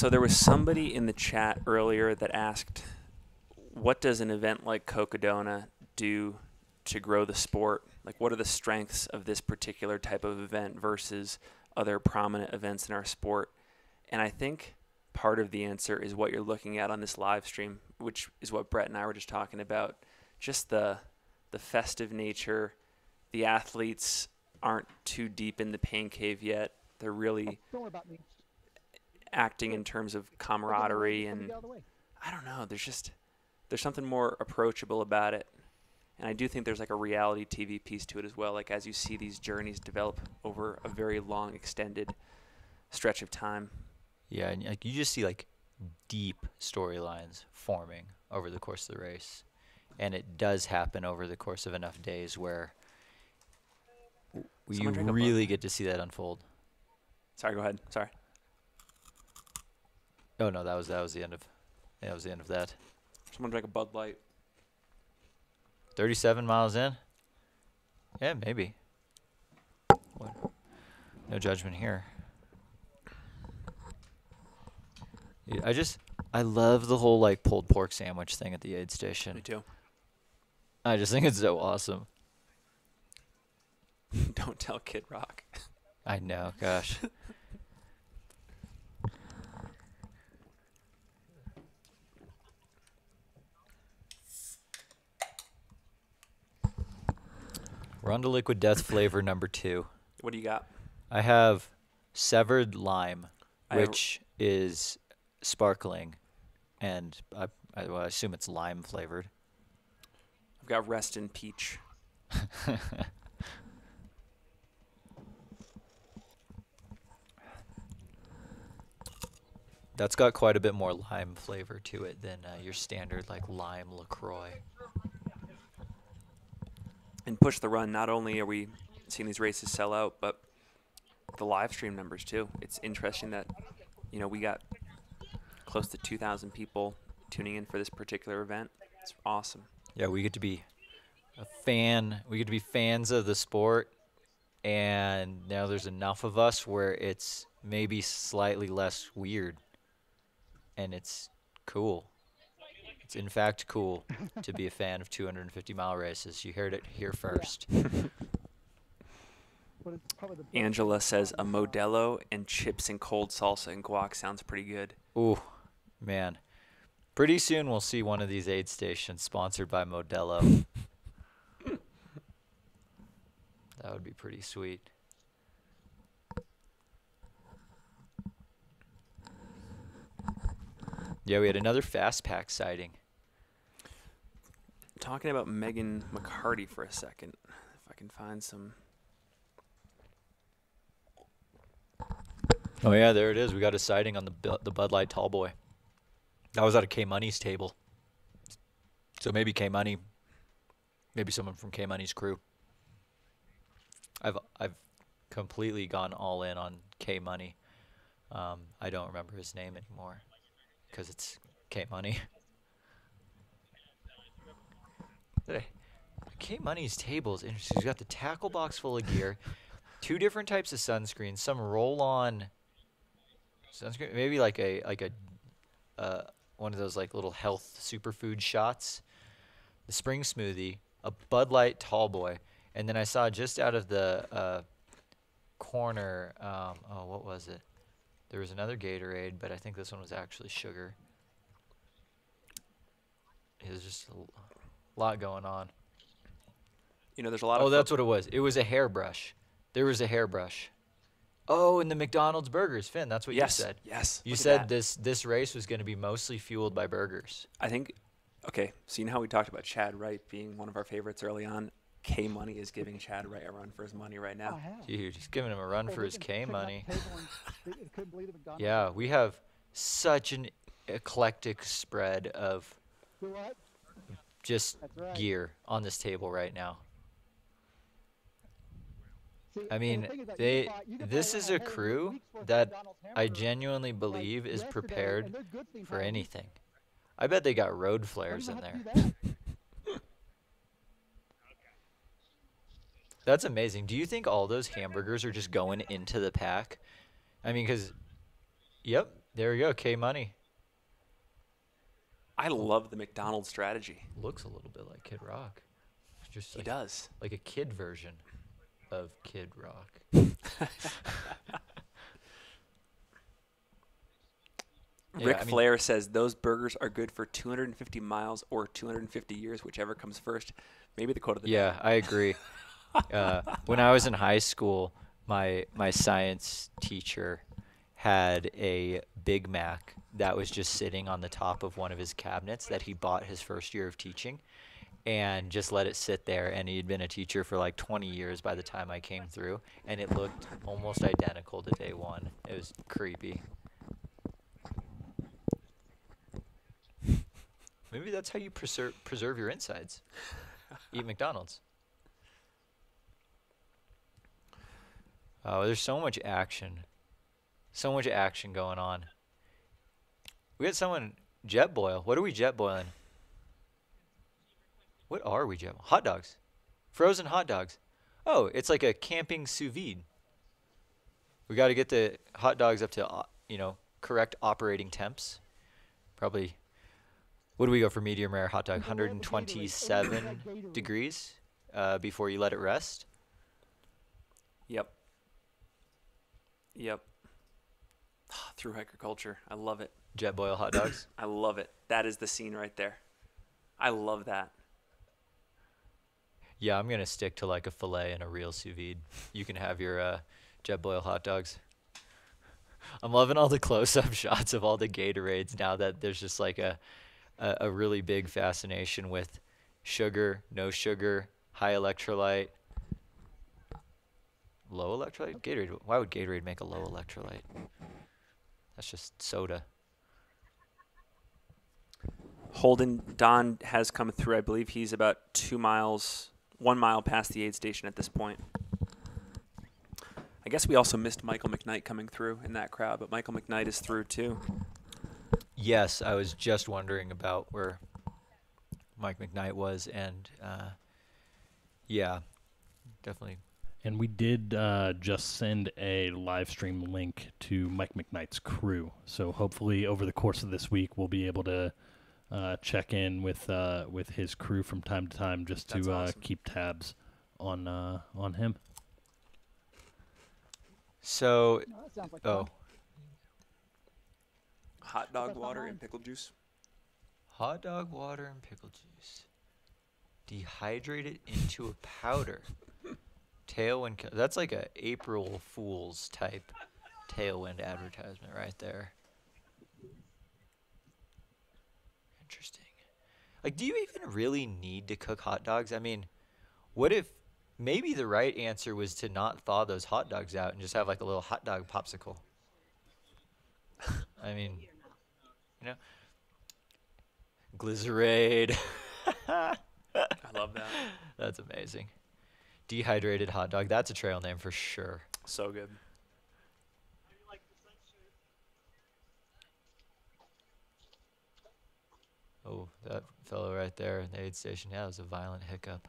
So there was somebody in the chat earlier that asked, "What does an event like Cocodona do to grow the sport? Like, what are the strengths of this particular type of event versus other prominent events in our sport?" And I think part of the answer is what you're looking at on this live stream, which is what Brett and I were just talking about. Just the the festive nature. The athletes aren't too deep in the pain cave yet. They're really Don't worry about me. Acting in terms of camaraderie and get out of the way. I don't know. There's just there's something more approachable about it, and I do think there's like a reality TV piece to it as well. Like as you see these journeys develop over a very long, extended stretch of time. Yeah, and like you just see like deep storylines forming over the course of the race, and it does happen over the course of enough days where w- you Someone drink a really get to see that unfold. Sorry, go ahead. Sorry. Oh no, that was that was the end of that was the end of that. Someone drank a Bud Light. Thirty-seven miles in. Yeah, maybe. What? No judgment here. Yeah, I just I love the whole like pulled pork sandwich thing at the aid station. Me too. I just think it's so awesome. don't tell Kid Rock. I know, gosh. We're on to liquid death flavor number two. What do you got? I have severed lime, I have- which is sparkling, and I, I, well, I assume it's lime flavored. I've got Rest in Peach. That's got quite a bit more lime flavor to it than uh, your standard like lime Lacroix. And push the run. Not only are we seeing these races sell out, but the live stream numbers too. It's interesting that you know we got close to 2,000 people tuning in for this particular event. It's awesome. Yeah, we get to be a fan. We get to be fans of the sport, and now there's enough of us where it's maybe slightly less weird, and it's cool. It's in fact cool to be a fan of 250 mile races. You heard it here first. But it's probably the best Angela says a part Modelo and chips and cold salsa and guac sounds pretty good. Ooh, man. Pretty soon we'll see one of these aid stations sponsored by Modelo. that would be pretty sweet. Yeah, we had another fast pack sighting. Talking about Megan McCarty for a second, if I can find some. Oh yeah, there it is. We got a sighting on the the Bud Light Tall Boy. That was at a K Money's table. So maybe K Money, maybe someone from K Money's crew. I've I've completely gone all in on K Money. Um, I don't remember his name anymore because it's K Money. K Money's table is interesting. He's got the tackle box full of gear, two different types of sunscreen, some roll-on sunscreen, maybe like a like a uh, one of those like little health superfood shots, the spring smoothie, a Bud Light Tall Boy, and then I saw just out of the uh, corner. Um, oh, what was it? There was another Gatorade, but I think this one was actually sugar. It was just a l- lot going on. You know, there's a lot Oh, of. that's what it was. It was a hairbrush. There was a hairbrush. Oh, and the McDonald's burgers, Finn. That's what yes, you said. yes. You look said this this race was going to be mostly fueled by burgers. I think. Okay, so you know how we talked about Chad Wright being one of our favorites early on. K Money is giving Chad Wright a run for his money right now. Oh, have. Dude, he's giving him a run Well, for his K money. and they- they couldn't believe it, McDonald's. Yeah, we have such an eclectic spread of You know what? Just right. gear on this table right now. See, I the mean, is that you they buy- you this is a crew week's worth of that I genuinely like, believe is prepared and they're good things for anything. I bet they got road flares in there. that. That's amazing. Do you think all those hamburgers are just going into the pack? I mean, because, yep, There we go. K Money I love the McDonald's strategy. looks a little bit like Kid Rock. Just He does. like a kid version of Kid Rock. Yeah, Ric I mean- Flair says those burgers are good for 250 miles or 250 years, whichever comes first. Maybe the quote of the Yeah, day. I agree. uh, when I was in high school, my my science teacher had a Big Mac that was just sitting on the top of one of his cabinets that he bought his first year of teaching, and just let it sit there. And he had been a teacher for like 20 years by the time I came through, and it looked almost identical to day one. It was creepy. Maybe that's how you preserve preserve your insides. Eat McDonald's. Oh, there's so much action. So much action going on. We got someone jet boil. What are we jet boiling? What are we jet? Hot dogs. Frozen hot dogs. Oh, it's like a camping sous vide. We got to get the hot dogs up to uh, you know correct operating temps. Probably. What do we go for medium rare hot dog? And the Gatorade. Oh, 127 degrees uh, before you let it rest. Yep. Yep. Through hiker culture. I love it. Jet boil hot dogs. I love it. That is the scene right there. I love that. Yeah, I'm gonna stick to like a fillet and a real sous vide. You can have your uh, jet boil hot dogs. I'm loving all the close-up shots of all the Gatorades now that there's just like a, a a really big fascination with sugar, no sugar, high electrolyte, low electrolyte. Gatorade. Why would Gatorade make a low electrolyte? That's just soda. Holden Don has come through. I believe he's about two miles, one mile past the aid station at this point. I guess we also missed Michael McKnight coming through in that crowd, but Michael McKnight is through too. Yes, I was just wondering about where Mike McKnight was, and uh, yeah, definitely. And we did uh, just send a live stream link to Mike McKnight's crew. So hopefully, over the course of this week, we'll be able to uh, check in with uh, with his crew from time to time, just That's to uh, awesome. keep tabs on uh, on him. So, No, like oh, fun. Hot dog water and pickle juice. hot dog water and pickle juice, dehydrate it into a powder. Tailwind. That's like a April Fool's type tailwind advertisement right there. Interesting. Like, do you even really need to cook hot dogs? I mean, what if maybe the right answer was to not thaw those hot dogs out and just have like a little hot dog popsicle? I mean, you know, glycerade. I love that. That's amazing. Dehydrated hot dog. That's a trail name for sure. So good. Oh, that fellow right there in the aid station. Yeah, that was a violent hiccup.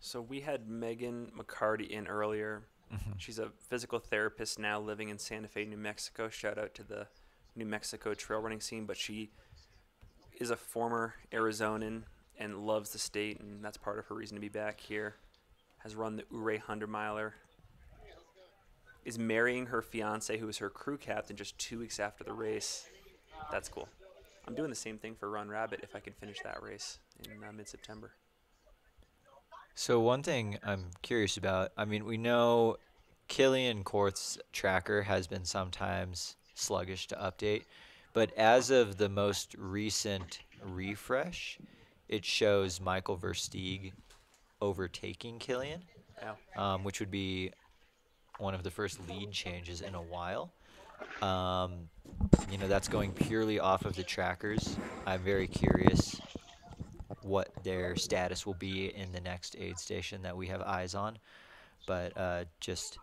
So we had Megan McCarty in earlier. Mm-hmm. She's a physical therapist now living in Santa Fe, New Mexico. Shout out to the New Mexico trail running scene, but she is a former Arizonan and loves the state, and that's part of her reason to be back here. Has run the Ouray 100 miler. Is marrying her fiance, who is her crew captain, just two weeks after the race. That's cool. I'm doing the same thing for Run Rabbit if I can finish that race in uh, mid September. So one thing I'm curious about, I mean, we know Kilian Korth's tracker has been sometimes sluggish to update, but as of the most recent refresh, it shows Michael Versteeg overtaking Kilian, um, which would be one of the first lead changes in a while. Um, you know, that's going purely off of the trackers. I'm very curious what their status will be in the next aid station that we have eyes on, but uh, just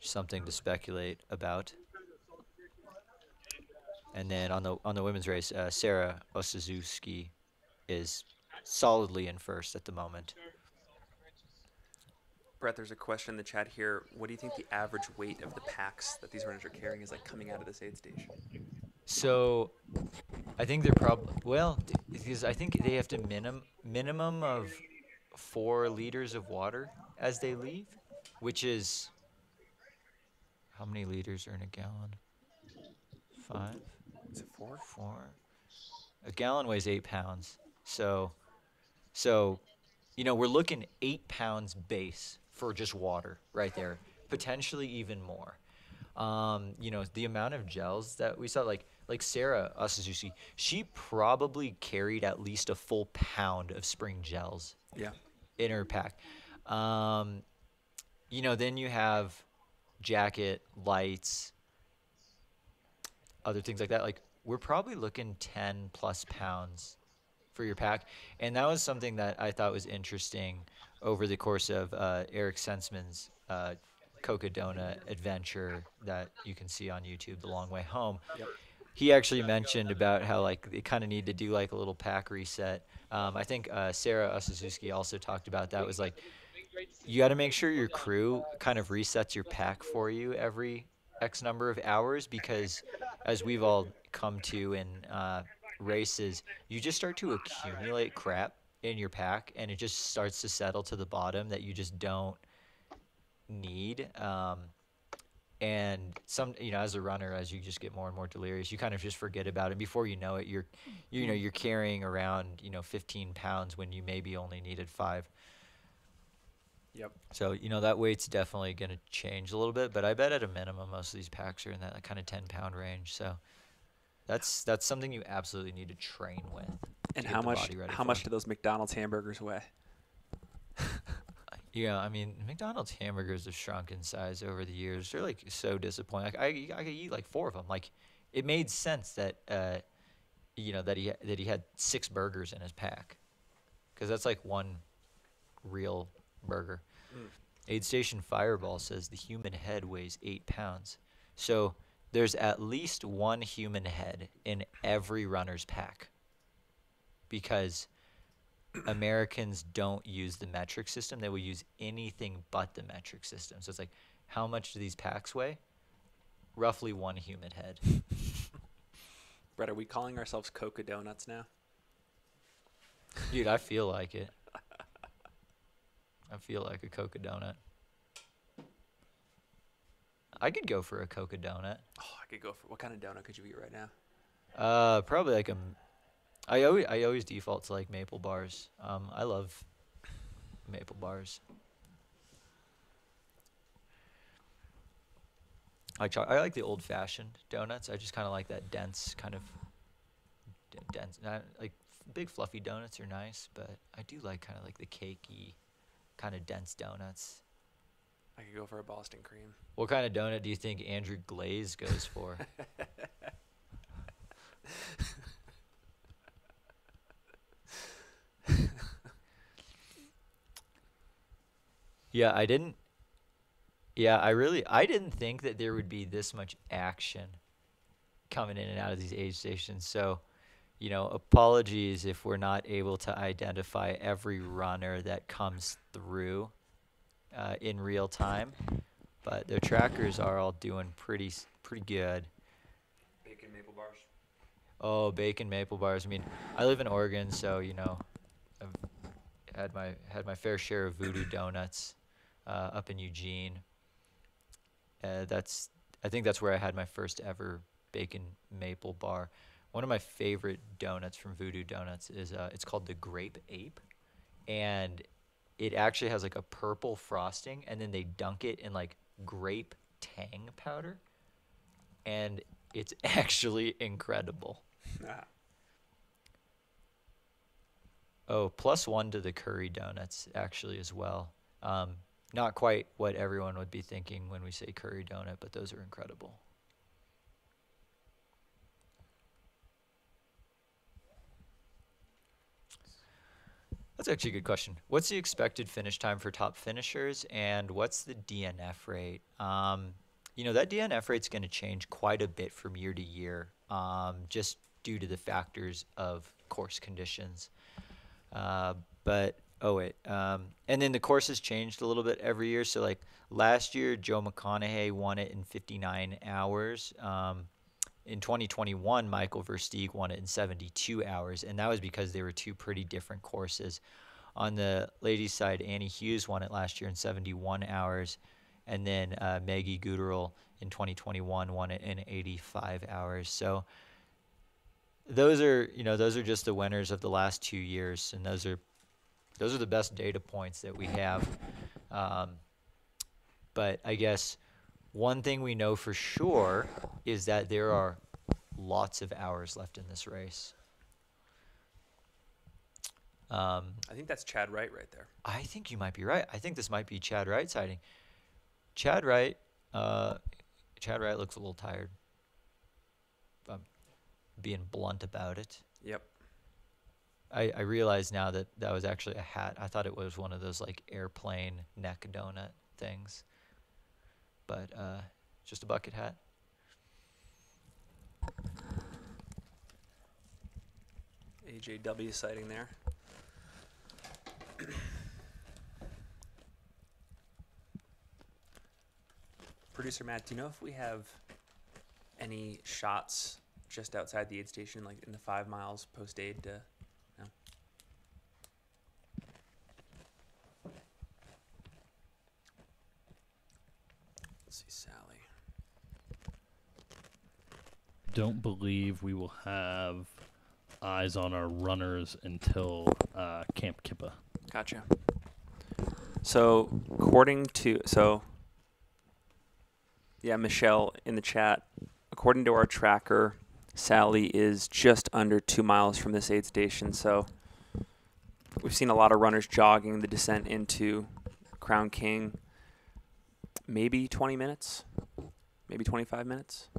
something to speculate about. And then on the on the women's race, uh, Sarah Ostaszewski is solidly in first at the moment. Brett, there's a question in the chat here. What do you think the average weight of the packs that these runners are carrying is like coming out of this aid station? So, I think they're probably well because I think they have to minimum minimum of four liters of water as they leave, which is how many liters are in a gallon? Five, Is it four? four. A gallon weighs eight pounds, so so you know we're looking eight pounds base for just water right there, potentially even more. Um, you know the amount of gels that we saw, like like Sarah Ostaszewski, she probably carried at least a full pound of spring gels Yeah. in her pack. Um, you know, then you have jacket, lights, other things like that. Like we're probably looking 10 plus pounds for your pack. And that was something that I thought was interesting over the course of uh, Eric Senseman's uh, Cocodona adventure that you can see on YouTube, The Long Way Home. Yep. He actually mentioned about how like they kind of need to do like a little pack reset. Um, I think uh, Sarah Ostaszewski also talked about that. Was like you got to make sure your crew kind of resets your pack for you every X number of hours because, as we've all come to in uh, races, you just start to accumulate crap in your pack and it just starts to settle to the bottom that you just don't need. Um, and some, you know, as a runner, as you just get more and more delirious, you kind of just forget about it. Before you know it, you're, you know, you're carrying around, you know, 15 pounds when you maybe only needed five. Yep. So you know that weight's definitely going to change a little bit, but I bet at a minimum most of these packs are in that kind of 10 pound range. So that's that's something you absolutely need to train with. And how much? How much do those McDonald's hamburgers weigh? Yeah, I mean McDonald's hamburgers have shrunk in size over the years. They're like so disappointing. Like I I could eat like four of them. Like it made sense that uh, you know that he that he had six burgers in his pack, because that's like one real burger. Aid Station Fireball says the human head weighs eight pounds. So there's at least one human head in every runner's pack. Because Americans don't use the metric system. They will use anything but the metric system. So it's like, how much do these packs weigh? Roughly one human head. Brett, are we calling ourselves Coca Donuts now? Dude, I feel like it. I feel like a Coca Donut. I could go for a Coca Donut. Oh, I could go for what kind of donut could you eat right now? Uh, probably like a. I always I always default to like maple bars. Um, I love maple bars. I cho- I like the old fashioned donuts. I just kind of like that dense kind of d- dense. Not like big fluffy donuts are nice, but I do like kind of like the cakey, kind of dense donuts. I could go for a Boston cream. What kind of donut do you think Andrew Glaze goes for? yeah, I didn't. Yeah, I really I didn't think that there would be this much action coming in and out of these aid stations. So, you know, apologies if we're not able to identify every runner that comes through uh, in real time but their trackers are all doing pretty pretty good. Bacon maple bars. Oh, bacon maple bars. I mean, I live in Oregon, so you know, I've had my had my fair share of Voodoo Donuts uh, up in Eugene. Uh, that's I think that's where I had my first ever bacon maple bar. One of my favorite donuts from Voodoo Donuts is uh, it's called the Grape Ape, and it actually has like a purple frosting, and then they dunk it in like grape tang powder, and it's actually incredible. Ah, Oh, plus one to the curry donuts actually as well. Um, not quite what everyone would be thinking when we say curry donut, but those are incredible. That's actually a good question. What's the expected finish time for top finishers, and what's the DNF rate? Um, you know that DNF rate's going to change quite a bit from year to year, um, just due to the factors of course conditions. Uh, but Oh wait, um, and then the course has changed a little bit every year. So like last year, Joe McConaughey won it in 59 hours. Um, in 2021, Michael Versteeg won it in 72 hours, and that was because they were two pretty different courses. On the ladies' side, Annie Hughes won it last year in 71 hours, and then uh, Maggie Guterl in 2021 won it in 85 hours. So those are you know those are just the winners of the last two years, and those are those are the best data points that we have. Um, but I guess one thing we know for sure is that there are lots of hours left in this race. Um, I think that's Chad Wright right there. I think you might be right. I think this might be Chad Wright sighting. Chad Wright, uh, Chad Wright looks a little tired. I'm being blunt about it. Yep. I, I realize now that that was actually a hat. I thought it was one of those like airplane neck donut things. But uh, just a bucket hat. AJW sighting there. Producer Matt, do you know if we have any shots just outside the aid station, like in the five miles post aid? To, no. Let's see, Sally. Don't believe we will have eyes on our runners until uh, Kamp Kipa. Gotcha. So, according to so, yeah, Michelle in the chat. According to our tracker, Sally is just under two miles from this aid station. So, we've seen a lot of runners jogging the descent into Crown King. Maybe 20 minutes, maybe 25 minutes.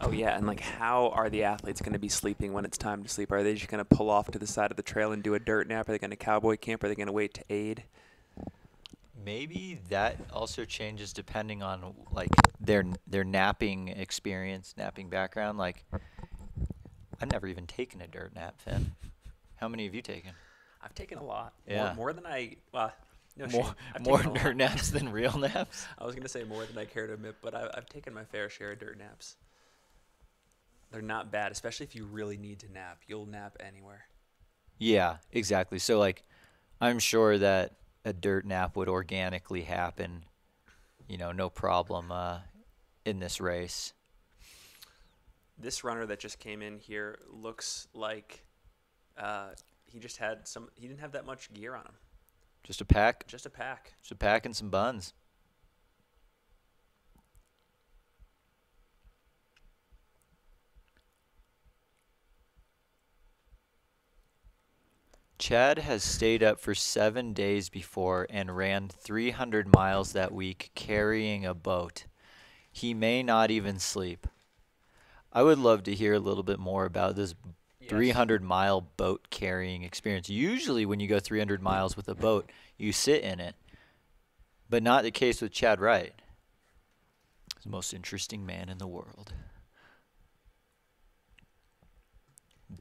Oh yeah, and like how are the athletes going to be sleeping when it's time to sleep? Are they just going to pull off to the side of the trail and do a dirt nap? Are they going to cowboy camp? Are they going to wait to aid? Maybe that also changes depending on like their their napping experience, napping background. Like, I've never even taken a dirt nap, Finn. How many have you taken? I've taken a lot. Yeah. More, more than I. Well, no more shame. More taken lot. dirt naps than real naps. I was going to say more than I care to admit, but I, I've taken my fair share of dirt naps. They're not bad, especially if you really need to nap. You'll nap anywhere. Yeah, exactly. So like, I'm sure that a dirt nap would organically happen, you know, no problem uh, in this race. This runner that just came in here looks like uh, he just had some. He didn't have that much gear on him. Just a pack, Just a pack. just a pack and some buns. Chad has stayed up for seven days before and ran 300 miles that week carrying a boat. He may not even sleep. I would love to hear a little bit more about this 300 mile boat carrying experience. Usually, when you go 300 miles with a boat, you sit in it, but not the case with Chad Wright. He's the most interesting man in the world.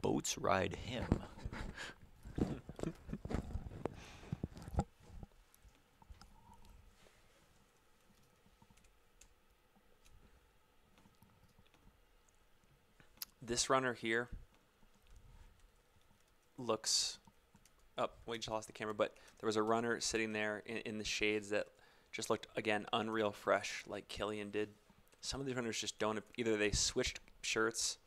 Boats ride him. This runner here looks up. we just lost the camera, but there was a runner sitting there in, in the shades that just looked again unreal fresh, like Kilian did. Some of these runners just don't. Either they switched shirts.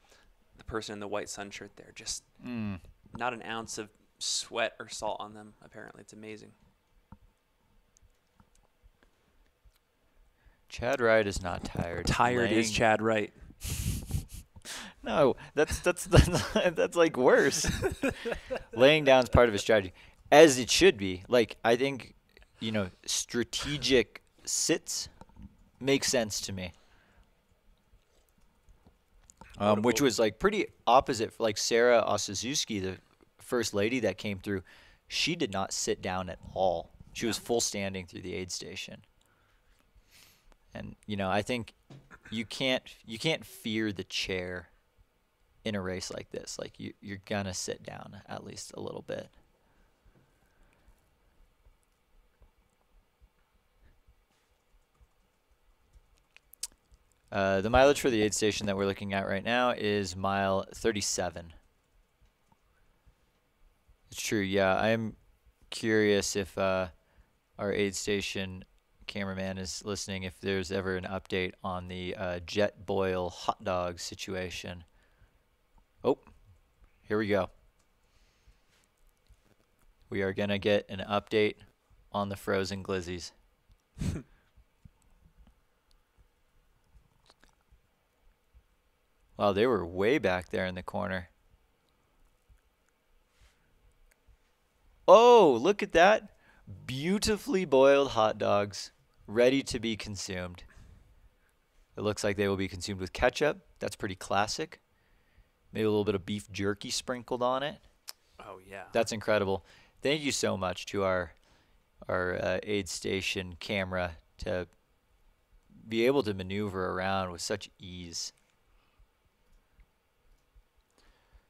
The person in the white sun shirt there, just Mm. not an ounce of sweat or salt on them. Apparently, it's amazing. Chad Wright is not tired. Tired is Chad Wright. No, that's that's that's, that's like worse. Laying down is part of a strategy, as it should be. Like I think, you know, strategic sits make sense to me. Um, which was like pretty opposite. Like Sarah Ostaszewski, the first lady that came through, she did not sit down at all. She was full standing through the aid station. And you know, I think you can't you can't fear the chair in a race like this. Like you you're gonna sit down at least a little bit. Uh, the mileage for the aid station that we're looking at right now is mile 37. It's true, yeah. I am curious if uh, our aid station cameraman is listening, if there's ever an update on the uh, jet boil hot dog situation. Oh, here we go. We are going to get an update on the frozen glizzies. wow, they were way back there in the corner. Oh, look at that. Beautifully boiled hot dogs ready to be consumed. It looks like they will be consumed with ketchup. That's pretty classic. Maybe a little bit of beef jerky sprinkled on it. Oh yeah. That's incredible. Thank you so much to our our uh, aid station camera to be able to maneuver around with such ease.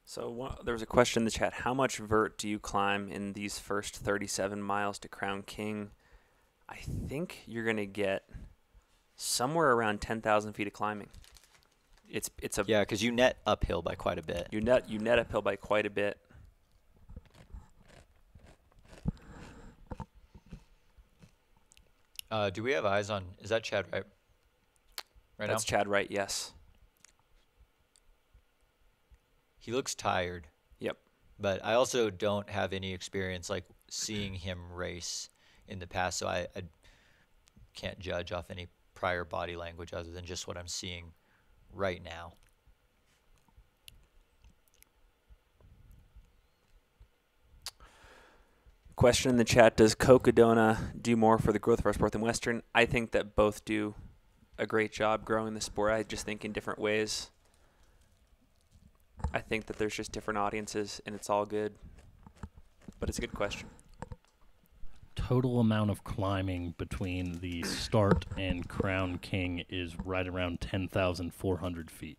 So one, there was a question in the chat. How much vert do you climb in these first 37 miles to Crown King? I think you're gonna get somewhere around 10,000 feet of climbing. It's it's a Yeah, because you net uphill by quite a bit. you net you net uphill by quite a bit. Uh, do we have eyes on? Is that Chad right? Right That's now, Chad Wright. Yes. he looks tired. Yep. but I also don't have any experience like seeing him race in the past, so I, I can't judge off any prior body language other than just what I'm seeing right now. Question in the chat: Does Cocodona do more for the growth of our sport than Western? I think that both do a great job growing the sport. I just think in different ways. I think that there's just different audiences, and it's all good. But it's a good question. Total amount of climbing between the start and Crown King is right around 10,400 feet.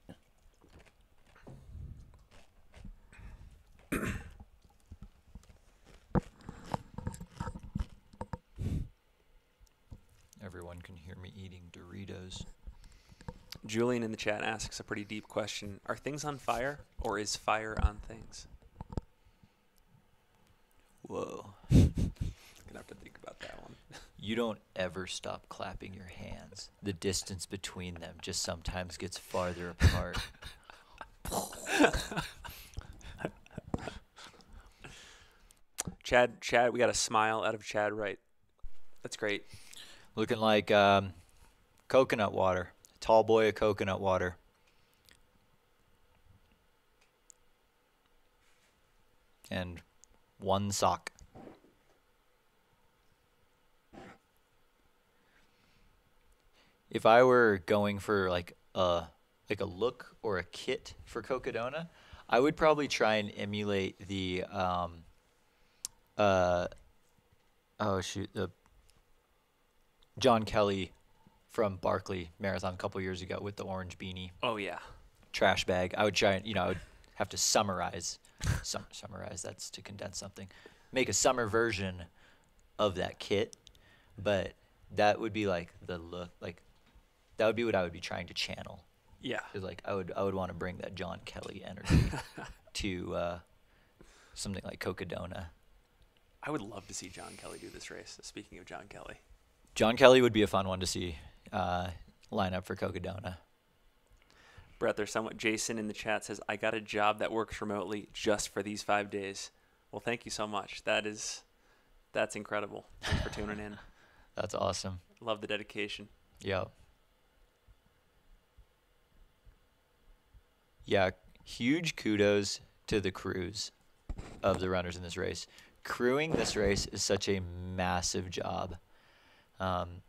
Everyone can hear me eating Doritos. Julian in the chat asks a pretty deep question: Are things on fire, or is fire on things? Whoa. Have to think about that one. You don't ever stop clapping your hands. The distance between them just sometimes gets farther apart. Chad, Chad, we got a smile out of Chad right? That's great. Looking like um, coconut water. Tall boy of coconut water. And one sock. If I were going for like a like a look or a kit for Cocodona, I would probably try and emulate the um, uh, oh shoot the John Kelly from Barkley Marathon a couple years ago with the orange beanie Oh yeah. trash bag. I would try and you know I would have to summarize, sum, summarize. That's to condense something. Make a summer version of that kit, but that would be like the look. Like that would be what I would be trying to channel. Yeah. Is like I would I would want to bring that John Kelly energy to uh, something like Cocodona. I would love to see John Kelly do this race. Speaking of John Kelly, John Kelly would be a fun one to see uh, line up for Cocodona. Brett, there's someone. Jason in the chat says, "I got a job that works remotely just for these five days." Well, thank you so much. That is, that's incredible. Thanks for tuning in. That's awesome. Love the dedication. Yep. Yeah, huge kudos to the crews of the runners in this race. Crewing this race is such a massive job. Um,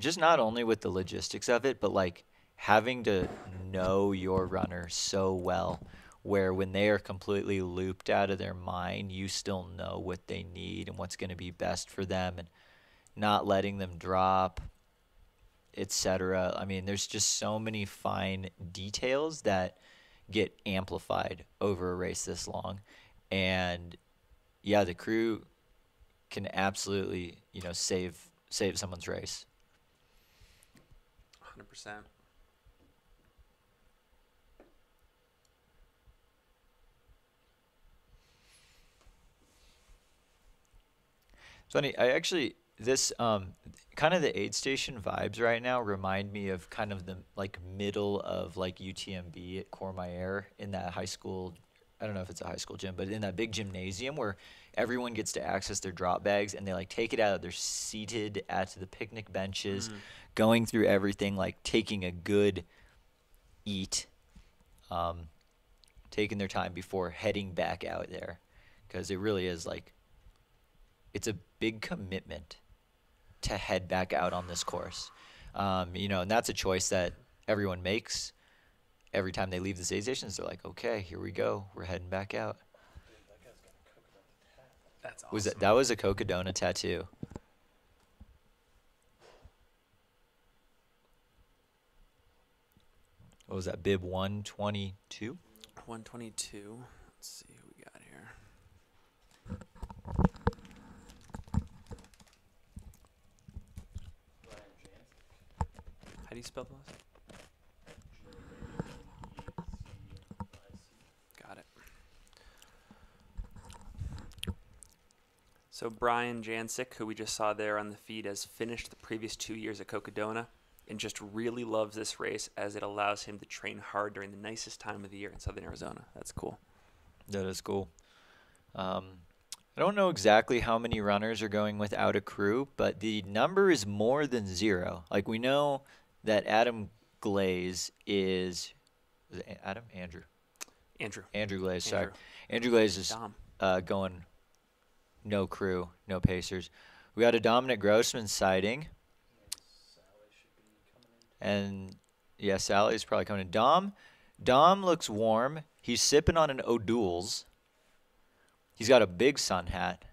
just not only with the logistics of it, but like having to know your runner so well, where when they are completely looped out of their mind, you still know what they need and what's going to be best for them. And not letting them drop, etc. I mean, there's just so many fine details that get amplified over a race this long, and yeah, the crew can absolutely you know save save someone's race. 100%. It's funny. I actually this um kind of the aid station vibes right now remind me of kind of the like middle of like UTMB at Courmayeur in that high school. I don't know if it's a high school gym, but in that big gymnasium where everyone gets to access their drop bags and they like take it out. They're seated at the picnic benches, going through everything, like taking a good eat, um, taking their time before heading back out there, because it really is like it's a big commitment to head back out on this course. Um, you know, and that's a choice that everyone makes every time they leave the aid stations. They're like, okay, here we go. We're heading back out. That's awesome. Was that that was a Cocodona tattoo? What was that? Bib one twenty two. 122. Let's see who we got here. Do you spell? Got it. So Brian Jancic, who we just saw there on the feed, has finished the previous two years at Cocodona and just really loves this race as it allows him to train hard during the nicest time of the year in southern Arizona. That's cool. That is cool. Um, I don't know exactly how many runners are going without a crew, but the number is more than zero. Like we know that Adam Glaze is, is it Adam Andrew Andrew. Andrew Glaze. Sorry, Andrew. Andrew Glaze is uh, going no crew, no pacers. We got a Dominic Grossman sighting. And yeah, Sally's probably coming in. Dom Dom looks warm. He's sipping on an O'Doul's. He's got a big sun hat.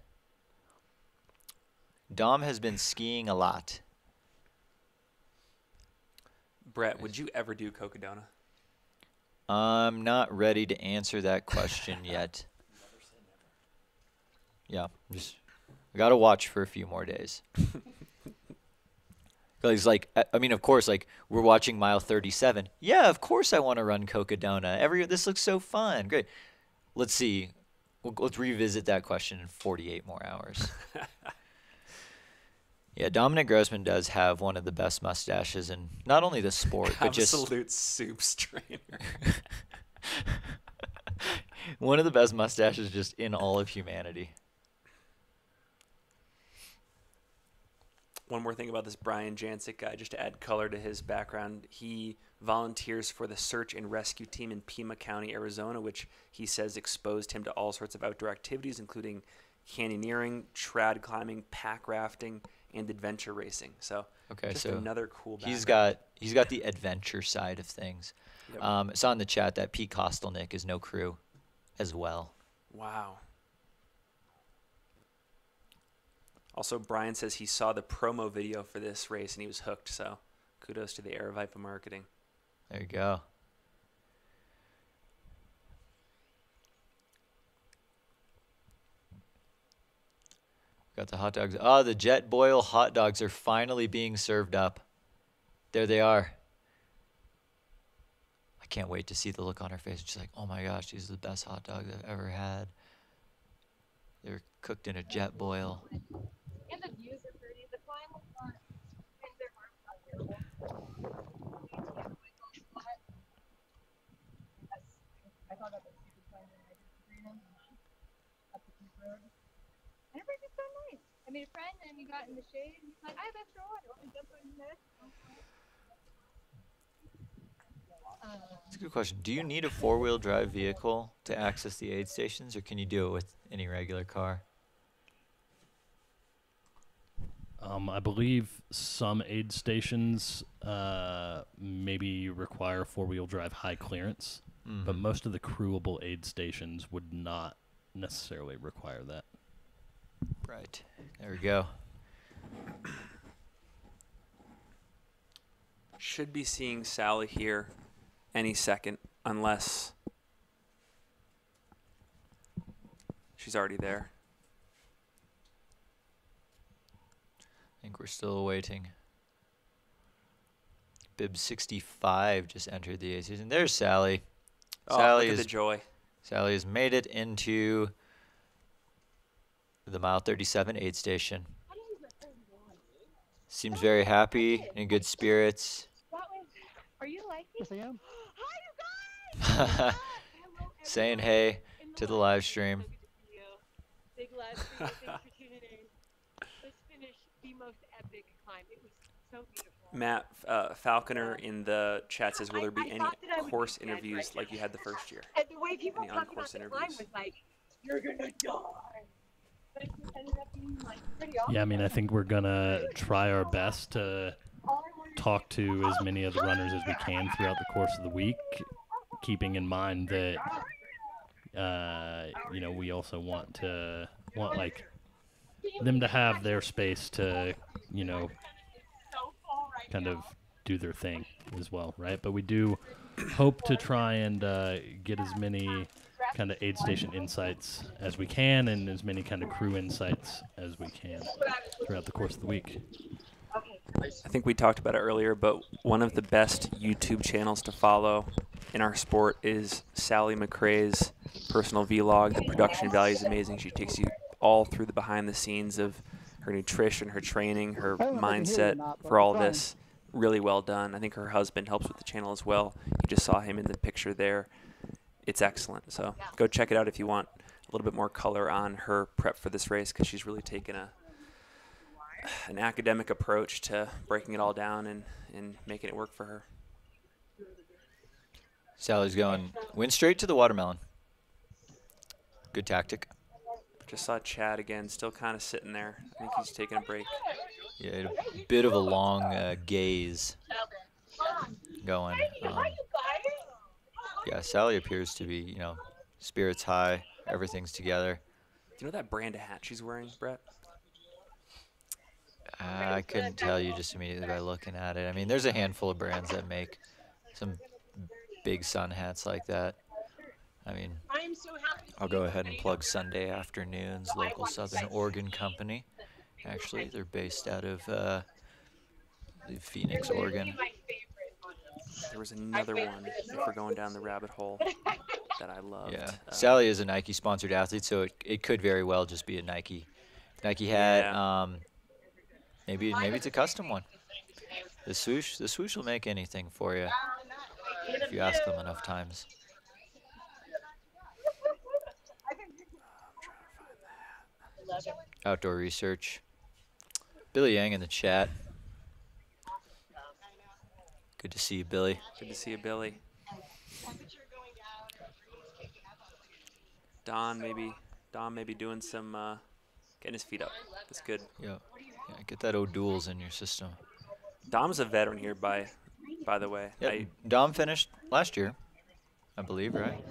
Dom has been skiing a lot. Brett, would you ever do Cocodona? I'm not ready to answer that question yet. Yeah, just I gotta watch for a few more days. Because like I I mean, of course, like we're watching mile 37. Yeah, of course I want to run Cocodona. Every this looks so fun. Great. Let's see. We'll, let's revisit that question in 48 more hours. yeah, Dominic Grossman does have one of the best mustaches in not only the sport, but just Absolute soup strainer. one of the best mustaches just in all of humanity. One more thing about this Brian Jancic guy, just to add color to his background, he volunteers for the search and rescue team in Pima County, Arizona, which he says exposed him to all sorts of outdoor activities, including canyoneering, trad climbing, pack rafting, and adventure racing. So, Okay, just so another cool. He's got he's got the adventure side of things. Yep. Um, it's on the chat that Pete Kostelnick is no crew, as well. Wow. Also, Brian says he saw the promo video for this race and he was hooked. So, kudos to the Aravaipa marketing. There you go. Got the hot dogs. Oh, the Jet Boil hot dogs are finally being served up. There they are. I can't wait to see the look on her face. She's like, "Oh my gosh, these are the best hot dogs I've ever had." They're cooked in a jet boil. And the views are pretty. The climb was not, and their arms not terrible. I thought that was super fun when I did the freedom up the Peak road. And everybody's so nice. I made a friend and we got in the shade and he's like, I have extra water. Want to jump in this? Um, That's a good question. Do you need a four-wheel drive vehicle to access the aid stations, or can you do it with any regular car? Um, I believe some aid stations uh, maybe require four-wheel drive high clearance, but Mhm. most of the crewable aid stations would not necessarily require that. Right. There we go. Should be seeing Sally here any second, unless she's already there. I think we're still waiting. Bib65 just entered the A season. There's Sally. Oh, Sally look at the joy. Sally has made it into the mile 37 aid station. Seems very happy, in good spirits. Are you like? Yes, I am. Hi, guys! Hello, Saying everyone. hey to the live stream. So good to see you. Big live stream. Thanks for tuning in. Let's finish the most epic climb. It was so beautiful. Matt uh, Falconer in the chat says, "Will there be I any I would be course dead interviews right like you had the first year?" And the way people Any talk about on-course the climb was like, you're gonna die. Yeah, I mean, I think we're gonna try our best to talk to as many of the runners as we can throughout the course of the week, keeping in mind that uh, you know we also want to want like them to have their space to you know kind of do their thing as well, right? But we do hope to try and uh, get as many kind of aid station insights as we can and as many kind of crew insights as we can throughout the course of the week. I think we talked about it earlier, but one of the best YouTube channels to follow in our sport is Sally McRae's personal vlog. The production value is amazing. She takes you all through the behind the scenes of her nutrition, her training, her I don't know if I can hear you or mindset not, for all I'm this. Really well done. I think her husband helps with the channel as well. You just saw him in the picture there. It's excellent. So go check it out if you want a little bit more color on her prep for this race because she's really taken a an academic approach to breaking it all down and, and making it work for her. Sally's going, went straight to the watermelon. Good tactic. Just saw Chad again, still kind of sitting there. I think he's taking a break. Yeah, a bit of a long uh, gaze going. Um, yeah, Sally appears to be, you know, spirits high, everything's together. Do you know that brand of hat she's wearing, Brett? I couldn't tell you just immediately by looking at it. I mean, there's a handful of brands that make some big sun hats like that. I mean, I'm so happy. I'll go ahead and plug. Sunday Afternoons, local Southern Oregon company. Actually, they're based out of uh, the Phoenix, Oregon. My favorite ones. There was another one, if we're going down the rabbit hole, that I loved. Yeah, Uh, Sally is a Nike sponsored athlete, so it, it could very well just be a Nike Nike hat. Yeah. Um, maybe maybe it's a custom one. The swoosh the swoosh will make anything for you if you ask them enough times. Outdoor research. Billy Yang in the chat. Good to see you, Billy. Good to see you, Billy. Don maybe Don maybe doing some uh, getting his feet up. That's good. Yeah, yeah get that O'Doul's in your system. Dom's a veteran here by by the way. Yeah, I, Dom finished last year, I believe, right?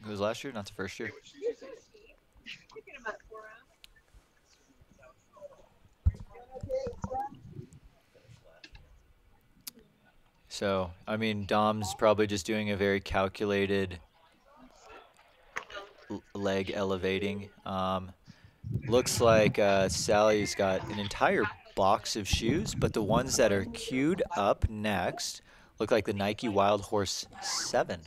It was last year, not the first year. Picking 'em up for 'em. So, I mean, Dom's probably just doing a very calculated leg elevating. Um, looks like uh, Sally's got an entire box of shoes, but the ones that are queued up next look like the Nike Wild Horse 7.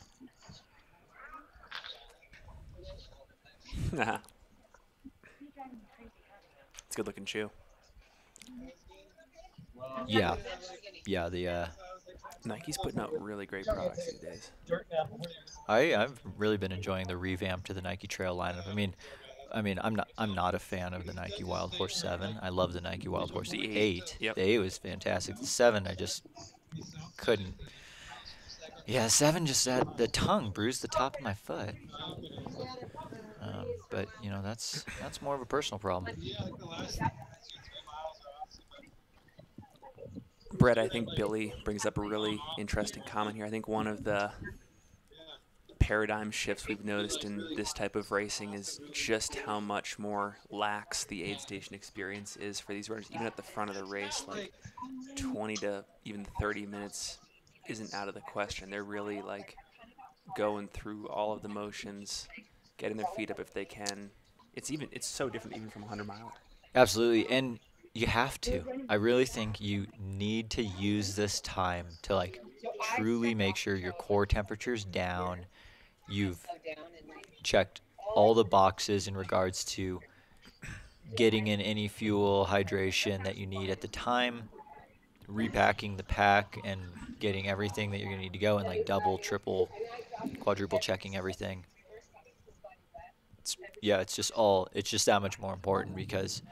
it's a good looking shoe. Yeah. Yeah, the uh, Nike's putting out really great products these days. I I've really been enjoying the revamp to the Nike Trail lineup. I mean, I mean, I'm not I'm not a fan of the Nike Wild Horse Seven. I love the Nike Wild Horse The eight, Eight. yep. The Eight was fantastic. The Seven, I just couldn't. Yeah, Seven just had the tongue bruised the top of my foot. Um, but you know that's that's more of a personal problem. Brett, I think Billy brings up a really interesting comment here. I think one of the paradigm shifts we've noticed in this type of racing is just how much more lax the aid station experience is for these runners. Even at the front of the race, like 20 to even 30 minutes isn't out of the question. They're really like going through all of the motions, getting their feet up if they can. It's even it's so different even from a 100 mile. Absolutely, and you have to. I really think you need to use this time to like truly make sure your core temperature's down. You've checked all the boxes in regards to getting in any fuel, hydration that you need at the time, repacking the pack and getting everything that you're going to need to go and like double, triple, quadruple checking everything. It's, yeah, it's just all it's just that much more important because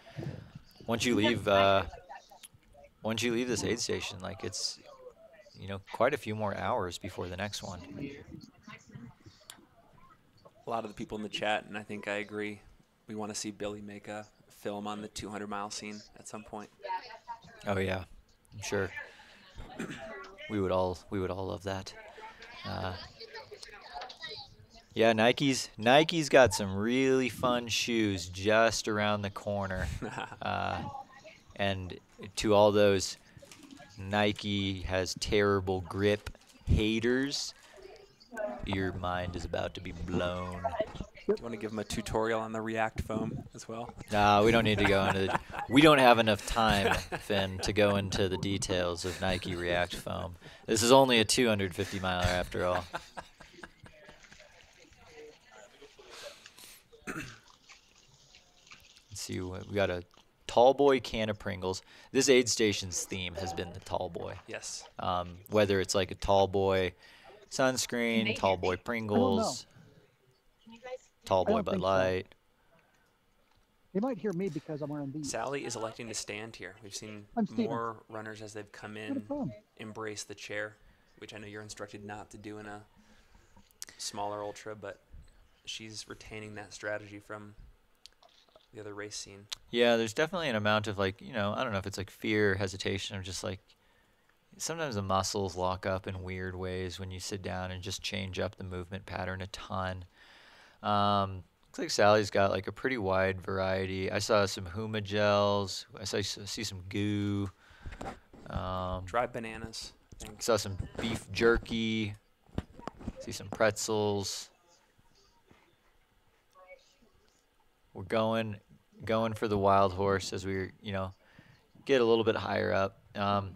once you leave uh, once you leave this aid station, like it's you know quite a few more hours before the next one. A lot of the people in the chat, and I think I agree, we want to see Billy make a film on the 200 mile scene at some point. Oh yeah, I'm sure. we would all we would all love that. Uh, yeah, Nike's Nike's got some really fun shoes just around the corner. Uh, and to all those Nike has terrible grip haters, your mind is about to be blown. Do you want to give them a tutorial on the React foam as well? Nah, we don't need to go into. The, we don't have enough time, Finn, to go into the details of Nike React Foam. This is only a 250 miler after all. see, what- we got a tall boy can of Pringles. This aid station's theme has been the tall boy. Yes. Um, whether it's like a tall boy sunscreen, tall boy Pringles, tall boy don't Bud think so. Light. You might hear me because I'm wearing these. Sally is electing to stand here. We've seen more runners as they've come in embrace the chair, which I know you're instructed not to do in a smaller ultra, but she's retaining that strategy from the other race scene. Yeah, there's definitely an amount of like, you know, I don't know if it's like fear, or hesitation, or just like sometimes the muscles lock up in weird ways when you sit down and just change up the movement pattern a ton. Um, looks like Sally's got like a pretty wide variety. I saw some Huma gels. I saw, see some goo. Um, Dry bananas. I think. saw some beef jerky. See some pretzels. We're going going for the wild horse as we you know get a little bit higher up. Um,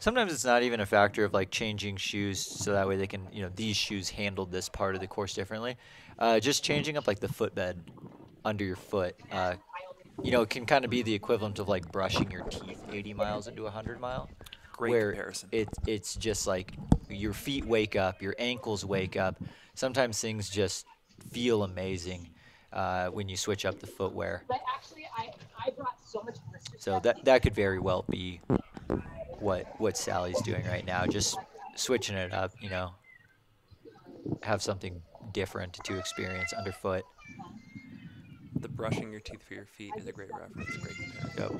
sometimes it's not even a factor of like changing shoes so that way they can you know these shoes handled this part of the course differently. Uh, just changing up like the footbed under your foot. Uh, you know, it can kind of be the equivalent of like brushing your teeth 80 miles into a 100 mile Great where comparison. It, it's just like your feet wake up, your ankles wake up. Sometimes things just feel amazing uh, when you switch up the footwear. But actually, I, I brought so much So that that could very well be what what Sally's doing right now, just switching it up. You know, have something different to experience underfoot. the brushing your teeth for your feet is a great reference. Great comparison. Yep.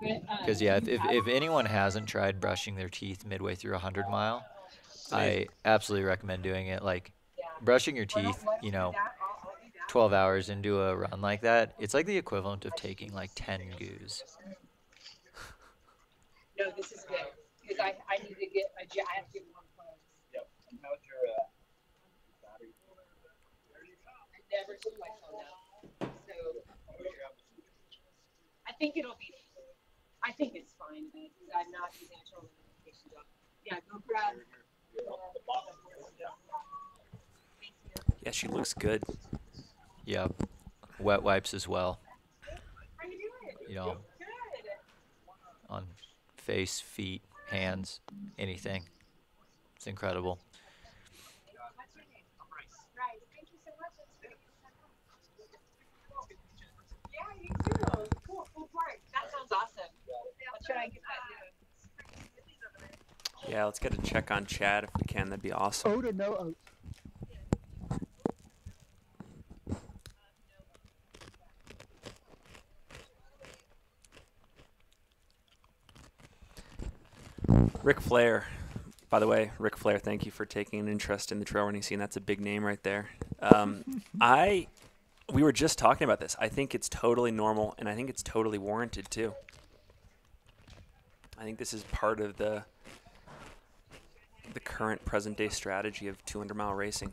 But, uh, Because yeah, if, if if anyone hasn't tried brushing their teeth midway through a hundred mile, I absolutely recommend doing it. Like brushing your teeth, you know, 12 hours into a run like that, it's like the equivalent of taking like 10 goos. no, this is good because I, I need to get a j- I have to get one clothes. Yep. And how's your uh, battery? I never took my phone out, so I think it'll be. I think it's fine because I'm not using a total notifications off. Yeah, go grab. Yeah, she looks good. Yep. Wet wipes as well, How you doing? you know, Good. on face, feet, hands, anything. It's incredible. What's your name? Right. Thank you so much. That's great. Yeah, you too. Cool. Cool part. That sounds awesome. I'll try and get that doing. Yeah, let's get a check on Chad if we can. That'd be awesome. Oat or no oat? Ric Flair, By the way, Ric Flair, thank you for taking an interest in the trail running scene. That's a big name right there. Um, I, we were just talking about this. I think it's totally normal, and I think it's totally warranted too. I think this is part of the the current present day strategy of 200 mile racing.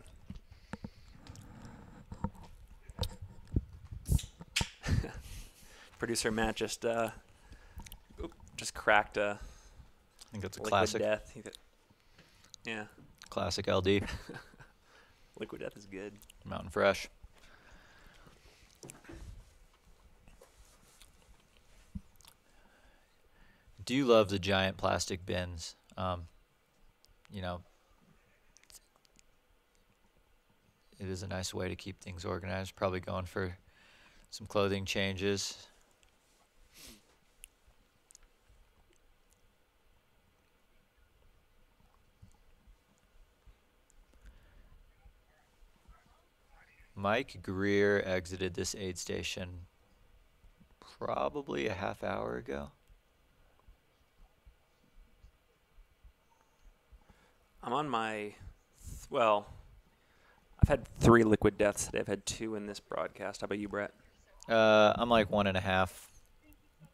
Producer Matt just uh, just cracked a I think that's a liquid classic, death. Yeah, classic LD, liquid death is good. Mountain Fresh. Do you love the giant plastic bins? Um, you know, it is a nice way to keep things organized. Probably going for some clothing changes. Mike Greer exited this aid station probably a half hour ago. I'm on my, th- well, I've had three liquid deaths today. I've had two in this broadcast. How about you, Brett? Uh, I'm like one and a half,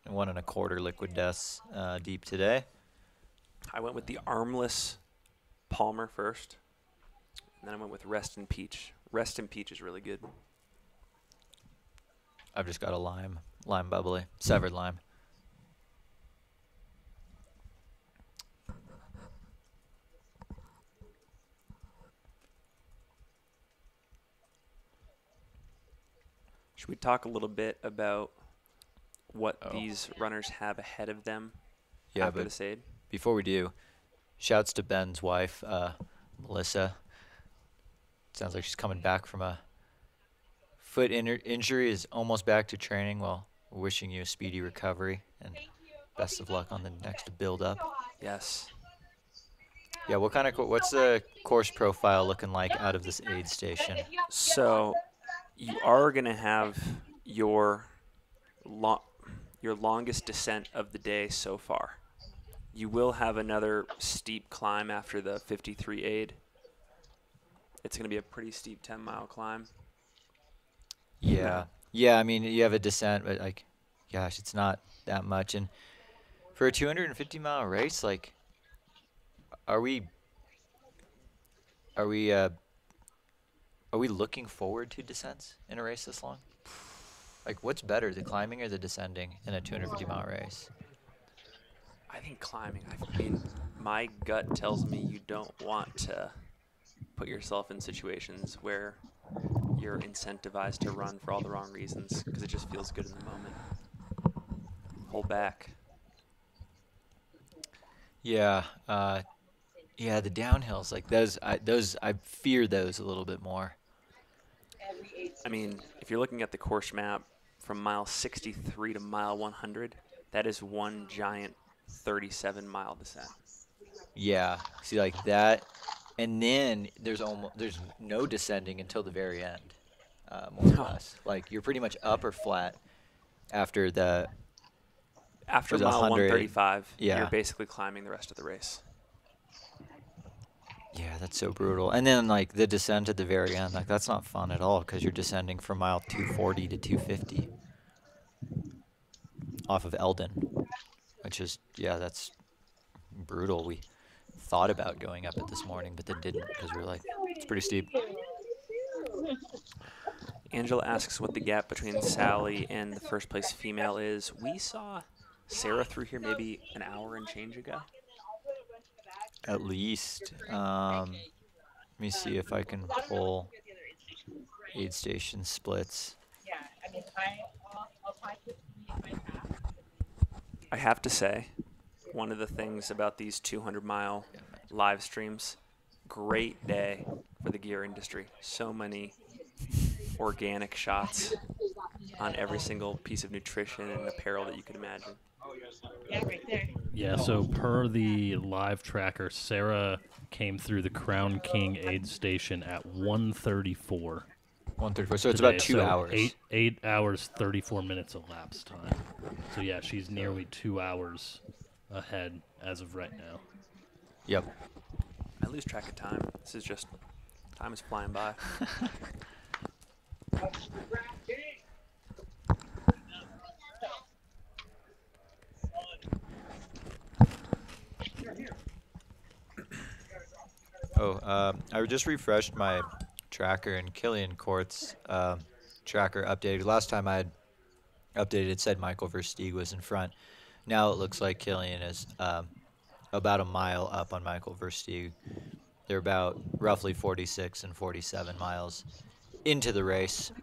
one and a quarter liquid deaths uh, deep today. I went with the armless Palmer first, and then I went with Rest in Peach. Rest in Peach is really good. I've just got a lime, lime bubbly, severed lime. Should we talk a little bit about what Oh. these runners have ahead of them Yeah, after but the Sade? before we do, shouts to Ben's wife, uh, Melissa. Sounds like she's coming back from a foot inner injury, is almost back to training. Well, wishing you a speedy recovery and best of luck on the next build up. Yes. Yeah, what kind of co- what's the course profile looking like out of this aid station? So you are going to have your lo- your longest descent of the day so far. You will have another steep climb after the 53 aid. It's going to be a pretty steep 10 mile climb. Yeah. Yeah, I mean, you have a descent, but like, gosh, it's not that much. And for a 250 mile race, like, are we, are we, uh, are we looking forward to descents in a race this long? Like, what's better, the climbing or the descending in a 250 mile race? I think climbing. I mean, my gut tells me you don't want to put yourself in situations where you're incentivized to run for all the wrong reasons because it just feels good in the moment. Hold back. Yeah. Uh, yeah, the downhills, like those, I, those, I fear those a little bit more. I mean, if you're looking at the course map from mile 63 to mile 100, that is one giant 37 mile descent. Yeah, see like that, and then there's almost there's no descending until the very end, uh, more or less. Like you're pretty much up or flat after the After mile 100? 135, Yeah. you're basically climbing the rest of the race. yeah that's so brutal. And then like the descent at the very end, like that's not fun at all because you're descending from mile 240 to 250 off of Elden, which is yeah that's brutal. We thought about going up it this morning, but then didn't because we were like it's pretty steep. Angela asks what the gap between Sally and the first place female is. We saw Sarah through here maybe an hour and change ago. At least. Um, let me see if I can pull aid station splits. Yeah, I mean, I, I'll, I'll try to my path. I have to say, one of the things about these 200 mile live streams, great day for the gear industry. So many organic shots on every single piece of nutrition and apparel that you could imagine. Yeah, right there. Yeah, so per the live tracker, Sarah came through the Crown King aid station at 134. 134. So it's today, about two so hours. Eight eight hours, 34 minutes elapsed time. So yeah, she's nearly two hours ahead as of right now. Yep. I lose track of time. This is just time is flying by. Oh, um, I just refreshed my tracker and Kilian Korth's um, tracker updated. Last time I had updated, it said Michael Versteeg was in front. Now it looks like Kilian is um, about a mile up on Michael Versteeg. They're about roughly 46 and 47 miles into the race,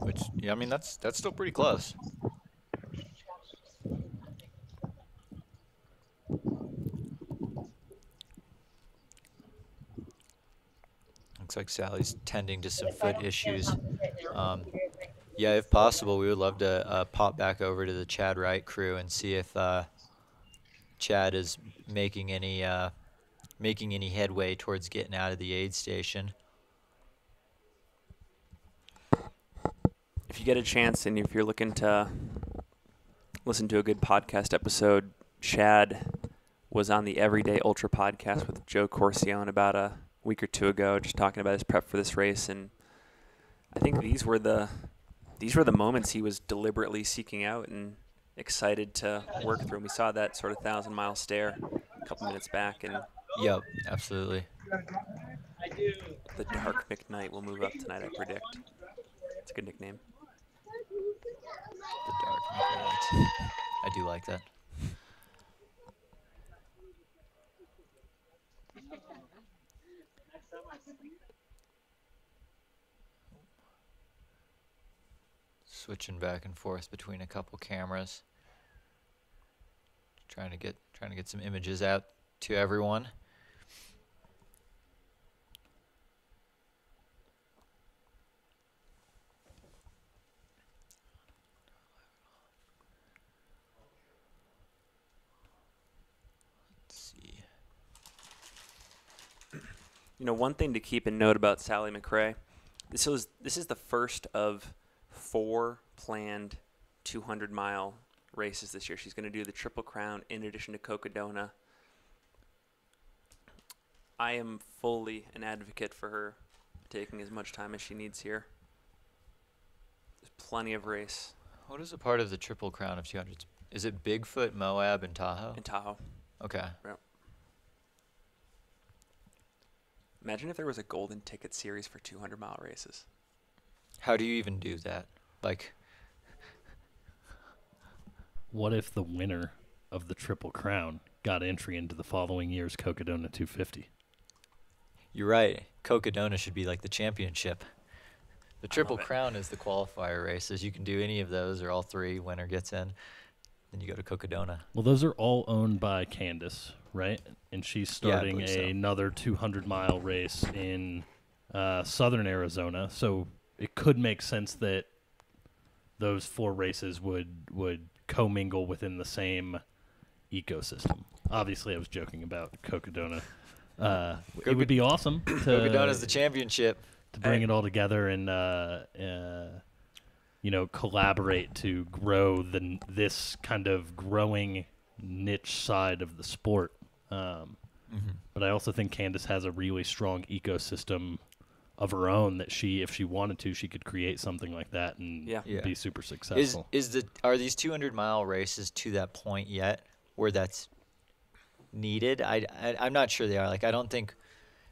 which yeah, I mean that's that's still pretty close. Looks like Sally's tending to some foot issues. Um, yeah, if possible, we would love to uh, pop back over to the Chad Wright crew and see if uh, Chad is making any uh, making any headway towards getting out of the aid station. If you get a chance and if you're looking to listen to a good podcast episode, Chad was on the Everyday Ultra podcast with Joe Corcione about a week or two ago, just talking about his prep for this race. And I think these were the these were the moments he was deliberately seeking out and excited to work through. And we saw that sort of thousand mile stare a couple minutes back, and Yep, absolutely. the Dark McKnight will move up tonight. I predict. It's a good nickname. The Dark Knight. I do like that. Switching back and forth between a couple cameras. Trying to get trying to get some images out to everyone. See. You know, one thing to keep in note about Sally McRae, this was this is the first of four planned 200 mile races this year. She's going to do the Triple Crown in addition to Cocodona. I am fully an advocate for her taking as much time as she needs here. There's plenty of race What is a part of the Triple Crown of 200s? Is it Bigfoot, Moab, and Tahoe? in Tahoe. Okay. Imagine if there was a golden ticket series for 200 mile races. How do you even do that? Like, What if the winner of the Triple Crown got entry into the following year's Cocodona 250? you're right. Cocodona should be like the championship. The Triple. Crown is the qualifier races. You can do any of those or all three. Winner gets in. Then you go to Cocodona. Well, those are all owned by Candace, right? And she's Yeah, starting believe so. another 200 mile race in uh, southern Arizona. So it could make sense that those four races would would commingle within the same ecosystem. Obviously, I was joking about Cocodona. Uh, it would be awesome to, Cocodona's the championship. to bring Hey. it all together and uh, uh, you know collaborate to grow the this kind of growing niche side of the sport. Um, Mm-hmm. But I also think Candace has a really strong ecosystem of her own that she, if she wanted to, she could create something like that and Yeah. Yeah. be super successful. is is the are these 200 mile races to that point yet where that's needed? I, I I'm not sure they are. Like I don't think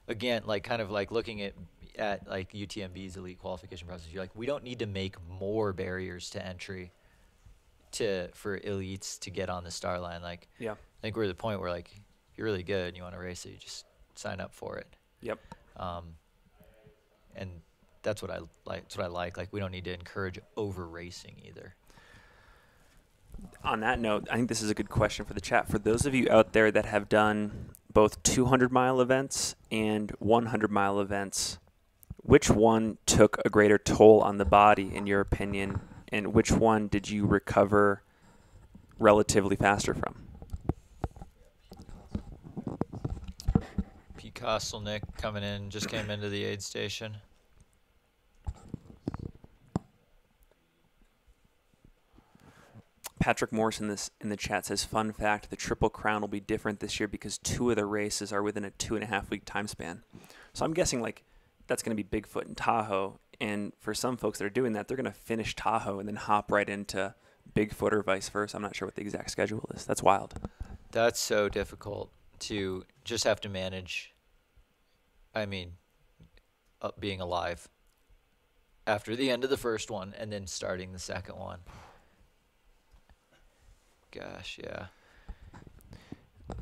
again like kind of like looking at at like UTMB's elite qualification process. You're like we don't need to make more barriers to entry to for elites to get on the star line. Like Yeah. I think we're at the point where like if you're really good and you want to race it, you just sign up for it. Yep. Um, and that's what I like. That's what I like. Like we don't need to encourage over racing either. on that note, I think this is a good question for the chat. For those of you out there that have done both 200 mile events and 100 mile events, which one took a greater toll on the body, in your opinion, and which one did you recover relatively faster from? Pete Kostelnick coming in, just came into the aid station. Patrick Morris in this in the chat says, "Fun fact: the Triple Crown will be different this year because two of the races are within a two and a half week time span. So I'm guessing like that's going to be Bigfoot and Tahoe, and for some folks that are doing that, they're going to finish Tahoe and then hop right into Bigfoot or vice versa. I'm not sure what the exact schedule is. That's wild. That's so difficult to just have to manage. I mean, uh, being alive after the end of the first one and then starting the second one. Gosh, yeah.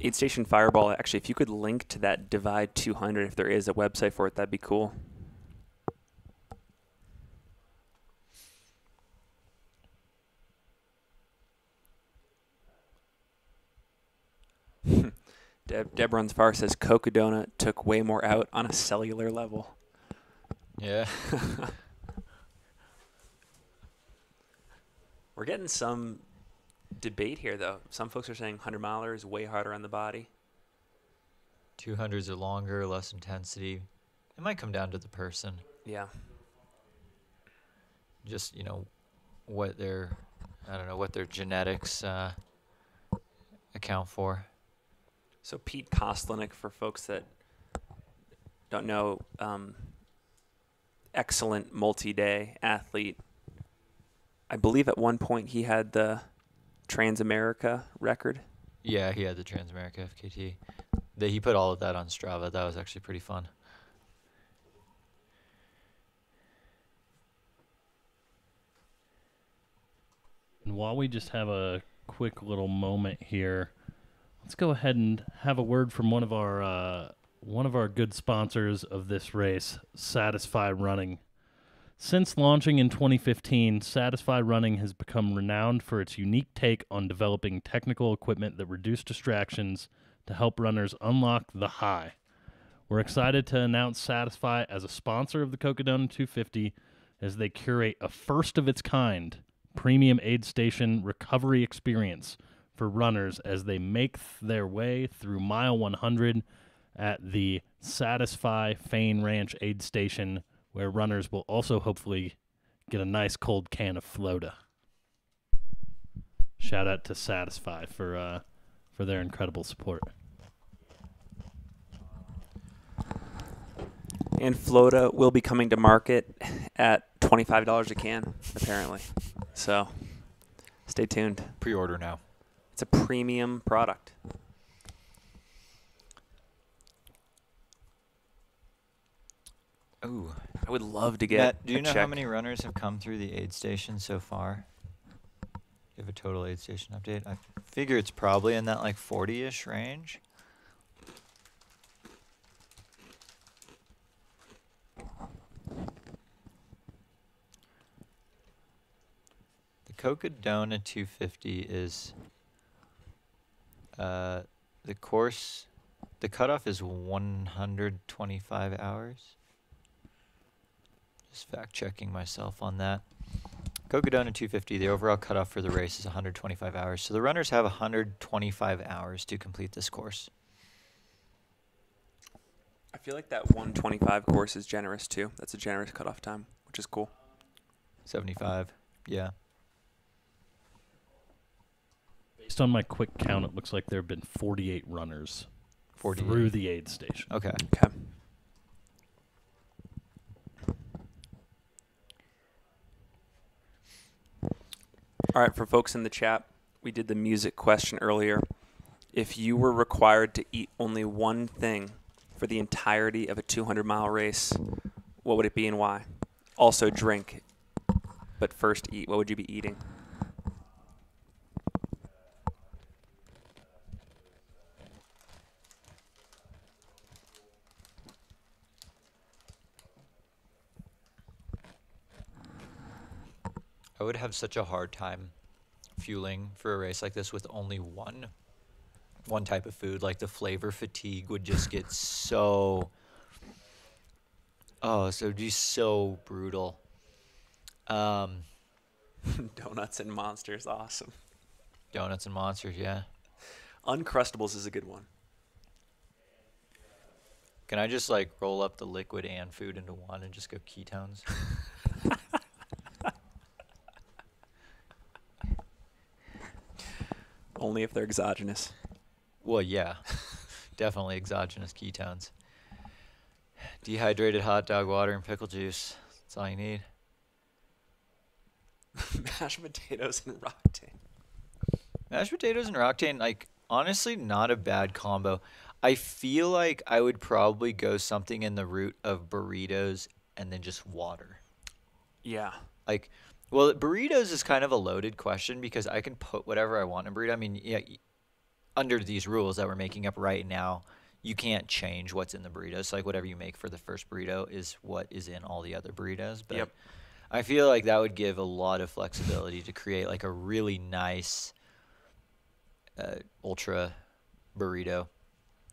Aid Station Fireball. Actually, if you could link to that Divide 200, if there is a website for it, that'd be cool. Deb, Deb runs far says Cocodona took way more out on a cellular level. Yeah. We're getting some debate here, though. Some folks are saying 100 miler is way harder on the body. 200s are longer, less intensity. It might come down to the person. Yeah. Just, you know, what their, I don't know, what their genetics uh, account for. So Pete Kostelnick, for folks that don't know, um, excellent multi-day athlete. I believe at one point he had the Transamerica record. Yeah, he had the Transamerica FKT. The, he put all of that on Strava. That was actually pretty fun. And while we just have a quick little moment here, let's go ahead and have a word from one of our uh, one of our good sponsors of this race, Satisfy Running. Since launching in 2015, Satisfy Running has become renowned for its unique take on developing technical equipment that reduce distractions to help runners unlock the high. We're excited to announce Satisfy as a sponsor of the Cocodona 250 as they curate a first of its kind premium aid station recovery experience for runners as they make th- their way through mile 100 at the Satisfy Fain Ranch aid station, where runners will also hopefully get a nice cold can of Flota. Shout out to Satisfy for uh, for their incredible support. And Flota will be coming to market at $25 a can, apparently. So stay tuned. Pre-order now. It's a premium product. Ooh. I would love to get. Matt, do you know how many runners have come through the aid station so far? Do you have a total aid station update? I figure it's probably in that like 40-ish range. The Cocodona 250 is uh, the course. The cutoff is 125 hours. Just fact checking myself on that. Cocodona 250, the overall cutoff for the race is 125 hours. So the runners have 125 hours to complete this course. I feel like that 125 course is generous too. That's a generous cutoff time, which is cool. 75. Yeah. Based on my quick count, it looks like there have been 48 runners 48. through the aid station. Okay. Okay. All right, for folks in the chat, we did the music question earlier. If you were required to eat only one thing for the entirety of a 200 mile race, what would it be and why? Also, drink, but first eat. What would you be eating? I would have such a hard time fueling for a race like this with only one one type of food. Like the flavor fatigue would just get so oh, so it'd be so brutal. Um, Donuts and monsters, awesome. donuts and monsters, yeah. Uncrustables is a good one. Can I just like roll up the liquid and food into one and just go ketones? Only if they're exogenous. Well, yeah, definitely exogenous ketones. Dehydrated hot dog water and pickle juice. That's all you need. Mashed potatoes and Roctane. Mashed potatoes and Roctane, like honestly, not a bad combo. I feel like I would probably go something in the route of burritos and then just water. Yeah. Like, well, burritos is kind of a loaded question because I can put whatever I want in a burrito. I mean, yeah, under these rules that we're making up right now, you can't change what's in the burrito. So like whatever you make for the first burrito is what is in all the other burritos. But Yep. I feel like that would give a lot of flexibility to create like a really nice uh, ultra burrito.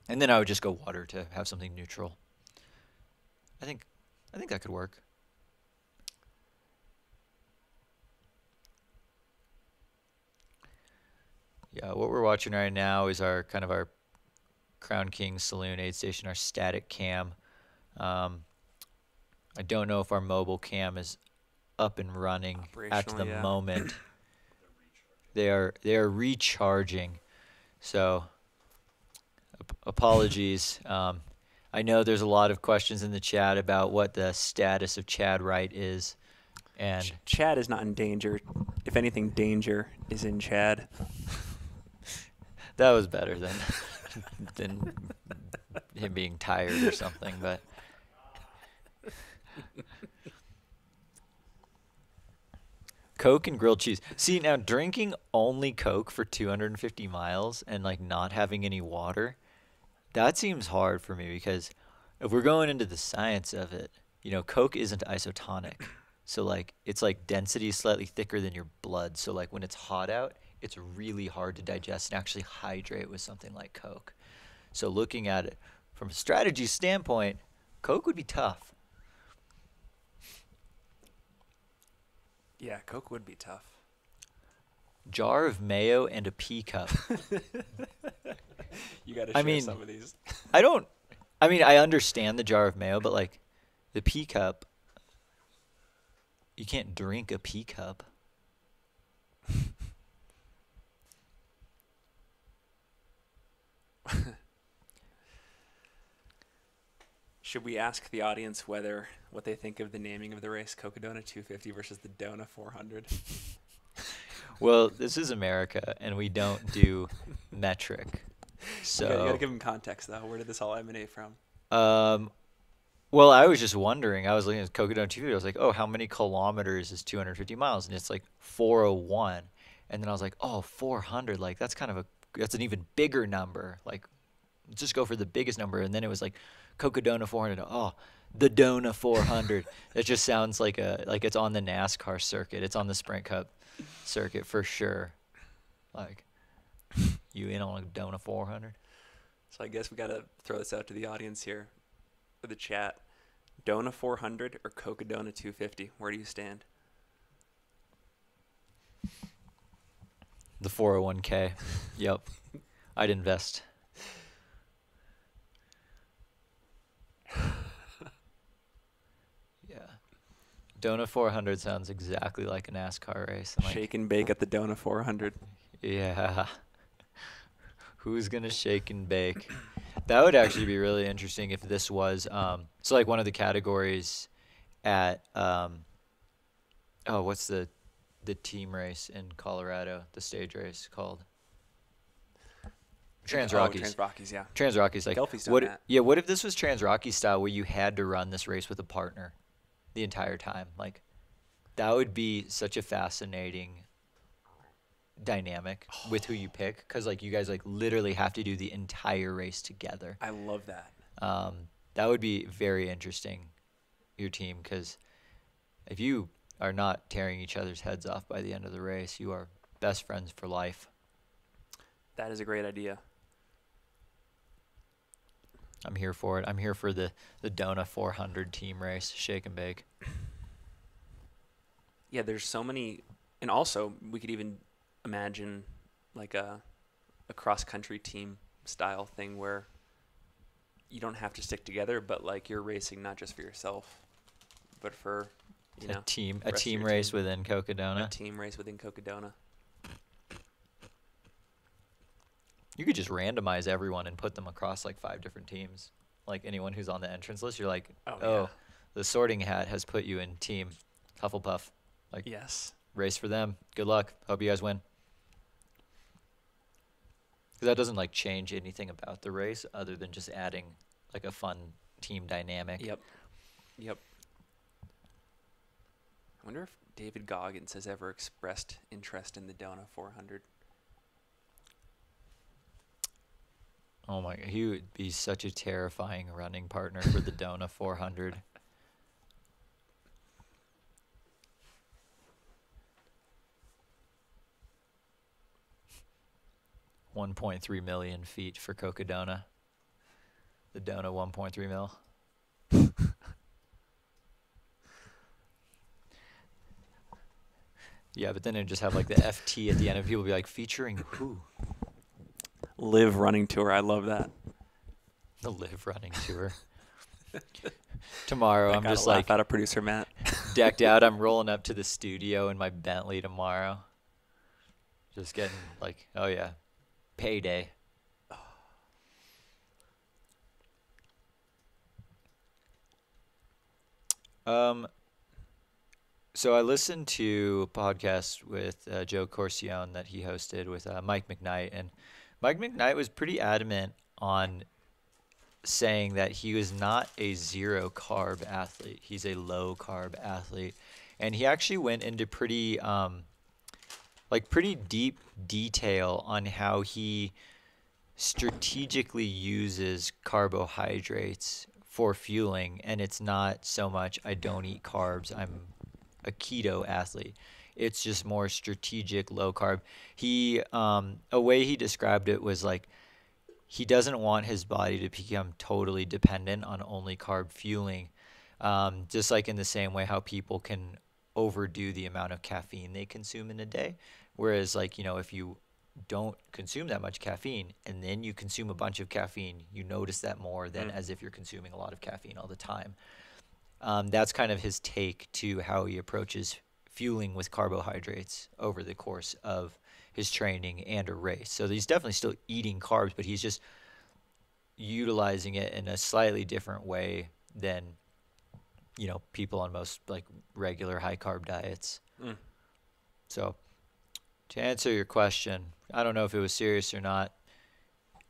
And then I would just go water to have something neutral. I think I think that could work. Yeah, what we're watching right now is our kind of our Crown King Saloon aid station, our static cam. Um, I don't know if our mobile cam is up and running at the yeah. moment. They are they are recharging, so ap- apologies. Um, I know there's a lot of questions in the chat about what the status of Chad Wright is, and Ch- Chad is not in danger. If anything, danger is in Chad. that was better than than him being tired or something. But Coke and grilled cheese. See now, drinking only Coke for 250 miles and like not having any water, that seems hard for me because if we're going into the science of it, you know, Coke isn't isotonic. So like it's like density slightly thicker than your blood. So like when it's hot out, it's really hard to digest and actually hydrate with something like Coke. So looking at it from a strategy standpoint, Coke would be tough. Yeah, Coke would be tough. Jar of mayo and a pea cup. You got to I mean- some of these. I don't. I mean, I understand the jar of mayo, but like the pea cup, you can't drink a pea cup. Should we ask the audience whether what they think of the naming of the race, Cocodona 250 versus the Dona 400? Well, this is America, and we don't do metric. you, gotta, you gotta give them context, though. Where did this all emanate from? um, well, I was just wondering. I was looking at Cocodona 250. I was like, oh, how many kilometers is 250 miles? And it's like 401. And then I was like, oh, 400. Like that's kind of a that's an even bigger number. Like, just go for the biggest number. And then it was like Cocodona 400. Oh, the Dona 400. it just sounds like a like it's on the NASCAR circuit. It's on the Sprint Cup circuit for sure. Like, you in on a Dona 400? So I guess we gotta throw this out to the audience here, for the chat. Dona 400 or Cocodona 250? Where do you stand? The 401k. yep. I'd invest. yeah. Dona 400 sounds exactly like a NASCAR race. like, Shake and bake at the Dona 400. Yeah. Who's gonna shake and bake? That would actually be really interesting if this was um so like one of the categories at um oh what's the the team race in Colorado, the stage race called? Trans Oh, Rockies. Trans Rockies, yeah. Trans Rockies, like done what? that. Yeah, what if this was Trans Rocky style, where you had to run this race with a partner the entire time? Like, that would be such a fascinating dynamic with who you pick, because like you guys like literally have to do the entire race together. I love that. Um, that would be very interesting, your team, because if you are not tearing each other's heads off by the end of the race, you are best friends for life. That is a great idea. I'm here for it. I'm here for the the Dona 400 team race, shake and bake. Yeah, there's so many, and also we could even imagine like a a cross country team style thing where you don't have to stick together, but like you're racing not just for yourself, but for you know a team, a team race team. within a team race within Cocodona. You could just randomize everyone and put them across like five different teams. Like anyone who's on the entrance list, you're like, Oh, oh, yeah. the sorting hat has put you in team Hufflepuff. Like Yes. race for them. Good luck. Hope you guys win. Because that doesn't like change anything about the race other than just adding like a fun team dynamic. Yep. Yep. I wonder if David Goggins has ever expressed interest in the Dona 400. Oh my god, he would be such a terrifying running partner for the Dona 400. One point three million feet for Cocodona. The Dona one point three mil. yeah, but then it'd just have like the FT at the end, and people be like, featuring who? Live running tour. I love that. The live running tour. Tomorrow, I I'm just like out of producer Matt. decked out. I'm rolling up to the studio in my Bentley tomorrow. Just getting like, oh yeah, payday. Um, so I listened to a podcast with uh, Joe Corcione that he hosted with uh, Mike McKnight, and Mike McKnight was pretty adamant on saying that he was not a zero carb athlete. He's a low carb athlete, and he actually went into pretty um, like pretty deep detail on how he strategically uses carbohydrates for fueling and it's not so much I don't eat carbs I'm a keto athlete. It's just more strategic low carb. He um, a way he described it was like he doesn't want his body to become totally dependent on only carb fueling um, just like in the same way how people can overdo the amount of caffeine they consume in a day. Whereas like you know if you don't consume that much caffeine and then you consume a bunch of caffeine you notice that more than Mm. as if you're consuming a lot of caffeine all the time um, that's kind of his take to how he approaches fueling with carbohydrates over the course of his training and a race so he's definitely still eating carbs but he's just utilizing it in a slightly different way than you know people on most like regular high carb diets Mm. so to answer your question, I don't know if it was serious or not.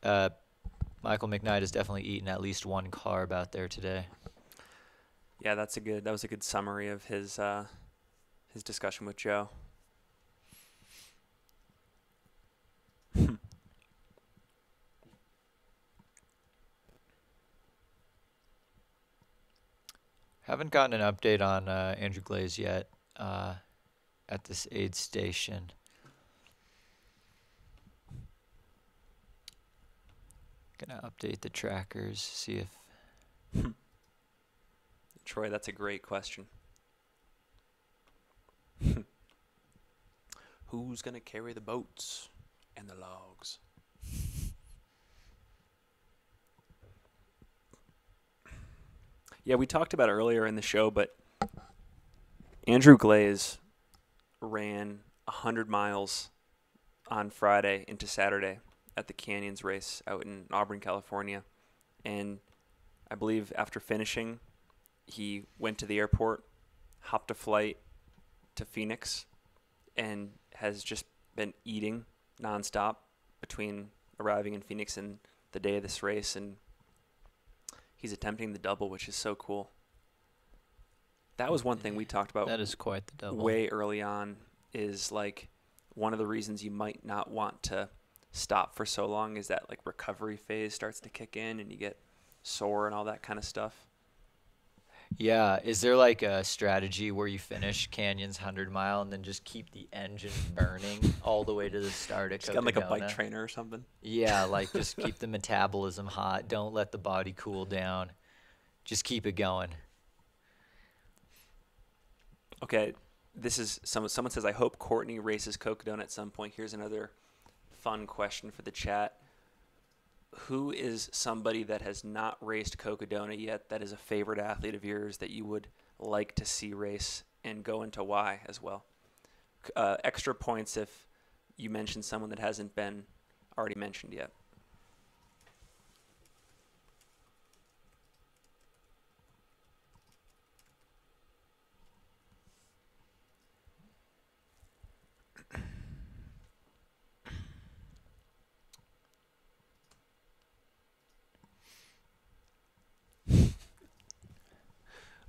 Uh, Michael McKnight has definitely eaten at least one carb out there today. Yeah, that's a good. That was a good summary of his uh, his discussion with Joe. Haven't gotten an update on uh, Andrew Glaze yet uh, at this aid station. Gonna update the trackers, see if Troy, that's a great question. Who's gonna carry the boats and the logs? Yeah, we talked about earlier in the show, but Andrew Glaze ran 100 miles on Friday into Saturday at the Canyons race out in Auburn, California. And I believe after finishing, he went to the airport, hopped a flight to Phoenix, and has just been eating nonstop between arriving in Phoenix and the day of this race. And he's attempting the double, which is so cool. That was one thing we talked about that is quite the double. way early on is like one of the reasons you might not want to stop for so long is that like recovery phase starts to kick in and you get sore and all that kind of stuff. Yeah, is there like a strategy where you finish Canyon's 100 mile and then just keep the engine burning all the way to the start at Just got like a bike trainer or something. Yeah, like just keep the metabolism hot. Don't let the body cool down. Just keep it going. Okay, this is someone. Someone says, "I hope Courtney races Cocodona at some point." Here's another fun question for the chat: Who is somebody that has not raced Cocodona yet that is a favorite athlete of yours that you would like to see race, and go into why as well? Uh, extra points if you mention someone that hasn't been already mentioned yet.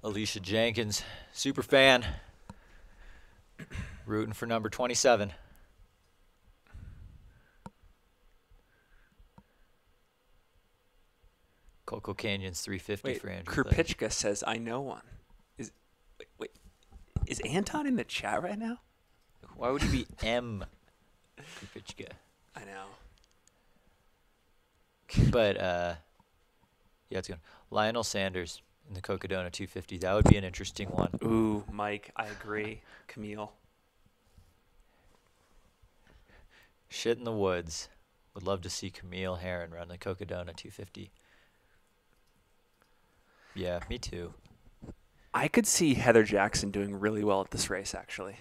Alicia Jenkins, super fan. Rooting for number 27. Coco Canyon's 350 Wait, for Andrew. Says, I know one. Is wait, wait, is Anton in the chat right now? Why would he be M? Krupicka. I know. But uh, yeah, it's good. Lionel Sanders in the Cocodona 250. That would be an interesting one. Ooh, Mike, I agree. Camille. Shit in the woods. Would love to see Camille Herron run the Cocodona 250. Yeah, me too. I could see Heather Jackson doing really well at this race, actually.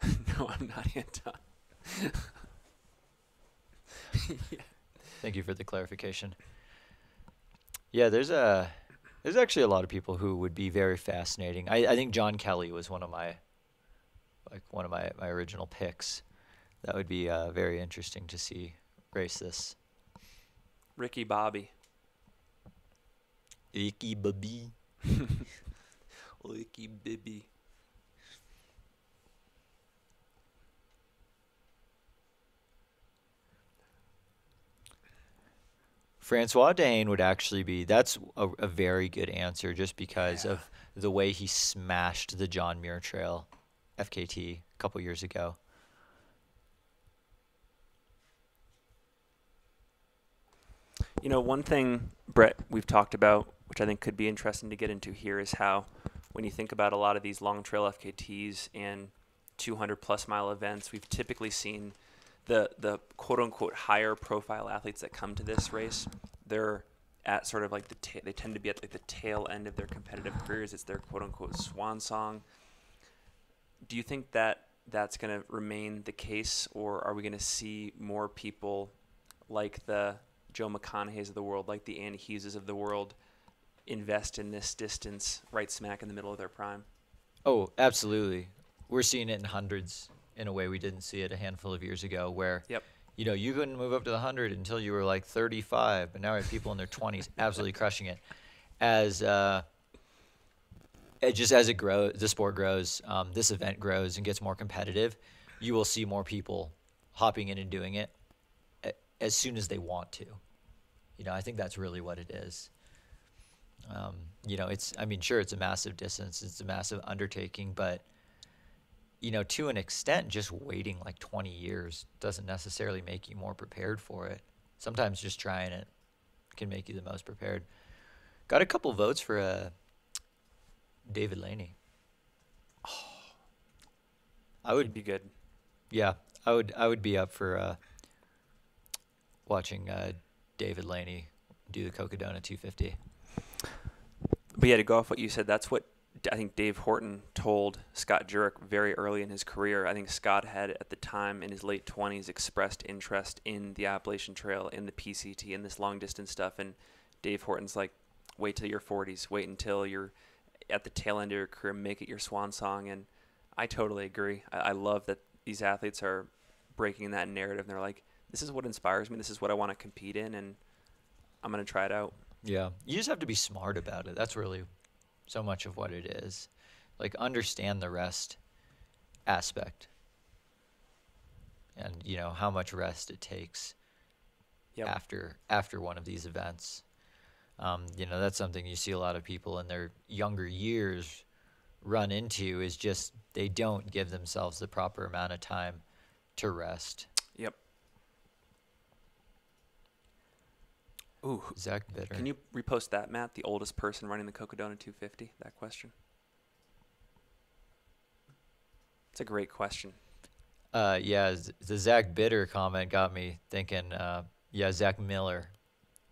no, I'm not Anton. yeah. Thank you for the clarification. Yeah, there's a there's actually a lot of people who would be very fascinating. I, I think John Kelly was one of my like one of my, my original picks. That would be uh, very interesting to see race this. Ricky Bobby. Ricky Bobby. Ricky Bibby. Francois D'Haene would actually be that's a, a very good answer just because Yeah. of the way he smashed the John Muir Trail FKT a couple years ago. You know, one thing, Brett, we've talked about, which I think could be interesting to get into here, is how when you think about a lot of these long trail FKTs and 200 plus mile events, we've typically seen the the quote unquote higher profile athletes that come to this race. They're at sort of like the ta- they tend to be at like the tail end of their competitive careers. It's their quote unquote swan song. Do you think that that's going to remain the case, or are we going to see more people like the Joe McConaughy's of the world, like the Andy Hugheses of the world, invest in this distance right smack in the middle of their prime? Oh, absolutely. We're seeing it in hundreds in a way we didn't see it a handful of years ago where Yep. you know, you couldn't move up to the 100 until you were like 35, but now we have people in their 20s absolutely crushing it. As uh, it just as it grows, the sport grows, um, this event grows and gets more competitive, you will see more people hopping in and doing it as soon as they want to. You know, I think that's really what it is. Um, you know, it's, I mean, sure, it's a massive distance, it's a massive undertaking, but you know, to an extent, just waiting like 20 years doesn't necessarily make you more prepared for it. Sometimes just trying it can make you the most prepared. Got a couple votes for uh, David Laney. I Would would, be good. yeah, I would, I would be up for uh, watching uh, David Laney do the Cocodona 250. But yeah, to go off what you said, that's what D- I think Dave Horton told Scott Jurek very early in his career. I think Scott had at the time in his late 20s expressed interest in the Appalachian Trail, in the PCT, in this long distance stuff. And Dave Horton's like, wait till your 40s, wait until you're at the tail end of your career, make it your swan song. And I totally agree. I, I love that these athletes are breaking that narrative. And they're like, this is what inspires me. This is what I want to compete in. And I'm going to try it out. Yeah. You just have to be smart about it. That's really so much of what it is. Like understand the rest aspect. And you know how much rest it takes Yep. after after one of these events. Um, you know, that's something you see a lot of people in their younger years run into is just they don't give themselves the proper amount of time to rest. Yep. Ooh, Zach Bitter. Can you repost that, Matt? The oldest person running the Cocodona 250? That question. It's a great question. Uh, yeah, the Zach Bitter comment got me thinking. Uh, yeah, Zach Miller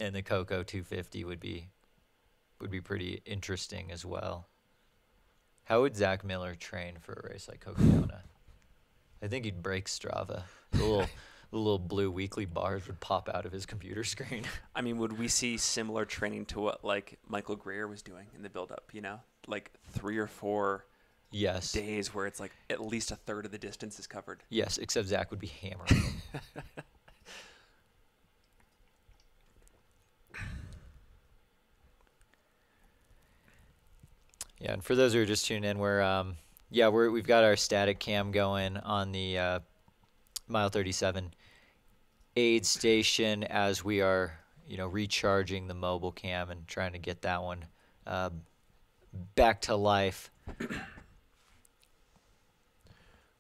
in the Coco 250 would be would be pretty interesting as well. How would Zach Miller train for a race like Cocodona? I think he'd break Strava. The little the little blue weekly bars would pop out of his computer screen. I mean, would we see similar training to what like Michael Greer was doing in the build-up? You know, like three or four yes days where it's like at least a third of the distance is covered. Yes, except Zach would be hammering. yeah, and for those who are just tuning in, we're um, yeah, we're, we've got our static cam going on the uh, mile 37 aid station as we are, you know, recharging the mobile cam and trying to get that one uh, back to life.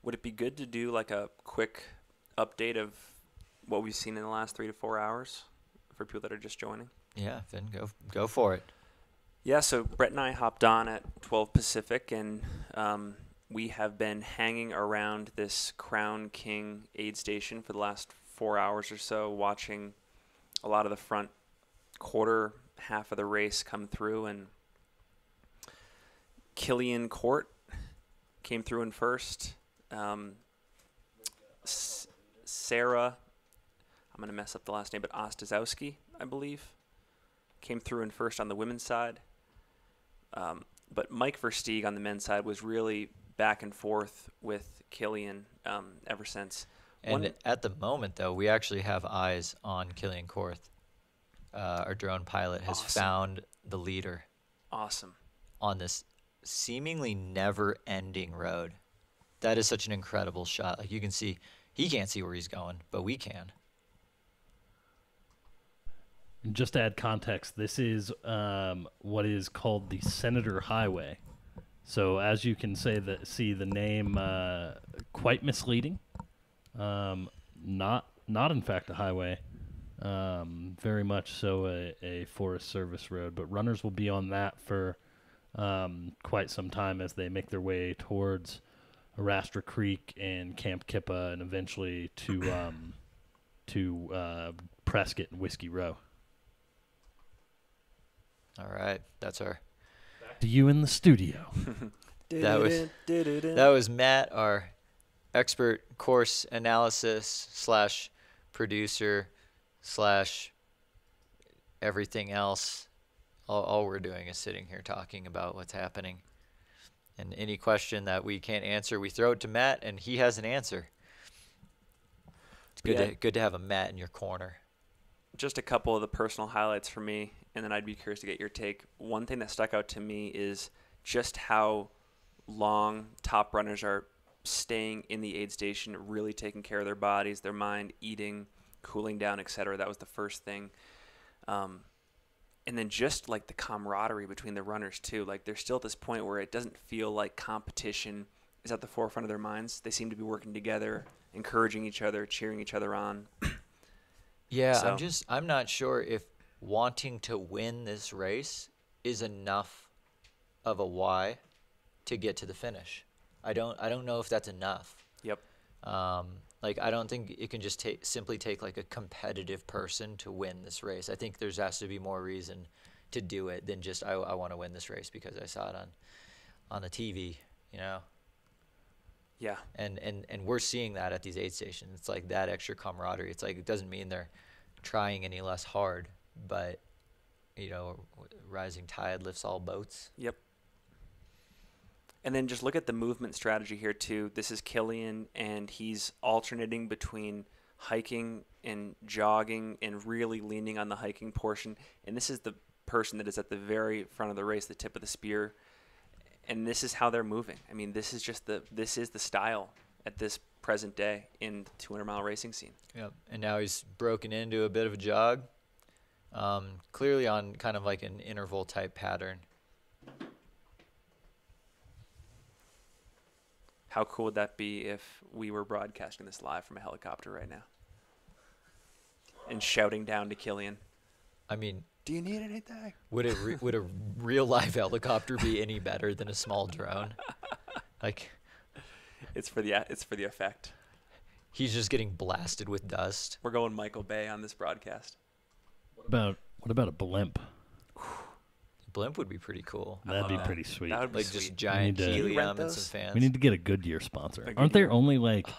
Would it be good to do like a quick update of what we've seen in the last three to four hours for people that are just joining? Yeah, then go go for it. Yeah, so Brett and I hopped on at 12 Pacific, and um, we have been hanging around this Crown King aid station for the last four hours or so, watching a lot of the front quarter half of the race come through. And Kilian Korth came through in first. Um, S- Sarah, I'm going to mess up the last name, but Ostaszewski, I believe, came through in first on the women's side. Um, but Mike Versteeg on the men's side was really back and forth with Kilian um, ever since. And One- at the moment, though, we actually have eyes on Kilian Korth. Uh, our drone pilot has Awesome. found the leader awesome. on this seemingly never-ending road. That is such an incredible shot. Like you can see, he can't see where he's going, but we can. Just to add context, this is um, what is called the Senator Highway. So as you can say that see the name uh, quite misleading. Um, not not in fact a highway. Um, very much so a, a Forest Service road, but runners will be on that for um, quite some time as they make their way towards Arastra Creek and Kamp Kipa, and eventually to um, to uh, Prescott and Whiskey Row. All right, that's our. To you in the studio. That was- That was Matt, our expert course analysis slash producer slash everything else. All, all we're doing is sitting here talking about what's happening. And any question that we can't answer, we throw it to Matt, and he has an answer. It's good Yeah. to good to have a Matt in your corner. just a couple of the personal highlights for me, and then I'd be curious to get your take. One thing that stuck out to me is just how long top runners are staying in the aid station, really taking care of their bodies, their mind, eating, cooling down, etc. That was the first thing. Um, and then just like the camaraderie between the runners too. Like they're still at this point where it doesn't feel like competition is at the forefront of their minds. They seem to be working together, encouraging each other, cheering each other on. Yeah, So- I'm just I'm not sure if wanting to win this race is enough of a why to get to the finish. I don't I don't know if that's enough. Yep. Um, like I don't think it can just take simply take like a competitive person to win this race. I think there's has to be more reason to do it than just I, I want to win this race because I saw it on on the TV, you know. Yeah. And and and we're seeing that at these aid stations. It's like that extra camaraderie. It's like it doesn't mean they're trying any less hard, but you know, rising tide lifts all boats. Yep. And then just look at the movement strategy here too. This is Kilian, and he's alternating between hiking and jogging, and really leaning on the hiking portion. And this is the person that is at the very front of the race, the tip of the spear. And this is how they're moving. I mean, this is just the this is the style at this present day in the 200 mile racing scene. Yep. And now he's broken into a bit of a jog. Um, clearly on kind of like an interval type pattern. How cool would that be if we were broadcasting this live from a helicopter right now? And shouting down to Kilian. I mean, Do you need anything? would it re- would a real live helicopter be any better than a small drone? Like It's for the it's for the effect. he's just getting blasted with dust. We're going Michael Bay on this broadcast. What about what about a blimp? Blimp would be pretty cool. That'd be that. pretty sweet. That would be Like sweet. just giant need to- Can we rent helium and some fans. we need to get a Goodyear sponsor. A Aren't there only like oh,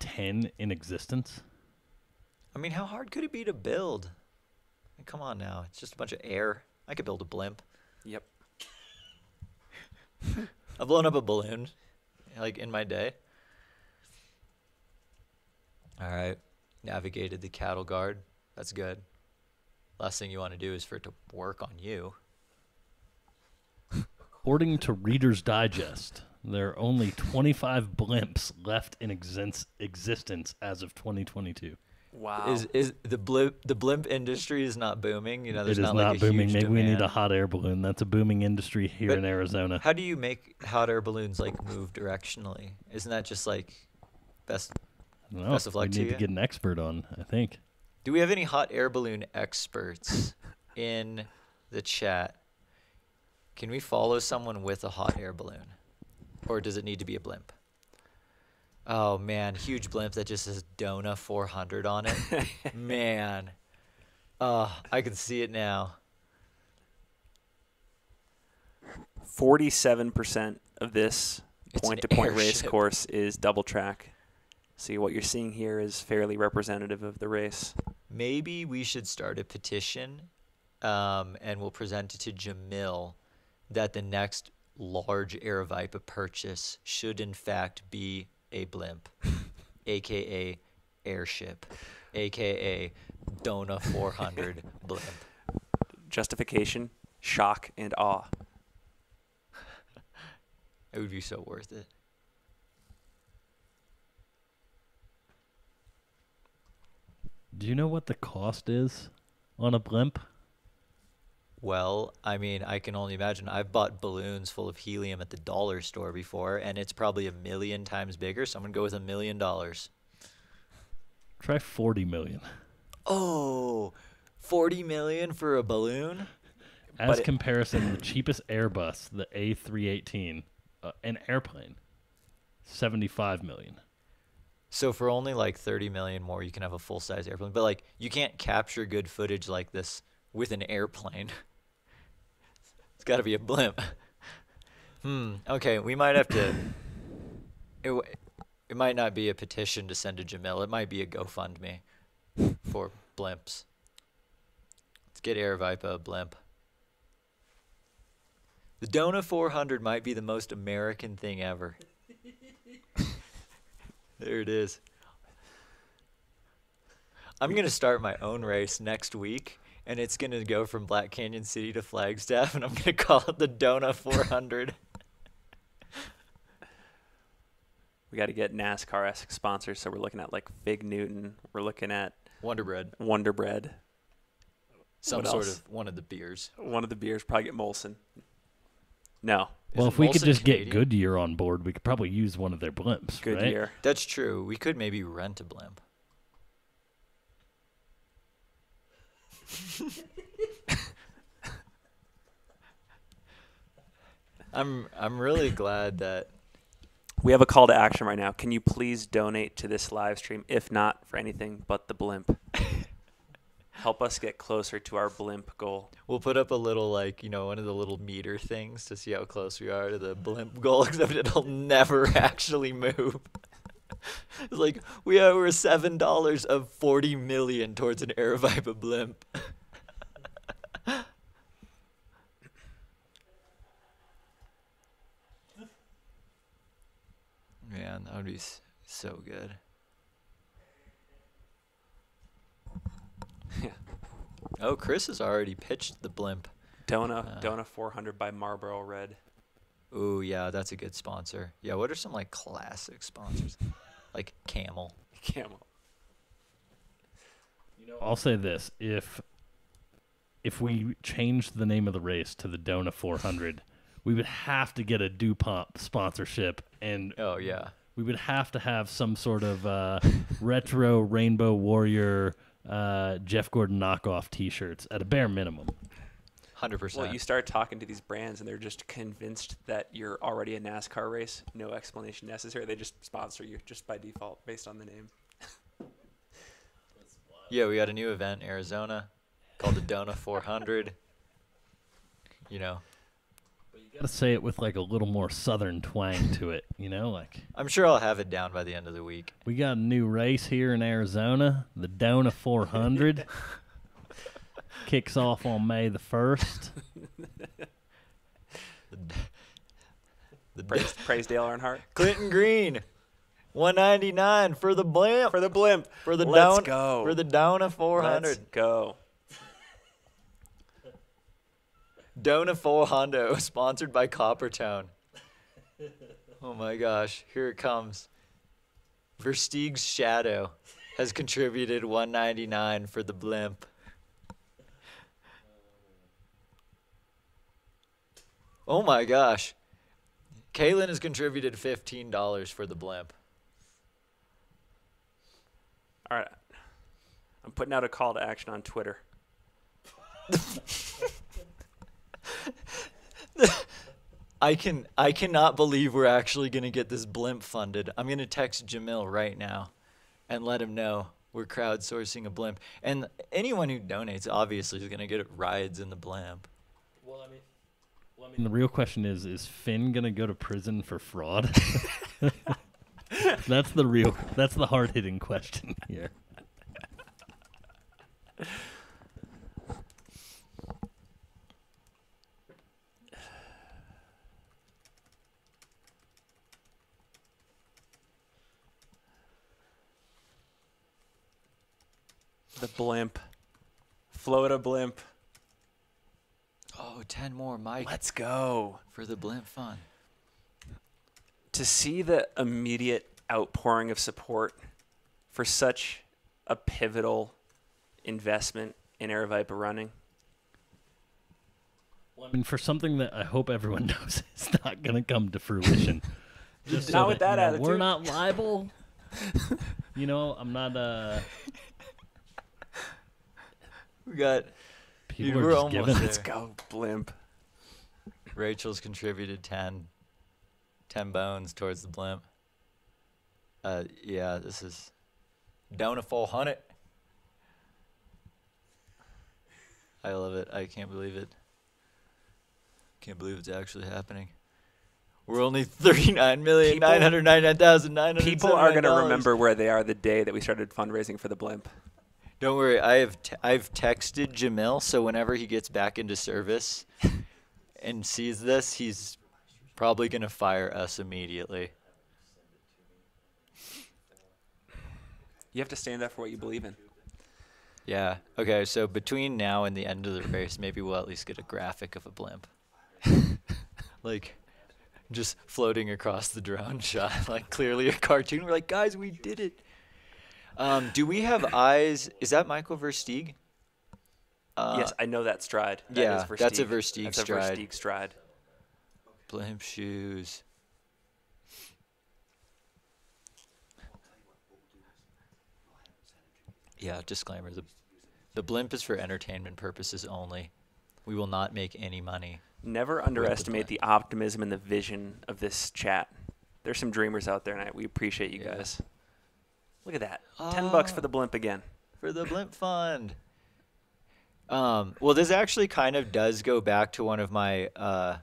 ten in existence? I mean, how hard could it be to build? I mean, come on now, it's just a bunch of air. I could build a blimp. Yep. I've blown up a balloon, like in my day. All right, navigated the cattle guard. That's good. Last thing you want to do is for it to work on you. According to Reader's Digest, there are only 25 blimps left in exist- existence as of 2022. Wow. Is is the blimp the blimp industry is not booming? You know, It there's is not, not like a booming. huge Maybe we need a hot air balloon. That's a booming industry here But in Arizona. How do you make hot air balloons like move directionally? Isn't that just like best? I don't know. best of luck we to need to get an expert on. I think. Do we have any hot air balloon experts in the chat? Can we follow someone with a hot air balloon, or does it need to be a blimp? Oh man, huge blimp that just says Dona 400 on it. man, oh, I can see it now. Forty-seven percent of this point-to-point race course is double track. See what you're seeing here is fairly representative of the race. Maybe we should start a petition, um, and we'll present it to Jamil that the next large Aravaipa purchase should in fact be a blimp, aka airship, aka Dona 400 blimp. Justification, shock, and awe. It would be so worth it. Do you know what the cost is on a blimp? Well, I mean, I can only imagine. I've bought balloons full of helium at the dollar store before, and it's probably a million times bigger. So I'm gonna go with a million dollars. Try 40 million. Oh, 40 million for a balloon? As But it- comparison, the cheapest Airbus, the A318, uh, an airplane, 75 million. So for only like 30 million more, you can have a full size airplane. But like, you can't capture good footage like this with an airplane. it's got to be a blimp. hmm. Okay, we might have to. It, it might not be a petition to send to Jamil. It might be a GoFundMe for blimps. Let's get Aravaipa a blimp. The Dona 400 might be the most American thing ever. There it is. I'm gonna start my own race next week, and it's gonna go from Black Canyon City to Flagstaff, and I'm gonna call it the Dona 400. We got to get NASCAR-esque sponsors, so we're looking at like Fig Newton. We're looking at Wonder Bread, Wonder Bread. some What sort else? of one of the beers. One of the beers probably get Molson. No, Well, it if we could Molson just get Goodyear on board, we could probably use one of their blimps, right? Goodyear. That's true. We could maybe rent a blimp. I'm I'm really glad that We have a call to action right now. Can you please donate to this live stream, if not for anything but the blimp? Help us get closer to our blimp goal. We'll put up a little like you know one of the little meter things to see how close we are to the blimp goal, except it'll never actually move. it's like we are we're seven dollars of forty million towards an Aravaipa blimp. Man, that would be so good. Yeah. Oh, Chris has already pitched the blimp. Dona, Uh. Dona 400 by Marlboro Red. Ooh, yeah, that's a good sponsor. Yeah, what are some like classic sponsors? Like Camel. Camel. You know, I'll say this: if if we changed the name of the race to the Dona 400, we would have to get a Dupont sponsorship, and Oh yeah. we would have to have some sort of uh, retro Rainbow Warrior uh, Jeff Gordon knockoff T-shirts at a bare minimum. Hundred percent. Well, you start talking to these brands and they're just convinced that you're already a NASCAR race. No explanation necessary. They just sponsor you just by default based on the name. Yeah, we got a new event in Arizona called the Dona 400. You know, You gotta say it with like a little more southern twang to it, you know. Like I'm sure I'll have it down by the end of the week. we got a new race here in Arizona, the Dona 400. Kicks off on May the first. The, the Praise, praise Dale Earnhardt. Clinton Green, 199 for the blimp. For the blimp. For the Let's down, go. For the Dona 400. Let's go. Dona Full Hondo, sponsored by Coppertone. Oh my gosh, here it comes. Versteeg's Shadow has contributed 199 for the blimp. Oh my gosh. Kaylin has contributed $15 for the blimp. All right. I'm putting out a call to action on Twitter. I can I cannot believe we're actually gonna get this blimp funded. I'm gonna text Jamil right now and let him know we're crowdsourcing a blimp. And anyone who donates obviously is gonna get rides in the blimp. Well, I mean, well, I mean, the real question is: Is Finn gonna go to prison for fraud? that's the real. That's the hard hitting question here. The blimp. Float a blimp. Oh, 10 more, Mike, Let's go. for the blimp fun. To see the immediate outpouring of support for such a pivotal investment in Aravaipa running. Well, I mean, for something that I hope everyone knows is not gonna come to fruition. Just Not with that you know, We're not liable. you know, I'm not. Uh, We got people Dude, are we're just almost giving. there. Let's go, blimp. Rachel's contributed 10, 10 bones towards the blimp. Uh, yeah, this is down a full hundred. I love it. I can't believe it. Can't believe it's actually happening. We're only thirty-nine million People- nine hundred ninety-nine thousand nine hundred. People are going to remember where they are the day that we started fundraising for the blimp. Don't worry, I have t- I've texted Jamil, so whenever he gets back into service and sees this, he's probably gonna fire us immediately. You have to stand up for what you believe in. Yeah. Okay. So between now and the end of the race, maybe we'll at least get a graphic of a blimp, like just floating across the drone shot, like clearly a cartoon. We're like, guys, we did it. Um, do we have eyes? Is that Michael Versteeg? Uh, yes, I know that stride. That yeah, that's a Versteeg. That's stride. a Versteeg stride. Blimp shoes. Yeah, disclaimer. The the blimp is for entertainment purposes only. We will not make any money. Never underestimate the optimism and the vision of this chat. There's some dreamers out there, and I, we appreciate you Yeah. guys. Look at that. Ten bucks for Ah. the blimp again. for the blimp fund. Um, well, this actually kind of does go back to one of my uh,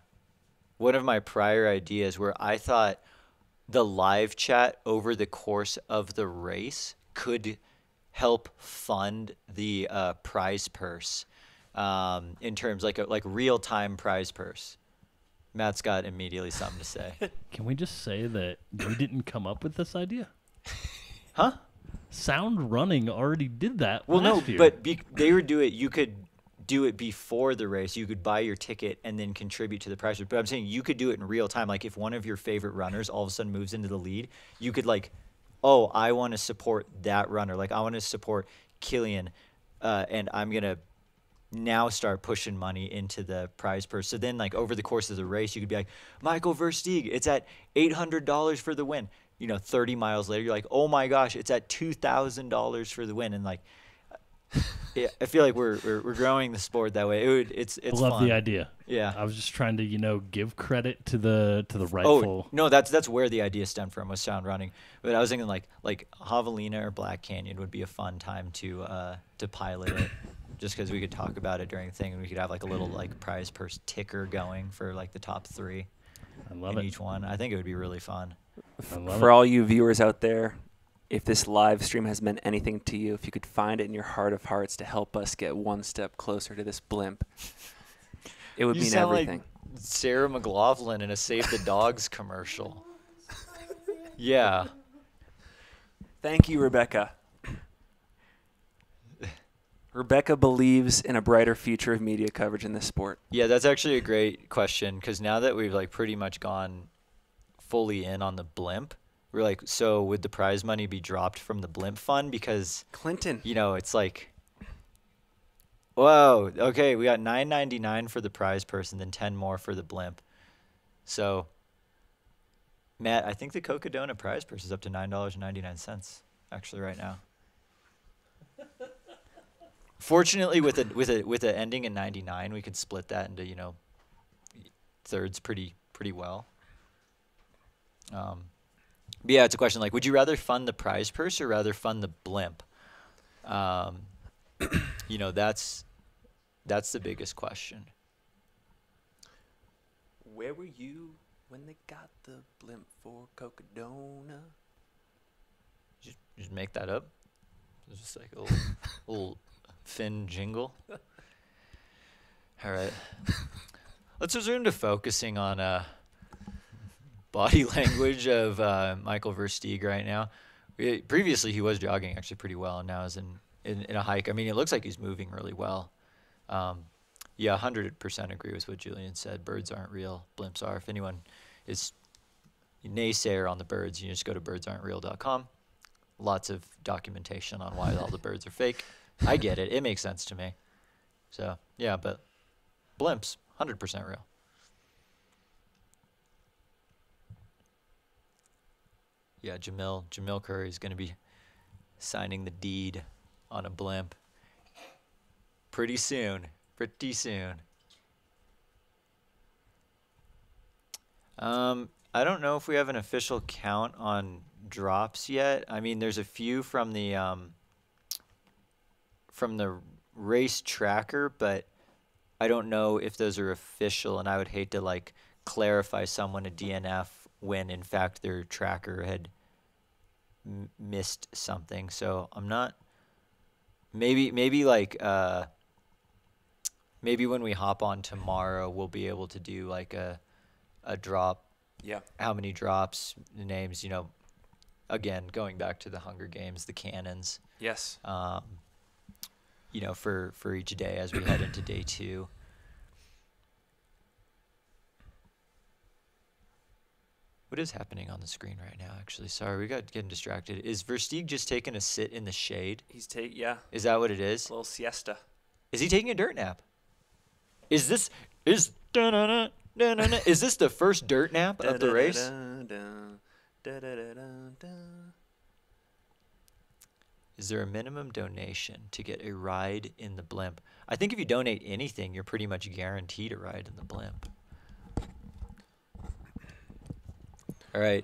one of my prior ideas where I thought the live chat over the course of the race could help fund the uh, prize purse um, in terms like a like real time prize purse. Matt's got immediately something to say. Can we just say that you didn't come up with this idea? huh? Sound Running already did that. Well, no, year. but be, they would do it. You could do it before the race. You could buy your ticket and then contribute to the prize. But I'm saying you could do it in real time. Like if one of your favorite runners all of a sudden moves into the lead, you could like, oh, I want to support that runner. Like I want to support Kilian, uh, and I'm gonna now start pushing money into the prize purse. So then, like over the course of the race, you could be like, Michael Versteeg, it's at eight hundred dollars for the win. You know, thirty miles later, you're like, oh my gosh, it's at two thousand dollars for the win, and like, yeah, I feel like we're we're, we're growing the sport that way. It would, it's I it's love fun. the idea. Yeah. I was just trying to, you know, give credit to the to the rightful. Oh no, that's that's where the idea stemmed from was sound running. But I was thinking like like Javelina or Black Canyon would be a fun time to uh, to pilot it, just because we could talk about it during the thing and we could have like a little like prize purse ticker going for like the top three I love in it. each one. I think it would be really fun. I love For it. all you viewers out there, if this live stream has meant anything to you, if you could find it in your heart of hearts to help us get one step closer to this blimp, it would you mean sound everything. like Sarah McLachlan in a Save the Dogs commercial. Yeah. Thank you, Rebecca. Rebecca believes in a brighter future of media coverage in this sport. Yeah, that's actually a great question because now that we've like pretty much gone fully in on the blimp, we're like, so would the prize money be dropped from the blimp fund? Because Clinton. you know, it's like, whoa, okay, we got nine ninety nine for the prize person, then ten more for the blimp. So, Matt, I think the Cocodona prize purse is up to nine dollars and ninety nine cents actually right now. Fortunately, with a with a with a ending in ninety nine, we could split that into you know thirds pretty pretty well. Um, but yeah, it's a question like, would you rather fund the prize purse or rather fund the blimp? Um, you know, that's that's the biggest question. Where were you when they got the blimp for Cocodona? Just, just make that up. It's just like a little, little Finn jingle. All right. Let's resume to focusing on uh, body language of uh, Michael Versteeg right now. Previously, he was jogging actually pretty well, and now is in, in, in a hike. I mean, it looks like he's moving really well. Um, yeah, 100% agree with what Julian said. Birds aren't real, blimps are. If anyone is naysayer on the birds, you just go to birdsaren'treal.com. Lots of documentation on why all the birds are fake. I get it. It makes sense to me. So, yeah, but blimps, 100% real. Yeah, Jamil, Jamil Coury is going to be signing the deed on a blimp pretty soon. Pretty soon. Um, I don't know if we have an official count on drops yet. I mean, there's a few from the um, from the race tracker, but I don't know if those are official, and I would hate to like clarify someone a DNF when in fact their tracker had m- missed something. So I'm not. Maybe maybe like uh. Maybe when we hop on tomorrow, we'll be able to do like a a drop Yeah. how many drops, the names, you know, again, going back to the Hunger Games, the cannons, Yes. um, you know, for, for each day as we head into day two. What is happening on the screen right now, actually? Sorry, we got getting distracted. Is Versteeg just taking a sit in the shade? He's take yeah. Is that what it is? A little siesta. Is he taking a dirt nap? Is this is is this the first dirt nap of the race? Is there a minimum donation to get a ride in the blimp? I think if you donate anything, you're pretty much guaranteed a ride in the blimp. All right.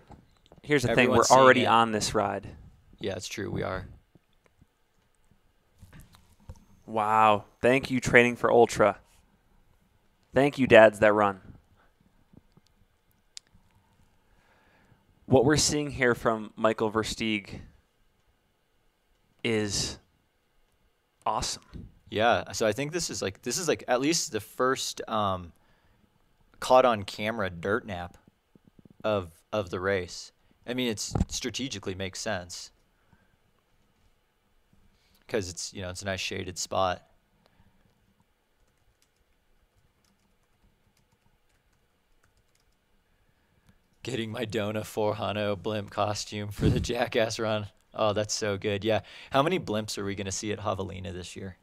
Here's the Everyone's thing: we're already it. on this ride. Yeah, it's true. We are. Wow. Thank you, training for ultra. Thank you, dads that run. What we're seeing here from Michael Versteeg is awesome. Yeah. So I think this is like this is like at least the first um, caught on camera dirt nap of of the race. I mean, it's strategically makes sense because it's you know it's a nice shaded spot. Getting my Dona 400 blimp costume for the Jackass run. Oh, that's so good. Yeah. How many blimps are we going to see at Javelina this year?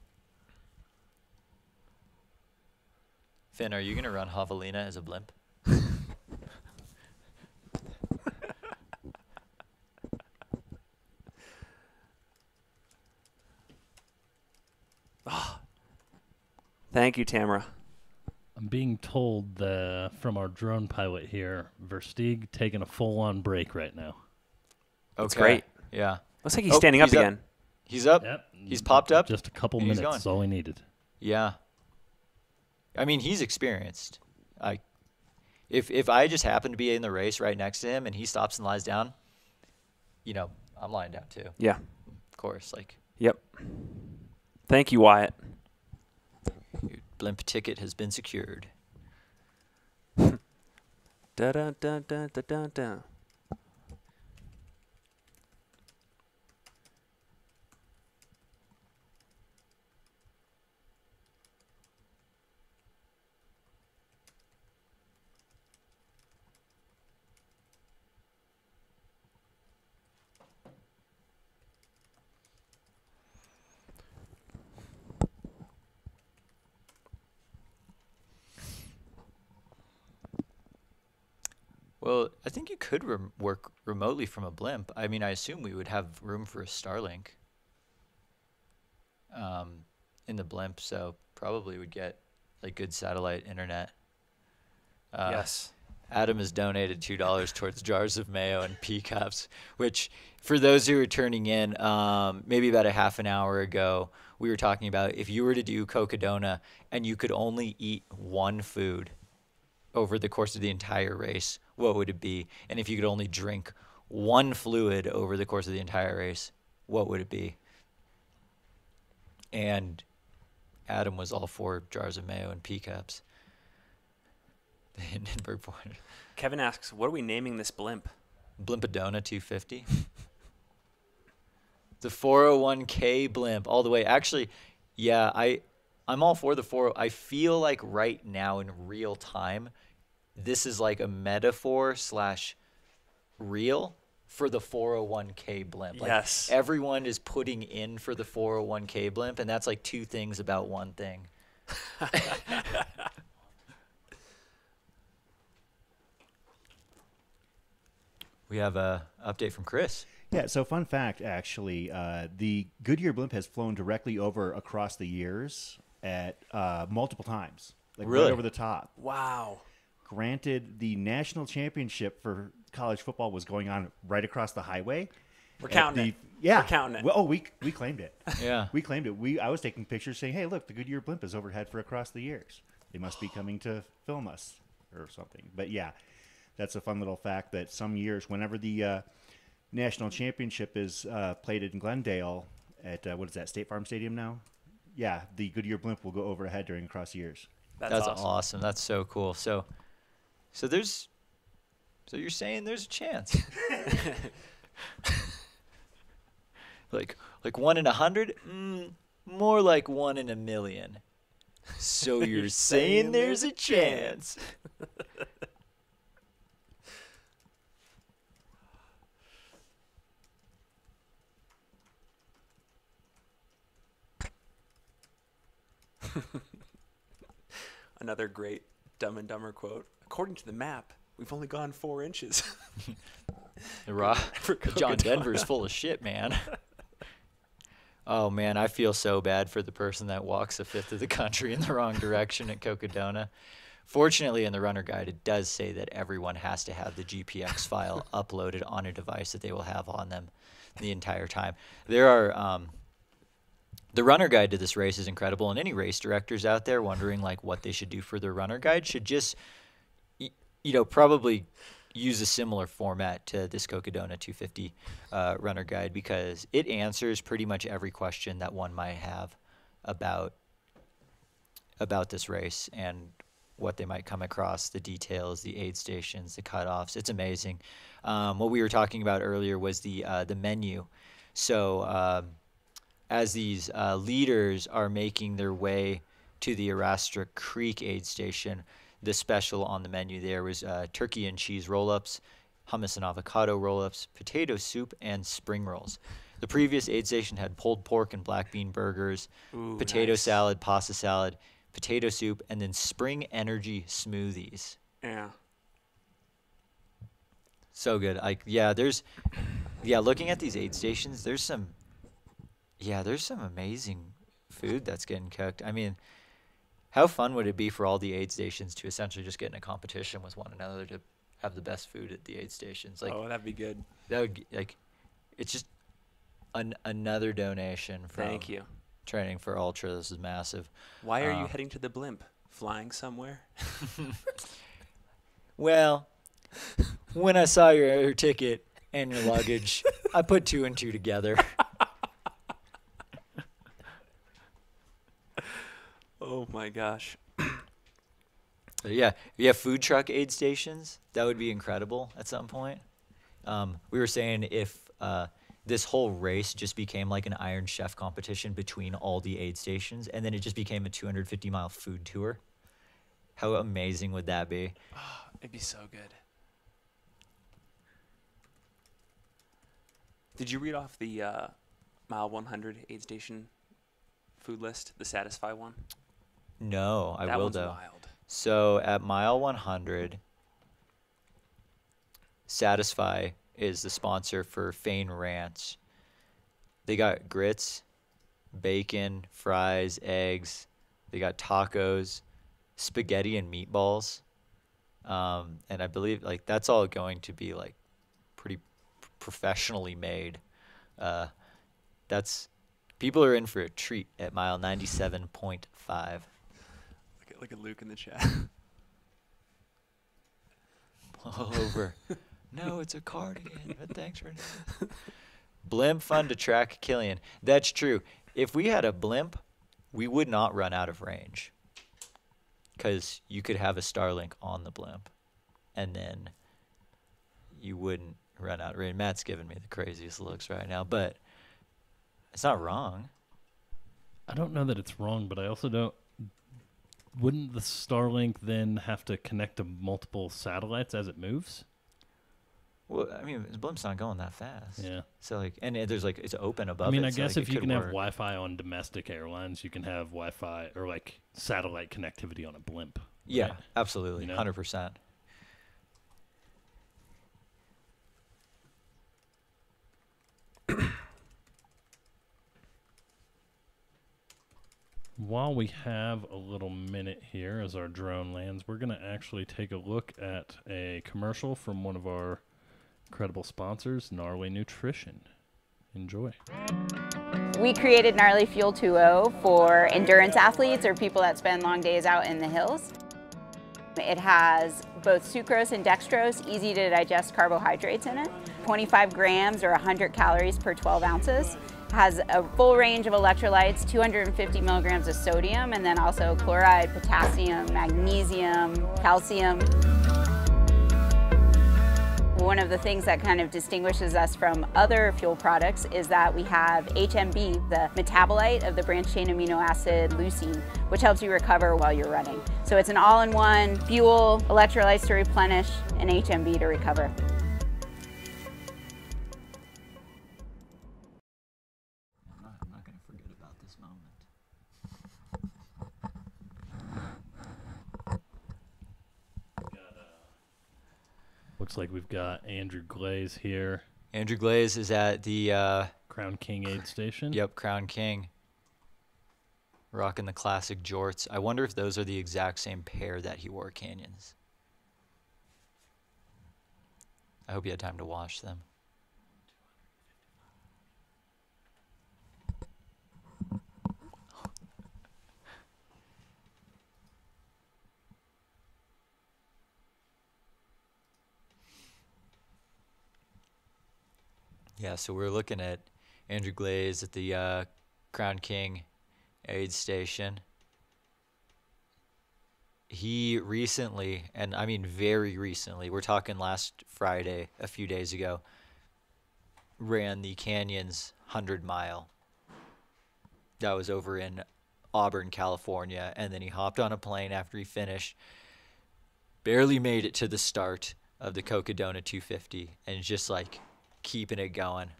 Finn, are you going to run Javelina as a blimp? Thank you, Tamara. I'm being told uh, from our drone pilot here, Versteeg taking a full-on break right now. That's great. Yeah. Looks like he's Oh, standing up he's up. again. He's up. Yep. He's popped up. Just a couple and he's minutes. gone. is all he needed. Yeah. I mean, he's experienced. I if if I just happen to be in the race right next to him and he stops and lies down, you know, I'm lying down too. Yeah. Of course, like Yep. Thank you, Wyatt. Blimp ticket has been secured. Da da da da da da da. Well, I think you could rem- work remotely from a blimp. I mean, I assume we would have room for a Starlink um, in the blimp, so probably would get like good satellite internet. Uh, yes. Adam has donated two dollars towards jars of mayo and pea cups, which, for those who are turning in, um, maybe about a half an hour ago, we were talking about if you were to do Cocodona and you could only eat one food over the course of the entire race, what would it be? And if you could only drink one fluid over the course of the entire race, what would it be? And Adam was all for jars of mayo and pea cups. The Hindenburg point. Kevin asks, "What are we naming this blimp?" Blimpadona 250. the 401k blimp all the way. Actually, yeah, I I'm all for the 4 I feel like right now in real time this is like a metaphor slash real for the 401k blimp. Like Yes. everyone is putting in for the 401k blimp and that's like two things about one thing. we have a update from Chris. Yeah, so fun fact actually, uh, the Goodyear blimp has flown directly over across the years at uh, multiple times, like Really? right over the top. Wow. Granted, the national championship for college football was going on right across the highway. We're counting the- it. Yeah, We're counting it. Well, oh, we we claimed it. Yeah. we claimed it. We I was taking pictures saying, "Hey, look, the Goodyear blimp is overhead for across the years. They must be coming to film us or something." But yeah, that's a fun little fact that some years, whenever the uh, national championship is uh, played in Glendale at uh, what is that State Farm Stadium now? Yeah, the Goodyear blimp will go overhead during cross years. That's, That's, awesome. awesome. That's so cool. So, so there's, so you're saying there's a chance. like, like one in a hundred, mm, more like one in a million. So you're, saying, there's a chance. Another great Dumb and Dumber quote. According to the map, we've only gone four inches. The Ro- For the John. Denver's full of shit, man. oh man, I feel so bad for the person that walks a fifth of the country in the wrong direction at Cocodona. Fortunately, in the runner guide, it does say that everyone has to have the GPX file uploaded on a device that they will have on them the entire time. There are um, the runner guide to this race is incredible, and any race directors out there wondering like what they should do for their runner guide should just you know probably use a similar format to this Cocodona 250 uh, runner guide because it answers pretty much every question that one might have about about this race and what they might come across, the details, the aid stations, the cutoffs. It's amazing. Um, what we were talking about earlier was the uh, the menu. So um, as these uh, leaders are making their way to the Arastra Creek aid station, the special on the menu there was uh, turkey and cheese roll-ups, hummus and avocado roll-ups, potato soup, and spring rolls. The previous aid station had pulled pork and black bean burgers, Ooh, potato nice. salad, pasta salad, potato soup, and then spring energy smoothies. Yeah. So good. Like yeah, there's yeah, looking at these aid stations, there's some yeah, there's some amazing food that's getting cooked. I mean, how fun would it be for all the aid stations to essentially just get in a competition with one another to have the best food at the aid stations? Like oh, that'd be good. that would like it's just an, another donation from Thank you. training for ultra. This is massive. Why are you Uh, heading to the blimp? Flying somewhere? Well, when I saw your air ticket and your luggage, I put two and two together. Oh my gosh. yeah, we have food truck aid stations. That would be incredible at some point. Um, we were saying if uh, this whole race just became like an Iron Chef competition between all the aid stations, and then it just became a 250 mile food tour. How amazing would that be? It'd be so good. Did you read off the uh, mile 100 aid station food list, the Satisfy one? No, I that will though. wild. So at mile 100, Satisfy is the sponsor for Fain Ranch. They got grits, bacon, fries, eggs. They got tacos, spaghetti and meatballs. Um, and I believe like that's all going to be like pretty professionally made. Uh, that's people are in for a treat at mile 97.5. Look at, look at Luke in the chat. all over. no, it's a cardigan, but thanks for Blimp fun to track Kilian. That's true. If we had a blimp, we would not run out of range. Because you could have a Starlink on the blimp, and then you wouldn't run out of range. Matt's giving me the craziest looks right now, but it's not wrong. I don't know that it's wrong, but I also don't. Wouldn't the Starlink then have to connect to multiple satellites as it moves? Well, I mean, the blimp's not going that fast. Yeah. So like, and it- there's like it's open above. I mean, it, I so, guess like, if you can have. Wi-Fi on domestic airlines, you can have Wi-Fi or like satellite connectivity on a blimp. Yeah, right? absolutely, You know? hundred percent. While we have a little minute here as our drone lands, we're going to actually take a look at a commercial from one of our incredible sponsors, Gnarly Nutrition. Enjoy. We created Gnarly Fuel 2.0 for endurance athletes or people that spend long days out in the hills. It has both sucrose and dextrose, easy to digest carbohydrates in it. 25 grams or 100 calories per 12 ounces. Has a full range of electrolytes, 250 milligrams of sodium, and then also chloride, potassium, magnesium, calcium. One of the things that kind of distinguishes us from other fuel products is that we have HMB, the metabolite of the branched chain amino acid leucine, which helps you recover while you're running. So it's an all-in-one fuel, electrolytes to replenish, and HMB to recover. Looks like we've got Andrew Glaze here, Andrew Glaze is at the uh, Crown King Aid Station. Yep Crown King, rocking the classic jorts. I wonder if those are the exact same pair that he wore at Canyons. I hope you had time to wash them. Yeah, so we're looking at Andrew Glaze at the uh, Crown King aid station. He recently, and I mean very recently, we're talking last Friday, a few days ago, ran the Canyons 100 mile. That was over in Auburn, California. And then he hopped on a plane after he finished, barely made it to the start of the Cocodona 250, and just like keeping it going.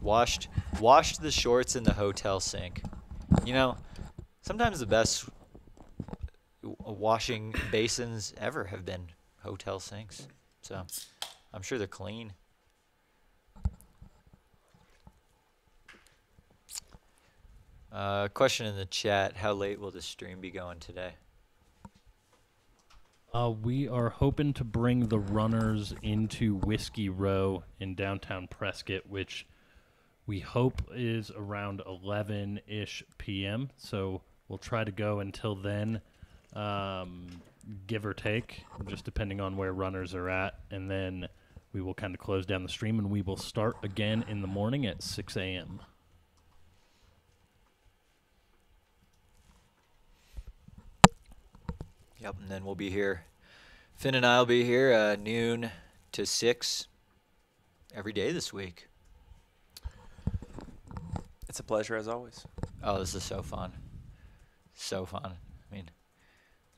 Washed washed the shorts in the hotel sink. You know, sometimes the best washing basins ever have been hotel sinks. So, I'm sure they're clean. Uh, question in the chat: How late will the stream be going today? Uh, we are hoping to bring the runners into Whiskey Row in downtown Prescott, which we hope is around 11 ish p.m. So we'll try to go until then, um, give or take, just depending on where runners are at. And then we will kind of close down the stream and we will start again in the morning at 6 a.m. Yep, and then we'll be here. Finn and I will be here uh, noon to six every day this week. It's a pleasure as always. Oh, this is so fun. So fun. I mean,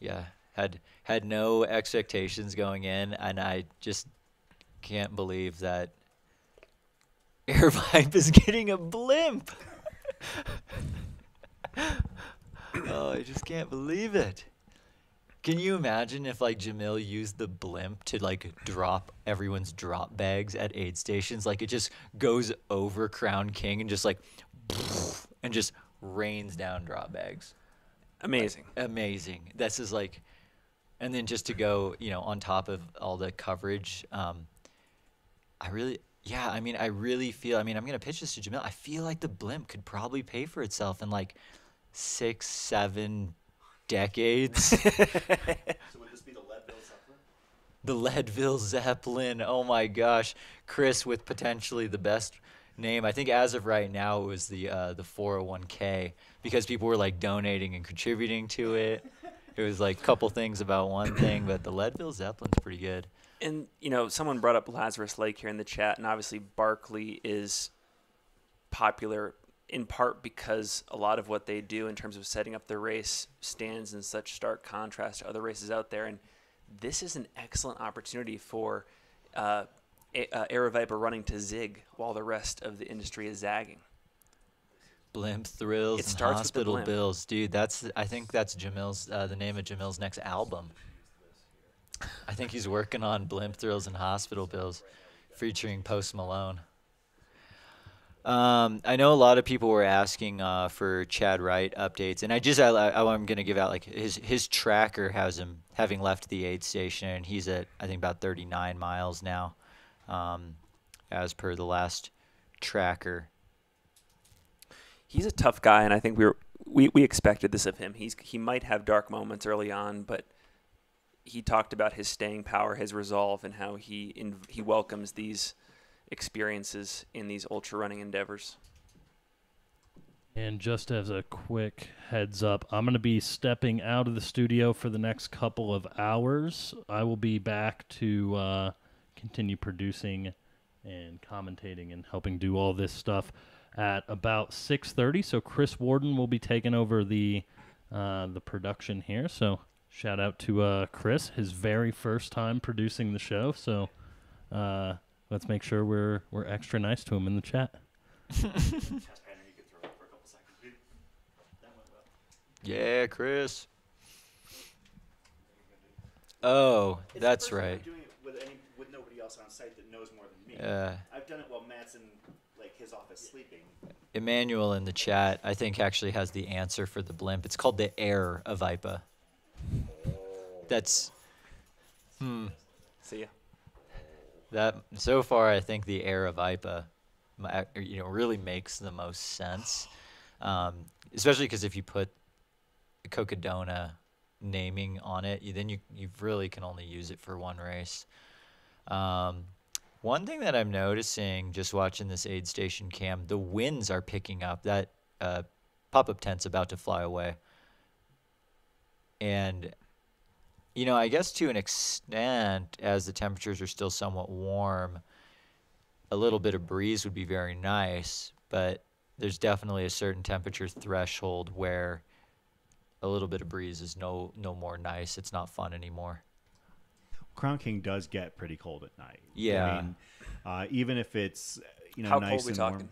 yeah, had had no expectations going in, and I just can't believe that Aravaipa is getting a blimp. oh, I just can't believe it. Can you imagine if like Jamil used the blimp to like drop everyone's drop bags at aid stations? Like it just goes over Crown King and just like and just rains down drop bags. Amazing. Amazing. This is like, and then just to go, you know, on top of all the coverage, um, I really, yeah, I mean, I really feel. I mean, I'm gonna pitch this to Jamil. I feel like the blimp could probably pay for itself in like six, seven decades. So would this be the Leadville Zeppelin? the Leadville Zeppelin. Oh my gosh, Chris with potentially the best name. I think as of right now it was the uh, the 401k because people were like donating and contributing to it. It was like a couple things about one thing, but the Leadville Zeppelin's pretty good. And you know, someone brought up Lazarus Lake here in the chat, and obviously Barkley is popular in part because a lot of what they do in terms of setting up the race stands in such stark contrast to other races out there. And this is an excellent opportunity for uh, a- uh, Aravaipa running to zig while the rest of the industry is zagging. Blimp thrills It and starts with hospital blimp. bills, dude. That's I think that's Jamil's uh, the name of Jamil's next album. I think he's working on Blimp Thrills and Hospital Bills, featuring Post Malone. Um, I know a lot of people were asking uh, for Chad Wright updates, and I just I, I, I'm gonna give out like his his tracker has him having left the aid station, and he's at I think about 39 miles now, um, as per the last tracker. He's a tough guy, and I think we were we, we expected this of him. He's he might have dark moments early on, but he talked about his staying power, his resolve, and how he in, he welcomes these experiences in these ultra running endeavors. And just as a quick heads up, I'm going to be stepping out of the studio for the next couple of hours. I will be back to uh, continue producing and commentating and helping do all this stuff at about 6:30. So Chris Warden will be taking over the uh, the production here. So shout out to uh, Chris, his very first time producing the show. So uh, let's make sure we're we're extra nice to him in the chat. Yeah, Chris. Oh, that's right. doing it with, any, with nobody else on site that knows more than me. Uh, I've done it while Matt's in like his office sleeping. Emmanuel in the chat, I think, actually has the answer for the blimp. It's called the Air of IPA. That's hmm. See ya. That so far, I think the Air of IPA, you know, really makes the most sense. Um, especially because if you put Cocodona naming on it, you, then you you really can only use it for one race. Um, one thing that I'm noticing just watching this aid station cam, the winds are picking up. That uh, pop-up tent's about to fly away, and you know, I guess to an extent, as the temperatures are still somewhat warm, a little bit of breeze would be very nice. But there's definitely a certain temperature threshold where a little bit of breeze is no no more nice. It's not fun anymore. Crown King does get pretty cold at night. Yeah. I mean, uh, even if it's you know How cold nice we and talking? warm.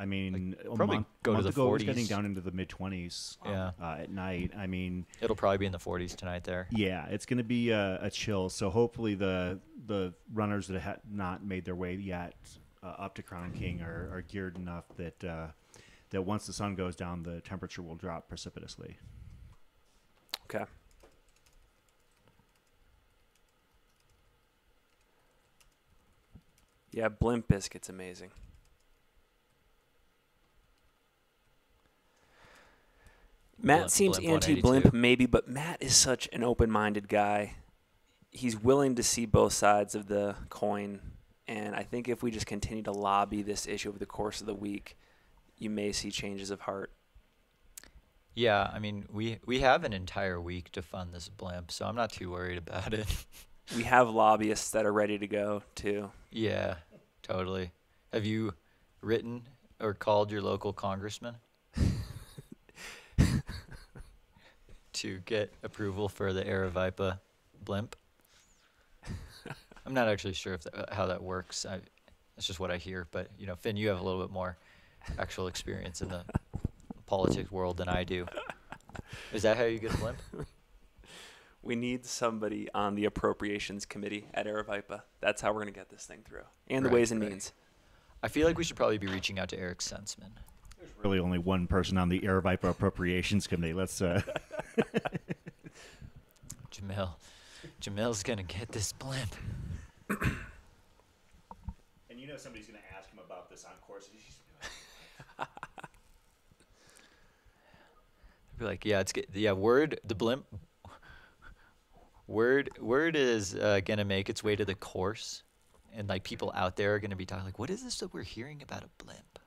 I mean, a probably month, go to month the ago it was 40s. getting down into the mid twenties. Yeah. Uh, at night. I mean, It'll probably be in the 40s tonight there. yeah, it's going to be a, a chill. So hopefully the the runners that have not made their way yet uh, up to Crown King are, are geared enough that uh, that once the sun goes down, the temperature will drop precipitously. Okay. Yeah, Blimp Biscuit's amazing. Matt Blimp- seems anti blimp, maybe, but Matt is such an open minded guy. He's willing to see both sides of the coin. And I think if we just continue to lobby this issue over the course of the week, you may see changes of heart. Yeah, I mean, we we have an entire week to fund this blimp, so I'm not too worried about it. We have lobbyists that are ready to go, too. yeah, totally. Have you written or called your local congressman to get approval for the Aravaipa blimp? I'm not actually sure if that, how that works. I, that's just what I hear. But you know, Finn, you have a little bit more actual experience in the politics world than I do. Is that how you get a blimp? We need somebody on the appropriations committee at Aravaipa. That's how we're going to get this thing through, and the Right, Ways and right. Means. I feel like we should probably be reaching out to Eric Senseman. There's really only one person on the Aravaipa Appropriations Committee. Let's. Uh, Jamil. Jamil's gonna get this blimp. and you know somebody's going to ask him about this on course. I'd Be like, yeah, it's get, yeah. Word, the blimp. Word, word is uh, gonna make its way to the course, and like people out there are gonna be talking like, what is this that we're hearing about a blimp?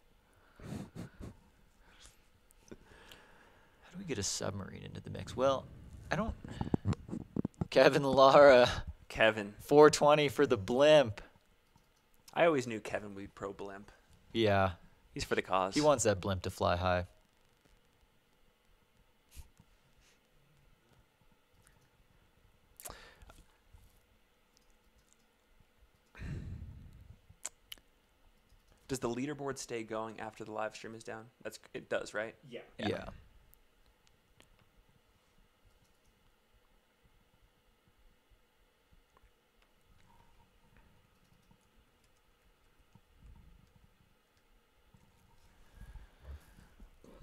How do we get a submarine into the mix? Well, I don't. Kevin Lara, Kevin. 420 for the blimp. I always knew Kevin would be pro blimp. Yeah, He's for the cause. he wants that blimp to fly high. Does the leaderboard stay going after the live stream is down? That's it. Does right? Yeah. yeah.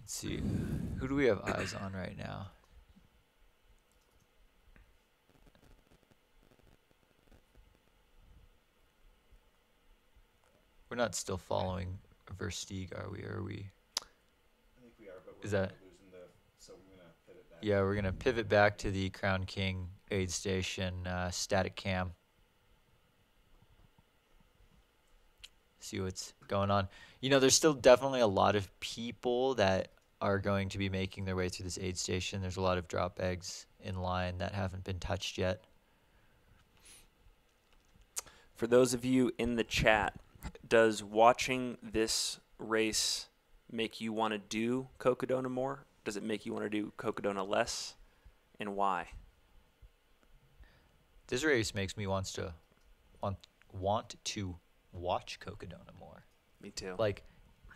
Let's see. Who do we have eyes on right now? We're not still following Versteeg, are we? Are we? I think we are, but Is that- losing the. So we're going to pivot back. Yeah, we're gonna pivot back to the Crown King aid station uh, static cam. See what's going on. You know, there's still definitely a lot of people that are going to be making their way through this aid station. There's a lot of drop eggs in line that haven't been touched yet. For those of you in the chat, does watching this race make you want to do Cocodona more? Does it make you want to do Cocodona less? And why? This race makes me wants to want want to watch Cocodona more. Me too. Like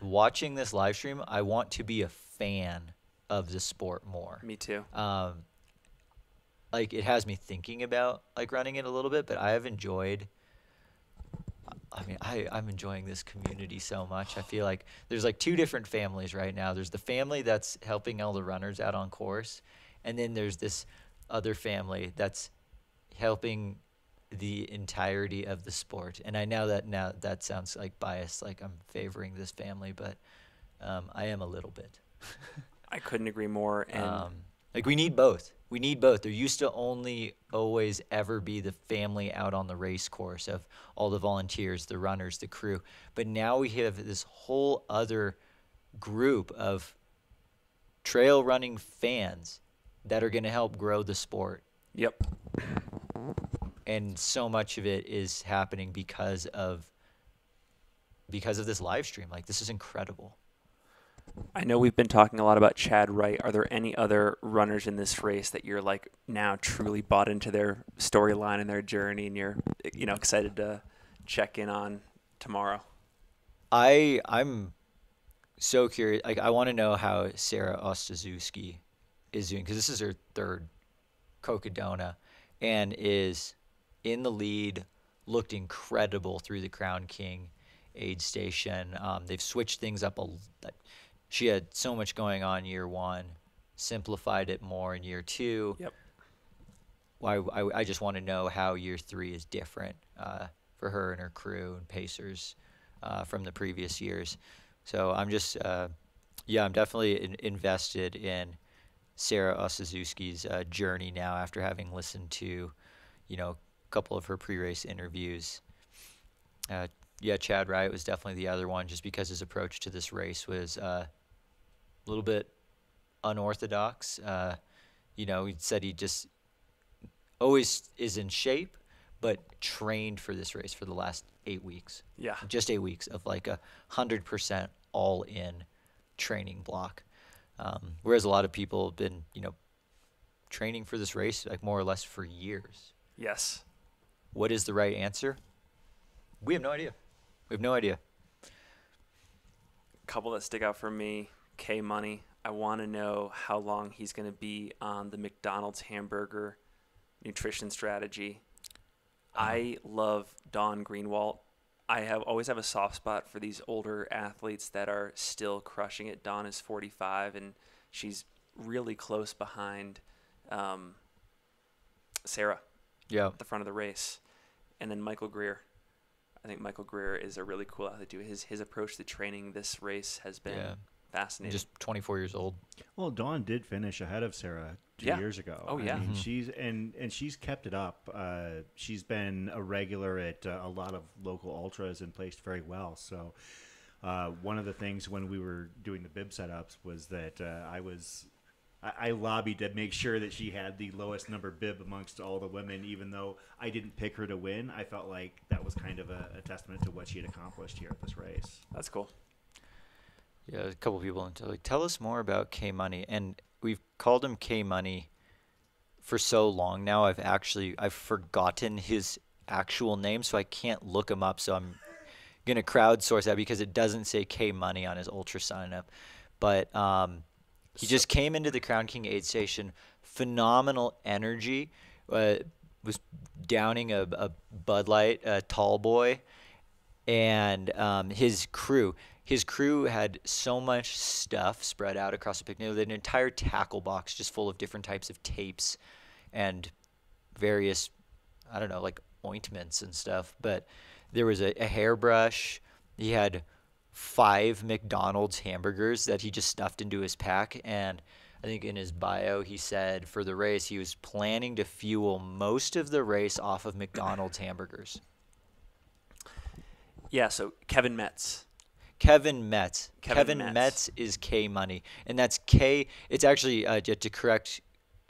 watching this live stream, I want to be a fan of the sport more. Me too. um, like it has me thinking about like running it a little bit, but I have enjoyed. I mean, I I'm enjoying this community so much. I feel like there's like two different families right now. There's the family that's helping all the runners out on course, and then there's this other family that's helping the entirety of the sport. And I know that now that sounds like biased, like I'm favoring this family, but um, I am a little bit. I couldn't agree more. And Um, like we need both. We need both. There used to only always ever be the family out on the race course of all the volunteers, the runners, the crew. But now we have this whole other group of trail running fans that are going to help grow the sport. yep, And so much of it is happening because of because of this live stream. Like this is incredible. I know we've been talking a lot about Chad Wright. Are there any other runners in this race that you're like now truly bought into their storyline and their journey, and you're you know excited to check in on tomorrow? I I'm so curious. Like I want to know how Sarah Ostaszewski is doing because this is her third Cocodona, and is in the lead. Looked incredible through the Crown King aid station. Um, they've switched things up a. She had so much going on year one, simplified it more in year two. Yep. Why I, I just want to know how year three is different uh, for her and her crew and Pacers uh, from the previous years. So I'm just, uh, yeah, I'm definitely in, invested in Sarah Ostaszewski's uh, journey now after having listened to, you know, couple of her pre-race interviews. Uh, yeah, Chad Wright was definitely the other one, just because his approach to this race was uh, a little bit unorthodox. Uh, you know, he said he just always is in shape, but trained for this race for the last eight weeks Yeah, just eight weeks of like a hundred percent all in training block. Um, whereas a lot of people have been, you know, training for this race like more or less for years. yes. What is the right answer? We have no idea. We have no idea. couple that stick out for me K Money. I want to know how long he's going to be on the McDonald's hamburger nutrition strategy. I love Dawn Greenwald. I have always have a soft spot for these older athletes that are still crushing it. Dawn is 45 and she's really close behind um, Sarah Yeah. at the front of the race, and then Michael Greer. I think Michael Greer is a really cool athlete too. His his approach to training this race has been Yeah. fascinating. Just 24 years old. Well, Dawn did finish ahead of Sarah two Yeah. years ago. Oh, I yeah. mean, Mhm. she's and and she's kept it up. Uh, she's been a regular at uh, a lot of local ultras and placed very well. So. Uh, one of the things when we were doing the bib setups was that uh, I was I, I lobbied to make sure that she had the lowest number bib amongst all the women, even though I didn't pick her to win. I felt like that was kind of a, a testament to what she had accomplished here at this race. That's cool. Yeah, a couple people into like, tell us more about K Money, and we've called him K Money for so long now. I've actually I've forgotten his actual name, so I can't look him up. So I'm gonna crowdsource that because it doesn't say K Money on his ultra sign up. But um, he just came into the Crown King aid station, phenomenal energy. Uh, was downing a, a Bud Light, a tall boy, and um, his crew. His crew had so much stuff spread out across the picnic. They had an entire tackle box just full of different types of tapes and various, I don't know, like ointments and stuff. But there was a, a hairbrush. He had five McDonald's hamburgers that he just stuffed into his pack. And I think in his bio, he said for the race, he was planning to fuel most of the race off of McDonald's hamburgers. Yeah. So Kevin Metz. Kevin Metz. Kevin Metz. Metz. is K Money, and that's K. It's actually uh, to correct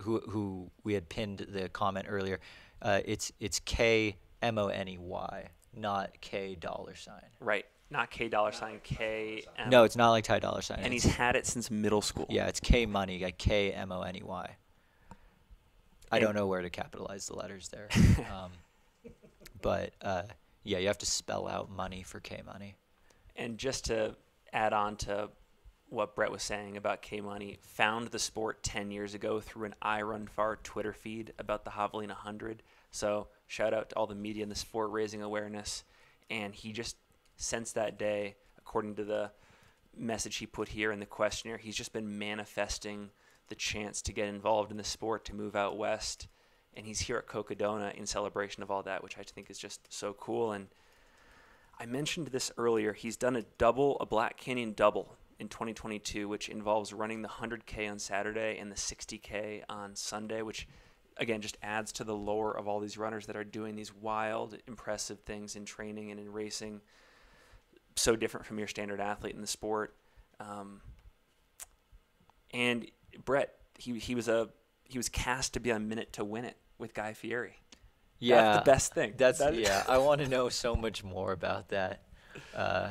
who who we had pinned the comment earlier. Uh, it's it's K M O N E Y, not K dollar sign. Right. Not K dollar sign K. M. No, it's not like Ty dollar sign. And he's had it since middle school. yeah, it's K Money, like K M O N E Y. I And- don't know where to capitalize the letters there, um, but uh, yeah, you have to spell out money for K Money. And just to add on to what Brett was saying about K Money, found the sport 10 years ago through an I Run Far Twitter feed about the Javelina 100. So shout out to all the media in the sport raising awareness. And he just, since that day, according to the message he put here in the questionnaire, he's just been manifesting the chance to get involved in the sport, to move out west. And he's here at Cocodona in celebration of all that, which I think is just so cool. And I mentioned this earlier. He's done a double, a Black Canyon double in 2022, which involves running the 100K on Saturday and the 60K on Sunday, which again just adds to the lore of all these runners that are doing these wild, impressive things in training and in racing. So different from your standard athlete in the sport. Um, and Brett, he he was a he was cast to be on Minute to Win It with Guy Fieri. Yeah, That's the best thing. That's That- yeah. I want to know so much more about that. Uh,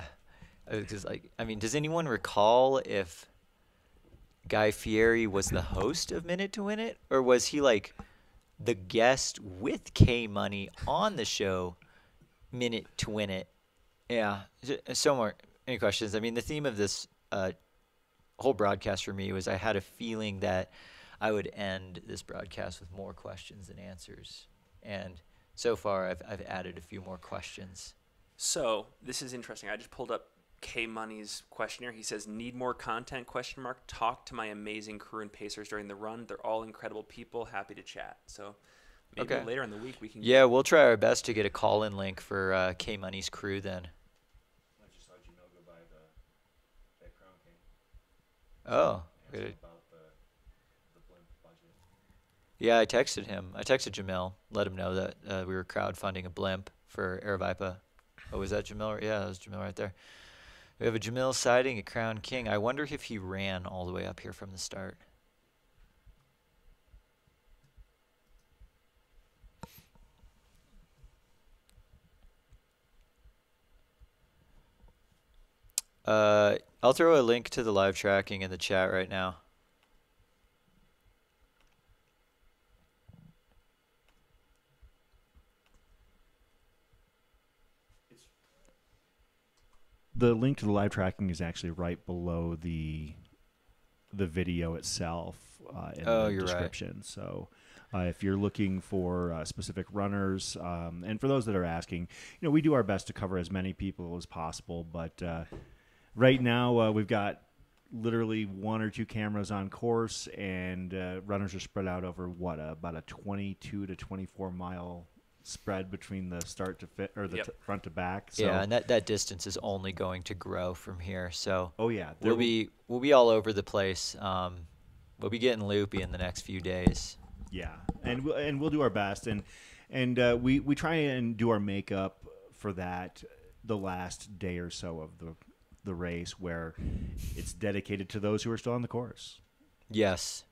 because like, I mean, does anyone recall if Guy Fieri was the host of Minute to Win It, or was he like the guest with K Money on the show, Minute to Win It? Yeah. So more. Any questions? I mean, the theme of this uh, whole broadcast for me was I had a feeling that I would end this broadcast with more questions than answers. And so far, I've, I've added a few more questions. So this is interesting. I just pulled up K Money's questionnaire. He says, "Need more content?" Question mark. Talk to my amazing crew and pacers during the run. They're all incredible people. Happy to chat. So maybe Okay. later in the week we can. Yeah, we'll try our best to get a call in link for uh, K Money's crew then. I just let you know goodbye the, the Crown King. Oh, good. Yeah, I texted him. I texted Jamil, let him know that uh, we were crowdfunding a blimp for Aravaipa. Oh, was that Jamil? Yeah, that was Jamil right there. We have a Jamil sighting at Crown King. I wonder if he ran all the way up here from the start. Uh, I'll throw a link to the live tracking in the chat right now. The link to the live tracking is actually right below the the video itself uh, in Oh, the you're right. description. So. Uh, if you're looking for uh, specific runners, um, and for those that are asking, you know, we do our best to cover as many people as possible. But uh, right now, uh, we've got literally one or two cameras on course, and uh, runners are spread out over what uh, about a 22 to 24 mile spread between the start to fit or the Yep. t- front to back. So, yeah, and that, that distance is only going to grow from here. So oh yeah, we'll be we'll be all over the place. Um, we'll be getting loopy in the next few days. Yeah, and we'll, and we'll do our best, and and uh, we we try and do our makeup for that the last day or so of the the race where it's dedicated to those who are still on the course. Yes,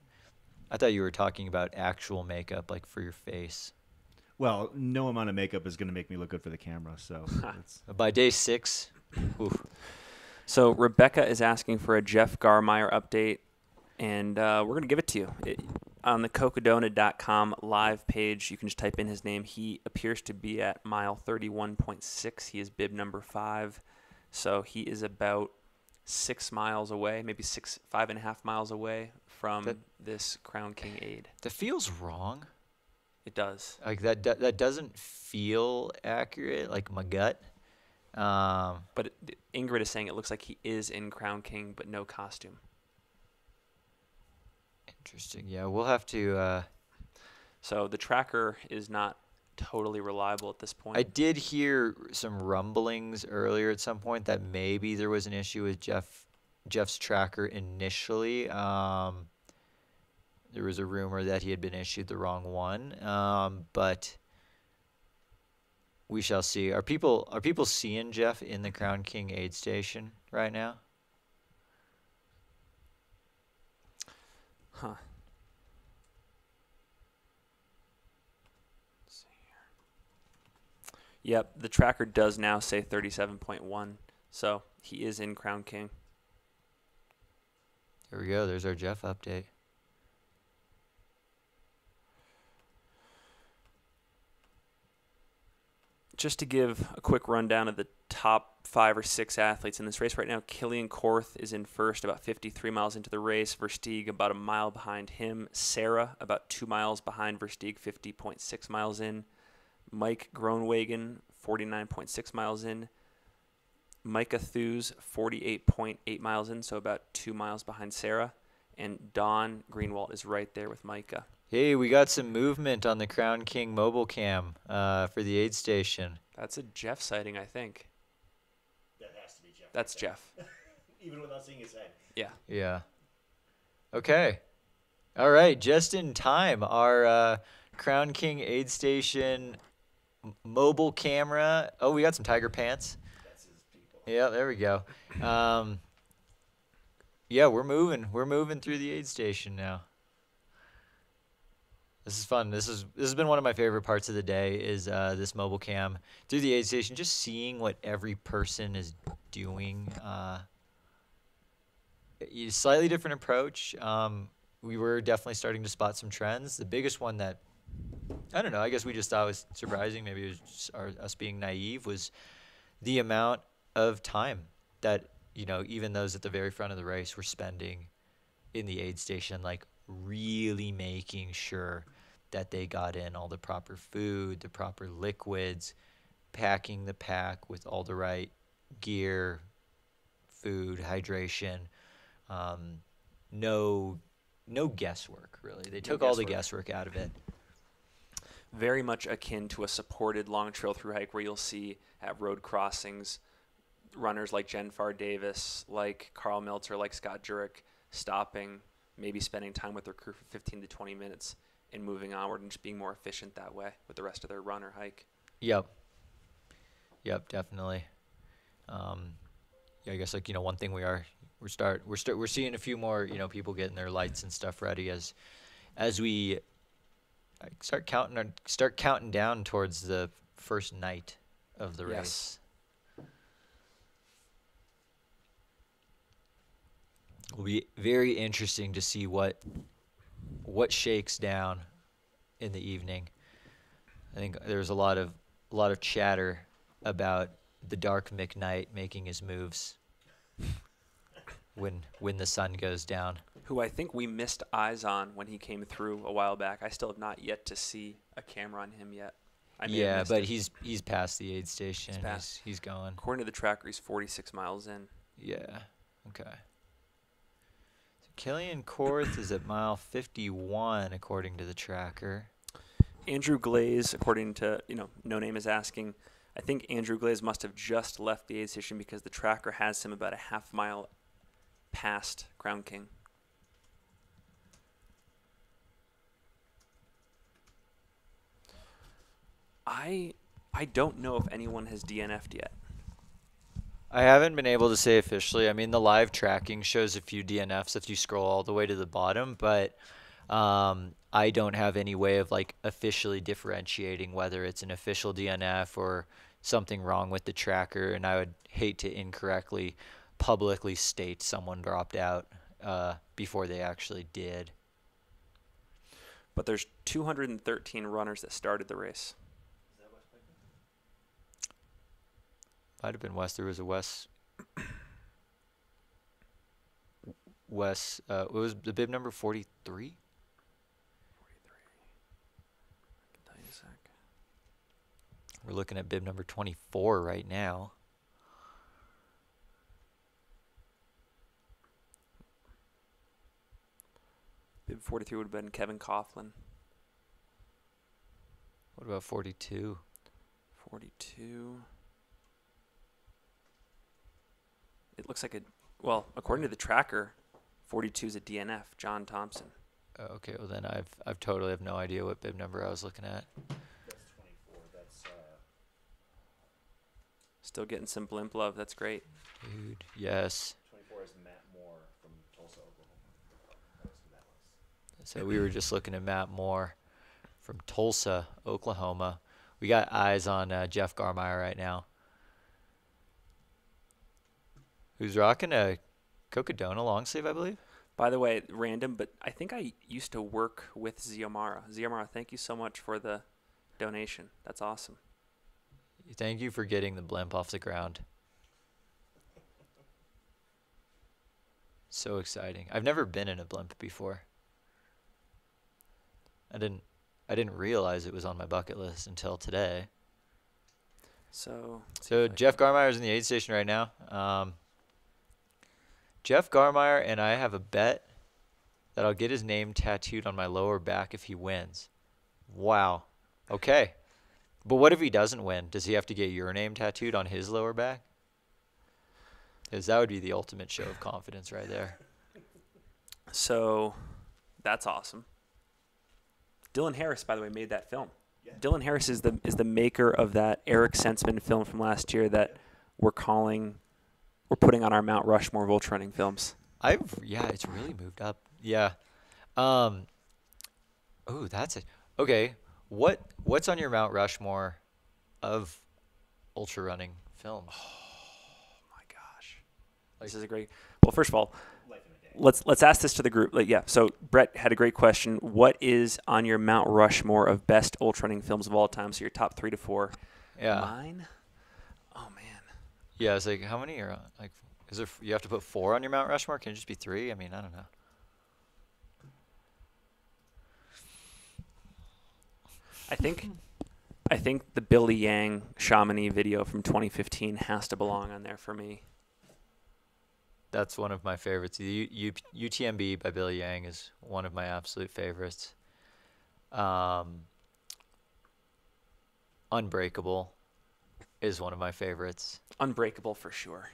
I thought you were talking about actual makeup, like for your face. Well, no amount of makeup is going to make me look good for the camera, so it's, By day six, oof, So Rebecca is asking for a Jeff Garmire update, and uh, we're going to give it to you. It, on the cocodona.com live page, you can just type in his name. He appears to be at mile 31.6. He is bib number five. So he is about six miles away, maybe six, five and a half miles away from That- this Crown King aid. that feels wrong. It does. Like that that, doesn't feel accurate. Like my gut. Um, But it, Ingrid is saying it looks like he is in Crown King, but no costume. interesting. Yeah, we'll have to. Uh, So the tracker is not totally reliable at this point. I did hear some rumblings earlier at some point that maybe there was an issue with Jeff Jeff's tracker initially. Um, there was a rumor that he had been issued the wrong one, um, but we shall see. Are people are people seeing Jeff in the Crown King aid station right now? Huh. Let's see here. Yep, the tracker does now say 37.1, so he is in Crown King. There we go. There's our Jeff update. Just to give a quick rundown of the top five or six athletes in this race right now, Kilian Korth is in first, about 53 miles into the race. Versteeg about a mile behind him. Sarah about two miles behind Versteeg, 50.6 miles in. Mike Groenwagen, 49.6 miles in. Micah Thews, 48.8 miles in, so about two miles behind Sarah. And Dawn Greenwald is right there with Micah. Hey, we got some movement on the Crown King mobile cam uh, for the aid station. That's a Jeff sighting, I think. that has to be Jeff. That's Jeff. even without seeing his head. Yeah. Yeah. Okay. All right. Just in time, our uh, Crown King aid station m- mobile camera. Oh, we got some tiger pants. Yeah, there we go. Um, yeah, we're moving. We're moving through the aid station now. This is fun. This is this has been one of my favorite parts of the day. Is uh, this mobile cam through the aid station, just seeing what every person is doing. Uh, a slightly different approach. Um, we were definitely starting to spot some trends. The biggest one that I don't know. I guess we just thought it was surprising. Maybe it was just our, us being naive. Was the amount of time that you know even those at the very front of the race were spending in the aid station, like really making sure that they got in all the proper food, the proper liquids, packing the pack with all the right gear, food, hydration. Um, no, no guesswork really. They took all the guesswork. guesswork out of it. Very much akin to a supported long trail through hike where you'll see at road crossings runners like Jen Pharr Davis, like Karl Meltzer, like Scott Jurek stopping, maybe spending time with their crew for 15 to 20 minutes and moving onward and just being more efficient that way with the rest of their run or hike. Yep. Yep, definitely. Um, yeah, I guess like you know one thing we are we're start we're start we're seeing a few more you know people getting their lights and stuff ready as as we start counting our, start counting down towards the first night of the Yes. race. Will be very interesting to see what what shakes down in the evening. I think there's a lot of a lot of chatter about the Dark McKnight making his moves. when when the sun goes down. Who I think we missed eyes on when he came through a while back. I still have not yet to see a camera on him yet. I have yeah, but it. he's he's past the aid station. He's past. he's, going. according to the tracker, he's 46 miles in. Yeah. Okay. So Kilian Korth is at mile 51 according to the tracker. Andrew Glaze, according to you know, no name is asking. I think Andrew Glaze must have just left the aid station because the tracker has him about a half mile past Crown King. I I don't know if anyone has DNF'd yet. I haven't been able to say officially. I mean, the live tracking shows a few DNFs if you scroll all the way to the bottom, but um, I don't have any way of like officially differentiating whether it's an official DNF or something wrong with the tracker. And I would hate to incorrectly publicly state someone dropped out uh, before they actually did. But there's 213 runners that started the race. Might have been West. There was a West. West. Uh, what was the bib number? Forty-three. 43. I can tell you a sec. We're looking at bib number twenty-four right now. Bib 43 would have been Kevin Coughlin. What about forty-two? 42. It looks like a well, according to the tracker, 42 is a DNF, John Thompson. Uh, Okay, well then I've I've totally have no idea what bib number I was looking at. That's 24. That's uh, Still getting some blimp love. That's great. Dude, yes. 24 is Matt Moore from Tulsa, Oklahoma. That was who. So we were just looking at Matt Moore from Tulsa, Oklahoma. We got eyes on uh, Jeff Garmire right now. Who's rocking a Cocodona long sleeve, I believe. By the way, random, but I think I used to work with Ziomara. Ziomara, thank you so much for the donation. That's awesome. Thank you for getting the blimp off the ground. So exciting. I've never been in a blimp before. I didn't I didn't realize it was on my bucket list until today. So, So Jeff Garmire's in the aid station right now. Um, Jeff Garmire and I have a bet that I'll get his name tattooed on my lower back if he wins. Wow. Okay. But what if he doesn't win? Does he have to get your name tattooed on his lower back? Because that would be the ultimate show of confidence right there. So, that's awesome. Dylan Harris, by the way, made that film. Dylan Harris is the is the maker of that Eric Senseman film from last year that we're calling, we're putting on our Mount Rushmore of ultra running films. I've yeah, it's really moved up. Yeah. Um. Oh, that's it. Okay. What what's on your Mount Rushmore of ultra running films? Oh my gosh, like, this is a great. Well, first of all, let's let's ask this to the group. Like, yeah. So Brett had a great question. What is on your Mount Rushmore of best ultra running films of all time? So your top three to four. Yeah. Mine. Oh man. Yeah. It's like how many are on? Like, is there? You have to put four on your Mount Rushmore? Can it just be three? I mean, I don't know. I think I think the Billy Yang Chamonix video from 2015 has to belong on there for me. That's one of my favorites. The U, U, UTMB by Billy Yang is one of my absolute favorites. Um, Unbreakable is one of my favorites. Unbreakable for sure.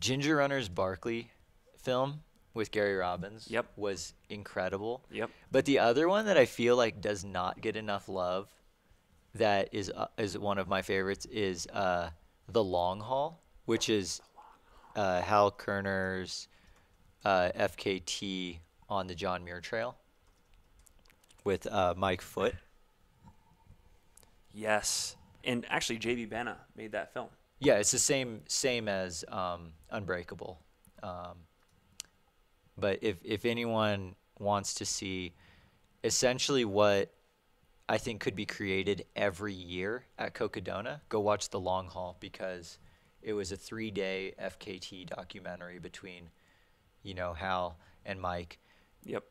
Ginger Runner's Barkley film with Gary Robbins Yep. was incredible. Yep. But the other one that I feel like does not get enough love that is uh, is one of my favorites is uh, The Long Haul, which is uh, Hal Koerner's uh, FKT on the John Muir Trail with uh, Mike Foote. Yes. And actually, JB Benna made that film. Yeah, it's the same same as um, Unbreakable. Um, but if if anyone wants to see essentially what I think could be created every year at Cocodona, go watch The Long Haul because it was a three-day FKT documentary between, you know, Hal and Mike, Yep.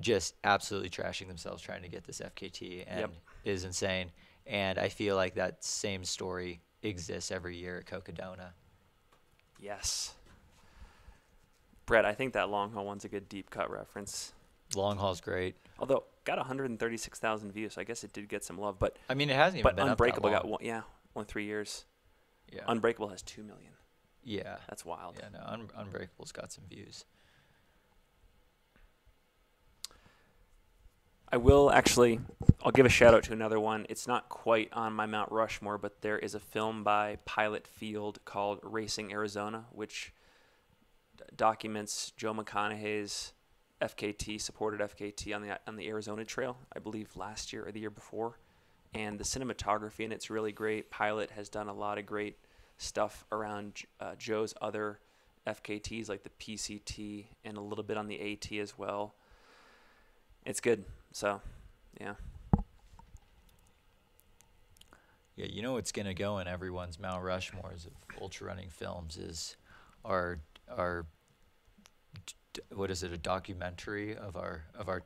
just absolutely trashing themselves trying to get this FKT, and it is insane. And I feel like that same story exists every year at Cocodona. Yes. Brett, I think that long haul one's a good deep cut reference. Long haul's great. Although got 136,000 views, so I guess it did get some love. But I mean, it hasn't even but been Unbreakable up that got one, yeah, only three years. yeah, Unbreakable has two million. yeah, That's wild. yeah. No, Un- Unbreakable's got some views. I will actually. I'll give a shout out to another one. It's not quite on my Mount Rushmore, but there is a film by Pilot Field called Racing Arizona, which documents Joe McConaughy's FKT supported FKT on the on the Arizona Trail. I believe last year or the year before, and the cinematography in it's really great. Pilot has done a lot of great stuff around uh, Joe's other FKTs like the PCT and a little bit on the AT as well. It's good. So, yeah. Yeah, you know what's gonna go in everyone's Mount Rushmores of ultra running films is our our what is it a documentary of our of our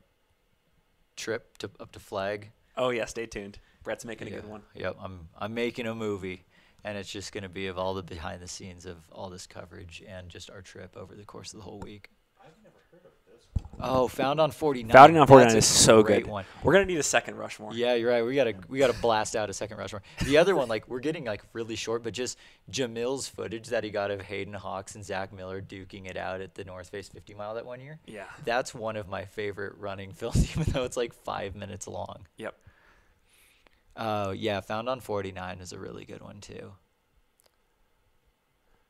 trip to up to Flag. Oh yeah, stay tuned. Brett's making a good one. Yep, I'm I'm making a movie, and it's just gonna be of all the behind the scenes of all this coverage and just our trip over the course of the whole week. Oh, found on 49. Founding on 49 That's is so great good. One. We're gonna need a second Rushmore. Yeah, you're right. We gotta we gotta blast out a second Rushmore. The other one, like we're getting like really short, but just Jamil's footage that he got of Hayden Hawks and Zach Miller duking it out at the North Face 50 mile that one year. Yeah. That's one of my favorite running films, even though it's like five minutes long. Yep. Uh, yeah, Found on 49 is a really good one too.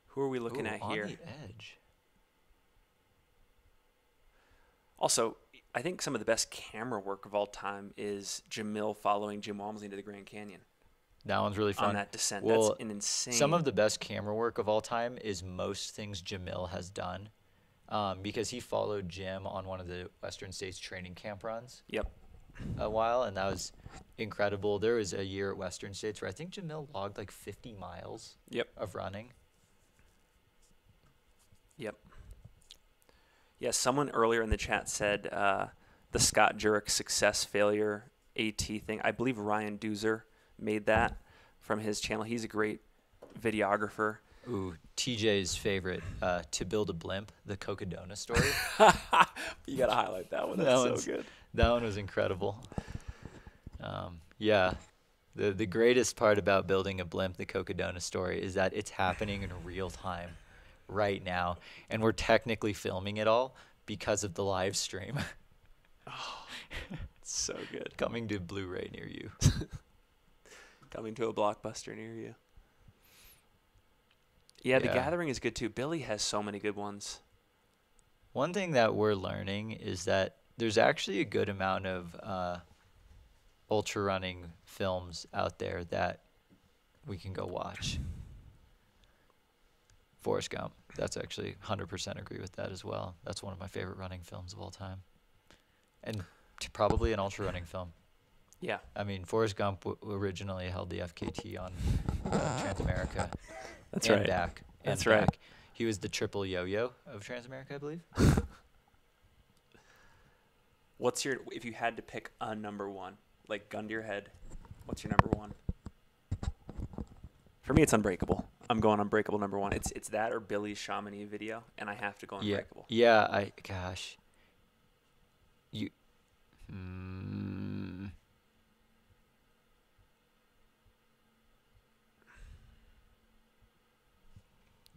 Who are we looking Ooh, at on here? the edge. Also, I think some of the best camera work of all time is Jamil following Jim Walmsley into the Grand Canyon That one's really fun. on that descent. Well, That's an insane. Some of the best camera work of all time is most things Jamil has done, um, because he followed Jim on one of the Western States training camp runs. Yep. a while, and that was incredible. There was a year at Western States where I think Jamil logged like 50 miles Yep. of running. Yep. Yeah, someone earlier in the chat said uh, the Scott Jurek success failure AT thing. I believe Ryan Doozer made that from his channel. He's a great videographer. Ooh, TJ's favorite, uh, to build a blimp, the Cocodona story. you gotta highlight that one. That That's one's- so good. that one was incredible. Um, yeah, the the greatest part about building a blimp, the Cocodona story, is that it's happening in real time, right now, and we're technically filming it all because of the live stream oh, So good. coming to Blu-ray near you. Coming to a blockbuster near you. Yeah, The Gathering is good too. Billy has so many good ones. One thing that we're learning is that there's actually a good amount of uh, ultra running films out there that we can go watch. Forrest Gump. That's actually 100% agree with that as well. That's one of my favorite running films of all time. And t- probably an ultra running film. Yeah. I mean, Forrest Gump w- originally held the FKT on uh, Transamerica. That's and right. back. and That's right. back. He was the triple yo-yo of Transamerica, I believe. What's your if you had to pick a number one, like gun to your head, what's your number one? For me, it's Unbreakable. I'm going on Unbreakable number one. It's it's that or Billy's Chamonix video, and I have to go Yeah, Unbreakable. yeah. I gosh, you. Mm,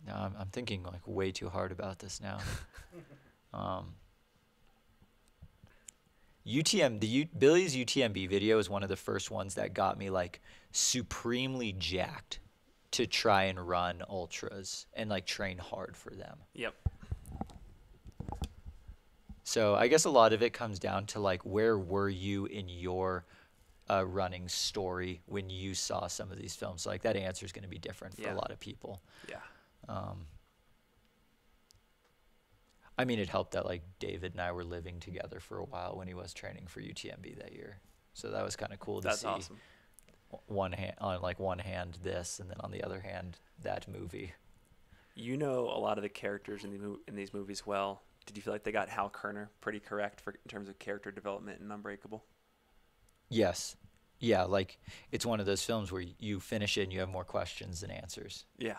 no, I'm, I'm thinking like way too hard about this now. um, UTM, the U, Billy's UTMB video is one of the first ones that got me like supremely jacked to try and run ultras and like train hard for them. Yep. So I guess a lot of it comes down to like where were you in your uh, running story when you saw some of these films? Like that answer is going to be different for Yeah. a lot of people. Yeah. Um, I mean, it helped that like David and I were living together for a while when he was training for UTMB that year. So that was kind of cool to That's see. awesome. One hand on like one hand this and then on the other hand that movie. You know a lot of the characters in the in these movies well. Did you feel like they got Hal Koerner pretty correct for in terms of character development in Unbreakable? Yes. Yeah, like it's one of those films where you finish it and you have more questions than answers. Yeah.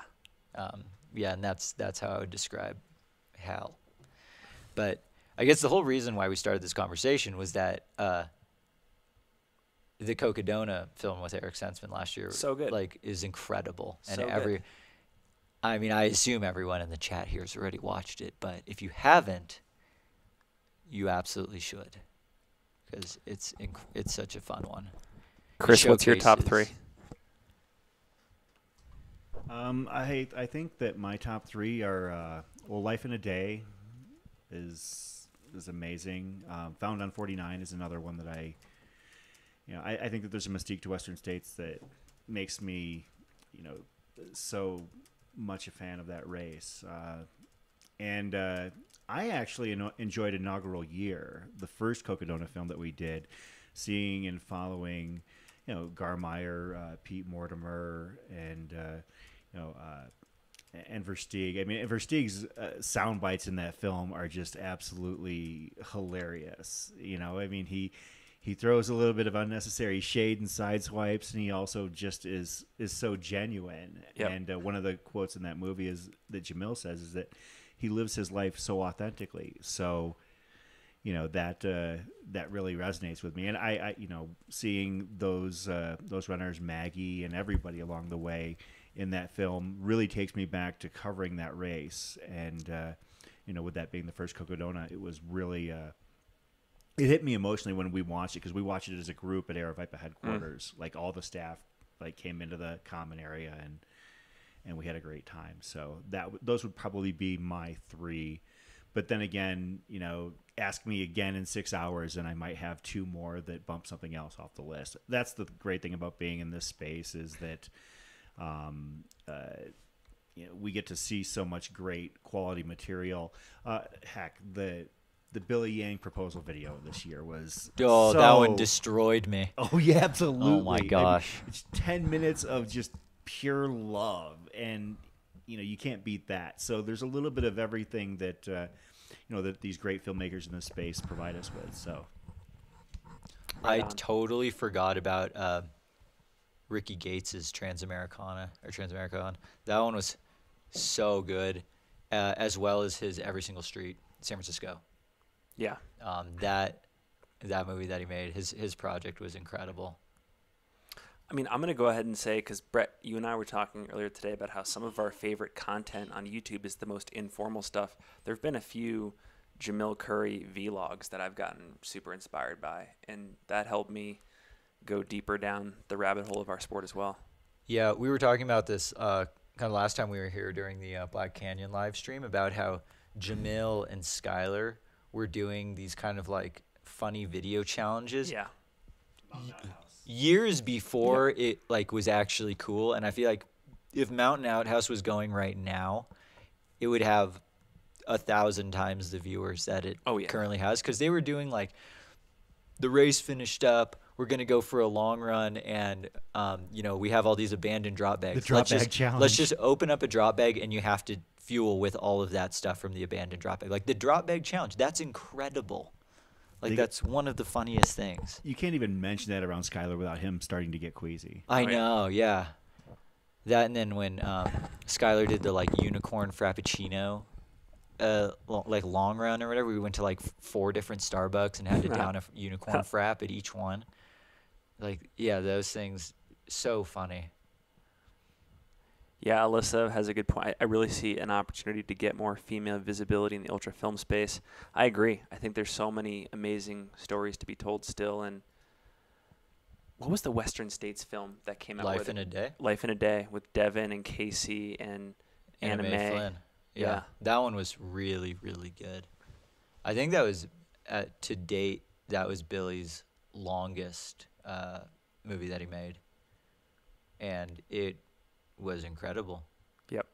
Um, yeah, and that's that's how I would describe Hal. But I guess the whole reason why we started this conversation was that uh, the Cocodona film with Eric Senseman last year, So good. like, is incredible. And So good. every, I mean, I assume everyone in the chat here has already watched it, but if you haven't, you absolutely should, because it's inc- it's such a fun one. It Chris, what's your top three? Um, I I think that my top three are uh, well, Life in a Day is is amazing. Um, Found on Forty Nine is another one that I, you know, I, I think that there's a mystique to Western states that makes me, you know, so much a fan of that race. Uh, and uh, I actually enjoyed Inaugural Year, the first Cocodona film that we did, seeing and following, you know, Garmire, uh, Pete Mortimer, and uh, you know, uh, and Versteeg. I mean, Versteeg's uh, sound bites in that film are just absolutely hilarious. You know, I mean, he he throws a little bit of unnecessary shade and side swipes, and he also just is is so genuine. Yep. And uh, one of the quotes in that movie is that Jamil says is that he lives his life so authentically. So you know that uh, that really resonates with me. And I, I you know, seeing those uh, those runners, Maggie and everybody along the way in that film, really takes me back to covering that race. And uh, you know, with that being the first Cocodona, it was really uh, it hit me emotionally when we watched it because we watched it as a group at Aravaipa headquarters. Like all the staff like came into the common area and and we had a great time. So that those would probably be my three. But then again, you know, ask me again in six hours, and I might have two more that bump something else off the list. That's the great thing about being in this space is that, um, uh, you know, we get to see so much great quality material. Uh, heck, the the Billy Yang proposal video this year was Oh, that one destroyed me. Oh yeah, absolutely. I mean, gosh. it's ten minutes of just pure love, and you know you can't beat that. So there's a little bit of everything that uh, you know that these great filmmakers in this space provide us with. So I totally forgot about uh, Ricky Gates's Transamericana or Transamericana. That one was so good, uh, as well as his Every Single Street, San Francisco. Yeah. Um, that that movie that he made, his his project was incredible. I mean, I'm going to go ahead and say because Brett, you and I were talking earlier today about how some of our favorite content on YouTube is the most informal stuff. There have been a few Jamil Coury vlogs that I've gotten super inspired by, and that helped me go deeper down the rabbit hole of our sport as well. Yeah, we were talking about this uh, kind of last time we were here during the uh, Black Canyon live stream about how Jamil and Skylar were doing these kind of like funny video challenges Yeah. years before it like was actually cool and i feel like if mountain outhouse was going right now it would have a thousand times the viewers that it Oh, yeah. currently has because they were doing like the race finished up we're gonna go for a long run and um, you know we have all these abandoned drop bags The drop let's bag just, challenge. let's just open up a drop bag and you have to fuel with all of that stuff from the abandoned drop bag like the drop bag challenge that's incredible like They- that's one of the funniest things you can't even mention that around Skylar without him starting to get queasy. I know, yeah. That and then when um, Skylar did the like unicorn frappuccino, uh, lo- like long run or whatever, we went to like four different Starbucks and had to down a unicorn frap at each one. Like, yeah, those things so funny. Yeah, Alyssa has a good point. I, really see an opportunity to get more female visibility in the ultra film space. I agree. I think there's so many amazing stories to be told still. And what was the Western States film that came out? Life in a day. Life in a Day with Devin and Casey and Anna Mae. Flynn. Yeah, Yeah. that one was really really good. I think that was at to date that was Billy's longest uh, movie that he made, and it was incredible. Yep.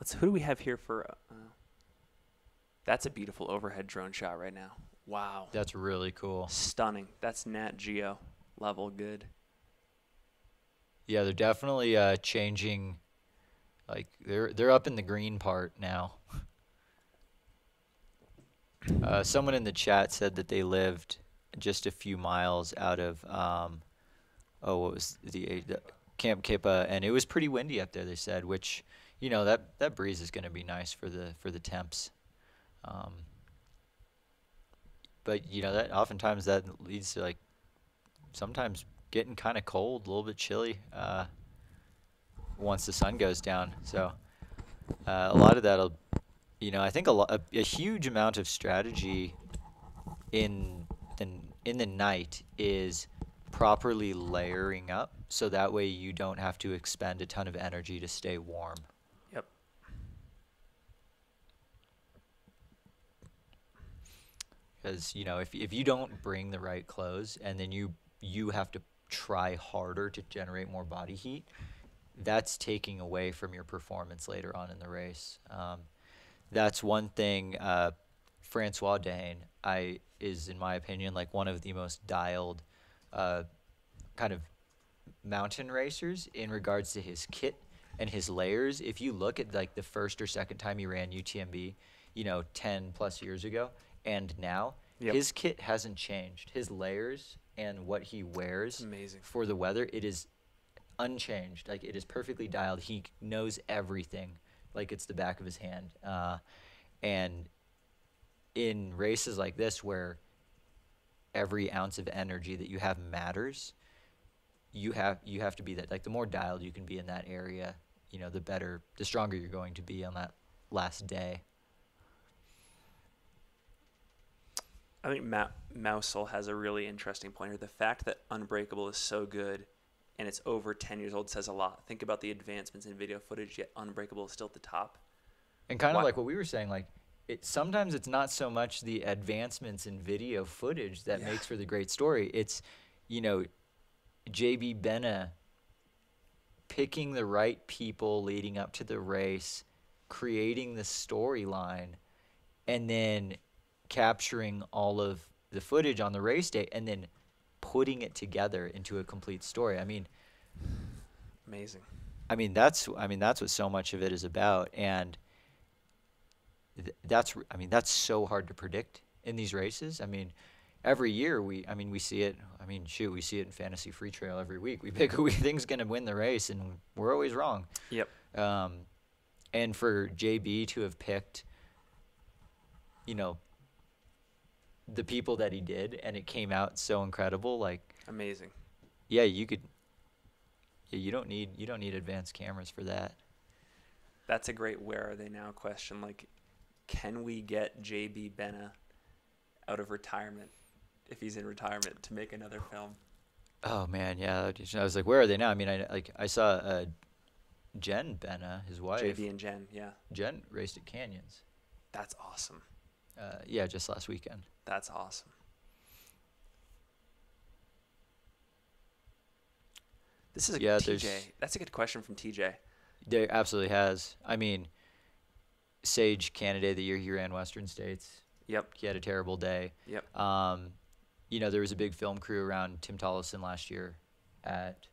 Let's. Who do we have here for? Uh, that's a beautiful overhead drone shot right now. Wow. That's really cool. Stunning. That's Nat Geo level good. Yeah, they're definitely uh, changing. Like they're they're up in the green part now. Uh, someone in the chat said that they lived just a few miles out of um, oh, what was the, the Kamp Kipa, and it was pretty windy up there. They said, which you know that that breeze is going to be nice for the for the temps. Um, but you know that oftentimes that leads to like sometimes getting kind of cold, a little bit chilly uh, once the sun goes down. So uh, a lot of that'll, you know, I think a, a, a huge amount of strategy in the in the night is properly layering up, so that way you don't have to expend a ton of energy to stay warm. Yep. because you know if if you don't bring the right clothes and then you you have to try harder to generate more body heat, that's taking away from your performance later on in the race. Um, that's one thing. Uh, Francois D'Haene, I is in my opinion like one of the most dialed, uh, kind of mountain racers in regards to his kit and his layers. If you look at like the first or second time he ran UTMB, you know, 10 plus years ago, and now Yep. his kit hasn't changed. His layers and what he wears Amazing. for the weather, it is unchanged. Like it is perfectly dialed. He knows everything, like it's the back of his hand. Uh, and in races like this, where every ounce of energy that you have matters, you have you have to be that. Like the more dialed you can be in that area, you know, the better, the stronger you're going to be on that last day. I think Ma- Mousel has a really interesting point here. The fact that Unbreakable is so good and it's over 10 years old says a lot. Think about the advancements in video footage, yet Unbreakable is still at the top. And kind of like what we were saying, like it sometimes it's not so much the advancements in video footage that Yeah. makes for the great story. It's, you know, JB Benna picking the right people leading up to the race, creating the storyline, and then capturing all of the footage on the race day and then putting it together into a complete story. I mean, Amazing. I mean that's I mean that's what so much of it is about, and th- that's I mean that's so hard to predict in these races. I mean, every year we I mean we see it. I mean shoot, we see it in fantasy free trail every week. We pick who we think's going to win the race, and we're always wrong. Yep. Um, and for JB to have picked, you know, the people that he did, and it came out so incredible, like Amazing. yeah, you could. Yeah, you don't need you don't need advanced cameras for that. That's a great where are they now question. Like, can we get JB Benna out of retirement if he's in retirement to make another film? Oh man, yeah. I was like, where are they now? I mean, I like I saw uh, Jen Benna, his wife. JB and Jen, yeah. Jen raced at Canyons. That's awesome. Uh, yeah, just last weekend. That's awesome. This is a Yeah, TJ. That's a good question from TJ. There absolutely has. I mean, Sage Canaday the year he ran Western States. Yep. He had a terrible day. Yep. Um, you know, there was a big film crew around Tim Tollefson last year at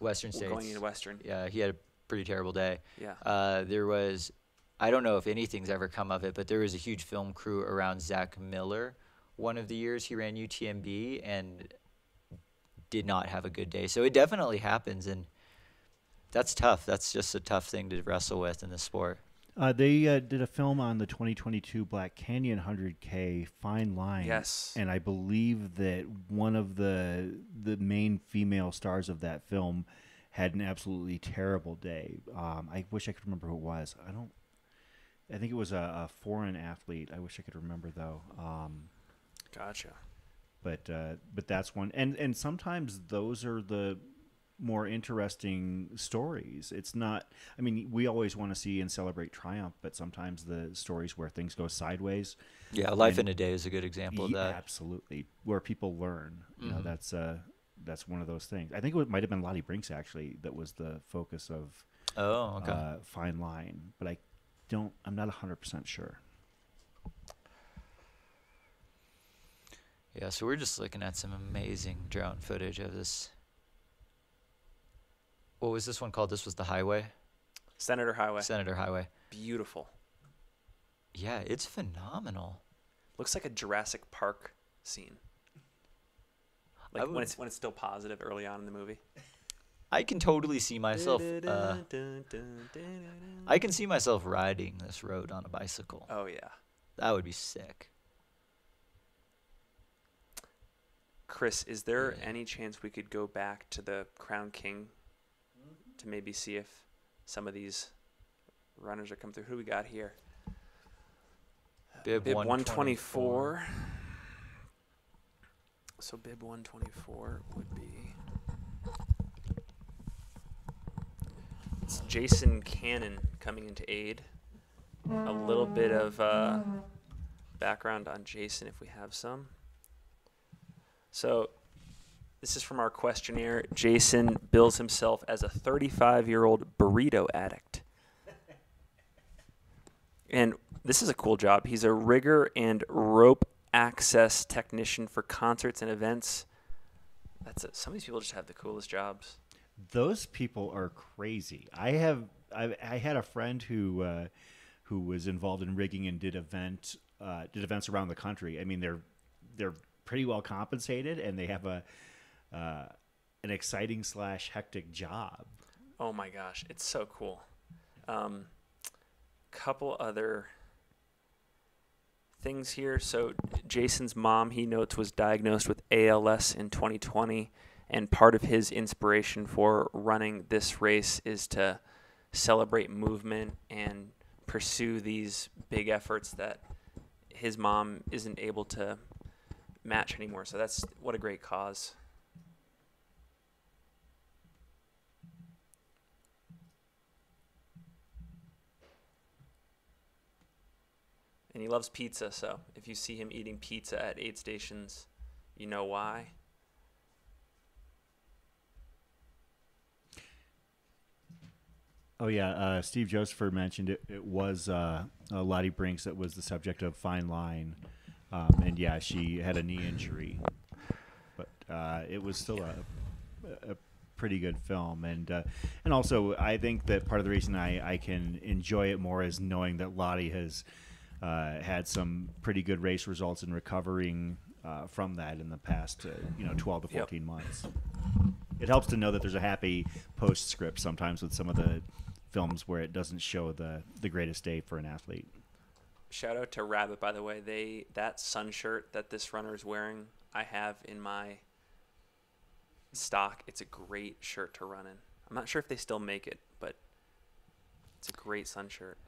Western States. going into Western. Yeah, he had a pretty terrible day. Yeah. Uh, there was, I don't know if anything's ever come of it, but there was a huge film crew around Zach Miller one of the years he ran UTMB and did not have a good day. So it definitely happens, and that's tough. That's just a tough thing to wrestle with in the sport. Uh, they uh, did a film on the 2022 Black Canyon 100K Fine Line. Yes. and I believe that one of the the main female stars of that film had an absolutely terrible day. Um, I wish I could remember who it was. I don't. I think it was a, a foreign athlete. I wish I could remember though. Um, Gotcha. but uh, but that's one and and sometimes those are the more interesting stories it's not i mean we always want to see and celebrate triumph but sometimes the stories where things go sideways Yeah, Life in a Day is a good example of that. absolutely where people learn you know Mhm. that's uh that's one of those things i think it might have been lottie brinks actually that was the focus of Oh, okay. uh, fine line but i don't i'm not 100% sure Yeah, so we're just looking at some amazing drone footage of this What was this one called? This was the Highway, Senator Highway. Senator Highway. Beautiful. Yeah, it's phenomenal. Looks like a Jurassic Park scene. Like when it's when it's still positive early on in the movie. I can totally see myself. Uh, I can see myself riding this road on a bicycle. Oh yeah. That would be sick. Chris, is there Yeah. any chance we could go back to the Crown King to maybe see if some of these runners are coming through? Who we got here? Bib, Bib 124. 124. So bib 124 would be. It's Jason Cannon coming into aid. A little bit of uh, background on Jason if we have some. So, this is from our questionnaire. Jason bills himself as a 35 year old burrito addict. And this is a cool job. He's a rigger and rope access technician for concerts and events. That's it. Some of these people just have the coolest jobs. Those people are crazy. I have I, I had a friend who uh, who was involved in rigging and did event uh, did events around the country. I mean, they're they're pretty well compensated and they have a uh, an exciting slash hectic job. Oh my gosh, it's so cool. Um, couple other things here. So Jason's mom, he notes, was diagnosed with ALS in 2020, and part of his inspiration for running this race is to celebrate movement and pursue these big efforts that his mom isn't able to match anymore. So that's what a great cause. And he loves pizza. So if you see him eating pizza at aid stations, you know why. Oh yeah, uh, Steve Josepher mentioned it. It was uh, uh, Lottie Brinks that was the subject of Fine Line, um, and yeah, she had a knee injury, but uh, it was still a, a pretty good film, and uh, and also I think that part of the reason I, I can enjoy it more is knowing that Lottie has uh, had some pretty good race results in recovering uh, from that in the past, uh, you know, twelve to Yep. fourteen months. It helps to know that there's a happy postscript sometimes with some of the films where it doesn't show the the greatest day for an athlete. Shout out to Rabbit, by the way. They that sun shirt that this runner is wearing, I have in my stock. It's a great shirt to run in. I'm not sure if they still make it, but it's a great sun shirt.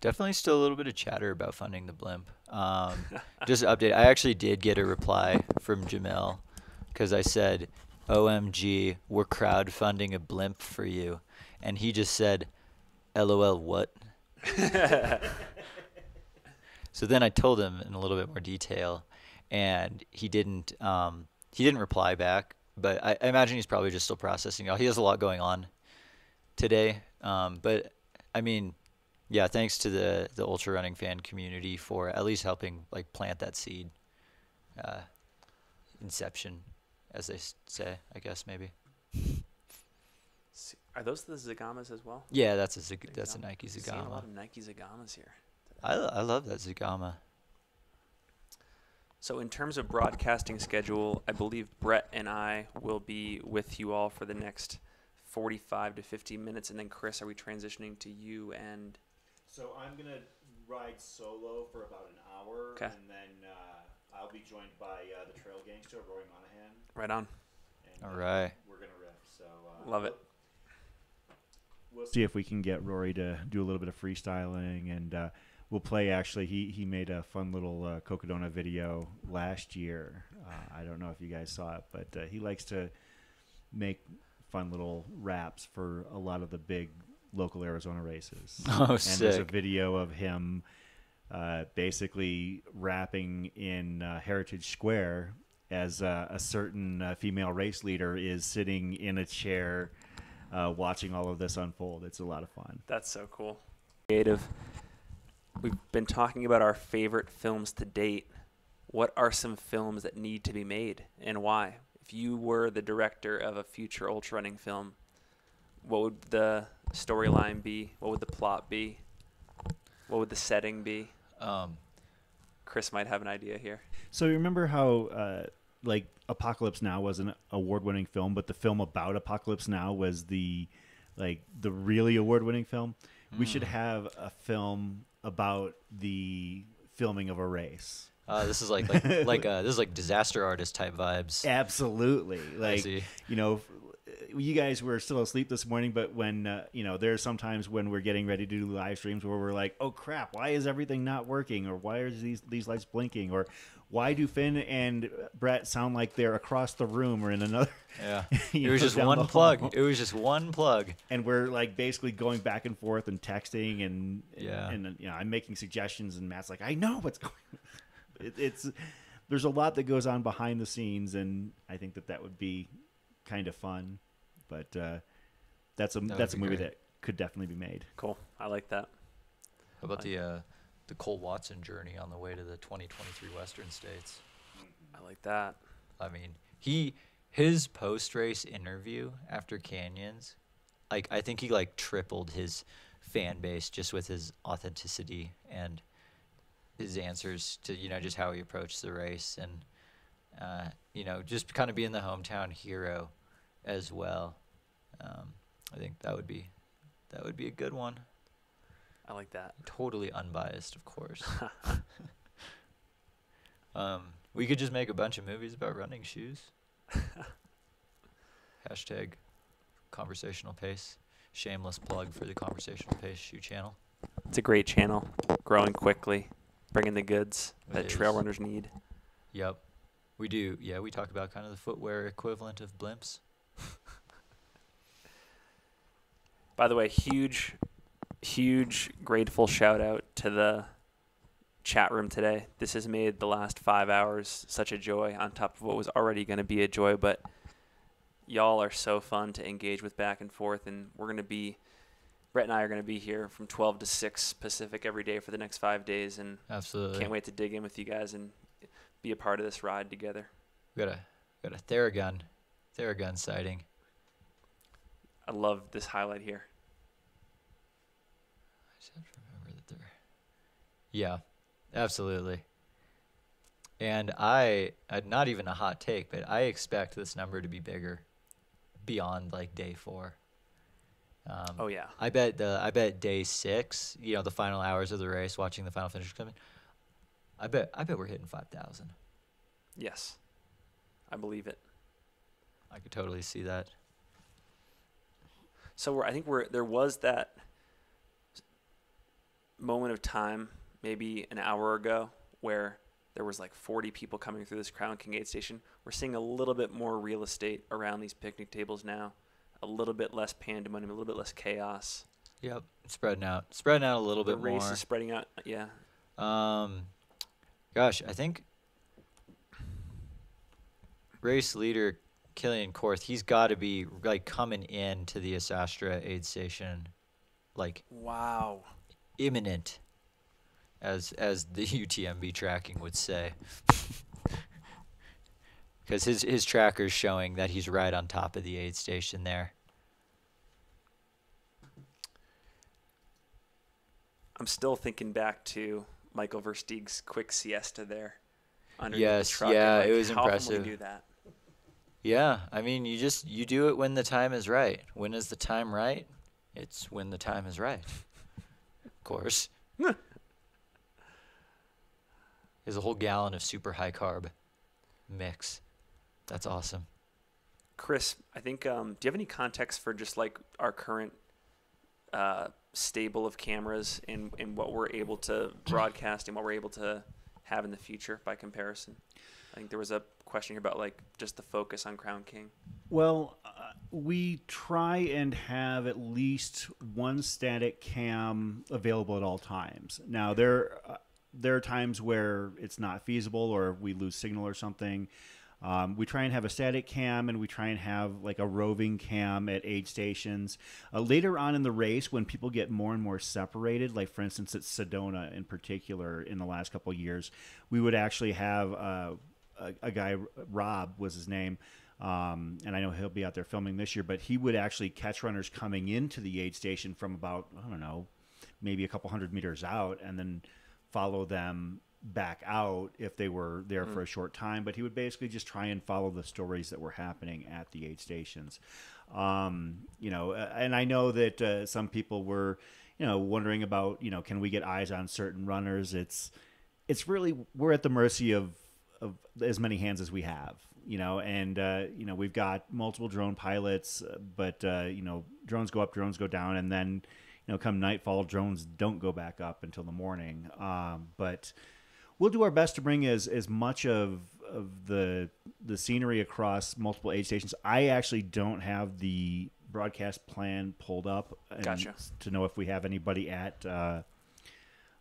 Definitely still a little bit of chatter about funding the blimp. Um, just an update. I actually did get a reply from Jamil because I said, "OMG, we're crowdfunding a blimp for you," and he just said, "LOL, what?" so then I told him in a little bit more detail, and he didn't. Um, he didn't reply back, but I, I imagine he's probably just still processing. He has a lot going on today, um, but I mean, yeah, thanks to the the ultra running fan community for at least helping like plant that seed. Uh, inception, as they say, I guess maybe. Are those the Zegamas as well? Yeah, that's a Zig- that's a Zegama. Nike Seeing a lot of Nike Zegamas here. I I love that Zegama. So in terms of broadcasting schedule, I believe Brett and I will be with you all for the next 45 to 50 minutes, and then Chris, are we transitioning to you and? So I'm gonna ride solo for about an hour, 'Kay. and then uh, I'll be joined by uh, the trail gangster Roy Monahan. Right on. And, All uh, right. we're gonna riff. So uh, Love it. We'll see if we can get Rory to do a little bit of freestyling, and uh, we'll play. Actually, he he made a fun little uh, Cocodona video last year. Uh, I don't know if you guys saw it, but uh, he likes to make fun little raps for a lot of the big local Arizona races. Oh, and there's a video of him uh, basically rapping in uh, Heritage Square as uh, a certain uh, female race leader is sitting in a chair uh, watching all of this unfold. It's a lot of fun. That's so cool. Creative. We've been talking about our favorite films to date. What are some films that need to be made and why? If you were the director of a future ultra running film, what would the storyline be? What would the plot be? What would the setting be? Um, Chris might have an idea here. So you remember how uh, like Apocalypse Now was an award-winning film, but the film about Apocalypse Now was the like the really award-winning film. We should have a film about the filming of a race. uh, this is like like like uh, this is like disaster artist type vibes. Absolutely, like you know, f- you guys were still asleep this morning, but when uh, you know, there's sometimes when we're getting ready to do live streams where we're like, "Oh crap, why is everything not working?" or "Why are these these lights blinking?" or "Why do Finn and Brett sound like they're across the room or in another?" Yeah, it was know, just one plug. hall? It was just one plug. and we're like basically going back and forth and texting and Yeah. and, and you know I'm making suggestions and Matt's like I know what's going. it, it's there's a lot that goes on behind the scenes and I think that that would be kind of fun, but uh, that's a would that's a movie great. that could definitely be made. Cool. I like that. How about the uh, the Cole Watson journey on the way to the 2023 Western States? I like that. I mean, he his post race interview after Canyons, like I think he like tripled his fan base just with his authenticity and his answers to you know just how he approached the race and uh, you know just kind of being the hometown hero as well. Um, I think that would be that would be a good one. I like that. Totally unbiased, of course. um, we could just make a bunch of movies about running shoes. Hashtag conversational pace. Shameless plug for the conversational pace shoe channel. It's a great channel, growing quickly, bringing the goods It that trail runners need. Yep. We do. Yeah, we talk about kind of the footwear equivalent of blimps. By the way, huge, huge, grateful shout out to the chat room today. This has made the last five hours such a joy on top of what was already going to be a joy. But y'all are so fun to engage with back and forth. And we're going to be, Brett and I are going to be here from 12 to 6 Pacific every day for the next five days. And Absolutely. can't wait to dig in with you guys and be a part of this ride together. We got a we got a Theragun, Theragun sighting. I love this highlight here. I just have to remember that they're. Yeah, absolutely. And I, not even a hot take, but I expect this number to be bigger beyond like day four. Um, Oh, yeah. I bet the I bet day six, you know, the final hours of the race, watching the final finish come in. I bet I bet we're hitting five thousand. Yes. I believe it. I could totally see that. So we're, I think we're there was that moment of time, maybe an hour ago, where there was like 40 people coming through this Crown King aid station. We're seeing a little bit more real estate around these picnic tables now, a little bit less pandemonium, a little bit less chaos. Yep, spreading out, spreading out a little The bit race more. is spreading out. Yeah, Um, gosh, I think race leader Kilian Korth, he's got to be like coming in to the Asastra aid station, like wow. imminent, as as the UTMB tracking would say. Because his his tracker's showing that he's right on top of the aid station there. I'm still thinking back to Michael Versteeg's quick siesta there. underneath Yes, the truck. yeah, like, it was how impressive. we do that? Yeah, I mean, you just you do it when the time is right. When is the time right? It's when the time is right. of course. There's a whole gallon of super high carb mix. That's awesome. Chris, I think. Um, do you have any context for just like our current uh, stable of cameras and and what we're able to broadcast and what we're able to have in the future by comparison? I think there was a question here about like just the focus on Crown King. Well, uh, we try and have at least one static cam available at all times. Now there uh, there are times where it's not feasible or we lose signal or something. Um, we try and have a static cam and we try and have like a roving cam at aid stations. Uh, later on in the race, when people get more and more separated, like for instance at Sedona in particular in the last couple years, we would actually have uh, a, a guy, Rob was his name, Um, and I know he'll be out there filming this year, but he would actually catch runners coming into the aid station from about I don't know, maybe a couple hundred meters out, and then follow them back out if they were there for a short time. But he would basically just try and follow the stories that were happening at the aid stations. Um, you know, and I know that uh, some people were, you know, wondering about, you know, can we get eyes on certain runners? It's, it's really we're at the mercy of of as many hands as we have, you know, and uh, you know we've got multiple drone pilots, but uh, you know drones go up, drones go down, and then you know come nightfall, drones don't go back up until the morning. Um, but we'll do our best to bring as as much of of the the scenery across multiple aid stations. I actually don't have the broadcast plan pulled up and Gotcha. to know if we have anybody at uh,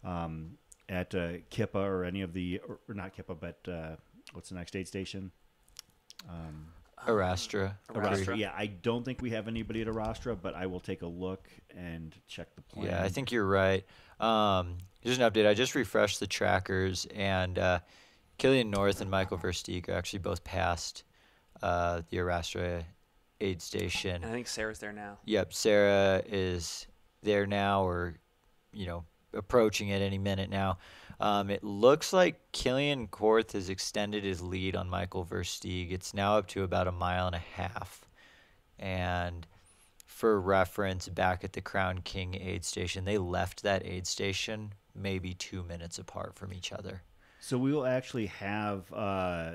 um, at uh, Kipa or any of the or, or not Kipa, but uh, what's the next aid station? Um, Arastra. Arastra. Yeah, I don't think we have anybody at Arastra, but I will take a look and check the plan. Yeah, I think you're right. Um, here's an update. I just refreshed the trackers, and uh, Kilian Korth and Michael Versteeg are actually both past uh, the Arastra aid station. And I think Sarah's there now. Yep, Sarah is there now, or you know, approaching it any minute now. Um, it looks like Kilian Korth has extended his lead on Michael Versteeg. It's now up to about a mile and a half. And for reference, back at the Crown King aid station, they left that aid station maybe two minutes apart from each other. So we will actually have. Uh,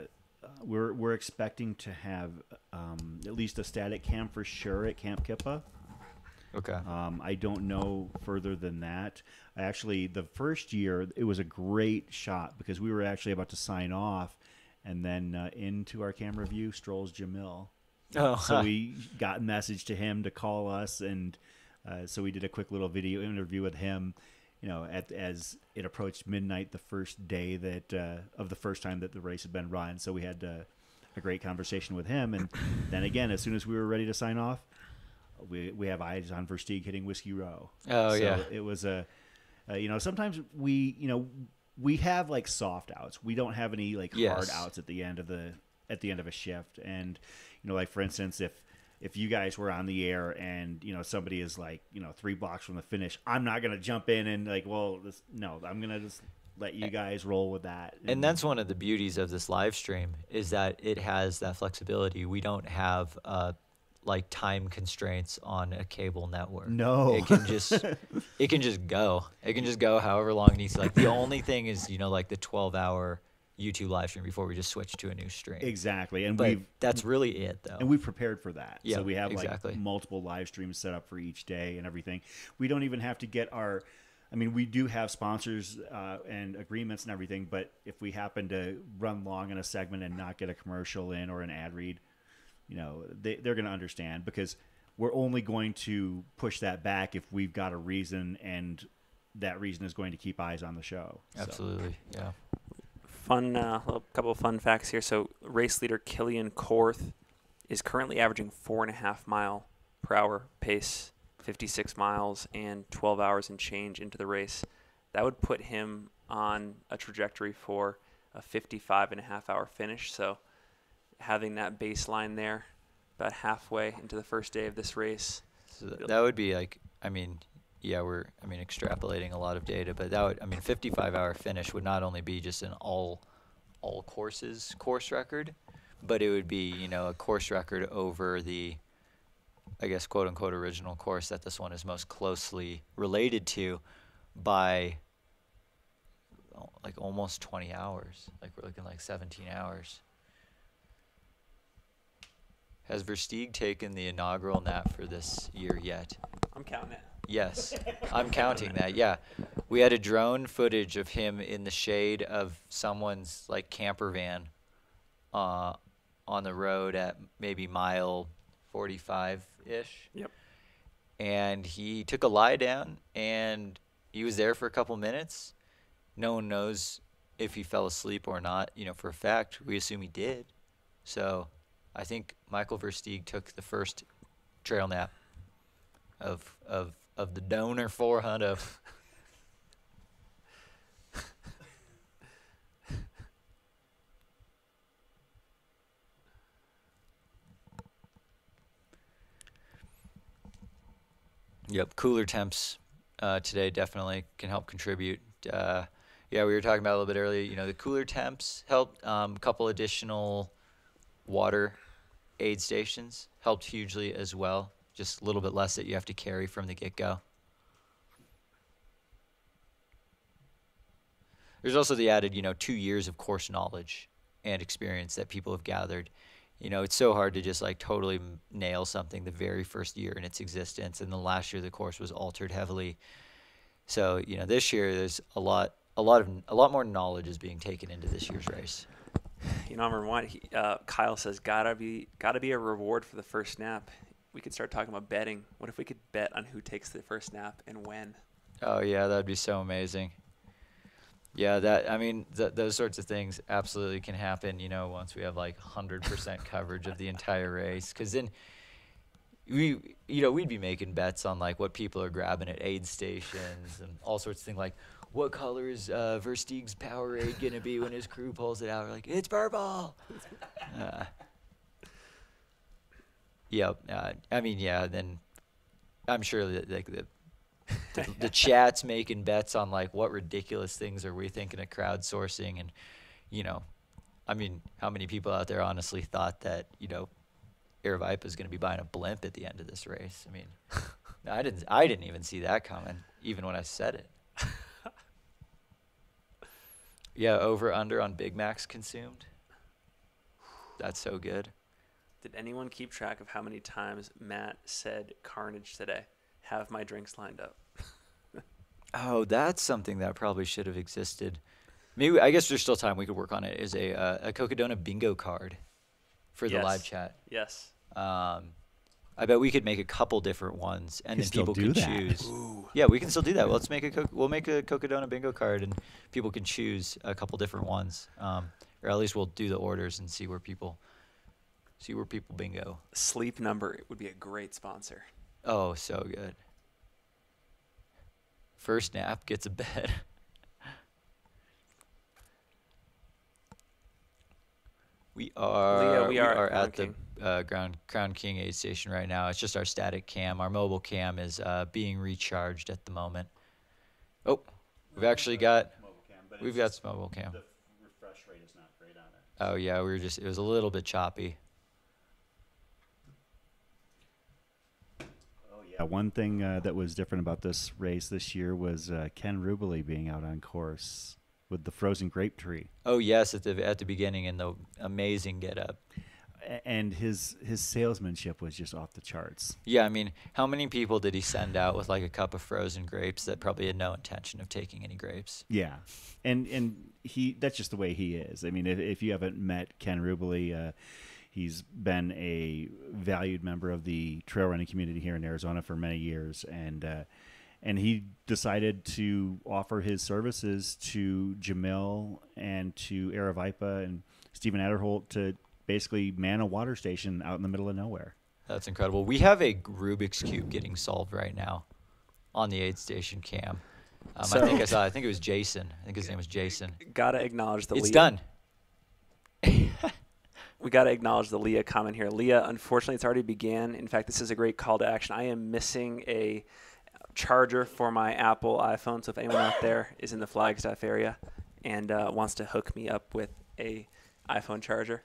we're we're expecting to have um, at least a static cam for sure at Kamp Kipa. Okay. Um, I don't know further than that. Actually, the first year it was a great shot because we were actually about to sign off, and then uh, into our camera view strolls Jamil. Oh, so we got a message to him to call us, and uh, so we did a quick little video interview with him. You know, at, as it approached midnight the first day that uh, of the first time that the race had been run, so we had uh, a great conversation with him, and then again, as soon as we were ready to sign off, we we have eyes on Versteeg hitting Whiskey Row. Oh, so yeah. it was a, uh, you know, sometimes we you know we have like soft outs. We don't have any like hard outs at the end of the at the end of a shift, and you know, like for instance, if if you guys were on the air and you know somebody is like you know three blocks from the finish, I'm not gonna jump in and like, well, this, no, I'm gonna just let you guys roll with that. and that's one of the beauties of this live stream is that it has that flexibility. We don't have uh, like time constraints on a cable network. No. it can just it can just go. It can just go however long it needs. to. Like the only thing is you know like the 12 hour YouTube live stream before we just switch to a new stream. exactly, and we've that's really it though. and we've prepared for that. Yeah, so we have exactly. like multiple live streams set up for each day and everything. We don't even have to get our. I mean, we do have sponsors uh, and agreements and everything, but if we happen to run long in a segment and not get a commercial in or an ad read, you know, they, they're going to understand because we're only going to push that back if we've got a reason and that reason is going to keep eyes on the show. So- Absolutely, yeah. Fun, uh, a couple of fun facts here. So, race leader Kilian Korth is currently averaging four and a half mile per hour pace, 56 miles, and 12 hours and change into the race. That would put him on a trajectory for a 55 and a half hour finish. So, having that baseline there, about halfway into the first day of this race. So th- that would be like, I mean, yeah, we're, I mean, extrapolating a lot of data, but that would, I mean, 55 hour finish would not only be just an all, all courses course record, but it would be, you know, a course record over the, I guess, quote unquote, original course that this one is most closely related to by like almost 20 hours. Like we're looking like 17 hours. Has Versteeg taken the inaugural nap for this year yet? I'm counting it. Yes, I'm counting that. Yeah, we had a drone footage of him in the shade of someone's like camper van, uh, on the road at maybe mile 45 ish. Yep. And he took a lie down and he was there for a couple minutes. No one knows if he fell asleep or not. You know, for a fact, we assume he did. So, I think Michael Versteeg took the first trail nap of of of the donor 400 of Yep, cooler temps uh, today definitely can help contribute. Uh, yeah, we were talking about a little bit earlier. You know, the cooler temps helped. Um, a um, couple additional water aid stations helped hugely as well. Just a little bit less that you have to carry from the get go. There's also the added, you know, two years of course knowledge and experience that people have gathered. You know, it's so hard to just like totally nail something the very first year in its existence, and the last year the course was altered heavily. So you know, this year there's a lot, a lot of, a lot more knowledge is being taken into this year's race. You know, number one, uh, Kyle says, "Gotta be, gotta be a reward for the first snap." We could start talking about betting. What if we could bet on who takes the first snap and when? Oh yeah, that'd be so amazing. Yeah, that I mean, th- those sorts of things absolutely can happen. You know, once we have like hundred percent coverage of the entire race, because then we, you know, we'd be making bets on like what people are grabbing at aid stations and all sorts of things. Like, what color is uh, Versteeg's Powerade gonna be when his crew pulls it out? We're like, it's purple. Uh, yep. Uh, I mean, yeah. Then I'm sure that like the the, the chat's making bets on like what ridiculous things are we thinking of crowdsourcing and you know i mean how many people out there honestly thought that you know Aravaipa is going to be buying a blimp at the end of this race i mean i didn't i didn't even see that coming even when i said it yeah over under on big macs consumed that's so good Did anyone keep track of how many times Matt said "carnage" today? Have my drinks lined up. Oh, that's something that probably should have existed. Maybe I guess there's still time we could work on it. Is a uh, a Cocodona bingo card for the live chat. Yes. Um, I bet we could make a couple different ones, and can then people do could that. choose. Yeah, we can still do that. Well, let's make a co- we'll make a Cocodona bingo card, and people can choose a couple different ones, um, or at least we'll do the orders and see where people see where people bingo. Sleep Number would be a great sponsor. Oh, so good. First nap gets a bed. we are Leah, we are at at, Crown the uh, ground Crown King aid station right now. It's just our static cam. Our mobile cam is uh, being recharged at the moment. Oh, we've actually got we've got some mobile cam. The refresh rate is not great on it. Oh yeah, we were just it was a little bit choppy. Oh yeah. One thing uh, that was different about this race this year was uh, Ken Rubley being out on course with the frozen grape tree, Oh yes, at the at the beginning in the amazing get up. A- and his his salesmanship was just off the charts. Yeah, I mean, how many people did he send out with like a cup of frozen grapes that probably had no intention of taking any grapes? Yeah, and and he that's just the way he is. I mean, if, if you haven't met Ken Rubley, uh, he's been a valued member of the trail running community here in Arizona for many years, and uh, and he decided to offer his services to Jamil and to Aravaipa and Stephen Adderholt to basically man a water station out in the middle of nowhere. That's incredible. We have a Rubik's cube getting solved right now on the aid station cam. Um, I think I saw. I think it was Jason. I think his name was Jason. Gotta acknowledge the It's Leah. done. We gotta acknowledge the Leah comment here. Leah, unfortunately, it's already began. In fact, this is a great call to action. I am missing a charger for my Apple iPhone. So if anyone out there is in the Flagstaff area and uh, wants to hook me up with a iPhone charger,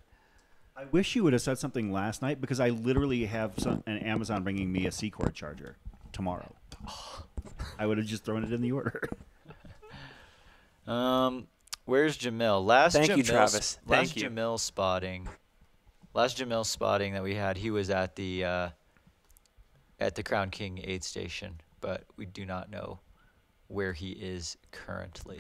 I wish you would have said something last night because I literally have some, an Amazon bringing me a C cord charger tomorrow. I would have just thrown it in the order. Um, where's Jamil? Last Thank you, Jamil Travis. Last Thank you. Jamil spotting. Last Jamil spotting that we had, he was at the uh, at the Crown King aid station, but we do not know where he is currently.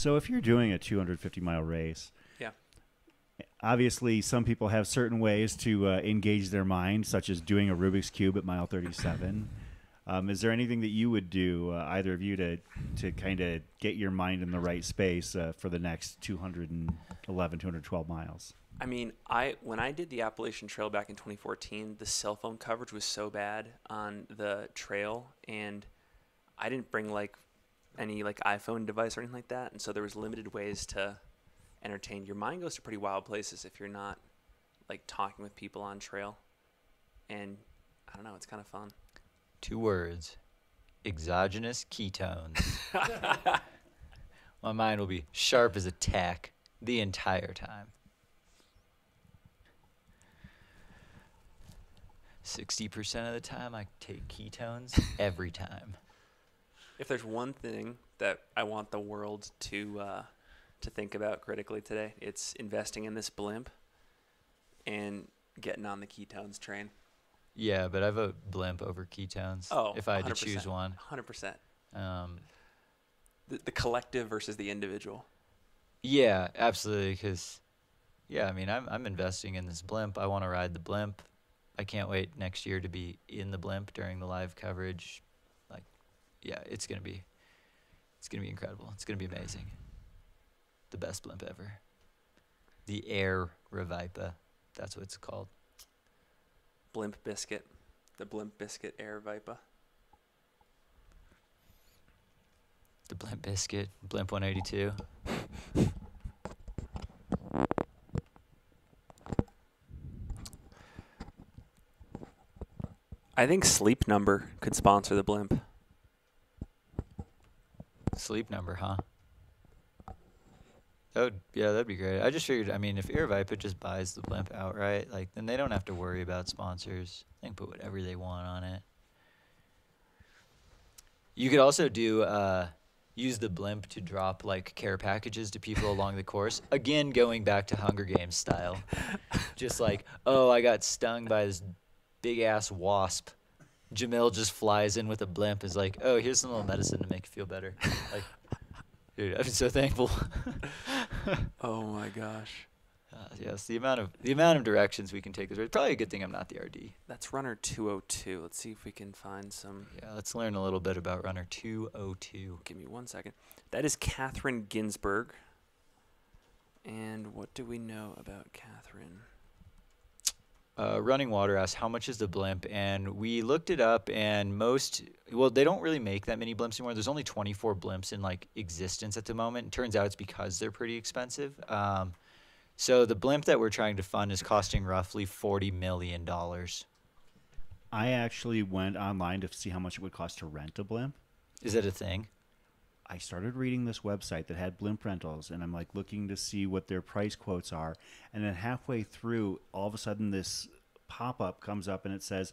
So if you're doing a 250 mile race, yeah. obviously some people have certain ways to uh, engage their mind, such as doing a Rubik's cube at mile 37. Um, is there anything that you would do, uh, either of you, to to kind of get your mind in the right space uh, for the next 211, 212 miles? I mean, I when I did the Appalachian Trail back in 2014, the cell phone coverage was so bad on the trail, and I didn't bring like any like iPhone device or anything like that, and so there was limited ways to entertain. Your mind goes to pretty wild places if you're not like talking with people on trail. And I don't know, it's kind of fun. Two words exogenous ketones. My mind will be sharp as a tack the entire time. 60% of the time, I take ketones every time. If there's one thing that I want the world to uh, to think about critically today, it's investing in this blimp and getting on the ketones train. Yeah, but I vote blimp over ketones Oh, if I had to choose 100%. one. 100%. Um, The, the collective versus the individual. Yeah, absolutely. Because, yeah, I mean, I'm I'm investing in this blimp. I want to ride the blimp. I can't wait next year to be in the blimp during the live coverage. Yeah, it's gonna be, it's gonna be incredible. It's gonna be amazing. The best blimp ever. The Air Revipa, that's what it's called. Blimp biscuit. The blimp biscuit air vipa. The blimp biscuit, blimp 182. I think Sleep Number could sponsor the blimp. Sleep number, huh? That would, yeah, that'd be great. I just figured, I mean, if Airvipa just buys the blimp outright, like, then they don't have to worry about sponsors. They can put whatever they want on it. You could also do, uh, use the blimp to drop, like, care packages to people along the course. Again, going back to Hunger Games style. just like, oh, I got stung by this big ass wasp. Jamil just flies in with a blimp. Is like, oh, here's some little medicine to make you feel better. Like, dude, I'm so thankful. Oh my gosh. Uh, yes, the amount of the amount of directions we can take is probably a good thing I'm not the RD. That's runner 202. Let's see if we can find some. Yeah, let's learn a little bit about runner 202. Give me one second. That is Catherine Ginsburg. And what do we know about Catherine? Uh, Running Water asked, how much is the blimp? And we looked it up, and most, well, they don't really make that many blimps anymore. There's only 24 blimps in like existence at the moment. It turns out it's because they're pretty expensive. Um, so the blimp that we're trying to fund is costing roughly 40 million dollars. I actually went online to see how much it would cost to rent a blimp. Is that a thing? I started reading this website that had blimp rentals, and I'm like looking to see what their price quotes are. And then halfway through, all of a sudden, this pop up comes up and it says,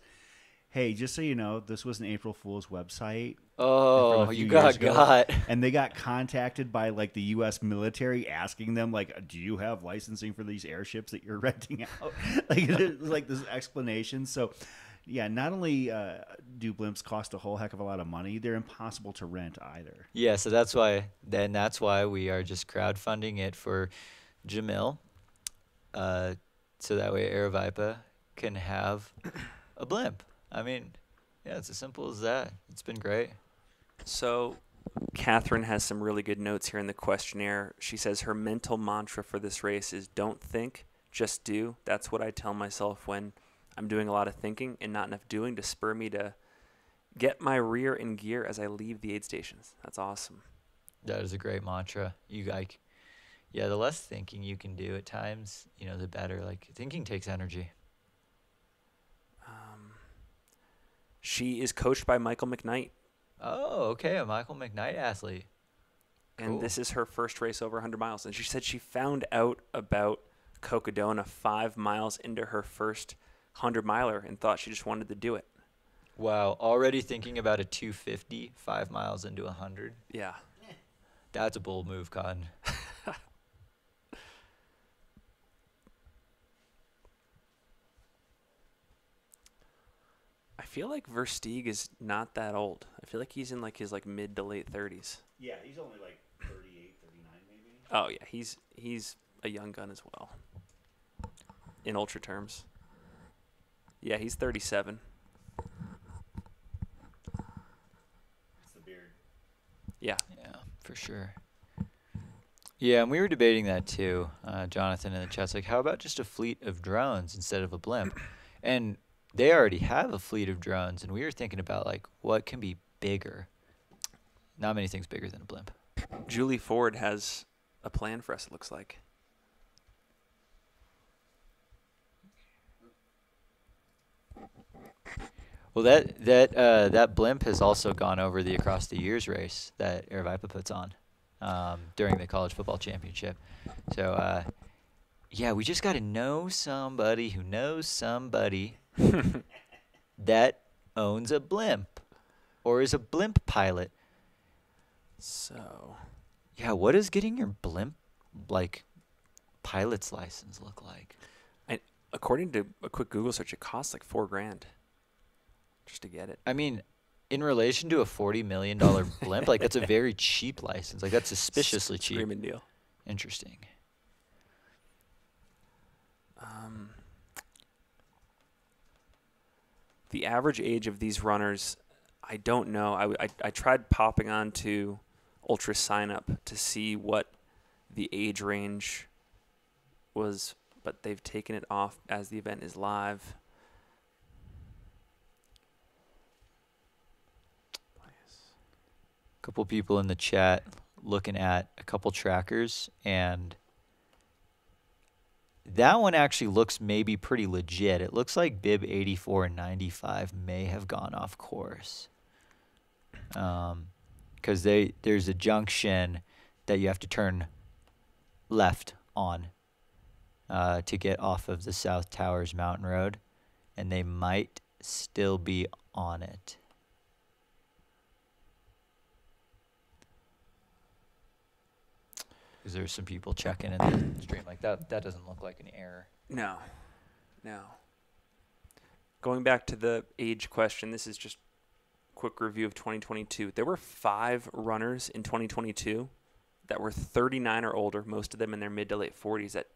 Hey, just so you know, this was an April Fool's website. Oh, you got ago." got. And they got contacted by like the U.S. military asking them, like, do you have licensing for these airships that you're renting out? like, it was like this explanation. So, yeah, not only uh, do blimps cost a whole heck of a lot of money, they're impossible to rent either. Yeah, so that's why then that's why we are just crowdfunding it for Jamil. Uh, so that way Airvipa can have a blimp. I mean, yeah, it's as simple as that. It's been great. So, Catherine has some really good notes here in the questionnaire. She says her mental mantra for this race is don't think, just do. That's what I tell myself when I'm doing a lot of thinking and not enough doing to spur me to get my rear in gear as I leave the aid stations. That's awesome. That is a great mantra. You like yeah, the less thinking you can do at times, you know, the better. Like thinking takes energy. Um, she is coached by Michael McKnight, Oh, okay, a Michael McKnight athlete. and Cool. this is her first race over 100 miles. And she said she found out about Cocodona five miles into her first 100 miler and thought she just wanted to do it. Wow, already thinking about a 250 5 miles into a 100. Yeah. That's a bold move, Cotton. I feel like Versteeg is not that old. I feel like he's in like his like mid to late 30s. Yeah, he's only like 38, 39 maybe. Oh yeah, he's he's a young gun as well. In ultra terms. Yeah, he's 37. It's the beard. Yeah. Yeah, for sure. Yeah, and we were debating that too, uh, Jonathan in the chat's like, how about just a fleet of drones instead of a blimp? And they already have a fleet of drones, and we were thinking about like what can be bigger. Not many things bigger than a blimp. Julie Ford has a plan for us. It looks like. Well, that that uh, that blimp has also gone over the across the years race that Aravaipa puts on um, during the college football championship. So, uh, yeah, we just got to know somebody who knows somebody that owns a blimp or is a blimp pilot. So, Yeah, what does getting your blimp like pilot's license look like? I, according to a quick Google search, it costs like four grand just to get it. I mean, in relation to a forty million dollar blimp, like that's a very cheap license. Like that's suspiciously cheap. Screaming deal. Interesting. Um, the average age of these runners, I don't know. I I tried popping onto Ultra Sign Up to see what the age range was, but they've taken it off as the event is live. Couple people in the chat looking at a couple trackers and that one actually looks maybe pretty legit. It looks like bib 84 and 95 may have gone off course. Um, cuz they there's a junction that you have to turn left on uh, to get off of the South Towers Mountain Road and they might still be on it. Because there's some people checking in the stream like that. That doesn't look like an error. No, no. Going back to the age question, this is just quick review of 2022. There were five runners in 2022 that were 39 or older, most of them in their mid to late 40s, that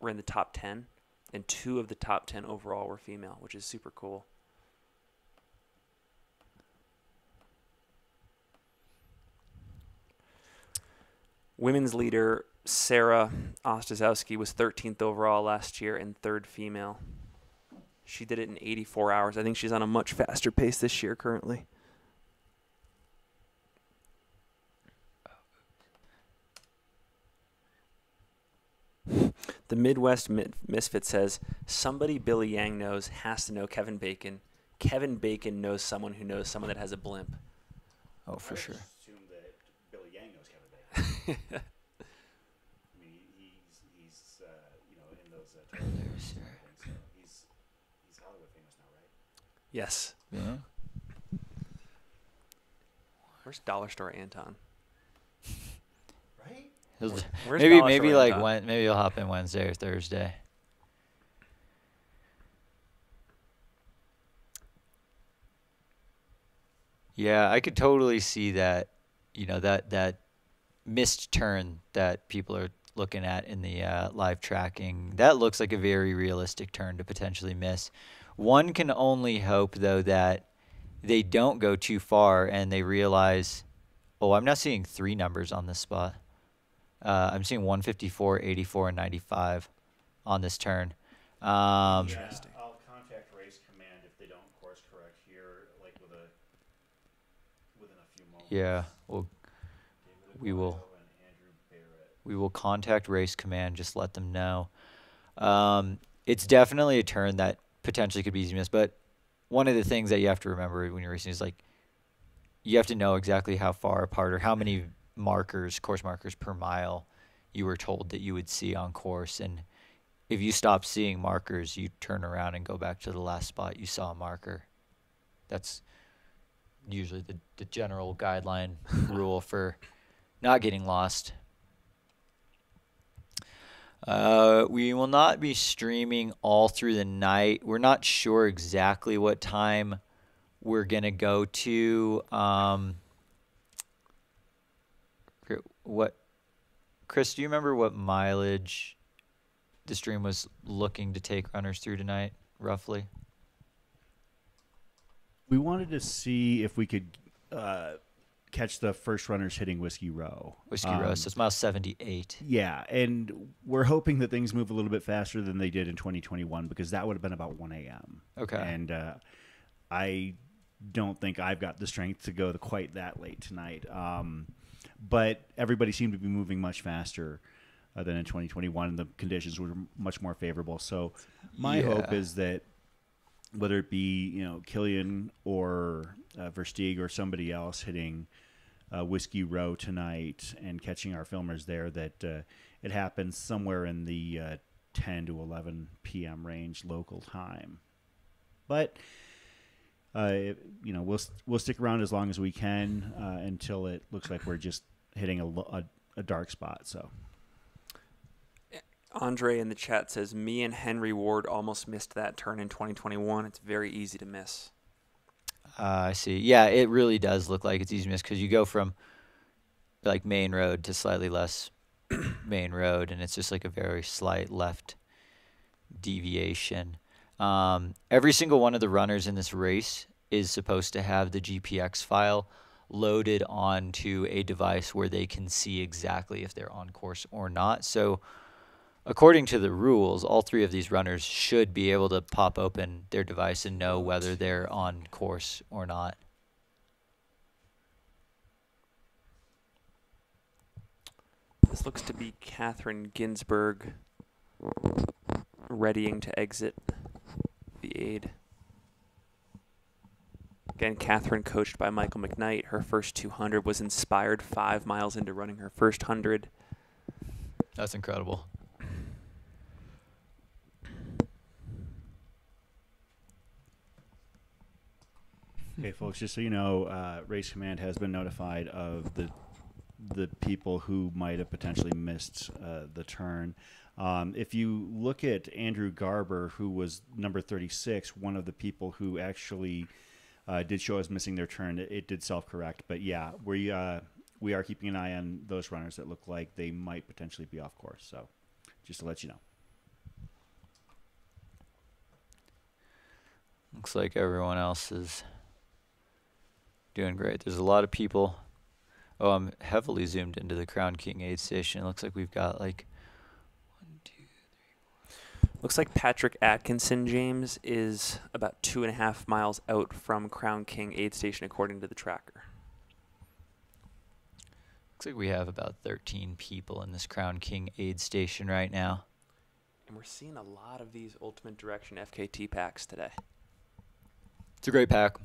were in the top 10, and two of the top 10 overall were female, which is super cool. Women's leader Sarah Ostaszewski was 13th overall last year and third female. She did it in 84 hours. I think she's on a much faster pace this year currently. The Midwest Misfit says somebody Billy Yang knows has to know Kevin Bacon. Kevin Bacon knows someone who knows someone that has a blimp. Oh, for sure. assume that Billy Yang knows Kevin Bacon. I mean, he's he's uh, you know in those uh, tournaments and everything, so he's he's Hollywood famous now, right? Yes. Yeah. Where's Dollar Store Anton? Right? He'll- Where's maybe Dollar maybe Store like when, maybe he'll hop in Wednesday or Thursday. Yeah, I could totally see that. You know that that missed turn that people are looking at in the uh, live tracking. That looks like a very realistic turn to potentially miss. One can only hope though that they don't go too far and they realize, oh, I'm not seeing three numbers on this spot. Uh, I'm seeing 154, 84, and 95 on this turn. Um, Yeah, I'll contact race command if they don't course correct here, like with a within a few moments. yeah, well, David we will. Aguayo and Andrew Barrett. we will contact race command. Just let them know. Um, it's definitely a turn that potentially could be easy to miss. But one of the things that you have to remember when you're racing is like you have to know exactly how far apart or how many markers, course markers per mile, you were told that you would see on course. And if you stop seeing markers, you turn around and go back to the last spot you saw a marker. That's usually the, the general guideline rule for not getting lost. Uh, we will not be streaming all through the night. We're not sure exactly what time we're gonna go to. Um, what, Chris? Do you remember what mileage the stream was looking to take runners through tonight, roughly? We wanted to see if we could uh, catch the first runners hitting Whiskey Row. Whiskey Um, Roast. It's mile seventy-eight. Yeah, and we're hoping that things move a little bit faster than they did in 2021 because that would have been about 1 a.m. Okay. And uh, I don't think I've got the strength to go the, quite that late tonight. Um, but everybody seemed to be moving much faster uh, than in 2021, and the conditions were much more favorable. So my hope is that whether it be you know Kilian or uh, Versteeg or somebody else hitting uh, Whiskey Row tonight and catching our filmers there, that uh, it happens somewhere in the uh, 10 to 11 p.m. range local time. But uh, you know we'll we'll stick around as long as we can uh, until it looks like we're just hitting a, a, a dark spot. So Andre in the chat says, "Me and Henry Ward almost missed that turn in 2021. It's very easy to miss." Uh, I see. Yeah, it really does look like it's easy to miss because you go from like main road to slightly less main road, and it's just like a very slight left deviation. Um, every single one of the runners in this race is supposed to have the GPX file loaded onto a device where they can see exactly if they're on course or not. So, according to the rules, all three of these runners should be able to pop open their device and know whether they're on course or not. This looks to be Catherine Ginsburg readying to exit the aid. Again, Catherine, coached by Michael McKnight, her first 200 was inspired five miles into running her first 100. That's incredible. Okay, folks, just so you know, uh, Race Command has been notified of the the people who might have potentially missed uh, the turn. Um, if you look at Andrew Garber, who was number 36, one of the people who actually uh, did show us missing their turn, it, it did self correct. But yeah, we, uh, we are keeping an eye on those runners that look like they might potentially be off course. So just to let you know. Looks like everyone else is doing great. There's a lot of people. Oh, I'm heavily zoomed into the Crown King aid station. It looks like we've got like one, two. Looks like Patrick Atkinson, James, is about two and a half miles out from Crown King aid station, according to the tracker. Looks like we have about 13 people in this Crown King aid station right now. And we're seeing a lot of these Ultimate Direction FKT packs today. It's a great pack.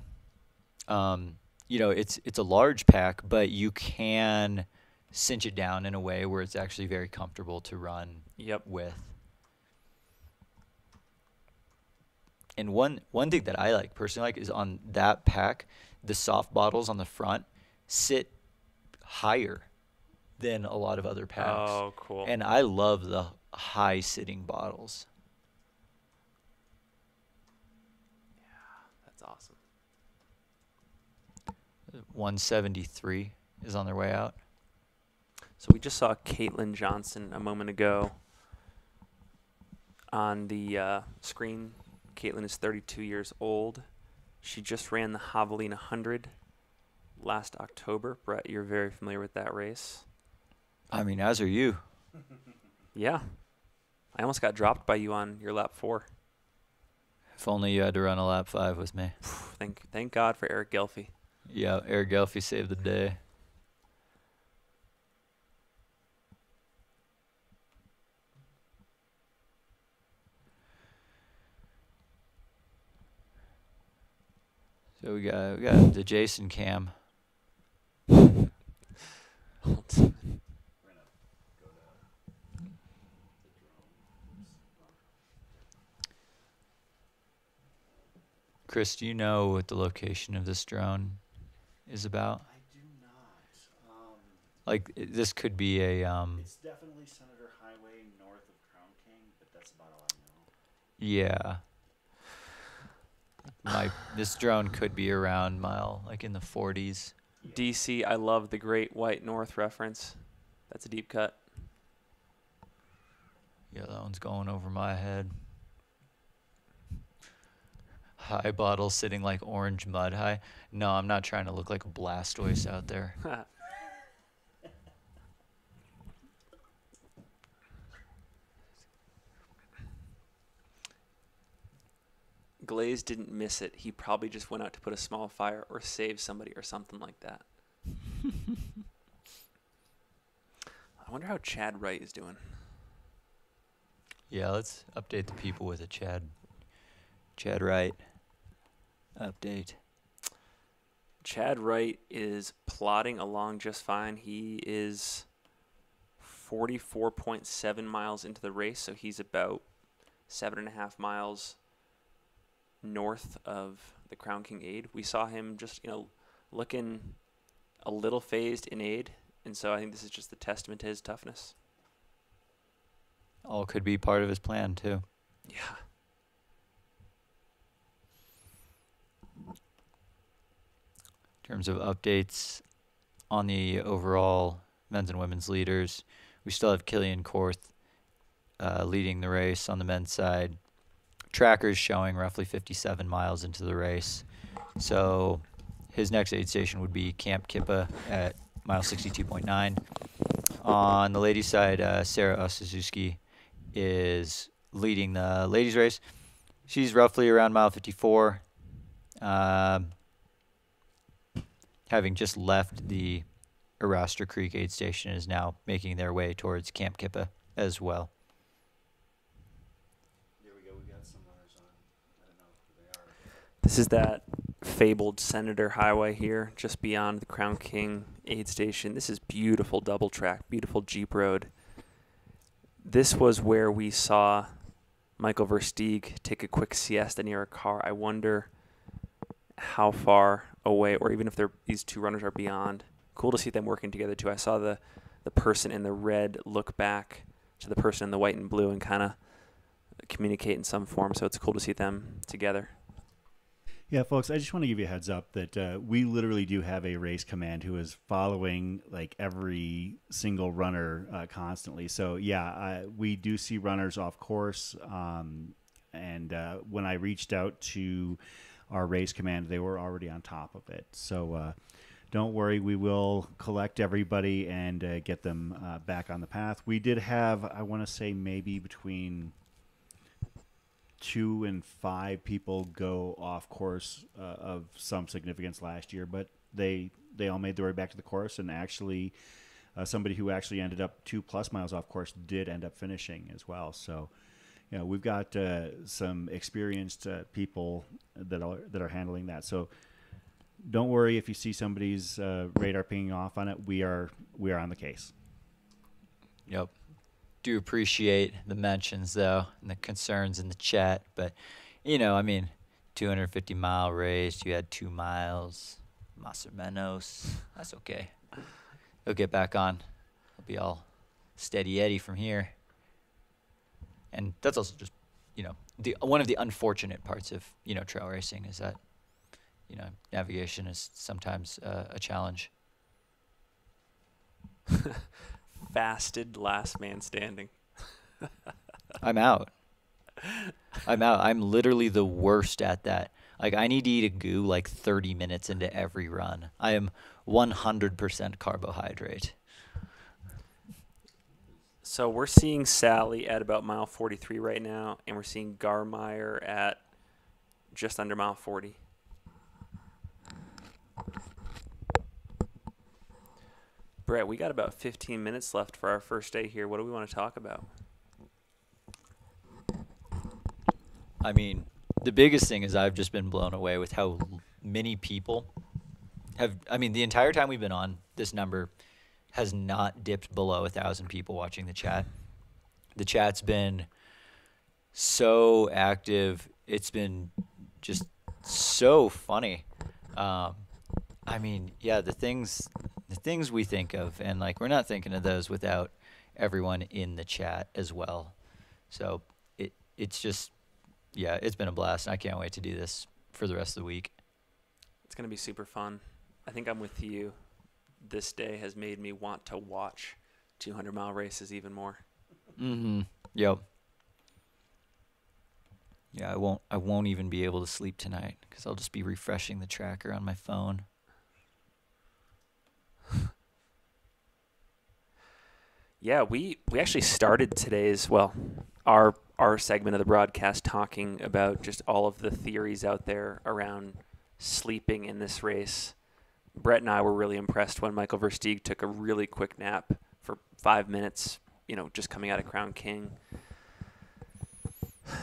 Um, you know, it's it's a large pack, but you can cinch it down in a way where it's actually very comfortable to run Yep. with. And one one thing that I like personally like is on that pack, the soft bottles on the front sit higher than a lot of other packs. Oh, cool. And I love the high sitting bottles. 173 is on their way out. So we just saw Caitlin Johnson a moment ago on the uh, screen. Caitlin is 32 years old. She just ran the Javelina 100 last October. Brett, you're very familiar with that race. I mean, as are you. Yeah. I almost got dropped by you on your lap four. If only you had to run a lap five with me. Thank, thank God for Eric Gelfie. Yeah, Eric Gelfie saved the day. So we got we got the Jason cam. Chris, do you know what the location of this drone is about? I do not. Um, Like this could be a um it's definitely Senator Highway north of Crown King, but that's about all I know. yeah. My this drone could be around mile like in the 40s. DC, I love the Great White North reference. That's a deep cut. Yeah, that one's going over my head. High bottle sitting like orange mud high. No, I'm not trying to look like a Blastoise out there. Glaze didn't miss it. He probably just went out to put a small fire or save somebody or something like that. I wonder how Chad Wright is doing. Yeah, let's update the people with a Chad. Chad Wright. Update. Chad Wright is plodding along just fine. He is 44.7 miles into the race, so he's about seven and a half miles north of the Crown King Aid. We saw him just, you know, looking a little phased in aid, and so I think this is just the testament to his toughness. All could be part of his plan too. Yeah. Terms of updates on the overall men's and women's leaders, we still have Kilian Korth uh, leading the race on the men's side. Trackers showing roughly 57 miles into the race. So his next aid station would be Kamp Kipa at mile 62.9. On the ladies' side, uh, Sarah Ostaszewski is leading the ladies' race. She's roughly around mile 54. Um, having just left the Arastra Creek aid station, is now making their way towards Kamp Kipa as well. There we go. We got some runners on. I don't know who they are. This is that fabled Senator Highway here, just beyond the Crown King aid station. This is beautiful double track, beautiful Jeep road. This was where we saw Michael Versteeg take a quick siesta near a car. I wonder how far away, or even if they're, these two runners are beyond. Cool to see them working together too. I saw the the person in the red look back to the person in the white and blue and kind of communicate in some form. So it's cool to see them together. Yeah, folks, I just want to give you a heads up that uh, we literally do have a race command who is following like every single runner uh, constantly. So, yeah, we do see runners off course. Um, and uh, when I reached out to our race command, they were already on top of it. So, uh, don't worry, we will collect everybody and uh, get them uh, back on the path. We did have, I want to say, maybe between two and five people go off course uh, of some significance last year, but they they all made their way back to the course, and actually, uh, somebody who actually ended up two plus miles off course did end up finishing as well. So, you know, we've got uh, some experienced uh, people that are that are handling that. So, don't worry if you see somebody's uh, radar pinging off on it. We are we are on the case. Yep. Do appreciate the mentions though and the concerns in the chat, but you know, I mean, 250 mile race. You had two miles. Mas o menos. That's okay. He'll get back on. He'll be all steady Eddie from here. And that's also just, you know, the one of the unfortunate parts of you know trail racing is that, you know, navigation is sometimes uh, a challenge. Fasted last man standing. I'm out. I'm out. I'm literally the worst at that. Like I need to eat a goo like 30 minutes into every run. I am 100% carbohydrate. So we're seeing Sally at about mile 43 right now, and we're seeing Garmire at just under mile 40. Brett, we got about 15 minutes left for our first day here. What do we want to talk about? I mean, the biggest thing is I've just been blown away with how many people have. I mean, the entire time we've been on, this number has not dipped below a thousand people watching the chat. The chat's been so active. It's been just so funny. Um, I mean, yeah, the things, the things we think of, and like we're not thinking of those without everyone in the chat as well. So it it's just yeah, it's been a blast. I can't wait to do this for the rest of the week. It's to be super fun. I think I'm with you. This day has made me want to watch 200 mile races even more. Mm-hmm. Yep. Yeah, I won't. I won't even be able to sleep tonight because I'll just be refreshing the tracker on my phone. Yeah, we we actually started today's well, our our segment of the broadcast talking about just all of the theories out there around sleeping in this race. Brett and I were really impressed when Michael Versteeg took a really quick nap for five minutes. You know, just coming out of Crown King.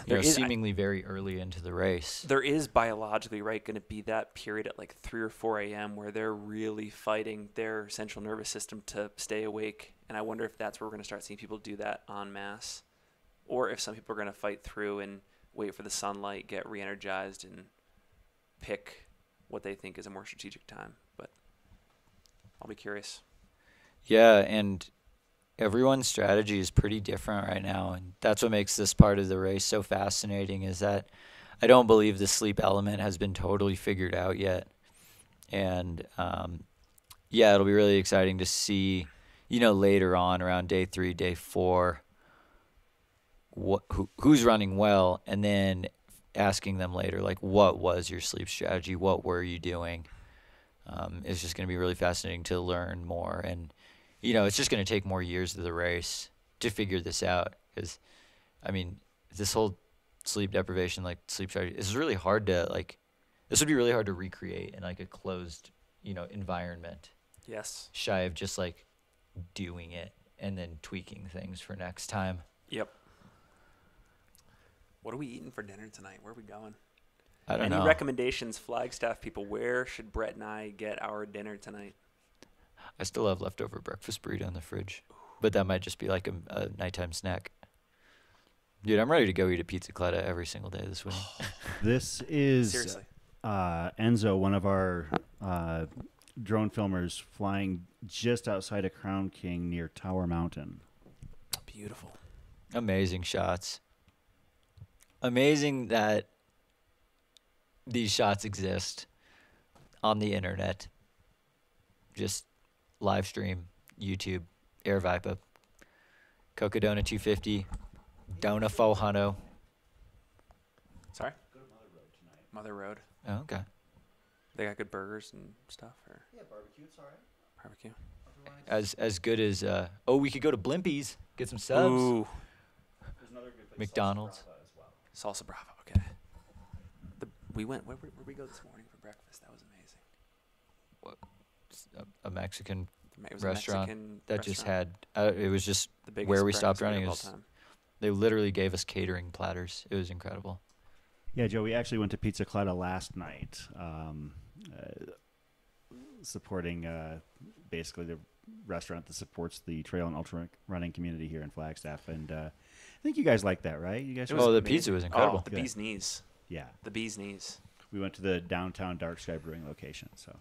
you know, is- I- seemingly very early into the race. There is biologically right going to be that period at like three or four a.m. where they're really fighting their central nervous system to stay awake, and I wonder if that's where we're going to start seeing people do that en masse, or if some people are going to fight through and wait for the sunlight, get re-energized, and pick what they think is a more strategic time. I'll be curious. Yeah, and everyone's strategy is pretty different right now, and that's what makes this part of the race so fascinating. Is that I don't believe the sleep element has been totally figured out yet, and um, yeah, it'll be really exciting to see, you know, later on around day three, day four, what who, who's running well, and then asking them later, like, what was your sleep strategy? What were you doing? Um, it's just going to be really fascinating to learn more and you know, it's just going to take more years of the race to figure this out. Because, I mean, this whole sleep deprivation, like sleep strategy, this is really hard to like. This would be really hard to recreate in like a closed, you know, environment. Yes. Shy of just like doing it and then tweaking things for next time. Yep. What are we eating for dinner tonight? Where are we going? I don't Any know. recommendations, Flagstaff people? Where should Brett and I get our dinner tonight? I still have leftover breakfast burrito in the fridge, but that might just be like a, a nighttime snack. Dude, I'm ready to go eat a pizza colada every single day this week. This is Seriously. uh, Enzo, one of our uh, drone filmers, flying just outside of Crown King near Tower Mountain. Beautiful. amazing shots. Amazing that these shots exist on the internet. Just live stream, YouTube, Aravaipa, Cocodona 250, Dona Fohano. Sorry. Mother Road. Mother Oh, okay. They got good burgers and stuff, or Yeah, barbecue, it's all right. barbecue. As as good as uh oh, we could go to Blimpies, get some subs. Ooh, There's another good place, McDonald's. Salsa Brava as well. salsa bravo. Okay. The, we went. Where where we go this morning for breakfast? That was amazing. S- A, a Mexican It was Restaurant a Mexican that just had uh, it was just the where we stopped running meal is- of all time. they literally gave us catering platters. It was incredible. Yeah, Joe, we actually went to Pizza Colada last night, um, uh, supporting uh, basically the restaurant that supports the trail and ultra running community here in Flagstaff. And uh, I think you guys like that, right? You guys? It Oh, the amazing. pizza was incredible. Oh, the Good. bee's knees. Yeah, The bee's knees. we went to the downtown Dark Sky Brewing location. So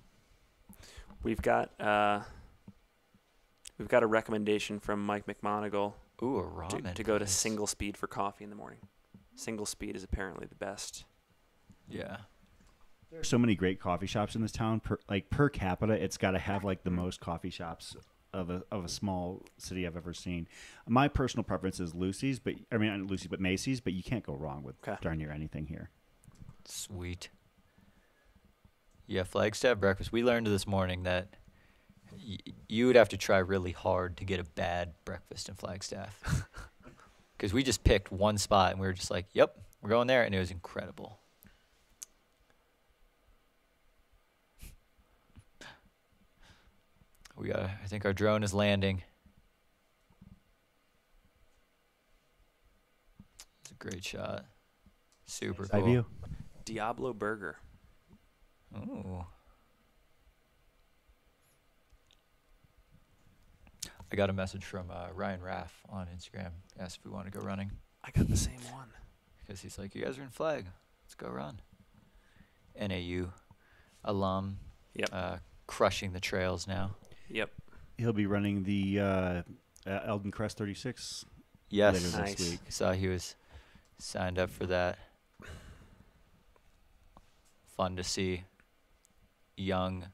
We've got uh, we've got a recommendation from Mike McMonigal Ooh, a to, ramen. to go to place. single speed for coffee in the morning. Single speed is apparently the best. Yeah. There's so many great coffee shops in this town. Per, like per capita, it's got to have like the most coffee shops of a of a small city I've ever seen. My personal preference is Lucy's, but I mean not Lucy's, but Macy's. But you can't go wrong with Okay. darn near anything here. Sweet. Yeah, Flagstaff breakfast. We learned this morning that y- you would have to try really hard to get a bad breakfast in Flagstaff. Because we just picked one spot and we were just like, yep, we're going there. And it was incredible. We got, I think our drone is landing. It's a great shot. Super Side cool. View. Diablo Burger. Oh. I got a message from uh, Ryan Raff on Instagram. Asked if we want to go running I got the same one. because he's like, "You guys are in flag. Let's go run." NAU alum, Yep. uh, crushing the trails now. Yep. He'll be running the uh, uh, Elden Crest 36 Yes, later Nice. this week. saw he was signed up for that. Fun to see young,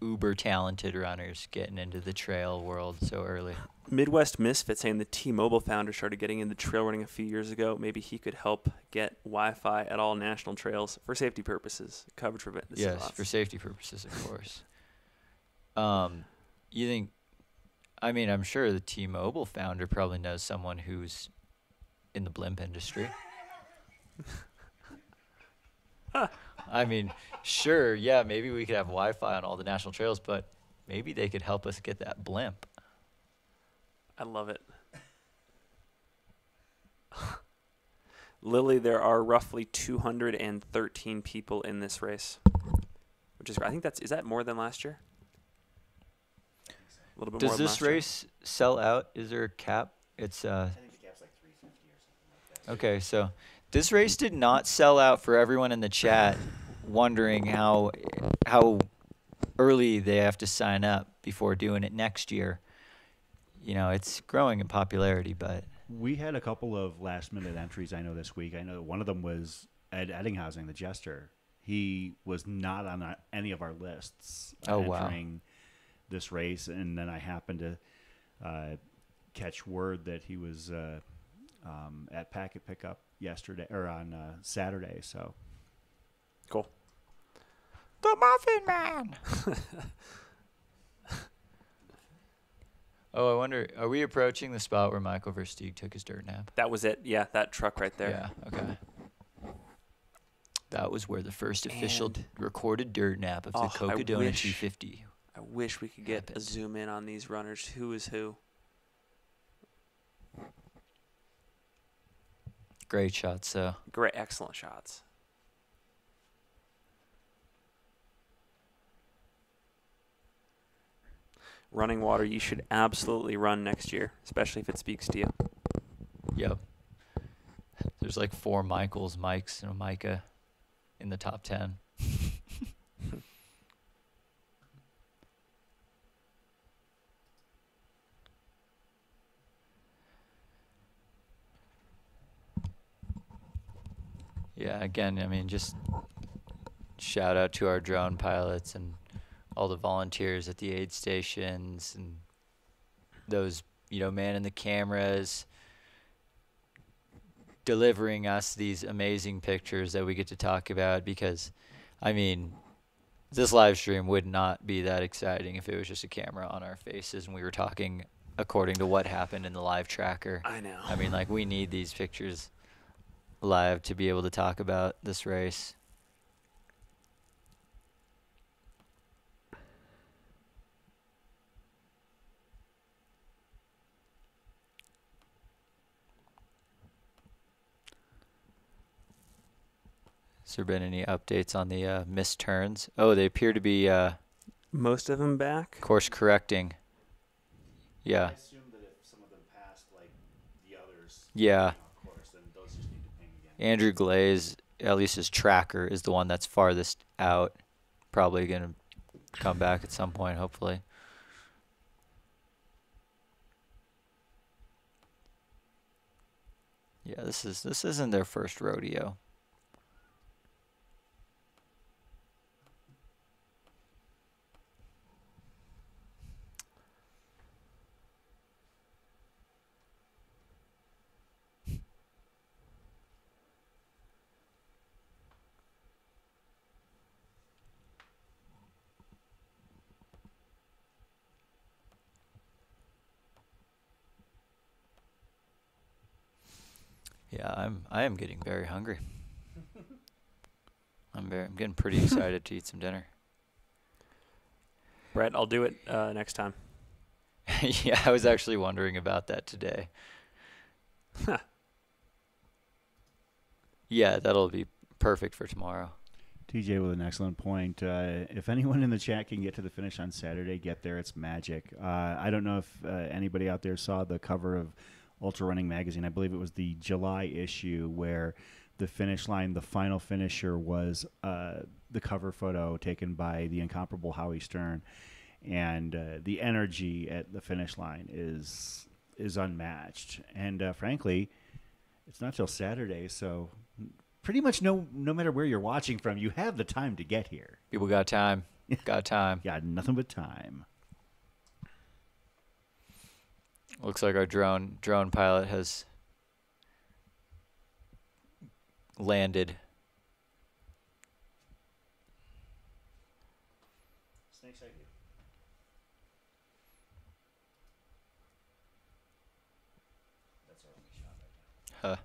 uber talented runners getting into the trail world so early. Midwest Misfit saying the T-Mobile founder started getting into trail running a few years ago. Maybe he could help get Wi-Fi at all national trails for safety purposes. Coverage for yes, for safety purposes, of course. Um, you think? I mean, I'm sure the T-Mobile founder probably knows someone who's in the blimp industry. I mean, sure, yeah, maybe we could have Wi-Fi on all the national trails, but maybe they could help us get that blimp. I love it. Lily, there are roughly 213 people in this race, which is I think that's is that more than last year? A little bit more Does than this last year. race sell out? Is there a cap? It's uh. Okay, so this race did not sell out for everyone in the chat, wondering how how early they have to sign up before doing it next year. You know, it's growing in popularity, but We had a couple of last minute entries. I know this week. I know one of them was Ed Ettinghausen, the jester. He was not on any of our lists Oh, wow. entering this race, and then I happened to uh, catch word that he was uh, um, at packet pickup yesterday or on uh, Saturday. So Cool. The Muffin Man. oh, I wonder, are we approaching the spot where Michael Versteeg took his dirt nap? That was it. Yeah, that truck right there. Yeah. Okay. That was where the first official And- d- recorded dirt nap of the Oh, I Cocodona wish- 250. I wish we could get a zoom in on these runners. Who is who? Great shots, though. Great, excellent shots. Running water, you should absolutely run next year, especially if it speaks to you. Yep. There's like four Michaels, Mikes, and Micah in the top 10. yeah, again, I mean, just shout out to our drone pilots and all the volunteers at the aid stations and those, you know, man in the cameras delivering us these amazing pictures that we get to talk about because I mean this live stream would not be that exciting if it was just a camera on our faces and we were talking according to what happened in the live tracker. I know. I mean like we need these pictures live to be able to talk about this race. Has there been any updates on the uh, missed turns? Oh, they appear to be uh, Most of them back. course correcting. Yeah, I assume that if some of them passed like the others, yeah. of course, then those just need to ping again. Andrew Glaze, at least his tracker, is the one that's farthest out. Probably gonna come back at some point, hopefully. Yeah, this is this isn't their first rodeo. Yeah, I'm I am getting very hungry. I'm very I'm getting pretty excited to eat some dinner. Brett, I'll do it uh, next time. yeah, I was actually wondering about that today. Huh. Yeah, that'll be perfect for tomorrow. TJ with an excellent point. Uh, if anyone in the chat can get to the finish on Saturday, get there. It's magic. Uh, I don't know if uh, anybody out there saw the cover of Ultra Running Magazine. I believe it was the July issue where the finish line, the final finisher, was uh, the cover photo taken by the incomparable Howie Stern, and uh, the energy at the finish line is is unmatched. And uh, frankly, it's not till Saturday, so pretty much no no matter where you're watching from, you have the time to get here. People got time. got time. Got nothing but time. Looks like our drone drone pilot has landed. Snakes eye view. That's our only shot right now. Huh.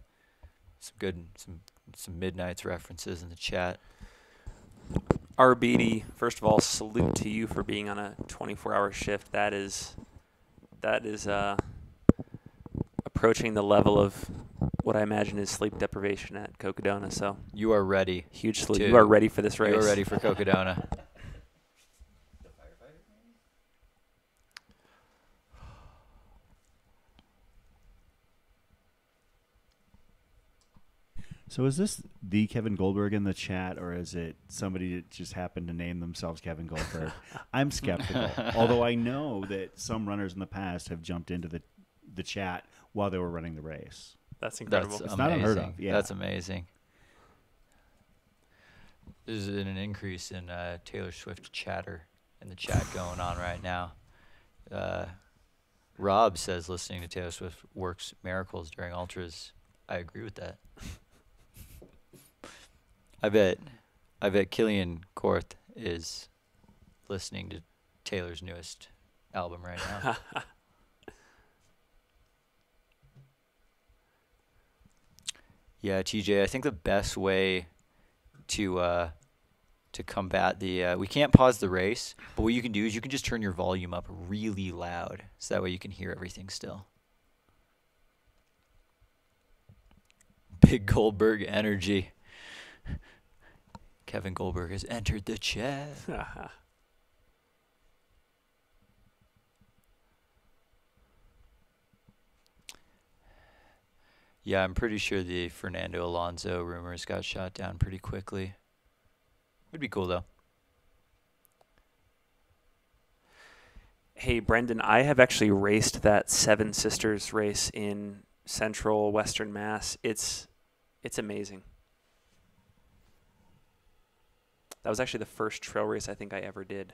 Some good some some midnights references in the chat. RBD, first of all, salute to you for being on a 24-hour shift. That is, that is uh, approaching the level of what I imagine is sleep deprivation at Cocodona. So You are ready. huge sleep. To- You are ready for this race. You are ready for Cocodona. So is this the Kevin Goldberg in the chat, or is it somebody that just happened to name themselves Kevin Goldberg? I'm skeptical, although I know that some runners in the past have jumped into the the chat while they were running the race. That's incredible. That's It's not unheard of, yeah. That's amazing. There's an increase in uh, Taylor Swift chatter in the chat going on right now. Uh, Rob says listening to Taylor Swift works miracles during ultras. I agree with that. I bet, I bet Kilian Korth is listening to Taylor's newest album right now. Yeah, TJ, I think the best way to uh, to combat the uh, we can't pause the race, but what you can do is you can just turn your volume up really loud, so that way you can hear everything still. Big Goldberg energy. Kevin Goldberg has entered the chat. Yeah, I'm pretty sure the Fernando Alonso rumors got shot down pretty quickly. It would be cool though. Hey, Brendan, I have actually raced that Seven Sisters race in Central Western Mass. It's it's amazing. That was actually the first trail race I think I ever did.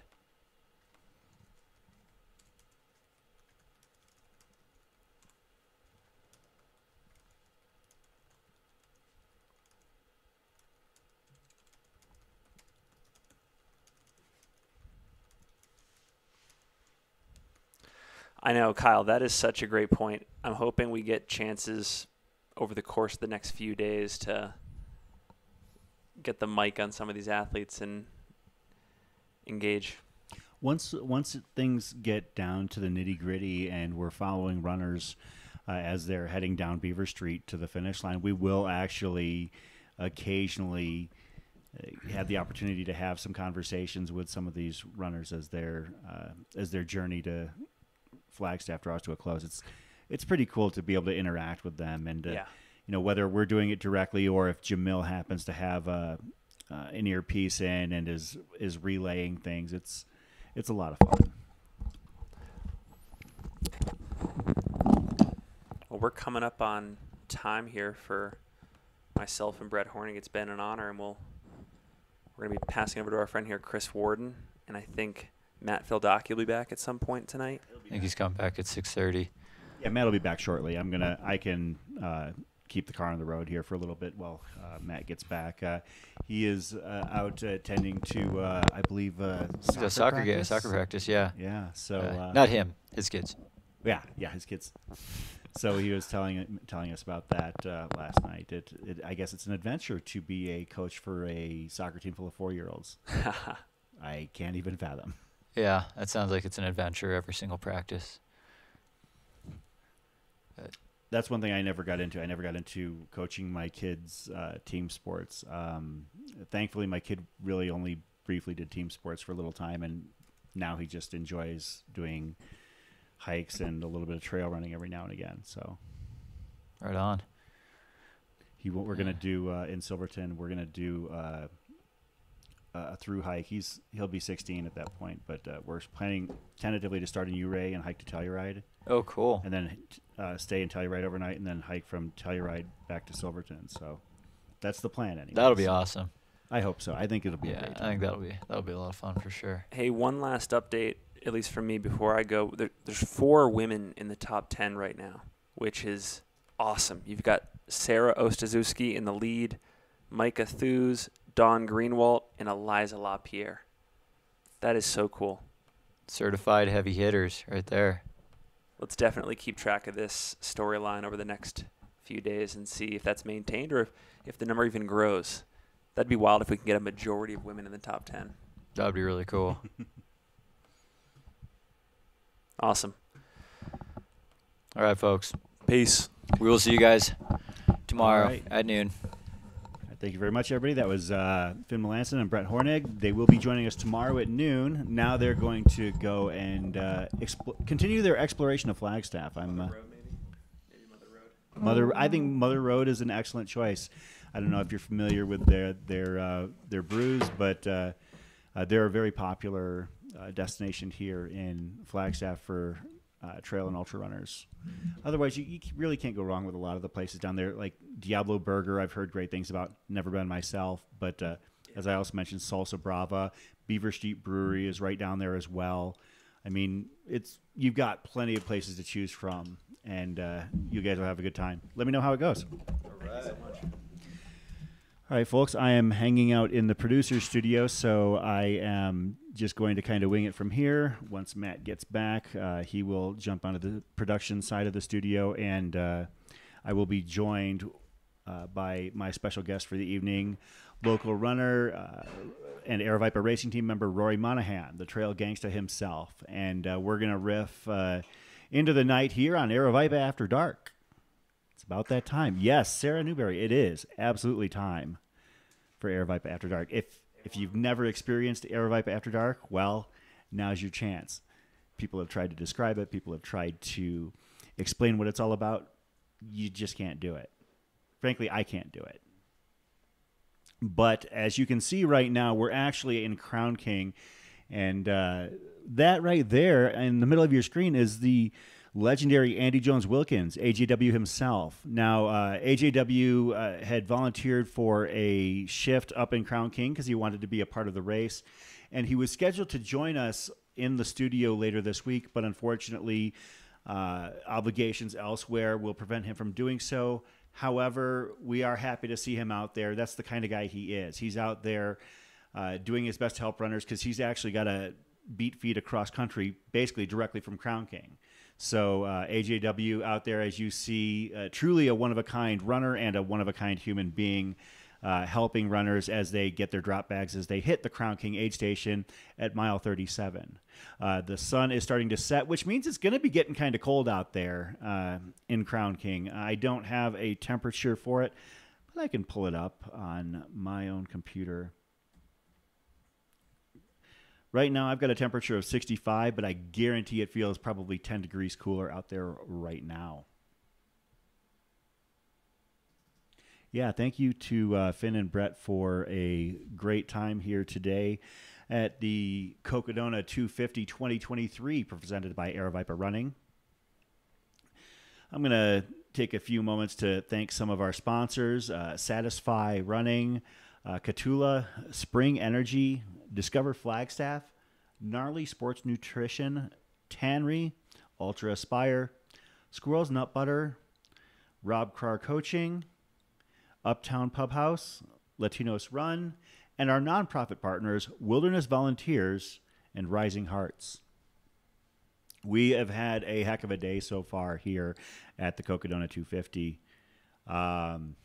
I know, Kyle, that is such a great point. I'm hoping we get chances over the course of the next few days to get the mic on some of these athletes and engage. Once once things get down to the nitty gritty and we're following runners uh, as they're heading down Beaver Street to the finish line, we will actually occasionally uh, have the opportunity to have some conversations with some of these runners as their uh, as their journey to Flagstaff draws to a close. It's it's pretty cool to be able to interact with them and uh, Yeah. You know whether we're doing it directly or if Jamil happens to have a uh, an earpiece in and is is relaying things. It's it's a lot of fun. Well, we're coming up on time here for myself and Brett Horning. It's been an honor, and we'll we're gonna be passing over to our friend here, Chris Warden, and I think Matt Fildaki will be back at some point tonight. I think he's coming back at 6:30. Yeah, Matt will be back shortly. I'm gonna I can uh, keep the car on the road here for a little bit while uh, Matt gets back. Uh, he is uh, out attending to uh, I believe uh, soccer, The soccer game, practice. soccer practice, yeah. Yeah, so Uh, not him, his kids. Yeah, yeah, his kids. So he was telling telling us about that uh, last night. It, it, I guess it's an adventure to be a coach for a soccer team full of four year olds. I can't even fathom. Yeah, that sounds like it's an adventure every single practice. That's one thing I never got into. I never got into coaching my kids' uh, team sports. Um, thankfully, my kid really only briefly did team sports for a little time, and now he just enjoys doing hikes and a little bit of trail running every now and again. So Right on. He what we're gonna do uh, in Silverton. We're gonna do uh, a through hike. He's he'll be 16 at that point, but uh, we're planning tentatively to start in Ouray and hike to Telluride, Oh, cool. and then uh, stay in Telluride overnight, and then hike from Telluride back to Silverton. So that's the plan. Anyway, That'll be awesome. I hope so. I think it'll be a Yeah, great I think that'll be that'll be a lot of fun for sure. Hey, one last update, at least for me before I go. There, there's four women in the top 10 right now, which is awesome. You've got Sarah Ostaszewski in the lead, Micah Thews, Dawn Greenwald, and Eliza LaPierre. That is so cool. Certified heavy hitters right there. Let's definitely keep track of this storyline over the next few days and see if that's maintained or if, if the number even grows. That'd be wild if we can get a majority of women in the top 10. That would be really cool. Awesome. All right, folks. Peace. We will see you guys tomorrow right. at noon. Thank you very much, everybody. That was uh, Finn Melanson and Brett Hornig. They will be joining us tomorrow at noon. Now they're going to go and uh, expl- continue their exploration of Flagstaff. I'm uh, Mother. I think Mother Road is an excellent choice. I don't know if you're familiar with their their uh, their brews, but uh, uh, they're a very popular uh, destination here in Flagstaff for uh, trail and ultra runners. Otherwise, you, you really can't go wrong with a lot of the places down there. Like Diablo Burger, I've heard great things about. Never been myself, but uh, as I also mentioned, Salsa Brava, Beaver Street Brewery is right down there as well. I mean, it's you've got plenty of places to choose from, and uh, you guys will have a good time. Let me know how it goes. All right, folks, I am hanging out in the producer's studio, so I am just going to kind of wing it from here. Once Matt gets back, uh, he will jump onto the production side of the studio, and uh, I will be joined uh, by my special guest for the evening, local runner uh, and Aravaipa Racing Team member Rory Monahan, the trail gangsta himself. And uh, we're going to riff uh, into the night here on Aravaipa After Dark. It's about that time. Yes, Sarah Newberry, it is absolutely time for Aravaipa After Dark. If if you've never experienced Aravaipa After Dark, well, now's your chance. People have tried to describe it. People have tried to explain what it's all about. You just can't do it. Frankly, I can't do it. But as you can see right now, we're actually in Crown King, and uh, that right there in the middle of your screen is the legendary Andy Jones Wilkins, AJW himself. Now, uh, AJW uh, had volunteered for a shift up in Crown King because he wanted to be a part of the race, and he was scheduled to join us in the studio later this week, but unfortunately, uh, obligations elsewhere will prevent him from doing so. However, we are happy to see him out there. That's the kind of guy he is. He's out there uh, doing his best to help runners because he's actually got a beat feed across country, basically directly from Crown King. So uh, AJW out there, as you see, uh, truly a one of a kind runner and a one of a kind human being, uh, helping runners as they get their drop bags as they hit the Crown King aid station at mile 37. Uh, the sun is starting to set, which means it's going to be getting kind of cold out there uh, in Crown King. I don't have a temperature for it, but I can pull it up on my own computer. Right now, I've got a temperature of 65, but I guarantee it feels probably 10 degrees cooler out there right now. Yeah, thank you to uh, Finn and Brett for a great time here today at the Cocodona 250 2023 presented by Aravaipa Running. I'm going to take a few moments to thank some of our sponsors uh, Satisfy Running, uh, Kahtoola, Spring Energy, Discover Flagstaff, Gnarly Sports Nutrition, Tannery, Ultra Aspire, Squirrels Nut Butter, Rob Carr Coaching, Uptown Pub House, Latinos Run, and our nonprofit partners, Wilderness Volunteers and Rising Hearts. We have had a heck of a day so far here at the Cocodona 250. Um,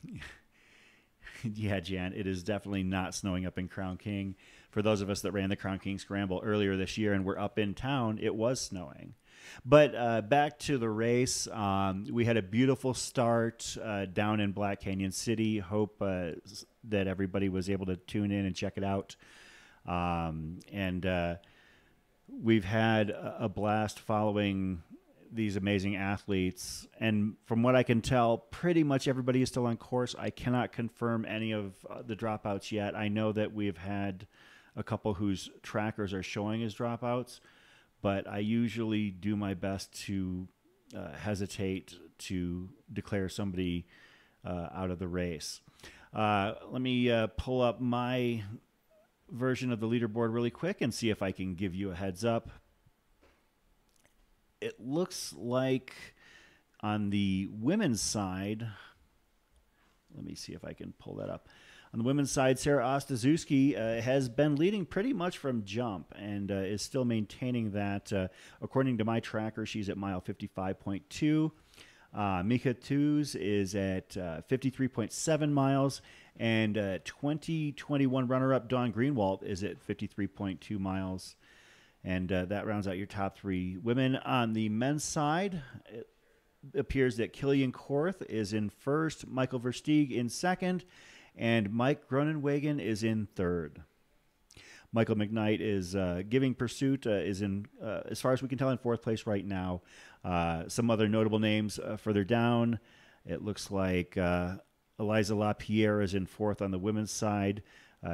yeah, Jan, it is definitely not snowing up in Crown King. For those of us that ran the Crown King Scramble earlier this year and were up in town, it was snowing. But uh, back to the race, um, we had a beautiful start uh, down in Black Canyon City. Hope uh, that everybody was able to tune in and check it out. Um, and uh, we've had a blast following these amazing athletes. And from what I can tell, pretty much everybody is still on course. I cannot confirm any of uh, the dropouts yet. I know that we've had a couple whose trackers are showing as dropouts, but I usually do my best to uh, hesitate to declare somebody uh, out of the race. Uh, let me uh, pull up my version of the leaderboard really quick and see if I can give you a heads up it looks like on the women's side, let me see if I can pull that up. On the women's side, Sarah Ostaszewski uh, has been leading pretty much from jump and uh, is still maintaining that. Uh, according to my tracker, she's at mile 55.2. Uh, Mika Tuz is at uh, 53.7 miles, and uh, 2021 runner up Dawn Greenwald is at 53.2 miles. And that rounds out your top three women. On the men's side, it appears that Kilian Korth is in first, Michael Versteeg in second, and Mike Groenewegen is in third. Michael McKnight is uh, giving pursuit uh, is in uh, as far as we can tell in fourth place right now. Uh, some other notable names uh, further down. It looks like uh, Eliza LaPierre is in fourth on the women's side.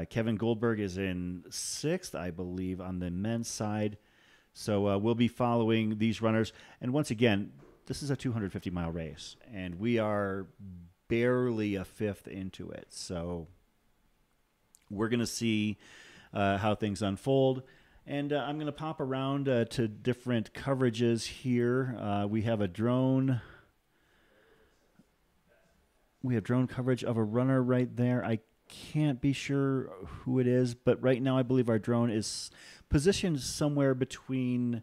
Kevin Goldberg is in sixth, I believe, on the men's side. So we'll be following these runners. And once again, this is a 250 mile race, and we are barely a fifth into it. So we're going to see uh, how things unfold. And uh, I'm going to pop around uh, to different coverages here. Uh, we have a drone. We have drone coverage of a runner right there. I can't be sure who it is, but right now I believe our drone is positioned somewhere between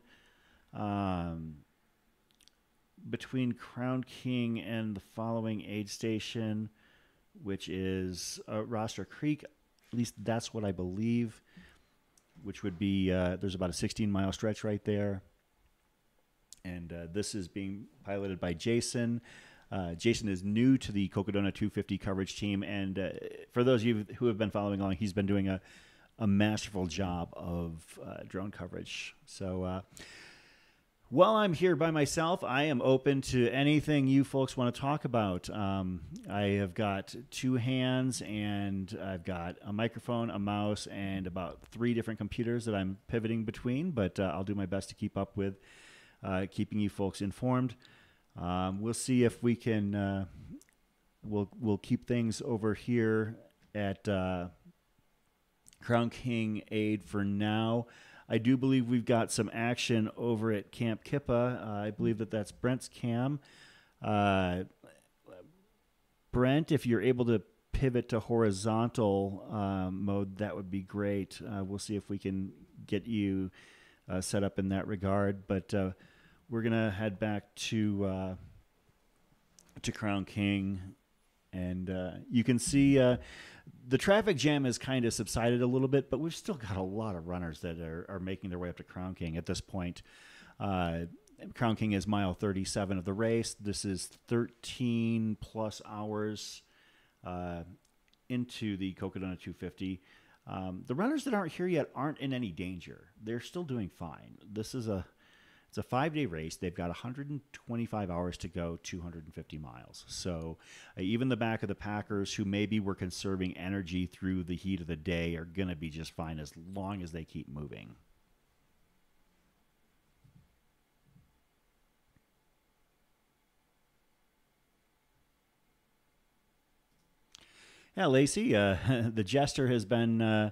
um, between Crown King and the following aid station, which is uh, Rosser Creek. At least that's what I believe, which would be uh, there's about a 16 mile stretch right there. And uh, this is being piloted by Jason. Uh, Jason is new to the Cocodona 250 coverage team, and uh, for those of you who have been following along, he's been doing a, a masterful job of uh, drone coverage. So, while I'm here by myself, I am open to anything you folks want to talk about. Um, I have got two hands and I've got a microphone, a mouse, and about three different computers that I'm pivoting between, but uh, I'll do my best to keep up with uh, keeping you folks informed. Um, we'll see if we can. Uh, we'll we'll keep things over here at uh, Crown King Aid for now. I do believe we've got some action over at Kamp Kipa. Uh, I believe that that's Brent's cam. Uh, Brent, if you're able to pivot to horizontal um, mode, that would be great. Uh, we'll see if we can get you uh, set up in that regard. But uh, we're gonna head back to uh, to Crown King, and you can see the traffic jam has kind of subsided a little bit, but we've still got a lot of runners that are, are making their way up to Crown King at this point. Uh, Crown King is mile 37 of the race. This is 13 plus hours uh, into the Cocodona 250. Um, the runners that aren't here yet aren't in any danger. They're still doing fine. This is a it's a five day race. They've got 125 hours to go, 250 miles. So uh, even the back of the Packers, who maybe were conserving energy through the heat of the day, are going to be just fine as long as they keep moving. Yeah, Lacey, uh, the jester has been uh,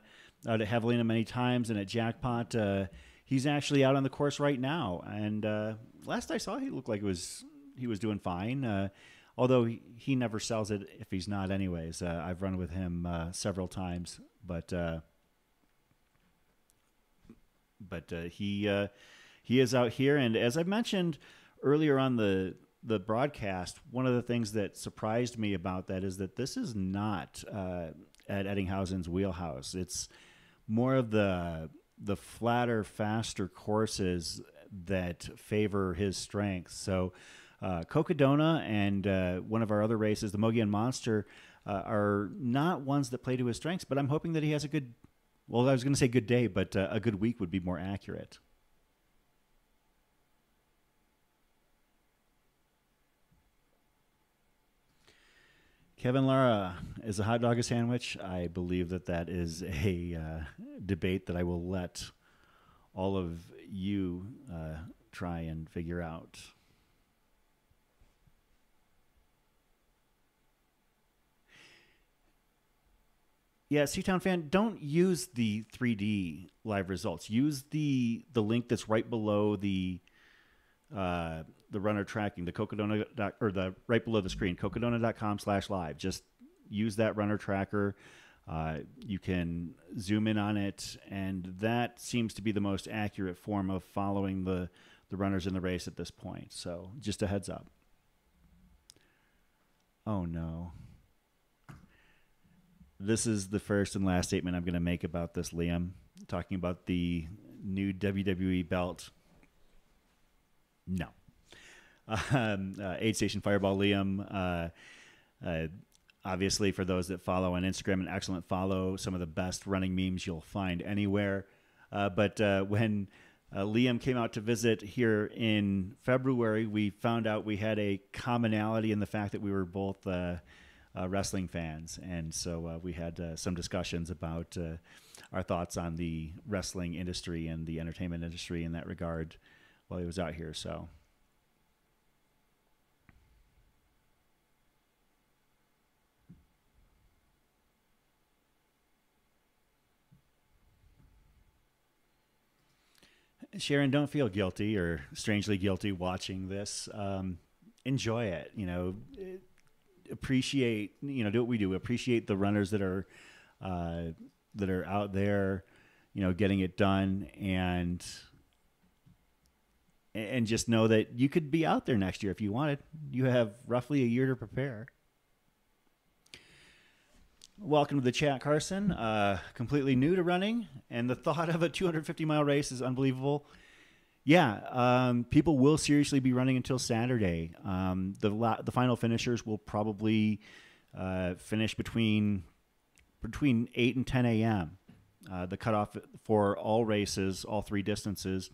out at Javelina many times and at Jackpot. He's actually out on the course right now. And uh, last I saw, he looked like it was he was doing fine. Uh, although he, he, never sells it if he's not, anyways. Uh, I've run with him uh, several times, but uh, but uh, he he is out here. And as I mentioned earlier on the the broadcast, one of the things that surprised me about that is that this is not at Ettinghausen's wheelhouse. It's more of the the flatter, faster courses that favor his strengths. So, uh, Cocodona and uh, one of our other races, the Mogollon Monster, uh, are not ones that play to his strengths. But I'm hoping that he has a good, well, I was going to say good day, but uh, a good week would be more accurate. Kevin Lara, is a hot dog a sandwich? I believe that that is a uh, debate that I will let all of you uh, try and figure out. Yeah, Seatown fan, don't use the 3D live results. Use the the link that's right below the uh, the runner tracking, the Cocodona or the right below the screen, cocodona.com slash live. Just use that runner tracker. Uh, you can zoom in on it, and that seems to be the most accurate form of following the, the runners in the race at this point. So, just a heads up. Oh no. This is the first and last statement I'm going to make about this, Liam. Talking about the new WWE belt. No. Um, uh, aid station Fireball Liam. Uh, uh, obviously, for those that follow on Instagram, an excellent follow. Some of the best running memes you'll find anywhere. Uh, but uh, when Liam came out to visit here in February, we found out we had a commonality in the fact that we were both wrestling fans, and so we had some discussions about our thoughts on the wrestling industry and the entertainment industry in that regard while he was out here. So. Sharon, don't feel guilty or strangely guilty watching this. Um, enjoy it. You know, appreciate. You know, do what we do. Appreciate the runners that are uh, that are out there. You know, getting it done, and and just know that you could be out there next year if you wanted. You have roughly a year to prepare. Welcome to the chat, Carson. Uh, completely new to running, and the thought of a 250 mile race is unbelievable. Yeah, um, people will seriously be running until Saturday. Um, the la- the final finishers will probably uh, finish between between 8 and 10 a.m. Uh, the cutoff for all races, all three distances,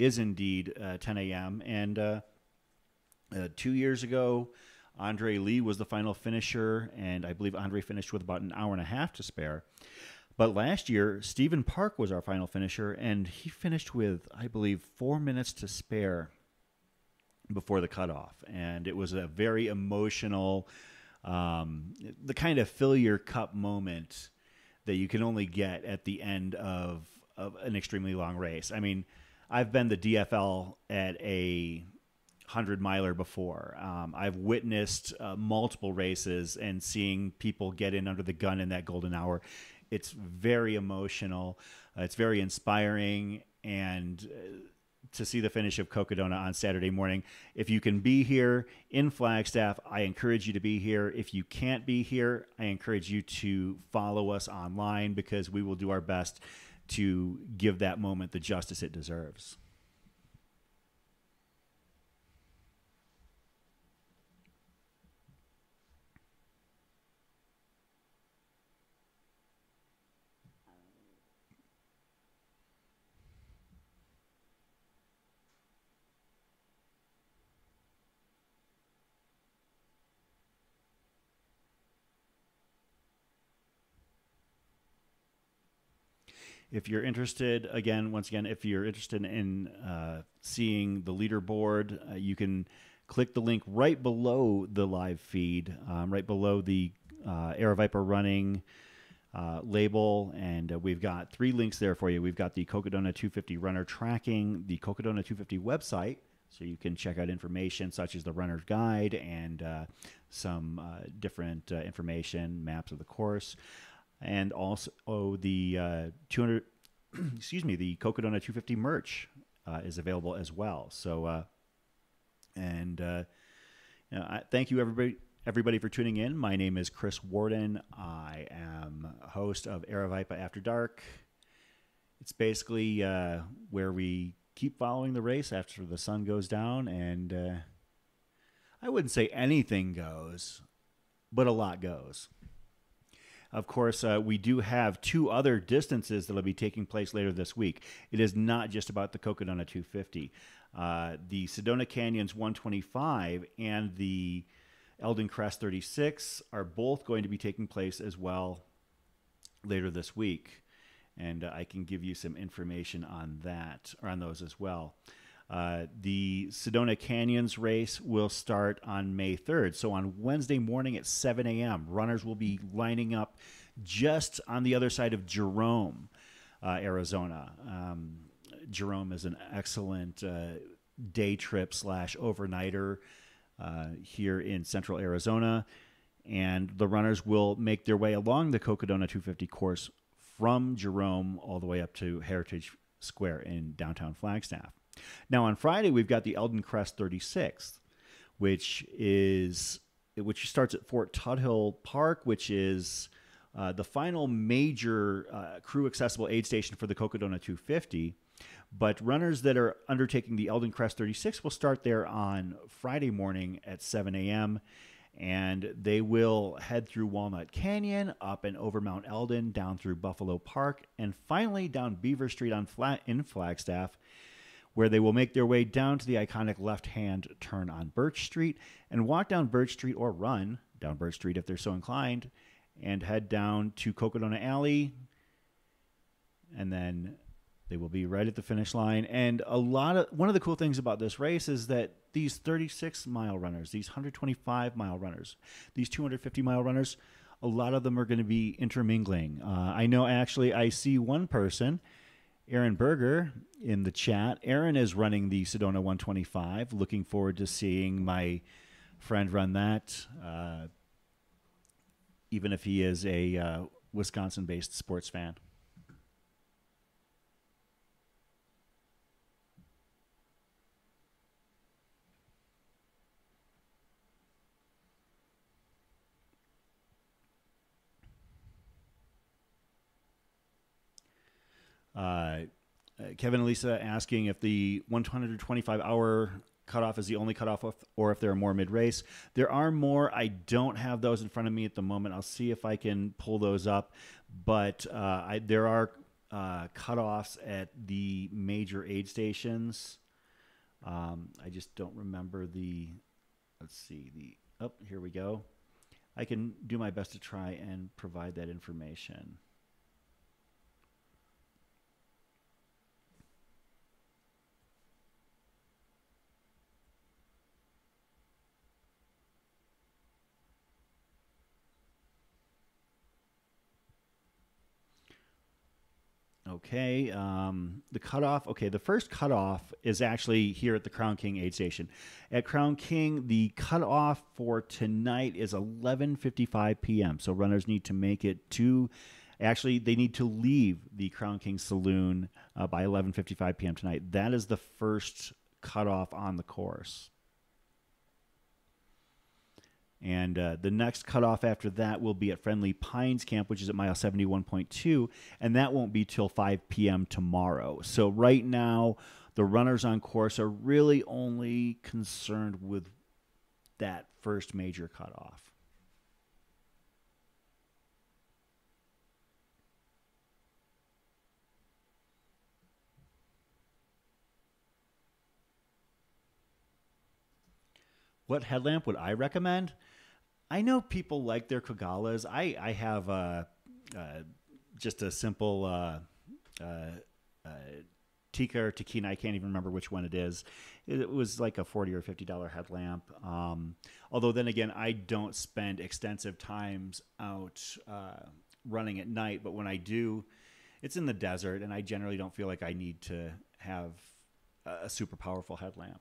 is indeed uh, 10 a.m. And uh, uh, two years ago, Andre Lee was the final finisher, and I believe Andre finished with about an hour and a half to spare. But last year, Stephen Park was our final finisher, and he finished with, I believe, four minutes to spare before the cutoff. And it was a very emotional, um, the kind of fill your cup moment that you can only get at the end of, of an extremely long race. I mean, I've been the DFL at a hundred miler before. Um, I've witnessed uh, multiple races and seeing people get in under the gun in that golden hour. It's very emotional. Uh, it's very inspiring, and uh, to see the finish of Cocodona on Saturday morning. If you can be here in Flagstaff, I encourage you to be here. If you can't be here, I encourage you to follow us online because we will do our best to give that moment the justice it deserves. If you're interested, again, once again, if you're interested in uh, seeing the leaderboard, uh, you can click the link right below the live feed, um, right below the uh, Aravaipa running uh, label. And uh, we've got three links there for you. We've got the Cocodona 250 runner tracking, the Cocodona 250 website. So you can check out information such as the runner's guide and uh, some uh, different uh, information, maps of the course and also the uh, 200 excuse me the cocodona 250 merch uh, is available as well. So uh, and uh, you know, I, thank you everybody everybody for tuning in. My name is chris warden. I am host of aravaipa after dark. It's basically uh, where we keep following the race after the sun goes down and uh, i wouldn't say anything goes but a lot goes of course, uh, we do have two other distances that will be taking place later this week. It is not just about the Cocodona 250. Uh, the Sedona Canyons 125 and the Elden Crest 36 are both going to be taking place as well later this week. And uh, I can give you some information on that, or on those as well. Uh, the Sedona Canyons race will start on May 3rd. So on Wednesday morning at 7 a.m., runners will be lining up just on the other side of Jerome, uh, Arizona. Um, Jerome is an excellent uh, day trip slash overnighter uh, here in central Arizona. And the runners will make their way along the Cocodona 250 course from Jerome all the way up to Heritage Square in downtown Flagstaff. Now on Friday we've got the Elden Crest 36th, which is which starts at Fort Tuthill Park, which is uh, the final major uh, crew accessible aid station for the Cocodona 250. But runners that are undertaking the Elden Crest 36 will start there on Friday morning at 7 a.m. And they will head through Walnut Canyon, up and over Mount Elden, down through Buffalo Park, and finally down Beaver Street on flat in Flagstaff, where they will make their way down to the iconic left-hand turn on Birch Street and walk down Birch Street or run down Birch Street if they're so inclined, and head down to Cocodona Alley, and then they will be right at the finish line. And a lot of one of the cool things about this race is that these 36 mile runners, these 125 mile runners, these 250 mile runners, a lot of them are going to be intermingling. Uh, I know actually I see one person, Aaron Berger, in the chat. Aaron is running the Sedona 125. Looking forward to seeing my friend run that. Uh, even if he is a uh, Wisconsin-based sports fan. Uh, Kevin and Lisa asking if the 125 hour cutoff is the only cutoff, or if there are more mid race. There are more. I don't have those in front of me at the moment. I'll see if I can pull those up. But uh, I, there are uh, cutoffs at the major aid stations. Um, I just don't remember the. Let's see the. Oh, here we go. I can do my best to try and provide that information. Okay, um, the cutoff. Okay, the first cutoff is actually here at the Crown King aid station. At Crown King, the cutoff for tonight is 11:55 p.m. So runners need to make it to. Actually, they need to leave the Crown King Saloon uh, by 11:55 p.m. tonight. That is the first cutoff on the course. And uh, the next cutoff after that will be at Friendly Pines Camp, which is at mile 71.2, and that won't be till 5 p.m. tomorrow. So, right now, the runners on course are really only concerned with that first major cutoff. What headlamp would I recommend? I know people like their Kogallas. I I have just a simple uh, uh, uh, Tikka or Tikkina. I can't even remember which one it is. It was like a forty or fifty dollar headlamp. Um, although then again, I don't spend extensive times out uh, running at night. But when I do, it's in the desert, and I generally don't feel like I need to have a super powerful headlamp.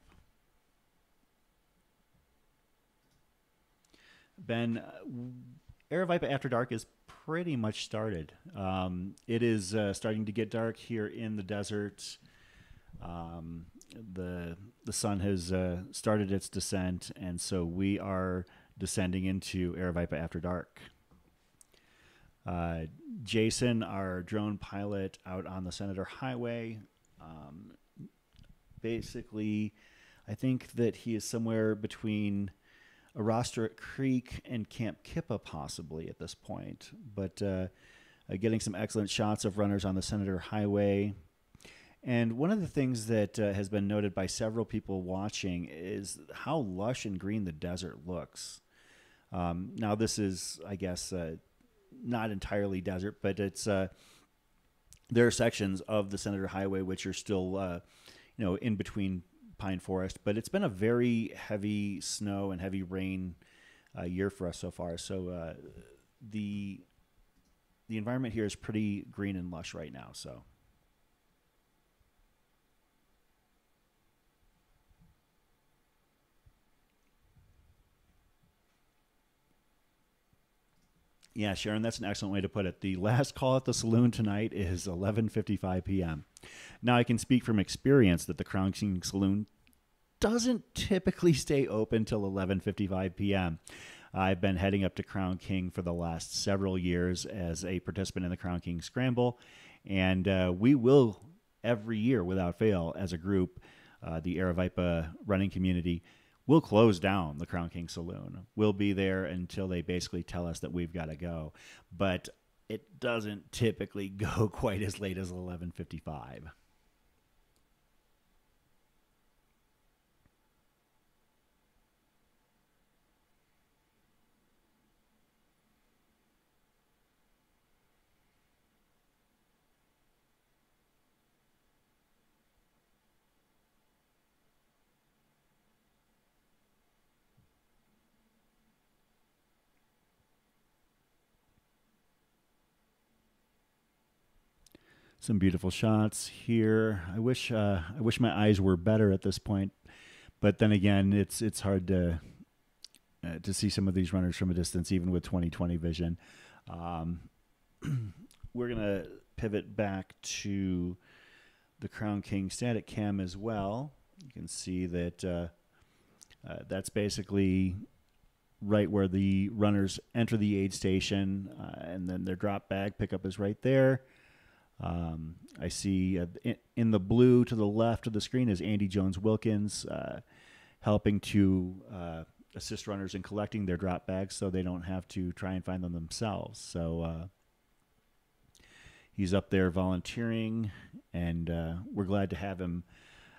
Ben, uh, Aravaipa After Dark is pretty much started. Um, it is uh, starting to get dark here in the desert. Um, the the sun has uh, started its descent, and so we are descending into Aravaipa After Dark. Uh, Jason, our drone pilot out on the Senator Highway, um, basically, I think that he is somewhere between Arrastra Creek and Kamp Kipa possibly at this point, but uh, uh, getting some excellent shots of runners on the Senator Highway. And one of the things that uh, has been noted by several people watching is how lush and green the desert looks. Um, now, this is, I guess, uh, not entirely desert, but it's uh, there are sections of the Senator Highway which are still, uh, you know, in between pine forest. But it's been a very heavy snow and heavy rain uh, year for us so far. So uh, the the environment here is pretty green and lush right now. So. Yeah, Sharon, that's an excellent way to put it. The last call at the saloon tonight is 11:55 p.m. Now I can speak from experience that the Crown King Saloon doesn't typically stay open till 11:55 p.m. I've been heading up to Crown King for the last several years as a participant in the Crown King Scramble, and uh, we will every year without fail as a group, uh, the Aravaipa running community will close down the Crown King Saloon. We'll be there until they basically tell us that we've got to go. But it doesn't typically go quite as late as 11:55. Some beautiful shots here. I wish uh, I wish my eyes were better at this point, but then again, it's it's hard to uh, to see some of these runners from a distance, even with 20/20 vision. Um, we're gonna pivot back to the Crown King static cam as well. You can see that uh, uh that's basically right where the runners enter the aid station, uh, and then their drop bag pickup is right there. Um, I see uh, in, in, the blue to the left of the screen is Andy Jones Wilkins uh, helping to uh, assist runners in collecting their drop bags so they don't have to try and find them themselves. So uh, he's up there volunteering, and uh, we're glad to have him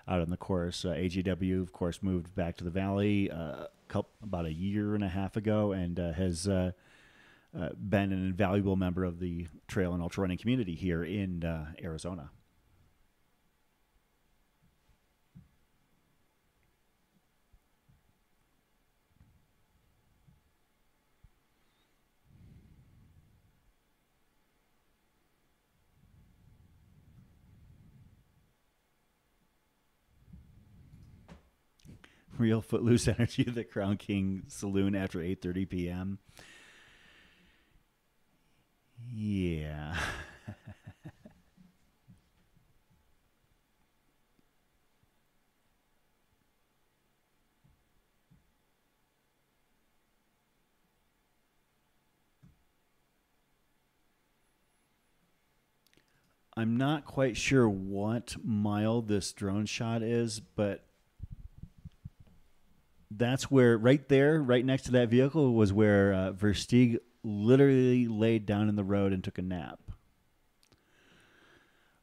out on the course. Uh, AJW, of course, moved back to the Valley couple, about a year and a half ago and has uh, been an invaluable member of the trail and ultra running community here in uh, Arizona. real footloose energy at the Crown King Saloon after 8:30 p.m. Yeah. I'm not quite sure what mile this drone shot is, but that's where, right there, right next to that vehicle, was where uh, Versteeg literally laid down in the road and took a nap.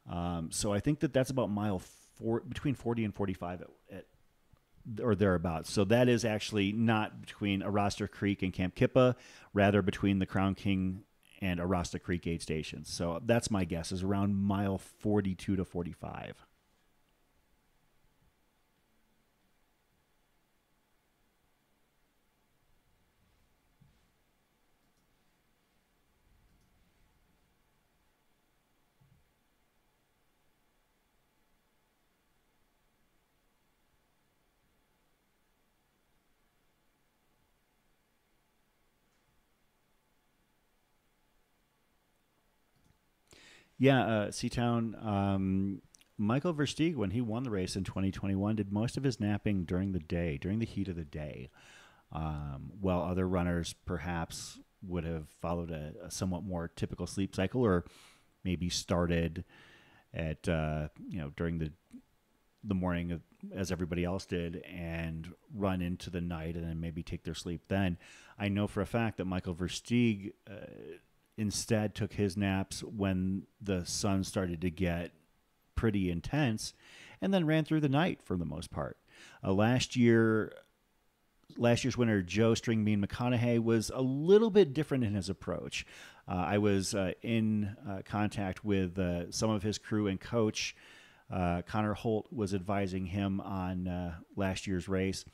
Um, so I think that that's about mile four, between 40 and 45 at, at or thereabouts. So that is actually not between Arrastra Creek and Kamp Kipa, rather between the Crown King and Arrastra Creek aid stations. So that's my guess is around mile 42 to 45. Yeah, uh, Seatown. Um, Michael Versteeg, when he won the race in 2021, did most of his napping during the day, during the heat of the day, um, while other runners perhaps would have followed a, a, somewhat more typical sleep cycle, or maybe started at uh, you know during the the morning of, as everybody else did and run into the night and then maybe take their sleep then. I know for a fact that Michael Versteeg uh, instead took his naps when the sun started to get pretty intense and then ran through the night for the most part. Uh, last year, last year's winner, Joe Stringbean McConaughy, was a little bit different in his approach. Uh, I was uh, in uh, contact with uh, some of his crew and coach. Uh, Connor Holt was advising him on last year's race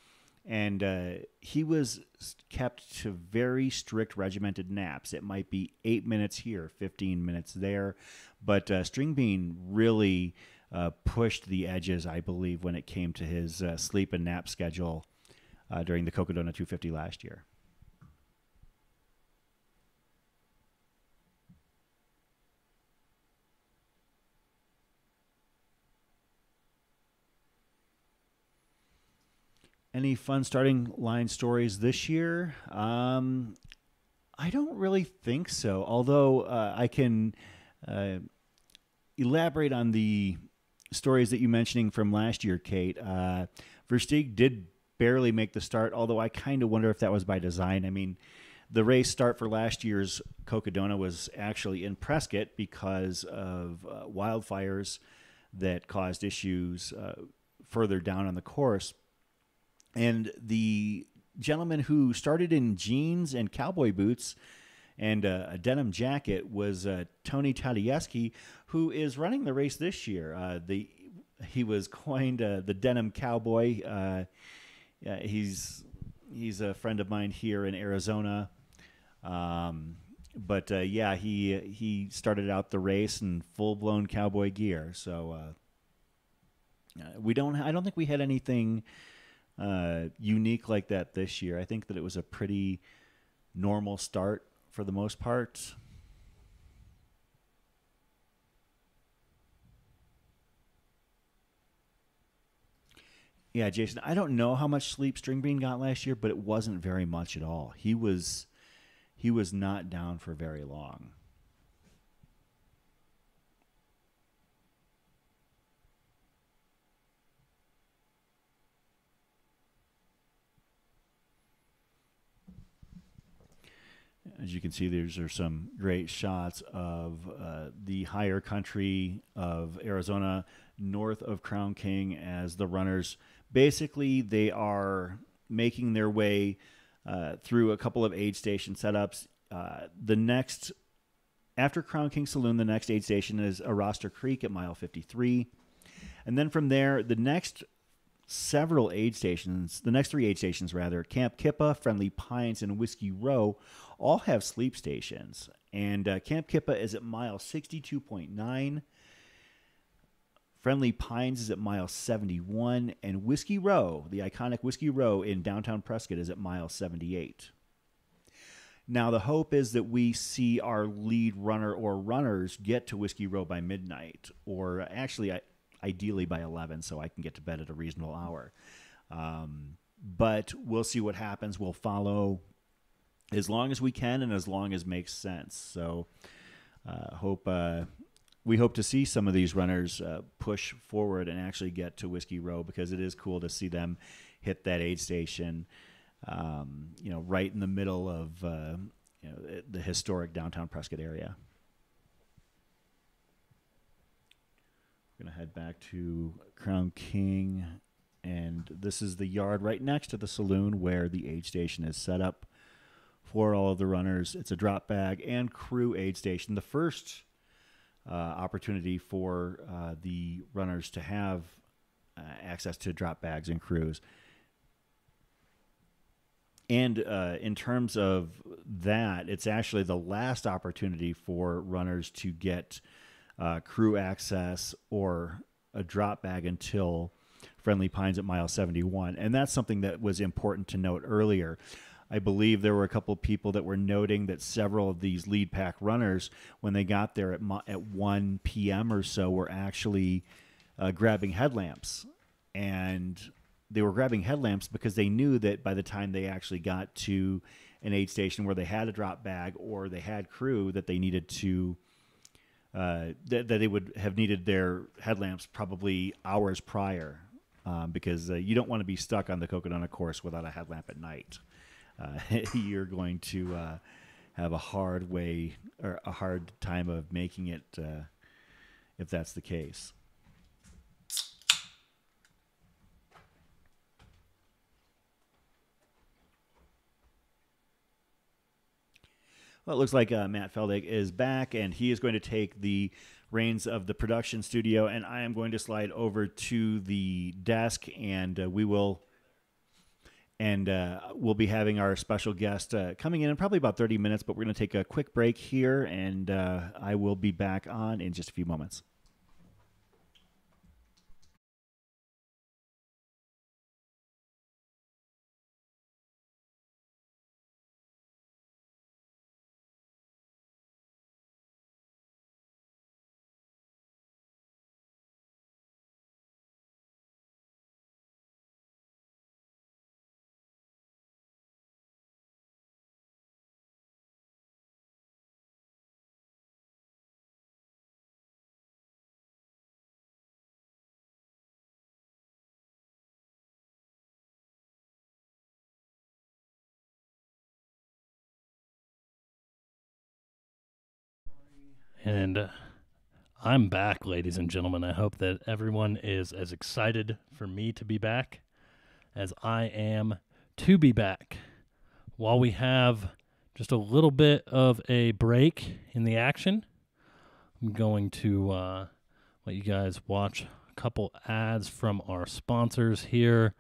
and uh, he was kept to very strict regimented naps. It might be eight minutes here, 15 minutes there, but uh, Stringbean really uh, pushed the edges, I believe, when it came to his uh, sleep and nap schedule uh, during the Cocodona 250 last year. Any fun starting line stories this year? Um, I don't really think so. Although uh, I can uh, elaborate on the stories that you mentioning from last year, Kate. Uh, Versteeg did barely make the start, although I kind of wonder if that was by design. I mean, the race start for last year's Cocodona was actually in Prescott because of uh, wildfires that caused issues uh, further down on the course. And the gentleman who started in jeans and cowboy boots and a denim jacket was uh, Tony Tadieski, who is running the race this year. Uh, the he was coined uh, the denim cowboy. Uh, he's he's a friend of mine here in Arizona. Um, but uh, yeah, he he started out the race in full blown cowboy gear. So we don't. I don't think we had anything Uh, unique like that this year. I think that it was a pretty normal start for the most part. Yeah, Jason, I don't know how much sleep Stringbean got last year, but it wasn't very much at all. He was he was not down for very long. As you can see, these are some great shots of uh, the higher country of Arizona, north of Crown King, as the runners basically they are making their way uh, through a couple of aid station setups. Uh, the next, after Crown King Saloon, the next aid station is Arrastra Creek at mile 53. And then from there, the next several aid stations, the next three aid stations rather, Kamp Kipa, Friendly Pines, and Whiskey Row, all have sleep stations. And uh, Kamp Kipa is at mile 62.9. Friendly Pines is at mile 71, and Whiskey Row, the iconic Whiskey Row in downtown Prescott, is at mile 78. Now, the hope is that we see our lead runner or runners get to Whiskey Row by midnight, or actually, ideally by 11, so I can get to bed at a reasonable hour. Um, but we'll see what happens. We'll follow as long as we can and as long as makes sense. So, uh, hope uh, we hope to see some of these runners uh, push forward and actually get to Whiskey Row because it is cool to see them hit that aid station, um, you know, right in the middle of uh, you know, the historic downtown Prescott area. Gonna head back to Crown King, and this is the yard right next to the saloon where the aid station is set up for all of the runners. It's a drop bag and crew aid station. The first uh, opportunity for uh, the runners to have uh, access to drop bags and crews. And uh, in terms of that, it's actually the last opportunity for runners to get uh, crew access or a drop bag until Friendly Pines at mile 71. And that's something that was important to note earlier. I believe there were a couple of people that were noting that several of these lead pack runners, when they got there at, at 1 p.m. or so, were actually uh, grabbing headlamps. And they were grabbing headlamps because they knew that by the time they actually got to an aid station where they had a drop bag or they had crew, that they needed to. Uh, that, that they would have needed their headlamps probably hours prior um, because uh, you don't want to be stuck on the Cocodona course without a headlamp at night uh, you're going to uh, have a hard way or a hard time of making it uh, if that's the case. Well, it looks like uh, Matt Feldig is back, and he is going to take the reins of the production studio, and I am going to slide over to the desk, and uh, we will and uh, we'll be having our special guest uh, coming in in probably about 30 minutes, but we're going to take a quick break here, and uh, I will be back on in just a few moments. And uh, I'm back, ladies and gentlemen. I hope that everyone is as excited for me to be back as I am to be back. While we have just a little bit of a break in the action, I'm going to uh, let you guys watch a couple ads from our sponsors here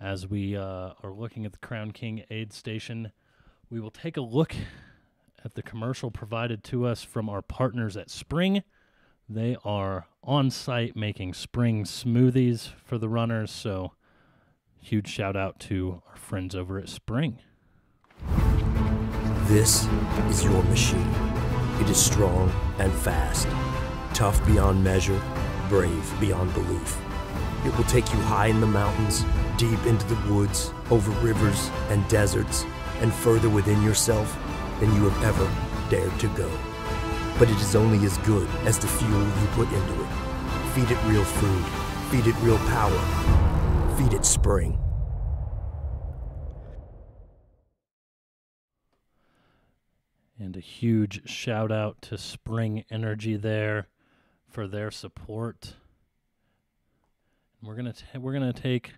as we uh, are looking at the Crown King aid station. We will take a look at the commercial provided to us from our partners at Spring. They are on site making spring smoothies for the runners, so huge shout out to our friends over at Spring. This is your machine. It is strong and fast, tough beyond measure, brave beyond belief. It will take you high in the mountains, deep into the woods, over rivers and deserts, and further within yourself than you have ever dared to go. But it is only as good as the fuel you put into it. Feed it real food. Feed it real power. Feed it spring. And a huge shout out to Spring Energy there for their support. We're gonna we're gonna take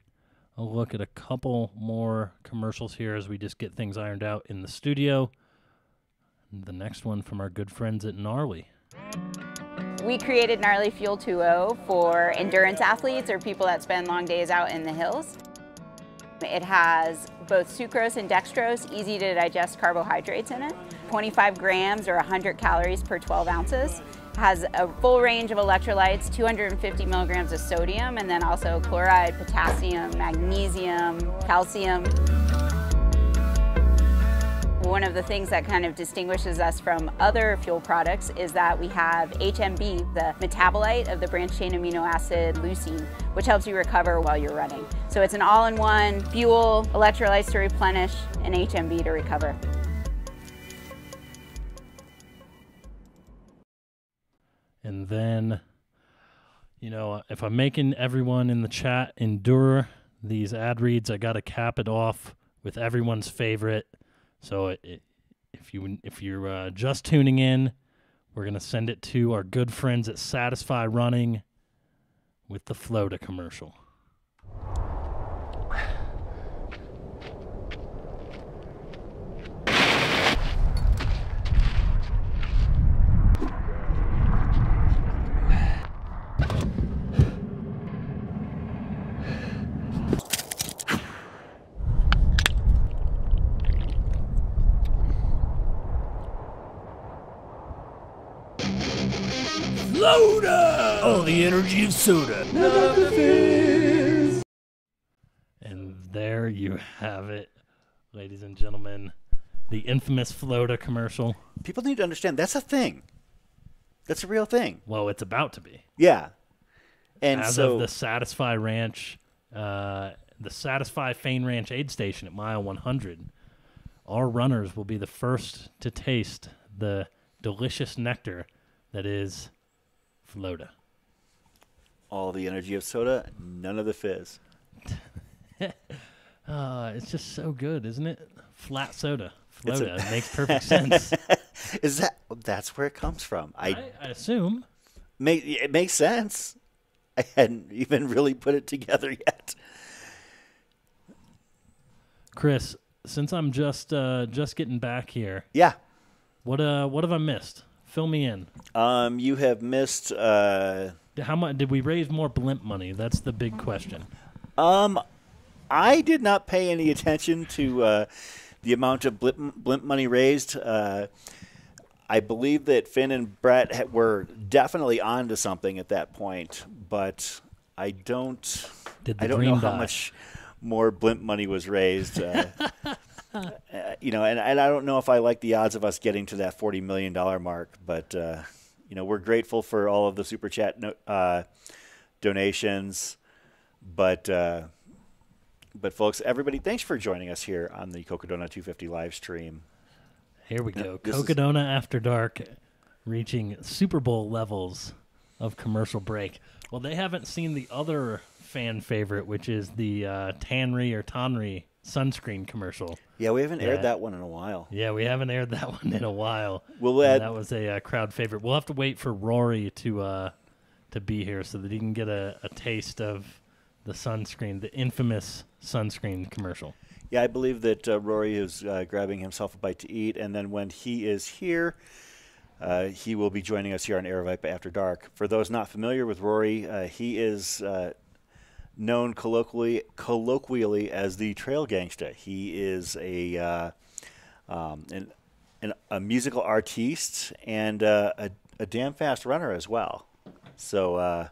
a look at a couple more commercials here as we just get things ironed out in the studio. The next one from our good friends at Gnarly. We created Gnarly Fuel 2.0 for endurance athletes or people that spend long days out in the hills. It has both sucrose and dextrose, easy to digest carbohydrates in it. 25 grams or 100 calories per 12 ounces. Has a full range of electrolytes, 250 milligrams of sodium, and then also chloride, potassium, magnesium, calcium. One of the things that kind of distinguishes us from other fuel products is that we have HMB, the metabolite of the branched chain amino acid leucine, which helps you recover while you're running. So it's an all-in-one fuel, electrolytes to replenish, and HMB to recover. And then, you know, if I'm making everyone in the chat endure these ad reads, I got to cap it off with everyone's favorite. So it, it, if you if you're uh, just tuning in, we're gonna send it to our good friends at Satisfy Running with the Flota commercial. Flota! Oh, the energy of soda. And there you have it, ladies and gentlemen. The infamous Flota commercial. People need to understand that's a thing. That's a real thing. Well, it's about to be. Yeah. And As so of the Satisfy Ranch, uh, the Satisfy Fain Ranch aid station at mile 100, our runners will be the first to taste the delicious nectar that is Flota. all the energy of soda, none of the fizz. Uh, it's just so good, isn't it? Flat soda. Flota. It makes perfect sense. Is that that's where it comes from? I, I, I assume. make it makes sense. I hadn't even really put it together yet. Chris, since I'm just uh, just getting back here, Yeah. what uh what have I missed? Fill me in. Um, you have missed. Uh, How much did we raise more blimp money? That's the big question. um, I did not pay any attention to uh, the amount of blimp, blimp money raised. Uh, I believe that Finn and Brett were definitely onto something at that point, but I don't. Did the I don't know how much more blimp money was raised. Uh, uh, you know, and, and I don't know if I like the odds of us getting to that forty million dollar mark, but uh, you know, we're grateful for all of the super chat no, uh, donations, but. Uh, but folks, everybody, thanks for joining us here on the Cocodona 250 live stream. Here we go. this is- After Dark reaching Super Bowl levels of commercial break. Well, they haven't seen the other fan favorite, which is the uh, Tanry or Tanry sunscreen commercial. Yeah, we haven't aired that one in a while. Yeah, we haven't aired that one in a while. We'll And add- that was a uh, crowd favorite. We'll have to wait for Rory to uh, to be here so that he can get a, a taste of the sunscreen, the infamous sunscreen commercial. Yeah, I believe that uh, Rory is uh, grabbing himself a bite to eat, and then when he is here, uh, he will be joining us here on Aravaipa After Dark. For those not familiar with Rory, uh, he is uh, known colloquially colloquially as the Trail Gangsta. He is a uh, um, an, an, a musical artiste and uh, a, a damn fast runner as well. So, uh,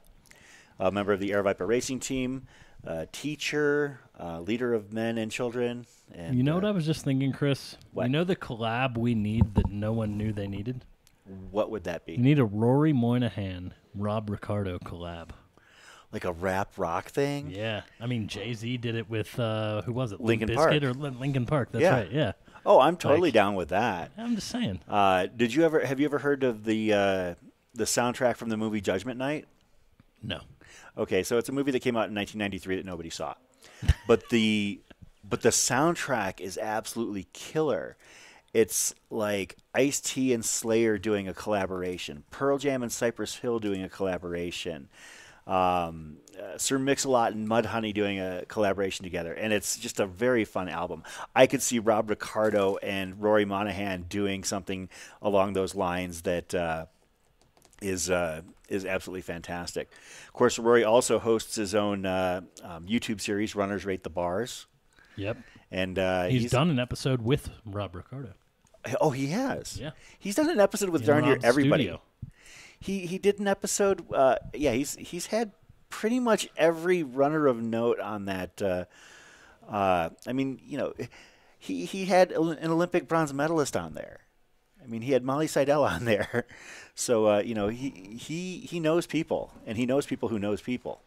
a member of the Aravaipa racing team, uh, teacher, uh, leader of men and children. And you know uh, what I was just thinking, Chris? What? You know the collab we need that no one knew they needed? what would that be? You need a Rory Moynihan, Rob Ricardo collab. Like a rap rock thing? Yeah, I mean Jay Z did it with uh, who was it? Limp Linkin Park. or Lin- Lincoln Park? That's Yeah. right. Yeah. Oh, I'm totally Like- down with that. I'm just saying. Uh, did you ever have you ever heard of the uh, the soundtrack from the movie Judgment Night? No. Okay, so it's a movie that came out in 1993 that nobody saw, but the but the soundtrack is absolutely killer. It's like Ice T and Slayer doing a collaboration, Pearl Jam and Cypress Hill doing a collaboration, um, uh, Sir Mix-a-Lot and Mudhoney doing a collaboration together, and it's just a very fun album. I could see Rob Ricardo and Rory Monahan doing something along those lines that. Uh, is uh, is absolutely fantastic. Of course, Rory also hosts his own uh, um, YouTube series, Runners Rate the Bars, Yep. and uh, he's, done an episode with Rob Ricardo. Oh, he has. Yeah. he's done an episode with In darn near everybody. studio. He he did an episode. Uh, yeah, he's he's had pretty much every runner of note on that. Uh, uh, I mean, you know, he he had an Olympic bronze medalist on there. I mean, he had Molly Seidel on there. So uh, you know, he he he knows people, and he knows people who knows people.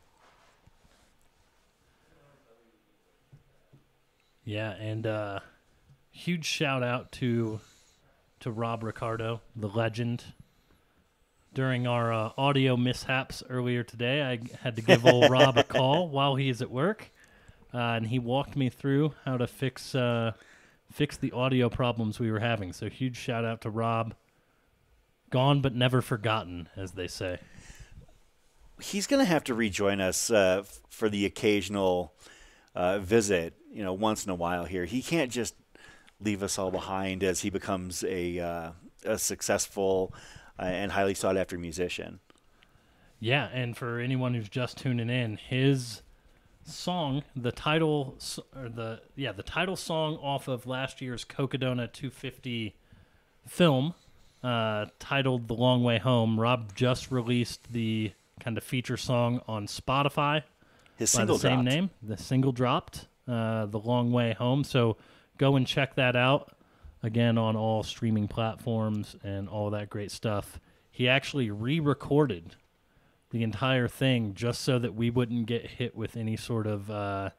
Yeah, and uh, huge shout out to to Rob Ricardo, the legend. During our uh, audio mishaps earlier today, I had to give old Rob a call while he is at work, uh, and he walked me through how to fix uh, fix the audio problems we were having. So huge shout out to Rob. Gone but never forgotten, as they say. he's going to have to rejoin us uh, f- for the occasional uh, visit, you know, once in a while here. He can't just leave us all behind as he becomes a, uh, a successful and highly sought after musician. Yeah, and for anyone who's just tuning in, his song, the title or the yeah, the title song off of last year's Cocodona 250 film, uh, titled "The Long Way Home." Rob just released the kind of feature song on Spotify. His by single the same dropped. name. The single dropped, uh, "The Long Way Home." So go and check that out. Again, on all streaming platforms and all that great stuff. He actually re-recorded the entire thing just so that we wouldn't get hit with any sort of uh,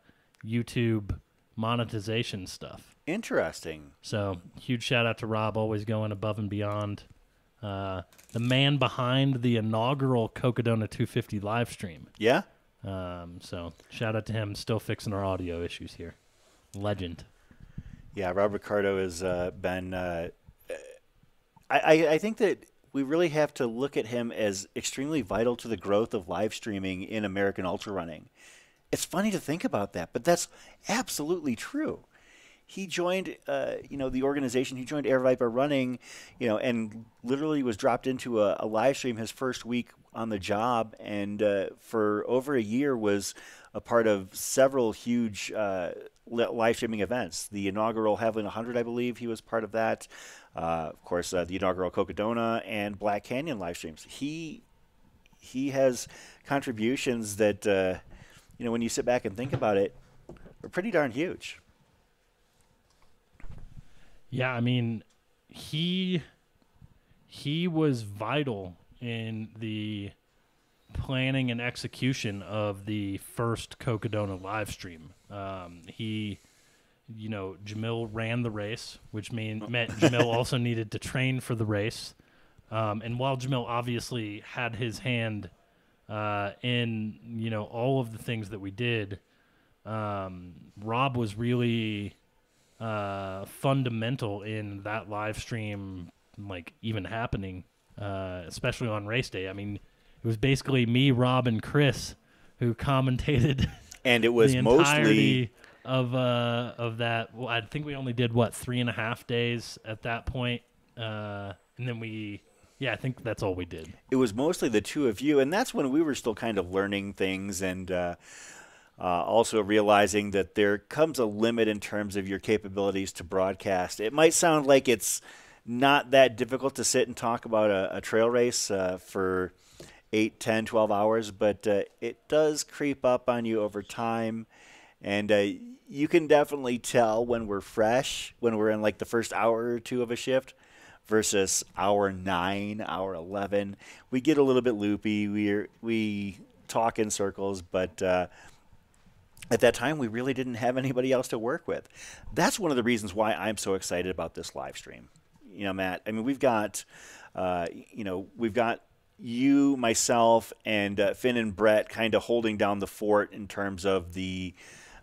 YouTube monetization stuff. Interesting. So huge shout out to Rob, always going above and beyond. Uh, the man behind the inaugural Cocodona 250 live stream. Yeah? Um, so shout out to him, still fixing our audio issues here. Legend. Yeah, Rob Ricardo has uh, been. Uh, I, I think that we really have to look at him as extremely vital to the growth of live streaming in American ultra running. It's funny to think about that, but that's absolutely true. He joined, uh, you know, the organization. He joined Aravaipa Running, you know, and literally was dropped into a, a live stream his first week on the job, and uh, for over a year was a part of several huge uh, live streaming events. The inaugural Heaven 100, I believe, he was part of that. Uh, of course, uh, the inaugural Cocodona and Black Canyon live streams. He he has contributions that uh, you know when you sit back and think about it, are pretty darn huge. Yeah, I mean, he he was vital in the planning and execution of the first Cocodona live stream. Um, he, you know, Jamil ran the race, which mean, meant Jamil also needed to train for the race. Um, and while Jamil obviously had his hand uh, in, you know, all of the things that we did, um, Rob was really uh, fundamental in that live stream, like even happening, uh, especially on race day. I mean, it was basically me, Rob, and Chris who commentated. And it was mostly of uh of that. Well, I think we only did what three and a half days at that point, uh, and then we, yeah, I think that's all we did. it was mostly the two of you, and that's when we were still kind of learning things and uh, uh, also realizing that there comes a limit in terms of your capabilities to broadcast. It might sound like it's not that difficult to sit and talk about a, a trail race uh, for 8, 10, 12 hours, but uh, it does creep up on you over time. And uh, you can definitely tell when we're fresh, when we're in like the first hour or two of a shift versus hour 9, hour 11. We get a little bit loopy. We we talk in circles, but uh, at that time we really didn't have anybody else to work with. That's one of the reasons why I'm so excited about this live stream. You know, Matt. I mean, we've got, uh, you know, we've got you, myself, and uh, Finn and Brett kind of holding down the fort in terms of the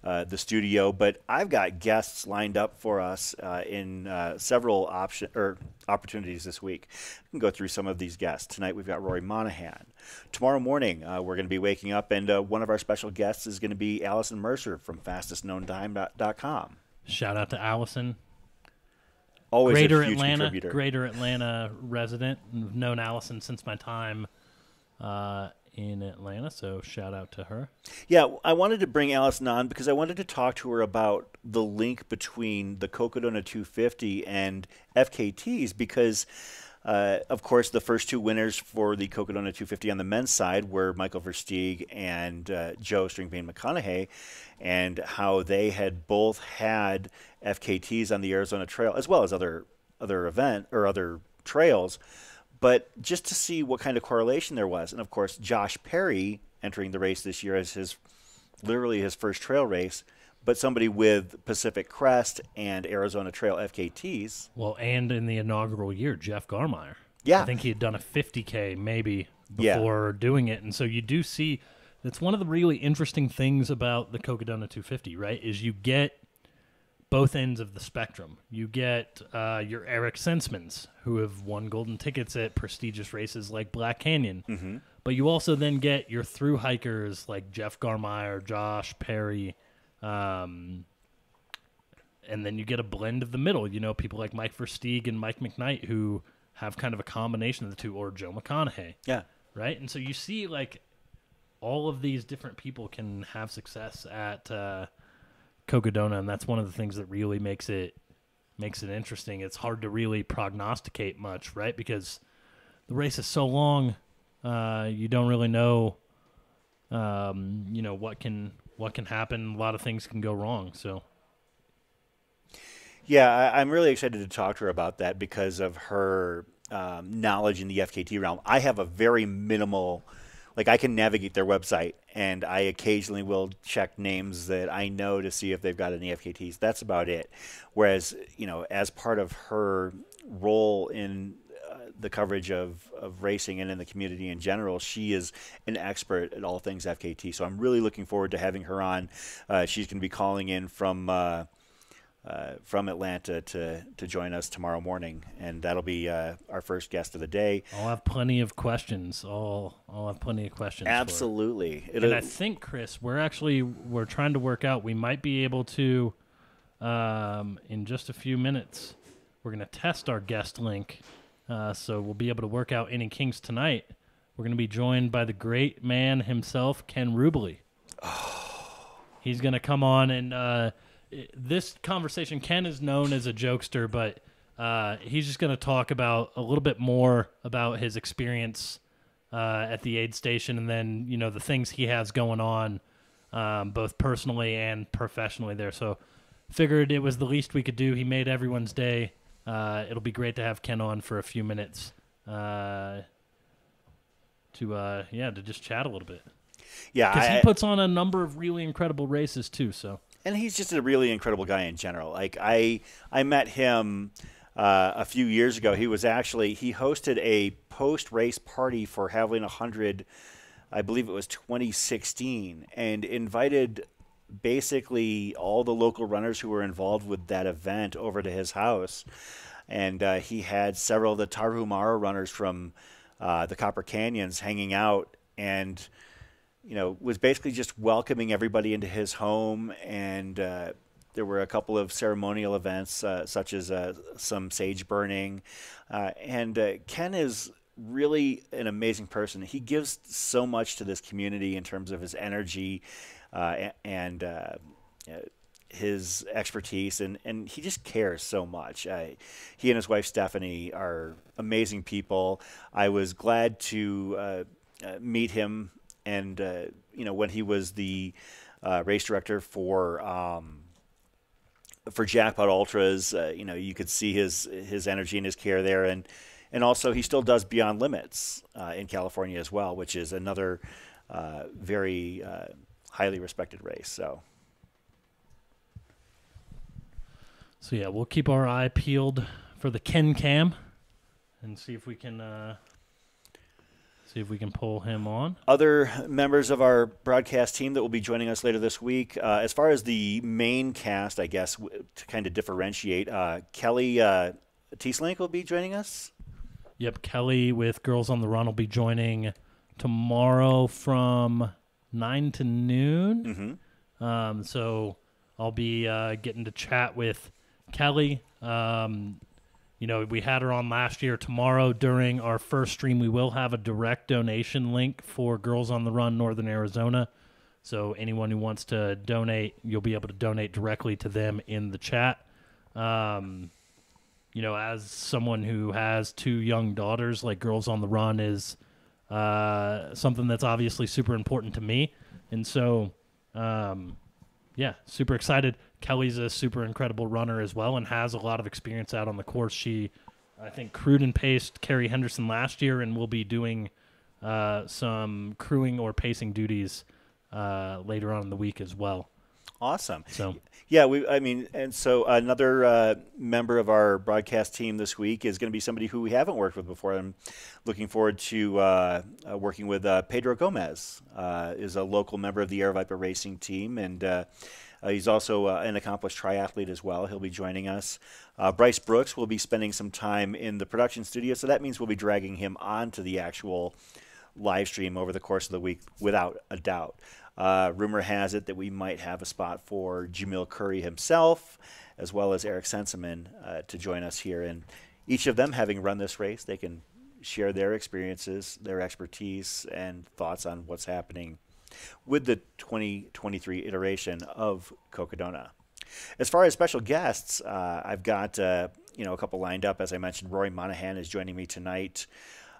uh, the studio. But I've got guests lined up for us uh, in uh, several option or opportunities this week. I can go through some of these guests tonight. We've got Rory Monahan. Tomorrow morning, uh, we're going to be waking up, and uh, one of our special guests is going to be Allison Mercer from FastestKnownTime.com. Shout out to Allison, Always Greater Atlanta, contributor. Greater Atlanta resident. I've known Allison since my time uh, in Atlanta, so shout out to her. Yeah, I wanted to bring Allison on because I wanted to talk to her about the link between the Cocodona 250 and FKTs because, uh, of course, the first two winners for the Cocodona 250 on the men's side were Michael Versteeg and uh, Joe Stringbean McConaughy, and how they had both had FKTs on the Arizona Trail as well as other other event or other trails but just to see what kind of correlation there was. And of course, Josh Perry entering the race this year as his literally his first trail race, but somebody with Pacific Crest and Arizona Trail FKTs. Well, and in the inaugural year, Jeff Garmire. Yeah. I think he had done a 50K maybe Yeah. before doing it. And so you do see that's one of the really interesting things about the Cocodona 250, right? Is you get both ends of the spectrum. You get uh, your Eric Sensemans, who have won golden tickets at prestigious races like Black Canyon. Mhm. But you also then get your through hikers like Jeff Garmire, Josh Perry, um, and then you get a blend of the middle. You know, people like Mike Versteeg and Mike McKnight who have kind of a combination of the two, or Joe McConaughy. Yeah. Right? And so you see, like, all of these different people can have success at uh, Cocodona, and that's one of the things that really makes it makes it interesting. It's hard to really prognosticate much, right? Because the race is so long, uh, you don't really know, um, you know, what can what can happen. A lot of things can go wrong. So Yeah, I, I'm really excited to talk to her about that because of her um, knowledge in the FKT realm. I have a very minimal, like I can navigate their website, and I occasionally will check names that I know to see if they've got any FKTs. That's about it. Whereas, you know, as part of her role in the coverage of, of racing and in the community in general, she is an expert at all things FKT. So I'm really looking forward to having her on. Uh, she's going to be calling in from. Uh, uh, from Atlanta to, to join us tomorrow morning, and that'll be uh, our first guest of the day. I'll have plenty of questions. I'll I'll have plenty of questions. Absolutely, and I think Chris, we're actually we're trying to work out. We might be able to, um, in just a few minutes, we're gonna test our guest link, uh, so we'll be able to work out any Kings tonight. We're gonna be joined by the great man himself, Ken Rubley. He's gonna come on and uh, this conversation. Ken is known as a jokester, but uh, he's just gonna talk about a little bit more about his experience uh, at the aid station, and then you know the things he has going on, um, both personally and professionally there. So, figured it was the least we could do. He made everyone's day. Uh, it'll be great to have Ken on for a few minutes uh, to uh, yeah to just chat a little bit. Yeah, because he puts on a number of really incredible races too. So and he's just a really incredible guy in general. Like I, I met him uh, a few years ago. He was actually he hosted a post race party for Haviland 100. I believe it was 2016, and invited basically all the local runners who were involved with that event over to his house. And uh, he had several of the Tarahumara runners from uh, the Copper Canyons hanging out and, you know, was basically just welcoming everybody into his home. And uh, there were a couple of ceremonial events, uh, such as uh, some sage burning. Uh, and Ken is really an amazing person. He gives so much to this community in terms of his energy and uh, his expertise, and, and he just cares so much. he and his wife Stephanie are amazing people. I was glad to uh, uh, meet him, and uh, you know when he was the race director for. Um, for Jackpot Ultras, you know, you could see his his energy and his care there, and and also he still does Beyond Limits uh, in California as well, which is another uh, very uh, highly respected race. So. So yeah, we'll keep our eye peeled for the Ken Cam, and see if we can uh, see if we can pull him on. Other members of our broadcast team that will be joining us later this week, uh, as far as the main cast, I guess to kind of differentiate, uh, Kelly uh, Teeslink will be joining us. Yep, Kelly with Girls on the Run will be joining tomorrow from nine to noon. Mm-hmm. Um, so I'll be uh, getting to chat with Kelly. Um, you know, we had her on last year. Tomorrow during our first stream, we will have a direct donation link for Girls on the Run Northern Arizona. So anyone who wants to donate, you'll be able to donate directly to them in the chat. Um, you know, as someone who has two young daughters, like Girls on the Run is uh, something that's obviously super important to me. And so, um, yeah, super excited. Kelly's a super incredible runner as well and has a lot of experience out on the course. She, I think, crewed and paced Carrie Henderson last year and will be doing uh, some crewing or pacing duties uh, later on in the week as well. Awesome. So yeah, we. I mean, and so another uh, member of our broadcast team this week is going to be somebody who we haven't worked with before. I'm looking forward to uh, uh, working with uh, Pedro Gomez. Uh, is a local member of the Aravaipa Racing team, and uh, he's also an accomplished triathlete as well. He'll be joining us. Bryce Brooks will be spending some time in the production studio, so that means we'll be dragging him onto the actual live stream over the course of the week, without a doubt. Uh, rumor has it that we might have a spot for Jamil Coury himself, as well as Eric Senseman, uh, to join us here. And each of them, having run this race, they can share their experiences, their expertise, and thoughts on what's happening with the 2023 iteration of Cocodona. As far as special guests, uh, I've got uh, you know a couple lined up. As I mentioned, Rory Monahan is joining me tonight.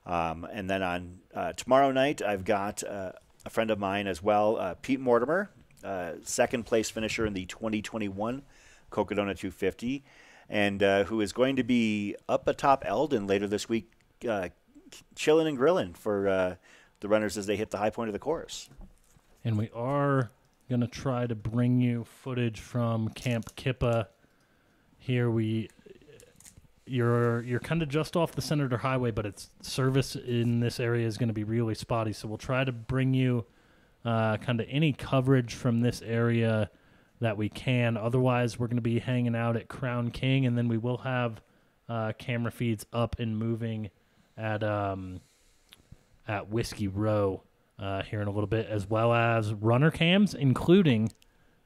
Um, and then on uh, tomorrow night, I've got uh, a friend of mine as well, uh, Pete Mortimer, uh, second place finisher in the 2021 Cocodona 250, and uh, who is going to be up atop Elden later this week, uh, chilling and grilling for uh, the runners as they hit the high point of the course. And we are going to try to bring you footage from Kamp Kipa. Here we you're you're kind of just off the Senator Highway, but its service in this area is going to be really spotty. So we'll try to bring you uh, kind of any coverage from this area that we can. Otherwise, we're going to be hanging out at Crown King, and then we will have uh, camera feeds up and moving at um, at Whiskey Row uh, here in a little bit, as well as runner cams, including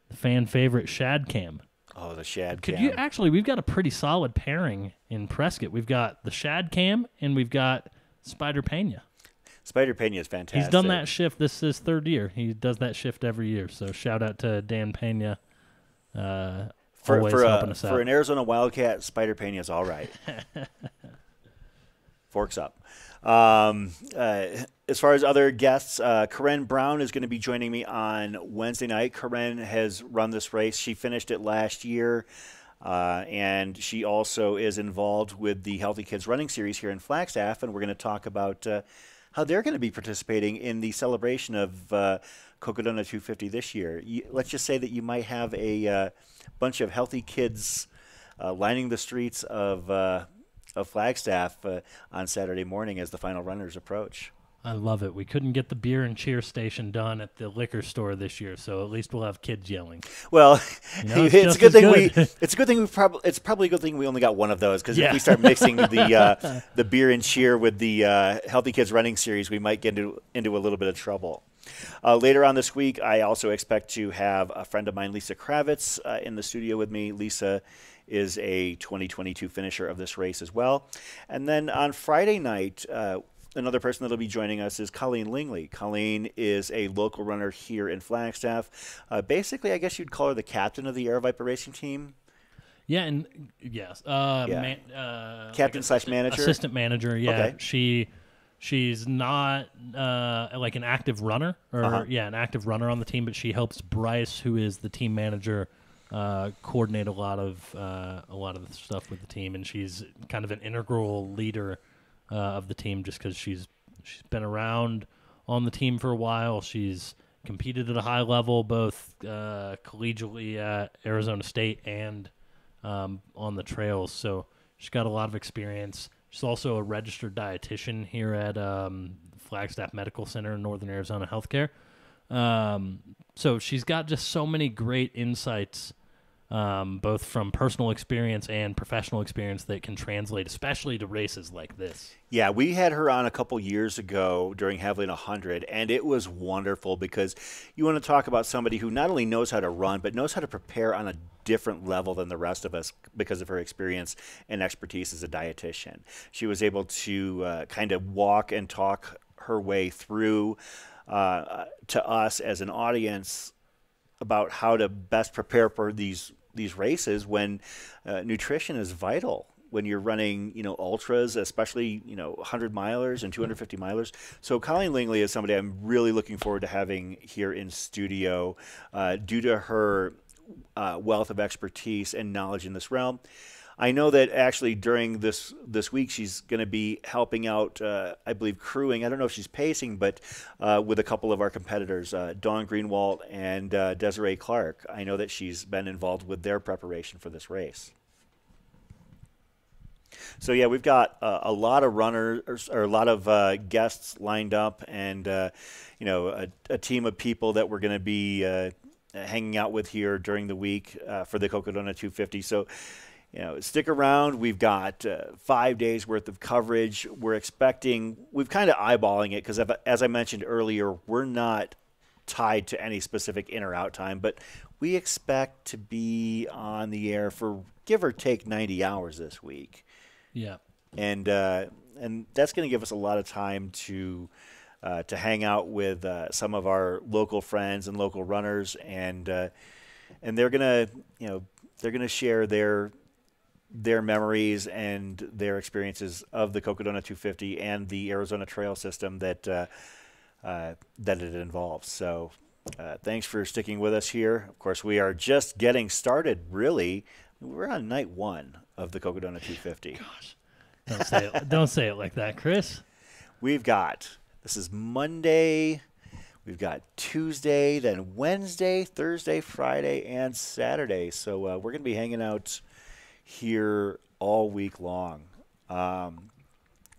the fan favorite Shad Cam. Oh, the Shad Could cam. you actually? We've got a pretty solid pairing in Prescott. We've got the Shad Cam and we've got Spider Pena. Spider Pena is fantastic. He's done that shift. This is his third year. He does that shift every year. So shout out to Dan Pena. Uh, for always for, helping a, us for an Arizona Wildcat, Spider Pena is all right. Forks up. Um, uh, as far as other guests, uh, Karen Brown is going to be joining me on Wednesday night. Karen has run this race. She finished it last year. Uh, and she also is involved with the Healthy Kids Running Series here in Flagstaff, and we're going to talk about uh, how they're going to be participating in the celebration of uh, Cocodona 250 this year. You, let's just say that you might have a uh, bunch of healthy kids uh, lining the streets of uh, of Flagstaff uh, on Saturday morning as the final runners approach. I love it. We couldn't get the beer and cheer station done at the liquor store this year, so at least we'll have kids yelling. Well, You know, it's, it's a good thing we. It's a good thing we probably. It's probably a good thing we only got one of those because if we start mixing the uh, the beer and cheer with the uh, Healthy Kids Running Series, we might get into into a little bit of trouble. Uh, later on this week, I also expect to have a friend of mine, Lisa Kravitz, uh, in the studio with me. Lisa is a 2022 finisher of this race as well. And then on Friday night, uh, another person that'll be joining us is Colleen Lingley. Colleen is a local runner here in Flagstaff. Uh, basically, I guess you'd call her the captain of the Aravaipa racing team. Yeah, and yes, uh, Yeah. Man, uh, Captain like slash assistant- manager? assistant manager. Yeah, Okay. she she's not uh, like an active runner or Uh-huh. yeah, an active runner on the team, but she helps Bryce, who is the team manager, uh, coordinate a lot of uh, a lot of the stuff with the team, and she's kind of an integral leader uh, of the team just because she's she's been around on the team for a while. She's competed at a high level, both uh, collegiately at Arizona State and um, on the trails. So she's got a lot of experience. She's also a registered dietitian here at um, Flagstaff Medical Center in Northern Arizona Healthcare. Um, so she's got just so many great insights, um, both from personal experience and professional experience that can translate, especially to races like this. Yeah, we had her on a couple years ago during Javelina 100, and it was wonderful because you want to talk about somebody who not only knows how to run, but knows how to prepare on a different level than the rest of us because of her experience and expertise as a dietitian. She was able to uh, kind of walk and talk her way through uh, to us as an audience about how to best prepare for these these races when uh, nutrition is vital. When you're running you know ultras especially you know 100 milers and 250 milers. So colleen lingley is somebody i'm really looking forward to having here in studio uh, due to her uh, wealth of expertise and knowledge in this realm I know that actually during this this week she's going to be helping out, uh, I believe, crewing. I don't know if she's pacing, but uh, with a couple of our competitors, uh, Dawn Greenwald and uh, Desiree Clark. I know that she's been involved with their preparation for this race. So yeah, we've got uh, a lot of runners or a lot of uh, guests lined up, and uh, you know a, a team of people that we're going to be uh, hanging out with here during the week uh, for the Cocodona 250. So you know, stick around. We've got uh, five days worth of coverage. We're expecting, we've kind of eyeballing it because, as I mentioned earlier, we're not tied to any specific in or out time, but we expect to be on the air for give or take 90 hours this week. Yeah. And, uh, and that's going to give us a lot of time to, uh, to hang out with uh, some of our local friends and local runners, and uh, and they're gonna you know they're gonna share their their memories and their experiences of the Cocodona 250 and the Arizona Trail system that uh, uh, that it involves. So, uh, thanks for sticking with us here. Of course, we are just getting started. Really, we're on night one of the Cocodona 250. Gosh, don't say it. don't say it like that, Chris. We've got this is Monday. We've got Tuesday, then Wednesday, Thursday, Friday, and Saturday. So uh, we're going to be hanging out here all week long. Um,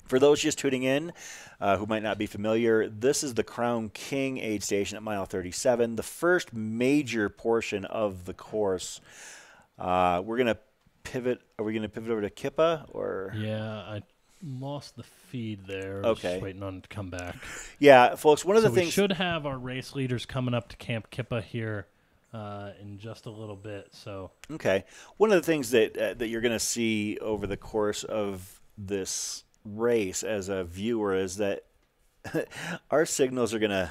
for those just tuning in uh, who might not be familiar, this is the Crown King aid station at mile 37, the first major portion of the course. Uh, we're going to pivot. Are we going to pivot over to Kipa or? Yeah, I lost the feed there. Okay. Just waiting on it to come back. Yeah, folks. One of the so things we should have our race leaders coming up to Kamp Kipa here uh, in just a little bit. So Okay. One of the things that uh, that you're going to see over the course of this race as a viewer is that our signals are going to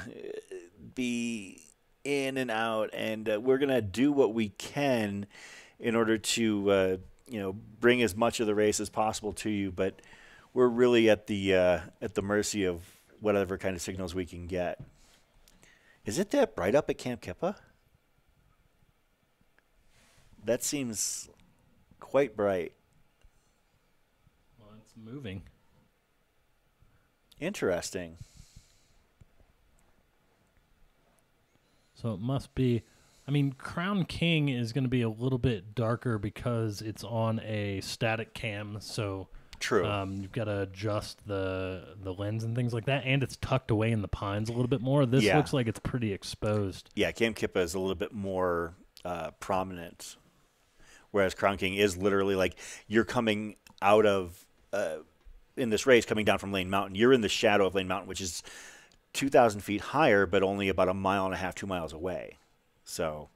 be in and out, and uh, we're going to do what we can in order to uh, you know bring as much of the race as possible to you. But we're really at the uh, at the mercy of whatever kind of signals we can get. Is it that bright up at Kamp Kipa? That seems quite bright. well, it's moving. Interesting. So it must be. I mean, Crown King is going to be a little bit darker because it's on a static cam. So True. Um, you've got to adjust the the lens and things like that, and it's tucked away in the pines a little bit more. This Yeah. looks like it's pretty exposed. Yeah, Kamp Kipa is a little bit more uh, prominent, whereas Crown King is literally like you're coming out of uh, in this race coming down from Lane Mountain. You're in the shadow of Lane Mountain, which is two thousand feet higher, but only about a mile and a half, two miles away. So,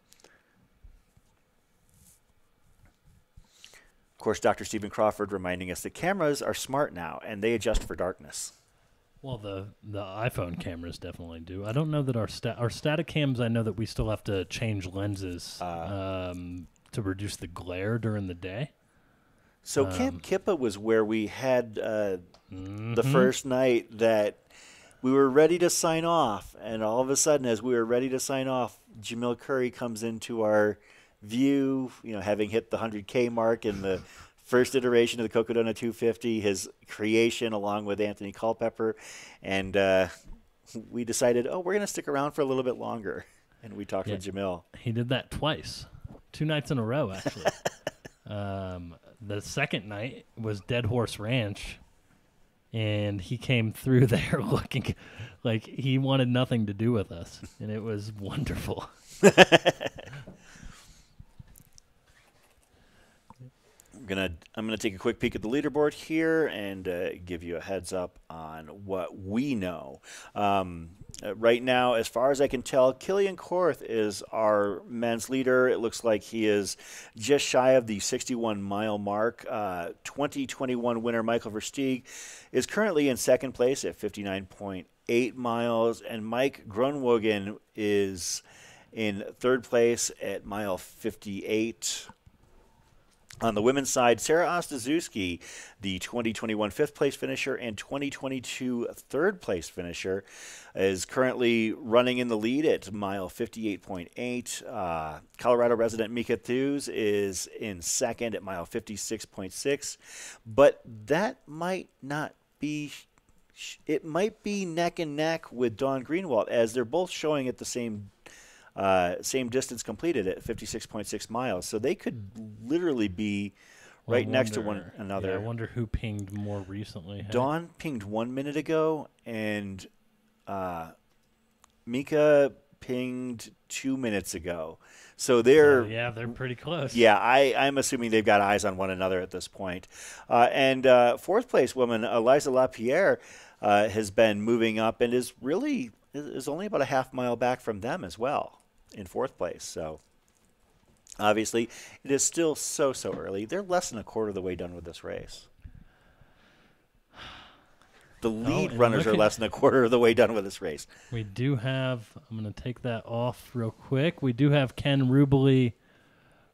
of course, Dr. Stephen Crawford reminding us that cameras are smart now and they adjust for darkness. Well, the the iPhone cameras definitely do. I don't know that our our static cams. I know that we still have to change lenses Uh. um, to reduce the glare during the day. So Um, Kamp Kipa was where we had uh, the Mhm. first night that we were ready to sign off, and all of a sudden, as we were ready to sign off, Jamil Coury comes into our view. You know, having hit the 100K mark in the first iteration of the Cocodona 250, his creation along with Anthony Culpepper, and uh, we decided, oh, we're going to stick around for a little bit longer, and we talked Yeah. with Jamil. He did that twice, two nights in a row actually. um, the second night was Dead Horse Ranch, and he came through there looking like he wanted nothing to do with us, and it was wonderful. I'm gonna I'm gonna take a quick peek at the leaderboard here and uh, give you a heads up on what we know. Um, uh, right now, as far as I can tell, Kilian Korth is our men's leader. It looks like he is just shy of the 61 mile mark. Uh, 2021 winner Michael Versteeg is currently in second place at 59.8 miles, and Mike Grunwogen is in third place at mile 58. On the women's side, Sarah Ostaszewski, the 2021 fifth place finisher and 2022 third place finisher, is currently running in the lead at mile 58.8. Uh, Colorado resident Mika Thews is in second at mile 56.6, but that might not be. It might be neck and neck with Dawn Greenwald as they're both showing at the same uh, same distance completed at 56.6 miles. So they could literally be Well, right next to one another. Yeah, I wonder who pinged more recently. hey? Dawn pinged one minute ago, and uh, Mika pinged two minutes ago. So they're So, yeah, they're pretty close. yeah, I, I'm assuming they've got eyes on one another at this point. Uh, and uh, fourth place woman Eliza Lapierre uh, has been moving up and is really is only about a half mile back from them as well in fourth place. So obviously, it is still so so early. They're less than a quarter of the way done with this race. The oh, lead and runners are less than a quarter of the way done with this race. We do have. I'm going to take that off real quick. We do have Ken Rubeli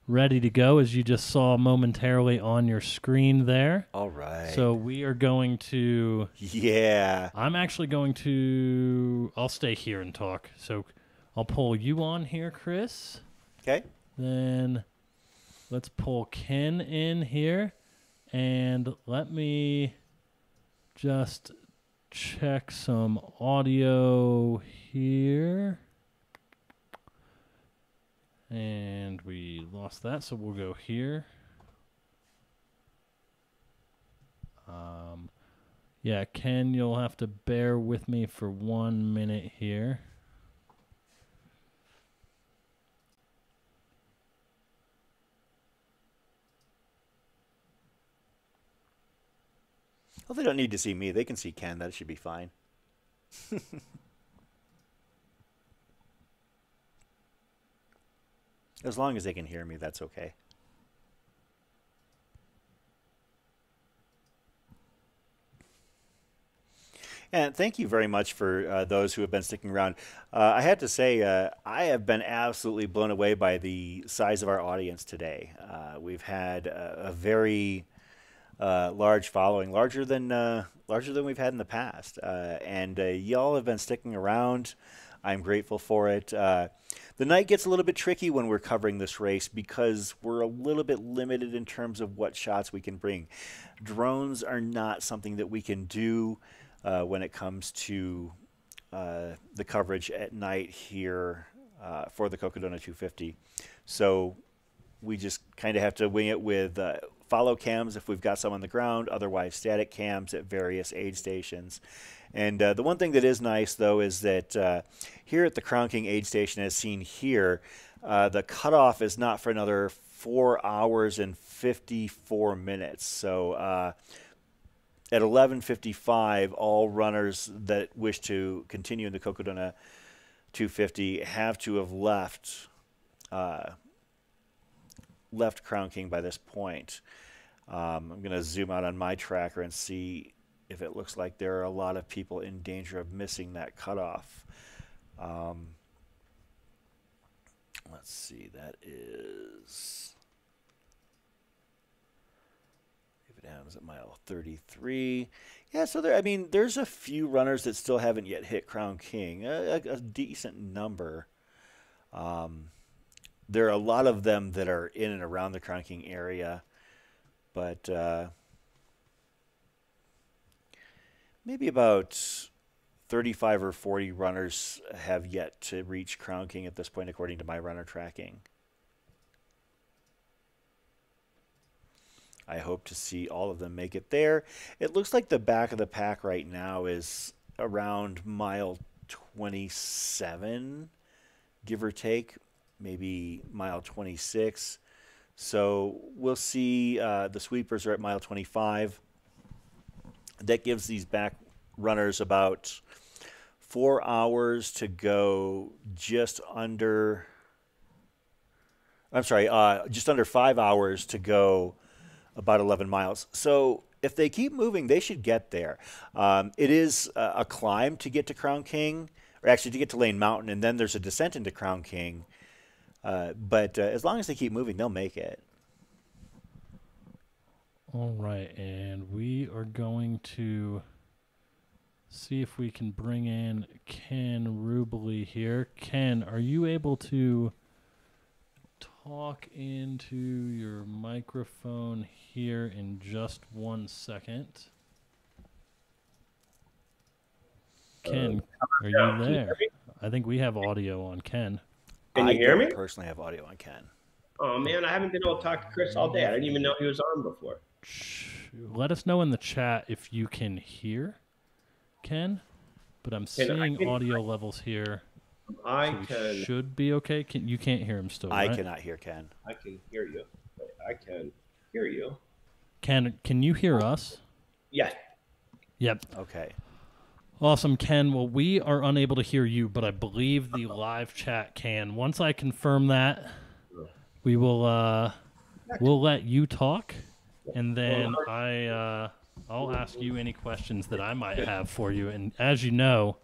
ready to go, as you just saw momentarily on your screen there. All right. So we are going to. Yeah. I'm actually going to. I'll stay here and talk. So I'll pull you on here, Chris. Okay. Then let's pull Ken in here. And let me just check some audio here. And we lost that, so we'll go here. Um, yeah, Ken, you'll have to bear with me for one minute here. Well, they don't need to see me. They can see Ken. That should be fine. as long as they can hear me, that's okay. And thank you very much for uh, those who have been sticking around. Uh, I have to say, uh, I have been absolutely blown away by the size of our audience today. Uh, we've had a, a very uh, large following, larger than uh, larger than we've had in the past, uh, and uh, y'all have been sticking around. I'm grateful for it. Uh, the night gets a little bit tricky when we're covering this race because we're a little bit limited in terms of what shots we can bring. Drones are not something that we can do when it comes to the coverage at night here for the Cocodona 250. So we just kind of have to wing it with follow cams if we've got some on the ground, otherwise static cams at various aid stations. And uh, the one thing that is nice, though, is that uh, here at the Crown King aid station, as seen here, uh, the cutoff is not for another four hours and 54 minutes. So uh, at 11:55, all runners that wish to continue in the Cocodona 250 have to have left uh, left Crown King by this point. Um, I'm going to zoom out on my tracker and see if it looks like there are a lot of people in danger of missing that cutoff. Um, let's see, that is. It happens at mile 33. Yeah, so there, I mean, there's a few runners that still haven't yet hit Crown King, a, a, a decent number. Um, there are a lot of them that are in and around the Crown King area, but uh, maybe about 35 or 40 runners have yet to reach Crown King at this point, according to my runner tracking. I hope to see all of them make it there. It looks like the back of the pack right now is around mile 27, give or take, maybe mile 26. So we'll see uh, the sweepers are at mile 25. That gives these back runners about four hours to go just under. I'm sorry, uh, just under five hours to go about 11 miles. So if they keep moving, they should get there. Um, it is a, a, climb to get to Crown King, or actually to get to Lane Mountain, and then there's a descent into Crown King. Uh, but uh, as long as they keep moving, they'll make it. All right, and we are going to see if we can bring in Ken Rubeli here. Ken, are you able to talk into your microphone here in just one second? Ken, are you there? I think we have audio on Ken. Can you I hear don't me? personally have audio on Ken. Oh man, I haven't been able to talk to Chris all day. I didn't even know he was on before. Let us know in the chat if you can hear Ken, but I'm Can seeing can- audio levels here. I so can should be okay. Can you can't hear him still? I right? cannot hear Ken. I can hear you. I can hear you. Ken, can you hear us? Yeah. Yep. Okay. Awesome, Ken. Well, we are unable to hear you, but I believe the live chat can. Once I confirm that, we will uh, we'll let you talk, and then I uh, I'll ask you any questions that I might have for you. And as you know,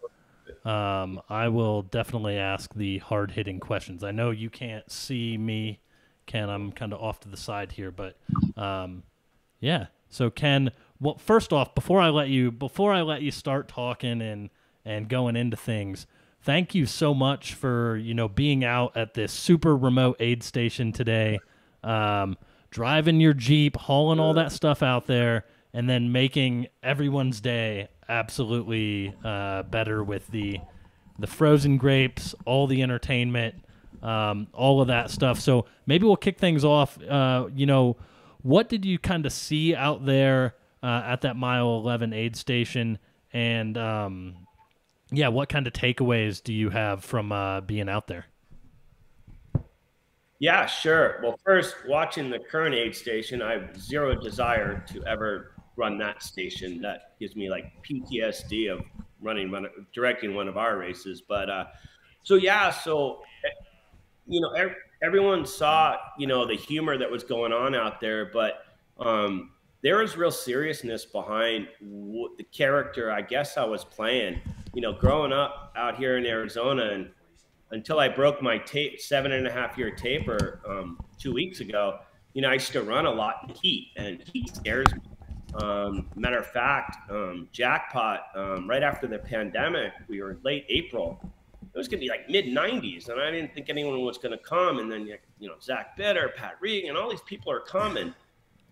um, I will definitely ask the hard hitting questions. I know you can't see me, Ken. I'm kind of off to the side here, but um, yeah. So Ken, well, first off, before I let you before I let you start talking and and going into things, thank you so much for you know being out at this super remote aid station today, um, driving your jeep, hauling all that stuff out there, and then making everyone's day absolutely uh, better with the the frozen grapes, all the entertainment, um, all of that stuff. So maybe we'll kick things off. Uh, you know, what did you kind of see out there uh, at that mile 11 aid station? And um, yeah, what kind of takeaways do you have from uh, being out there? Yeah, sure. Well, first, watching the current aid station, I have zero desire to ever run that station. That gives me like PTSD of running, one, directing one of our races. But uh, so yeah, so you know, ev- everyone saw you know the humor that was going on out there, but um, there was real seriousness behind what the character I guess I was playing. You know, growing up out here in Arizona and until I broke my tape, seven and a half year taper um, two weeks ago, you know, I used to run a lot in heat, and heat scares me. Um, matter of fact, um, jackpot um, right after the pandemic, we were late April. It was going to be like mid 90s, and I didn't think anyone was going to come. And then, you know, Zach Bitter, Pat Reagan, all these people are coming.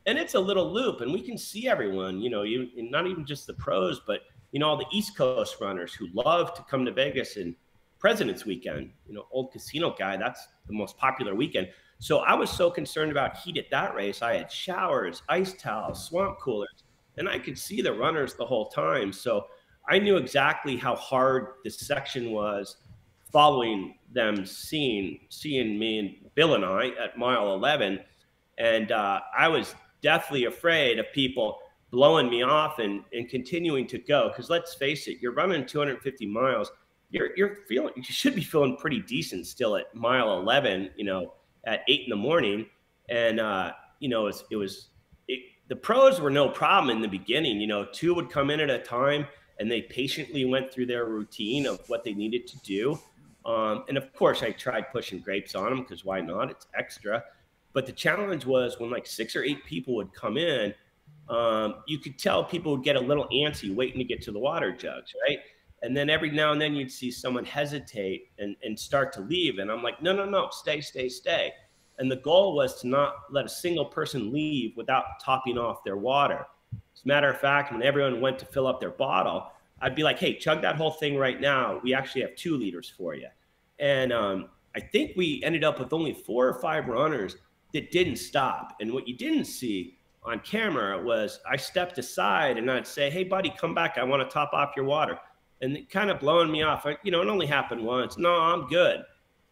And it's a little loop, and we can see everyone, you know, you, not even just the pros, but, you know, all the East Coast runners who love to come to Vegas and President's Weekend, you know, old casino guy. That's the most popular weekend. So I was so concerned about heat at that race. I had showers, ice towels, swamp coolers, and I could see the runners the whole time. So I knew exactly how hard this section was following them seeing seeing me and Bill and I at mile 11. And uh, I was deathly afraid of people blowing me off and, and continuing to go. Because let's face it, you're running 250 miles. You're, you're feeling, you should be feeling pretty decent still at mile 11, you know, at eight in the morning. And, uh, you know, it it was it, the pros were no problem in the beginning. You know, two would come in at a time and they patiently went through their routine of what they needed to do. Um, and of course, I tried pushing grapes on them because why not? It's extra. But the challenge was when like six or eight people would come in, um, you could tell people would get a little antsy waiting to get to the water jugs, right? And then every now and then you'd see someone hesitate and, and start to leave. And I'm like, no, no, no, stay, stay, stay. And the goal was to not let a single person leave without topping off their water. As a matter of fact, when everyone went to fill up their bottle, I'd be like, hey, chug that whole thing right now. We actually have two liters for you. And um, I think we ended up with only four or five runners that didn't stop. And what you didn't see on camera was I stepped aside and I'd say, hey, buddy, come back. I want to top off your water and kind of blowing me off. You know, it only happened once. No, I'm good.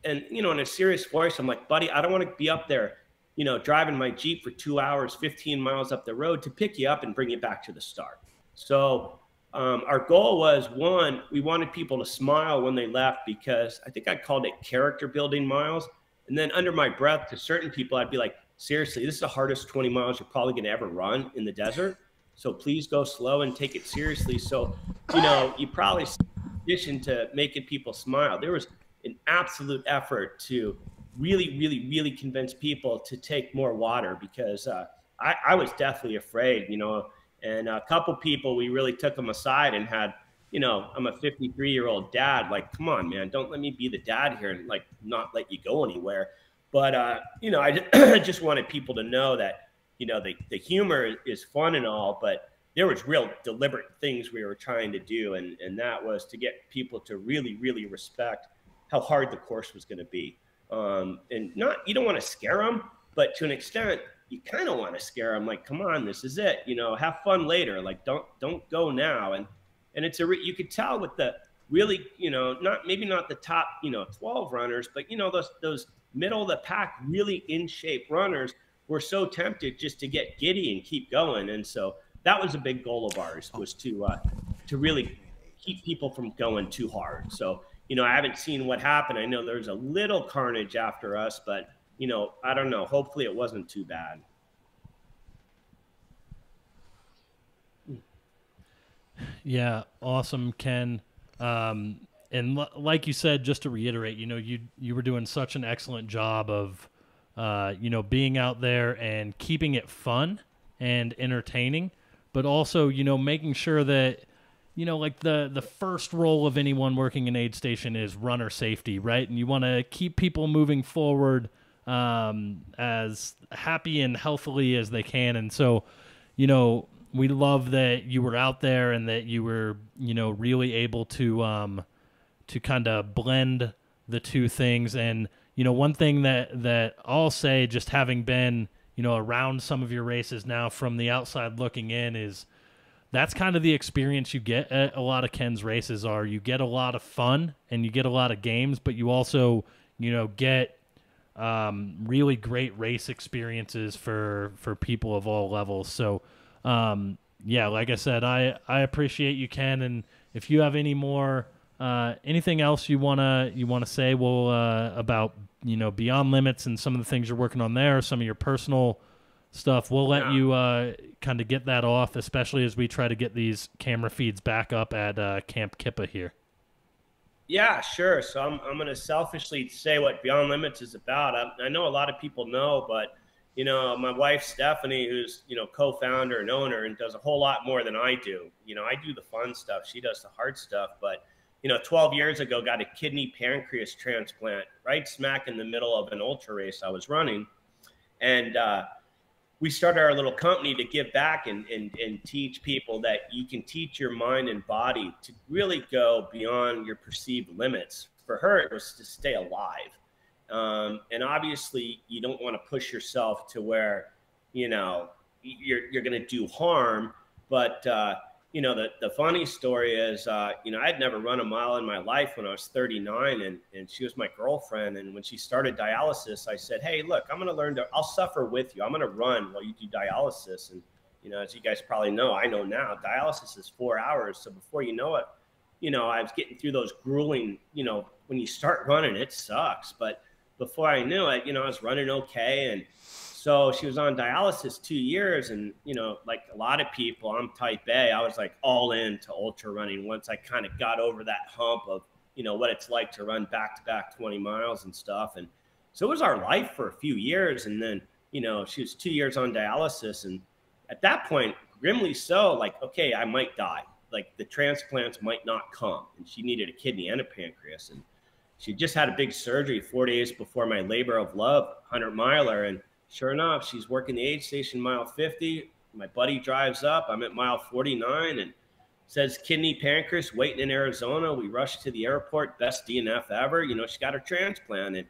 And, you know, in a serious voice, I'm like, buddy, I don't want to be up there, you know, driving my Jeep for two hours, 15 miles up the road to pick you up and bring you back to the start. So um, our goal was one, we wanted people to smile when they left because I think I called it character building miles. And then under my breath to certain people, I'd be like, seriously, this is the hardest 20 miles you're probably going to ever run in the desert. So please go slow and take it seriously. So, you know, you probably, in addition to making people smile, there was an absolute effort to really, really, really convince people to take more water because uh, I, I was deathly afraid, you know. And a couple people, we really took them aside and had, you know, I'm a 53 year old dad. Like, come on, man, don't let me be the dad here and like not let you go anywhere. But, uh, you know, I just wanted people to know that you know, the, the humor is fun and all, but there was real deliberate things we were trying to do. And, and that was to get people to really, really respect how hard the course was going to be. Um, and not, you don't want to scare them, but to an extent, you kind of want to scare them. Like, come on, this is it. You know, have fun later. Like, don't don't go now. And and it's a re- you could tell with the really, you know, not maybe not the top, you know, 12 runners, but you know those those middle of the pack, really in shape runners we're so tempted just to get giddy and keep going. And so that was a big goal of ours was to uh, to really keep people from going too hard. So you know, I haven't seen what happened. I know there's a little carnage after us, but you know, I don't know. Hopefully, it wasn't too bad. Yeah, awesome, Ken. Um, and l- like you said, just to reiterate, you know, you you were doing such an excellent job of uh, you know, being out there and keeping it fun and entertaining, but also, you know, making sure that, you know, like the the first role of anyone working an aid station is runner safety, right? And you want to keep people moving forward um, as happy and healthily as they can. And so, you know, we love that you were out there and that you were, you know, really able to um, to kind of blend the two things and you know, one thing that that I'll say, just having been, you know, around some of your races now from the outside looking in, is that's kind of the experience you get at a lot of Ken's races. Are you get a lot of fun and you get a lot of games, but you also, you know, get um, really great race experiences for for people of all levels. So, um, yeah, like I said, I I appreciate you, Ken, and if you have any more uh, anything else you wanna you wanna say? Well, uh, about you know Beyond Limits and some of the things you're working on there, some of your personal stuff. We'll let yeah. you uh, kind of get that off, especially as we try to get these camera feeds back up at uh, Kamp Kipa here. Yeah, sure. So I'm I'm gonna selfishly say what Beyond Limits is about. I, I know a lot of people know, but you know, my wife Stephanie, who's you know co-founder and owner, and does a whole lot more than I do. You know, I do the fun stuff. She does the hard stuff, but you know, 12 years ago, got a kidney pancreas transplant right smack in the middle of an ultra race I was running. And uh, we started our little company to give back and, and, and teach people that you can teach your mind and body to really go beyond your perceived limits. For her, it was to stay alive. Um, and obviously, you don't want to push yourself to where, you know, you're, you're going to do harm. But, uh, you know, the, the funny story is, uh, you know, I'd never run a mile in my life when I was 39 and, and she was my girlfriend. And when she started dialysis, I said, Hey, look, I'm going to learn to, I'll suffer with you. I'm going to run while you do dialysis. And, you know, as you guys probably know, I know now dialysis is four hours. So before you know it, you know, I was getting through those grueling, you know, when you start running, it sucks. But before I knew it, you know, I was running okay. And so she was on dialysis two years. And, you know, like a lot of people, I'm type A, I was like all in to ultra running once I kind of got over that hump of, you know, what it's like to run back to back 20 miles and stuff. And so it was our life for a few years. And then, you know, she was two years on dialysis. And at that point, grimly so, like, okay, I might die. Like the transplants might not come. And she needed a kidney and a pancreas. And she just had a big surgery four days before my labor of love, 100 miler. And sure enough, she's working the aid station mile 50. My buddy drives up. I'm at mile 49 and says kidney pancreas waiting in Arizona. We rush to the airport, best DNF ever. You know, she got her transplant. And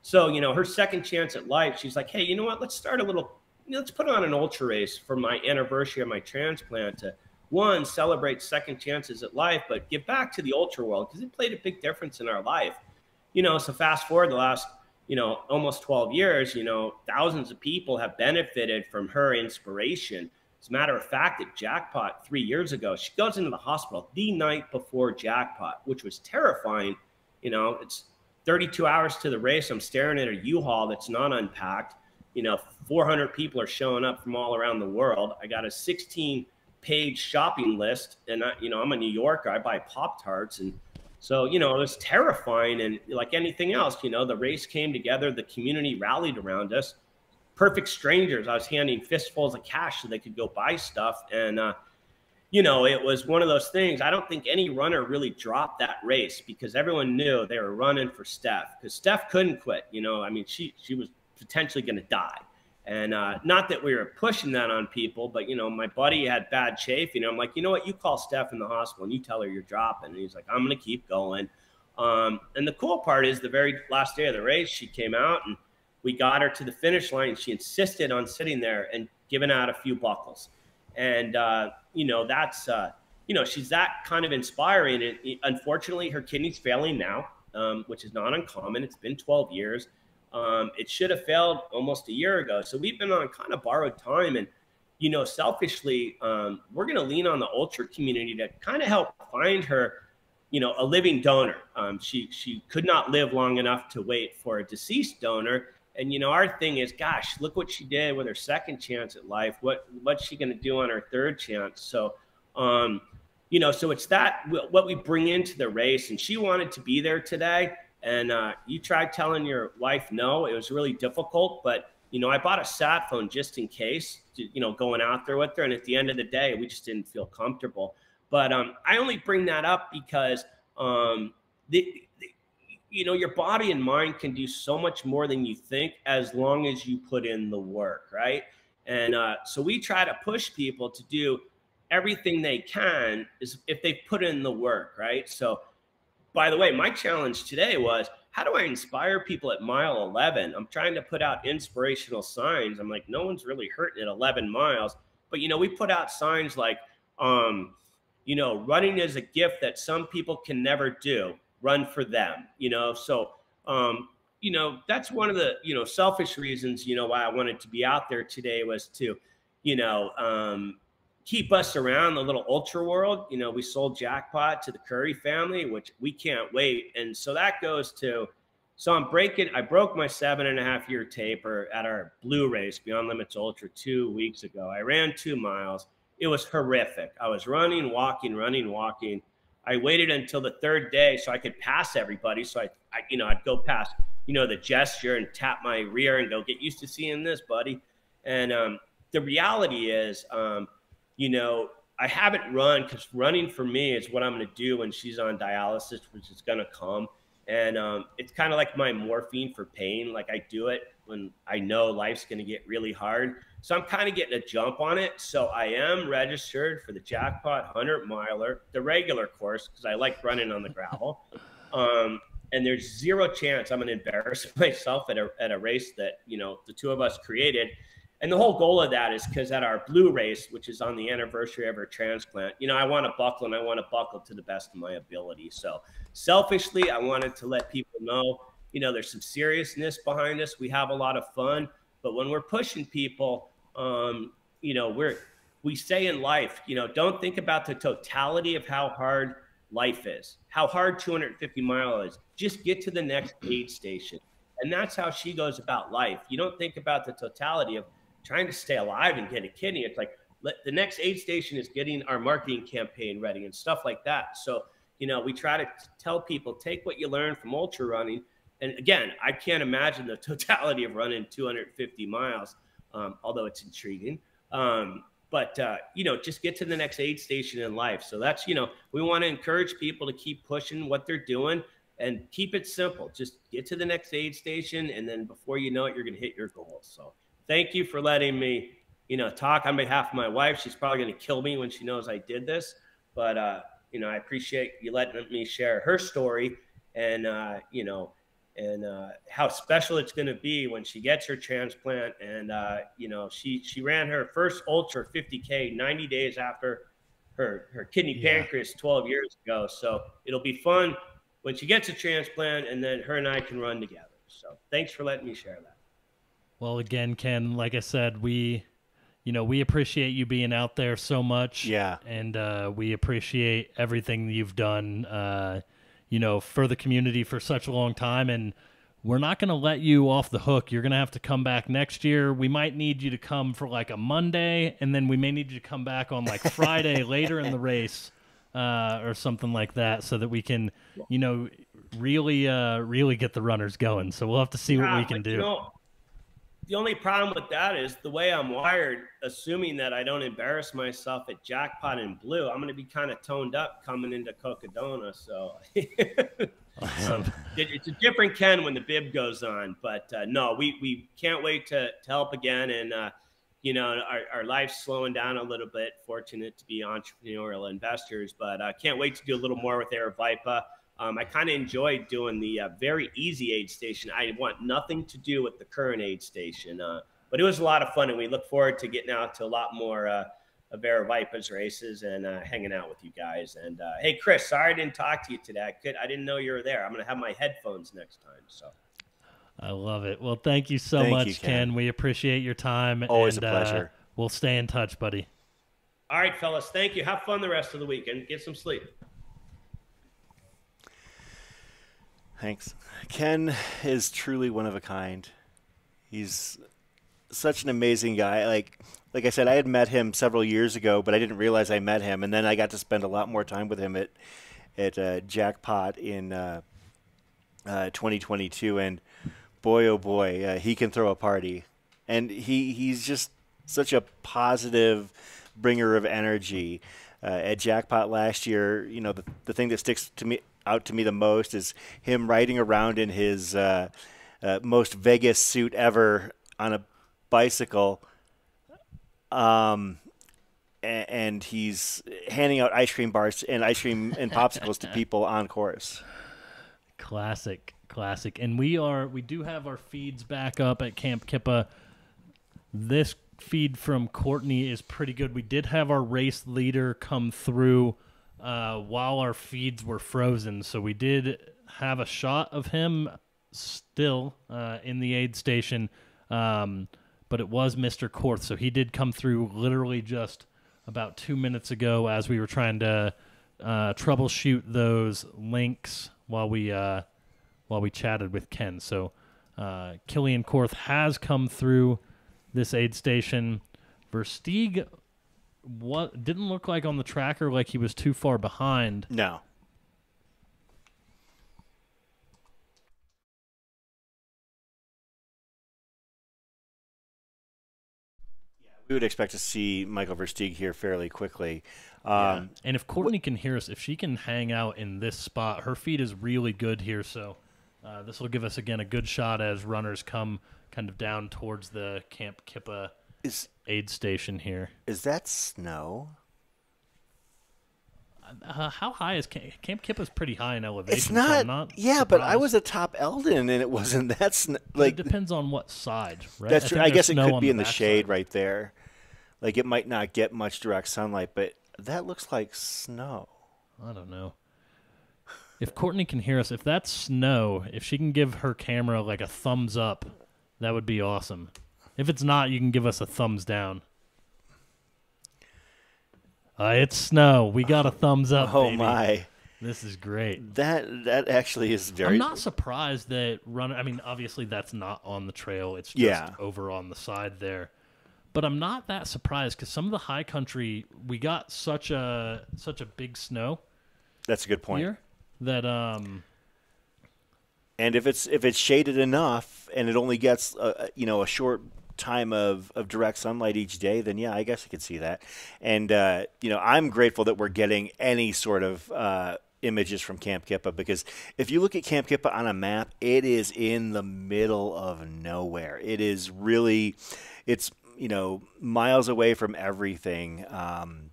so, you know, her second chance at life, she's like, hey, you know what? Let's start a little, let's put on an ultra race for my anniversary of my transplant to one, celebrate second chances at life, but give back to the ultra world because it played a big difference in our life you know, so fast forward the last, you know, almost 12 years, you know, thousands of people have benefited from her inspiration. As a matter of fact, at Jackpot three years ago, she goes into the hospital the night before Jackpot, which was terrifying. You know, it's 32 hours to the race. I'm staring at a U-Haul that's not unpacked. You know, 400 people are showing up from all around the world. I got a 16 page shopping list, and I, you know, I'm a New Yorker. I buy Pop Tarts, and so, you know, it was terrifying. And like anything else, you know, the race came together, the community rallied around us. Perfect strangers. I was handing fistfuls of cash so they could go buy stuff. And, uh, you know, it was one of those things. I don't think any runner really dropped that race because everyone knew they were running for Steph because Steph couldn't quit. You know, I mean, she she was potentially going to die. And uh, not that we were pushing that on people, but you know, my buddy had bad know, I'm like, you know what? You call Steph in the hospital and you tell her you're dropping. And he's like, I'm going to keep going. Um, and the cool part is the very last day of the race, she came out and we got her to the finish line. She insisted on sitting there and giving out a few buckles. And, uh, you know, that's, uh, you know, she's that kind of inspiring. And unfortunately, her kidney's failing now, um, which is not uncommon. It's been 12 years. Um, it should have failed almost a year ago. So we've been on kind of borrowed time. And, you know, selfishly, um, we're going to lean on the ultra community to kind of help find her, you know, a living donor. Um, she, she could not live long enough to wait for a deceased donor. And, you know, our thing is, gosh, look what she did with her second chance at life. What, what's she going to do on her third chance? So, um, you know, so it's that what we bring into the race. And she wanted to be there today and uh, you tried telling your wife no. It was really difficult, but you know, I bought a sat phone just in case, to, you know, going out there with her. And at the end of the day, we just didn't feel comfortable. But um, I only bring that up because um, the, the, you know, your body and mind can do so much more than you think as long as you put in the work, right? And uh, so we try to push people to do everything they can is if they put in the work, right? So by the way, my challenge today was how do I inspire people at mile 11? I'm trying to put out inspirational signs. I'm like, no one's really hurting at 11 miles. But, you know, we put out signs like, um, you know, running is a gift that some people can never do. Run for them, you know. So, um, you know, that's one of the, you know, selfish reasons, you know, why I wanted to be out there today was to, you know, um, keep us around the little ultra world. You know, we sold Jackpot to the Coury family, which we can't wait. And so that goes to, so I'm breaking, I broke my seven and a half year taper at our blue race, Beyond Limits Ultra, two weeks ago. I ran two miles. It was horrific. I was running, walking, running, walking. I waited until the third day so I could pass everybody. So I, I you know, I'd go past, you know, the gesture and tap my rear and go, get used to seeing this, buddy. And um, the reality is, um, you know, I haven't run because running for me is what I'm going to do when she's on dialysis, which is going to come. And um, it's kind of like my morphine for pain. Like I do it when I know life's going to get really hard. So I'm kind of getting a jump on it. So I am registered for the Jackpot 100 miler, the regular course, because I like running on the gravel. Um, and there's zero chance I'm going to embarrass myself at a, at a race that, you know, the two of us created. And the whole goal of that is because at our blue race, which is on the anniversary of our transplant, you know, I want to buckle and I want to buckle to the best of my ability. So selfishly, I wanted to let people know, you know, there's some seriousness behind us. We have a lot of fun, but when we're pushing people, um, you know, we're, we say in life, you know, don't think about the totality of how hard life is, how hard 250 mile is. Just get to the next aid station. And that's how she goes about life. You don't think about the totality of trying to stay alive and get a kidney. It's like let, the next aid station is getting our marketing campaign ready and stuff like that. So, you know, we try to tell people take what you learn from ultra running. And again, I can't imagine the totality of running 250 miles, um, although it's intriguing. Um, but uh, you know, just get to the next aid station in life. So that's you know, we want to encourage people to keep pushing what they're doing and keep it simple. Just get to the next aid station, and then before you know it, you're going to hit your goals. So thank you for letting me, you know, talk on behalf of my wife. She's probably going to kill me when she knows I did this, but uh, you know, I appreciate you letting me share her story, and uh, you know, and uh, how special it's going to be when she gets her transplant. And uh, you know, she she ran her first ultra 50k 90 days after her her kidney yeah. pancreas 12 years ago. So it'll be fun when she gets a transplant, and then her and I can run together. So thanks for letting me share that. Well, again, Ken, like I said, we, you know, we appreciate you being out there so much. Yeah. And uh, we appreciate everything you've done, uh, you know, for the community for such a long time. And we're not going to let you off the hook. You're going to have to come back next year. We might need you to come for like a Monday, and then we may need you to come back on like Friday later in the race. Uh, or something like that, so that we can, you know, really, uh, really get the runners going. So we'll have to see what we can do. You know, the only problem with that is the way I'm wired, assuming that I don't embarrass myself at jackpot in blue, I'm going to be kind of toned up coming into Cocodona. So um, it's a different Ken when the bib goes on. But uh, no, we, we can't wait to, to help again. And, uh, you know, our, our life's slowing down a little bit. Fortunate to be entrepreneurial investors, but I uh, can't wait to do a little more with Aravaipa. Um, I kind of enjoyed doing the uh, very easy aid station. I want nothing to do with the current aid station, uh, but it was a lot of fun, and we look forward to getting out to a lot more uh, of Aravaipa's races and uh, hanging out with you guys. And uh, hey, Chris, sorry I didn't talk to you today. I could, I didn't know you were there. I'm gonna have my headphones next time. So. I love it. Well, thank you so thank much, you, Ken. Ken. We appreciate your time. Always and, a pleasure. Uh, we'll stay in touch, buddy. All right, fellas. Thank you. Have fun the rest of the weekend. Get some sleep. Thanks. Ken is truly one of a kind. He's such an amazing guy. Like like I said, I had met him several years ago, but I didn't realize I met him, and then I got to spend a lot more time with him at at uh, Jackpot in uh, uh, 2022, and boy oh boy, uh, he can throw a party, and he he's just such a positive bringer of energy. Uh, at Jackpot last year, you know the the thing that sticks to me out to me the most is him riding around in his uh, uh, most Vegas suit ever on a bicycle. Um, and he's handing out ice cream bars and ice cream and popsicles to people on course. Classic, classic. And we are we do have our feeds back up at Kamp Kipa. This feed from Courtney is pretty good. We did have our race leader come through uh, while our feeds were frozen. So we did have a shot of him still uh, in the aid station, um, but it was Mr. Korth. So he did come through literally just about two minutes ago as we were trying to uh, troubleshoot those links while we uh, while we chatted with Ken. So uh, Kilian Korth has come through this aid station. Versteeg what didn't look like on the tracker like he was too far behind. No. we would expect to see Michael Versteeg here fairly quickly. Um, yeah. And if Courtney can hear us, if she can hang out in this spot, her feet is really good here. So uh, this will give us again a good shot as runners come kind of down towards the Kamp Kipa is aid station here. Is that snow? Uh, how high is Camp, Camp Is pretty high in elevation. It's not, I'm not yeah, but I surprised. was atop Elden and it wasn't that sn- like it depends on what side, right? That's true. think I guess it could be in the shade right there. Like it might not get much direct sunlight, but that looks like snow. I don't know. If Courtney can hear us, if that's snow, if she can give her camera like a thumbs up, that would be awesome. If it's not, you can give us a thumbs down. Uh, it's snow. We got a thumbs up. Oh baby. my. This is great. That that actually is very I'm not surprised that runner. I mean, obviously that's not on the trail. It's just Yeah. over on the side there. But I'm not that surprised because some of the high country we got such a such a big snow That's a good point. here that um And if it's if it's shaded enough and it only gets uh, you know a short time of, of direct sunlight each day, then yeah, I guess I could see that. And uh, you know, I'm grateful that we're getting any sort of uh, images from Kamp Kipa because if you look at Kamp Kipa on a map, it is in the middle of nowhere. It is really, it's you know miles away from everything. Um,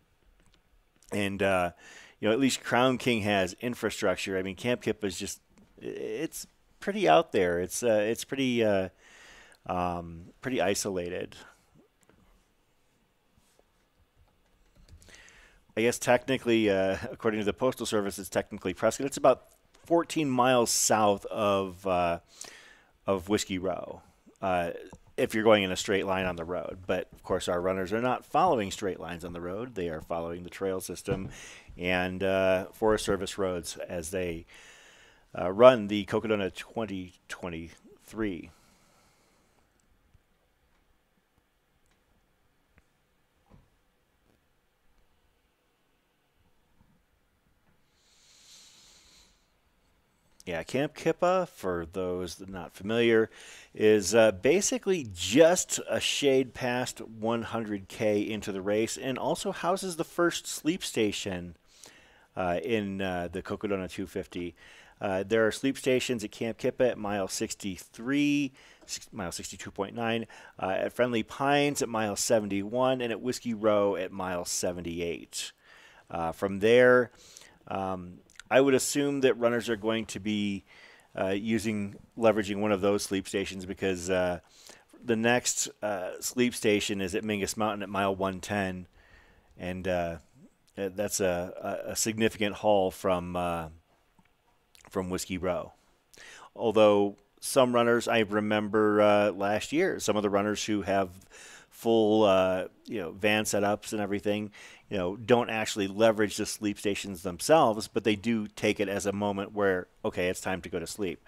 and uh, you know, at least Crown King has infrastructure. I mean, Kamp Kipa is just it's pretty out there. It's uh, it's pretty uh, um, pretty isolated. I guess technically, uh, according to the Postal Service, it's technically Prescott. It's about 14 miles south of uh, of Whiskey Row. Uh, if you're going in a straight line on the road, but of course our runners are not following straight lines on the road. They are following the trail system and uh, Forest Service roads as they uh, run the Cocodona 2023. Yeah, Kamp Kipa, for those not familiar, is uh, basically just a shade past 100K into the race and also houses the first sleep station uh, in uh, the Cocodona 250. Uh, there are sleep stations at Kamp Kipa at mile 63, six- mile 62.9, uh, at Friendly Pines at mile 71, and at Whiskey Row at mile 78. Uh, from there, um, I would assume that runners are going to be uh, using leveraging one of those sleep stations because uh, the next uh, sleep station is at Mingus Mountain at mile 110, and uh, uh, that's a, a, significant haul from from Whiskey Row. Although some runners, I remember last year, some of the runners who have full uh, you know van setups and everything, you know, don't actually leverage the sleep stations themselves, but they do take it as a moment where okay, it's time to go to sleep.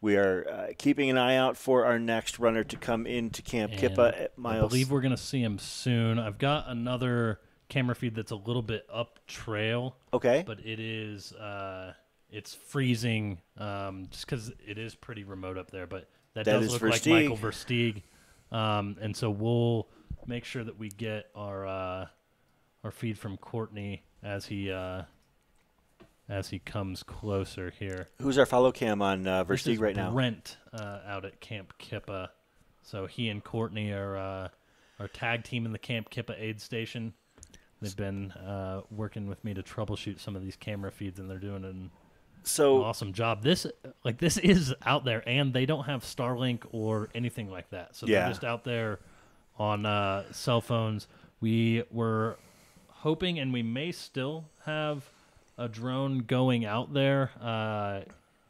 We are uh, keeping an eye out for our next runner to come into Kamp Kipa And at I believe we're gonna see him soon. I've got another camera feed that's a little bit up trail. Okay. But it is uh, it's freezing um, just because it is pretty remote up there. But that, That does look Versteeg. like Michael Versteeg. Um, and so we'll make sure that we get our uh, our feed from Courtney as he uh, as he comes closer here. Who's our follow cam on uh, Versteeg right now? Brent uh, out at Kamp Kipa. So he and Courtney are uh, are tag team in the Kamp Kipa aid station. They've been uh, working with me to troubleshoot some of these camera feeds, and they're doing an So- awesome job. This like this is out there, and they don't have Starlink or anything like that. So Yeah. they're just out there on uh, cell phones. We were hoping, and we may still have a drone going out there. Uh,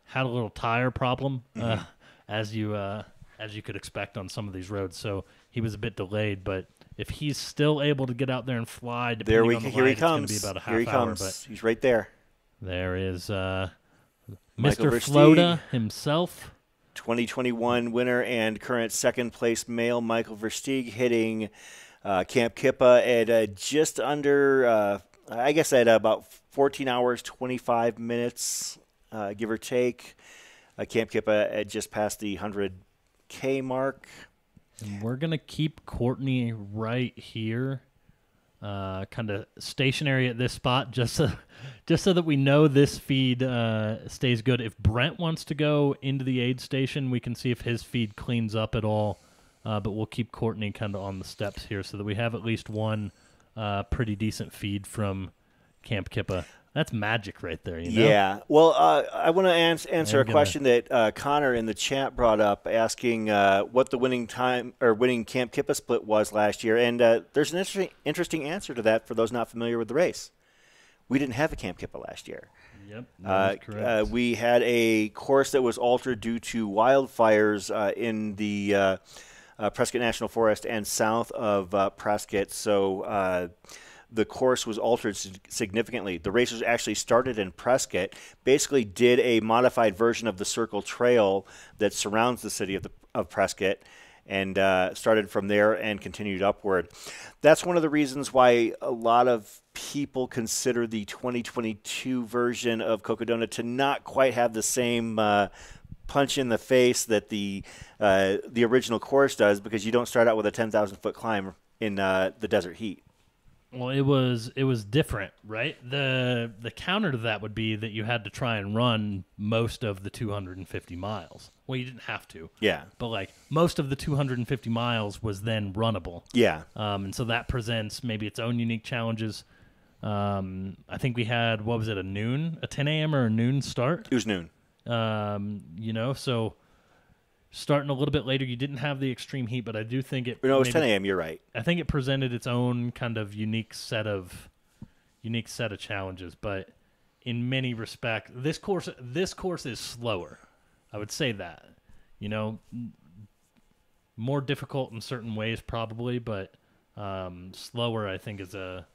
had a little tire problem, uh, Mhm. as you uh, as you could expect on some of these roads. So he was a bit delayed, but if he's still able to get out there and fly, There we on the here he light, it's gonna comes. be about a half Here he hour. comes. But He's right there. there is uh, Michael Mr. Versteeg. Floda himself. 2021 winner and current second place male Michael Versteeg hitting uh, Kamp Kipa at uh, just under, uh, I guess, at about 14 hours 25 minutes, uh, give or take. Uh, Kamp Kipa at just past the 100K mark. And we're gonna keep Courtney right here, uh, kind of stationary at this spot, just so, just so that we know this feed uh, stays good. If Brent wants to go into the aid station, we can see if his feed cleans up at all. Uh, but we'll keep Courtney kind of on the steps here, so that we have at least one uh, pretty decent feed from Kamp Kipa. That's magic right there. You know? Yeah. Well, uh, I want to ans- answer I'm a gonna- question that uh, Connor in the chat brought up, asking uh, what the winning time or winning Kamp Kipa split was last year, and uh, there's an interesting interesting answer to that for those not familiar with the race. We didn't have a Kamp Kipa last year. Yep. Uh, correct. uh, we had a course that was altered due to wildfires uh, in the uh, uh, Prescott National Forest and south of uh, Prescott. So uh, the course was altered significantly. The races actually started in Prescott, basically did a modified version of the Circle Trail that surrounds the city of, the, of Prescott. And uh, started from there and continued upward. That's one of the reasons why a lot of people consider the 2022 version of Cocodona to not quite have the same uh, punch in the face that the uh, the original course does, because you don't start out with a 10,000 foot climb in uh, the desert heat. Well, it was it was different, right? The the counter to that would be that you had to try and run most of the 250 miles. Well, you didn't have to. Yeah. But like most of the 250 miles was then runnable. Yeah. Um, and so that presents maybe its own unique challenges. Um, I think we had what was it a noon, a 10 a.m. or a noon start? It was noon. Um, you know, so starting a little bit later, you didn't have the extreme heat, but I do think it. No, it was maybe- 10 a.m., you're right. I think it presented its own kind of unique set of unique set of challenges, but in many respects, this course this course is slower. I would say that. You know, more difficult in certain ways probably, but um, slower I think is a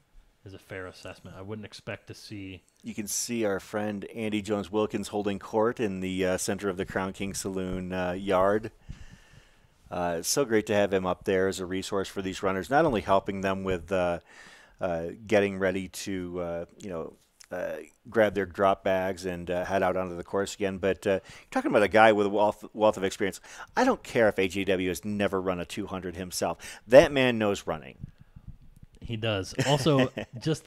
is a fair assessment. I wouldn't expect to see You can see our friend Andy Jones Wilkins holding court in the uh, center of the Crown King Saloon uh, yard. Uh, it's so great to have him up there as a resource for these runners, not only helping them with uh, uh, getting ready to, uh, you know, grab their drop bags and head out onto the course again, but you're talking about a guy with a wealth, wealth of experience. I don't care if AJW has never run a 200 himself. That man knows running. He does. Also, just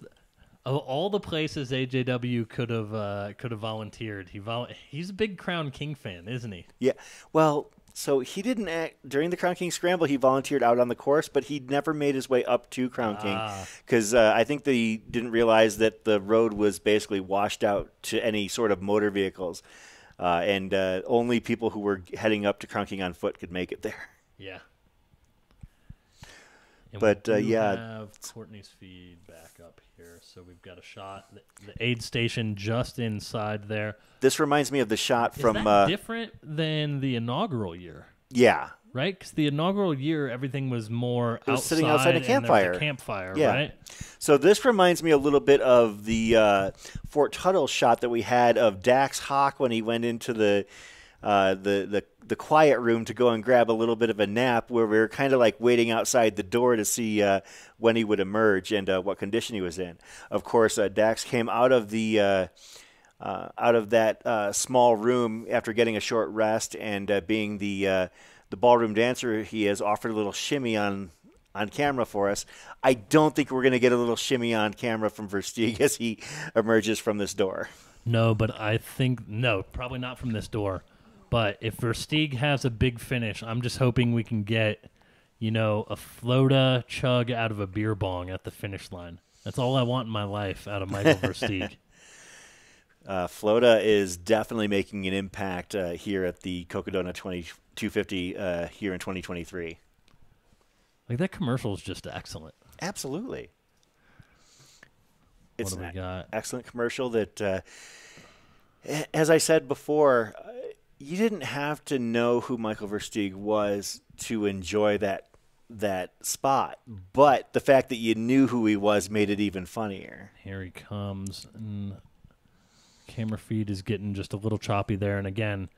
of all the places AJW could have uh, could have volunteered, he vol- he's a big Crown King fan, isn't he? Yeah. Well, so he didn't act during the Crown King Scramble. He volunteered out on the course, but he never made his way up to Crown King Ah. because uh, I think they didn't realize that the road was basically washed out to any sort of motor vehicles, uh, and uh, only people who were heading up to Crown King on foot could make it there. Yeah. And But, uh, yeah. have Courtney's feed back up here, so we've got a shot. The, the aid station just inside there. This reminds me of the shot Is from uh, different than the inaugural year, yeah. right? Because the inaugural year, everything was more It was outside, sitting outside a and there was campfire. campfire, Yeah. right? So this reminds me a little bit of the uh, Fort Tuttle shot that we had of Dax Hawk when he went into the uh, the the the quiet room to go and grab a little bit of a nap, where we were kind of like waiting outside the door to see uh, when he would emerge and uh, what condition he was in. Of course, uh, Dax came out of the uh, uh, out of that uh, small room after getting a short rest and being the the ballroom dancer he has offered a little shimmy on on camera for us. I don't think we're going to get a little shimmy on camera from Versteeg as he emerges from this door. No, but I think no, probably not from this door. But if Versteeg has a big finish, I'm just hoping we can get, you know, a floata chug out of a beer bong at the finish line. That's all I want in my life out of Michael Versteeg. Uh, Flota is definitely making an impact uh, here at the Cocodona 2250 uh, here in 2023. Like that commercial is just excellent. Absolutely. It's do we an got? excellent commercial that, uh, as I said before, uh, you didn't have to know who Michael Versteeg was to enjoy that that spot, but the fact that you knew who he was made it even funnier. Here he comes, and camera feed is getting just a little choppy there. And again,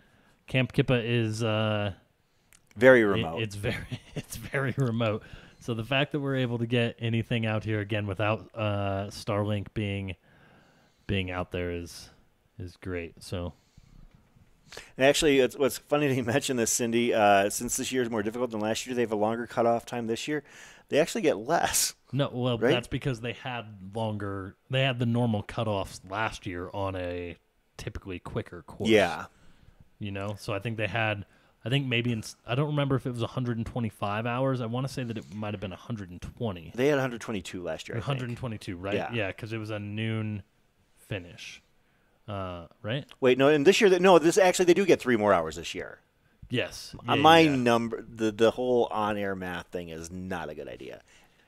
Kamp Kipa is uh, Very it- remote. it's very it's very remote. So the fact that we're able to get anything out here again without uh, Starlink being being out there is is great. So And actually, it's, what's funny that you mentioned this, Cindy. Uh, since this year is more difficult than last year, they have a longer cutoff time this year. They actually get less. no, well, Right? that's because they had longer. They had the normal cutoffs last year on a typically quicker course. Yeah. you know. So I think they had. I think maybe in, I don't remember if it was 125 hours. I want to say that it might have been 120. They had 122 last year. I think. 122, right? Yeah. Yeah, because it was a noon finish. Uh, right? Wait, no, and this year, no, this actually they do get three more hours this year. Yes. Uh, Yeah, my yeah. number, the the whole on-air math thing is not a good idea,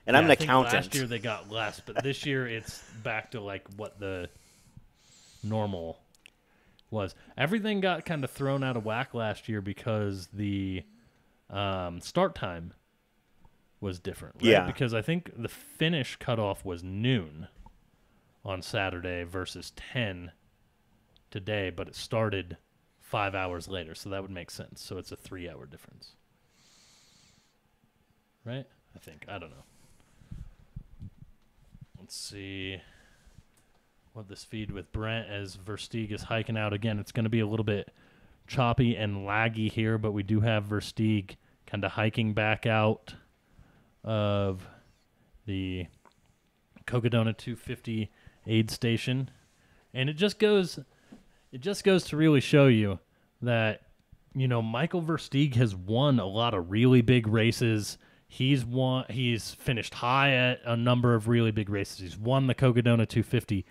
and I'm Yeah, an I think accountant. Last year they got less, but this year it's back to like what the normal was. Everything got kind of thrown out of whack last year because the um, start time was different. Right? Yeah. Because I think the finish cutoff was noon on Saturday versus 10 today, but it started five hours later, so that would make sense. So it's a three hour difference. Right? I think. I don't know. Let's see what this feed with Brent as Versteeg is hiking out again. It's going to be a little bit choppy and laggy here, but we do have Versteeg kind of hiking back out of the Cocodona 250 aid station, and it just goes, it just goes to really show you that you know Michael Versteeg has won a lot of really big races. He's won. He's finished high at a number of really big races. He's won the Cocodona 250,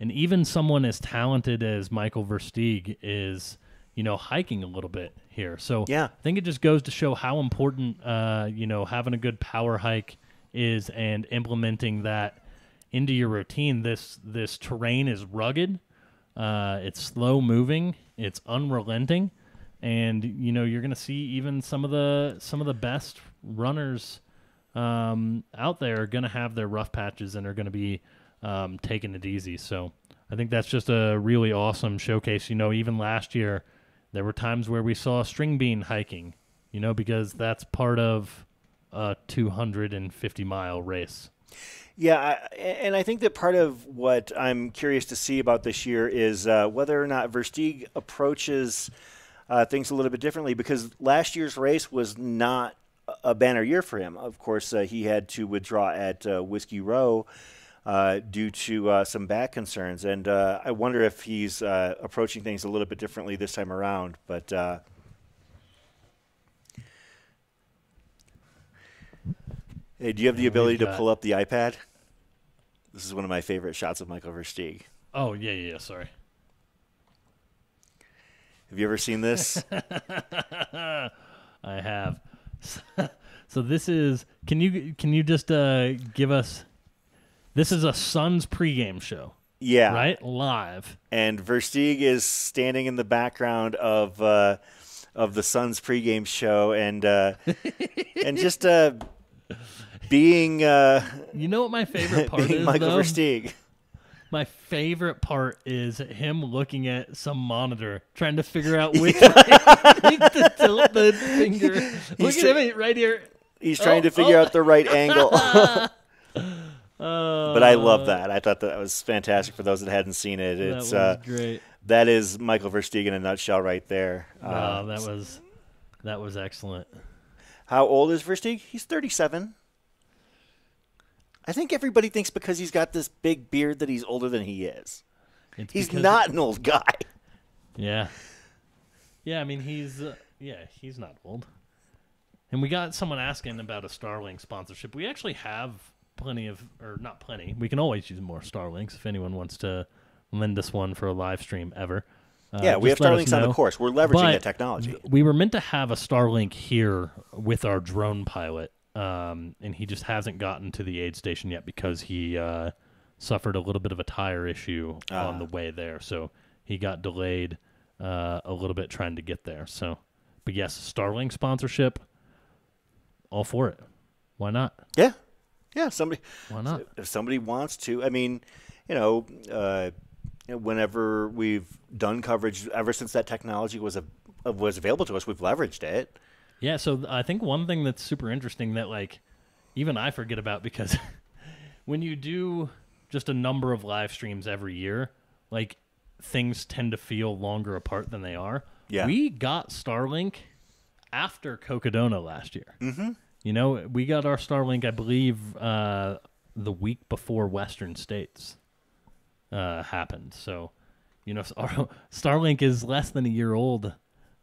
and even someone as talented as Michael Versteeg is, you know, hiking a little bit here. So Yeah. I think it just goes to show how important, uh, you know, having a good power hike is, and implementing that into your routine. This this terrain is rugged. Uh, it's slow moving. It's unrelenting, and you know you're going to see even some of the some of the best runners um, out there are going to have their rough patches and are going to be um, taking it easy. So I think that's just a really awesome showcase. You know, even last year there were times where we saw string bean hiking. You know, because that's part of a 250 mile race. Yeah, and I think that part of what I'm curious to see about this year is uh, whether or not Versteeg approaches uh, things a little bit differently. Because last year's race was not a banner year for him. Of course, uh, he had to withdraw at uh, Whiskey Row uh, due to uh, some back concerns, and I wonder if he's approaching things a little bit differently this time around. But hey, do you have the ability we've to pull up the iPad? This is one of my favorite shots of Michael Versteeg. Oh yeah, yeah. yeah, Sorry. Have you ever seen this? I have. so this is. Can you can you just uh, give us? This is a Suns pregame show, yeah. right? Live. And Versteeg is standing in the background of uh, of the Suns pregame show, and uh, and just uh, being uh, You know what my favorite part being is, Michael though? Versteeg. My favorite part is him looking at some monitor, trying to figure out which way to tilt the finger. Look He's at him right here. He's trying Oh, to figure oh. out the right angle. but I love Uh, that. I thought that was fantastic for those that hadn't seen it. That It's was uh, great. that is Michael Versteeg in a nutshell right there. Uh, that was that was excellent. How old is Versteeg? He's 37. I think everybody thinks because he's got this big beard that he's older than he is. It's He's not an old guy. Yeah. Yeah, I mean he's uh, yeah, he's not old. And we got someone asking about a Starlink sponsorship. We actually have plenty of or not plenty. We can always use more Starlinks if anyone wants to lend us one for a live stream ever. Uh, Yeah, we have Starlinks on the course. We're leveraging But that technology. We were meant to have a Starlink here with our drone pilot, um, and he just hasn't gotten to the aid station yet because he uh, suffered a little bit of a tire issue Ah. on the way there. So he got delayed uh, a little bit trying to get there. So, but yes, Starlink sponsorship, all for it. Why not? Yeah, yeah. Somebody, Why not? if somebody wants to, I mean, you know, uh, whenever we've done coverage, ever since that technology was a, was available to us, we've leveraged it. Yeah, so I think one thing that's super interesting that like even I forget about because when you do just a number of live streams every year, like things tend to feel longer apart than they are. Yeah. We got Starlink after Cocodona last year. Mm-hmm. You know, we got our Starlink, I believe, uh, the week before Western States uh, happened. So, you know, Starlink is less than a year old.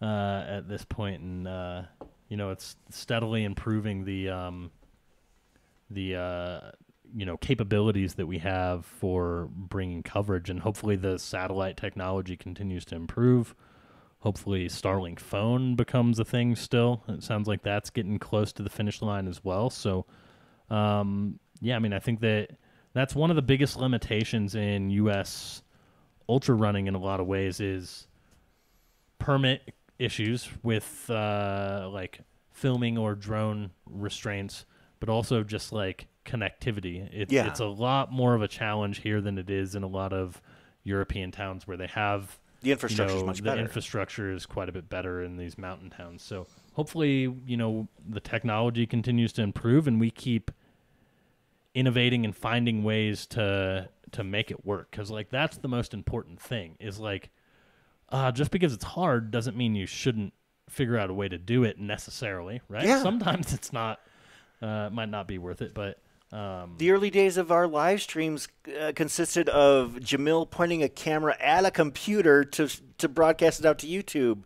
Uh, at this point, and uh, you know it's steadily improving the um, the uh, you know capabilities that we have for bringing coverage, and hopefully the satellite technology continues to improve. Hopefully, Starlink phone becomes a thing. Still, it sounds like that's getting close to the finish line as well. So, um, yeah, I mean, I think that that's one of the biggest limitations in U.S. ultra running in a lot of ways is permit issues with uh, like filming or drone restraints, but also just like connectivity. It's Yeah. it's a lot more of a challenge here than it is in a lot of European towns where they have The infrastructure's you know, much the better. infrastructure is quite a bit better in these mountain towns. So hopefully, you know, the technology continues to improve and we keep innovating and finding ways to to make it work because like that's the most important thing is like uh, just because it's hard doesn't mean you shouldn't figure out a way to do it necessarily right Yeah. sometimes it's not uh, it might not be worth it but um, The early days of our live streams uh, consisted of Jamil pointing a camera at a computer to to broadcast it out to YouTube.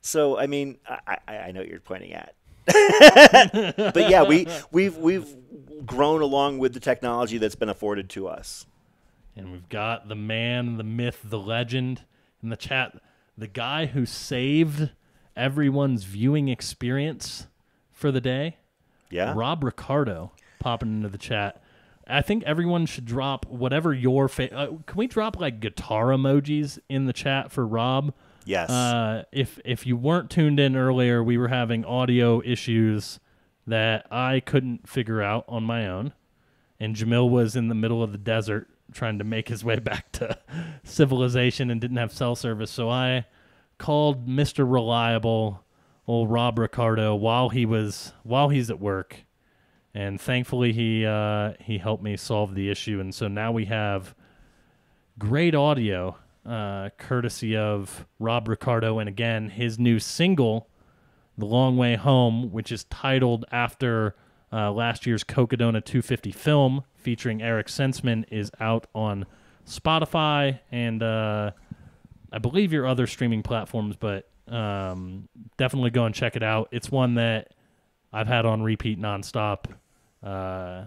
So I mean, I, I, I know what you're pointing at, but yeah, we we've we've grown along with the technology that's been afforded to us. And we've got the man, the myth, the legend in the chat. The guy who saved everyone's viewing experience for the day. Yeah. Rob Ricardo popping into the chat. I think everyone should drop whatever your fa- uh, Can we drop like guitar emojis in the chat for Rob? Yes. Uh, if if you weren't tuned in earlier, we were having audio issues that I couldn't figure out on my own, and Jamil was in the middle of the desert trying to make his way back to civilization and didn't have cell service. So I called Mister Reliable, old Rob Ricardo, while he was while he's at work, and thankfully he uh, he helped me solve the issue. And so now we have great audio, uh, courtesy of Rob Ricardo, and again his new single, "The Long Way Home," which is titled after uh, last year's Cocodona 250 film featuring Eric Senseman, is out on Spotify and uh, I believe your other streaming platforms, but um, definitely go and check it out. It's one that I've had on repeat nonstop. Uh,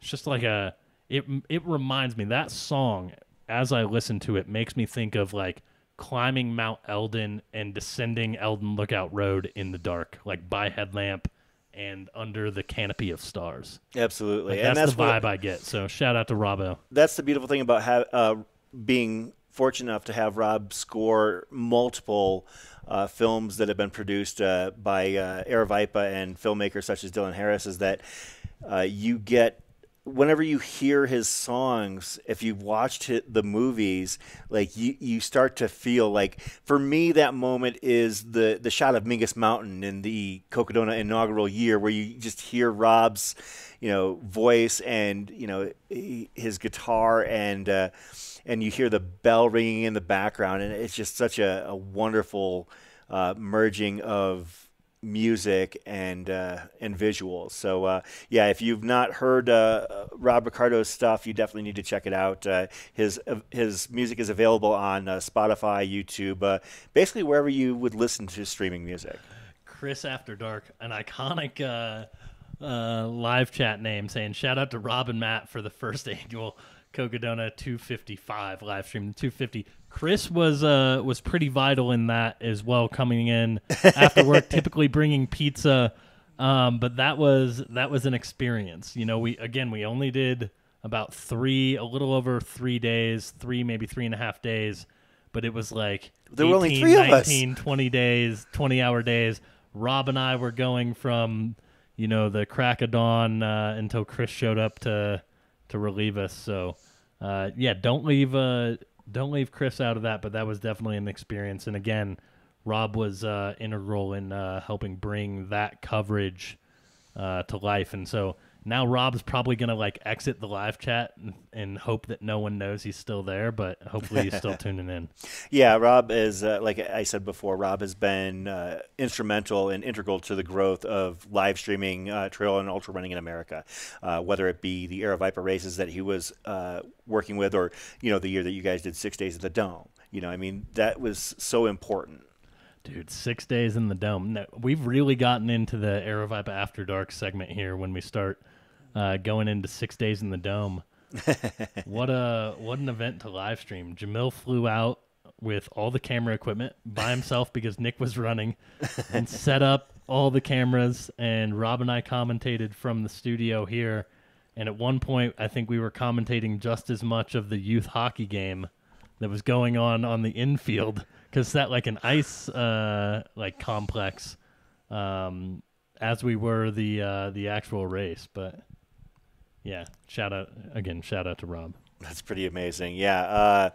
it's just like a it. It reminds me that song as I listen to it makes me think of like climbing Mount Elden and descending Elden Lookout Road in the dark, like by headlamp and under the canopy of stars. Absolutely, Like, and that's, that's the what- vibe I get. So shout out to Robbo. that's the beautiful thing about ha- uh, being fortunate enough to have Rob score multiple uh, films that have been produced uh, by uh, Aravaipa and filmmakers such as Dylan Harris is that uh, you get whenever you hear his songs if you've watched hi- the movies like you, you start to feel like for me that moment is the the shot of Mingus Mountain in the Cocodona inaugural year where you just hear Rob's you know voice and you know his guitar and uh, and you hear the bell ringing in the background and it's just such a, a wonderful uh, merging of music and uh, and visuals. So uh, yeah, if you've not heard uh, Rob Ricardo's stuff, you definitely need to check it out. Uh, his his music is available on uh, Spotify, YouTube, uh, basically wherever you would listen to streaming music. Chris After Dark, an iconic uh, uh, live chat name, saying shout out to Rob and Matt for the first annual Cocodona 255 live stream. 250. Chris was uh, was pretty vital in that as well, coming in after work, typically bringing pizza. Um, but that was that was an experience. You know, we again we only did about three, a little over three days, three maybe three and a half days. But it was like There were only 18, three of us. 19, 20 days, 20 hour days. Rob and I were going from, you know, the crack of dawn uh, until Chris showed up to to relieve us. So, uh, yeah, don't leave uh, don't leave Chris out of that. But that was definitely an experience. And again, Rob was uh, integral in uh, helping bring that coverage uh, to life. And so now Rob's probably gonna like exit the live chat and, and hope that no one knows he's still there. But hopefully he's still tuning in. Yeah, Rob is uh, like I said before. Rob has been uh, instrumental and integral to the growth of live streaming uh, trail and ultra running in America. Uh, whether it be the Aravaipa races that he was uh, working with, or you know the year that you guys did six days at the Dome. You know, I mean that was so important. Dude, six days in the dome. No, we've really gotten into the Aravaipa After Dark segment here when we start uh, going into six days in the dome. what a what an event to live stream. Jamil flew out with all the camera equipment by himself because Nick was running and set up all the cameras and Rob and I commentated from the studio here and at one point I think we were commentating just as much of the youth hockey game that was going on on the infield cuz that like an ice uh like complex um as we were the uh the actual race but yeah shout out again shout out to Rob That's pretty amazing. Yeah. Uh,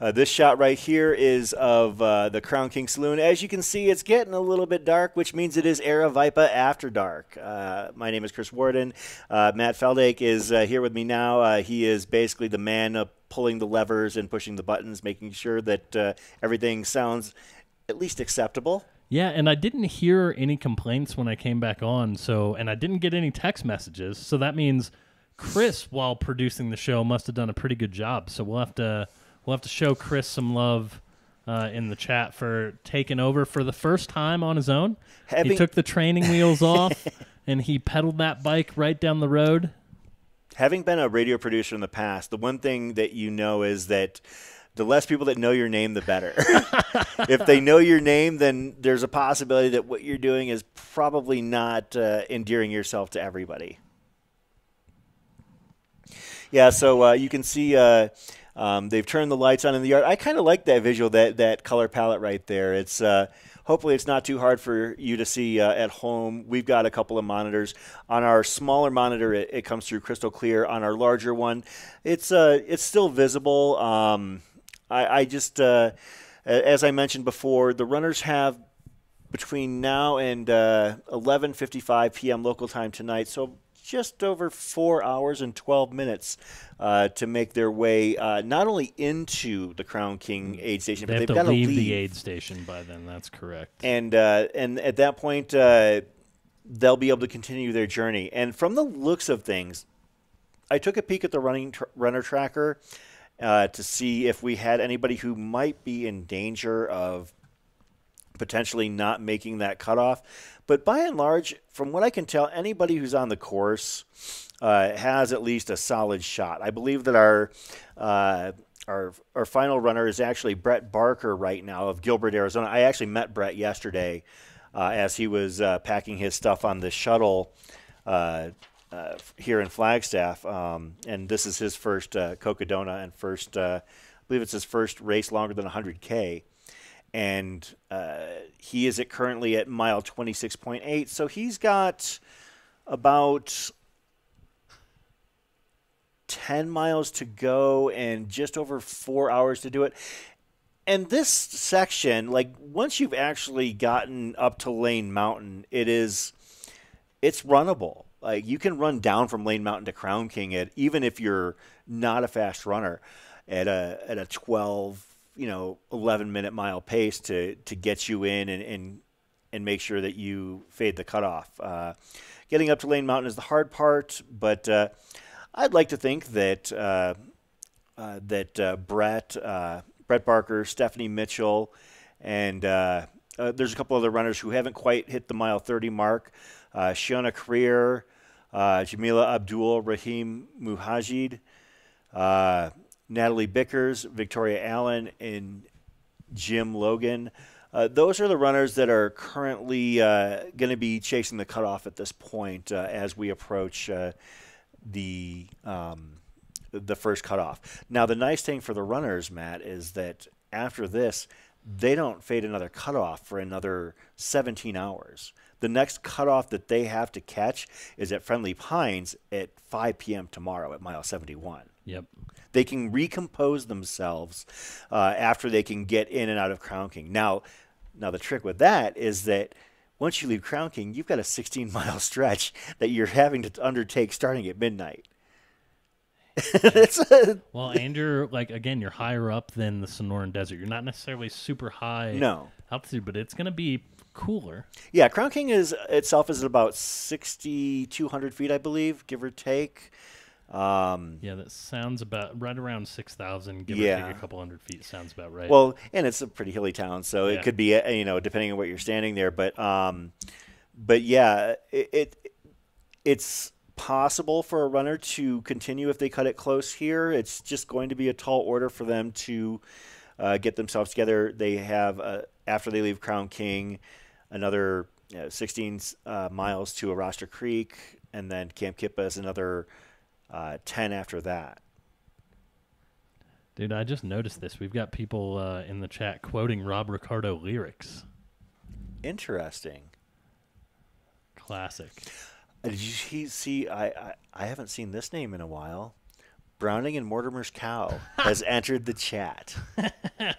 uh, this shot right here is of uh, the Crown King Saloon. As you can see, it's getting a little bit dark, which means it is Aravaipa After Dark. Uh, my name is Chris Warden. Uh, Matt Feldake is uh, here with me now. he is basically the man pulling the levers and pushing the buttons, making sure that everything sounds at least acceptable. Yeah, and I didn't hear any complaints when I came back on. So, and I didn't get any text messages. So that means – Chris, while producing the show, must have done a pretty good job. So we'll have to we'll have to show Chris some love uh, in the chat for taking over for the first time on his own. Having... He took the training wheels off and he pedaled that bike right down the road. Having been a radio producer in the past, the one thing that you know is that the less people that know your name, the better. if they know your name, then there's a possibility that what you're doing is probably not uh, endearing yourself to everybody. Yeah, so uh, you can see uh, um, they've turned the lights on in the yard. I kind of like that visual, that that color palette right there. It's uh, hopefully it's not too hard for you to see uh, at home. We've got a couple of monitors. On our smaller monitor, it, it comes through crystal clear. On our larger one, it's uh, it's still visible. Um, I, I, just uh, as I mentioned before, the runners have between now and 11:55 p.m. local time tonight. So just over four hours and 12 minutes uh, to make their way uh, not only into the Crown King aid station, they but they've got to leave, leave the aid station by then. That's correct. And uh, and at that point, uh, they'll be able to continue their journey. And from the looks of things, I took a peek at the running tr- runner tracker uh, to see if we had anybody who might be in danger of potentially not making that cutoff. But by and large, from what I can tell, anybody who's on the course uh, has at least a solid shot. I believe that our uh, our our final runner is actually Brett Barker right now of Gilbert, Arizona. I actually met Brett yesterday uh, as he was uh, packing his stuff on the shuttle. Uh, uh, here in Flagstaff, um, and this is his first Cocodona and first, I believe it's his first race longer than 100K and uh, he is at currently at mile 26.8 so he's got about 10 miles to go and just over four hours to do it. And this section like once you've actually gotten up to lane mountain it is it's runnable. Like you can run down from lane mountain to crown king at even if you're not a fast runner at a at a 12 you know 11 minute mile pace to to get you in and and, and make sure that you fade the cutoff. Uh, getting up to Lane Mountain is the hard part, but uh, I'd like to think that uh, uh that uh, Brett uh, Brett Barker, Stephanie Mitchell, and there's a couple other runners who haven't quite hit the mile 30 mark. Shiona Career, Jamila Abdul, Rahim Muhajid. Natalie Bickers, Victoria Allen, and Jim Logan. Uh, those are the runners that are currently uh, going to be chasing the cutoff at this point uh, as we approach uh, the um, the first cutoff. Now, the nice thing for the runners, Matt, is that after this, they don't fade another cutoff for another 17 hours. The next cutoff that they have to catch is at Friendly Pines at 5 p.m. tomorrow at mile 71. Yep. They can recompose themselves uh, after they can get in and out of Crown King. Now, now the trick with that is that once you leave Crown King, you've got a 16 mile stretch that you're having to undertake starting at midnight. a, well, and you're like again, you're higher up than the Sonoran Desert. You're not necessarily super high no. altitude, but it's going to be cooler. Yeah, Crown King is itself is about 6,200 feet, I believe, give or take. Um, Yeah, that sounds about right around six thousand, give or take a couple hundred feet. Sounds about right. Well, and it's a pretty hilly town, so Yeah. it could be uh, you know depending on what you're standing there, but um, but yeah, it, it it's possible for a runner to continue if they cut it close here. It's just going to be a tall order for them to uh, get themselves together. They have uh, after they leave Crown King another you know, 16 uh, miles to Arrastra Creek, and then Kamp Kipa is another uh, 10 after that. Dude, I just noticed this. We've got people uh, in the chat quoting Rob Ricardo lyrics. Interesting. Classic. Uh, Did you see? I, I I haven't seen this name in a while. Browning and Mortimer's cow has entered the chat.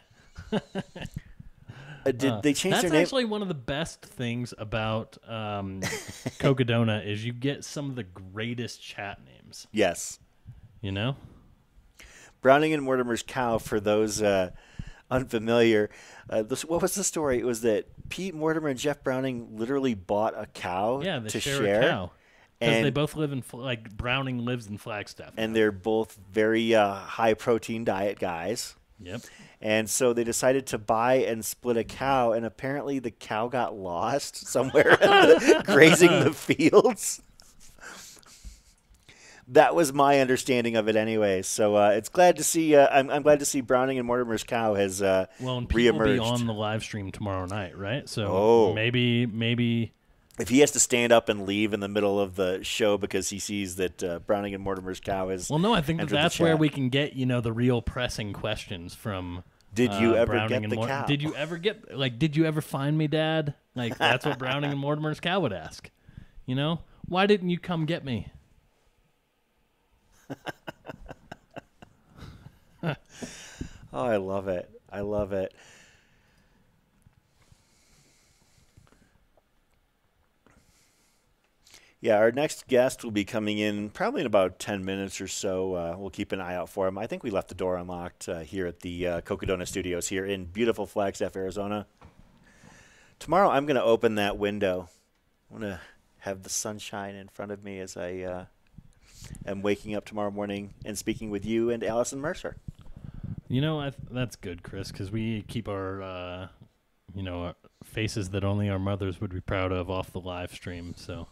Uh, did Uh, they change That's their name? actually one of the best things about um, Cocodona is you get some of the greatest chat names. yes, You know? Browning and Mortimer's cow. For those uh, unfamiliar, uh, this, what was the story? It was that Pete Mortimer and Jeff Browning literally bought a cow Yeah, they to share, share, cow. Because and they both live in like Browning lives in Flagstaff. and they're both very uh, high protein diet guys. Yep. And so they decided to buy and split a cow, and apparently the cow got lost somewhere grazing the fields. That was my understanding of it, anyway. So uh, it's glad to see. Uh, I'm, I'm glad to see Browning and Mortimer's cow has uh, Well, and Pete will be reemerged. on the live stream tomorrow night, right? So Oh. maybe maybe if he has to stand up and leave in the middle of the show because he sees that uh, Browning and Mortimer's cow is Well, no, I think that that's where we can get you know the real pressing questions from. Did you uh, ever Browning get and the cow? Did you ever get like? Did you ever find me, Dad? Like that's what Browning and Mortimer's cow would ask. You know, why didn't you come get me? Oh, I love it. I love it. Yeah, our next guest will be coming in probably in about 10 minutes or so. Uh, we'll keep an eye out for him. I think we left the door unlocked uh, here at the uh, Cocodona Studios here in beautiful Flagstaff, Arizona. Tomorrow I'm going to open that window. I want to have the sunshine in front of me as I uh, am waking up tomorrow morning and speaking with you and Allison Mercer. You know, I th- that's good, Chris, because we keep our, uh, you know, our faces that only our mothers would be proud of off the live stream. So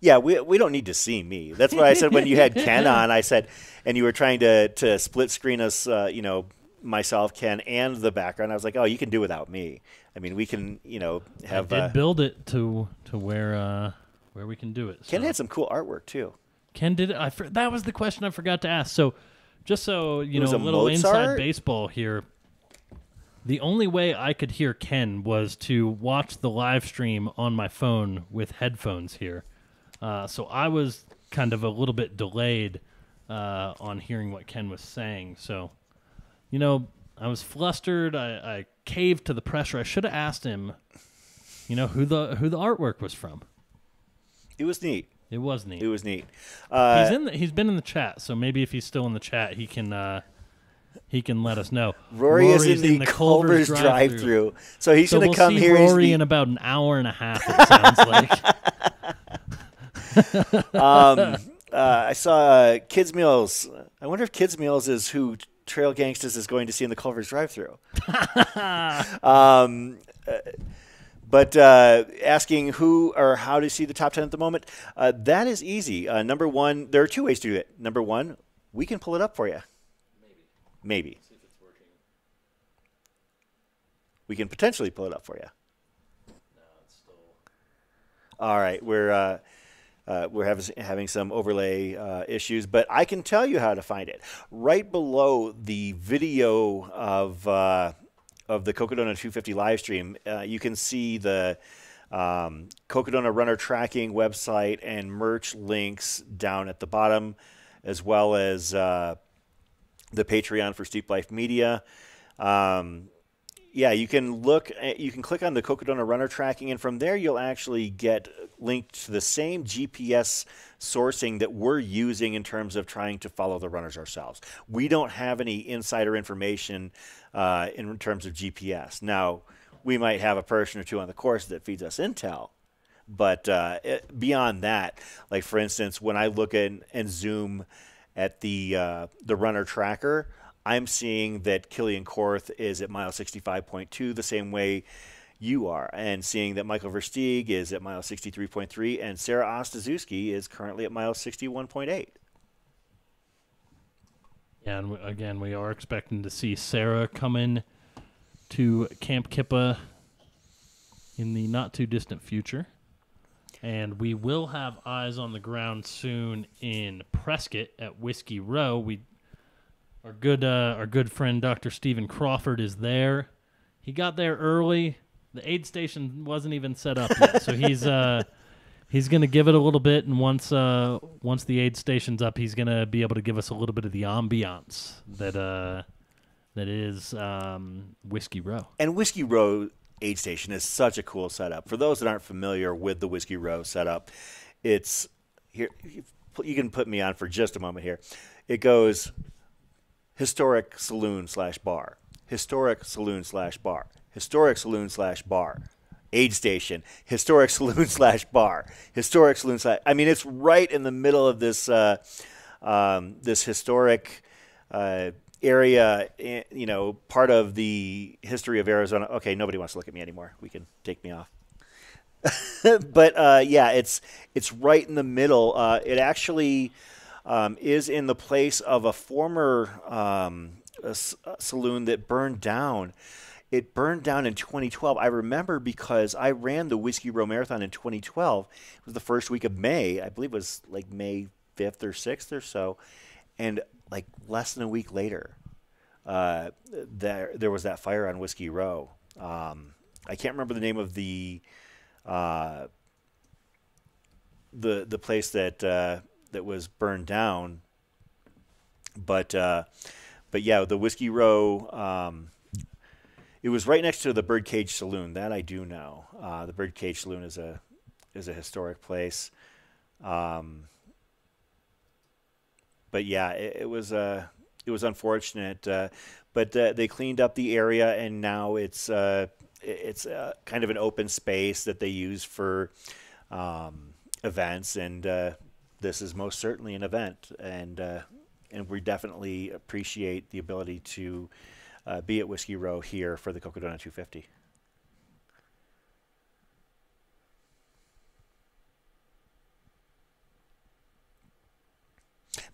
Yeah, we we don't need to see me. That's what I said when you had Ken on. I said, and you were trying to to split screen us, uh, you know, myself, Ken, and the background. I was like, oh, you can do without me. I mean, we can, you know, have. I did Uh, build it to to where uh, where we can do it. Ken so. had some cool artwork too. Ken did. I for, that was the question I forgot to ask. So, just so you know, a a little inside baseball here. The only way I could hear Ken was to watch the live stream on my phone with headphones here. Uh, so I was kind of a little bit delayed uh, on hearing what Ken was saying. So, you know, I was flustered. I, I caved to the pressure. I should have asked him, you know, who the who the artwork was from. It was neat. It was neat. It was neat. Uh, he's in. The, he's been in the chat, so maybe if he's still in the chat, he can uh, he can let us know. Rory is Rory's in the Culver's drive-thru. So he's So gonna we'll come see here, Rory the- in about an hour and a half. It sounds like. um, uh, I saw uh, Kids Meals. I wonder if Kids Meals is who Trail Gangsters is going to see in the Culver's drive-through. um, uh, but uh, asking who or how to see the top 10 at the moment, uh, that is easy. Uh, number one, there are two ways to do it. Number one, we can pull it up for you. Maybe. Maybe. We can potentially pull it up for you. All right, we're uh, we're having having some overlay uh, issues, but I can tell you how to find it. Right below the video of uh, of the Cocodona 250 live stream, uh, you can see the um, Cocodona runner tracking website and merch links down at the bottom, as well as uh, the Patreon for Steep Life Media. Um, yeah, you can look. At, you can click on the Cocodona runner tracking, and from there you'll actually get linked to the same GPS sourcing that we're using in terms of trying to follow the runners ourselves. We don't have any insider information uh, in terms of GPS. Now, we might have a person or two on the course that feeds us intel, but uh, it, beyond that, like for instance, when I look in and zoom at the uh, the runner tracker, I'm seeing that Kilian Korth is at mile 65.2, the same way you are, and seeing that Michael Versteeg is at mile 63.3, and Sarah Ostaszewski is currently at mile 61.8. Yeah, and again, we are expecting to see Sarah come in to Kamp Kipa in the not too distant future. And we will have eyes on the ground soon in Prescott at Whiskey Row. We our good uh, our good friend Dr. Stephen Crawford is there. He got there early. The aid station wasn't even set up yet, so he's uh, he's gonna give it a little bit, and once uh, once the aid station's up, he's gonna be able to give us a little bit of the ambiance that uh, that is um, Whiskey Row. And Whiskey Row aid station is such a cool setup. For those that aren't familiar with the Whiskey Row setup, it's here. You can put me on for just a moment here. It goes historic saloon slash bar, historic saloon slash bar, historic saloon slash bar, aid station, historic saloon slash bar, historic saloon slash. I mean, it's right in the middle of this uh, um, this historic. Uh, area, eh, you know, part of the history of Arizona. Okay, nobody wants to look at me anymore. We can take me off. but uh, yeah, it's it's right in the middle. Uh, it actually um, is in the place of a former um, saloon that burned down. It burned down in 2012. I remember because I ran the Whiskey Row Marathon in 2012. It was the first week of May. I believe it was like May 5th or 6th or so. And like less than a week later, uh, there there was that fire on Whiskey Row. Um, I can't remember the name of the uh, the the place that uh, that was burned down, but uh, but yeah, the Whiskey Row. Um, it was right next to the Birdcage Saloon. That I do know. Uh, the Birdcage Saloon is a is a historic place. Um, but yeah, it, it was uh, it was unfortunate. Uh, but uh, they cleaned up the area, and now it's uh, it's uh, kind of an open space that they use for um, events, and uh, this is most certainly an event, and uh, and we definitely appreciate the ability to uh, be at Whiskey Row here for the Cocodona 250.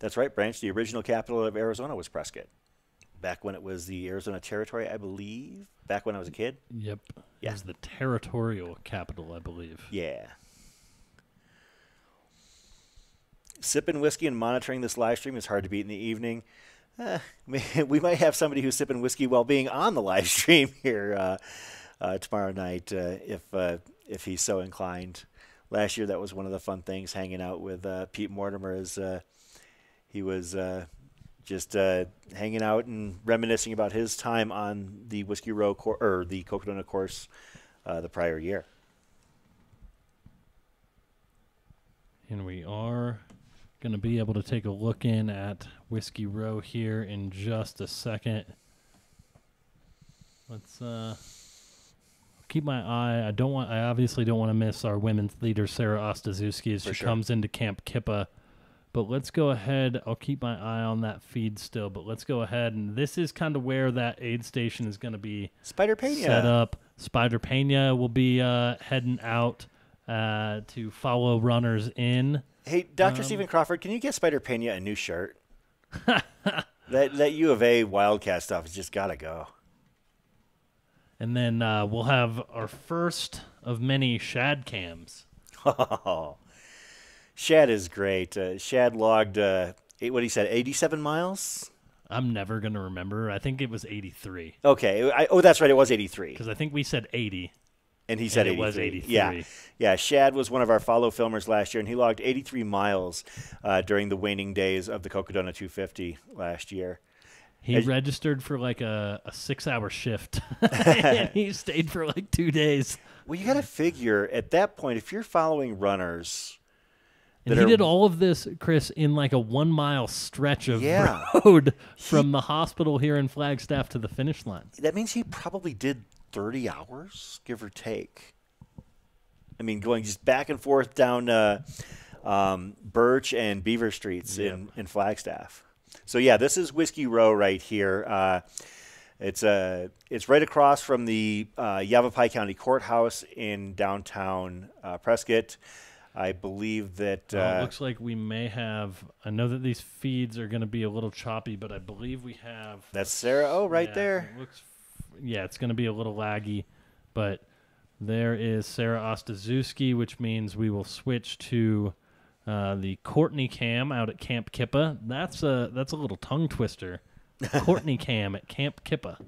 That's right, Branch. The original capital of Arizona was Prescott. Back when it was the Arizona Territory, I believe. Back when I was a kid. Yep. Yeah. It was the territorial capital, I believe. Yeah. Sipping whiskey and monitoring this live stream is hard to beat in the evening. Uh, we might have somebody who's sipping whiskey while being on the live stream here uh, uh, tomorrow night, uh, if uh, if he's so inclined. Last year, that was one of the fun things, hanging out with uh, Pete Mortimer. As he was just hanging out and reminiscing about his time on the Whiskey Row or the Cocodona course the prior year. And we are going to be able to take a look in at Whiskey Row here in just a second. Let's uh, keep my eye. I don't want. I obviously don't want to miss our women's leader Sarah Ostaszewski as For she sure. comes into Kamp Kipa. But let's go ahead. I'll keep my eye on that feed still. But let's go ahead, and this is kind of where that aid station is going to be Spider Pena. set up. Spider Pena will be uh, heading out uh, to follow runners in. Hey, Dr. Um, Stephen Crawford, can you get Spider Pena a new shirt? that that U of A Wildcat stuff has just got to go. And then uh, we'll have our first of many shad cams. Oh, Shad is great. Uh, Shad logged uh, eight, what he said, eighty-seven miles. I'm never going to remember. I think it was 83 Okay. I, oh, that's right. It was eighty-three, because I think we said 80. And he said and it was 83. Yeah, yeah. Shad was one of our follow filmers last year, and he logged eighty-three miles uh, during the waning days of the Cocodona 250 last year. He As- registered for like a, a six hour shift. and he stayed for like two days. Well, you got to figure at that point if you're following runners. And he did all of this, Chris, in like a one mile stretch of Yeah. road from the hospital here in Flagstaff to the finish line. that means he probably did 30 hours, give or take. I mean, going just back and forth down uh, um, Birch and Beaver Streets in, in Flagstaff. So yeah, this is Whiskey Row right here. Uh, it's uh, it's right across from the uh, Yavapai County Courthouse in downtown uh, Prescott. I believe that. Oh, it Uh, looks like we may have. I know that these feeds are going to be a little choppy, but I believe we have. That's Sarah. Oh, right Yeah, there. looks. Yeah, it's going to be a little laggy, but there is Sarah Ostaszewski, which means we will switch to uh, the Courtney Cam out at Kamp Kipa. That's a that's a little tongue twister. Courtney Cam at Kamp Kipa.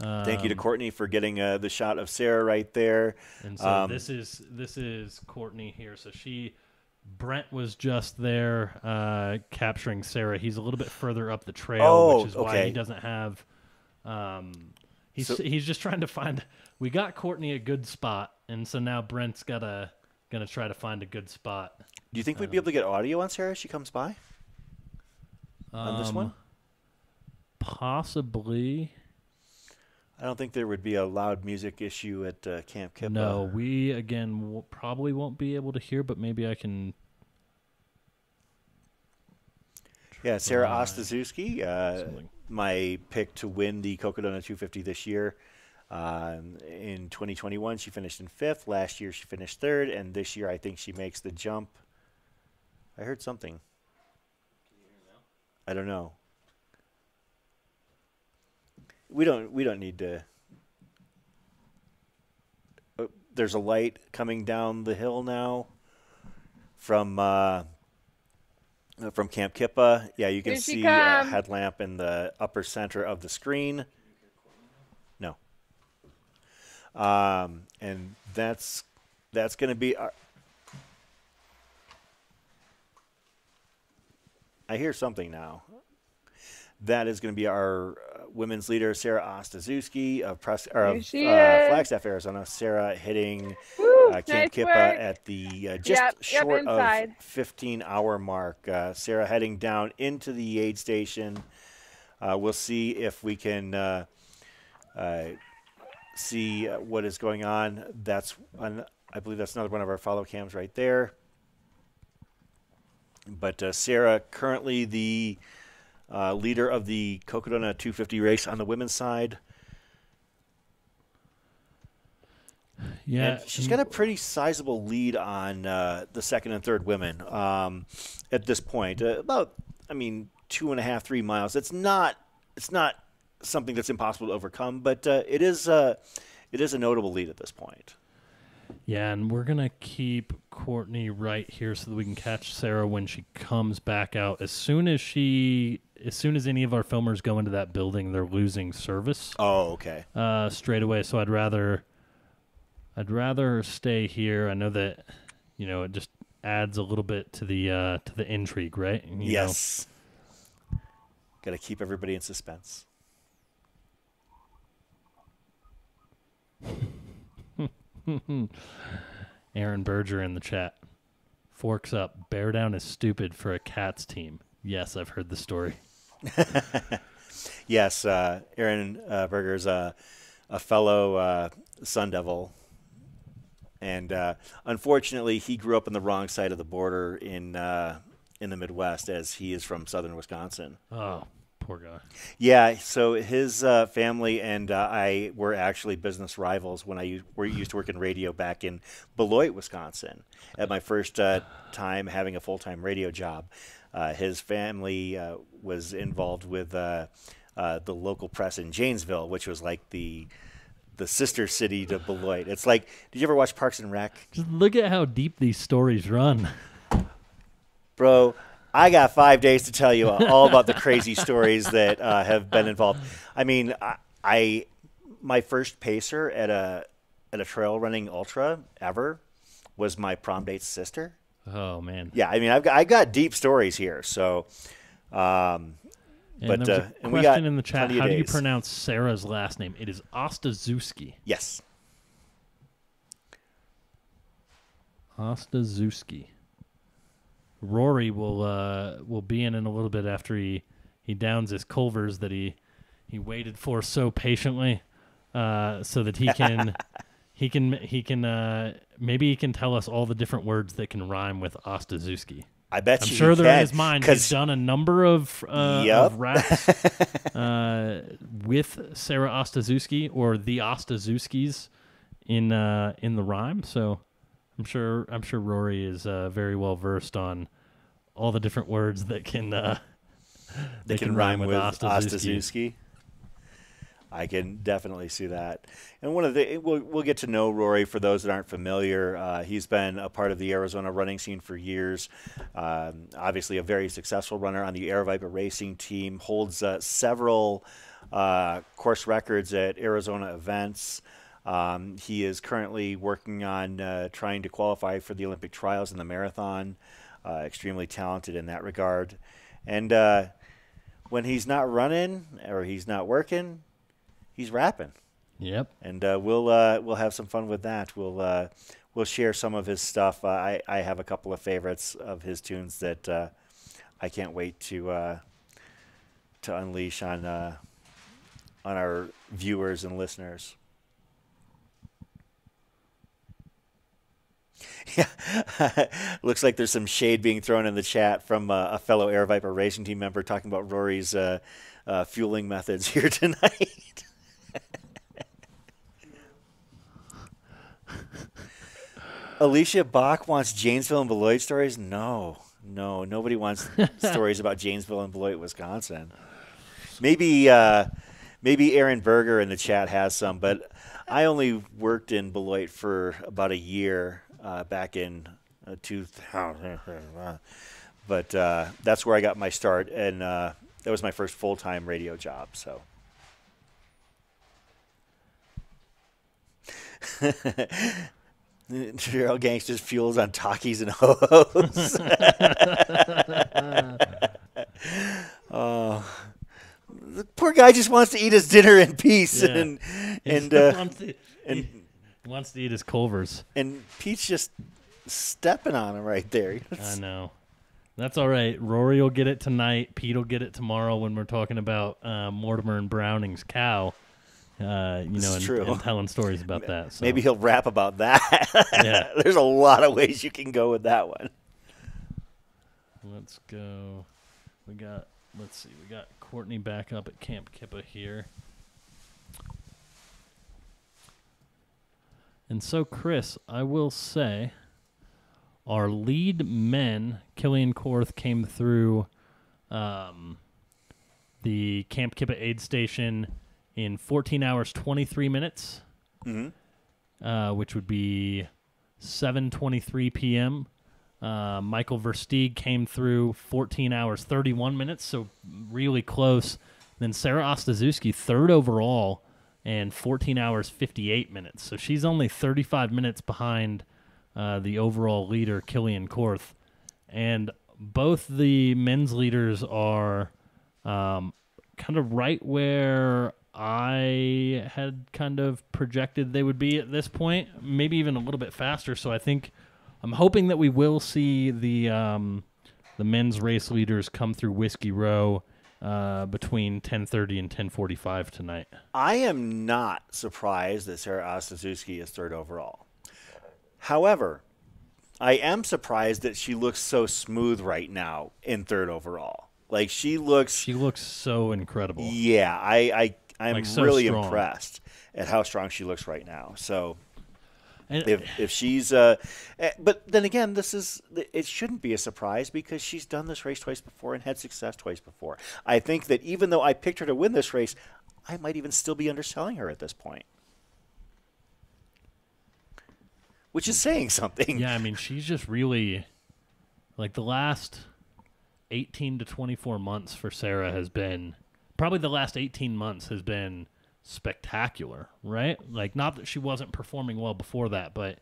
Thank you to Um, Courtney for getting uh, the shot of Sarah right there. And so Um, this is this is Courtney here. So she, Brent was just there uh, capturing Sarah. He's a little bit further up the trail, Oh, which is why he doesn't have. Um, he's So- he's just trying to find. We got Courtney a good spot, and so now Brent's gotta gonna try to find a good spot. Do you think we'd be able to get audio on Sarah as she comes by? on this one? Um, Possibly. I don't think there would be a loud music issue at uh, Kamp Kipa. No, we again w- probably won't be able to hear, but maybe I can. Yeah, Sarah Ostaszewski, uh. My pick to win the Cocodona 250 this year. Um, in 2021, she finished in fifth. Last year, she finished third, and this year, I think she makes the jump. I heard something. I don't know. We don't. We don't need to. Oh, there's a light coming down the hill now from uh, uh, from Kamp Kipa. Yeah, you can Here see a headlamp in the upper center of the screen. No. Um, and that's that's going to be our. I hear something now. That is going to be our uh, women's leader, Sarah Ostaszewski of, Pres- of uh. Flagstaff, Arizona. Sarah hitting Woo, uh, Kamp nice Kipa at the uh, just Yep, yep, short inside. of 15 hour mark. Uh, Sarah heading down into the aid station. Uh, we'll see if we can uh, uh, see what is going on. That's an, I believe that's another one of our follow cams right there. But uh, Sarah, currently the uh, leader of the Cocodona 250 race on the women's side. Yeah, And she's got a pretty sizable lead on uh, the second and third women um, at this point. Uh, about, I mean, two and a half, three miles. It's not, it's not something that's impossible to overcome, but uh, it is, uh, it is a notable lead at this point. Yeah, and we're gonna keep Courtney right here so that we can catch Sarah when she comes back out. As soon as she, as soon as any of our filmers go into that building, they're losing service. Oh, okay. Uh, straight away. So I'd rather, I'd rather stay here. I know that, you know, it just adds a little bit to the uh, to the intrigue, right? You yes. Got to keep everybody in suspense. Aaron Berger in the chat. Forks up. Bear down is stupid for a cats team. Yes, I've heard the story. Yes, uh, Aaron uh, Berger's a, a fellow uh, Sun Devil, and uh, unfortunately, he grew up on the wrong side of the border in uh, in the Midwest, as he is from southern Wisconsin. Oh, poor guy. Yeah, so his uh, family and uh, I were actually business rivals when I were, used to work in radio back in Beloit, Wisconsin. At my first uh, time having a full time radio job, uh, his family uh, was involved with uh, uh, the local press in Janesville, which was like the the sister city to Beloit. It's like, did you ever watch Parks and Rec? Just look at how deep these stories run. Bro, I got five days to tell you all about the crazy stories that uh, have been involved. I mean, I, I my first pacer at a at a trail running ultra ever was my prom date's sister. Oh man. Yeah, I mean, I've got I got deep stories here. So, um, And but there was uh, a and question in the chat. How do you pronounce Sarah's last name? It is Ostaszewski. Yes. Ostaszewski. Rory will uh, will be in in a little bit after he he downs his Culvers that he he waited for so patiently, uh, so that he can he can he can uh, maybe he can tell us all the different words that can rhyme with Ostaszewski. I bet I'm you sure he they're in his mind. He's done a number of, uh, Yep. of raps uh, with Sarah Ostaszewski or the Ostaszewskis in uh, in the rhyme. So I'm sure I'm sure Rory is uh, very well versed on all the different words that can uh, They that can rhyme with Ostaszewski. Ostaszewski. I can definitely see that. And one of the we'll, we'll get to know Rory for those that aren't familiar. Uh, he's been a part of the Arizona running scene for years. Um, obviously, a very successful runner on the Aravaipa racing team. Holds uh, several uh, course records at Arizona events. Um, he is currently working on uh, trying to qualify for the Olympic trials in the marathon. Uh, extremely talented in that regard. And uh, when he's not running or he's not working, he's rapping. Yep. And uh, we'll uh, we'll have some fun with that. We'll uh, we'll share some of his stuff. Uh, I I have a couple of favorites of his tunes that uh, I can't wait to uh, to unleash on uh, on our viewers and listeners. Yeah, looks like there's some shade being thrown in the chat from uh, a fellow Aravaipa racing team member talking about Rory's uh, uh, fueling methods here tonight. Alicia Bach wants Janesville and Beloit stories. No, no, nobody wants stories about Janesville and Beloit, Wisconsin. Maybe, uh, maybe Aaron Berger in the chat has some, but I only worked in Beloit for about a year uh, back in uh, 2000. But uh, that's where I got my start, and uh, that was my first full time radio job. So. Trail gangsters fuels on talkies and hoes. oh, the poor guy just wants to eat his dinner in peace, Yeah. and and uh, wants to- and wants to eat his Culvers. and Pete's just stepping on him right there. I know. That's all right. Rory will get it tonight. Pete will get it tomorrow when we're talking about uh, Mortimer and Browning's cow. Uh, you This know, and, true. and telling stories about that. So. Maybe he'll rap about that. Yeah. There's a lot of ways you can go with that one. Let's go. We got. Let's see. We got Courtney back up at Kamp Kipa here. And so, Chris, I will say, our lead men, Kilian Korth, came through um, the Kamp Kipa aid station in 14 hours 23 minutes, Mhm. uh, which would be 7:23 p.m. Uh, Michael Versteeg came through 14 hours 31 minutes, so really close. Then Sarah Ostaszewski third overall and 14 hours 58 minutes. So she's only 35 minutes behind uh, the overall leader Kilian Korth, and both the men's leaders are um, kind of right where I had kind of projected they would be at this point, maybe even a little bit faster. So I think I'm hoping that we will see the um, the men's race leaders come through Whiskey Row uh, between 10:30 and 10:45 tonight. I am not surprised that Sarah Ostaszewski is third overall. However, I am surprised that she looks so smooth right now in third overall. Like she looks She looks so incredible. Yeah, I I I'm Like, so really strong. impressed at how strong she looks right now. So And- if if she's uh eh, but then again this is it shouldn't be a surprise because she's done this race twice before and had success twice before. I think that even though I picked her to win this race, I might even still be underselling her at this point. Which is saying something. Yeah, I mean, she's just really like the last 18 to 24 months for Sarah has been probably the last 18 months has been spectacular, right? Like not that she wasn't performing well before that, but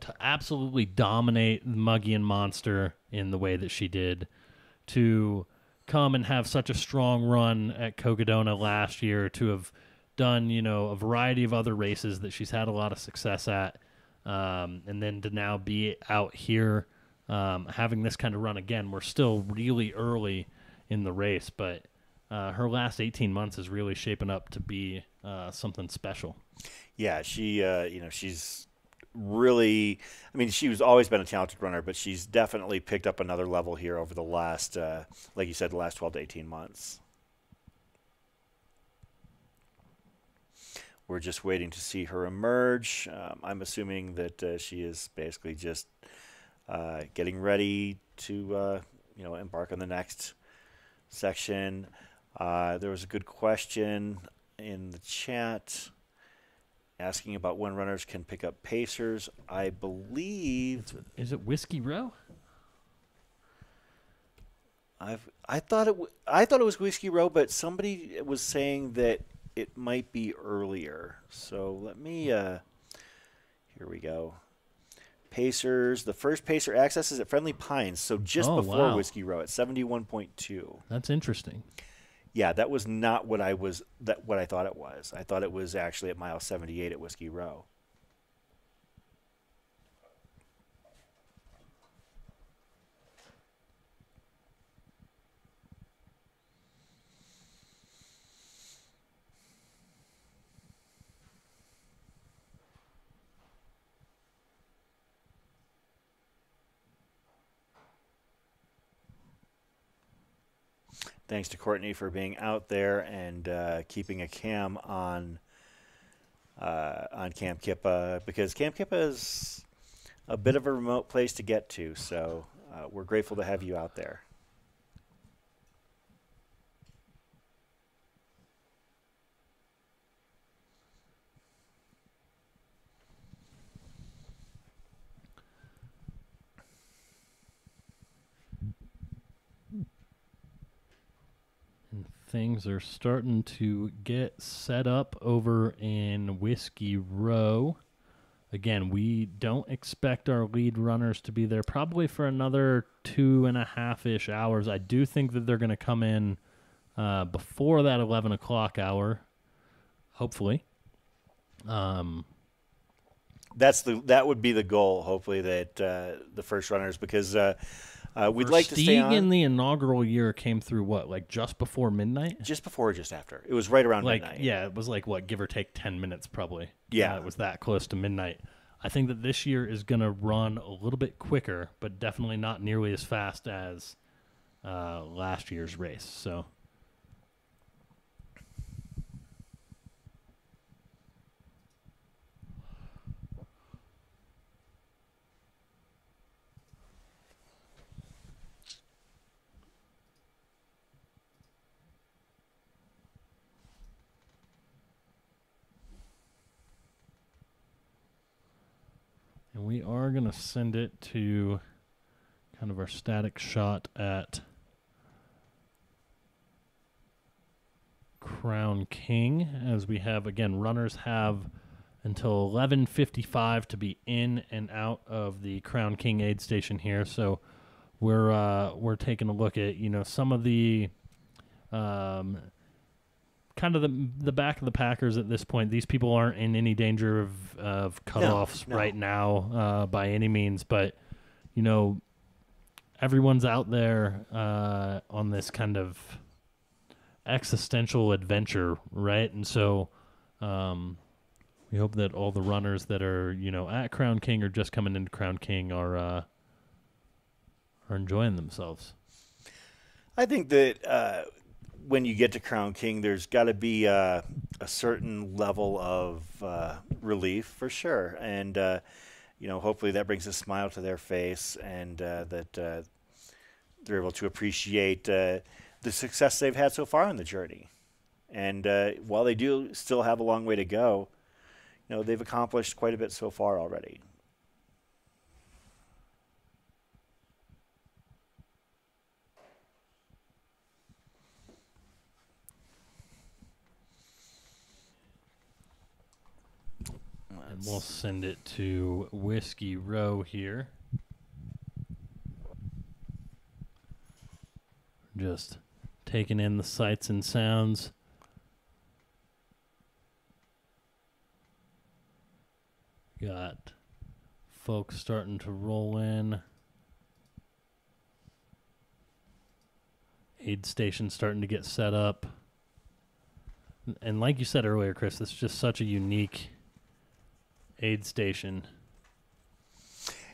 to absolutely dominate Mogollon Monster in the way that she did, to come and have such a strong run at Cocodona last year, to have done, you know, a variety of other races that she's had a lot of success at, um, and then to now be out here um, having this kind of run again. We're still really early in the race, but uh, her last 18 months is really shaping up to be uh, something special. Yeah, she uh, you know, she's really, I mean, she's always been a talented runner, but she's definitely picked up another level here over the last, uh, like you said, the last 12 to 18 months. We're just waiting to see her emerge. Um, I'm assuming that uh, she is basically just uh, getting ready to, you know, embark on the next section. Uh, there was a good question in the chat asking about when runners can pick up pacers. I believe. Is it Whiskey Row? I've I thought it w- I thought it was Whiskey Row, but somebody was saying that it might be earlier. So let me. Uh, here we go. Pacers. The first Pacer access is at Friendly Pines, so just Oh, before wow. Whiskey Row at seventy one point two. That's interesting. Yeah, that was not what I was that what I thought it was. I thought it was actually at mile 78 at Whiskey Row. Thanks to Courtney for being out there and uh, keeping a cam on uh, on Kamp Kipa because Kamp Kipa is a bit of a remote place to get to. So uh, we're grateful to have you out there. And things are starting to get set up over in Whiskey Row. Again, we don't expect our lead runners to be there probably for another two and a half ish hours. I do think that they're going to come in uh, before that 11 o'clock hour, hopefully. Um, That's the that would be the goal. Hopefully that uh, the first runners because uh, uh, we'd like to stay on in the inaugural year came through what, like just before midnight? just before or just after. It was right around like midnight. yeah, it was like what, give or take ten minutes, probably. Yeah. Uh, it was that close to midnight. I think that this year is going to run a little bit quicker, but definitely not nearly as fast as uh, last year's race. So we are going to send it to kind of our static shot at Crown King as we have again runners have until 11:55 to be in and out of the Crown King aid station here. So we're uh, we're taking a look at you know some of the um, kind of the the back of the Packers at this point. These people aren't in any danger of of cutoffs no. right now uh, by any means, but you know everyone's out there uh, on this kind of existential adventure, right? And so um, we hope that all the runners that are you know at Crown King or just coming into Crown King are uh, are enjoying themselves. I think that uh, when you get to Crown King, there's got to be a certain level of uh, relief for sure, and uh, you know, hopefully that brings a smile to their face, and uh, that uh, they're able to appreciate uh, the success they've had so far on the journey. And while they do still have a long way to go, you know, they've accomplished quite a bit so far already. And we'll send it to Whiskey Row here. Just taking in the sights and sounds. Got folks starting to roll in. Aid station starting to get set up. And like you said earlier, Chris, this is just such a unique aid station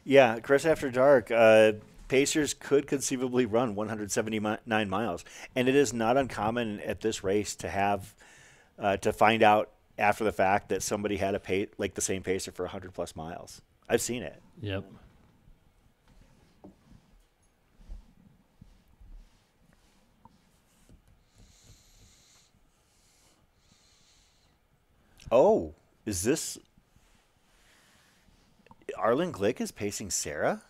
Yeah, Chris After Dark. Uh, Pacers could conceivably run 179 miles, and it is not uncommon at this race to have uh, to find out after the fact that somebody had a pace like the same pacer for 100 plus miles. I've seen it. Yep. Oh, is this Arlen Glick is pacing Sarah?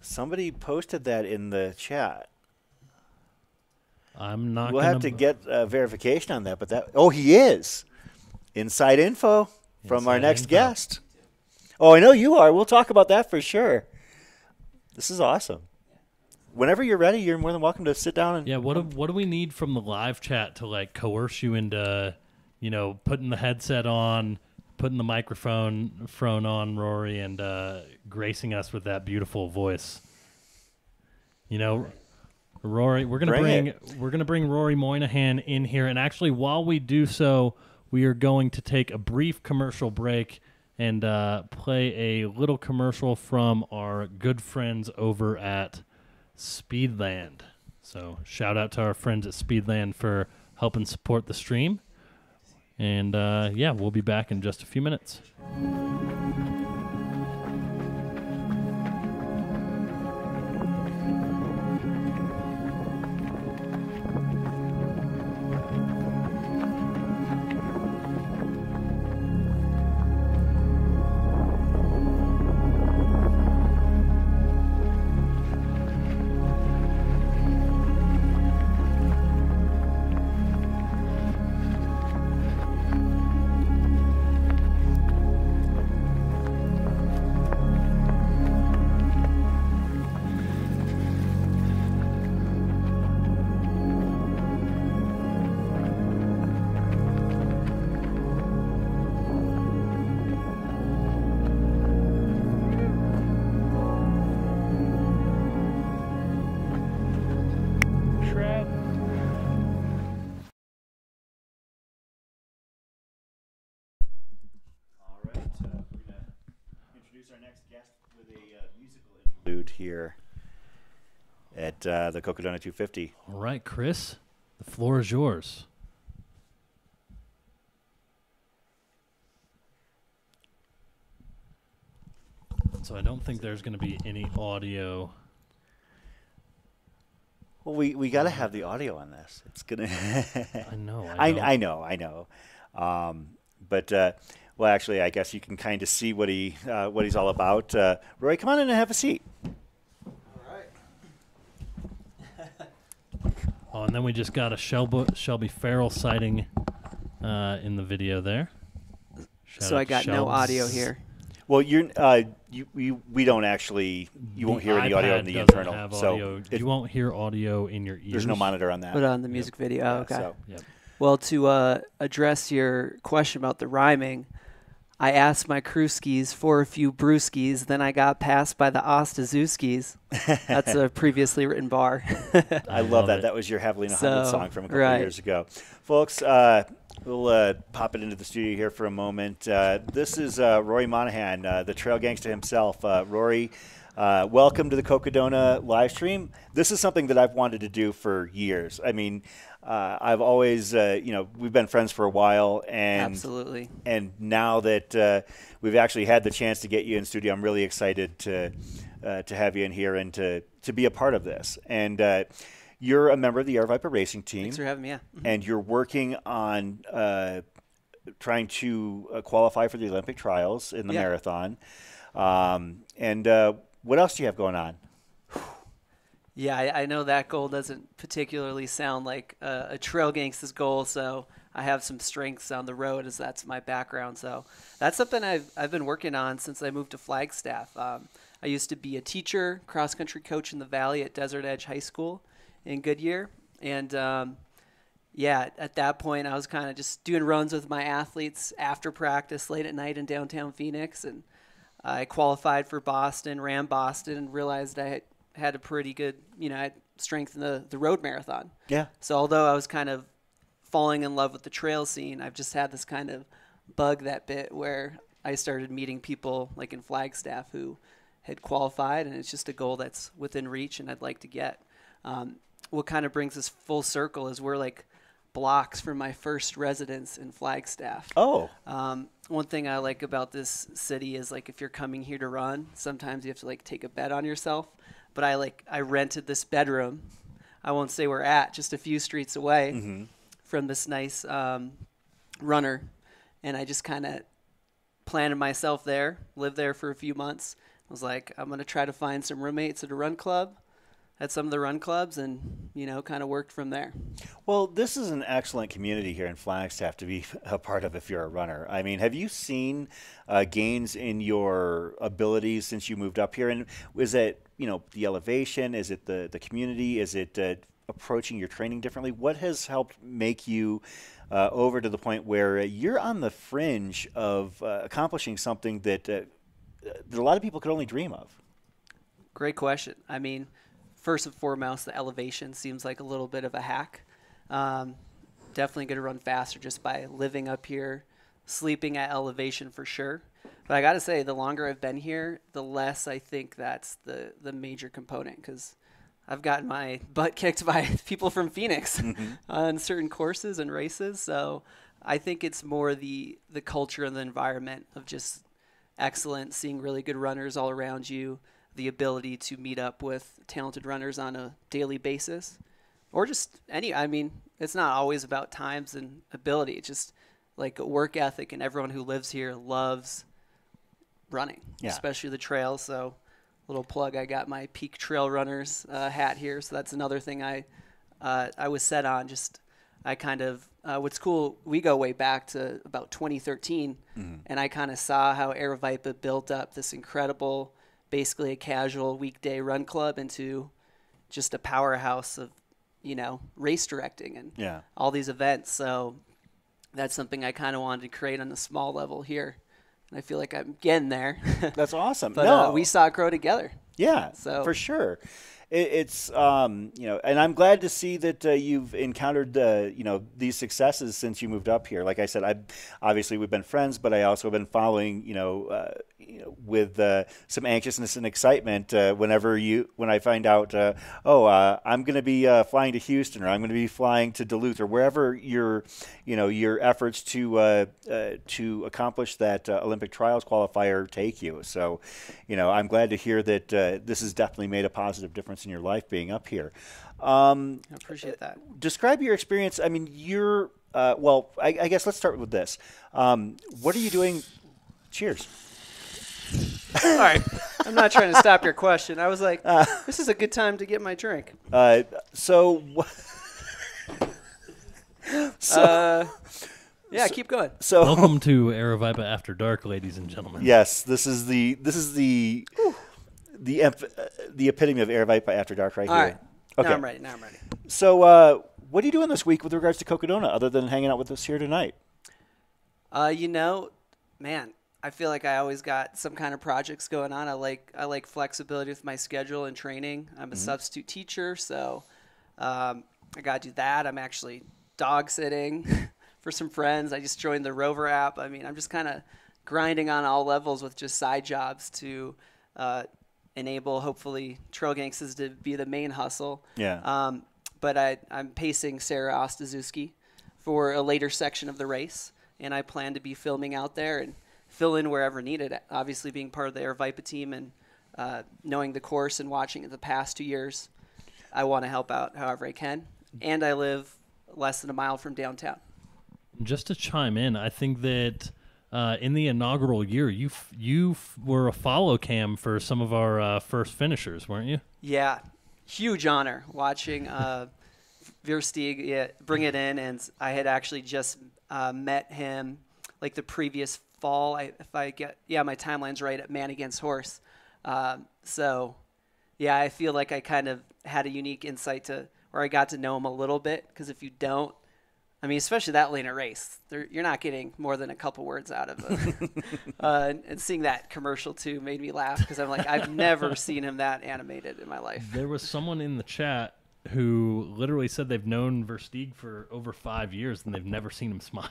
Somebody posted that in the chat. I'm not. We'll have to get uh, verification on that, but that oh he is inside info from our next info. guest. Oh, I know you are. We'll talk about that for sure. This is awesome. Whenever you're ready, you're more than welcome to sit down and Yeah. What do, what do we need from the live chat to like coerce you into, you know, putting the headset on, putting the microphone phone on, Rory, and uh, gracing us with that beautiful voice? You know, Rory, we're gonna Bring bring, we're gonna bring Rory Moynihan in here, and actually, while we do so, we are going to take a brief commercial break and uh, play a little commercial from our good friends over at Speedland. So shout out to our friends at Speedland for helping support the stream. And uh, yeah, we'll be back in just a few minutes. At uh, the Cocodona 250. All right, Chris, the floor is yours. So I don't think there's going to be any audio. Well, we, we got to have the audio on this. It's gonna. I know. I, I, know. I know. I know. Um, but uh, well, actually, I guess you can kind of see what he uh, what he's all about. Uh, Roy, come on in and have a seat. Oh, and then we just got a Shelby, Shelby Farrell sighting uh, in the video there. Shout so I to got no audio here. Well, you're uh, you, you we don't actually you won't The hear any audio in the internal, have so audio. it- you won't hear audio in your ears. there's no monitor on that. Put on the music video. Oh, Yeah, okay. so- Yep. Well, to uh, address your question about the rhyming, I asked my Krewskis for a few brewskis, then I got passed by the Ostaszewskis. That's a previously written bar. I, love, love that. it. That was your Heavily in a Hundred song from a couple right. of years ago, folks. Uh, we'll uh, pop it into the studio here for a moment. Uh, this is uh, Rory Monahan, uh, the trail gangster himself. Uh, Rory, uh, welcome to the Cocodona live stream. This is something that I've wanted to do for years. I mean, uh, I've always, uh, you know, we've been friends for a while, and Absolutely. and now that uh, we've actually had the chance to get you in studio, I'm really excited to uh, to have you in here and to to be a part of this. And uh, you're a member of the Aravaipa Racing Team, Thanks for having me. Yeah. Mhm. and you're working on uh, trying to uh, qualify for the Olympic trials in the Yeah. marathon. Um, and uh, what else do you have going on? Yeah, I, I know that goal doesn't particularly sound like a, trail gangster's goal, so I have some strengths on the road as that's my background. So that's something I've, I've been working on since I moved to Flagstaff. Um, I used to be a teacher, cross country coach in the Valley at Desert Edge High School in Goodyear. And um, yeah, at that point, I was kind of just doing runs with my athletes after practice late at night in downtown Phoenix. And I qualified for Boston, ran Boston, and realized I had, had a pretty good, you know, I had strength in the, the road marathon. Yeah. So although I was kind of falling in love with the trail scene, I've just had this kind of bug that bit where I started meeting people like in Flagstaff who had qualified, and it's just a goal that's within reach, and I'd like to get. Um, what kind of brings us full circle is we're like blocks from my first residence in Flagstaff. Oh. Um, one thing I like about this city is like if you're coming here to run, sometimes you have to like take a bet on yourself. But I like I rented this bedroom. I won't say we're at, just a few streets away Mhm. from this nice um, runner, and I just kind of planted myself there, lived there for a few months. I was like, I'm gonna try to find some roommates at a run club, at some of the run clubs, and you know, kind of worked from there. Well, this is an excellent community here in Flagstaff to be a part of if you're a runner. I mean, have you seen uh, gains in your abilities since you moved up here? And is it, you know, the elevation? Is it the, the community? Is it uh, approaching your training differently? What has helped make you uh, over to the point where you're on the fringe of uh, accomplishing something that, uh, that a lot of people could only dream of? Great question. I mean, first and foremost, the elevation seems like a little bit of a hack. Um, definitely going to run faster just by living up here, sleeping at elevation for sure. But I got to say, the longer I've been here, the less I think that's the the major component because I've gotten my butt kicked by people from Phoenix Mhm. on certain courses and races. So I think it's more the the culture and the environment of just excellent, seeing really good runners all around you, the ability to meet up with talented runners on a daily basis, or just any. I mean, it's not always about times and ability. It's just like a work ethic, and everyone who lives here loves running, Yeah. especially the trails. So, little plug: I got my Peak Trail Runners uh, hat here, so that's another thing I uh, I was set on. Just I kind of uh, what's cool. We go way back to about 2013, Mhm. and I kind of saw how air Aravaipa built up this incredible, basically a casual weekday run club into just a powerhouse of you know race directing and Yeah. all these events. So that's something I kind of wanted to create on a small level here, and I feel like I'm getting there. That's awesome. but no, uh, we saw it grow together. Yeah, So- for sure. It, it's um, you know, and I'm glad to see that uh, you've encountered uh, you know these successes since you moved up here. Like I said, I obviously we've been friends, but I also have been following you know, uh, you know with uh, some anxiousness and excitement uh, whenever you when I find out uh, oh uh, I'm going to be uh, flying to Houston or I'm going to be flying to Duluth or wherever your you know your efforts to uh, to accomplish that Olympic trials qualifier take you. So you know I'm glad to hear that this has definitely made a positive difference in your life being up here. Um, I appreciate that. describe your experience. I mean, you're uh, well. I, I guess let's start with this. Um, what are you doing? Cheers. All right, I'm not trying to stop your question. I was like, Uh, this is a good time to get my drink. Uh, so, so, Uh, yeah, keep going. so Welcome to Aravaipa After Dark, ladies and gentlemen. Yes, this is the this is the the uh, the epitome of Aravaipa After Dark right All here. right. Now I'm ready. Now I'm ready. So, uh, what are you doing this week with regards to Cocodona, other than hanging out with us here tonight? Uh, you know, man, I feel like I always got some kind of projects going on. I like I like flexibility with my schedule and training. I'm a Mhm. substitute teacher, so um, I got to do that. I'm actually dog sitting for some friends. I just joined the Rover app. I mean, I'm just kind of grinding on all levels with just side jobs to uh, enable hopefully trail gangsters to be the main hustle. Yeah. Um, but I, I'm pacing Sarah Ostaszewski for a later section of the race, and I plan to be filming out there and fill in wherever needed. Obviously, being part of the Aravaipa team and uh, knowing the course and watching it the past two years, I want to help out however I can. And I live less than a mile from downtown. Just to chime in, I think that uh, in the inaugural year, you f- you f- were a follow cam for some of our uh, first finishers, weren't you? Yeah, huge honor watching uh, Versteeg bring it in, and I had actually just uh, met him like the previous fall. I, if I get yeah, my timeline's right at Man Against Horse. Um, so yeah, I feel like I kind of had a unique insight to, or I got to know him a little bit. Because if you don't, I mean, especially that lane of race, you're not getting more than a couple words out of it. uh, and, and seeing that commercial too made me laugh because I'm like, I've never seen him that animated in my life. There was someone in the chat who literally said they've known Versteeg for over five years and they've never seen him smile.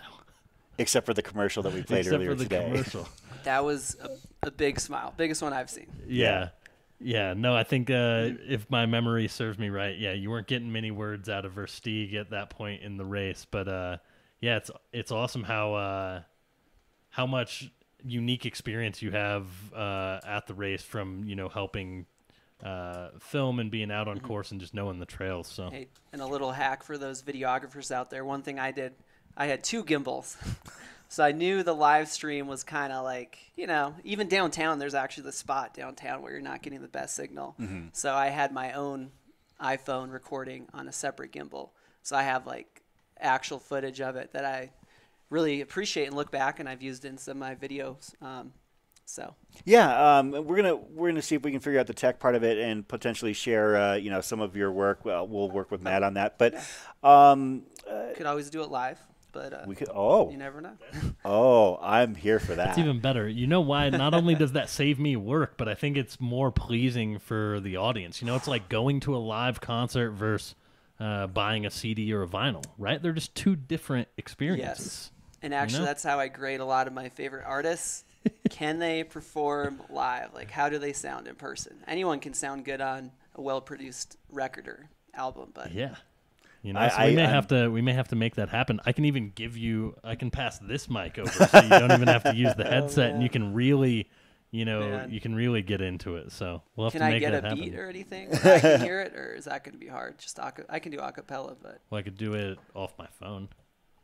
Except for the commercial that we played Except earlier for the today. commercial. That was a, a big smile, biggest one I've seen. Yeah. Yeah, no, I think uh, if my memory serves me right, yeah, you weren't getting many words out of Versteeg at that point in the race, but uh, yeah, it's it's awesome how uh, how much unique experience you have uh, at the race from you know helping uh, film and being out on course and just knowing the trails. So Hey, and a little hack for those videographers out there. One thing I did, I had two gimbals. so I knew the live stream was kind of like, you know, even downtown, there's actually the spot downtown where you're not getting the best signal. Mhm. So I had my own iPhone recording on a separate gimbal. So I have like actual footage of it that I really appreciate and look back, and I've used in some of my videos. Um, so Yeah, um, we're gonna we're gonna see if we can figure out the tech part of it and potentially share uh, you know some of your work. Well, we'll work with Matt on that, but um, uh, could always do it live, but uh, we could. Oh, you never know. oh, I'm here for that. That's even better. You know why? Not only does that save me work, but I think it's more pleasing for the audience. You know, it's like going to a live concert versus uh, buying a CD or a vinyl, right? They're just two different experiences. Yes. And actually, know? that's how I grade a lot of my favorite artists. can they perform live? Like, how do they sound in person? Anyone can sound good on a well-produced record or album, but Yeah. You know, I- so we I- may I'm- have to we may have to make that happen. I can even give you I can pass this mic over so you don't even have to use the Oh, headset and you can really you know, Man. you can really get into it. So we'll have can to I make get that a happen. beat or anything? I can hear it, or is that going to be hard? Just aca- I can do acapella, but Well, I could do it off my phone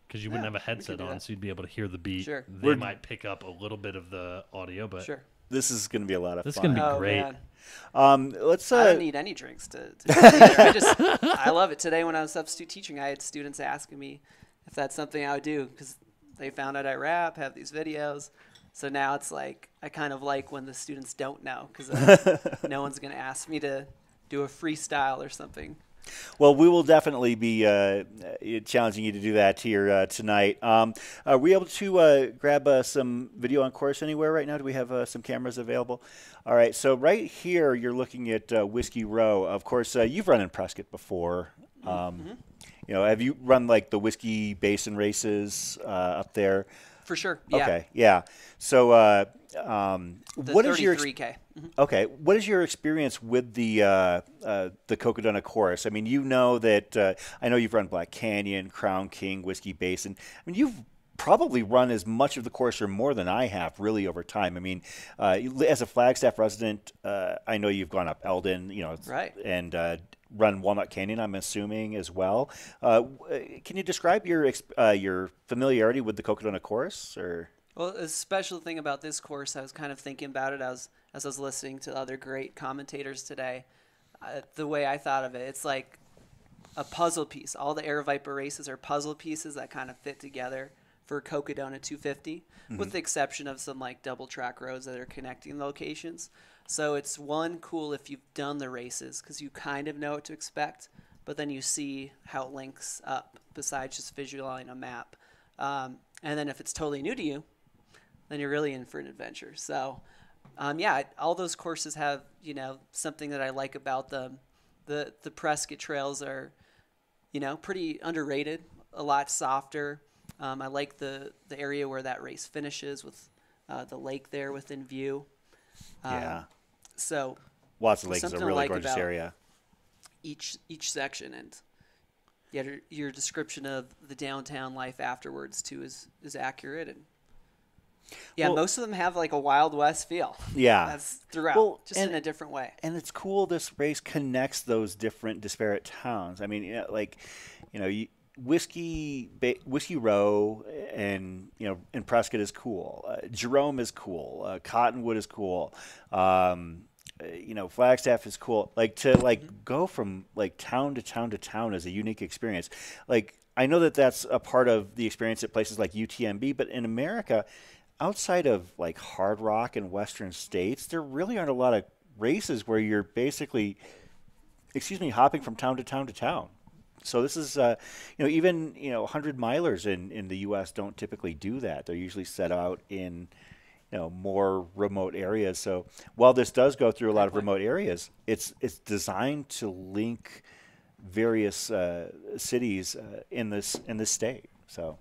because you wouldn't Yeah, have a headset on, that. so you'd be able to hear the beat. Sure. They We're- might pick up a little bit of the audio, but sure. This is gonna be a lot of This is gonna be Oh, great. man. Um, let's. Uh, I don't need any drinks to. to. I just I love it. Today when I was substitute teaching, I had students asking me if that's something I would do because they found out I rap, have these videos. So now it's like I kind of like when the students don't know because no one's gonna ask me to do a freestyle or something. Well, we will definitely be uh, uh, challenging you to do that here uh, tonight. Um, are we able to uh, grab uh, some video on course anywhere right now? Do we have uh, some cameras available? All right, so right here you're looking at uh, Whiskey Row. Of course, uh, you've run in Prescott before. Um, You know, have you run like the Whiskey Basin races uh, up there? For sure. Yeah. Okay. Yeah. So, uh, um, what is your ex- 33K. Mhm. Okay, what is your experience with the uh, uh, the Cocodona course? I mean, you know that uh, I know you've run Black Canyon, Crown King, Whiskey Basin. I mean, you've probably run as much of the course or more than I have really over time. I mean, uh, as a Flagstaff resident, uh, I know you've gone up Elden, you know, Right. and uh, run Walnut Canyon. I'm assuming as well. Uh, can you describe your uh, your familiarity with the Cocodona course, or? Well, a special thing about this course, I was kind of thinking about it as as I was listening to other great commentators today. Uh, the way I thought of it, it's like a puzzle piece. All the Aravaipa races are puzzle pieces that kind of fit together for Cocodona 250, with Mhm. the exception of some like double track roads that are connecting locations. So it's one cool if you've done the races because you kind of know what to expect, but then you see how it links up besides just visualizing a map. Um, and then if it's totally new to you, then you're really in for an adventure. So, um, yeah, all those courses have you know something that I like about them. The the Prescott trails are, you know, pretty underrated. A lot softer. Um, I like the the area where that race finishes with uh, the lake there within view. Um, Yeah. So. Watson Lake is a really like gorgeous area. Each each section and. Yeah, your, your description of the downtown life afterwards too is is accurate and yeah, Well- most of them have like a Wild West feel. Yeah. that's throughout, Well, just and- in a different way. And it's cool this race connects those different disparate towns. I mean, you know, like, you know, you, whiskey whiskey row and you know and prescott is cool uh, jerome is cool uh, cottonwood is cool um, uh, you know flagstaff is cool like to like go from like town to town to town is a unique experience like i know that that's a part of the experience at places like utmb but in america outside of like hard rock and western states there really aren't a lot of races where you're basically excuse me hopping from town to town to town so this is, uh, you know, even you know, hundred milers in in the U.S. don't typically do that. They're usually set out in, you know, more remote areas. So while this does go through a lot of remote areas, it's it's designed to link various uh, cities uh, in this in this state. So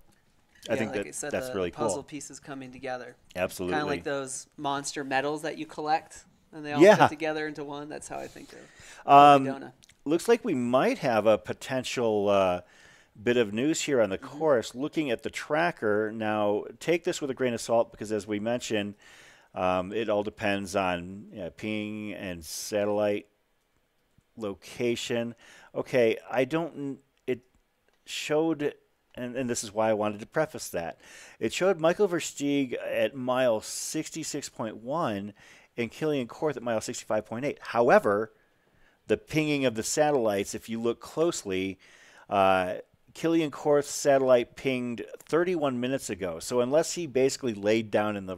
I Yeah, think like that said, that's the really puzzle cool. pieces coming together. Absolutely. Kind of like those monster medals that you collect, and they all Yeah. fit together into one. That's how I think of Um, looks like we might have a potential uh, bit of news here on the Mm-hmm. course. Looking at the tracker now, take this with a grain of salt because, as we mentioned, um, it all depends on you know, ping and satellite location. Okay, I don't. It showed, and, and this is why I wanted to preface that. It showed Michael Versteeg at mile 66.1 and Kilian Korth at mile 65.8. However, the pinging of the satellites, if you look closely, uh, Kilian Korth's satellite pinged 31 minutes ago. So unless he basically laid down in the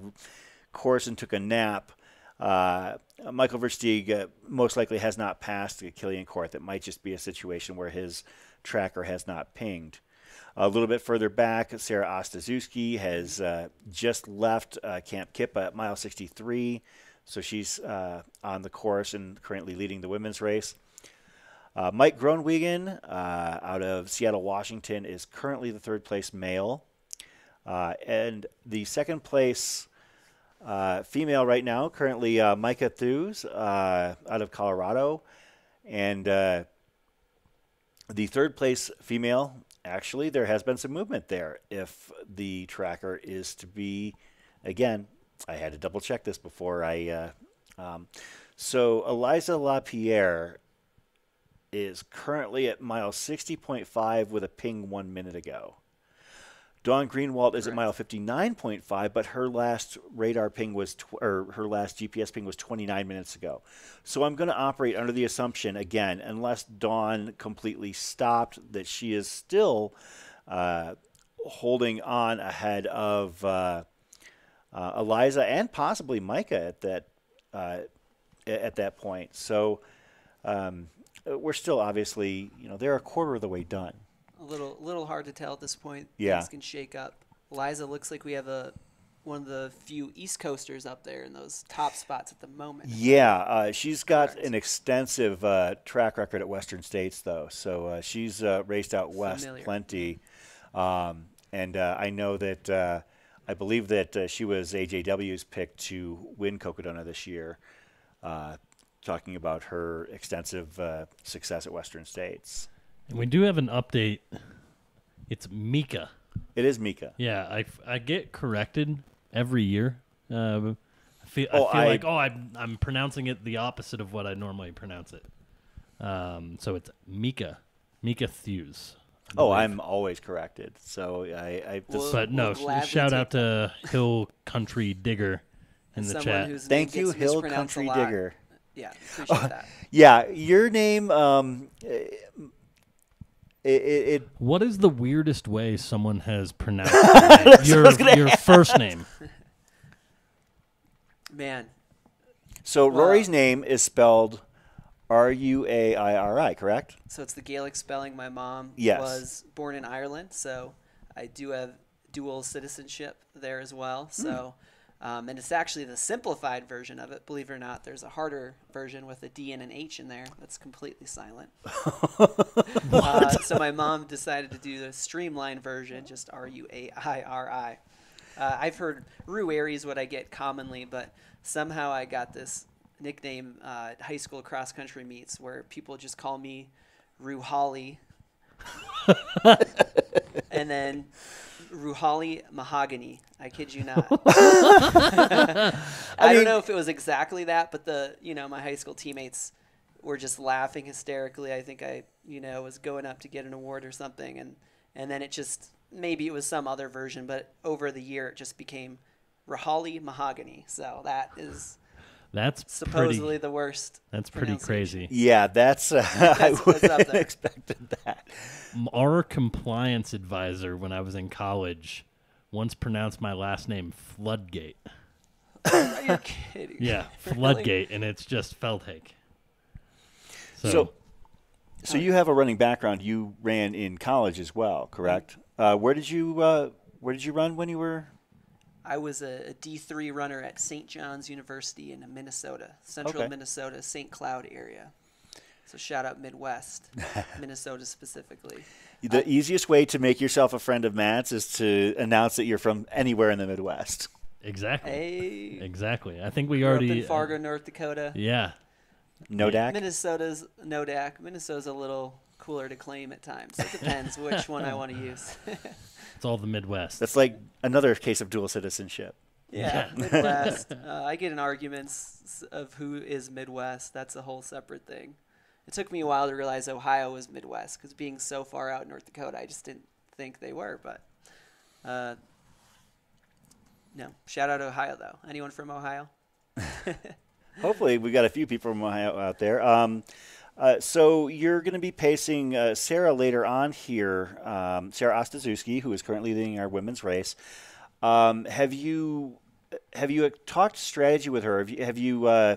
course and took a nap, uh, Michael Versteeg uh, most likely has not passed Kilian Korth. It might just be a situation where his tracker has not pinged. A little bit further back, Sarah Ostaszewski has uh, just left uh, Kamp Kipa at mile 63. So she's uh, on the course and currently leading the women's race. Uh, Mike Groenwegen uh, out of Seattle, Washington, is currently the third place male. Uh, and the second place female right now, currently Micah Thews out of Colorado. And the third place female, actually, there has been some movement there. If the tracker is to be, again, I had to double check this before I. Uh, um, so Eliza LaPierre is currently at mile 60.5 with a ping one minute ago. Dawn Greenwald is at mile 59.5, but her last radar ping was, tw- or her last GPS ping was 29 minutes ago. So I'm going to operate under the assumption, again, unless Dawn completely stopped, that she is still uh, holding on ahead of uh, uh, Eliza and possibly Micah at that uh, at that point. So um, we're still obviously, you know, they're a quarter of the way done. A little, little hard to tell at this point. Yeah. Things can shake up. Liza looks like we have a one of the few East Coasters up there in those top spots at the moment. Yeah, uh, she's got an extensive uh, track record at Western States, though. So uh, she's uh, raced out west Familiar. plenty, um, and uh, I know that uh, I believe that uh, she was AJW's pick to win Cocodona this year. Uh, talking about her extensive uh, success at Western States. And we do have an update. It's Mika. It is Mika. Yeah, I, I get corrected every year. Uh, I feel, Oh, I feel I- like oh I'm I'm pronouncing it the opposite of what I normally pronounce it. Um, so it's Mika, Mika Thews. I Oh. I'm always corrected. So I, I just, but no, sh- shout out to Hill Country Digger in the chat. Thank you, Hill Country. Digger. Yeah, appreciate Oh, that. Yeah, your name. Um, it, it, it What is the weirdest way someone has pronounced your, what I was gonna your ask. first name? Man, So Rory's name is spelled R U A I R I, correct? so it's the Gaelic spelling. My mom Yes. was born in Ireland, so I do have dual citizenship there as well. Hmm. So, um, and it's actually the simplified version of it. Believe it or not, there's a harder version with a D and an H in there that's completely silent. uh, so my mom decided to do the streamlined version, just R U A I R I. Uh, I've heard Ruari is what I get commonly, but somehow I got this nickname uh, at high school cross country meets where people just call me Ruhali. and then Ruhali Mahogany. I kid you not. I, I don't know if it was exactly that, but the you know my high school teammates were just laughing hysterically. I think I you know was going up to get an award or something, and and then it just maybe it was some other version, but over the year it just became Rahali Mahogany. So that is That's supposedly pretty. the worst. That's pretty crazy. Yeah, that's. Uh, I That's- that's up would there. expected that. Our compliance advisor when I was in college once pronounced my last name Floodgate. Are you kidding? Yeah, Really? Floodgate, and it's just Feldhake. So, So, so you have a running background. You ran in college as well, correct? Uh, where did you uh, Where did you run when you were? I was a, a D3 runner at St. John's University in Minnesota, central Okay. Minnesota, St. Cloud area. So shout out Midwest, Minnesota specifically. The easiest way to make yourself a friend of Matt's is to announce that you're from anywhere in the Midwest. Exactly. Hey. Exactly. I think we Grew up already. in uh, Fargo, North Dakota. yeah. No DAC? Minnesota's no DAC. Minnesota's a little cooler to claim at times. It depends which one I want to use. It's all the Midwest. That's like another case of dual citizenship. Yeah, Midwest. uh, I get in arguments of who is Midwest. That's a whole separate thing. It took me a while to realize Ohio was Midwest because being so far out in North Dakota, I just didn't think they were. But uh, no, shout out Ohio though. Anyone from Ohio? Hopefully, we got a few people from Ohio out there. Um, uh, so you're going to be pacing uh, Sarah later on here, um, Sarah Ostaszewski, who is currently leading our women's race. Um, have you have you uh, talked strategy with her? Have you, have you uh,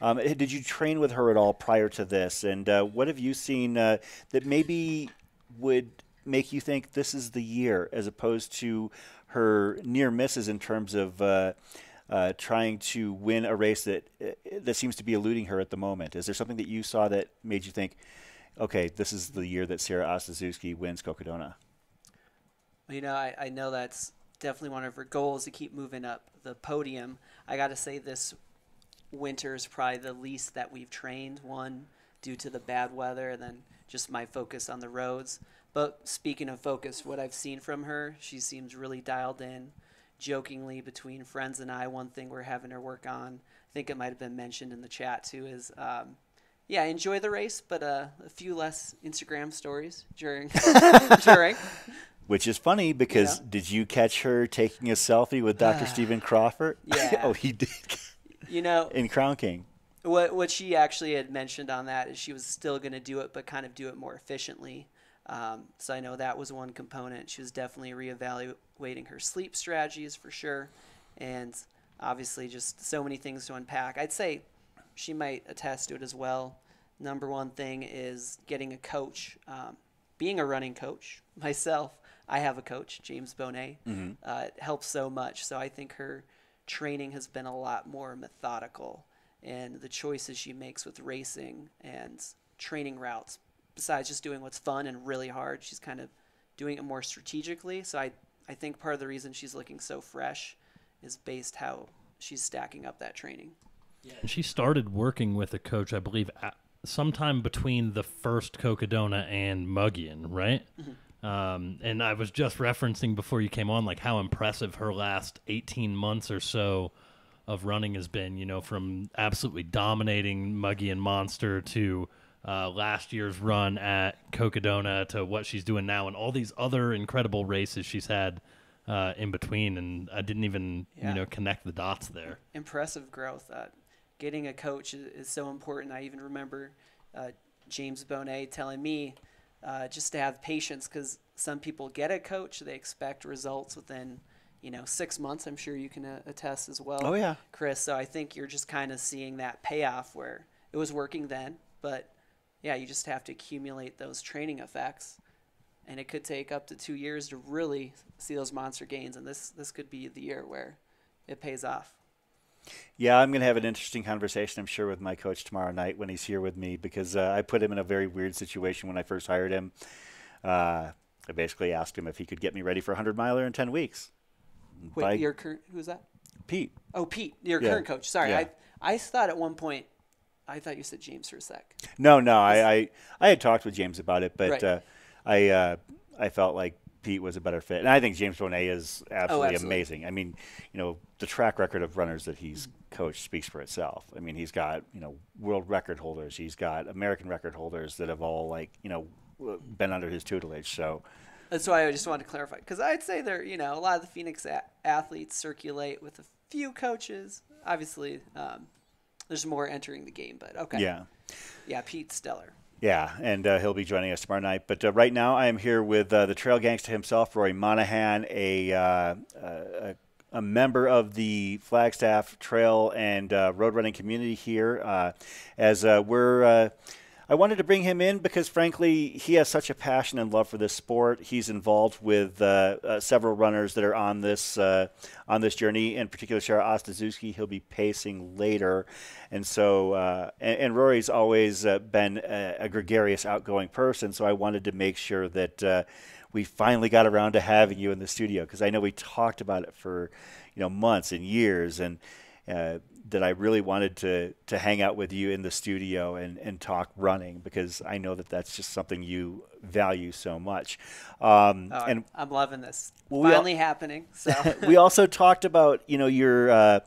um, did you train with her at all prior to this? And uh, what have you seen uh, that maybe would make you think this is the year, as opposed to her near misses in terms of uh, trying to win a race that uh, that seems to be eluding her at the moment? Is there something that you saw that made you think, okay, this is the year that Sarah Ostaszewski wins Cocodona? You know, I, I know that's definitely one of her goals to keep moving up the podium. I got to say, this winter is probably the least that we've trained. One, due to the bad weather, and then just my focus on the roads. But speaking of focus, what I've seen from her, she seems really dialed in. Jokingly, between friends and I, one thing we're having her work on, I think it might have been mentioned in the chat too, is um, yeah, enjoy the race, but uh, a few less Instagram stories during during. Which is funny because Yeah. did you catch her taking a selfie with Dr. Stephen Crawford? Yeah. oh, he did. You know, In Crown King. What what she actually had mentioned on that is she was still going to do it, but kind of do it more efficiently. Um, so I know that was one component. She was definitely reevaluating her sleep strategies for sure, and obviously just so many things to unpack. I'd say she might attest to it as well. Number one thing is getting a coach. Um, being a running coach myself, I have a coach, James Bonet. Mhm. Uh, it helps so much. So I think her training has been a lot more methodical and the choices she makes with racing and training routes besides just doing what's fun and really hard she's kind of doing it more strategically so i i think part of the reason she's looking so fresh is based how she's stacking up that training And she started working with a coach, I believe, at, sometime between the first Cocodona and Mogollon, right? Um, and I was just referencing before you came on, like how impressive her last 18 months or so of running has been. You know, from absolutely dominating Mogollon Monster to uh, last year's run at Cocodona to what she's doing now, and all these other incredible races she's had uh, in between. And I didn't even, Yeah. you know, connect the dots there. impressive growth. Uh, getting a coach is, is so important. I even remember uh, James Bonet telling me uh, just to have patience because some people get a coach, they expect results within, you know, six months. I'm sure you can uh, attest as well. Oh, yeah. Chris. So I think you're just kind of seeing that payoff where it was working then, but yeah, you just have to accumulate those training effects. And it could take up to two years to really see those monster gains, and this this could be the year where it pays off. Yeah, I'm going to have an interesting conversation, I'm sure, with my coach tomorrow night when he's here with me because uh, I put him in a very weird situation when I first hired him. Uh, I basically asked him if he could get me ready for a 100 miler in 10 weeks. Wait, By- your current who's that? Pete. Oh, Pete, your Yeah. current coach. Sorry, Yeah. I I thought at one point, I thought you said James for a sec. No, no, I, I, I had talked with James about it, but Right. uh, I, uh, I felt like Pete was a better fit, and I think James Bonet is absolutely, Oh, absolutely. amazing. I mean, you know, the track record of runners that he's coached speaks for itself. I mean, he's got you know world record holders, he's got American record holders that have all like you know been under his tutelage. So That's why I just wanted to clarify because I'd say there, you know, a lot of the Phoenix a- athletes circulate with a few coaches. Obviously, um, there's more entering the game, but okay. Yeah. Yeah, Pete Stellar. Yeah, and uh, he'll be joining us tomorrow night. But uh, right now, I am here with uh, the trail gangster himself, Roy Monahan, a, uh, a, a member of the Flagstaff Trail and uh, road running community here. Uh, as uh, we're, uh, I wanted to bring him in because, frankly, he has such a passion and love for this sport. He's involved with uh, uh, several runners that are on this uh, on this journey. In particular, Sarah Ostaszewski, he'll be pacing later, and so uh, and, and, Rory's always uh, been a, a, gregarious, outgoing person. So I wanted to make sure that uh, we finally got around to having you in the studio because I know we talked about it for you know months and years and uh, that I really wanted to to hang out with you in the studio and and talk running because I know that that's just something you value so much. Um, oh, and I'm loving this. Well, Finally al- happening. So we also talked about you know your. Uh,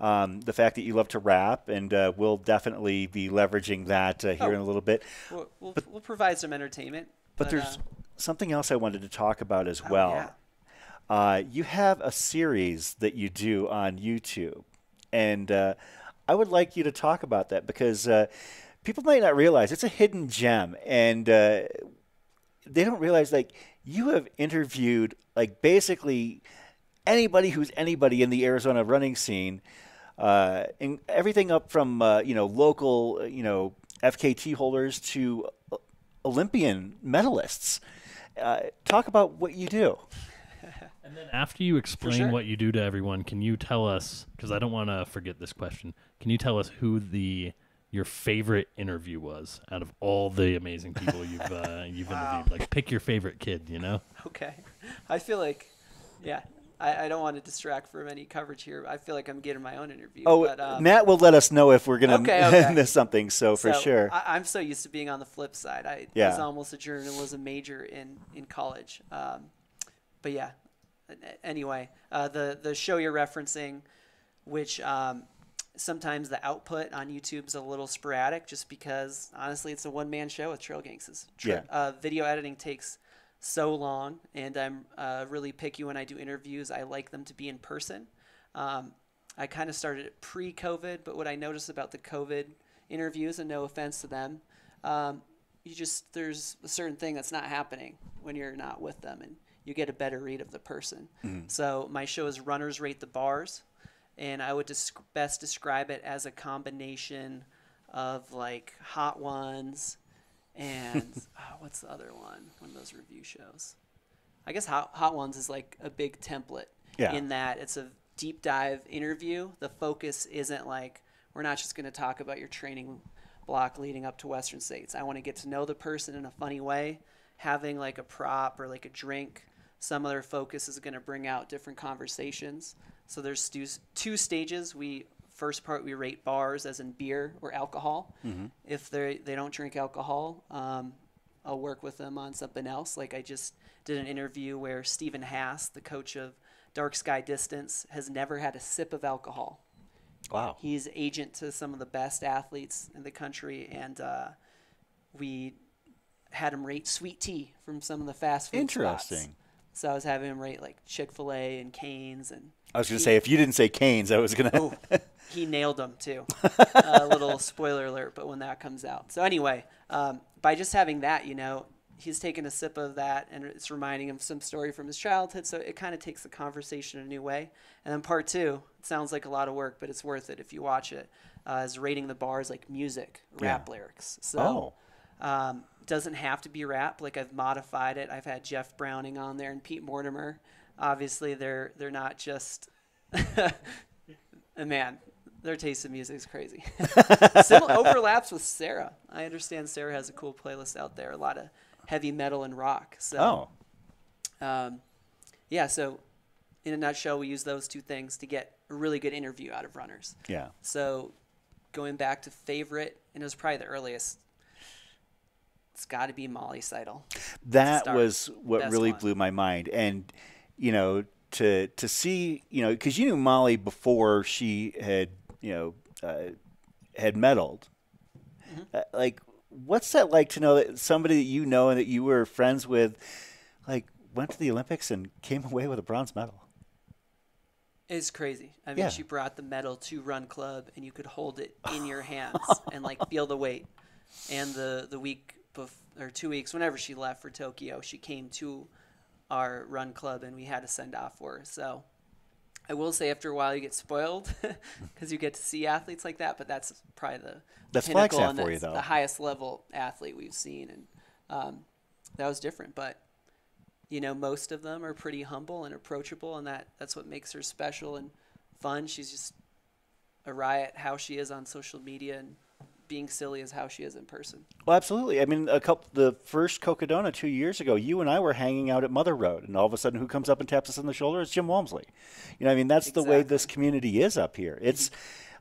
um, the fact that you love to rap, and uh, we'll definitely be leveraging that uh, here oh, in a little bit. We'll, we'll, but, we'll provide some entertainment. But, but there's uh, something else I wanted to talk about as oh, well. Yeah. Uh, you have a series that you do on YouTube, and uh, I would like you to talk about that because uh, people might not realize it's a hidden gem, and uh, they don't realize like you have interviewed like basically anybody who's anybody in the Arizona running scene, uh, and everything up from uh, you know local you know FKT holders to Olympian medalists. talk about what you do. And then after you explain sure. what you do to everyone, can you tell us? Because I don't want to forget this question. Can you tell us who the your favorite interview was out of all the amazing people you've uh, you've wow. interviewed? Like, pick your favorite kid. You know? Okay, I feel like, yeah. I, I don't want to distract from any coverage here. I feel like I'm getting my own interview. Oh, but, um, Matt will let us know if we're gonna okay, okay. miss something. So, so for sure, I, am so used to being on the flip side. I yeah. was almost a journalism major in in college. Um, but yeah, anyway, uh, the the show you're referencing, which um, sometimes the output on YouTube is a little sporadic, just because honestly it's a one man show with Trail Gangsters. Tra- yeah. Uh, video editing takes so long, and I'm uh, really picky when I do interviews. I like them to be in person. Um, I kind of started it pre-COVID, but what I noticed about the COVID interviews, and no offense to them, um, you just there's a certain thing that's not happening when you're not with them, and you get a better read of the person. Mm. So my show is Runners Rate the Bars, and I would best describe it as a combination of like Hot Ones and oh, what's the other one? One of those review shows. I guess Hot, Hot Ones is like a big template yeah. in that it's a deep dive interview. The focus isn't like we're not just going to talk about your training block leading up to Western States. I want to get to know the person in a funny way. Having like a prop or like a drink some other focus is going to bring out different conversations. So there's two two stages. We first part we rate bars as in beer or alcohol. Mm-hmm. If they they don't drink alcohol, um, I'll work with them on something else. Like I just did an interview where Stephen Haas, the coach of Dark Sky Distance, has never had a sip of alcohol. Wow. He's agent to some of the best athletes in the country, and uh, we had him rate sweet tea from some of the fast food Interesting. Spots. So I was having him rate like Chick Fil A and Canes and. I was gonna he, say if you didn't say Canes, I was gonna. oh, he nailed them too. A little spoiler alert, but when that comes out. So anyway, um, by just having that, you know, he's taking a sip of that, and it's reminding him some story from his childhood. So it kind of takes the conversation a new way. And then part two, it sounds like a lot of work, but it's worth it if you watch it. Uh, is rating the bars like music, rap yeah. lyrics. So. Oh. Um, doesn't have to be rap. Like I've modified it. I've had Jeff Browning on there and Pete Mortimer. Obviously, they're they're not just. A man, their taste in music is crazy. Similar overlaps with Sarah. I understand Sarah has a cool playlist out there. A lot of heavy metal and rock. So, oh. Um, yeah. So, in a nutshell, we use those two things to get a really good interview out of runners. Yeah. So, going back to favorite, and it was probably the earliest it's got to be Molly Seidel. That was what Best really one. blew my mind, and you know to to see you know because you knew Molly before she had you know uh, had medaled. Mm-hmm. Uh, like, what's that like to know that somebody that you know and that you were friends with, like, went to the Olympics and came away with a bronze medal? It's crazy. I mean, yeah. she brought the medal to Run Club, and you could hold it in your hands and like feel the weight. And the the week or two weeks, whenever she left for Tokyo, she came to our run club and we had a send off for her. So I will say after a while you get spoiled because you get to see athletes like that, but that's probably the That's pinnacle and for you, though. the highest level athlete we've seen, and um, that was different. But you know, most of them are pretty humble and approachable, and that that's what makes her special and fun. She's just a riot how she is on social media and being silly as how she is in person. Well, absolutely. I mean, a couple, the first Cocodona two years ago, you and I were hanging out at Mother Road, and all of a sudden, who comes up and taps us on the shoulder? It's Jim Walmsley. You know, I mean, that's the way this community is up here. It's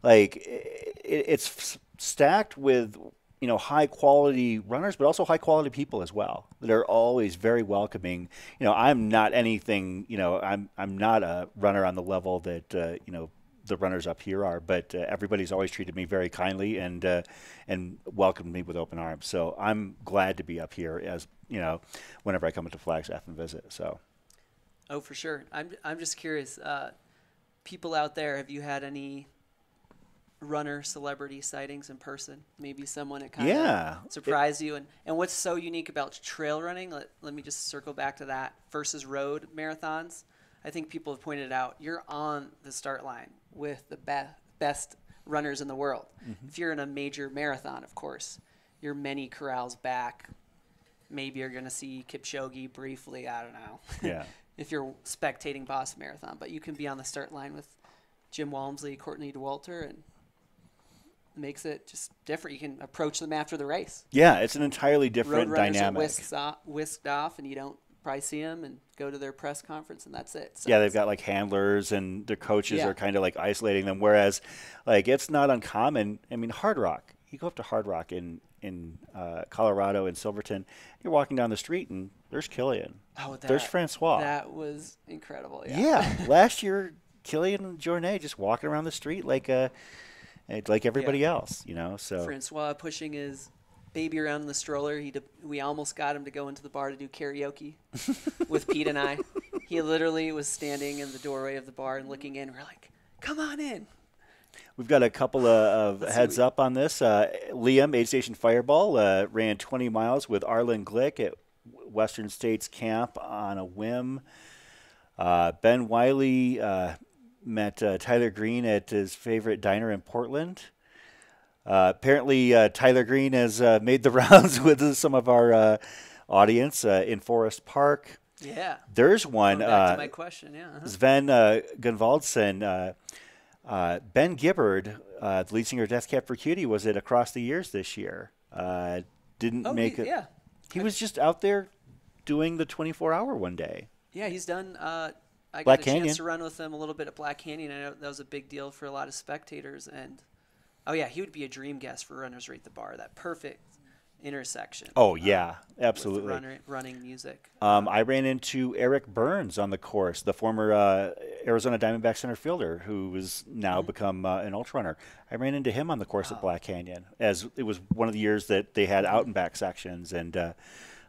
like it, it's stacked with you know high quality runners, but also high quality people as well that are always very welcoming. You know, I'm not anything. You know, I'm I'm not a runner on the level that uh, you know the runners up here are, but uh, everybody's always treated me very kindly and uh, and welcomed me with open arms. So I'm glad to be up here as you know whenever I come into Flagstaff and visit. So Oh, for sure. I'm I'm just curious. Uh, people out there, have you had any runner celebrity sightings in person? Maybe someone that kind of Yeah. surprised you. And and what's so unique about trail running? Let let me just circle back to that versus road marathons. I think people have pointed out you're on the start line with the be- best runners in the world. Mhm. If you're in a major marathon, of course, you're many corrals back. Maybe you're going to see Kipchoge briefly. I don't know. Yeah. if you're spectating Boston Marathon, but you can be on the start line with Jim Walmsley, Courtney Dauwalter, and it makes it just different. You can approach them after the race. yeah, it's an entirely different Road dynamic. are whisked off, whisked off, and you don't probably see them and go to their press conference, and that's it. So yeah, they've got like handlers and their coaches Yeah. are kind of like isolating them. Whereas, like, it's not uncommon. I mean, Hard Rock. You go up to Hard Rock in in uh, Colorado in Silverton. You're walking down the street and there's Kilian. Oh, that, there's Francois. That was incredible. Yeah. yeah. Last year, Kilian and Jornet just walking around the street like uh, like everybody else. You know, so Francois pushing his baby around in the stroller. He de- we almost got him to go into the bar to do karaoke with Pete and I. He literally was standing in the doorway of the bar and looking in. We're like, "Come on in." We've got a couple of, of heads what- up on this. Uh, Liam, Aid Station Fireball, uh, ran 20 miles with Arlen Glick at Western States Camp on a whim. Uh, ben Wiley uh, met uh, Tyler Green at his favorite diner in Portland. Uh, apparently, uh, Tyler Green has uh, made the rounds with some of our uh, audience uh, in Forest Park. Yeah. There's one. To my question, yeah, uh-huh. Sven uh, Gunvaldsen, uh, uh, Ben Gibbard, uh, the lead singer of Death Cab for Cutie, was at Across the Years this year. Uh, didn't Oh, make he- it. yeah. He was just out there doing the 24 hour one day. Yeah, he's done. Uh, I Black got a Canyon. chance to run with him a little bit at Black Canyon. I know that was a big deal for a lot of spectators. And oh yeah, he would be a dream guest for Runners Rate the Bar. That perfect intersection. Oh, yeah, with absolutely. runner, running music. Um, I ran into Eric Byrnes on the course, the former uh, Arizona Diamondback center fielder who has now Mm-hmm. become uh, an ultra runner. I ran into him on the course at Black Canyon, as it was one of the years that they had out and back sections, and uh,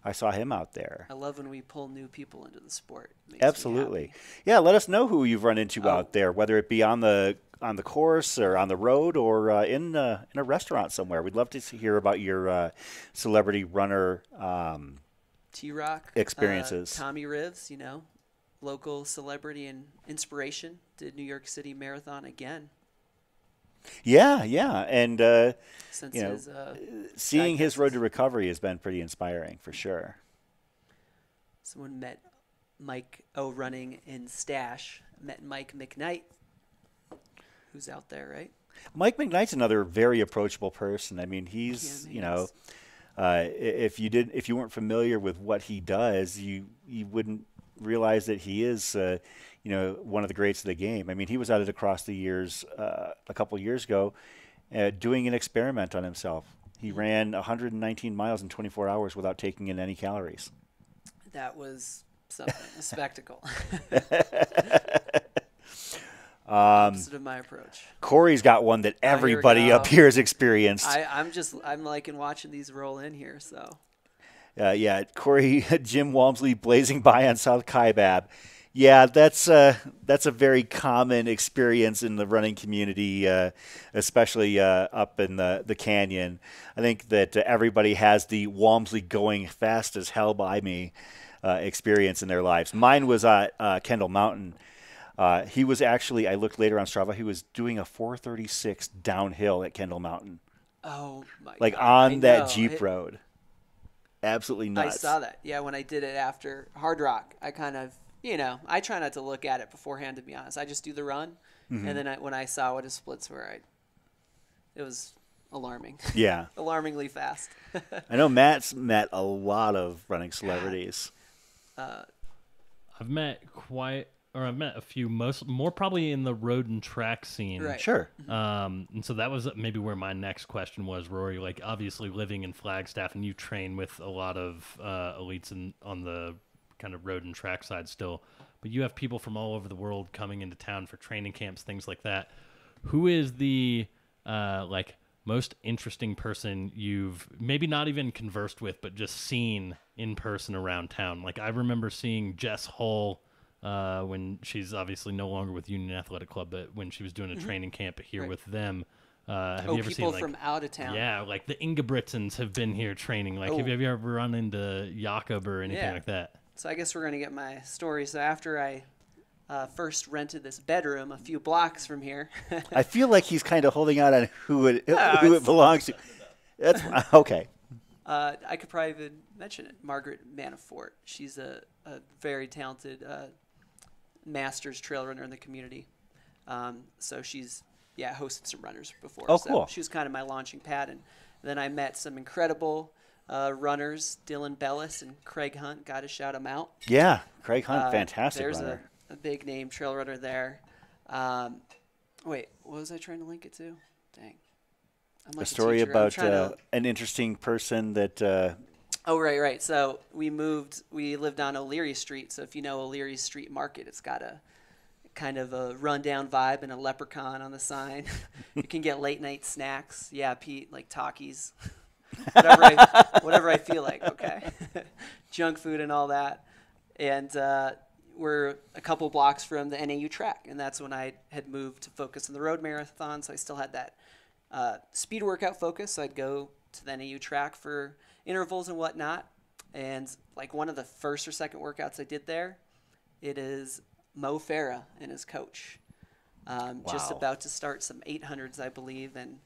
I saw him out there. I love when we pull new people into the sport. Absolutely. Yeah, let us know who you've run into Oh. out there, whether it be on the on the course or on the road or uh, in uh, in a restaurant somewhere. We'd love to hear about your uh, celebrity runner. Um, T Rock experiences. Uh, Tommy Rivs, you know, local celebrity and inspiration, did New York City Marathon again. yeah, yeah, and uh, Since you know, his, uh, seeing his road to recovery has been pretty inspiring for sure. Someone met Mike O running in Stash. Met Mike McKnight, who's out there, right? Mike McKnight's another very approachable person. I mean, he's you know, uh, if you did if you weren't familiar with what he does, you you wouldn't realize that he is uh, you know one of the greats of the game. I mean, he was at it across the years uh, a couple of years ago, uh, doing an experiment on himself. He ran 119 miles in 24 hours without taking in any calories. That was something, a spectacle. Um, Opposite of my approach. Corey's got one that everybody up here has experienced. I, I'm just I'm liking watching these roll in here. So Uh, yeah, Corey Jim Walmsley blazing by on South Kaibab. Yeah, that's uh, that's a very common experience in the running community, uh, especially uh, up in the, the canyon. I think that uh, everybody has the Walmsley going fast as hell by me uh, experience in their lives. Mine was at uh, Kendall Mountain. Uh, he was actually, I looked later on Strava, he was doing a 436 downhill at Kendall Mountain. Oh my Like God, I on that know. Jeep It- road. Absolutely nuts. I saw that. Yeah, when I did it after Hard Rock, I kind of, you know, I try not to look at it beforehand. To be honest, I just do the run, Mhm. and then I, when I saw what his splits were, I, it was alarming. Yeah. alarmingly fast. I know Matt's met a lot of running celebrities. uh, I've met quite, or I've met a few, most more probably in the road and track scene. Right. Sure. Um, and so that was maybe where my next question was, Rory. Like, obviously, living in Flagstaff, and you train with a lot of uh, elites in, on the kind of road and track side still, but you have people from all over the world coming into town for training camps, things like that. Who is the uh, like most interesting person you've maybe not even conversed with, but just seen in person around town? Like, I remember seeing Jess Hull uh, when she's obviously no longer with Union Athletic Club, but when she was doing a Mhm. training camp here Right. with them. Uh, have Oh, you ever people seen like, from out of town. Yeah, like the Ingebrigtsens have been here training. Like, have, Oh. you, have you ever run into Jakob or anything Yeah. like that? So I guess we're gonna get my story. So after I uh, first rented this bedroom a few blocks from here, I feel like he's kind of holding out on who it No, who it belongs to. That's okay. Uh, I could probably even mention it. Margaret Manafort. She's a, a very talented uh, masters trail runner in the community. Um, so she's yeah hosted some runners before. Oh, so cool. She was kind of my launching pad, and then I met some incredible uh, runners, Dylan Bellis and Craig Hunt. Got to shout them out. Yeah, Craig Hunt, Uh, fantastic There's runner. A, a big name trail runner there. Um, wait, what was I trying to link it to? Dang. I'm a story. I'm about uh, an interesting person that. Oh right, right. So we moved. We lived on O'Leary Street. So if you know O'Leary Street Market, it's got a kind of a rundown vibe and a leprechaun on the sign. you can get late night snacks. Yeah, Pete, like Takis, whatever, I, whatever I feel like. Okay, junk food and all that. And uh, we're a couple blocks from the NAU track, and that's when I had moved to focus on the road marathon. So I still had that uh, speed workout focus. So I'd go to the NAU track for intervals and whatnot. And like one of the first or second workouts I did there, it is Mo Farah and his coach. Um, Just about to start some 800s, I believe. And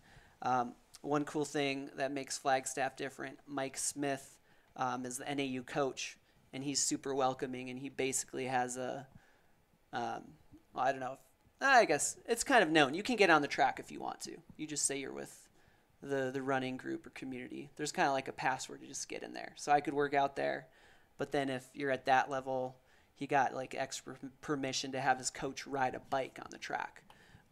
um, one cool thing that makes Flagstaff different, Mike Smith um, is the NAU coach, and he's super welcoming, and he basically has a, um, well, I don't know. If, I guess it's kind of known. You can get on the track if you want to. You just say you're with the the running group or community. There's kind of like a password to just get in there. So I could work out there, but then if you're at that level, he got like extra permission to have his coach ride a bike on the track,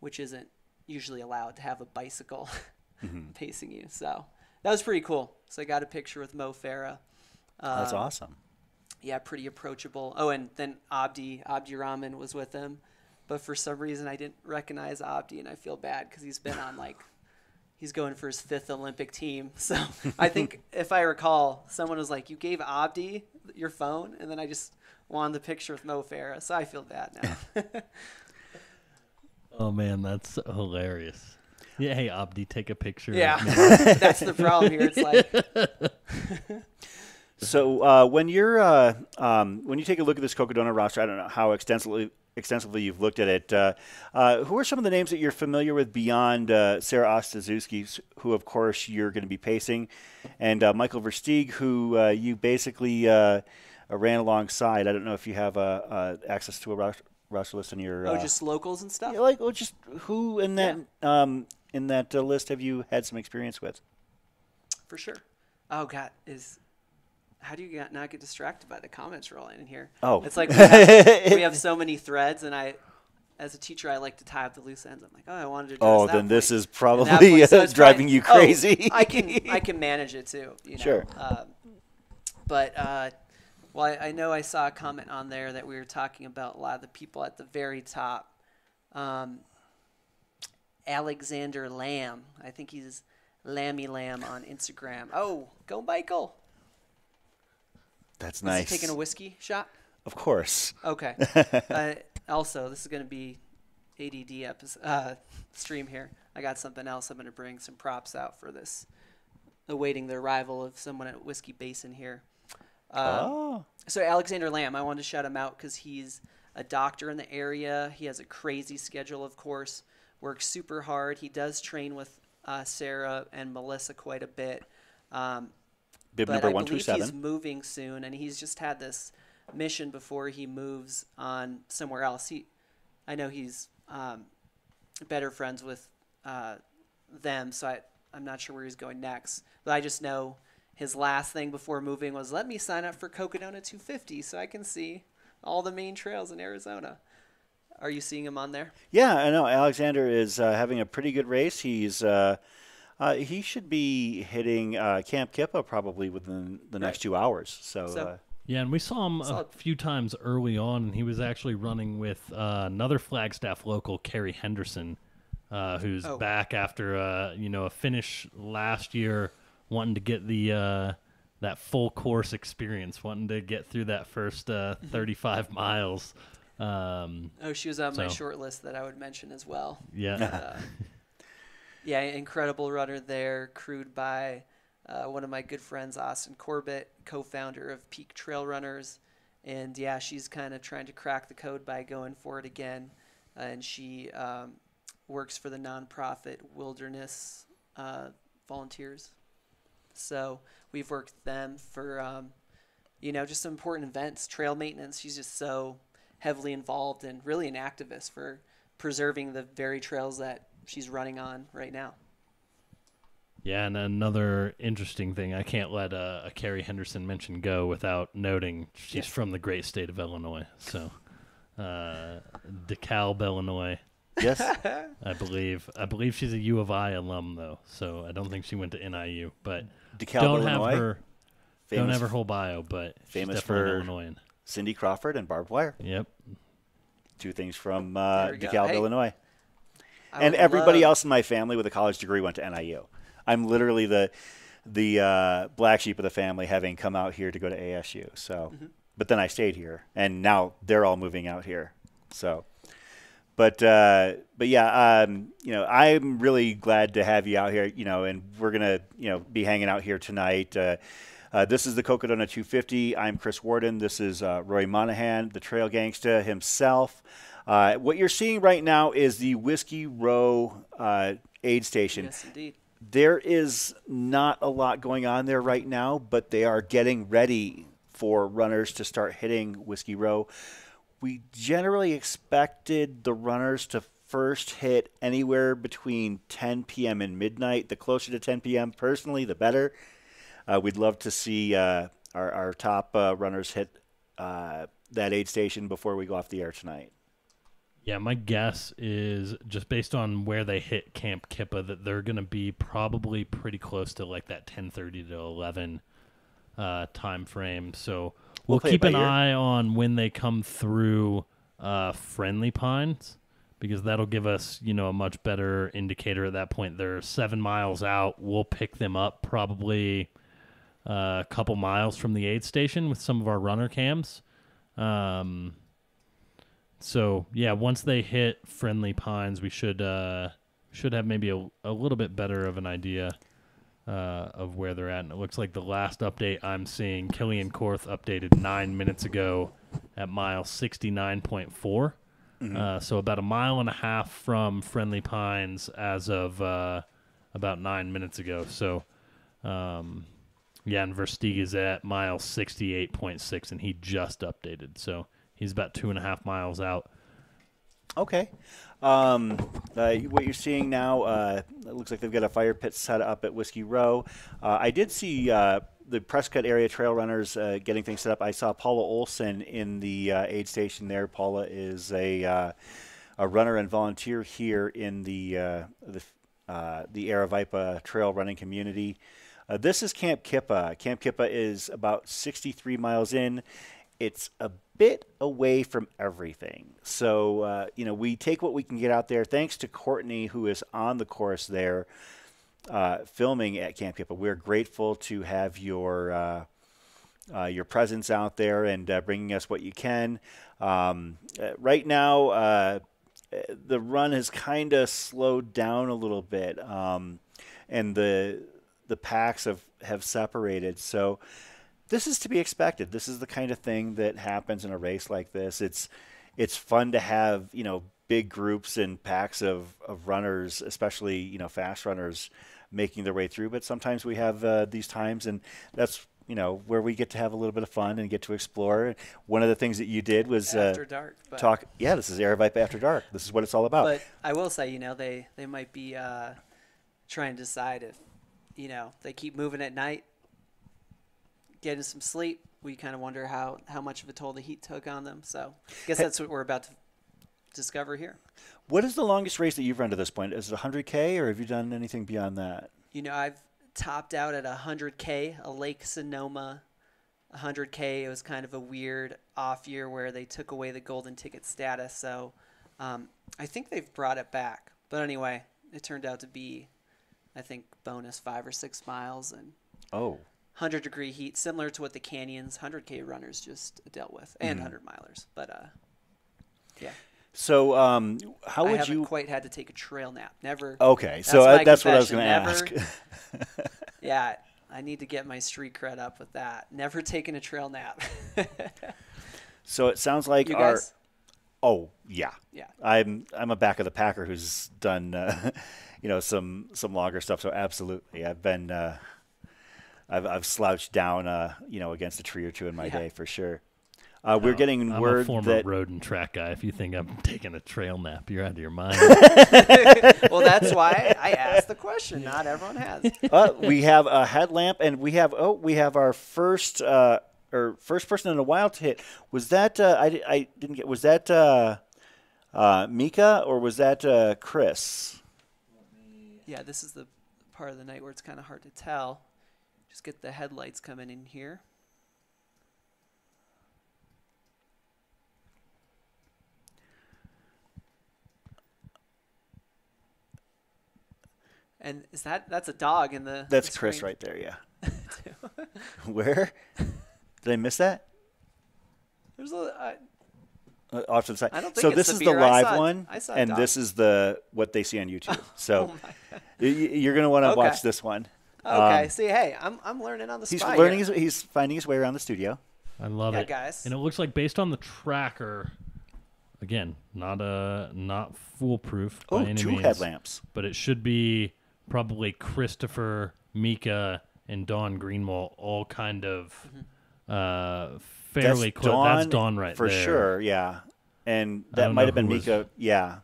which isn't usually allowed to have a bicycle Mhm. pacing you. So that was pretty cool. So I got a picture with Mo Farah. That's Um, awesome. Yeah, pretty approachable. Oh, and then Abdi Abdirahman was with him, but for some reason I didn't recognize Abdi, and I feel bad because he's been on like he's going for his fifth Olympic team. So I think if I recall, someone was like, "You gave Abdi your phone," and then I just wanted the picture with Mo Farah, so I feel bad now. Oh man, that's hilarious. Yeah, hey Abdi, take a picture. Yeah. That's the problem here. It's like- so uh, when you're uh, um, when you take a look at this Cocodona roster, I don't know how extensively extensively you've looked at it. Uh, uh, who are some of the names that you're familiar with beyond uh, Sarah Ostaszewski, who of course you're going to be pacing, and uh, Michael Versteeg, who uh, you basically uh, ran alongside. I don't know if you have uh, uh, access to a roster, roster list in your. oh, uh, just locals and stuff. yeah, like well, just who in that um, in that uh, list have you had some experience with? For sure. Oh God, is how do you get, not get distracted by the comments rolling in here? Oh. it's like we have, we have so many threads, and I, as a teacher, I like to tie up the loose ends. I'm like, oh, I wanted to. Oh, then this is probably, point- so uh, driving probably- you oh, crazy. I can I can manage it too. You know? Sure. Um, but uh, well, I, I know I saw a comment on there that we were talking about a lot of the people at the very top. Um, Alexander Lamb. I think he's Lammy Lamb on Instagram. Oh, go Michael. That's Is he nice. taking a whiskey shot? Of course. Okay. uh, also, this is going to be ADD episode, uh, stream here. I got something else. I'm going to bring some props out for this, awaiting the arrival of someone at Whiskey Basin here. Um, Oh. So Alexander Lamb, I wanted to shout him out because he's a doctor in the area. He has a crazy schedule, of course. Works super hard. He does train with uh, Sarah and Melissa quite a bit. Um, Bib but number I one believe he's moving soon, and he's just had this mission before he moves on somewhere else. He, I know he's um, better friends with uh, them, so I, I'm not sure where he's going next. But I just know his last thing before moving was let me sign up for Cocodona 250 so I can see all the main trails in Arizona. Are you seeing him on there? Yeah, I know. Alexander is uh, having a pretty good race. He's uh, uh, he should be hitting uh, Kamp Kipa probably within the next two hours. So, So- uh, Yeah, and we saw him a Solid. few times early on. and He was actually running with uh, another Flagstaff local, Kerry Henderson, uh, who's Oh. back after uh, you know a finish last year, wanting to get the uh, that full course experience, wanting to get through that first uh, Mm-hmm. 35 miles. Um, Oh, she was on my So- short list that I would mention as well. Yeah. Uh, yeah, incredible runner there, crewed by uh, one of my good friends, Austin Corbett, co-founder of Peak Trail Runners. And yeah, she's kind of trying to crack the code by going for it again. and she um, works for the nonprofit Wilderness uh, Volunteers. So we've worked with them for, um, you know, just some important events, trail maintenance. She's just so heavily involved and really an activist for preserving the very trails that she's running on right now. Yeah, and another interesting thing, I can't let uh, a Carrie Henderson mention go without noting she's Yes. from the great state of Illinois. So, uh, DeKalb, Illinois. Yes. I believe. I believe she's a U of I alum though, so I don't think she went to NIU. But DeKalb, don't Illinois, have her. don't have her whole bio, but famous definitely for an Illinoisan. Cindy Crawford and barbed wire. Yep. Two things from uh, There we go. DeKalb, Hey, Illinois. I and everybody love- else in my family with a college degree went to NIU. I'm literally the the uh, black sheep of the family, having come out here to go to ASU. So, Mm-hmm. but then I stayed here, and now they're all moving out here. So, but uh, but yeah, um, you know, I'm really glad to have you out here. You know, and we're gonna you know be hanging out here tonight. Uh, uh, this is the Cocodona 250. I'm Chris Warden. This is uh, Roy Monahan, the trail gangsta himself. Uh, what you're seeing right now is the Whiskey Row uh, aid station. Yes, indeed. There is not a lot going on there right now, but they are getting ready for runners to start hitting Whiskey Row. We generally expected the runners to first hit anywhere between 10 p.m. and midnight. The closer to 10 p.m., personally, the better. Uh, we'd love to see uh, our, our top uh, runners hit uh, that aid station before we go off the air tonight. Yeah, my guess is just based on where they hit Kamp Kipa that they're going to be probably pretty close to like that 10:30 to 11 uh, time frame. So We'll we'll, keep an ear. eye on when they come through uh, Friendly Pines because that'll give us, you know, a much better indicator at that point. They're 7 miles out. We'll pick them up probably uh, a couple miles from the aid station with some of our runner cams. Um, so yeah, once they hit Friendly Pines, we should uh, should have maybe a, a little bit better of an idea uh, of where they're at. And it looks like the last update I'm seeing, Kilian Korth updated nine minutes ago at mile sixty nine point four. Uh, so about a mile and a half from Friendly Pines as of uh, about nine minutes ago. So um, yeah, and Versteeg is at mile sixty eight point six, and he just updated. So he's about two and a half miles out. Okay. Um, uh, what you're seeing now, uh, it looks like they've got a fire pit set up at Whiskey Row. Uh, I did see uh, the Prescott area trail runners uh, getting things set up. I saw Paula Olson in the uh, aid station there. Paula is a a runner and volunteer here in the the the Aravaipa trail running community. This is Kamp Kipa. Kamp Kipa is about 63 miles in. It's a bit away from everything. So, uh, you know, we take what we can get out there. Thanks to Courtney, who is on the course there uh, filming at Kamp Kipa. We're grateful to have your. Uh, uh, your presence out there and uh, bringing us what you can. Um, uh, right now, uh, the run has kind of slowed down a little bit, um, and the the packs have, have separated. So this is to be expected. This is the kind of thing that happens in a race like this. It's it's fun to have you know big groups and packs of, of runners, especially you know fast runners, making their way through. But sometimes we have uh, these times, and that's you know where we get to have a little bit of fun and get to explore. One of the things that you did was After uh, dark, but- talk. Yeah, this is Air Aravaipa After Dark. This is what it's all about. But I will say, you know, they they might be uh, trying to decide if, you know, they keep moving at night, getting some sleep. We kind of wonder how how much of a toll the heat took on them. So I guess Hey- that's what we're about to discover here. what is the longest race that you've run to this point? Is it 100k, or have you done anything beyond that? You know, I've topped out at 100K, a Lake Sonoma 100K. It was kind of a weird off year where they took away the golden ticket status. So um, I think they've brought it back. But anyway, it turned out to be, I think, bonus five or six miles and Oh. 100 degree heat, similar to what the canyons 100K runners just dealt with, and Mhm. 100 milers. But uh, yeah. So, um, how would you? quite had to take a trail nap. Never. Okay, so, my uh, that's what I was gonna ask. Yeah, I need to get my street cred up with that. Never taken a trail nap. So it sounds like You our. guys? Oh yeah. Yeah. I'm I'm a back of the packer who's done, uh, you know, some some longer stuff. So absolutely, I've been, uh, I've I've slouched down, uh, you know, against a tree or two in my Yeah. day for sure. Uh, we're getting I'm word a former that road and track guy. If you think I'm taking a trail nap, you're out of your mind. well, that's why I asked the question. Not everyone has. uh, we have a headlamp, and we have oh, we have our first uh, or first person in a while to hit. Was that uh, I, I didn't get? Was that uh, uh, Mika or was that uh, Chris? Yeah, this is the part of the night where it's kind of hard to tell. Just get the headlights coming in here. And is that that's a dog in the? That's the Chris right there. Yeah. Where? Did I miss that? There's a. I, Uh, off to the side. I don't think so this is the live saw- one, I saw and dog. this is the what they see on YouTube. So Oh y- y- you're gonna want to Okay. watch this one. Okay. Um, See, hey, I'm I'm learning on the he's spot. learning. here. His, he's finding his way around the studio. I love Yeah, it, guys. And it looks like based on the tracker, again, not uh not foolproof Oh, by any two means, headlamps. but it should be probably Christopher, Mika, and Dawn Greenwald all kind of uh fairly That's close. That's Dawn Dawn right for there. sure. Yeah, and that might have been who was- Mika. Yeah.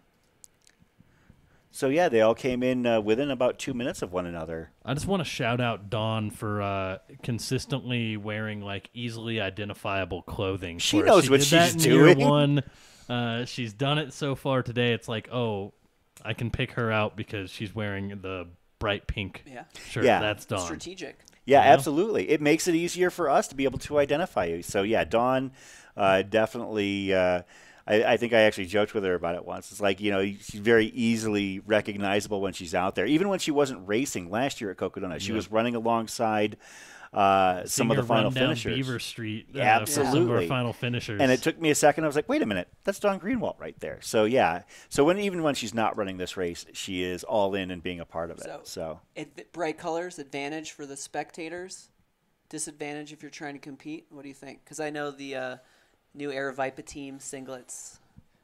So yeah, they all came in uh, within about two minutes of one another. I just want to shout out Dawn for uh, consistently wearing like easily identifiable clothing. She for knows She what did she's that in year doing. One, uh, she's done it so far today. It's like, oh, I can pick her out because she's wearing the bright pink Yeah. shirt. Yeah. that's Dawn. Strategic. Yeah, You know? absolutely. It makes it easier for us to be able to identify you. So yeah, Dawn, uh, definitely. I, I think I actually joked with her about it once. It's like you know she's very easily recognizable when she's out there. Even when she wasn't racing last year at Cocodona, she Yeah. was running alongside uh, some of the final finishers. Beaver Street, uh, Yeah, for some of our absolutely. final finishers. And it took me a second. I was like, wait a minute, that's Dawn Greenwald right there. So yeah. So when even when she's not running this race, she is all in and being a part of it. So- So, Ad- bright colors, advantage for the spectators, disadvantage if you're trying to compete. What do you think? Because I know the uh, new Aravaipa team singlets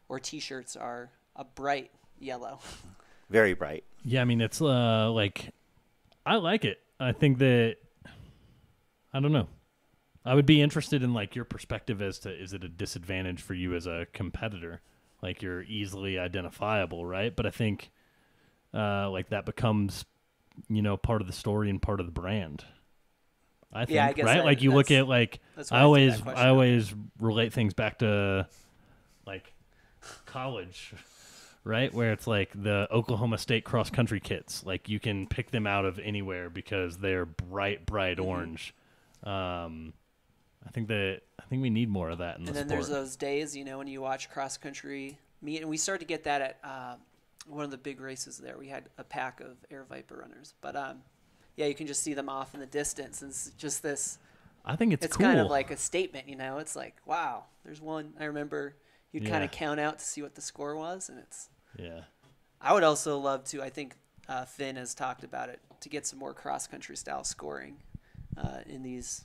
or T-shirts are a bright yellow. very bright. Yeah, I mean it's uh like I like it. I think that I don't know. I would be interested in like your perspective as to is it a disadvantage for you as a competitor? Like you're easily identifiable, right? But I think uh like that becomes you know part of the story and part of the brand. I think, Yeah, I right? like you look at like I always I always relate things back to like college right? Where it's like the Oklahoma State cross country kits. Like you can pick them out of anywhere because they're bright, bright Mhm. orange. Um, I think that I think we need more of that in and the then sport. there's those days, you know, when you watch cross country meet, and we started to get that at uh, one of the big races there. We had a pack of Aravaipa runners, but um, yeah, you can just see them off in the distance, and it's just this. I think it's it's kind of like a statement, you know. It's like, wow, there's one. I remember you'd kind of count out to see what the score was, and it's. yeah. I would also love to. I think uh, Finn has talked about it to get some more cross country style scoring uh, in these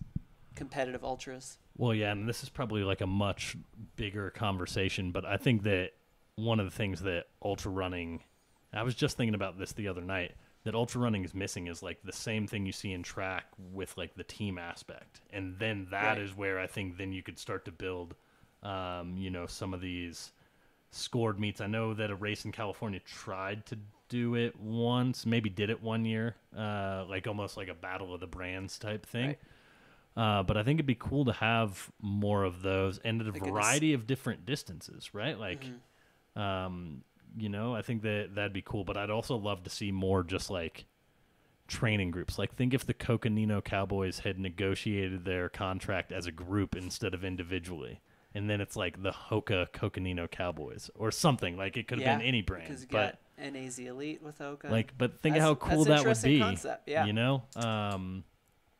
competitive ultras. Well, yeah, and this is probably like a much bigger conversation, but I think that one of the things that ultra running, I was just thinking about this the other night, that ultra running is missing is like the same thing you see in track with like the team aspect. And then that is Right. where I think then you could start to build, um, you know, some of these scored meets. I know that a race in California tried to do it once, maybe did it one year, uh, like almost like a battle of the brands type thing. Right. Uh, but I think it'd be cool to have more of those and a Like in the s- variety of different distances, right? Like, Mm-hmm. um, you know, I think that that'd be cool. But I'd also love to see more just like training groups. Like, think if the Coconino Cowboys had negotiated their contract as a group instead of individually. And then it's like the Hoka Coconino Cowboys or something. Like it could have yeah, been any brand. Because you but got NAZ Elite with Hoka. like, but think of That's- how cool that would be. Concept. Yeah. You know, um,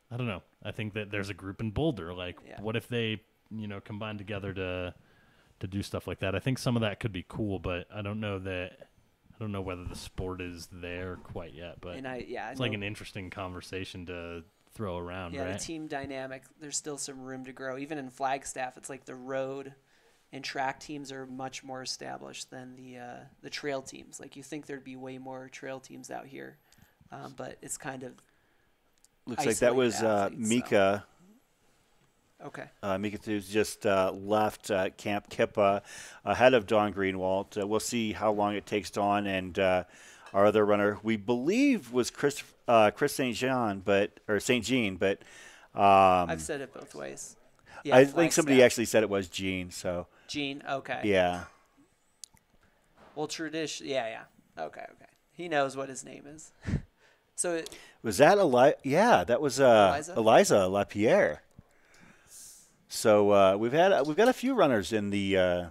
I don't know. I think that there's a group in Boulder. Like, Yeah. what if they, you know, combine together to to do stuff like that? I think some of that could be cool, but I don't know that. I don't know whether the sport is there quite yet. But And I- yeah, I it's like an interesting conversation to throw around, yeah, right? the team dynamic. There's still some room to grow. Even in Flagstaff, it's like the road and track teams are much more established than the uh, the trail teams. Like you think there'd be way more trail teams out here, um, but it's kind of Looks like that was uh, athletes, so- Mika. Okay. Uh, Mika who's just uh, left uh, Kamp Kipa ahead of Dawn Greenwald. Uh, we'll see how long it takes Dawn and uh, our other runner, we believe was Chris uh, Chris St. Jean, but or St. Jean, but um, I've said it both ways. I think somebody Flagstaff. actually said it was Jean. So Jean, Okay. yeah, Well, tradition. Yeah, yeah. Okay, okay. He knows what his name is. so it, was that Eli? Yeah, that was uh, Eliza? Eliza Lapierre. So uh, we've had we've got a few runners in the uh,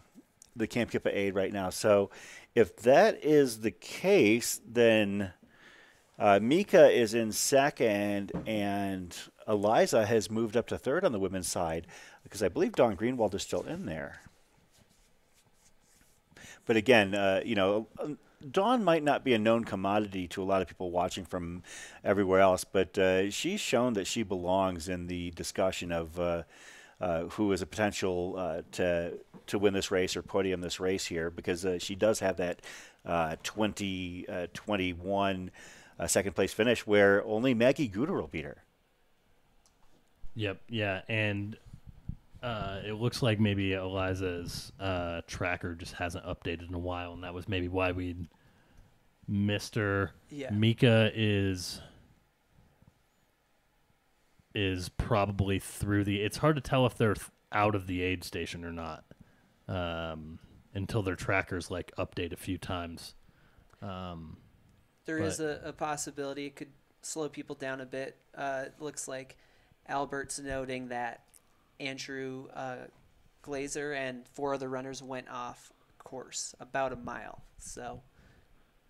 the Kamp Kipa aid right now. So if that is the case, then uh, Mika is in second, and Eliza has moved up to third on the women's side because I believe Dawn Greenwald is still in there. But again, uh, you know, Dawn might not be a known commodity to a lot of people watching from everywhere else, but uh, she's shown that she belongs in the discussion of uh, who is a potential uh, to to win this race or podium this race here because uh, she does have that uh, 20, uh, 21 uh, second place finish where only Maggie Guterl beat her. Yep. Yeah, and uh, it looks like maybe Eliza's uh, tracker just hasn't updated in a while, and that was maybe why we missed her. Yeah. Mika is is probably through the. It's hard to tell if they're th- out of the aid station or not um, until their trackers like update a few times. Um, There is but- a, a possibility it could slow people down a bit. Uh, it looks like Albert's noting that Andrew uh, Glazer and four other runners went off course about a mile. So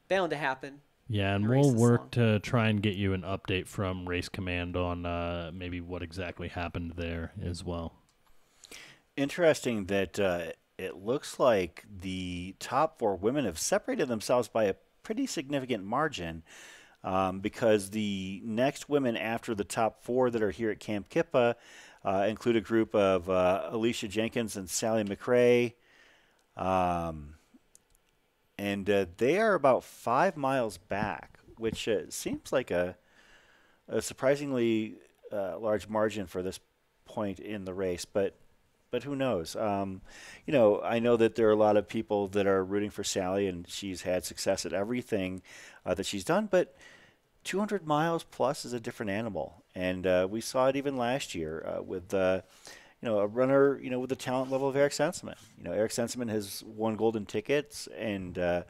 bound to happen. Yeah, and we'll work to try and get you an update from Race Command on uh, maybe what exactly happened there as well. Interesting that uh, it looks like the top four women have separated themselves by a pretty significant margin um, because the next women after the top four that are here at Kamp Kipa uh, include a group of uh, Alicia Jenkins and Sally McRae. Um, and uh, they are about five miles back, which uh, seems like a, a surprisingly uh, large margin for this point in the race. But but who knows? Um, you know, I know that there are a lot of people that are rooting for Sally, and she's had success at everything uh, that she's done. But 200 miles plus is a different animal, and uh, we saw it even last year uh, with. You know, a runner, you know, with the talent level of Eric Senseman. You know, Eric Senseman has won golden tickets and uh,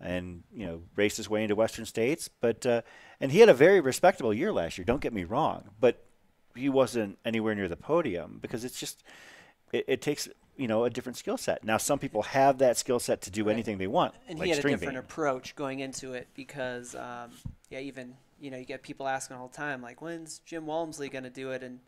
and you know raced his way into Western states, but uh, and he had a very respectable year last year. Don't get me wrong, but he wasn't anywhere near the podium because it's just it, it takes you know a different skill set. Now, some people have that skill set to do anything they want, and like he had a different approach going into it because um, yeah even you know you get people asking all the time like when's jim walmsley going to do it and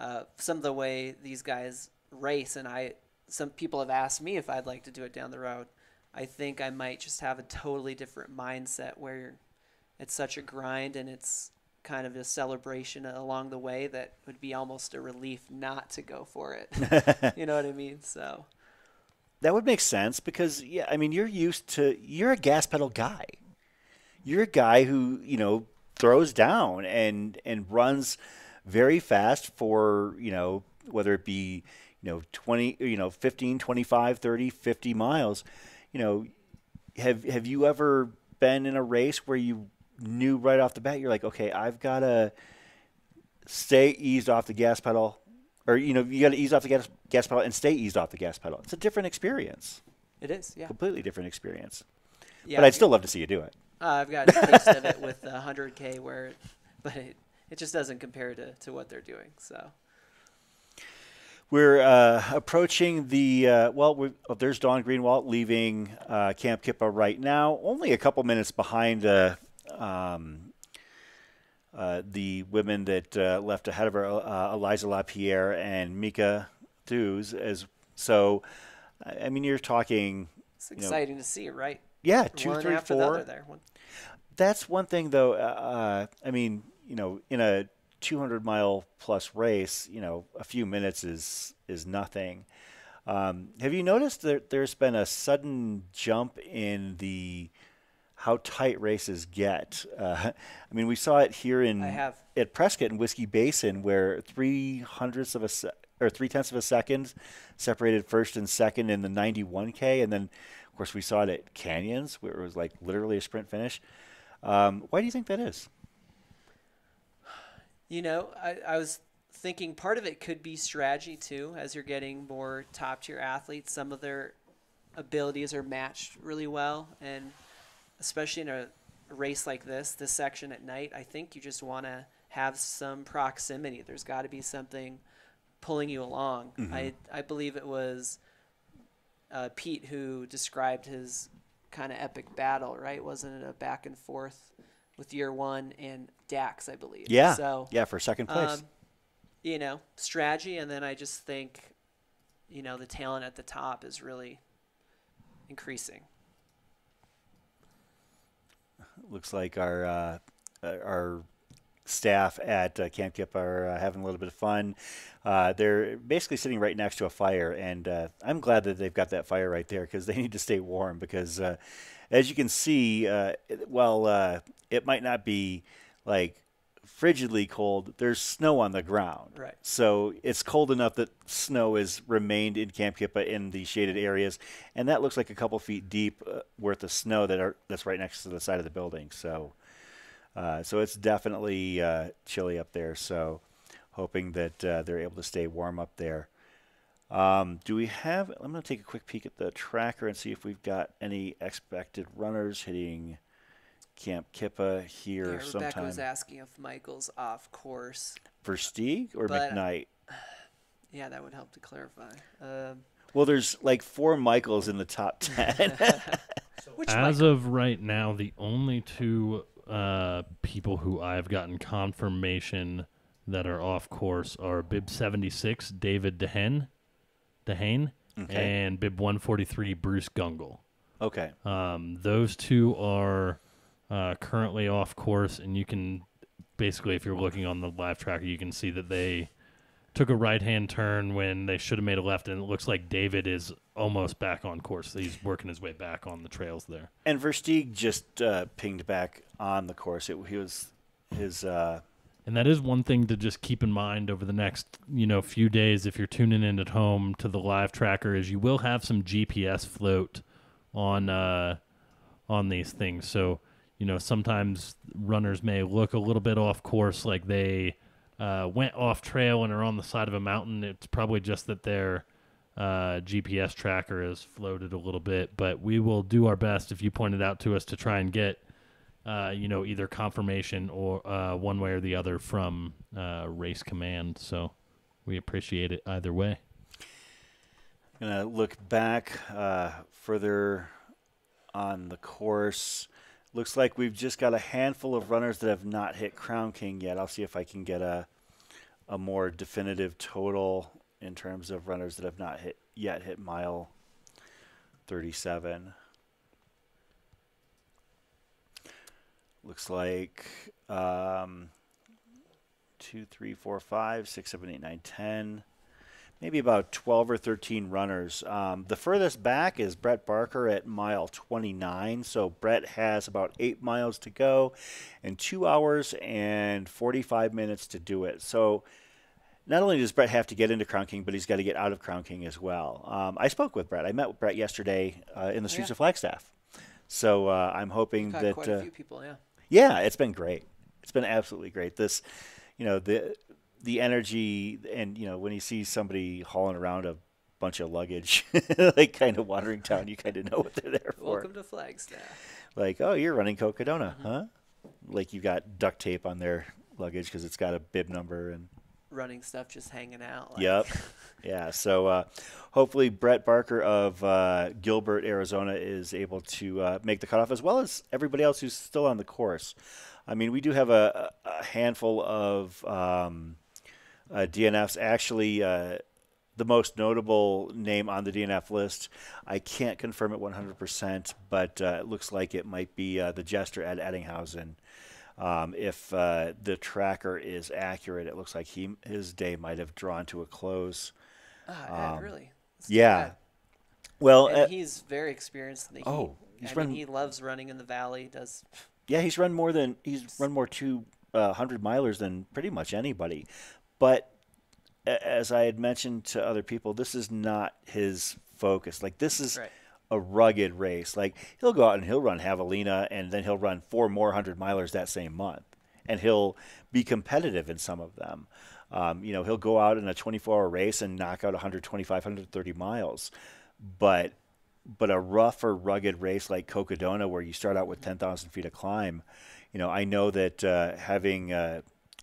uh, some of the way these guys race and i some people have asked me if i'd like to do it down the road i think i might just have a totally different mindset where it's such a grind and it's kind of a celebration along the way that would be almost a relief not to go for it. you know what I mean? So That would make sense because yeah, I mean you're used to you're a gas pedal guy. You're a guy who, you know, throws down and and runs very fast for, you know, whether it be, you know, 20, you know, 15, 25, 30, 50 miles. You know, have have you ever been in a race where you knew right off the bat you're like, "Okay, I've got to stay eased off the gas pedal or you know you got to ease off the gas, gas pedal and stay eased off the gas pedal. It's a different experience. It is, yeah. Completely different experience. Yeah, but I'd still love to see you do it. Uh, I've got a taste of it with uh, 100k, where, it, but it, it just doesn't compare to, to what they're doing. So We're uh, approaching the uh, well. we oh, there's Dawn Greenwald leaving uh, Kamp Kipa right now. Only a couple minutes behind uh, um, uh, the women that uh, left ahead of her, uh, Eliza Lapierre and Mika Dews. As so, I mean, you're talking. it's you know, exciting to see, right? Yeah, two, One three, after the other there. One- That's one thing, though. Uh, I mean, you know, in a 200 mile plus race, you know, a few minutes is is nothing. Um, have you noticed that there's been a sudden jump in the how tight races get? Uh, I mean, we saw it here in at Prescott and Whiskey Basin, where three hundredths of a se- or three tenths of a second separated first and second in the 91k, and then of course we saw it at Canyons, where it was like literally a sprint finish. Um, why do you think that is? You know, I, I was thinking part of it could be strategy too, as you're getting more top tier athletes. Some of their abilities are matched really well, and especially in a race like this, this section at night, I think you just want to have some proximity. There's got to be something pulling you along. Mhm. I I believe it was uh, Pete who described his kind of epic battle, right? Wasn't it a back and forth with year one and Dax, I believe. Yeah. So Yeah, for second place. Um, you know, strategy, and then I just think, you know, the talent at the top is really increasing. Looks like our uh, uh, our staff at uh, Camp Kip are uh, having a little bit of fun. Uh, they're basically sitting right next to a fire, and uh, I'm glad that they've got that fire right there because they need to stay warm. Because uh, as you can see, uh, while uh, it might not be like frigidly cold, there's snow on the ground. Right. So it's cold enough that snow has remained in Kamp Kipa in the shaded areas, and that looks like a couple feet deep uh, worth of snow that are that's right next to the side of the building. So, uh, so it's definitely uh, chilly up there. So, hoping that uh, they're able to stay warm up there. Um, do we have? I'm going to take a quick peek at the tracker and see if we've got any expected runners hitting Kamp Kipa here Yeah, Rebecca sometime. was asking if Michael's off course. Versteeg or But- McKnight? Yeah, that would help to clarify. Um, Well, there's like four Michaels in the top ten. which As Michael? of right now, the only two uh, people who I've gotten confirmation that are off course are Bib 76, David Dehane, Dehane Okay. and Bib 143, Bruce Gungle. Okay. Um, those two are uh, currently off course, and you can basically, if you're looking on the live tracker, you can see that they took a right hand turn when they should have made a left, and it looks like David is almost back on course. He's working his way back on the trails there. and Versteeg just uh, pinged back on the course. It, he was his. Uh, And that is one thing to just keep in mind over the next, you know, few days if you're tuning in at home to the live tracker is you will have some GPS float on uh on these things. So, you know, sometimes runners may look a little bit off course like they uh, went off trail and are on the side of a mountain. It's probably just that their uh, GPS tracker has floated a little bit, but we will do our best if you point it out to us to try and get uh, you know, either confirmation or uh, one way or the other from uh, race command. So we appreciate it either way. I'm Gonna look back uh, further on the course. Looks like we've just got a handful of runners that have not hit Crown King yet. I'll see if I can get a a more definitive total in terms of runners that have not hit yet hit mile 37. Looks like um, two, three, four, five, six, seven, eight, nine, ten. Maybe about 12 or 13 runners. Um, the furthest back is Brett Barker at mile 29. So Brett has about eight miles to go and two hours and 45 minutes to do it. So not only does Brett have to get into Crown King, but he's got to get out of Crown King as well. Um, I spoke with Brett. I met with Brett yesterday uh, in the streets yeah. of Flagstaff. So uh, I'm hoping that quite a uh, few people, yeah. Yeah, it's been great. It's been absolutely great. This, you know, the the energy and you know when you see somebody hauling around a bunch of luggage, like kind of wandering town, you kind of know what they're there for. Welcome to Flagstaff. Like, oh, you're running Cocodona, mm-hmm. huh? Like you got duct tape on their luggage because it's got a bib number and Running stuff just hanging out. Like, Yep. Yeah. So uh, hopefully Brett Barker of uh, Gilbert, Arizona, is able to uh, make the cutoff as well as everybody else who's still on the course. I mean, we do have a, a handful of um, uh, DNFs. Actually, uh, the most notable name on the DNF list, I can't confirm it 100%, but uh, it looks like it might be uh, the Jester Ed Ettinghausen. Um, if uh, the tracker is accurate, it looks like he his day might have drawn to a close. Ah, Ed, Um, really? That's too Yeah. Well, and uh, he's very experienced in the heat. Oh, he's I run- mean, he loves running in the valley. Does Yeah, he's run more than he's run more two uh, milers than pretty much anybody. But as I had mentioned to other people, this is not his focus. Like this is Right. A rugged race. Like he'll go out and he'll run Javelina, and then he'll run four more hundred milers that same month, and he'll be competitive in some of them. Um, you know, he'll go out in a 24-hour race and knock out 125, 130 miles, but but a rougher, rugged race like Cocodona, where you start out with 10,000 feet of climb, you know, I know that uh, having uh,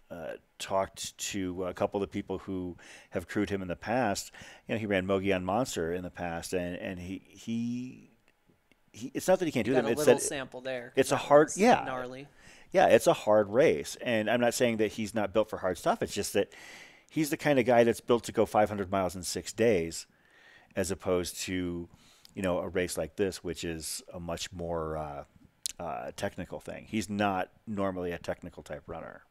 uh, talked to a couple of the people who have crewed him in the past, you know, he ran Mogollon Monster in the past, and, and he, he, he, it's not that he can't do got them. a It's little that sample there. It's a hard, yeah, gnarly. yeah, it's a hard race, and I'm not saying that he's not built for hard stuff. It's just that he's the kind of guy that's built to go 500 miles in six days, as opposed to, you know, a race like this, which is a much more uh, uh, technical thing. He's not normally a technical type runner.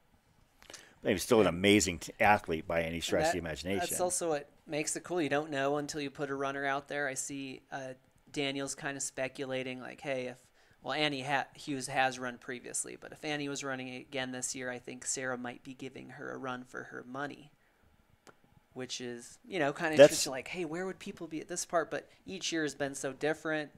He's still an amazing t- athlete by any stretch of the imagination. That's also what makes it cool. You don't know until you put a runner out there. I see uh, Daniel's kind of speculating, like, hey, if well, Annie ha- Hughes has run previously, but if Annie was running again this year, I think Sarah might be giving her a run for her money, which is you know kind of interesting. Like, hey, where would people be at this part? But each year has been so different.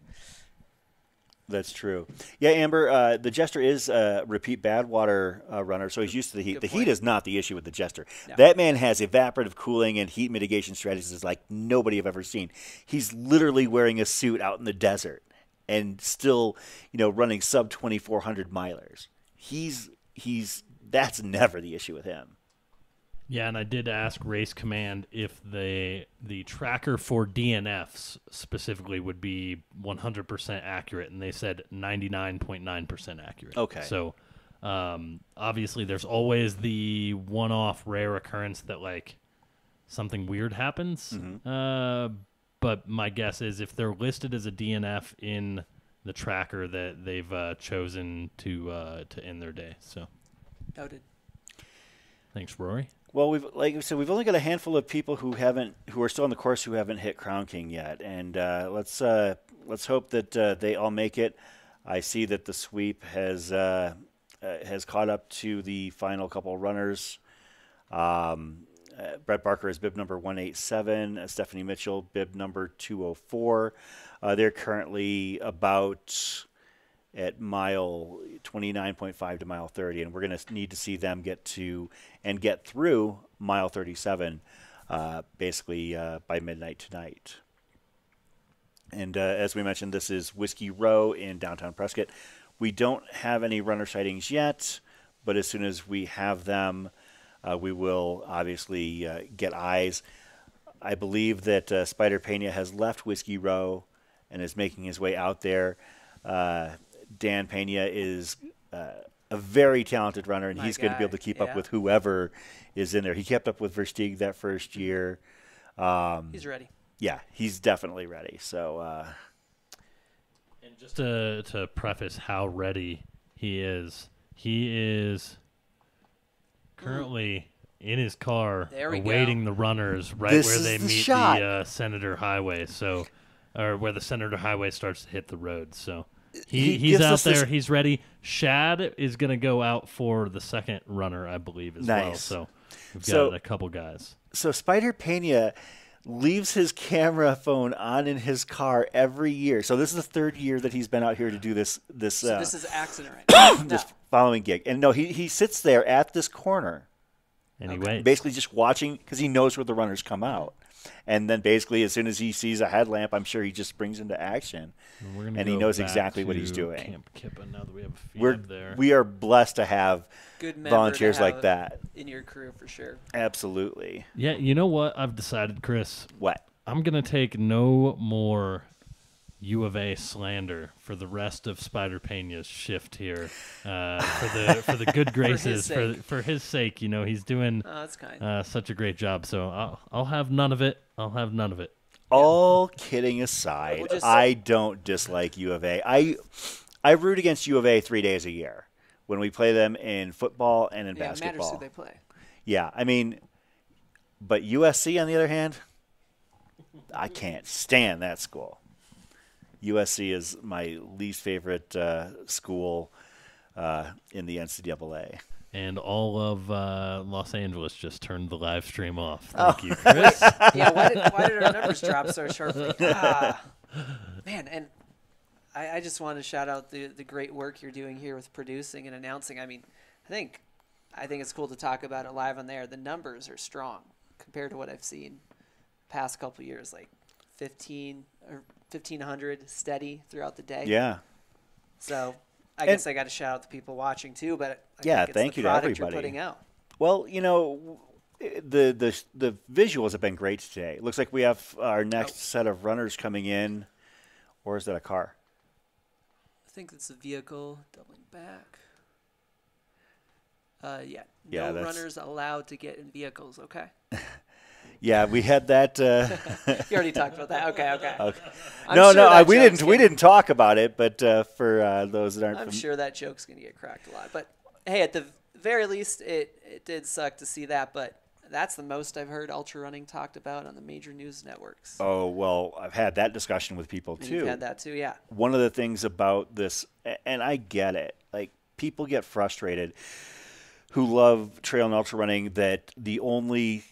That's true. Yeah, Amber, uh, the Jester is a repeat Badwater uh, runner, so he's used to the heat. Good the point. heat is not the issue with the Jester. No. That man has evaporative cooling and heat mitigation strategies like nobody I've ever seen. He's literally wearing a suit out in the desert and still, you know, running sub 2400 milers. He's he's that's never the issue with him. Yeah, and I did ask Race Command if the the tracker for DNFs specifically would be 100% accurate, and they said 99.9% accurate. Okay. So, um, obviously, there's always the one-off rare occurrence that like something weird happens. Uh, but my guess is if they're listed as a DNF in the tracker, that they've uh, chosen to uh, to end their day. So, Noted. thanks, Rory. Well, we've like I said, we've only got a handful of people who haven't, who are still on the course, who haven't hit Crown King yet, and uh, let's uh, let's hope that uh, they all make it. I see that the sweep has uh, uh, has caught up to the final couple runners. Um, uh, Brett Barker is bib number 187. Uh, Stephanie Mitchell, bib number 204. Uh, they're currently about at mile 29.5 to mile 30, and we're going to need to see them get to and get through mile 37 uh, basically uh, by midnight tonight. And uh, as we mentioned, this is Whiskey Row in downtown Prescott. We don't have any runner sightings yet, but as soon as we have them, uh, we will obviously uh, get eyes. I believe that uh, Spider Pena has left Whiskey Row and is making his way out there. Uh, Dan Pena is uh, a very talented runner, and My he's going to be able to keep yeah. up with whoever is in there. He kept up with Versteeg that first year. Um, He's ready. yeah, he's definitely ready. So, uh, And just to to preface how ready he is, he is currently in his car, There we go. awaiting the runners right This where is they the meet shot. the uh, Senator Highway. So, or where the Senator Highway starts to hit the road. So. He, He he's out us this- there. He's ready. Shad is going to go out for the second runner, I believe, as well. So we've got So- a couple guys. So Spider Pena leaves his camera phone on in his car every year. So this is the third year that he's been out here to do this this So uh, this is accident right now. this following gig. And no, he he sits there at this corner Anyway, basically just watching because he knows where the runners come out. And then basically, as soon as he sees a headlamp, I'm sure he just springs into action, We're and he knows exactly what he's doing. Kamp Kipa now that we have a feed We're there. we are blessed to have Good volunteers to like that. in your crew for sure. Absolutely. Yeah, you know what? I've decided, Chris. What? I'm gonna take no more U of A slander for the rest of Spider Pena's shift here. Uh, for the for the good For his graces, for for his sake. You know, he's doing Oh, that's kind. uh, such a great job. So I'll I'll have none of it. I'll have none of it. All kidding aside, We'll I don't dislike U of A. I I root against U of A three days a year when we play them in football and in yeah, it matters basketball. who they play. Yeah, I mean, but USC on the other hand, I can't stand that school. USC is my least favorite uh, school uh, in the NCAA. And all of uh, Los Angeles just turned the live stream off. Oh. Thank you, Chris. yeah, why did, why did our numbers drop so sharply? Ah, man, and I, I just want to shout out the the great work you're doing here with producing and announcing. I mean, I think I think it's cool to talk about it live on there. The numbers are strong compared to what I've seen past couple years, like 15 or 1500 steady throughout the day. Yeah. So I And- guess I got to shout out the people watching too, but I Yeah, think it's thank the you to everybody. you're putting out. Well, you know, the the the visuals have been great today. It looks like we have our next Oh. set of runners coming in, or is that a car? I think it's a vehicle doubling back. Uh, yeah. Yeah, no that's- runners allowed to get in vehicles. Okay. Yeah, we had that. Uh, You already talked about that. Okay, okay. okay. No, sure no, I, we didn't. We didn't talk about it, but uh, for uh, those that aren't, I'm sure that joke's gonna get cracked a lot. But hey, at the very least, it it did suck to see that. But that's the most I've heard ultra running talked about on the major news networks. Oh well, I've had that discussion with people too. You've had that too, yeah. One of the things about this, and I get it, like people get frustrated who love trail and ultra running that the only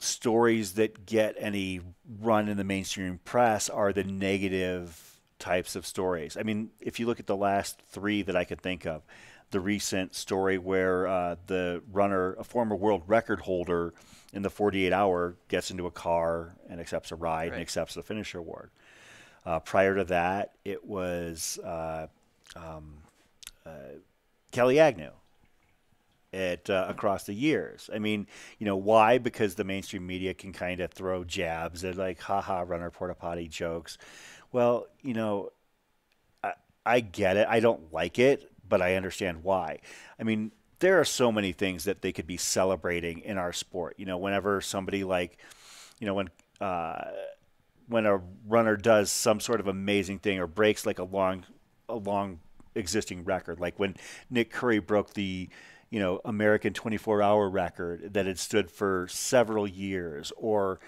stories that get any run in the mainstream press are the negative types of stories. I mean, if you look at the last three that I could think of, the recent story where uh, the runner, a former world record holder in the 48 hour, gets into a car and accepts a ride and accepts the finisher award. Uh, prior to that, it was uh, um, uh, Kelly Agnew at uh, across the years. I mean, you know, why? Because the mainstream media can kind of throw jabs at like, haha, runner porta potty jokes. Well, you know, I, I get it. I don't like it, but I understand why. I mean, there are so many things that they could be celebrating in our sport. You know, whenever somebody like, you know, when uh, when a runner does some sort of amazing thing or breaks like a long a long existing record like when Nick Curry broke the you know American 24 hour record that had stood for several years or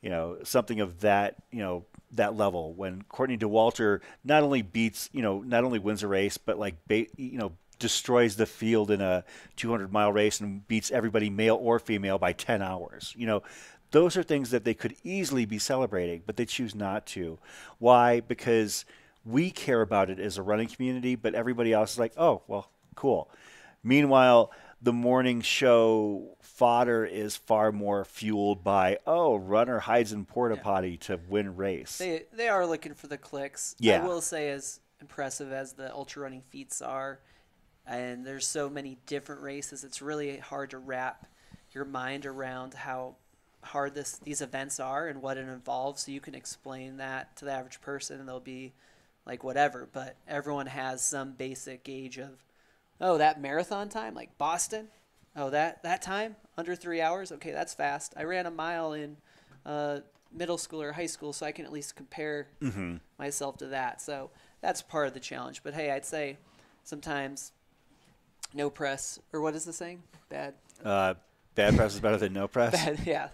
you know something of that you know that level when Courtney Dauwalter not only beats you know not only wins a race but like ba- you know destroys the field in a 200 mile race and beats everybody male or female by 10 hours you know those are things that they could easily be celebrating, but they choose not to. Why? Because we care about it as a running community, but everybody else is like, oh, well, cool. Meanwhile, the morning show fodder is far more fueled by, oh, runner hides in porta potty to win race. They they are looking for the clicks. Yeah. I will say, as impressive as the ultra running feats are, and there's so many different races, it's really hard to wrap your mind around how hard this these events are and what it involves. So you can explain that to the average person, and they'll be like whatever. But everyone has some basic gauge of, oh, that marathon time, like Boston. Oh, that that time under three hours. Okay, that's fast. I ran a mile in uh, middle school or high school, so I can at least compare Mhm. myself to that. So that's part of the challenge. But hey, I'd say sometimes no press or what is the saying? Bad. Uh, Bad press is better than no press. Bad, yeah.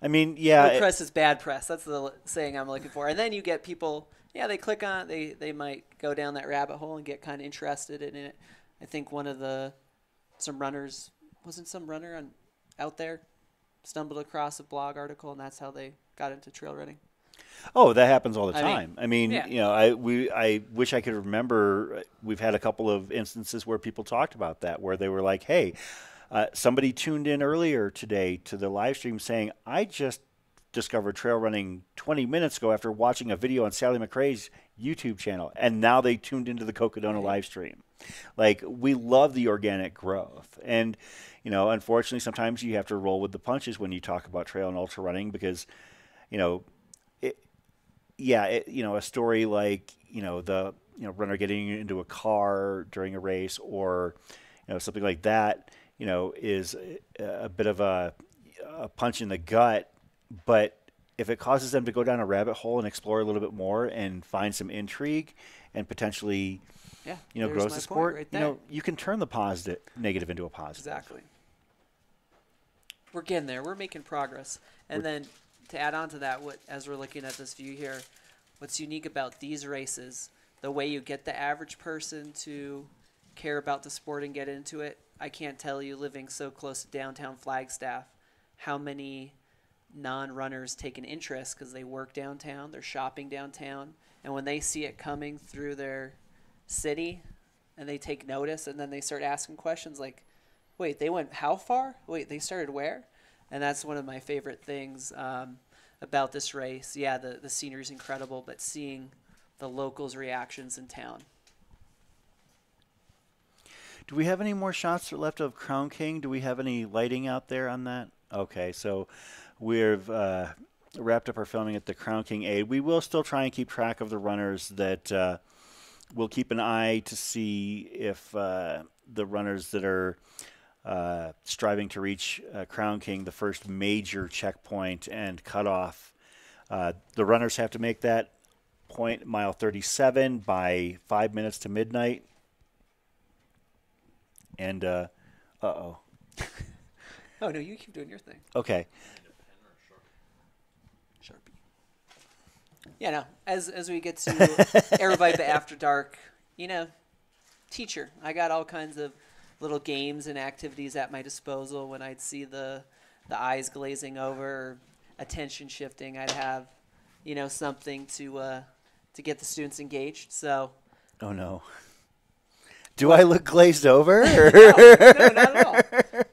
I mean, yeah. no press is bad press. That's the saying I'm looking for. And then you get people, yeah, they click on, it, they they might go down that rabbit hole and get kind of interested in it. I think one of the some runners wasn't some runner on out there stumbled across a blog article and that's how they got into trail running. Oh, that happens all the I mean, time. I mean, yeah. you know, I we I wish I could remember. We've had a couple of instances where people talked about that, where they were like, "Hey, uh, somebody tuned in earlier today to the live stream saying I just discovered trail running 20 minutes ago after watching a video on Sally McRae's YouTube channel, and now they tuned into the Cocodona live stream." Like we love the organic growth, and you know, unfortunately, sometimes you have to roll with the punches when you talk about trail and ultra running because, you know, it, yeah, it, you know, a story like you know the you know runner getting into a car during a race or you know something like that, you know, is a, bit of a, a punch in the gut, but if it causes them to go down a rabbit hole and explore a little bit more and find some intrigue and potentially Yeah, you know grows the sport, right you know, you can turn the positive negative into a positive. Exactly. We're getting there. We're making progress. And then to add on to that, what as we're looking at this view here, what's unique about these races, the way you get the average person to care about the sport and get into it, I can't tell you living so close to downtown Flagstaff how many non-runners take an interest because they work downtown, they're shopping downtown, and when they see it coming through their city and they take notice and then they start asking questions like wait they went how far wait they started where and that's one of my favorite things um, about this race yeah the, the scenery is incredible but seeing the locals reactions in town Do we have any more shots left of Crown King? Do we have any lighting out there on that? Okay, so we've uh, wrapped up our filming at the Crown King Aid. We will still try and keep track of the runners that uh, we'll keep an eye to see if uh, the runners that are uh, striving to reach uh, Crown King, the first major checkpoint and cutoff, uh, the runners have to make that point, mile 37, by five minutes to midnight. And uh oh. oh no you keep doing your thing Okay. Yeah no as as we get to Aravaipa after dark you know teacher i got all kinds of little games and activities at my disposal when i'd see the the eyes glazing over attention shifting i'd have you know something to uh to get the students engaged so Oh no. Do I look glazed over? no, no, not at all.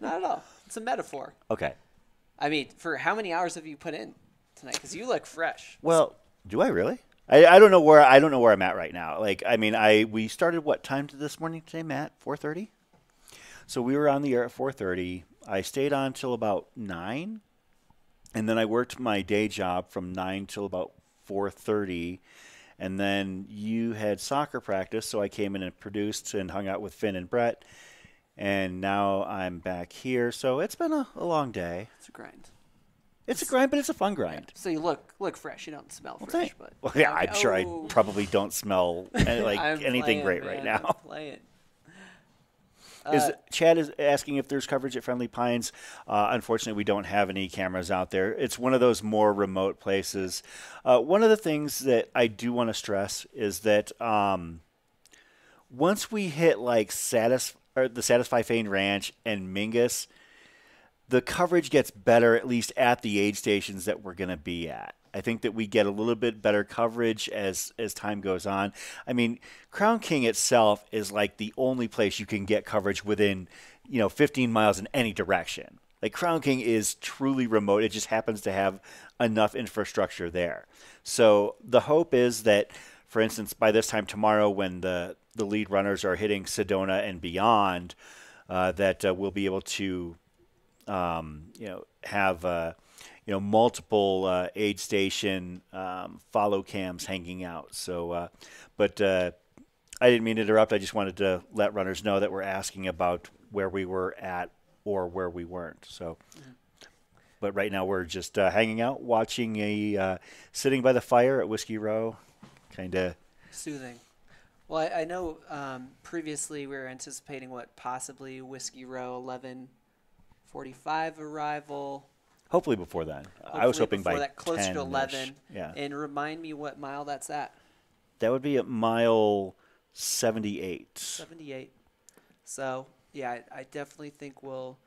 Not at all. It's a metaphor. Okay. I mean, for how many hours have you put in tonight? Because you look fresh. Well, do I really? I, I don't know where I don't know where I'm at right now. Like I mean, I we started what time this morning today, Matt? Four thirty. So we were on the air at four thirty. I stayed on till about nine, and then I worked my day job from nine till about four thirty, and then you had soccer practice, so I came in and produced and hung out with Finn and Brett, and now I'm back here. So it's been a, a long day. It's a grind. It's a grind, but it's a fun grind. So you look look fresh. You don't smell Well, fresh, but Well, yeah. I'm sure Oh. I probably don't smell any- like anything playing, great right now. I'm playing. Is Uh, Chad is asking if there's coverage at Friendly Pines? Uh, unfortunately, we don't have any cameras out there. It's one of those more remote places. Uh, one of the things that I do want to stress is that um, once we hit like Satis- or the Satisfy Fain Ranch and Mingus, the coverage gets better at least at the aid stations that we're going to be at. I think that we get a little bit better coverage as as time goes on. I mean, Crown King itself is like the only place you can get coverage within, you know, 15 miles in any direction. Like Crown King is truly remote. It just happens to have enough infrastructure there. So the hope is that, for instance, by this time tomorrow, when the the lead runners are hitting Sedona and beyond, uh, that uh, we'll be able to um, you know, have uh, you know multiple uh, aid station um, follow cams hanging out. So, uh, but uh, I didn't mean to interrupt. I just wanted to let runners know that we're asking about where we were at or where we weren't. So. But right now we're just uh, hanging out, watching a uh, sitting by the fire at Whiskey Row, kind of. Soothing. Well, I, I know um, previously we were anticipating what possibly Whiskey Row 11 10:45 arrival. Hopefully before then. I was hoping before by that, closer 10 to 11. Yeah. And remind me what mile that's at. That would be at mile 78. 78. So yeah, I, I definitely think we'll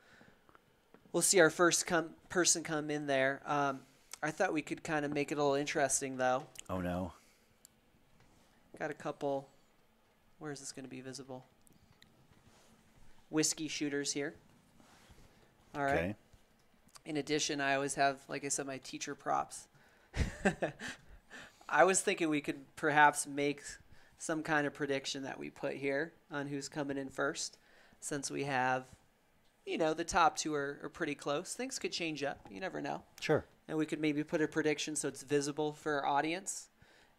we'll see our first come person come in there. Um, I thought we could kind of make it a little interesting though. Oh no. Got a couple. Where is this going to be visible? Whiskey shooters here. All right. Okay. In addition, I always have, like I said, my teacher props. I was thinking we could perhaps make some kind of prediction that we put here on who's coming in first, since we have, you know, the top two are, are pretty close. Things could change up. You never know. Sure. And we could maybe put a prediction so it's visible for our audience.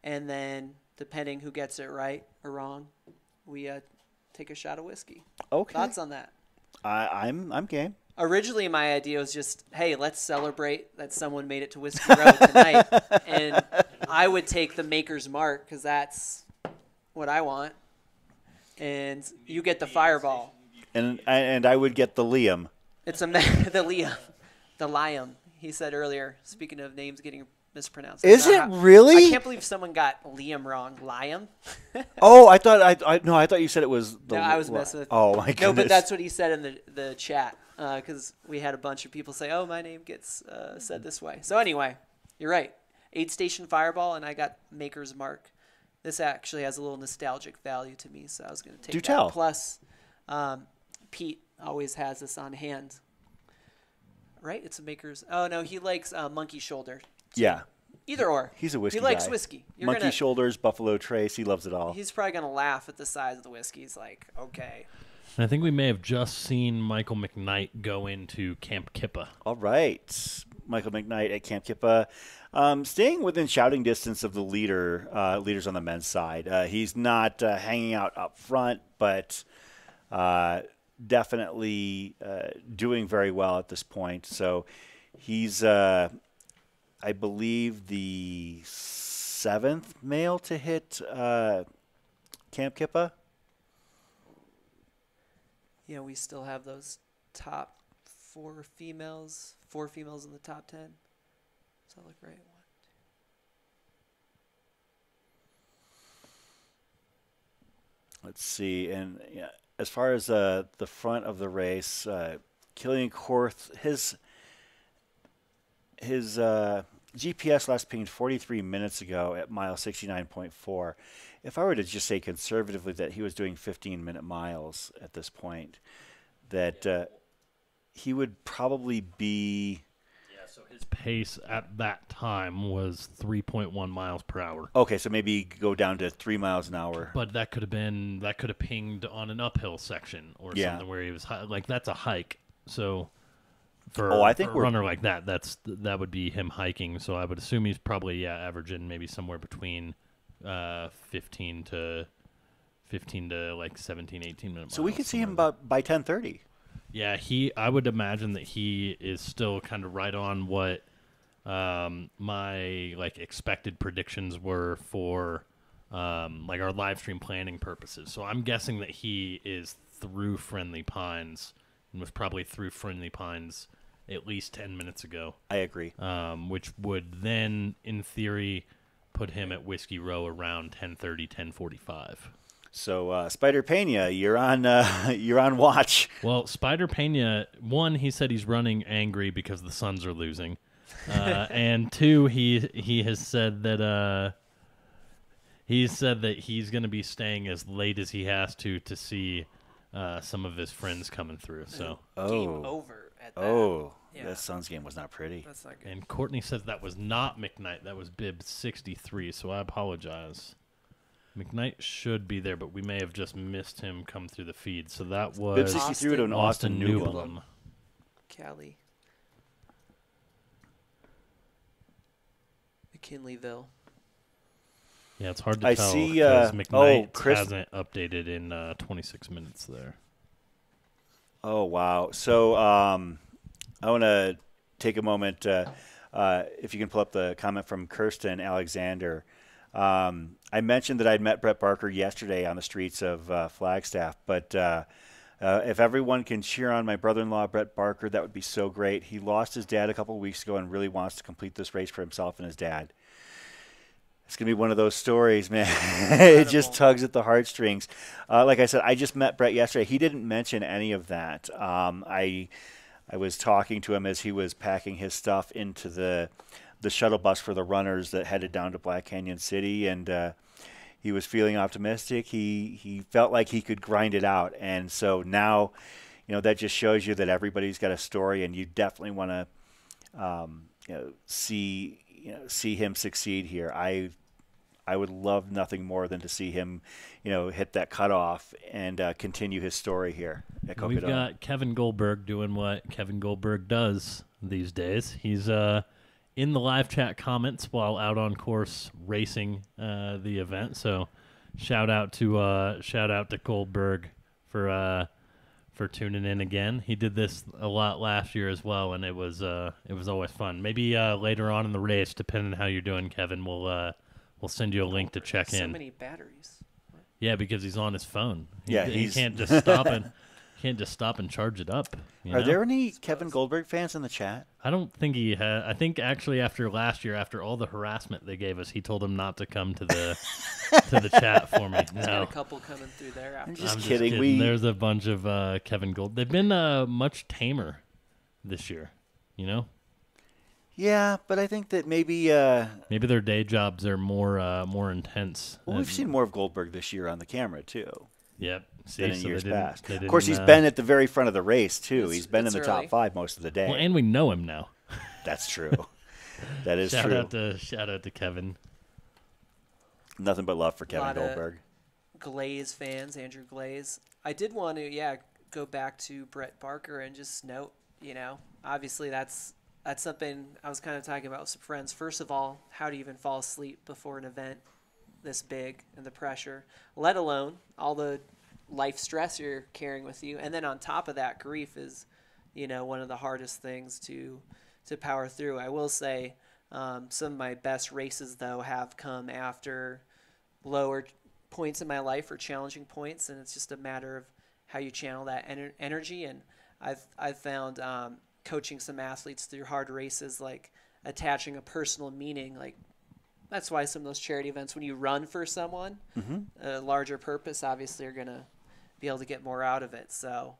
And then, depending who gets it right or wrong, we uh, take a shot of whiskey. Okay. Thoughts on that? I, I'm I'm game. Originally, my idea was just, hey, let's celebrate that someone made it to Whiskey Row tonight, and I would take the Maker's Mark because that's what I want, and you get the Fireball. And and I would get the Liam. It's a the Liam, the Liam. He said earlier. Speaking of names getting mispronounced, Is it how- really? I can't believe someone got Liam wrong. Liam. Oh, I thought I, I no, I thought you said it was the no, I was li- messing with. Oh my goodness. No, but that's what he said in the the chat because we had a bunch of people say, "Oh, my name gets uh, said this way." So anyway, you're right. Aid Station Fireball, and I got Maker's Mark. This actually has a little nostalgic value to me, so I was going to take Do that. tell. Plus, um, Pete always has this on hand. Right? It's a Maker's. Oh no, he likes uh, Monkey Shoulder. Yeah. Either or. He's a whiskey He likes guy. whiskey. You're Monkey gonna- shoulders, Buffalo Trace. He loves it all. He's probably gonna laugh at the size of the whiskey. He's like, okay. And I think we may have just seen Michael McKnight go into Kamp Kipa. All right, Michael McKnight at Kamp Kipa, um, staying within shouting distance of the leader, uh, leaders on the men's side. Uh, he's not uh, hanging out up front, but uh, definitely uh, doing very well at this point. So he's, uh, I believe, the seventh male to hit Kamp Kipa. Yeah, we still have those top four females, four females in the top ten. Does that look right? One. Let's see, and yeah, as far as uh, the front of the race, uh, Kilian Korth, his his uh, GPS last pinged 43 minutes ago at mile 69.4. If I were to just say conservatively that he was doing 15 minute miles at this point, that uh, he would probably be. Yeah, so his pace at that time was 3.1 miles per hour. Okay, so maybe go down to three miles an hour. But that could have been that could have pinged on an uphill section or Yeah. something where he was like that's a hike. So for, Oh, I think for a we're- runner like that, that's that would be him hiking. So I would assume he's probably yeah averaging maybe somewhere between uh, 15 to 15 to like 17, 18 minutes. So we could see him by, by 10:30. Yeah, he. I would imagine that he is still kind of right on what um, my like expected predictions were for um, like our live stream planning purposes. So I'm guessing that he is through Friendly Pines and was probably through Friendly Pines at least ten minutes ago. I agree. Um, which would then, in theory, put him at Whiskey Row around 10:30, 10:45. So uh, Spider Pena, you're on uh, you're on watch. Well, Spider Pena, one, he said he's running angry because the Suns are losing, uh, and two, he he has said that uh, he said that he's going to be staying as late as he has to to see uh, some of his friends coming through. So Oh. over at that. Oh, Yeah. that Suns game was not pretty. That's not good. And Courtney says that was not McKnight. That was Bib sixty three. So I apologize. McKnight should be there, but we may have just missed him come through the feed. So that was Bib 63 to an Austin Newblum. Newblum. Cali. McKinleyville. Yeah, it's hard to I tell. see, 'cause uh, McKnight oh, Chris- hasn't updated in uh, 26 minutes there. Oh wow! So um, I want to take a moment. Uh, uh, if you can pull up the comment from Kirsten Alexander. Um, I mentioned that I'd met Brett Barker yesterday on the streets of uh, Flagstaff, but uh, Uh, if everyone can cheer on my brother-in-law Brett Barker, that would be so great. He lost his dad a couple of weeks ago and really wants to complete this race for himself and his dad. It's gonna be one of those stories, man. it just tugs at the heartstrings. Uh, like I said, I just met Brett yesterday. He didn't mention any of that. Um, I I was talking to him as he was packing his stuff into the the shuttle bus for the runners that headed down to Black Canyon City, and uh, he was feeling optimistic. He he felt like he could grind it out, and so now, you know, that just shows you that everybody's got a story, and you definitely want to, um, you know, see you know see him succeed here. I I would love nothing more than to see him, you know, hit that cutoff and uh, continue his story here at We've got Kevin Goldberg doing what Kevin Goldberg does these days. He's uh, in the live chat comments while out on course racing uh, the event. So shout out to uh, shout out to Goldberg for uh, for tuning in again. He did this a lot last year as well, and it was uh, it was always fun. Maybe uh, later on in the race, depending on how you're doing, Kevin, we'll uh, we'll send you a link to check so in. many batteries. Yeah, because he's on his phone. He- Yeah, he can't just stop and can't just stop and charge it up. you Are know? there any Kevin Goldberg fans in the chat? I don't think he had. I think actually after last year, after all the harassment they gave us, he told him not to come to the to the chat for me. There's No, got a couple coming through there after. just I'm just kidding, we- There's a bunch of uh, Kevin Gold. They've been uh, much tamer this year. You know, Yeah, but I think that maybe uh, maybe their day jobs are more uh, more intense. well, we've seen more of Goldberg this year on the camera too. Yep. See, than in so years didn't- past. they Of course, didn't, he's uh, been at the very front of the race too. He's been in the early. top five most of the day. Well, and we know him now. That's true. that is shout true. out to shout out to Kevin. Nothing but love for A Kevin lot of Goldberg. Glaze fans, Andrew Glaze. I did want to, yeah, go back to Brett Barker and just note, you know, obviously that's that's something I was kind of talking about with some friends. First of all, how do you even fall asleep before an event this big and the pressure, let alone all the life stress you're carrying with you, and then on top of that, grief is, you know, one of the hardest things to to power through. I will say, um, some of my best races though have come after lower points in my life or challenging points, and it's just a matter of how you channel that ener- energy. And I've I've found um, coaching some athletes through hard races, like attaching a personal meaning, like that's why some of those charity events, when you run for someone, mm-hmm. a larger purpose, obviously, are gonna be able to get more out of it. So,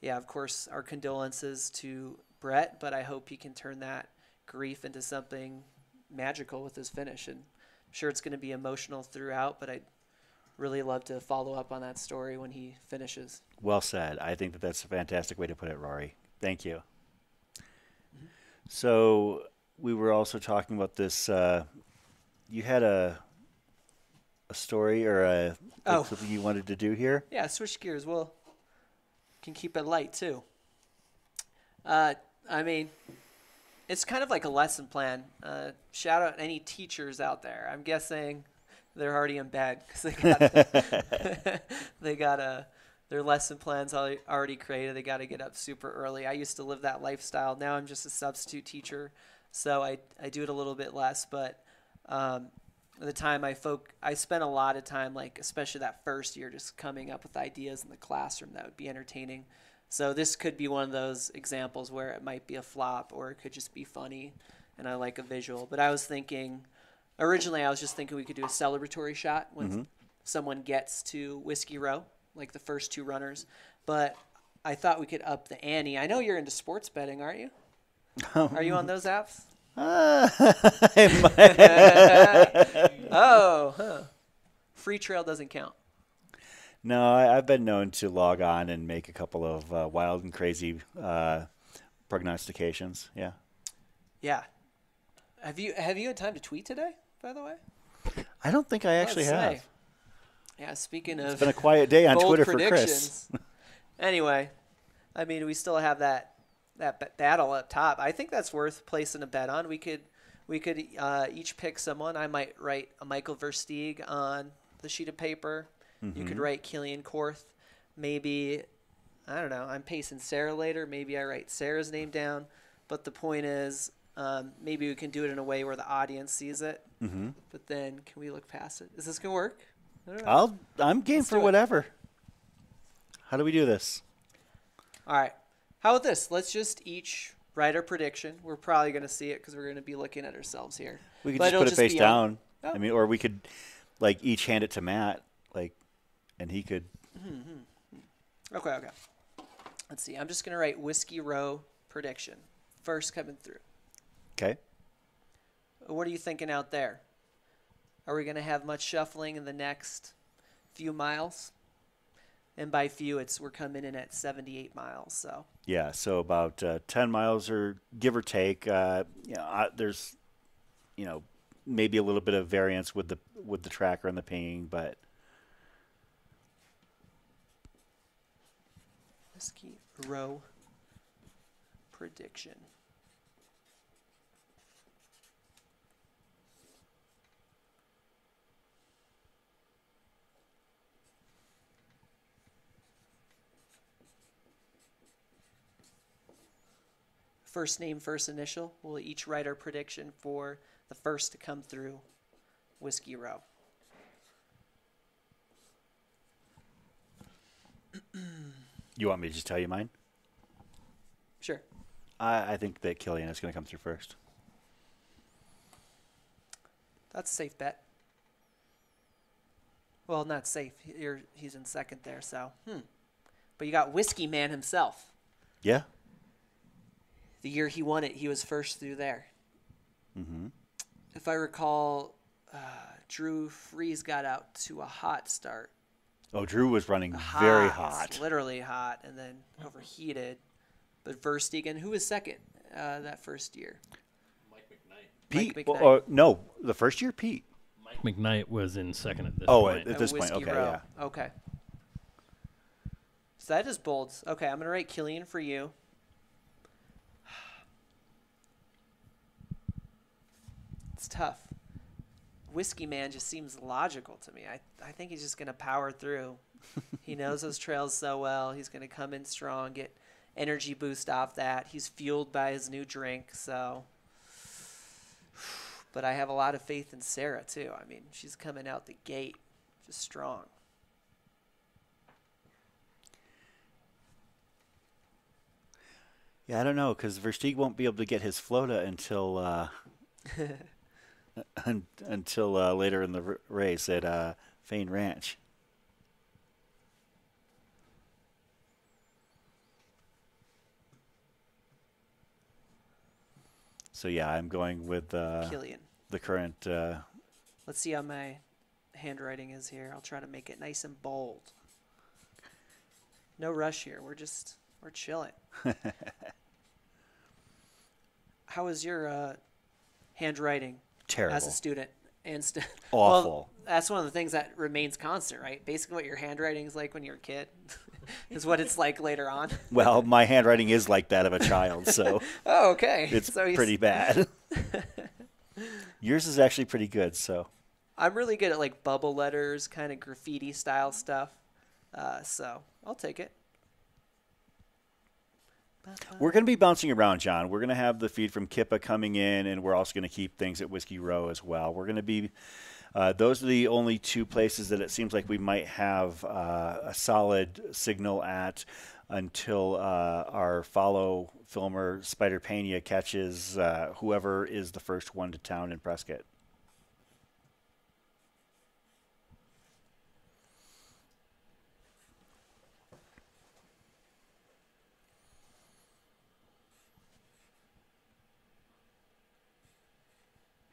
yeah, of course, our condolences to Brett, but I hope he can turn that grief into something magical with his finish. And I'm sure it's going to be emotional throughout, but I'd really love to follow up on that story when he finishes. Well said. I think that that's a fantastic way to put it, Rory. Thank you. So we were also talking about this. Uh, you had a a story or a Oh. something you wanted to do here. Yeah, switch gears. Well, can keep it light too. Uh, I mean, it's kind of like a lesson plan. Uh, shout out any teachers out there. I'm guessing they're already in bed because they got they got a their lesson plans al- already created. They got to get up super early. I used to live that lifestyle. Now I'm just a substitute teacher, so I I do it a little bit less, but. Um, the time I folk I spent a lot of time like especially that first year just coming up with ideas in the classroom that would be entertaining. So this could be one of those examples where it might be a flop or it could just be funny and I like a visual. But I was thinking originally I was just thinking we could do a celebratory shot when someone gets to Whiskey Row, like the first two runners. But I thought we could up the ante. I know you're into sports betting, aren't you? Are you on those apps? oh, huh. Free trail doesn't count. No, I, I've been known to log on and make a couple of uh, wild and crazy uh, prognostications. Yeah. Yeah. Have you have you had time to tweet today? By the way, I don't think I actually have. Yeah, speaking of It's been a quiet day on Twitter for Chris. predictions. anyway, I mean, we still have that that b- battle up top. I think that's worth placing a bet on. We could we could uh, each pick someone. I might write a Michael Versteeg on the sheet of paper. You could Mhm. write Kilian Korth. Maybe I don't know. I'm pacing Sarah later. Maybe I write Sarah's name down. But the point is, um, maybe we can do it in a way where the audience sees it. Mhm. But then, can we look past it? Is this gonna work? I don't know. I'll. I'm game Let's for whatever. How do we do this? All right. How about this? Let's just each write our prediction. We're probably going to see it because we're going to be looking at ourselves here. We could But just put it face down. Oh. I mean, or we could like each hand it to Matt, like, and he could. Mm-hmm. Okay, okay. Let's see. I'm just going to write Whiskey Row prediction. First coming through. Okay. What are you thinking out there? Are we going to have much shuffling in the next few miles? And by few, it's we're coming in at 78 miles. So Yeah, so about uh, ten miles or give or take. Uh, you know, I, there's, you know, maybe a little bit of variance with the with the tracker and the pinging, but Whiskey Row prediction. First name, first initial. We'll each write our prediction for the first to come through Whiskey Row. you want me to just tell you mine? Sure. I, I think that Kilian is going to come through first. That's a safe bet. Well, not safe. You're, he's in second there, so hmm. But you got Whiskey Man himself. Yeah. The year he won it, he was first through there. Mm-hmm. If I recall, uh, Drew Freeze got out to a hot start. Oh, Drew was running very Hot, hot. literally hot, and then overheated. But Verstegen, who was second uh, that first year? Pete? Mike well, McKnight. uh, no, the first year, Pete. Mike McKnight was in second at this Oh, point. at- at this point, okay, Row. Okay. So that is bold. Okay, I'm gonna write Kilian for you. It's tough. Whiskey Man just seems logical to me. I I think he's just gonna power through. he knows those trails so well. He's gonna come in strong, get energy boost off that. He's fueled by his new drink, so. But I have a lot of faith in Sarah too. I mean, she's coming out the gate just strong. Yeah, I don't know because Versteeg won't be able to get his Flota until uh, un- until uh, later in the r- race at uh, Fain Ranch. So yeah, I'm going with uh, Kilian. the current. Uh, Let's see how my handwriting is here. I'll try to make it nice and bold. No rush here. We're just we're chilling. how is your uh, handwriting as a student? And st- Awful. Well, that's one of the things that remains constant, right? Basically, what your handwriting is like when you're a kid is what it's like later on. well, my handwriting is like that of a child, so Oh, okay. it's So pretty bad. Yours is actually pretty good, so. I'm really good at like bubble letters, kind of graffiti style stuff. Uh, so I'll take it. We're going to be bouncing around, John. We're going to have the feed from Kipa coming in, and we're also going to keep things at Whiskey Row as well. We're going to be. Uh, those are the only two places that it seems like we might have uh, a solid signal at until uh, our follow filmer Spider Pena catches uh, whoever is the first one to town in Prescott.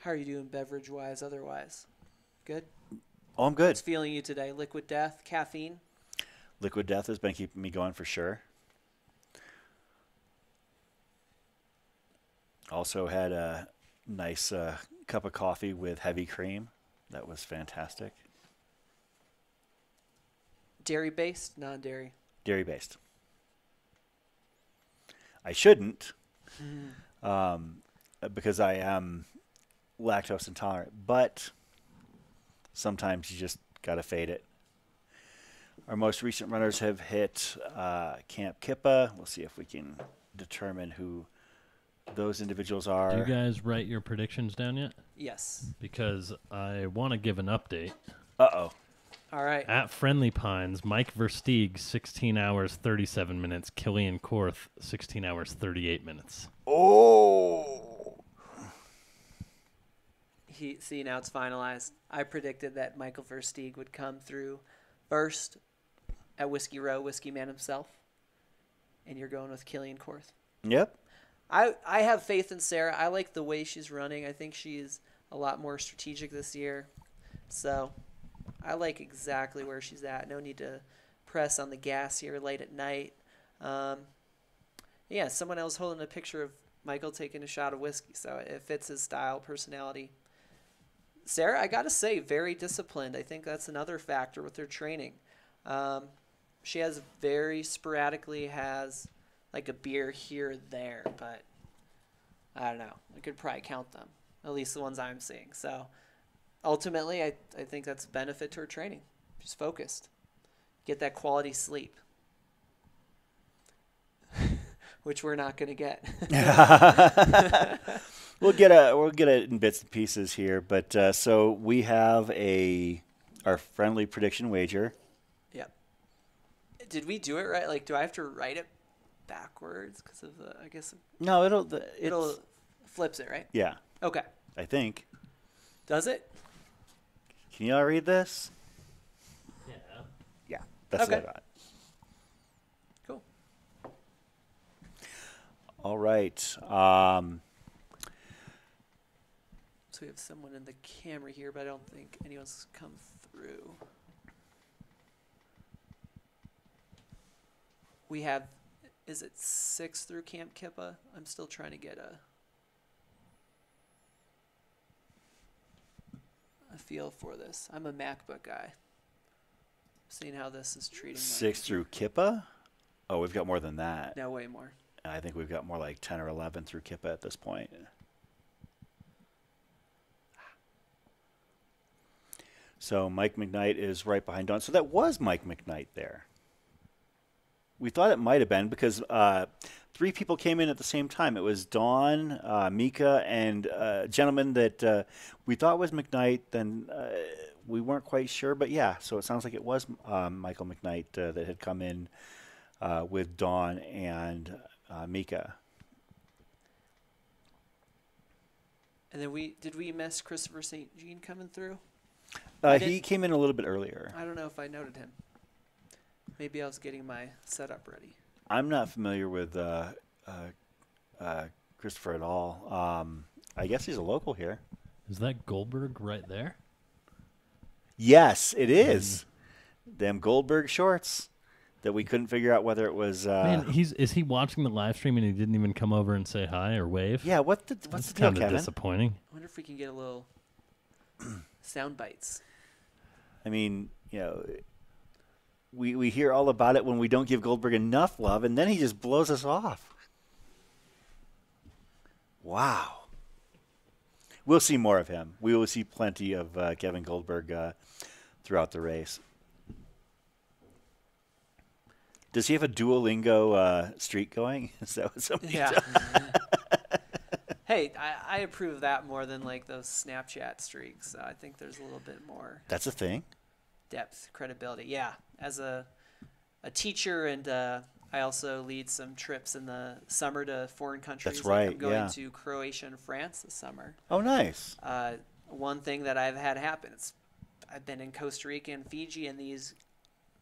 How are you doing beverage wise otherwise? Good? Oh, I'm good. What's feeling you today? Liquid death, caffeine? Liquid Death has been keeping me going for sure. Also had a nice uh, cup of coffee with heavy cream. That was fantastic. Dairy based, non dairy. Dairy based. I shouldn't, um, because I am lactose intolerant, but sometimes you just got to fade it. Our most recent runners have hit uh, Kamp Kipa. We'll see if we can determine who those individuals are. Do you guys write your predictions down yet? Yes. Because I want to give an update. Uh oh. All right. At Friendly Pines, Mike Versteeg, 16 hours 37 minutes. Kilian Korth, 16 hours 38 minutes. Oh. He see now it's finalized. I predicted that Michael Versteeg would come through first at Whiskey Row, Whiskey Man himself, and you're going with Kilian Korth. Yep. I I have faith in Sarah. I like the way she's running. I think she's a lot more strategic this year. So I like exactly where she's at. No need to press on the gas here late at night. Um, yeah, someone else holding a picture of Michael taking a shot of whiskey, so it fits his style, personality. Sarah, I gotta say, very disciplined. I think that's another factor with her training. Um, she has very sporadically has like a beer here or there, but I don't know. I could probably count them, at least the ones I'm seeing. So ultimately, I, I think that's a benefit to her training. She's focused. Get that quality sleep, which we're not going to get. we'll get a we'll get it in bits and pieces here, but uh, so we have a our friendly prediction wager. Yep. Did we do it right? Like, do I have to write it backwards because of the? I guess. No, it'll the, it'll flips it right. Yeah. Okay. I think. Does it? Can y'all read this? Yeah. Yeah, that's Okay. what I got. Cool. All right. Um, We have someone in the camera here, but I don't think anyone's come through. We have, is it six through Kamp Kipa? I'm still trying to get a a feel for this. I'm a MacBook guy. Seeing how this is treating. six through Kipa. Oh, we've got more than that. No, way more. I think we've got more like ten or eleven through Kipa at this point. So Mike McKnight is right behind Dawn. So that was Mike McKnight there. We thought it might have been because uh, three people came in at the same time. It was Dawn, uh, Mika, and uh, a gentleman that uh, we thought was McKnight. Then uh, we weren't quite sure, but yeah. So it sounds like it was um, Michael McKnight that had come in with Dawn and Mika. And then we did we miss Christopher St. Jean coming through? Uh, he came in a little bit earlier. I don't know if I noted him. Maybe I was getting my setup ready. I'm not familiar with uh, uh, uh, Christopher at all. Um, I guess he's a local here. Is that Goldberg right there? Yes, it is. Them Goldberg shorts that we couldn't figure out whether it was. Uh, Man, he's is he watching the live stream and he didn't even come over and say hi or wave? yeah, what the, what's That's the deal, kind of Kevin? disappointing. I wonder if we can get a little sound bites. I mean, you know, we we hear all about it when we don't give Goldberg enough love, and then he just blows us off. Wow. We'll see more of him. We will see plenty of uh, Kevin Goldberg uh, throughout the race. Does he have a Duolingo uh, streak going? Is that what somebody Yeah. hey, I, I approve that more than like those Snapchat streaks. I think there's a little bit more That's a thing. depth, credibility. Yeah, as a a teacher and uh, I also lead some trips in the summer to foreign countries. That's right, I'm going yeah. to Croatia and France this summer. Oh, nice. Uh, one thing that I've had happen is I've been in Costa Rica and Fiji, and these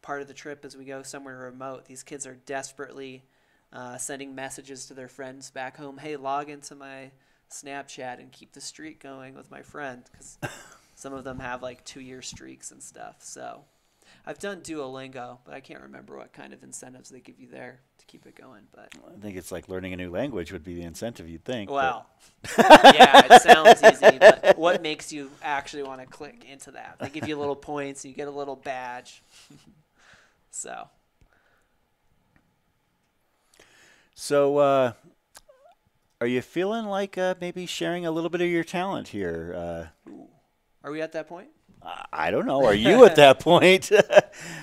part of the trip as we go somewhere remote. These kids are desperately uh, sending messages to their friends back home. Hey, log into my Snapchat and keep the streak going with my friend because some of them have like two year streaks and stuff. So I've done Duolingo, but I can't remember what kind of incentives they give you there to keep it going. But I think it's like learning a new language would be the incentive you'd think. well, yeah, it sounds easy, but what makes you actually want to click into that? They give you little points, you get a little badge. so, So, uh, are you feeling like uh, maybe sharing a little bit of your talent here? Uh, are we at that point? I don't know. Are you at that point? Is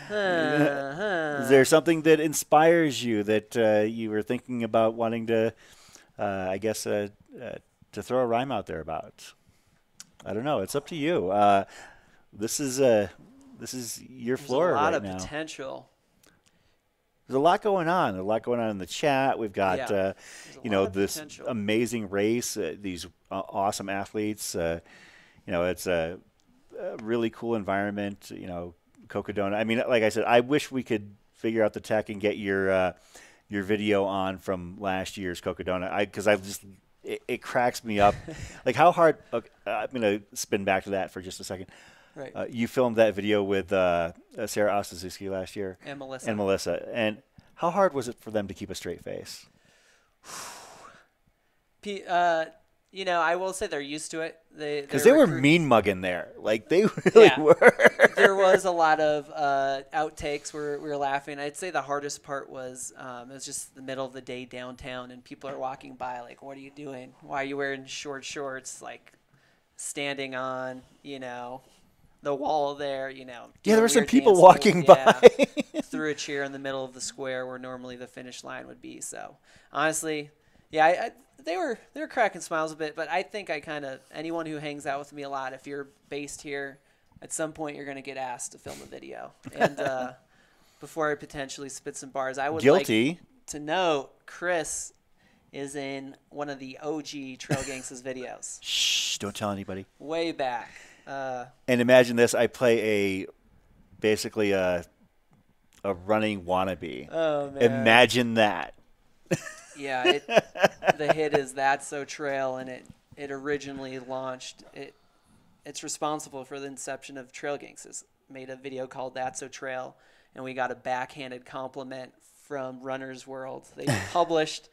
there something that inspires you that uh, you were thinking about wanting to, uh, I guess, uh, uh, to throw a rhyme out there about? I don't know. It's up to you. Uh, this is uh, this is your There's floor a lot right of now. potential. There's a lot going on. There's a lot going on in the chat. We've got, Yeah. uh, you know, this potential. amazing race. Uh, these uh, awesome athletes. Uh, you know, it's a, a really cool environment. You know, Cocodona. I mean, like I said, I wish we could figure out the tech and get your uh, your video on from last year's Cocodona. I because I just it, it cracks me up. like how hard. Okay, I'm gonna spin back to that for just a second. Right. Uh, you filmed that video with uh, uh, Sarah Ostaszewski last year. And Melissa. And Melissa. And how hard was it for them to keep a straight face? P- uh, you know, I will say they're used to it. They Because they're they were mean mugging there. Like they really Yeah. were. there was a lot of uh, outtakes where we were laughing. I'd say the hardest part was um, it was just the middle of the day downtown, and people are walking by like, "What are you doing? Why are you wearing short shorts?" Like standing on, you know, the wall there. You know. Yeah, there were some people walking moves, yeah, by. through a chair in the middle of the square where normally the finish line would be. So honestly, yeah, I, I, they were they were cracking smiles a bit, but I think I kind of anyone who hangs out with me a lot, if you're based here, at some point you're gonna get asked to film a video, and uh, before I potentially spit some bars, I would Guilty. like to note Chris is in one of the OG Trail Gangsters videos, Shh, don't tell anybody. way back. Uh, And imagine this: I play a basically a a running wannabe. Oh, man. Imagine that. Yeah, it, the hit is "That's So Trail," and it it originally launched. It it's responsible for the inception of Trail Gangsters. Made a video called "That's So Trail," and we got a backhanded compliment from Runner's World. They published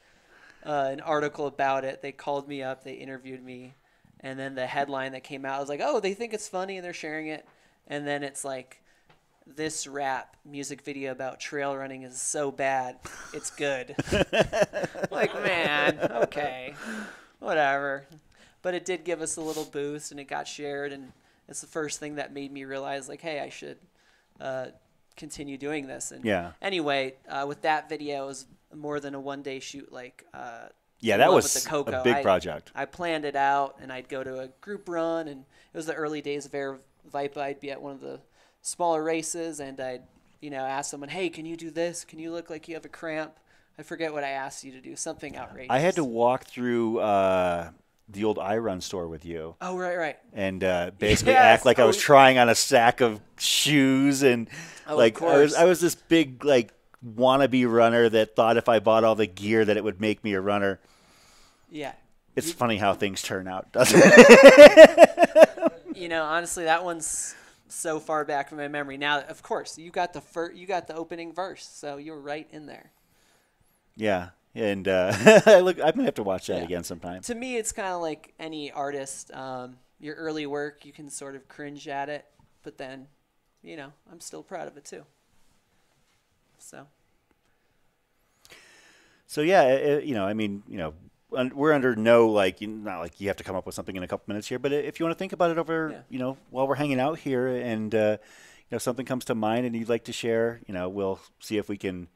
uh, an article about it. They called me up. They interviewed me, and then the headline that came out was like, "Oh, they think it's funny and they're sharing it," and then it's like. This rap music video about trail running is so bad, it's good. like, man, okay, whatever. But it did give us a little boost, and it got shared, and it's the first thing that made me realize, like, hey, I should uh, continue doing this. And Yeah. Anyway, uh, with that video, it was more than a one-day shoot. Like, uh, Yeah, that was a big I- project. I planned it out, and I'd go to a group run, and it was the early days of Air Vipa. I'd be at one of the smaller races, and I'd, you know, ask someone, "Hey, can you do this? Can you look like you have a cramp?" I forget what I asked you to do. Something outrageous. I had to walk through uh, the old iRun store with you. Oh, right, right. And uh, basically Yes, act like I was trying on a sack of shoes and Oh, like I was. I was this big like wannabe runner that thought if I bought all the gear that it would make me a runner. Yeah. It's funny how things turn out, doesn't it? you know, honestly, that one's so far back from my memory. Now, of course, you got the fir- you got the opening verse, so you're right in there. yeah. And uh, I look I'm gonna have to watch that Yeah. again sometime. To me, it's kind of like any artist. Um, your early work, you can sort of cringe at it, but then, you know, I'm still proud of it too. So, So yeah, it, you know, I mean, you know, we're under no like, you- not like you have to come up with something in a couple minutes here, but if you want to think about it over, Yeah. you know, while we're hanging out here, and uh, you know, something comes to mind and you'd like to share, you know, we'll see if we can.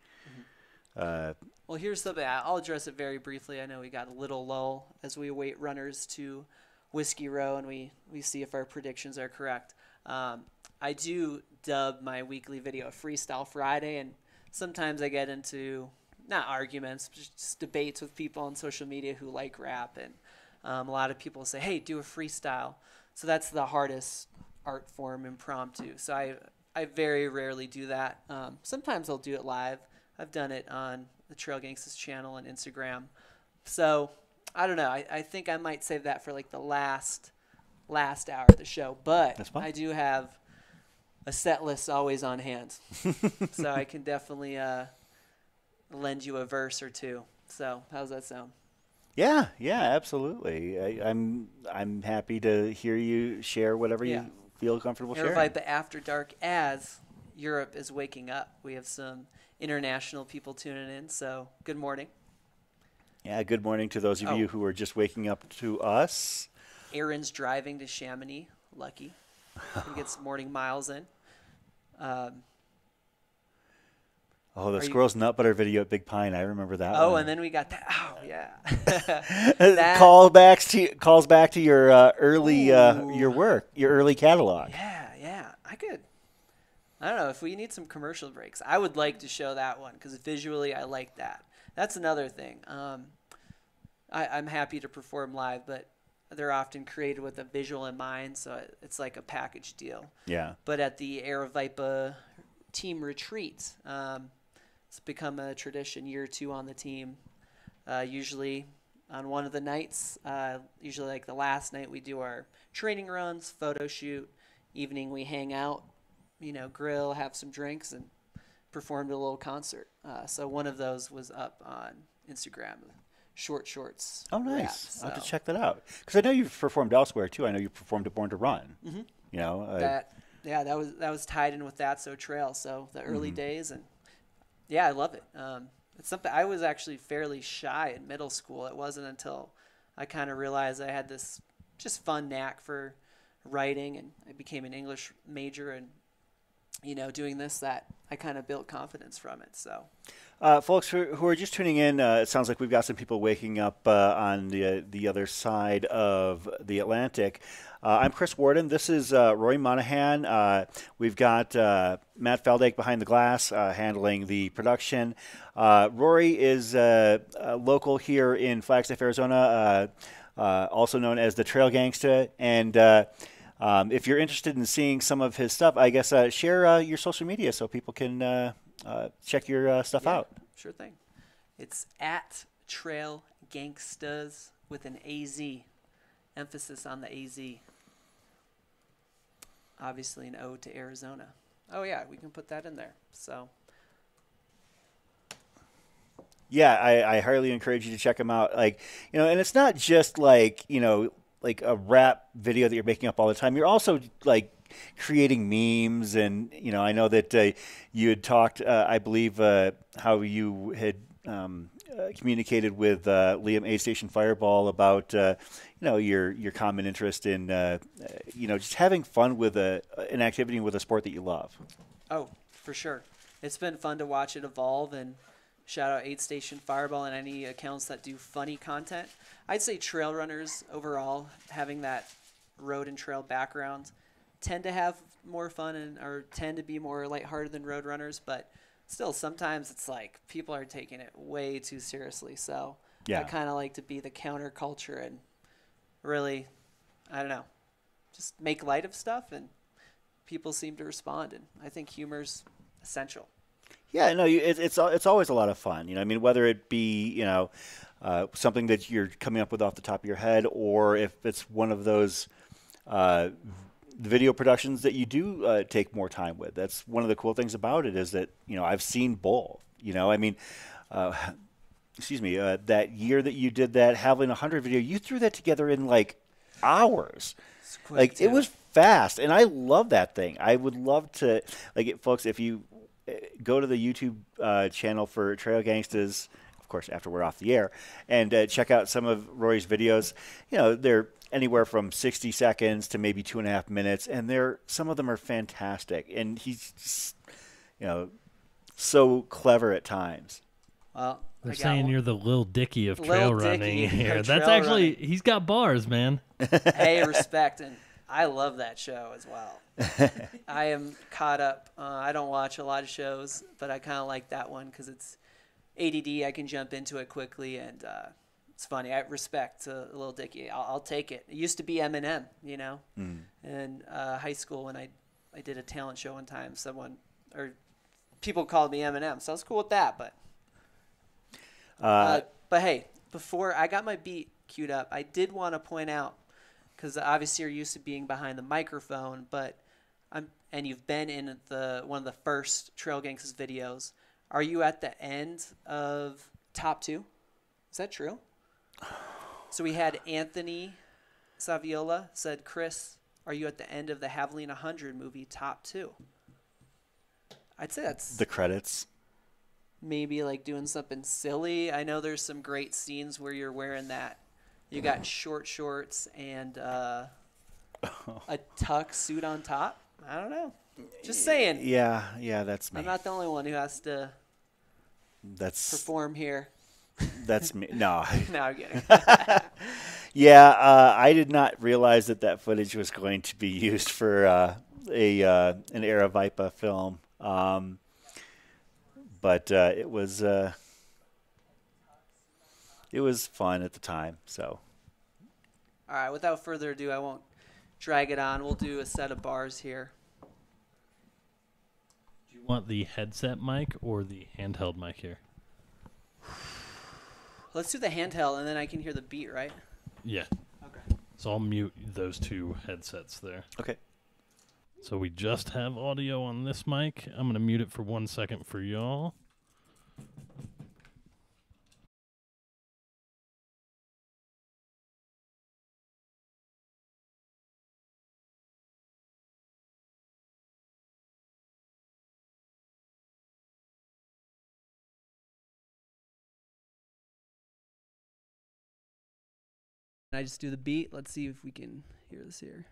Uh, well, here's the. I'll address it very briefly. I know we got a little lull as we await runners to Whiskey Row, and we we see if our predictions are correct. Um, I do dub my weekly video Freestyle Friday, and sometimes I get into not arguments, but just debates with people on social media who like rap, and um, a lot of people say, "Hey, do a freestyle." So that's the hardest art form, impromptu. So I I very rarely do that. Um, sometimes I'll do it live. I've done it on the Trail Gangstas channel and Instagram. So I don't know. I, I think I might save that for like the last last hour of the show. But I do have a set list always on hand, so I can definitely uh, lend you a verse or two. So how's that sound? yeah, yeah, absolutely. I, I'm I'm happy to hear you share whatever Yeah. you feel comfortable sharing. Vipa After Dark as Europe is waking up. We have some international people tuning in, so good morning. Yeah, good morning to those of Oh. you who are just waking up to us. Aaron's driving to Chamonix. Lucky. He gets morning miles in. Um, Oh, the Are you- squirrel's nut butter video at Big Pine. I remember that. oh, one. and then we got that. Oh, yeah. That- callbacks to calls back to your uh, early uh, your work, your early catalog. Yeah, yeah. I could. I don't know if we need some commercial breaks. I would like to show that one because visually I like that. That's another thing. Um, I, I'm happy to perform live, but they're often created with a visual in mind, so it's like a package deal. Yeah. But at the Aravaipa team retreat, um, it's become a tradition year two on the team. Uh, usually on one of the nights, uh, usually like the last night, we do our training runs, photo shoot. Evening, we hang out, you know, grill, have some drinks, and performed a little concert. Uh, so one of those was up on Instagram, short shorts. Oh, rap, nice. I'll have to check that out. Because I know you've performed elsewhere too. I know you performed at Born to Run. Mhm. You know, uh, that yeah that was that was tied in with that so trail so the early Mhm. days and yeah i love it. Um, it's something i was actually fairly shy in middle school. It wasn't until i kind of realized i had this just fun knack for writing and i became an english major and you know doing this that i kind of built confidence from it so Uh, folks who, who are just tuning in, uh, it sounds like we've got some people waking up uh, on the uh, the other side of the Atlantic. Uh, I'm Chris Warden. This is uh, Rory Monahan. We've got Matt Feldake behind the glass handling the production. Rory is local here in Flagstaff, Arizona, also known as the Trail Gangsta. And um, if you're interested in seeing some of his stuff, I guess uh, share uh, your social media so people can uh, uh, check your uh, stuff Yeah, out. Sure thing. It's at Trail Gangstas with an AZ. Emphasis on the AZ. Obviously, an ode to Arizona. Oh, yeah, we can put that in there. So, Yeah, I, I highly encourage you to check them out. Like, you know, and it's not just like, you know, like a rap video that you're making up all the time. You're also like creating memes. And, you know, I know that uh, you had talked, uh, I believe, uh, how you had um, uh, communicated with uh, Liam Aid Station Fireball about, uh, you know, your, your common interest in, you know, just having fun with a, an activity with a sport that you love. oh, for sure. It's been fun to watch it evolve and shout out Aid Station Fireball and any accounts that do funny content. I'd say trail runners overall, having that road and trail background, tend to have more fun and or tend to be more lighthearted than road runners, but still sometimes it's like people are taking it way too seriously. So yeah. I kind of like to be the counterculture and really, I don't know, just make light of stuff and people seem to respond. And I think humor's essential. Yeah, no, you, it, it's it's always a lot of fun. You know, I mean, whether it be you know uh, something that you're coming up with off the top of your head, or if it's one of those uh, video productions that you do uh, take more time with. That's one of the cool things about it is that you know I've seen both. You know, I mean. Uh, excuse me, uh, that year that you did that Javelina 100 video, you threw that together in like hours. quick, Like it was fast, and I love that thing. I would love to, like, it, folks, if you go to the YouTube uh, channel for Trail Gangstas, of course, after we're off the air, and uh, check out some of Rory's videos. You know, they're anywhere from 60 seconds to maybe two and a half minutes, and they're some of them are fantastic, and he's, just, you know, so clever at times. Well, They're saying one. you're the Lil Dicky of trail Dicky running of here. That's actually running. he's got bars, man. hey, respect, and I love that show as well. I am caught up. Uh, I don't watch a lot of shows, but I kind of like that one because it's ADD. I can jump into it quickly, and uh, it's funny. I respect uh, Lil Dicky. I'll, I'll take it. It used to be Eminem, you know. Mm. In uh, high school, when I I did a talent show one time, someone or people called me Eminem, so I was cool with that. But Uh, uh, but hey, before I got my beat queued up, I did want to point out because obviously you're used to being behind the microphone, but I'm and you've been in the one of the first Trail Gangstas videos. Are you at the end of top two? Is that true? So we had Anthony Saviola said, Chris, are you at the end of the Javelina 100 movie top two? I'd say that's the credits. maybe like doing something silly. I know there's some great scenes where you're wearing that. You got short shorts and uh, a tuck suit on top. I don't know. Just saying. Yeah, yeah, that's me. I'm not the only one who has to That's perform here. that's me. No. no, I'm kidding. Yeah, uh, I did not realize that that footage was going to be used for uh, a uh, an Aravaipa film, um, but uh, it was uh, it was fun at the time. So All right, without further ado, I won't drag it on. We'll do a set of bars here. Do you want the headset mic or the handheld mic here? Let's do the handheld, and then I can hear the beat, right? Yeah. Okay. So I'll mute those two headsets there. Okay. So we just have audio on this mic. I'm going to mute it for one second for y'all. I just do the beat. Let's see if we can hear this here.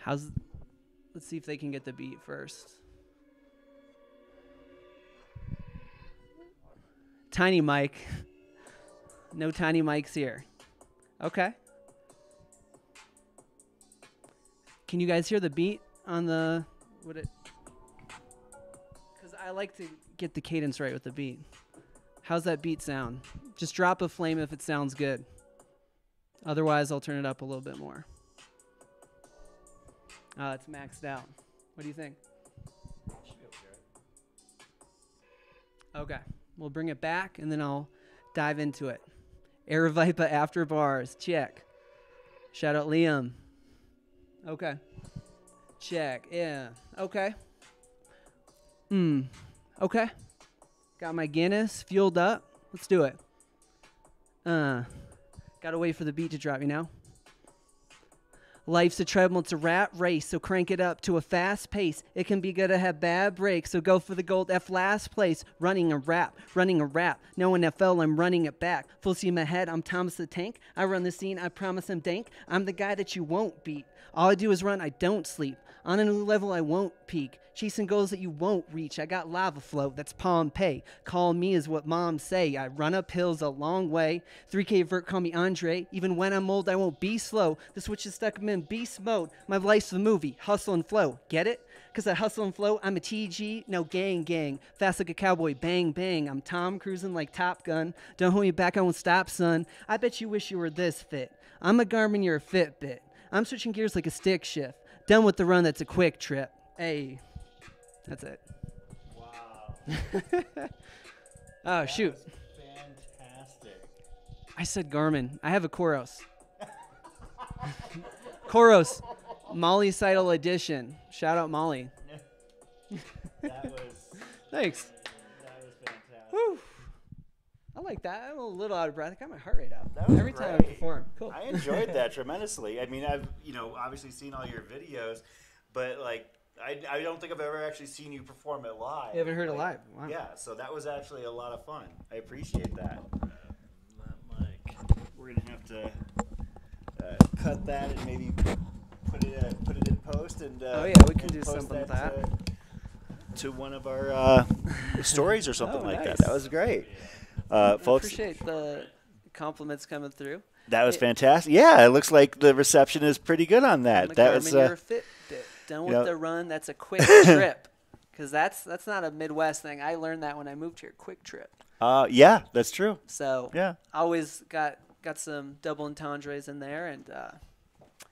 How's let's see if they can get the beat first. Tiny mic. No tiny mics here. Okay. Can you guys hear the beat on the what it Cuz I like to get the cadence right with the beat. How's that beat sound? Just drop a flame if it sounds good. Otherwise, I'll turn it up a little bit more. Oh, it's maxed out. What do you think? Okay, we'll bring it back and then I'll dive into it. Aravaipa after bars, check. Shout out Liam. Okay. Check, yeah. Okay. Hmm. Okay. Got my Guinness fueled up. Let's do it. Uh, gotta wait for the beat to drop, you know? Life's a treadmill, it's a rat race, so crank it up to a fast pace. It can be good to have bad breaks, so go for the gold F last place. Running a rap, running a rap. No NFL, I'm running it back. Full steam ahead, I'm Thomas the Tank. I run the scene, I promise I'm dank. I'm the guy that you won't beat. All I do is run, I don't sleep. On a new level, I won't peak. Chasing goals that you won't reach. I got lava flow, that's Pompeii. Call me is what moms say. I run up hills a long way. 3K vert, call me Andre. Even when I'm old, I won't be slow. The switch is stuck, I'm in beast mode. My life's the movie, hustle and flow. Get it? Cause I hustle and flow, I'm a TG, no gang gang. Fast like a cowboy, bang bang. I'm Tom cruising like Top Gun. Don't hold me back, I won't stop, son. I bet you wish you were this fit. I'm a Garmin, you're a Fitbit. I'm switching gears like a stick shift. Done with the run, that's a quick trip. Hey, that's it. Wow. oh, shoot. Fantastic. I said Garmin. I have a Coros. Coros, Molly Seidel edition. Shout out Molly. That was Thanks. that was fantastic. I like that. I'm a little out of breath. I got my heart rate up That was every time I perform. Cool. I enjoyed that tremendously. I mean, I've you know obviously seen all your videos, but like I, I don't think I've ever actually seen you perform it live. You haven't heard it live? Wow. Yeah, so that was actually a lot of fun. I appreciate that. That mic. We're gonna have to uh, cut that and maybe put it uh, put it in post and uh, Oh, yeah, we can do post something with To, to one of our uh, stories or something Oh, like that. nice. That was great, uh, folks. appreciate the compliments coming through. That was It- fantastic. Yeah, it looks like the reception is pretty good on I'm that. That Garmin, was you're uh, a Fitbit. Done you with know- the run. That's a quick trip. Because that's that's not a Midwest thing. I learned that when I moved here. Quick trip. uh, yeah, that's true. So Yeah. I always got got some double entendres in there, and uh,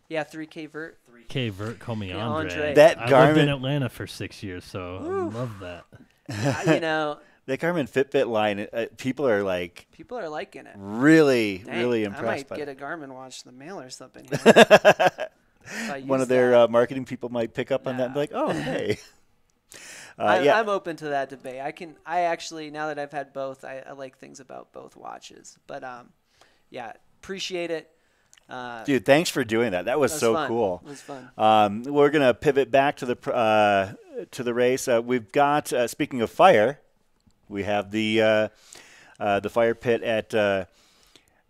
yeah, 3K vert. Three K Vert, call me Yeah, Andre. Andre. That I lived in Atlanta for six years, so I love that. Uh, you know, The Garmin Fitbit line, uh, people are like people are liking it. really, Dang, really I might by get it. a Garmin watch in the mail or something. Here. If I One of their uh, marketing people might pick up on that and be like, "Oh, hey." Uh, I, yeah, I'm open to that debate. I can. I actually now that I've had both, I, I like things about both watches. But um, yeah, appreciate it. Uh, dude, thanks for doing that. That was, That was so fun. cool. It was fun. Um, we're gonna pivot back to the uh, to the race. Uh, we've got uh, speaking of fire, we have the uh, uh, the fire pit at.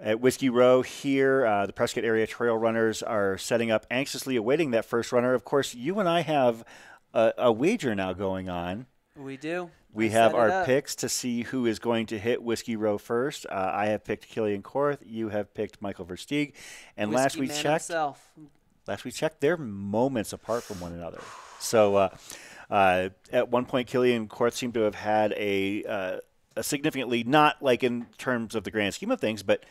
At Whiskey Row here, uh, the Prescott area trail runners are setting up, anxiously awaiting that first runner. Of course, you and I have a, a wager now going on we do. We have our picks to see who is going to hit Whiskey Row first. Uh, I have picked Kilian Korth. You have picked Michael Versteeg. And last Whiskey we man checked, himself. last we checked, they're moments apart from one another. So uh, uh, at one point, Kilian Korth seemed to have had a, uh, a significantly not like in terms of the grand scheme of things, but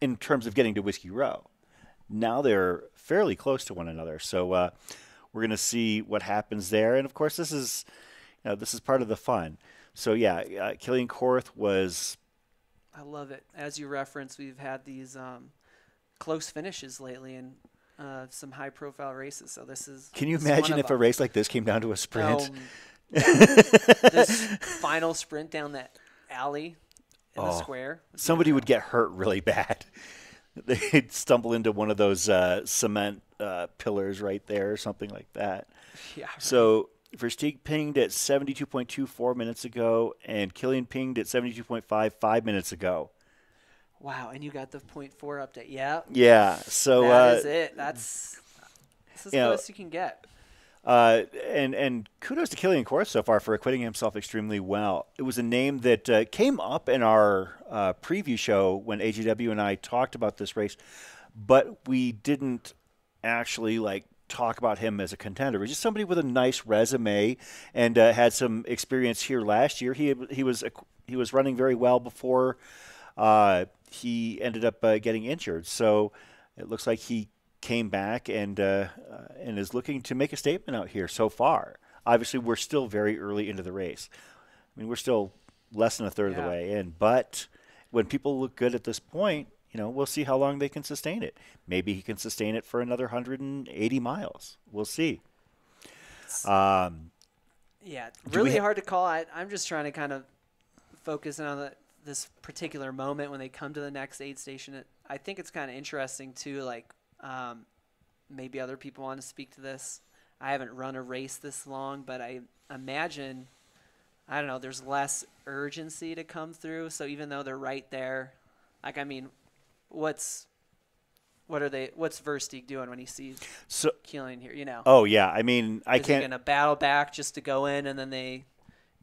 in terms of getting to Whiskey Row. Now they're fairly close to one another. So uh, we're going to see what happens there. And of course, this is you know, this is part of the fun. So yeah, uh, Kilian Korth was I love it. As you reference, we've had these um, close finishes lately in uh, some high-profile races. So this is. Can you this is one imagine if a race like this came down to a sprint? Um, this final sprint down that alley in the Oh, square. Somebody would get hurt really bad. They'd stumble into one of those uh, cement uh, pillars right there or something like that. Yeah, right. So Versteeg pinged at 72.24 minutes ago, and Kilian pinged at 72.5 five minutes ago. Wow, and you got the point four update. Yeah. Yeah, so that uh, is it. That's this is you the know, you can get. Uh, and and kudos to Kilian Korth so far for acquitting himself extremely well. It was a name that uh, came up in our uh, preview show when AGW and I talked about this race, but we didn't actually like talk about him as a contender. He's just somebody with a nice resume and uh, had some experience here last year. He he was he was running very well before uh, he ended up uh, getting injured. So it looks like he came back and uh, and is looking to make a statement out here so far. Obviously, we're still very early into the race. I mean, we're still less than a third of the way in. But when people look good at this point, you know, we'll see how long they can sustain it. Maybe he can sustain it for another 180 miles. We'll see. Um, Yeah, really ha- hard to call. I, I'm just trying to kind of focus in on the, this particular moment when they come to the next aid station. I think it's kind of interesting too. Like um, maybe other people want to speak to this. I haven't run a race this long, but I imagine I don't know. There's less urgency to come through. So even though they're right there, like I mean, what's what are they? What's Versteeg doing when he sees So- Kilian here? You know. oh yeah, I mean, I Is can't. gonna battle back just to go in and then they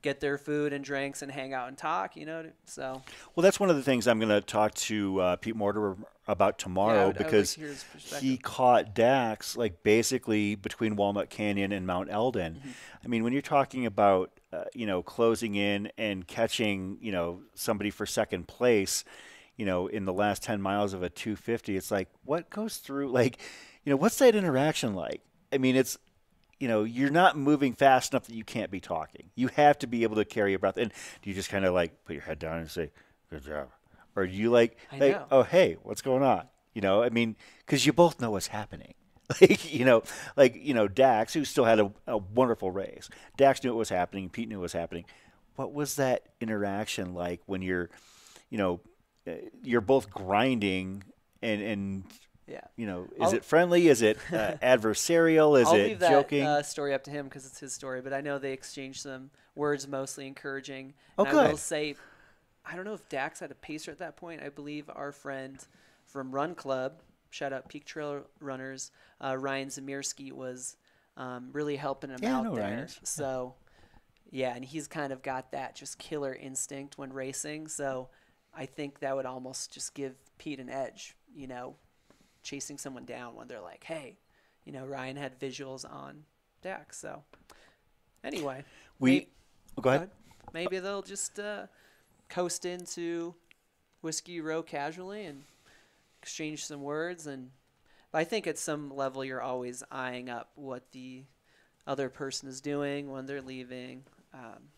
get their food and drinks and hang out and talk? You know, so Well, that's one of the things I'm going to talk to uh, Pete Mortimer about tomorrow Yeah, I would- I like because his he caught Dax like basically between Walnut Canyon and Mount Elden. Mm-hmm. I mean, when you're talking about uh, you know closing in and catching you know somebody for second place, you know in the last 10 miles of a 250, it's like what goes through like you know what's that interaction like? I mean, it's you know, you're not moving fast enough that you can't be talking. You have to be able to carry your breath. And do you just kind of like put your head down and say, "Good job," or do you like, like "Oh, hey, what's going on?" You know, I mean, because you both know what's happening. Like you know, like you know, Dax, who still had a, a wonderful race. Dax knew what was happening. Pete knew what was happening. What was that interaction like when you're, you know, uh, you're both grinding and and Yeah. you know, is I'll- it friendly? Is it uh, adversarial? Is I'll it leave that joking? uh, story up to him because it's his story. But I know they exchanged some words, mostly encouraging. Oh, and I will good. say, I don't know if Dax had a pacer at that point. I believe our friend from Run Club, shout out Peak Trail Runners, uh, Ryan Zamirski was um, really helping him Yeah, out know there. Ryan. So, yeah, and he's kind of got that just killer instinct when racing. So, I think that would almost just give Pete an edge. You know, chasing someone down when they're like, "Hey, you know, Ryan had visuals on Dax." So, anyway, We- may- oh, go ahead. Maybe they'll just uh, coast into Whiskey Row casually and exchange some words. And I think at some level you're always eyeing up what the other person is doing when they're leaving. Um,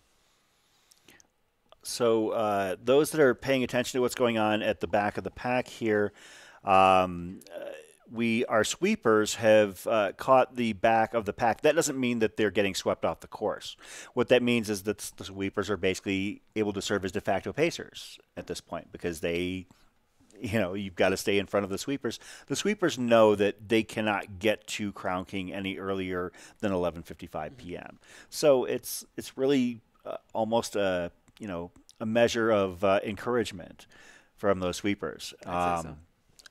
So uh, those that are paying attention to what's going on at the back of the pack here, um, we our sweepers have uh, caught the back of the pack. That doesn't mean that they're getting swept off the course. What that means is that the sweepers are basically able to serve as de facto pacers at this point because they you know, you've got to stay in front of the sweepers. The sweepers know that they cannot get to Crown King any earlier than 11:55 p.m. So it's it's really uh, almost a you know a measure of uh, encouragement from those sweepers. So.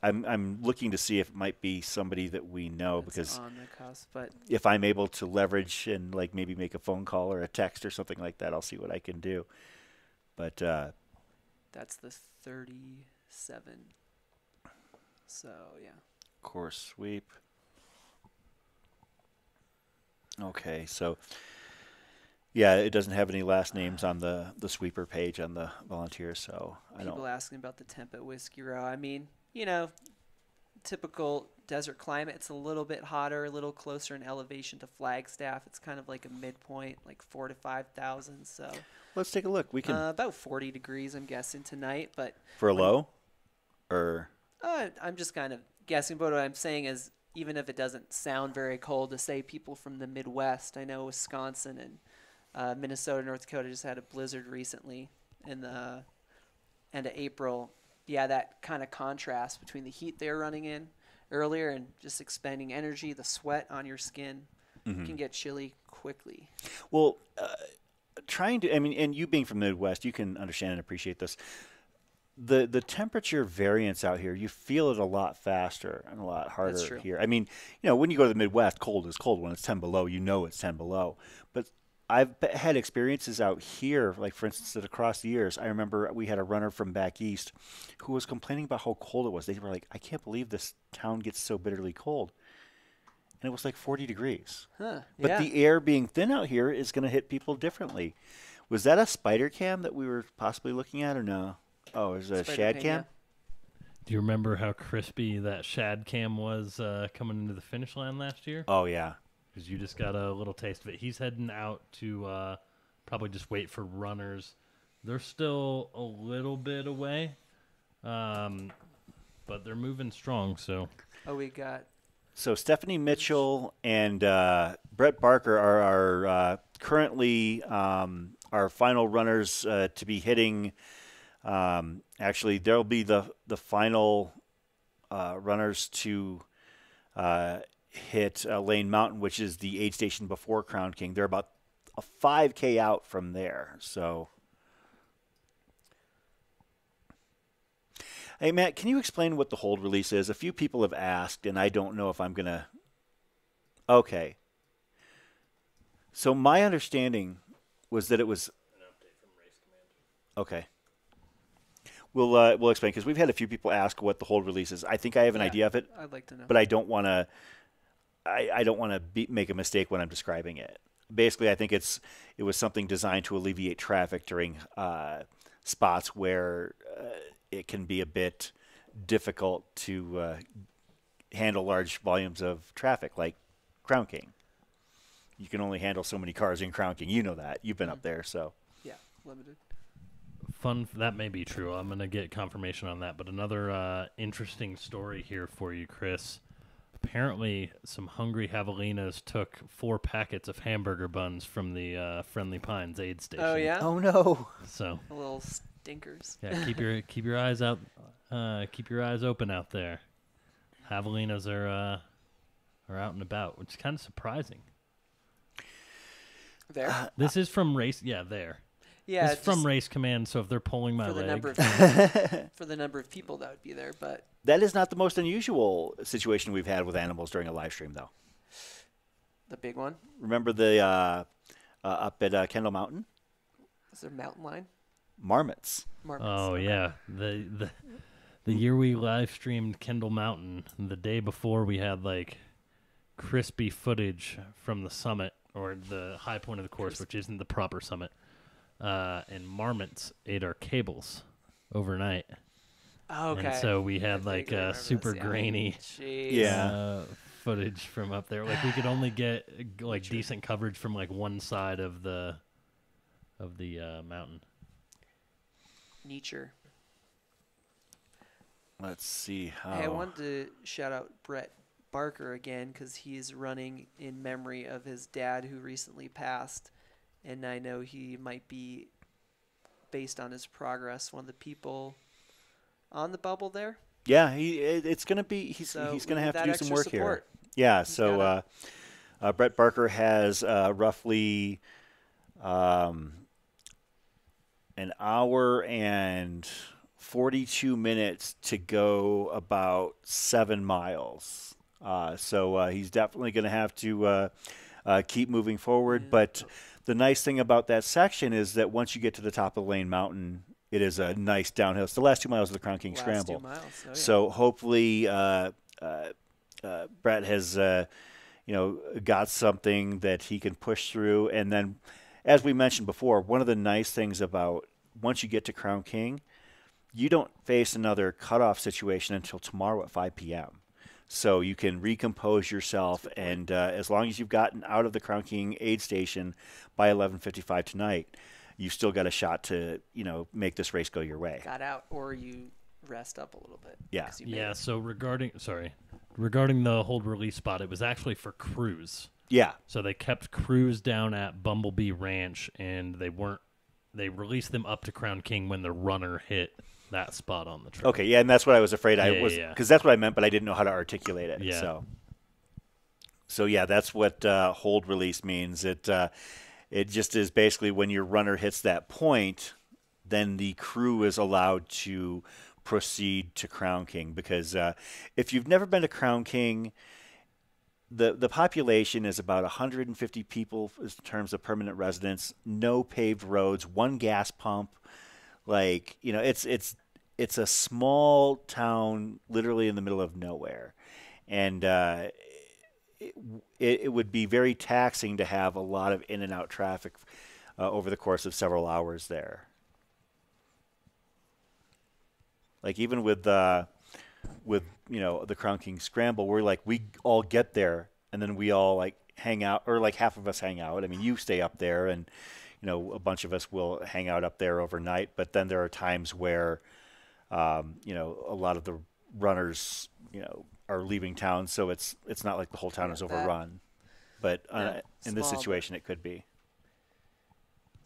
I'm I'm looking to see if it might be somebody that we know That's because on the cusp, but if I'm able to leverage and like maybe make a phone call or a text or something like that, I'll see what I can do. But uh, that's the 37. So yeah. course sweep. Okay, so yeah, it doesn't have any last names on the the sweeper page on the volunteers, so I People don't. asking about the temp at Whiskey Row. I mean, you know, typical desert climate. It's a little bit hotter, a little closer in elevation to Flagstaff. It's kind of like a midpoint, like four to five thousand. So Let's take a look. We can uh, about forty degrees, I'm guessing tonight. But for a low, or Uh, I'm just kind of guessing, but what I'm saying is, even if it doesn't sound very cold, to say people from the Midwest, I know Wisconsin and uh, Minnesota, North Dakota just had a blizzard recently in the end of April. Yeah, that kind of contrast between the heat they're running in earlier and just expending energy, the sweat on your skin Mhm. can get chilly quickly. Well, uh, trying to, I mean, and you being from the Midwest, you can understand and appreciate this. The the temperature variance out here, you feel it a lot faster and a lot harder here. I mean, you know, when you go to the Midwest, cold is cold. When it's 10 below, you know it's 10 below. But I've had experiences out here, like for instance, that across the years, I remember we had a runner from back east who was complaining about how cold it was. They were like, I can't believe this town gets so bitterly cold. And it was like 40 degrees. Huh, But yeah. the air being thin out here is going to hit people differently. Was that a spider cam that we were possibly looking at, or no? Oh, is it a Spider shad cam, cam? yeah. Do you remember how crispy that shad cam was uh, coming into the finish line last year? Oh yeah. Because you just got a little taste of it. He's heading out to uh, probably just wait for runners. They're still a little bit away, um, but they're moving strong. So Oh, we got So Stephanie Mitchell and uh, Brett Barker are, are uh, currently um, our final runners uh, to be hitting. Um, actually, there'll be the the final uh, runners to uh, hit uh, Lane Mountain, which is the aid station before Crown King. They're about a 5K out from there. So, hey Matt, can you explain what the hold release is? A few people have asked, and I don't know if I'm gonna. Okay. So my understanding was that it was. Okay. We'll uh, we'll explain because we've had a few people ask what the hold release is. I think I have an Yeah, idea of it. I'd like to know. but I don't want to. I, I don't want to be, make a mistake when I'm describing it. Basically, I think it's it was something designed to alleviate traffic during uh, spots where uh, it can be a bit difficult to uh, handle large volumes of traffic, like Crown King. You can only handle so many cars in Crown King. You know that. You've been up there, so. yeah limited. fun. That may be true. I'm gonna get confirmation on that. But another uh, interesting story here for you, Chris. Apparently, some hungry javelinas took four packets of hamburger buns from the uh, Friendly Pines aid station. Oh yeah. Oh no. So A little stinkers. yeah, keep your keep your eyes out, uh, keep your eyes open out there. Javelinas are uh, are out and about, which is kind of surprising. There. This is from race. Yeah, there. Yeah, it's from Race Command. So if they're pulling my for the leg, number of for the number of people that would be there, but That is not the most unusual situation we've had with animals during a live stream, though. the big one Remember the uh, uh, up at uh, Kendall Mountain is there mountain lion. marmots. Marmots. Oh yeah, the the the year we live streamed Kendall Mountain, the day before we had like crispy footage from the summit or the high point of the course, which isn't the proper summit. Uh, and marmots ate our cables overnight. Oh, okay. And so we had like vaguely uh, super this, yeah. grainy Jeez. Yeah. uh, footage from up there. Like we could only get uh, like decent coverage from like one side of the of the uh, mountain. Nature. Let's see how. Hey, I wanted to shout out Brett Barker again because he's running in memory of his dad who recently passed, and I know he might be, based on his progress, one of the people on the bubble there. Yeah, he it's gonna be he's So he's gonna have to do some work support. here. Yeah, He's so uh, uh, Brett Barker has uh, roughly um, an hour and 42 minutes to go about seven miles. Uh, so uh, he's definitely going to have to uh, uh, keep moving forward. But the nice thing about that section is that once you get to the top of Lane Mountain, it is a nice downhill. It's the last two miles of the Crown King Last Scramble. miles, oh, yeah. So hopefully, uh, uh, uh, Brett has uh, you know got something that he can push through. And then, as we mentioned before, one of the nice things about once you get to Crown King, you don't face another cutoff situation until tomorrow at 5 p.m. So you can recompose yourself, and uh, as long as you've gotten out of the Crown King aid station by 11:55 tonight, you've still got a shot to you know make this race go your way. Got out, or you rest up a little bit. Yeah. 'cause you made Yeah. it. So regarding sorry, regarding the hold release spot, it was actually for crews. Yeah. So they kept crews down at Bumblebee Ranch, and they weren't. They released them up to Crown King when the runner hit that spot on the track. Okay, yeah, and that's what I was afraid I Yeah, was yeah. because that's what I meant, but I didn't know how to articulate it. Yeah. So, so yeah, that's what uh, hold release means. It uh, it just is basically when your runner hits that point, then the crew is allowed to proceed to Crown King because uh, if you've never been to Crown King. The, the population is about 150 people in terms of permanent residents, no paved roads, one gas pump, like you know it's it's it's a small town literally in the middle of nowhere and uh, it, it would be very taxing to have a lot of in and out traffic uh, over the course of several hours there. Like even with uh, with you know the crown king scramble we're like we all get there and then we all like hang out or like half of us hang out. I mean you stay up there and you know a bunch of us will hang out up there overnight. But then there are times where um, you know a lot of the runners you know are leaving town so it's it's not like the whole town is overrun. But uh, Yeah, in this small, situation it could be.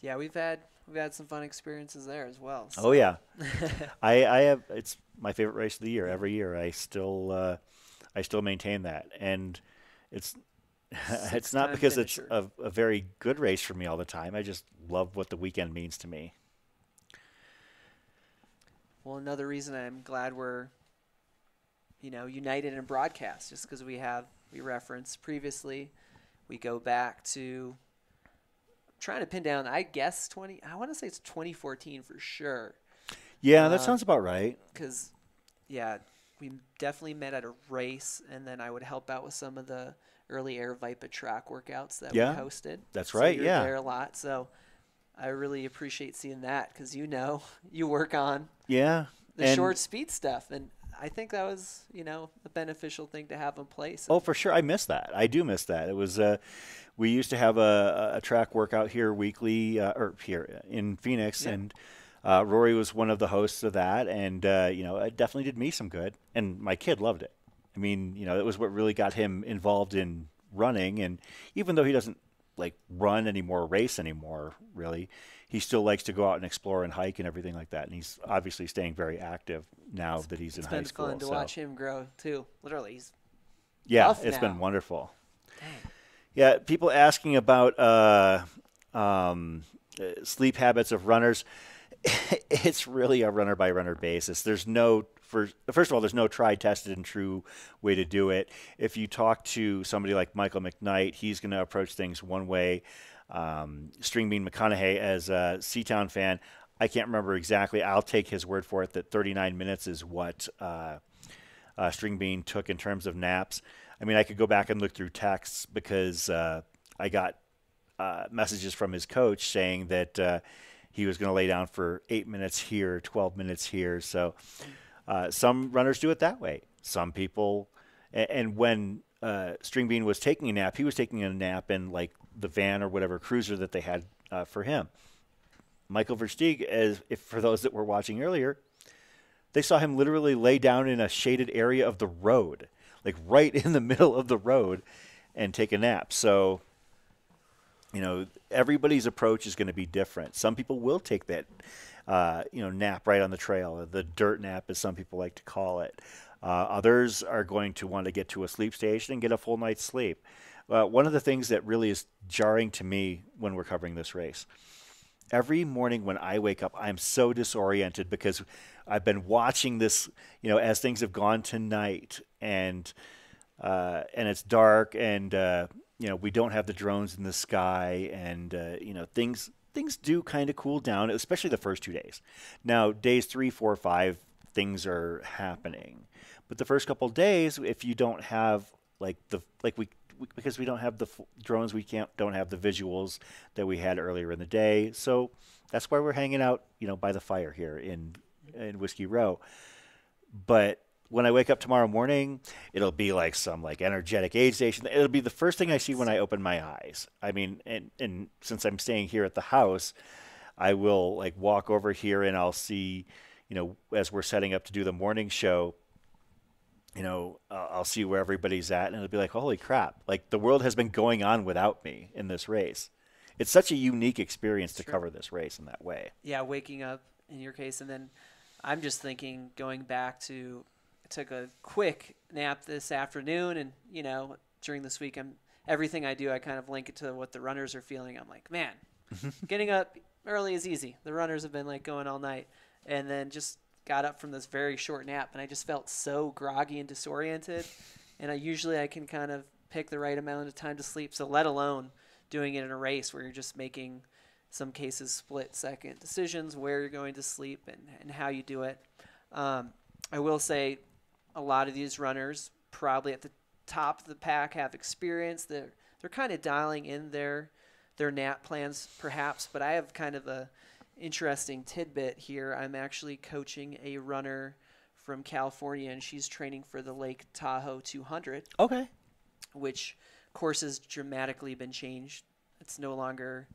Yeah, we've had we've had some fun experiences there as well. oh yeah. I, I have it's my favorite race of the year. Every year i still uh, i still maintain that. And it's it's not because it's a, a very good race for me all the time. I just love what the weekend means to me. Well, another reason I'm glad we're, you know, united in broadcast, just because we have we referenced previously, we go back to trying to pin down. I guess twenty. I want to say it's 2014 for sure. yeah that Uh, sounds about right Because, yeah, we definitely met at a race, and then I would help out with some of the early Aravaipa track workouts that Yeah, we hosted. that's So right, yeah. there a lot, so. I really appreciate seeing that because you know you work on yeah the and- short speed stuff, and I think that was you know a beneficial thing to have in place. Oh, for sure. I miss that. I do miss that. It was. Uh, we used to have a, a track workout here weekly, uh, or here in Phoenix, Yeah. and uh, Rory was one of the hosts of that, and uh, you know, it definitely did me some good, and my kid loved it. I mean, you know, it was what really got him involved in running, and even though he doesn't like run anymore, race anymore, really, he still likes to go out and explore and hike and everything like that, and he's obviously staying very active now that he's in high school. It's been fun to so. watch him grow too. Literally, he's Yeah, it's now. been wonderful. Yeah, people asking about uh, um, uh, sleep habits of runners. it's really a runner by runner basis. There's no first, first of all, there's no tried, tested, and true way to do it. If you talk to somebody like Michael McKnight, he's going to approach things one way. Um, Stringbean McConaughy, as a Seatown fan, I can't remember exactly. I'll take his word for it that 39 minutes is what uh, uh, Stringbean took in terms of naps. I mean, I could go back and look through texts because uh, I got uh, messages from his coach saying that uh, he was going to lay down for eight minutes here, 12 minutes here. So uh, some runners do it that way. Some people, and, and when uh, Stringbean was taking a nap, he was taking a nap in like the van or whatever cruiser that they had uh, for him. Michael Versteeg, as if for those that were watching earlier, they saw him literally lay down in a shaded area of the road, like right in the middle of the road, and take a nap. So, you know, everybody's approach is going to be different. Some people will take that, uh, you know, nap right on the trail, the dirt nap, as some people like to call it. Uh, others are going to want to get to a sleep station and get a full night's sleep. Uh, one of the things that really is jarring to me when we're covering this race every morning when I wake up, I'm so disoriented because I've been watching this, you know, as things have gone tonight, and uh, and it's dark, and uh, you know, we don't have the drones in the sky, and uh, you know, things things do kind of cool down, especially the first two days. Now, days three, four, five, things are happening, but the first couple days, if you don't have like the like we because we don't have the drones, we can't don't have the visuals that we had earlier in the day. So that's why we're hanging out, you know, by the fire here in in Whiskey Row. But when I wake up tomorrow morning, it'll be like some like energetic aid station. It'll be the first thing I see when I open my eyes. I mean, and and since I'm staying here at the house, I will like walk over here and I'll see, you know, as we're setting up to do the morning show, you know, uh, I'll see where everybody's at, and it'll be like, holy crap! Like the world has been going on without me in this race. It's such a unique experience to cover this race in that way. Yeah, waking up in your case, and then I'm just thinking going back to I took a quick nap this afternoon, and you know, during this week, I'm everything I do, I kind of link it to what the runners are feeling. I'm like, man, getting up early is easy. The runners have been like going all night, and then just got up from this very short nap and I just felt so groggy and disoriented. and I usually I can kind of pick the right amount of time to sleep. So let alone doing it in a race where you're just making some cases split second decisions where you're going to sleep and, and how you do it. Um, I will say a lot of these runners probably at the top of the pack have experience. They're they're kind of dialing in their their nap plans perhaps, but I have kind of a interesting tidbit here. I'm actually coaching a runner from California, and she's training for the Lake Tahoe 200. Okay. Which course has dramatically been changed. It's no longer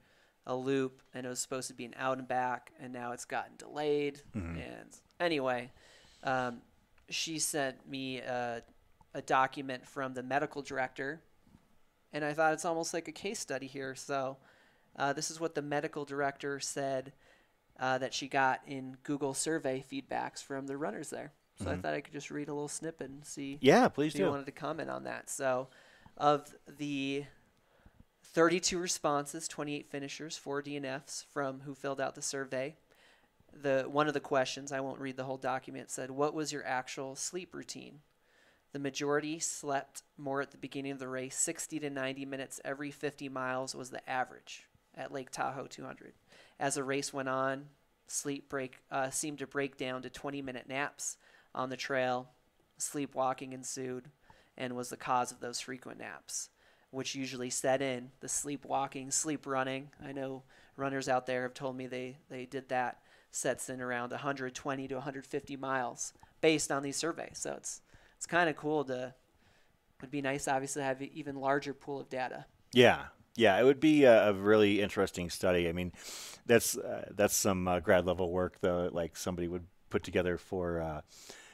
a loop, and it was supposed to be an out and back, and now it's gotten delayed. Mhm. And anyway, um, she sent me a, a document from the medical director, and I thought it's almost like a case study here. So, uh, this is what the medical director said uh, that she got in Google survey feedbacks from the runners there. So I Mhm. thought I could just read a little snippet and see. Yeah, please if you do. wanted to comment on that. So, of the 32 responses, 28 finishers, four DNFs from who filled out the survey. The one of the questions, I won't read the whole document, said, "What was your actual sleep routine?" The majority slept more at the beginning of the race. 60 to 90 minutes every 50 miles was the average at Lake Tahoe 200. As the race went on, sleep break uh, seemed to break down to 20 minute naps on the trail. Sleepwalking ensued and was the cause of those frequent naps, which usually set in the sleepwalking, sleep running. I know runners out there have told me they, they did that sets in around 120 to 150 miles based on these surveys. So it's it's kind of cool to would be nice obviously to have an even larger pool of data. Yeah, yeah, it would be a, a really interesting study. I mean, that's uh, that's some uh, grad level work though, like somebody would put together for, uh,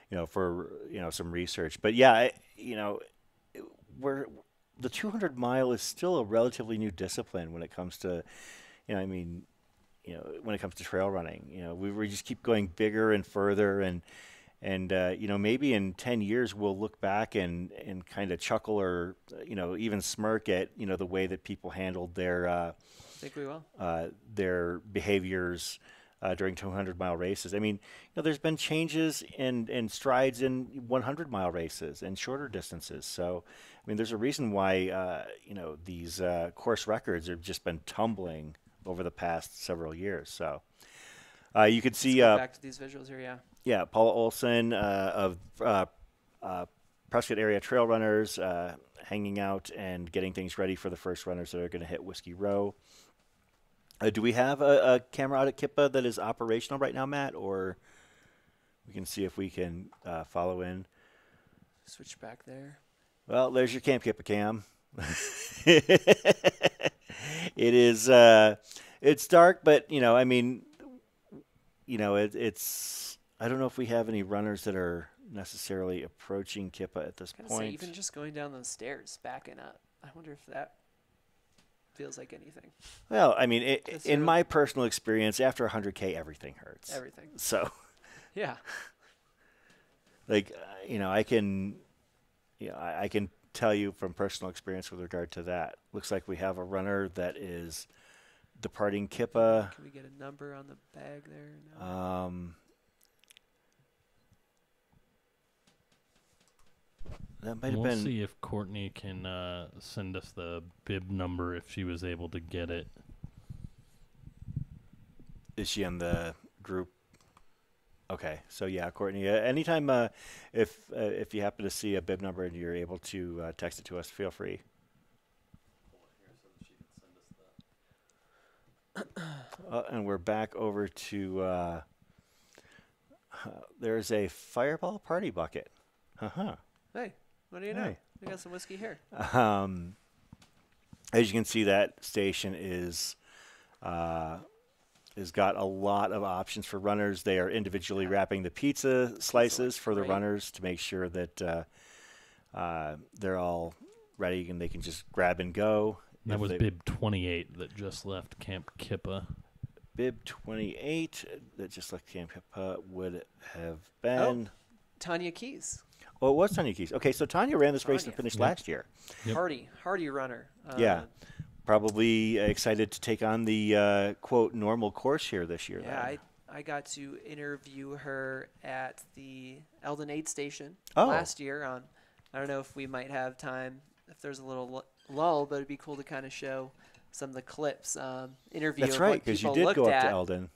you know, for you know some research. But yeah, you know, we're the 200 mile is still a relatively new discipline when it comes to, you know, I mean, you know, when it comes to trail running. You know, we, we just keep going bigger and further and. And uh, you know, maybe in ten years we'll look back and, and kind of chuckle or you know even smirk at you know the way that people handled their uh, I think we will. uh, their behaviors uh, during 200 mile races. I mean, you know, there's been changes and and strides in 100 mile races and shorter distances. So, I mean, there's a reason why uh, you know these uh, course records have just been tumbling over the past several years. So, uh, you could see. Let's go uh, back to these visuals here, yeah. Yeah, Paula Olson uh, of uh, uh, Prescott area trail runners uh, hanging out and getting things ready for the first runners that are going to hit Whiskey Row. Uh, do we have a, a camera out at Kipa that is operational right now, Matt? Or we can see if we can uh, follow in. Switch back there. Well, there's your Kamp Kipa cam. it is. Uh, it's dark, but you know, I mean, you know, it, it's. I don't know if we have any runners that are necessarily approaching Kipa at this Gotta say, point. even just going down those stairs, backing up. I wonder if that feels like anything. Well, I mean, it, in sort of- my personal experience, after 100k, everything hurts. Everything. So, Yeah. like, uh, you know, I can, you know, I, I can tell you from personal experience with regard to that. Looks like we have a runner that is departing Kipa. Can we get a number on the bag there? No. Um, that might have we'll been. see if Courtney can uh, send us the bib number if she was able to get it. Is she in the group? Okay, so yeah, Courtney. Uh, anytime, uh, if uh, if you happen to see a bib number and you're able to uh, text it to us, feel free. Uh, and we're back over to. Uh, there's a fireball party bucket. Uh huh. Hey, what do you know? Hey. We got some whiskey here. Um, as you can see, that station is uh, has got a lot of options for runners. They are individually wrapping the pizza slices for the great. runners to make sure that uh, uh, they're all ready and they can just grab and go. That If was they- bib 28 that just left Kamp Kipa. Bib 28 that just left Kamp Kipa would have been. Tanya Keys, Oh, it was Tanya Keys. Okay, so Tanya ran this race and finished Yep. last year. Yep. hardy, hardy runner. yeah. Uh, Probably excited to take on the uh, quote normal course here this year. Yeah, then. I, I got to interview her at the Elden Aid Station Oh. last year. On, I don't know if we might have time if there's a little lull, but it'd be cool to kind of show some of the clips. Um, interview. That's of right, because you did go up at, to Elden.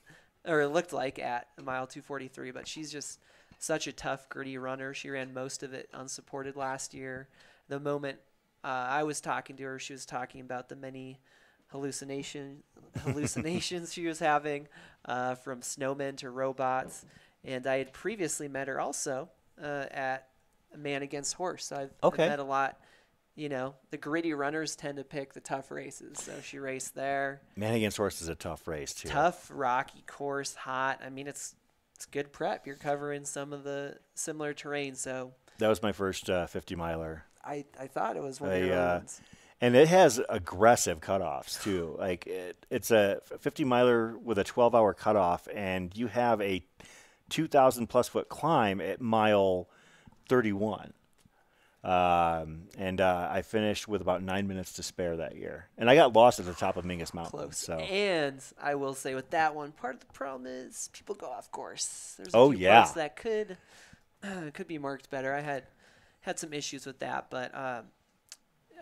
or it looked like at mile 243. But she's just such a tough, gritty runner. She ran most of it unsupported last year. The moment uh, I was talking to her, she was talking about the many hallucination hallucinations she was having uh, from snowmen to robots. And I had previously met her also uh, at Man Against Horse. I've, I've met a lot. You know, the gritty runners tend to pick the tough races. So she raced there. Man Against Horse is a tough race too. Tough, rocky course, hot. I mean, it's it's good prep. You're covering some of the similar terrain. So That was my first uh, 50 miler. I, I thought it was one of I, your uh, ones. and it has aggressive cutoffs too. Like it, it's a 50 miler with a 12 hour cutoff, and you have a 2,000 plus foot climb at mile 31. Um, and uh, I finished with about nine minutes to spare that year, and I got lost at the top of Mingus Mountain. Close. So And I will say with that one, part of the problem is people go off course. There's a Oh, few yeah. parts that could could be marked better. I had had some issues with that, but um,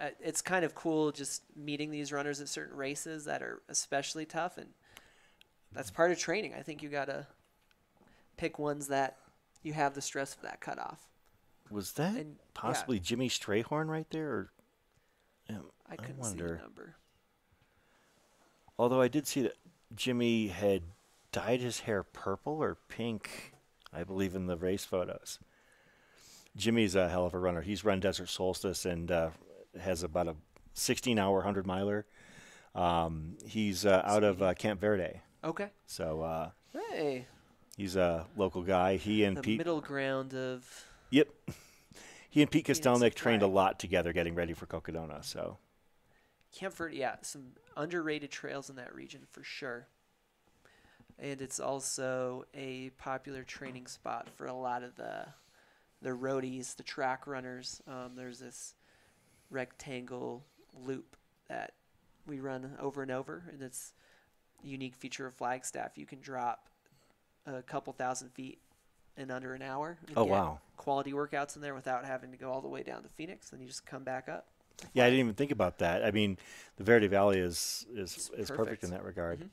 uh, it's kind of cool just meeting these runners at certain races that are especially tough, and that's part of training. I think you gotta pick ones that you have the stress of that cutoff. Was that And, yeah. possibly Jimmy Strayhorn right there? Or, um, I couldn't see wonder. the number. Although I did see that Jimmy had dyed his hair purple or pink, I believe, in the race photos. Jimmy's a hell of a runner. He's run Desert Solstice and uh, has about a 16 hour 100 miler. Um, he's uh, out of uh, Camp Verde. Okay. So uh, Hey, he's a local guy. He and the Pete. middle ground of Yep. He and Pete Kostelnick trained a lot together getting ready for Cocodona. So Camp Verde, yeah, some underrated trails in that region for sure. And it's also a popular training spot for a lot of the the roadies, the track runners. Um, there's this rectangle loop that we run over and over, and it's a unique feature of Flagstaff. You can drop a couple thousand feet in under an hour. Oh, wow. Quality workouts in there without having to go all the way down to Phoenix. Then you just come back up. Yeah, I didn't even think about that. I mean, the Verde Valley is is, It's is perfect. perfect. in that regard. Mhm.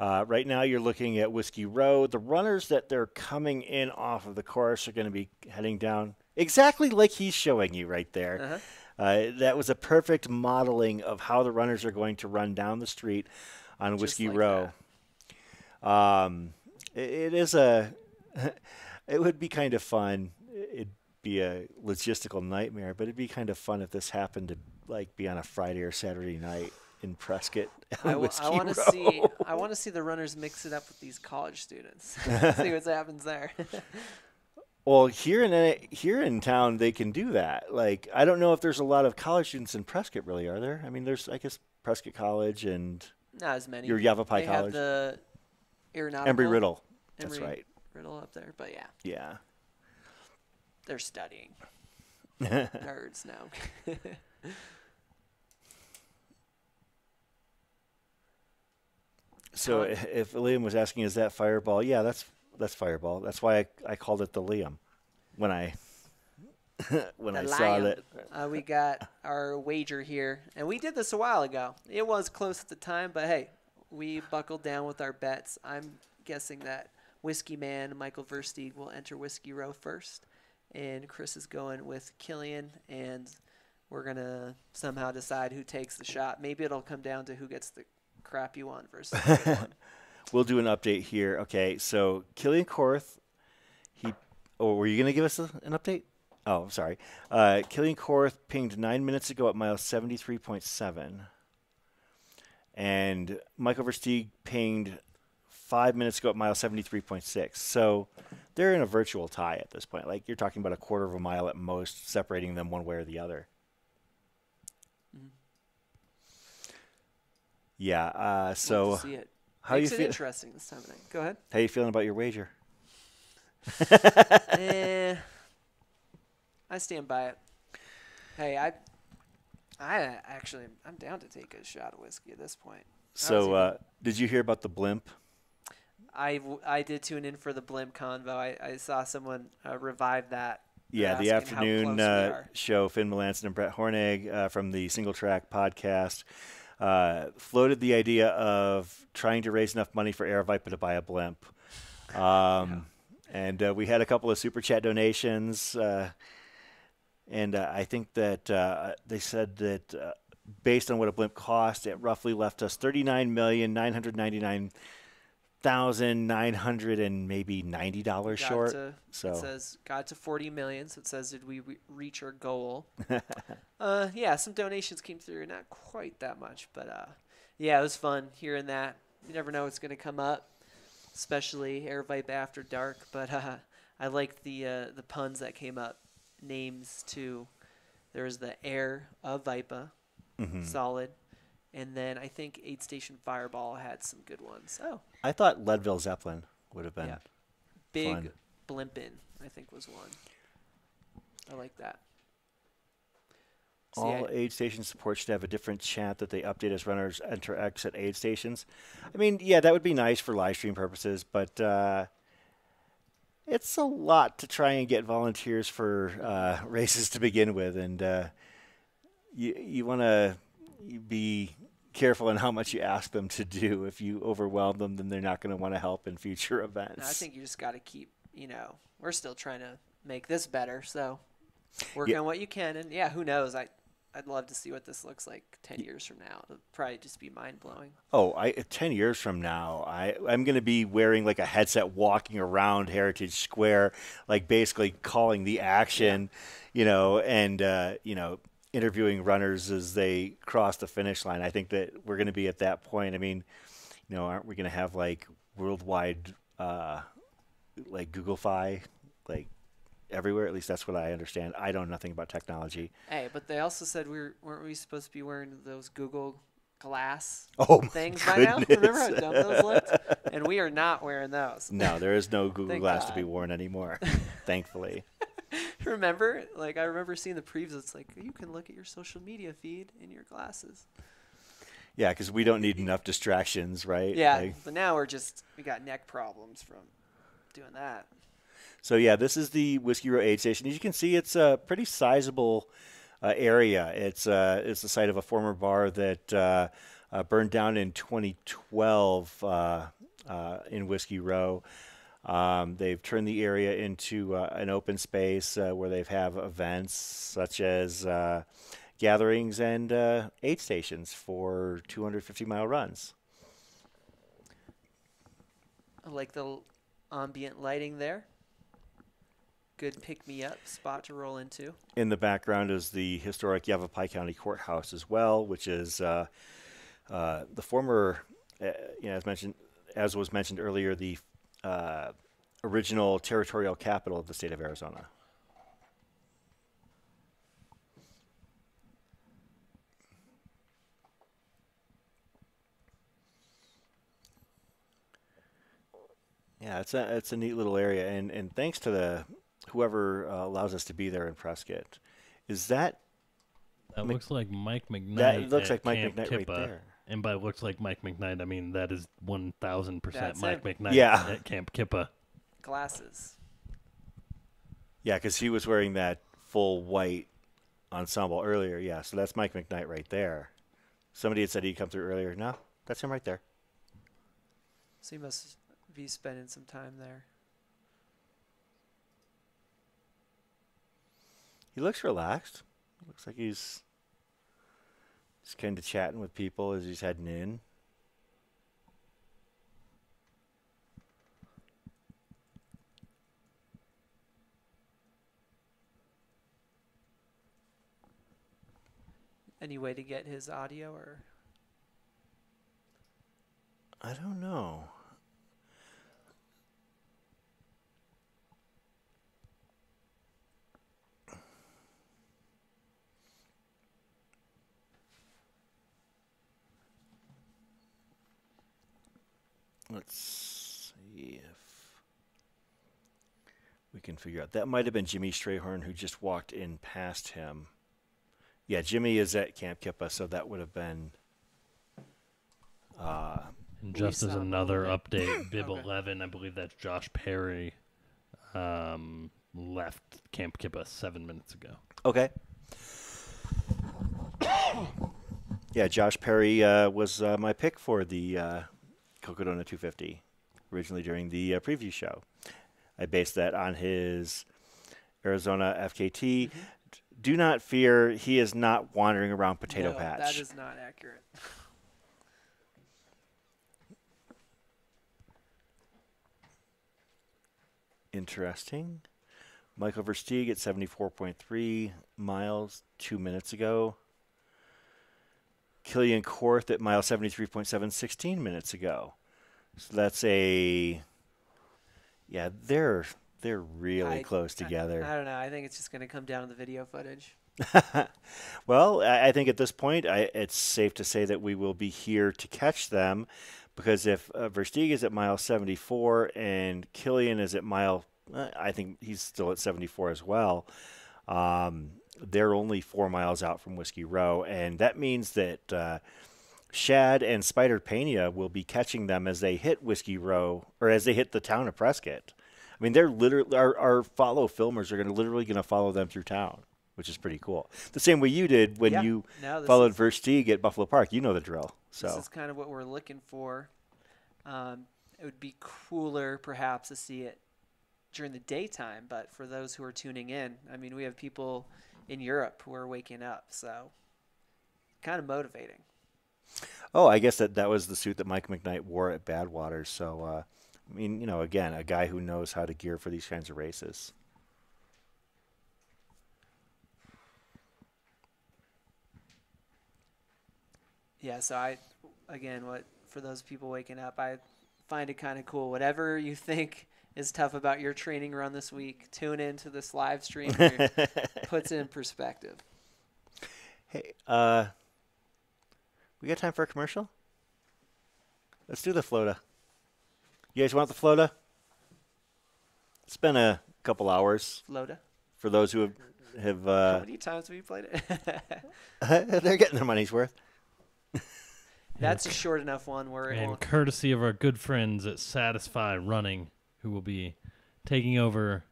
Uh, right now, you're looking at Whiskey Row. The runners that they're coming in off of the course are going to be heading down exactly like he's showing you right there. Uh-huh. Uh, that was a perfect modeling of how the runners are going to run down the street on Just Whiskey like Row. Um, it, it is a. it would be kind of fun. Be a logistical nightmare, but it'd be kind of fun if this happened to like be on a Friday or Saturday night in Prescott. I, on w- I want to see. I want to see the runners mix it up with these college students. see what happens there. Well, here in here in town, they can do that. Like, I don't know if there's a lot of college students in Prescott. Really, are there? I mean, there's I guess Prescott College and Not as many. Your Yavapai they College. have the aeronautical. Embry Riddle. That's Embry right. Riddle up there, but yeah, Yeah. They're studying. Nerds now. So if Liam was asking, is that Fireball? Yeah, that's that's Fireball. That's why I, I called it the Liam when I when The I saw that. Uh, we got our wager here, and we did this a while ago. It was close at the time, but hey, we buckled down with our bets. I'm guessing that Whiskey Man Michael Versteeg will enter Whiskey Row first, and Chris is going with Kilian, and we're gonna somehow decide who takes the shot. Maybe it'll come down to who gets the crappy one versus. We'll do an update here. Okay, so Kilian Korth, he. Oh, were you to give us a, an update? Oh, I'm sorry. Uh, Kilian Korth pinged nine minutes ago at mile 73.7. And Michael Versteeg pinged five minutes ago at mile 73.6. So they're in a virtual tie at this point. Like you're talking about a quarter of a mile at most separating them one way or the other. Yeah. Uh, so Love to see it. how Makes you feel? interesting this time of night. Go ahead. How you feeling about your wager? eh, I stand by it. Hey, I, I actually, I'm down to take a shot of whiskey at this point. So, uh, did you hear about the blimp? I, I did tune in for the blimp convo. I, I saw someone uh, revive that. Yeah, the afternoon uh, show. Finn Melanson and Brett Hornig uh, from the Single Track podcast uh, floated the idea of trying to raise enough money for Aravaipa to buy a blimp. Um, And uh, we had a couple of super chat donations, uh, and uh, I think that uh, they said that uh, based on what a blimp cost, it roughly left us thirty nine million nine hundred ninety nine thousand nine hundred and maybe ninety dollars short. to- so it says got to 40 million. So it says did we re- reach our goal? uh, yeah, some donations came through, not quite that much, but uh, yeah, it was fun hearing that. You never know what's gonna come up, especially Aravaipa After Dark. But uh, I liked the uh, the puns that came up. Names too. There was the Air of Vipa, Mhm. solid, and then I think Eight Station Fireball had some good ones. Oh, I thought Leadville Zeppelin would have been Yeah. Big fun. Blimpin, I think was one. I like that. See, All I- aid station support should have a different chat that they update as runners enter exit aid stations. I mean, yeah, that would be nice for live stream purposes, but uh, it's a lot to try and get volunteers for uh, races to begin with, and uh, you you want to be careful in how much you ask them to do. If you overwhelm them, then they're not going to want to help in future events. No, I think you just got to keep, you know, we're still trying to make this better. So work Yeah. on what you can. And yeah, who knows? I, I'd love to see what this looks like 10 years from now. It'll probably just be mind blowing. Oh, I ten years from now, I I'm gonna be wearing like a headset, walking around Heritage Square, like basically calling the action, you know, and uh, you know, interviewing runners as they cross the finish line. I think that we're gonna be at that point. I mean, you know, aren't we gonna have like worldwide, uh, like Google Fi, like everywhere? At least that's what I understand. I don't know nothing about technology. Hey, but they also said we were, weren't we supposed to be wearing those Google Glass Oh, things by now? Remember how dumb those looked? And we are not wearing those. No, there is no Google Glass to be worn anymore, thankfully. remember? Like I remember seeing the previews. It's like you can look at your social media feed in your glasses. Yeah, because we don't need enough distractions, right? Yeah, Like- but now we're just we got neck problems from doing that. so yeah, this is the Whiskey Row aid station. As you can see, it's a pretty sizable uh, area. It's uh, it's the site of a former bar that uh, uh, burned down in 2012 uh, uh, in Whiskey Row. Um, they've turned the area into uh, an open space uh, where they have events such as uh, gatherings and uh, aid stations for 250 mile runs. I like the ambient lighting there. Good pick me up spot to roll into. In the background is the historic Yavapai County Courthouse as well, which is uh, uh, the former, uh, you know, as mentioned, as was mentioned earlier, the uh, original territorial capital of the state of Arizona. Yeah, it's a it's a neat little area, and and thanks to the whoever uh, allows us to be there in Prescott. Is that That Mc- looks like Mike McKnight. that looks like Mike Camp McKnight right there? And by looks like Mike McKnight, I mean that is one thousand percent Mike it. McKnight Yeah. at Kamp Kipa. Glasses. Yeah, because he was wearing that full white ensemble earlier. Yeah, so that's Mike McKnight right there. Somebody had said he'd come through earlier. No, that's him right there. So he must be spending some time there. He looks relaxed. Looks like he's just kind of chatting with people as he's heading in. Any way to get his audio or I don't know. Let's see if we can figure out. That might have been Jimmy Strayhorn who just walked in past him. Yeah, Jimmy is at Kamp Kipa, so that would have been. Uh, And just as saw him a another little update, Bib Okay. Eleven, I believe that's Josh Perry, um, left Kamp Kipa seven minutes ago. Okay. yeah, Josh Perry uh, was uh, my pick for the uh, Cocodona 250 originally during the uh, preview show. I based that on his Arizona FKT. D- Do not fear, he is not wandering around Potato no, Patch. That is not accurate. Interesting. Michael Versteeg at 74.3 miles two minutes ago. Kilian Korth at mile 73.7 16 minutes ago. So that's a yeah, they're they're really I- close I- together. I, don't know. I think it's just going to come down to the video footage. well, I, I think at this point, I, it's safe to say that we will be here to catch them, because if uh, Versteeg is at mile 74 and Kilian is at mile, uh, I think he's still at 74 as well. Um, they're only four miles out from Whiskey Row, and that means that uh, Shad and Spider Pena will be catching them as they hit Whiskey Row or as they hit the town of Prescott. I mean, they're literally our, our follow filmers are going to literally going to follow them through town, which is pretty cool. The same way you did when Yeah. you No, followed Versteeg at Buffalo Park. You know the drill. So This is kind of what we're looking for. Um, it would be cooler, perhaps, to see it during the daytime, but for those who are tuning in, I mean, we have people in Europe who are waking up, so kind of motivating. Oh, I guess that that was the suit that Mike McKnight wore at Badwater. So, uh, I mean, you know, again, a guy who knows how to gear for these kinds of races. Yeah, so I, again, what for those people waking up, I find it kind of cool. Whatever you think is tough about your training run this week, tune into this live stream. puts it in perspective. Hey, uh, we got time for a commercial? Let's do the floata. You guys want the floata? It's been a couple hours Floda. for those who have have How uh, many times have you played it? they're getting their money's worth. That's a short enough one where it And won't. courtesy of our good friends at Satisfy Running, who will be taking over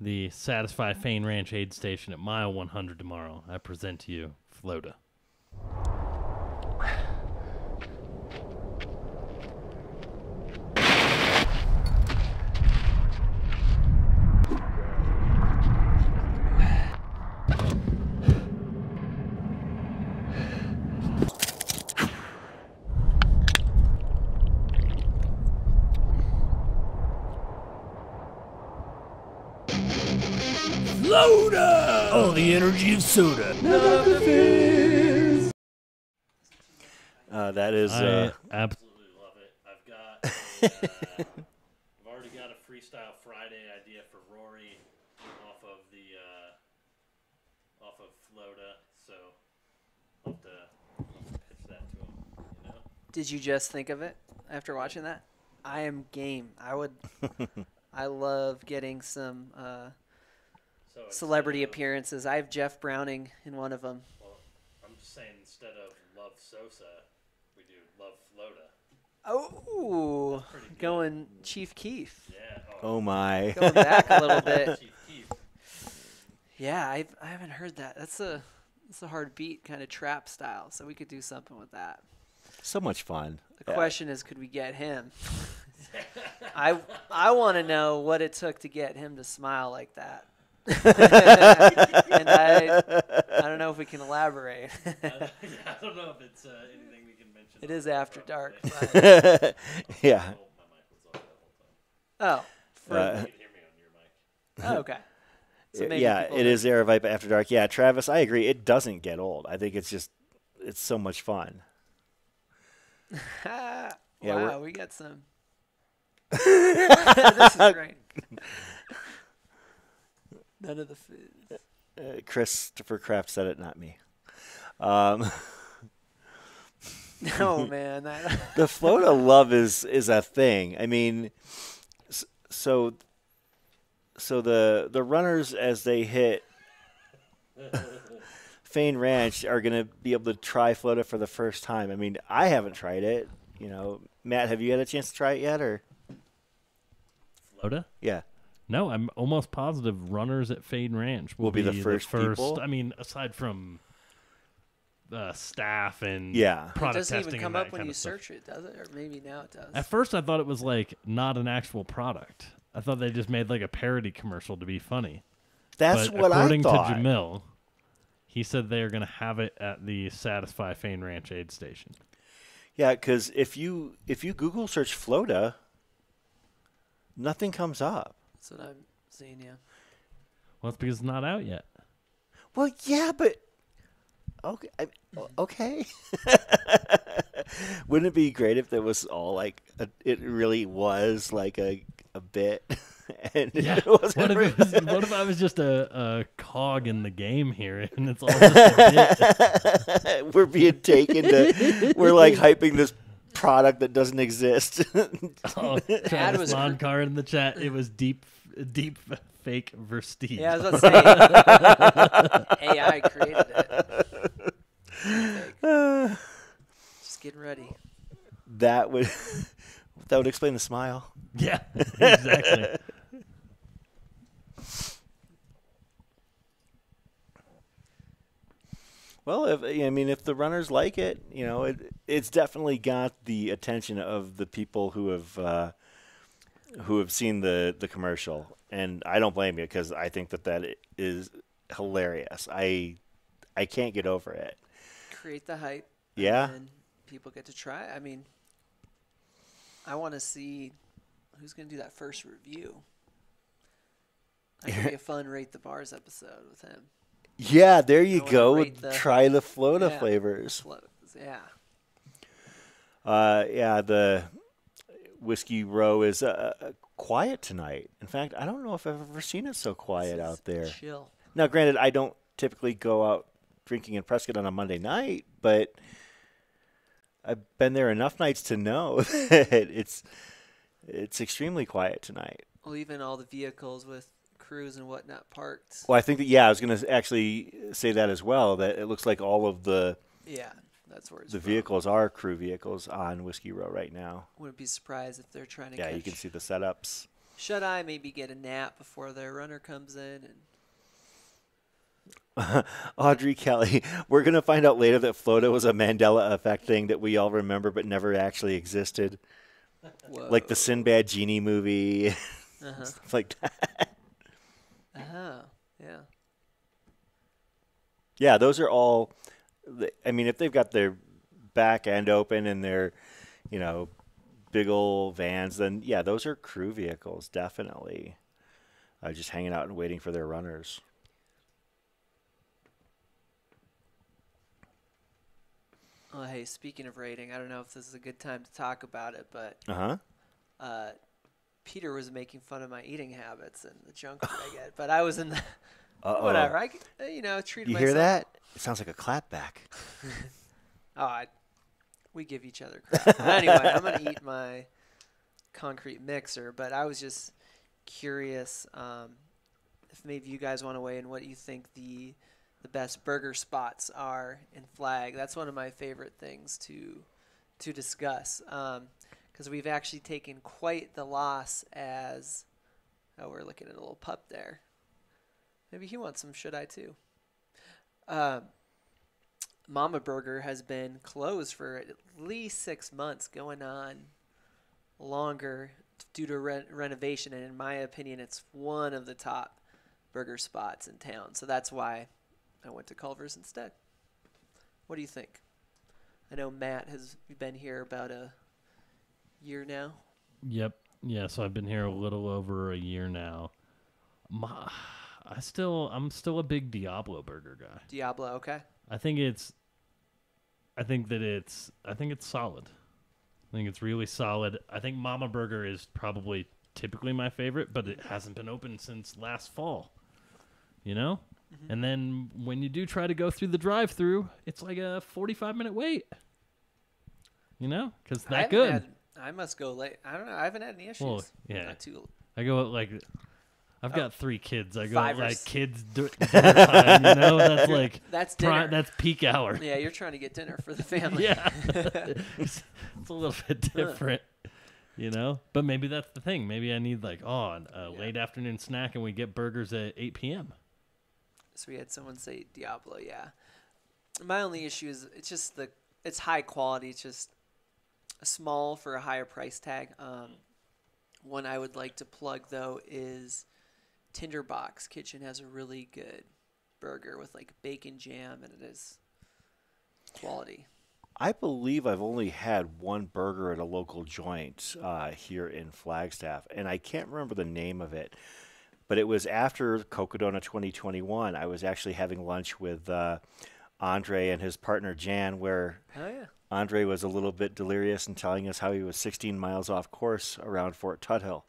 the Satisfy Fain Ranch aid station at mile 100 tomorrow, I present to you Flota. Loda! Oh, the energy of soda. Uh, that is. I Uh, absolutely love it. I've got. A, uh, I've already got a freestyle Friday idea for Rory off of the uh, off of Flota, so I'll have to, I'll have to pitch that to him. You know. Did you just think of it after watching that? I am game. I would. I love getting some uh, So celebrity of- uh, appearances. I have Jeff Browning in one of them. Well, I'm just saying instead of love Sosa, We do love Flota. Oh, going Chief Keef. Yeah. Oh. oh my. Going back a little bit. Yeah, I've, I haven't heard that. That's a that's a hard beat kind of trap style. So we could do something with that. So much fun. The Yeah. question is, could we get him? I I want to know what it took to get him to smile like that. And I I don't know if we can elaborate. yeah, I don't know if it's uh, anything we can mention. It is after dark. but- yeah. Oh. for- Uh, oh, okay. So maybe yeah, people it that- is Aravaipa After Dark. Yeah, Travis, I agree. It doesn't get old. I think it's just, it's so much fun. wow, we're- we got some. this is great. None of the food. Uh, Christopher Kraft said it, not me. Um, No, man. That the Flota love is is a thing. I mean, so so the the runners as they hit Fain Ranch are going to be able to try Flota for the first time. I mean, I haven't tried it. You know, Matt, have you had a chance to try it yet, or Flota? yeah? No, I'm almost positive runners at Fain Ranch will, Will be the first people? I mean, aside from uh, staff and Yeah. It it doesn't testing even come up when you of stuff. search it, does it? Or maybe now it does. At first, I thought it was like not an actual product. I thought they just made like a parody commercial to be funny. That's But what I according thought. to Jamil, he said they are going to have it at the Satisfy Fain Ranch aid station. Yeah, because if you if you Google search Flota, nothing comes up. That's what I'm seeing. Yeah. Well, it's because it's not out yet. Well, yeah, but okay, I, okay. Wouldn't it be great if that was all like a, it really was like a a bit? and Yeah. it wasn't What if, it was, what if I was just a, a cog in the game here and it's all just a bit? we're being taken to we're like hyping this product that doesn't exist. Oh, Ad Travis was- Lawn card in the chat. It was deep, deep fake Versteeg. Yeah, I was about to say AI created it. Just getting ready. that would that would explain the smile. Yeah, exactly. Well, if I mean, if the runners like it, you know, it it's definitely got the attention of the people who have uh, who have seen the the commercial, and I don't blame you because I think that that is hilarious. I I can't get over it. Create the hype. Yeah. And people get to try. I mean, I want to see who's going to do that first review. That could be a fun rate the bars episode with him. Yeah, there you go. the- Try the Flota Yeah, flavors. floats, Yeah. Uh, yeah, the whiskey row is uh, uh, quiet tonight. In fact, I don't know if I've ever seen it so quiet out there. chill. Now, granted, I don't typically go out drinking in Prescott on a Monday night, but I've been there enough nights to know that it's it's extremely quiet tonight. Well, even all the vehicles with crews and whatnot parked. Well, I think that yeah, I was going to actually say that as well. That it looks like all of the Yeah, that's where it's the from. vehicles are crew vehicles on Whiskey Row right now. Wouldn't be surprised if they're trying to Yeah, you can see the setups. shut eye, maybe get a nap before their runner comes in, and Audrey Kelly, we're going to find out later that Flota was a Mandela effect thing that we all remember but never actually existed. Like the Sinbad Genie movie, Uh-huh. stuff like that. oh, yeah. Yeah, those are all. I mean, if they've got their back end open and they're, you know, big old vans, then yeah, those are crew vehicles, definitely. Uh, just hanging out and waiting for their runners. Oh, hey, speaking of rating, I don't know if this is a good time to talk about it, but Uh-huh. uh, Peter was making fun of my eating habits and the junk I get, but I was in the Uh-oh. whatever. I uh, you know treated You myself. hear that? It sounds like a clapback. Oh, I, we give each other crap. anyway, I'm gonna eat my concrete mixer, but I was just curious um, if maybe you guys want to weigh in what you think the the best burger spots are in Flag. That's one of my favorite things to to discuss because we've actually taken quite the loss as oh we're looking at a little pup there. Maybe he wants some. Should I too? Um, Mama Burger has been closed for at least six months, going on longer due to re- renovation. And in my opinion, it's one of the top burger spots in town. So that's why I went to Culver's instead. What do you think? I know Matt has been here about a year now. Yep. Yeah, so I've been here a little over a year now. My, I still I'm still a big Diablo burger guy. Diablo, okay. I think it's I think that it's I think it's solid. I think it's really solid. I think Mama Burger is probably typically my favorite, but it hasn't been open since last fall. You know? Mm-hmm. And then when you do try to go through the drive-through, it's like a 45 minute wait. You know? Cuz that good. had- I must go late. I don't know. I haven't had any issues. Well, yeah. Not too. I go like I've Oh. got three kids. I go Five or like s- kids dinner time, you know? That's like That's dinner. that's peak hour. Yeah, you're trying to get dinner for the family. yeah. it's, it's a little bit different, you know? But maybe that's the thing. Maybe I need like, oh, a late afternoon snack and we get burgers at 8 p.m. So we had someone say Diablo. Yeah. My only issue is it's just the it's high quality. It's just small for a higher price tag. Um, one I would like to plug though is Tinderbox Kitchen has a really good burger with like bacon jam and it is quality. I believe I've only had one burger at a local joint uh, here in Flagstaff, and I can't remember the name of it. But it was after Cocodona 2021. I was actually having lunch with uh, Andre and his partner Jan, where Oh yeah. Andre was a little bit delirious and telling us how he was 16 miles off course around Fort Tuthill.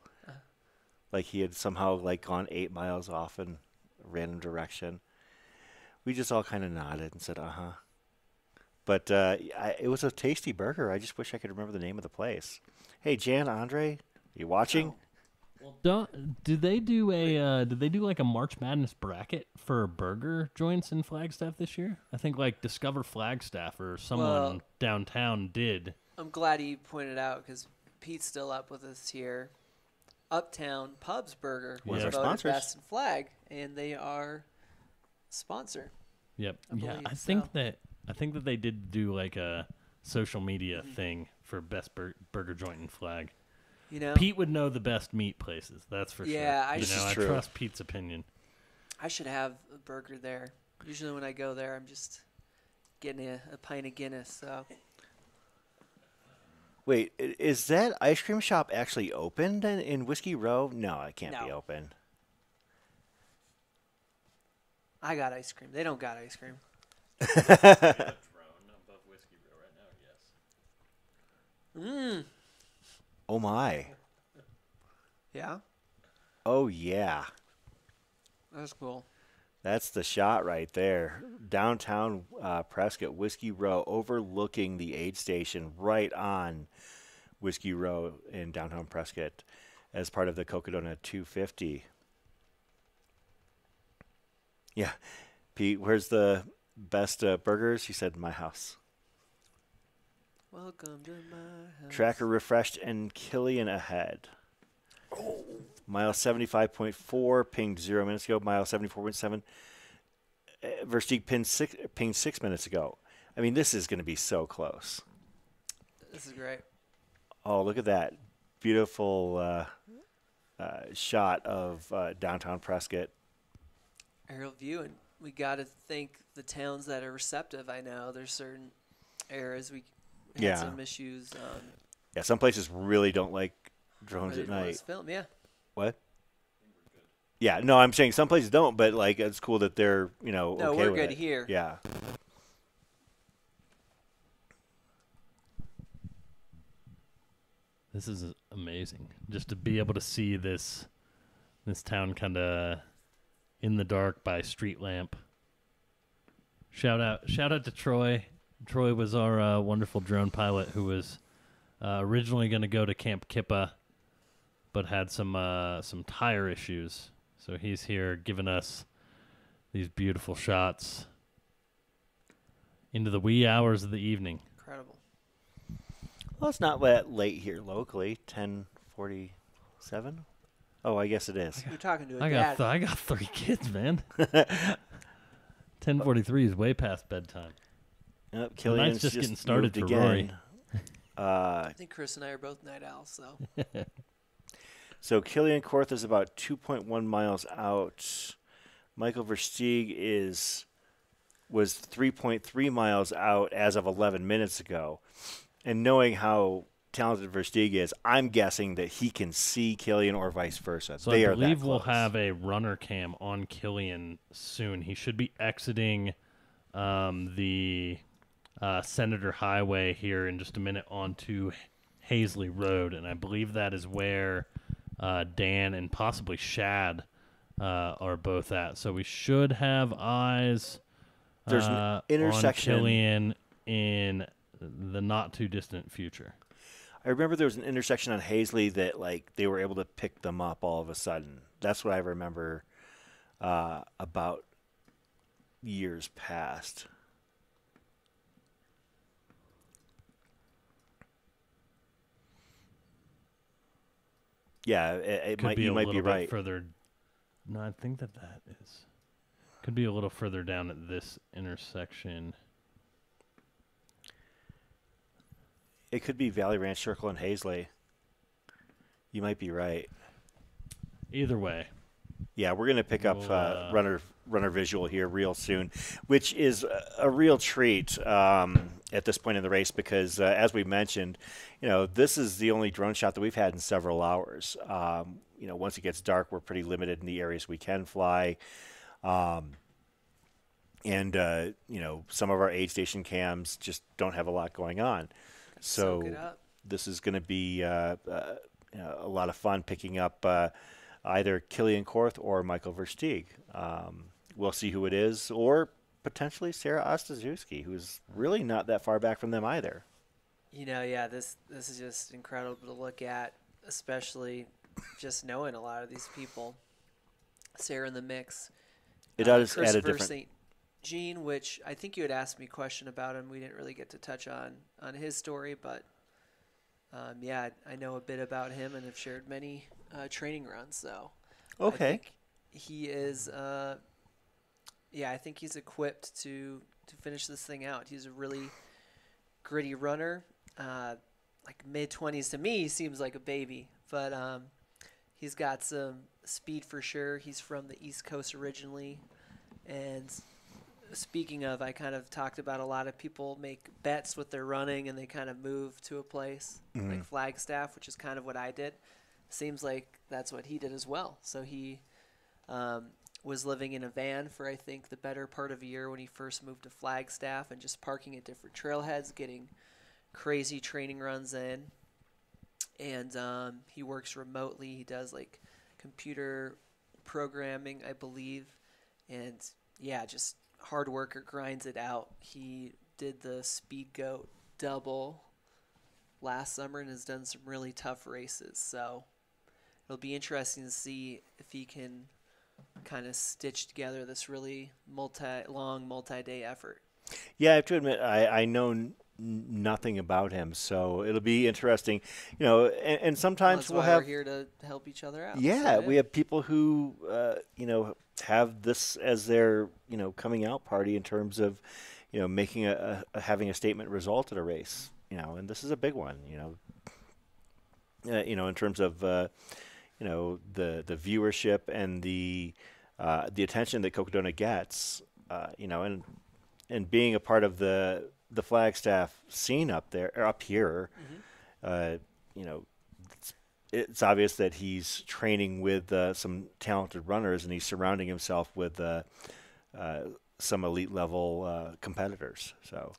Like he had somehow like gone eight miles off in a random direction. We just all kind of nodded and said, "Uh huh." But uh, I, it was a tasty burger. I just wish I could remember the name of the place. Hey, Jan, Andre, you watching? Don't, do they do a uh, did they do like a March Madness bracket for burger joints in Flagstaff this year? I think like Discover Flagstaff or someone Well- downtown did. I'm glad you pointed out because Pete's still up with us here. Uptown Pubs Burger One was of our voted sponsors. best in flag, and they are sponsor. Yep. I yeah, believe I think so. that I think that they did do like a social media Mm-hmm. thing for best bur- burger joint and flag. You know? Pete would know the best meat places. That's for Yeah, sure. I you This know, is I true. trust Pete's opinion. I should have a burger there. Usually when I go there, I'm just getting a, a pint of Guinness. So Wait, is that ice cream shop actually open in, in Whiskey Row? No, it can't be open. I got ice cream. They don't got ice cream. Mmm. Oh my. Yeah, Oh yeah. that's cool. That's the shot right there. Downtown uh, Prescott, Whiskey Row, overlooking the aid station right on Whiskey Row in downtown Prescott as part of the Cocodona 250. Yeah. Pete, where's the best uh, burgers? He said, my house. Welcome to my house. Tracker refreshed and Kilian ahead. Mile 75.4 pinged zero minutes ago. Mile 74.7 uh, Versteeg pinged six, pinged six minutes ago. I mean, this is going to be so close. This is great. Oh, look at that. Beautiful uh, uh, shot of uh, downtown Prescott. Aerial view, and we got to thank the towns that are receptive. I know there's certain areas we had Yeah. some issues. Um, Yeah, some places really don't like drones at night. Film, yeah. What? Yeah, no, I'm saying some places don't, but like it's cool that they're you know No, okay we're with good it. here. Yeah. This is amazing. Just to be able to see this this town kind of in the dark by street lamp. Shout out shout out to Troy. Troy was our uh, wonderful drone pilot who was uh, originally going to go to Kamp Kipa but had some uh, some tire issues. So he's here giving us these beautiful shots into the wee hours of the evening. Incredible. Well, it's not that late here locally. Ten forty-seven. Oh, I guess it is. You're talking to a I dad. got th- I got three kids, man. Ten forty three is way past bedtime. Yep, The night's Kilian's just, just getting started moved for again. Rory. Uh, I think Chris and I are both night owls, so So Kilian Korth is about 2.1 miles out. Michael Versteeg is was 3.3 miles out as of 11 minutes ago. And knowing how talented Versteeg is, I'm guessing that he can see Kilian or vice versa. So they I believe we'll have a runner cam on Kilian soon. He should be exiting um, the uh, Senator Highway here in just a minute onto Hazley Road, and I believe that is where uh, Dan and possibly Shad uh, are both at. So we should have eyes. There's an uh, intersection- on Kilian in the not too distant future. I remember there was an intersection on Hazley that like they were able to pick them up all of a sudden. That's what I remember uh, about years past. Yeah, it, it Could might be you a might little be bit right. further. No, I think that that is could be a little further down at this intersection. It could be Valley Ranch Circle and Hazley. You might be right. Either way, Yeah, we're gonna pick up uh, uh, runner runner visual here real soon, which is a, a real treat um, at this point in the race because, uh, as we mentioned, you know this is the only drone shot that we've had in several hours. Um, you know, once it gets dark, we're pretty limited in the areas we can fly, um, and uh, you know some of our aid station cams just don't have a lot going on. So soak it up. this is going to be uh, uh, you know, a lot of fun picking up uh, either Kilian Korth or Michael Versteeg. Um, we'll see who it is, or potentially Sarah Ostaszewski, who's really not that far back from them either. You know, yeah, this this is just incredible to look at, especially just knowing a lot of these people. Sarah in the mix. It does add a different- St. Jean, which I think you had asked me a question about him. We didn't really get to touch on on his story, but um, yeah, I know a bit about him and have shared many uh, training runs. So I Okay. think he is. Uh, yeah, I think he's equipped to to finish this thing out. He's a really gritty runner. Uh, like mid twenties to me seems like a baby, but um, he's got some speed for sure. He's from the East Coast originally, and speaking of, I kind of talked about a lot of people make bets with their running and they kind of move to a place Mhm. like Flagstaff, which is kind of what I did. Seems like that's what he did as well. So he um, was living in a van for I think the better part of a year when he first moved to Flagstaff and just parking at different trailheads, getting crazy training runs in. And um, he works remotely. He does like computer programming, I believe. And yeah, just hard worker grinds it out. He did the Speed Goat double last summer and has done some really tough races. So it'll be interesting to see if he can kind of stitch together this really multi long multi day effort. Yeah, I have to admit, I, I know nothing about him, so it'll be interesting. You know, and, and sometimes we'll why have we're here to help each other out. Yeah, So, we have people who uh, you know have this as their you know coming out party in terms of you know making a, a, a having a statement result at a race. You know, and this is a big one. You know, uh, you know in terms of uh, you know the the viewership and the uh, the attention that Cocodona gets. Uh, you know, and and being a part of the the Flagstaff scene up there or up here. Uh, you know, it's obvious that he's training with uh, some talented runners and he's surrounding himself with uh, uh, some elite level uh, competitors. So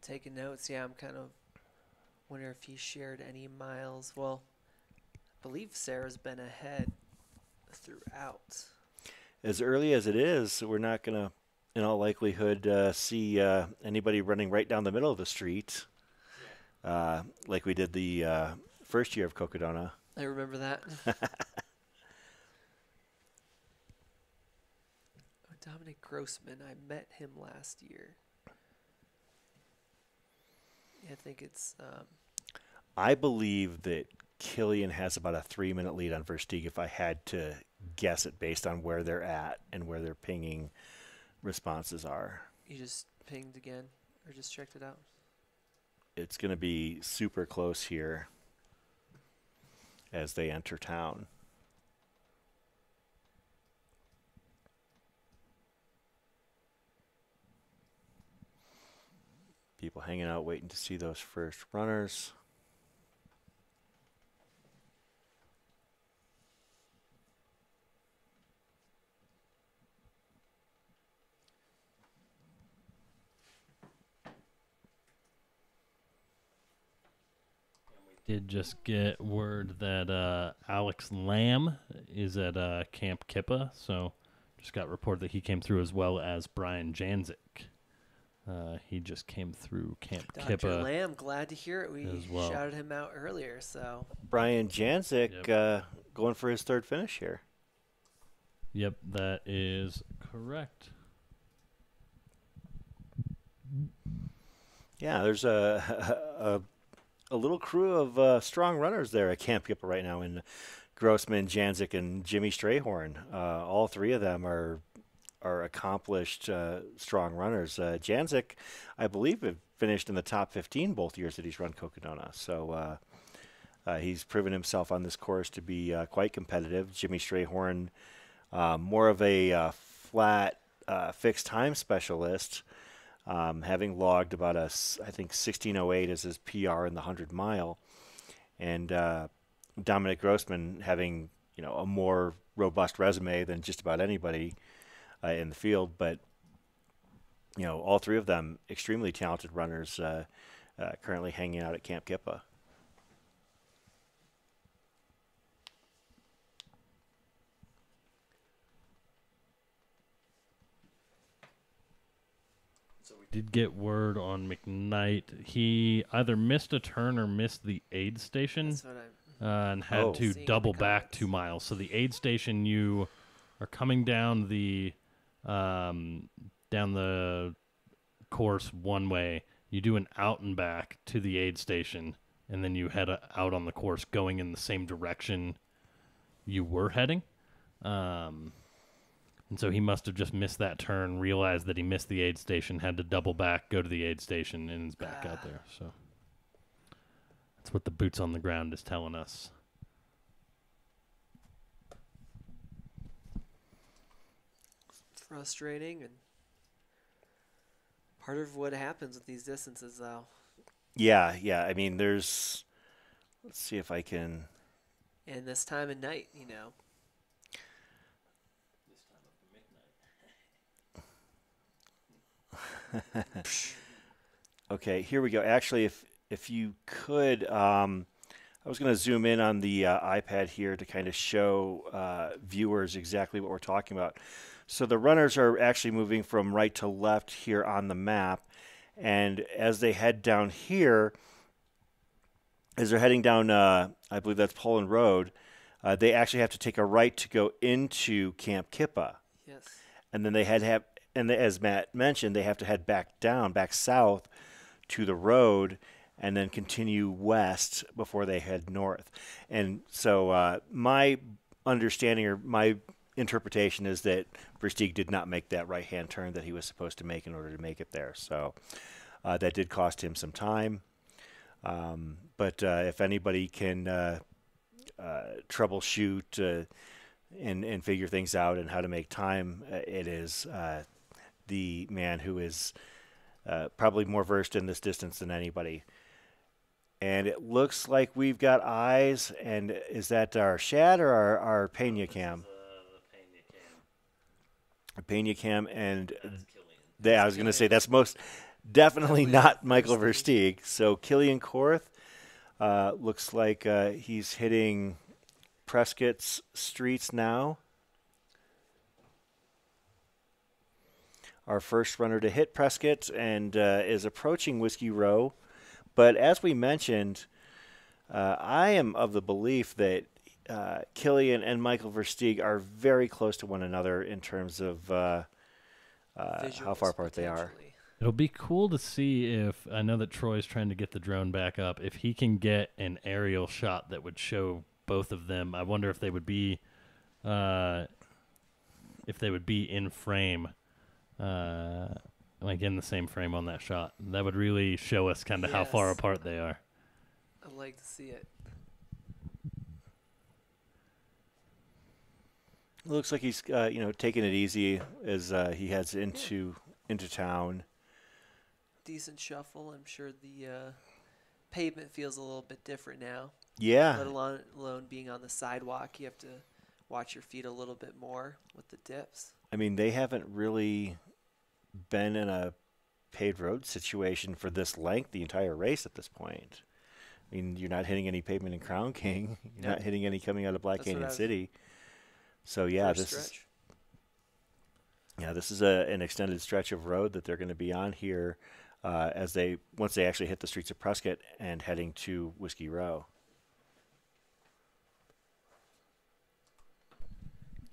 taking notes. Yeah, I'm kind of wonder if he shared any miles. Well, I believe Sarah's been ahead throughout. as early as it is, we're not going to, in all likelihood, uh, see uh, anybody running right down the middle of the street uh, like we did the uh, first year of Cocodona. I remember that. Oh, Dominic Grossman, I met him last year. I think it's um, I believe that Kilian has about a three minute lead on Versteeg if I had to guess it based on where they're at and where they're pinging responses are. You just pinged again, or just checked it out. It's going to be super close here as they enter town. People hanging out waiting to see those first runners. Did just get word that uh, Alex Lamb is at uh, Kamp Kipa, so just got report that he came through as well as Brian Janzik. Uh, he just came through Camp Dr. Kipa. Lamb, glad to hear it. We well. shouted him out earlier, so Brian Janzik uh, going for his third finish here. Yep, that is correct. Yeah, there's a a, a little crew of uh, strong runners there at Kamp Kipa right now in Grossman, Janzik, and Jimmy Strayhorn. Uh, all three of them are are accomplished uh, strong runners. Uh, Janzik, I believe, finished in the top 15 both years that he's run Cocodona. So uh, he's proven himself on this course to be quite competitive. Jimmy Strayhorn, more of a flat fixed time specialist, um, having logged about a, I think 1608 as his PR in the 100 mile, and uh, Dominic Grossman having you know a more robust resume than just about anybody uh, in the field, but you know all three of them extremely talented runners uh, uh, currently hanging out at Kamp Kipa. Did get word on McKnight. He either missed a turn or missed the aid station That's what I'm- uh, and had Oh. to Seeing double back two miles. So the aid station, you are coming down the um, down the course one way. You do an out and back to the aid station, and then you head uh, out on the course, going in the same direction you were heading. Um, and so he must have just missed that turn, realized that he missed the aid station, had to double back, go to the aid station, and is back out ah. there. So that's what the boots on the ground is telling us. frustrating and part of what happens with these distances, though. Yeah, yeah. I mean, there's. Let's see if I can. And this time of night, you know. Okay, here we go. Actually, if if you could, um, I was going to zoom in on the uh, iPad here to kind of show uh, viewers exactly what we're talking about. So the runners are actually moving from right to left here on the map, and as they head down here, as they're heading down, uh, I believe that's Poland Road, uh, they actually have to take a right to go into Kamp Kipa Yes. and then they had to have and as Matt mentioned, they have to head back down, back south to the road, and then continue west before they head north. And so uh, my understanding or my interpretation is that Versteeg did not make that right hand turn that he was supposed to make in order to make it there. So uh, that did cost him some time. Um, but uh, if anybody can uh, uh, troubleshoot uh, and and figure things out and how to make time, it is the man who is uh, probably more versed in this distance than anybody. And it looks like we've got eyes. And is that our Shad or our, our Pena cam? Pena cam and I was going to say that's most definitely not Michael Versteeg. So Kilian Korth uh, looks like uh, he's hitting Prescott's streets now. Our first runner to hit Prescott and uh, is approaching Whiskey Row. But as we mentioned, uh, I am of the belief that uh, Kilian and Michael Versteeg are very close to one another in terms of uh, uh, how far apart they are. It'll be cool to see if I know that Troy's trying to get the drone back up. If he can get an aerial shot that would show both of them, I wonder if they would be, uh, if they would be in frame, uh, like in the same frame on that shot. That would really show us kind of how far apart they are. I'd like to see it. It looks like he's uh, you know taking it easy as uh, he heads into into town. Decent shuffle. I'm sure the uh, pavement feels a little bit different now. Yeah. Let alone, alone being on the sidewalk, you have to watch your feet a little bit more with the dips. I mean, they haven't really been in a paved road situation for this length the entire race at this point. I mean, you're not hitting any pavement in Crown King. You're not hitting any coming out of Black That's Canyon City. So yeah, this is yeah, this is a, an extended stretch of road that they're going to be on here uh, as they once they actually hit the streets of Prescott and heading to Whiskey Row.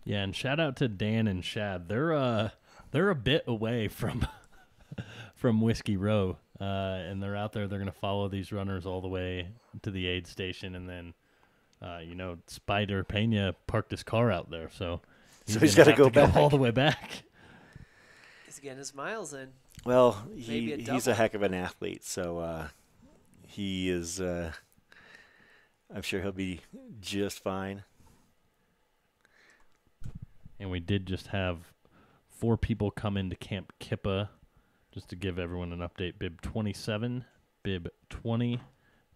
Yeah, and shout out to Dan and Shad. They're uh they're a bit away from from Whiskey Row, uh, and they're out there. They're gonna follow these runners all the way to the aid station, and then uh, you know Spider Pena parked his car out there, so So he's gonna gotta have go to all back. the way back. He's getting his miles in. Well, he a he's a heck of an athlete, so uh, he is. Uh, I'm sure he'll be just fine. And we did just have four people come into Kamp Kipa, just to give everyone an update. Bib 27, Bib 20,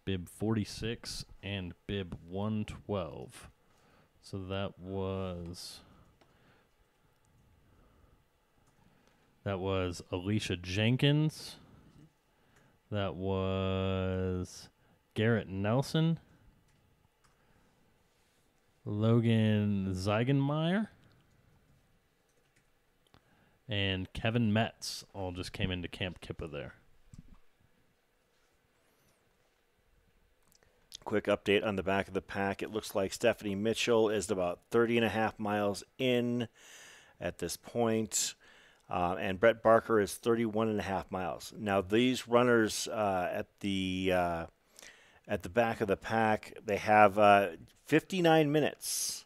Bib 46, and Bib 112. So that was. That was Alicia Jenkins. That was Garrett Nelson. Logan Zeigenmeyer and Kevin Metz all just came into Kamp Kipa there. Quick update on the back of the pack. It looks like Stephanie Mitchell is about 30 and a half miles in at this point. Uh, and Brett Barker is 31 and a half miles. Now, these runners uh, at the uh, at the back of the pack, they have uh, 59 minutes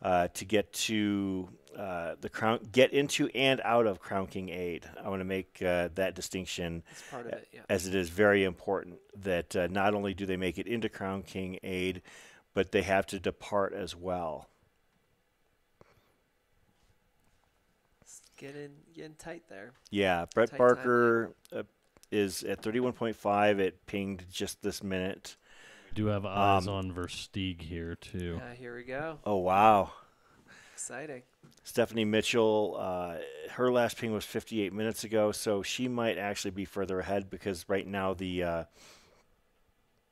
uh, to get to uh, the crown, get into and out of Crown King Aid. I want to make uh, that distinction part of it, yeah. as it is very important that uh, not only do they make it into Crown King Aid, but they have to depart as well. It's getting getting tight there. Yeah, Brett Tight Barker uh, is at 31.5. It pinged just this minute. We do have eyes Um, on Versteeg here too. Here we go. Oh wow. Exciting. Stephanie Mitchell, uh, her last ping was 58 minutes ago, so she might actually be further ahead because right now the uh,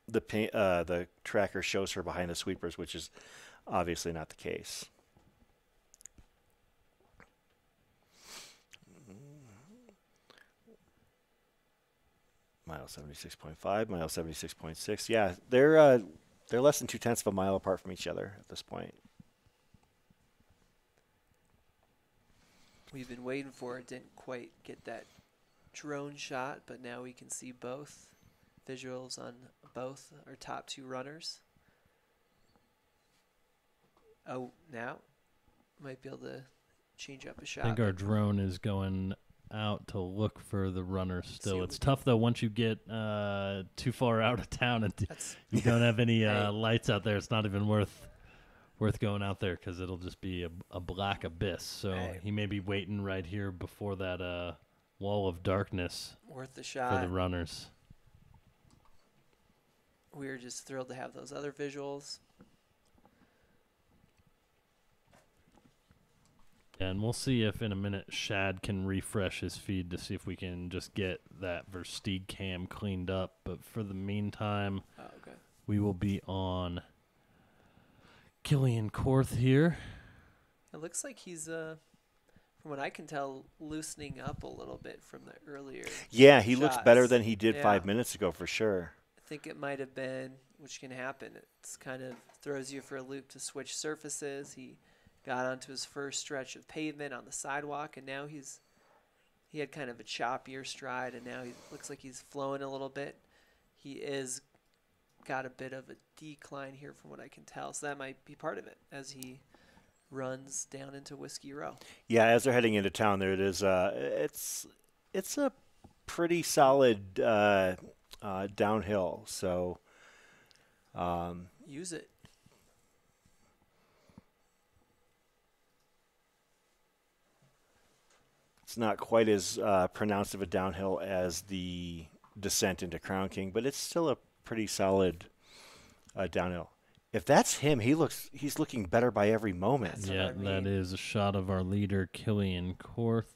the ping, uh, the tracker shows her behind the sweepers, which is obviously not the case. Mile 76.5, mile 76.6. Yeah, they're uh, they're less than two tenths of a mile apart from each other at this point. We've been waiting for it. Didn't quite get that drone shot, but now we can see both visuals on both our top two runners. Oh, now might be able to change up a shot. I think our drone is going out to look for the runner still. It's tough though once you get uh, too far out of town and That's- you don't have any uh, lights out there. It's not even worth worth going out there because it'll just be a, a black abyss. So he may be waiting right here before that uh, wall of darkness Worth the shot for the runners. we are just thrilled to have those other visuals. And we'll see if in a minute Shad can refresh his feed to see if we can just get that Versteeg cam cleaned up. But for the meantime, Oh, okay. we will be on Kilian Korth here. It looks like he's, uh, from what I can tell, loosening up a little bit from the earlier. Yeah, he looks better than he did Yeah. five minutes ago for sure. I think it might have been, which can happen. It's kind of throws you for a loop to switch surfaces. He got onto his first stretch of pavement on the sidewalk, and now he's he had kind of a choppier stride, and now he looks like he's flowing a little bit. He is got a bit of a decline here, from what I can tell. So that might be part of it as he runs down into Whiskey Row. Yeah, as they're heading into town, there it is. Uh, it's it's a pretty solid uh, uh, downhill. So um, Use it. it's not quite as uh, pronounced of a downhill as the descent into Crown King, but it's still a pretty solid uh, downhill. If that's him, he looks he's looking better by every moment. yeah, that is a shot of our leader Kilian Korth.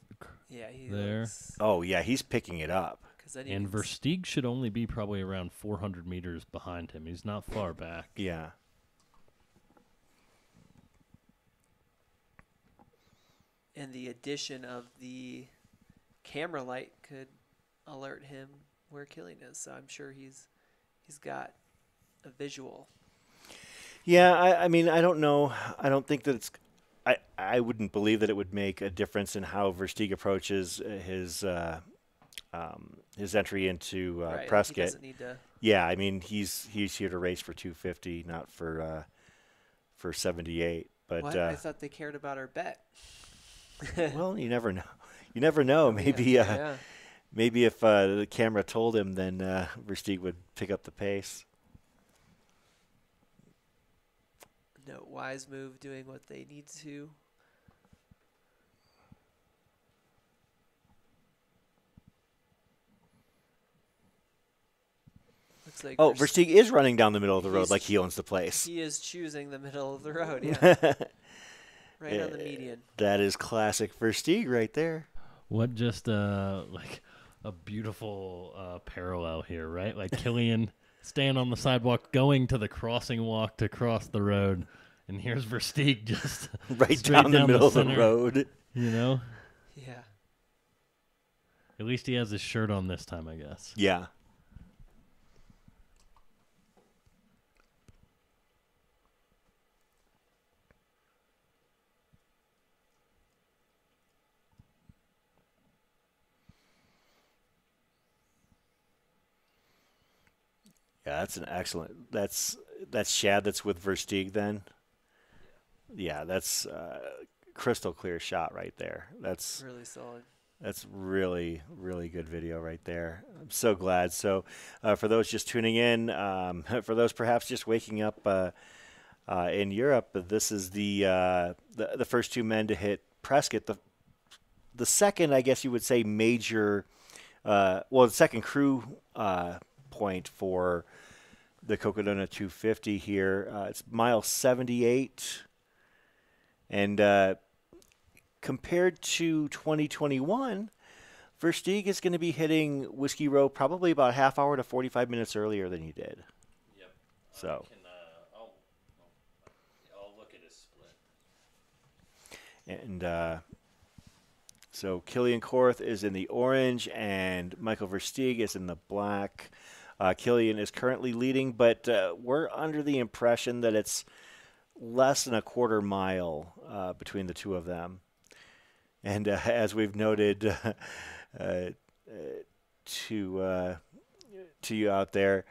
Yeah, he there. looks- Oh yeah, he's picking it up. And can s- Versteeg should only be probably around 400 meters behind him. He's not far back. Yeah. and the addition of the camera light could alert him where Kilian is. So I'm sure he's he's got a visual. Yeah, I, I mean, I don't know. I don't think that it's. I, I wouldn't believe that it would make a difference in how Versteeg approaches uh, his uh, um, his entry into uh, Right, Prescott. Yeah, I mean, he's he's here to race for 250, not for uh, for 78. But what? uh, I thought they cared about our bet. well, you never know. You never know. Maybe uh, yeah. Maybe if uh, the camera told him, then uh, Versteeg would pick up the pace. No wise move doing what they need to. Looks like Oh, Vers- Versteeg is running down the middle of the road like he owns the place. He is choosing the middle of the road. Yeah, right on the Uh, median. That is classic Versteeg right there. What just uh like a beautiful uh, parallel here, right? Like Kilian staying on the sidewalk, going to the crossing walk to cross the road, and here's Versteeg just Right straight down the middle of the road. You know, Yeah. at least he has his shirt on this time, I guess. Yeah. Yeah, that's an excellent. That's that's Shad. That's with Versteeg. Then. Yeah, that's uh, crystal clear shot right there. That's Really solid. That's really, really good video right there. I'm so glad. So, uh, for those just tuning in, um, for those perhaps just waking up uh, uh, in Europe, this is the, uh, the the first two men to hit Prescott. The the second, I guess you would say, major, uh, well, the second crew uh, point for the Cocodona 250 here. Uh, it's mile 78, and uh, compared to 2021, Versteeg is going to be hitting Whiskey Row probably about a half hour to 45 minutes earlier than he did. Yep. So. I'll, I'll look at his split. And uh, so Kilian Korth is in the orange, and Michael Versteeg is in the black. Uh, Kilian is currently leading, but uh, we're under the impression that it's less than a quarter mile uh, between the two of them. And uh, as we've noted uh, uh, to to you out there,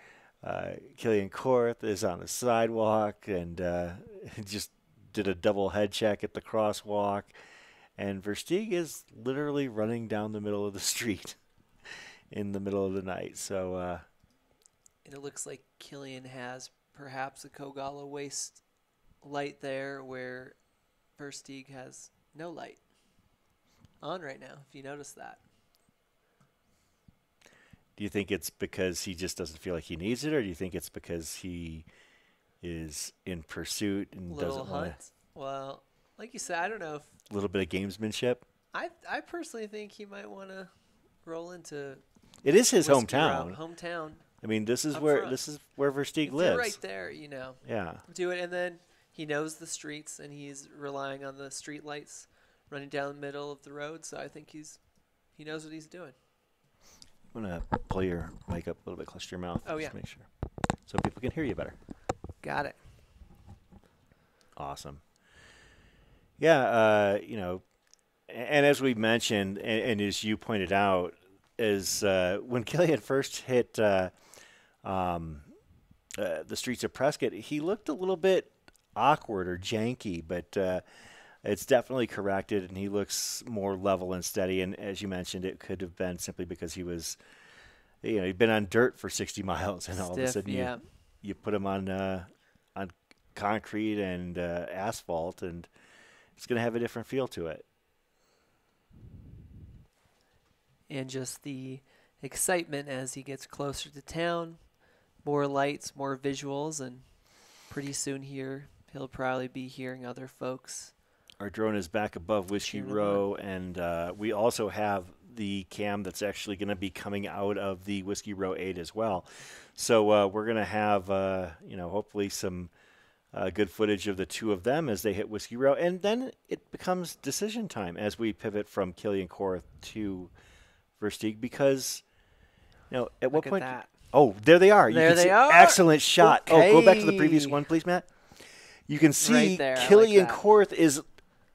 Kilian Korth is on the sidewalk and just did a double head check at the crosswalk. And Versteeg is literally running down the middle of the street in the middle of the night. So, And it looks like Kilian has perhaps a Kogalla waist light there where Versteeg has no light on right now, if you notice that. do you think it's because he just doesn't feel like he needs it, or do you think it's because he is in pursuit and Little doesn't want hunt. Well, like you said, I don't know if a little bit of gamesmanship? I I personally think he might want to roll into It is his Row, hometown. I mean, this is up where front. this is where Versteeg lives. Right there, you know. Yeah. Do it, and then he knows the streets, and he's relying on the street lights running down the middle of the road. So I think he's he knows what he's doing. I'm gonna pull your mic up a little bit closer to your mouth. Oh, just yeah. to make sure, so people can hear you better. Got it. Awesome. Yeah, uh, you know, and as we mentioned, and, and as you pointed out, is uh, when Kilian first hit uh, um, uh, the streets of Prescott, he looked a little bit awkward or janky, but uh, it's definitely corrected, and he looks more level and steady. And as you mentioned, it could have been simply because he was, you know, he'd been on dirt for 60 miles, and all of a sudden yeah. you you put him on uh, on concrete and uh, asphalt, and it's going to have a different feel to it. and just the excitement as he gets closer to town. More lights, more visuals, and pretty soon here he'll probably be hearing other folks. Our drone is back above Whiskey Row, and uh, we also have the cam that's actually going to be coming out of the Whiskey Row 8 as well. So uh, we're going to have, uh, you know, hopefully some uh, good footage of the two of them as they hit Whiskey Row, and then it becomes decision time as we pivot from Kilian Korth to Versteeg because, you know, at what at point? that. Oh, there they are. You There can they see- are. Excellent shot. Oh, go back to the previous one, please, Matt. You can see there, I like Kilian that. Korth is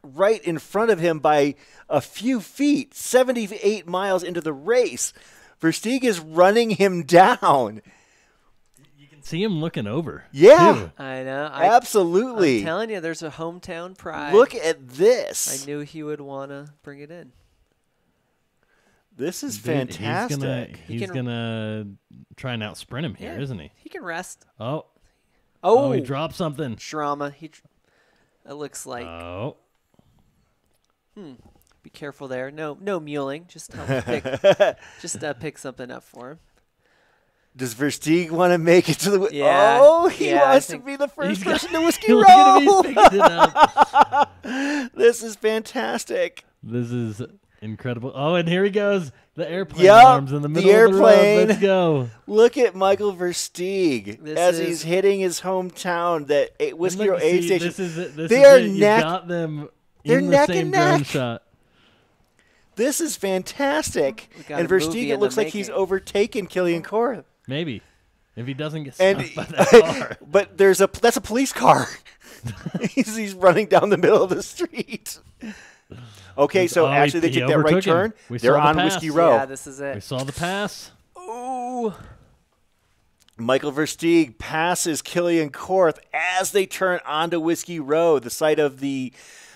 right in front of him by a few feet, 78 miles into the race. Versteeg is running him down. You can see him looking over. Yeah. too. I know. I, Absolutely. I'm telling you, there's a hometown pride. Look at this. I knew he would want to bring it in. This is Dude, fantastic. He's gonna, He he's can- gonna try and out sprint him here, Yeah. not he? He can rest. Oh. Oh, Oh, he dropped something. drama. He. dr- It looks like. Oh. hmm. Be careful there. No, no muling. Just help him pick. just uh, pick something up for him. Does Versteeg want to make it to the? wi- Yeah, Oh, he yeah, I wants to think- be the first got- person to Whiskey Look at him, he's picking it up. this is fantastic. This is incredible. Oh, and here he goes. The airplane Yup, arms in the the middle of the road. Let's go. Look at Michael Versteeg This as is- he's hitting his hometown. That a- Whiskey Row aid station. This is it. This They is are it. You neck- got them they're the neck same and neck. shot. This is fantastic. And Versteeg, it looks like he's overtaken Kilian Korth. Maybe. If he doesn't get And stopped by that car. but there's a that's a police car. he's, he's running down the middle of the street. Okay, so Oh, he- actually they took that right turn. We They're saw the on. Whiskey Row. Yeah, this is it. We it. saw the pass. Ooh. Michael Versteeg passes Kilian Korth as they turn onto Whiskey Row, the site of the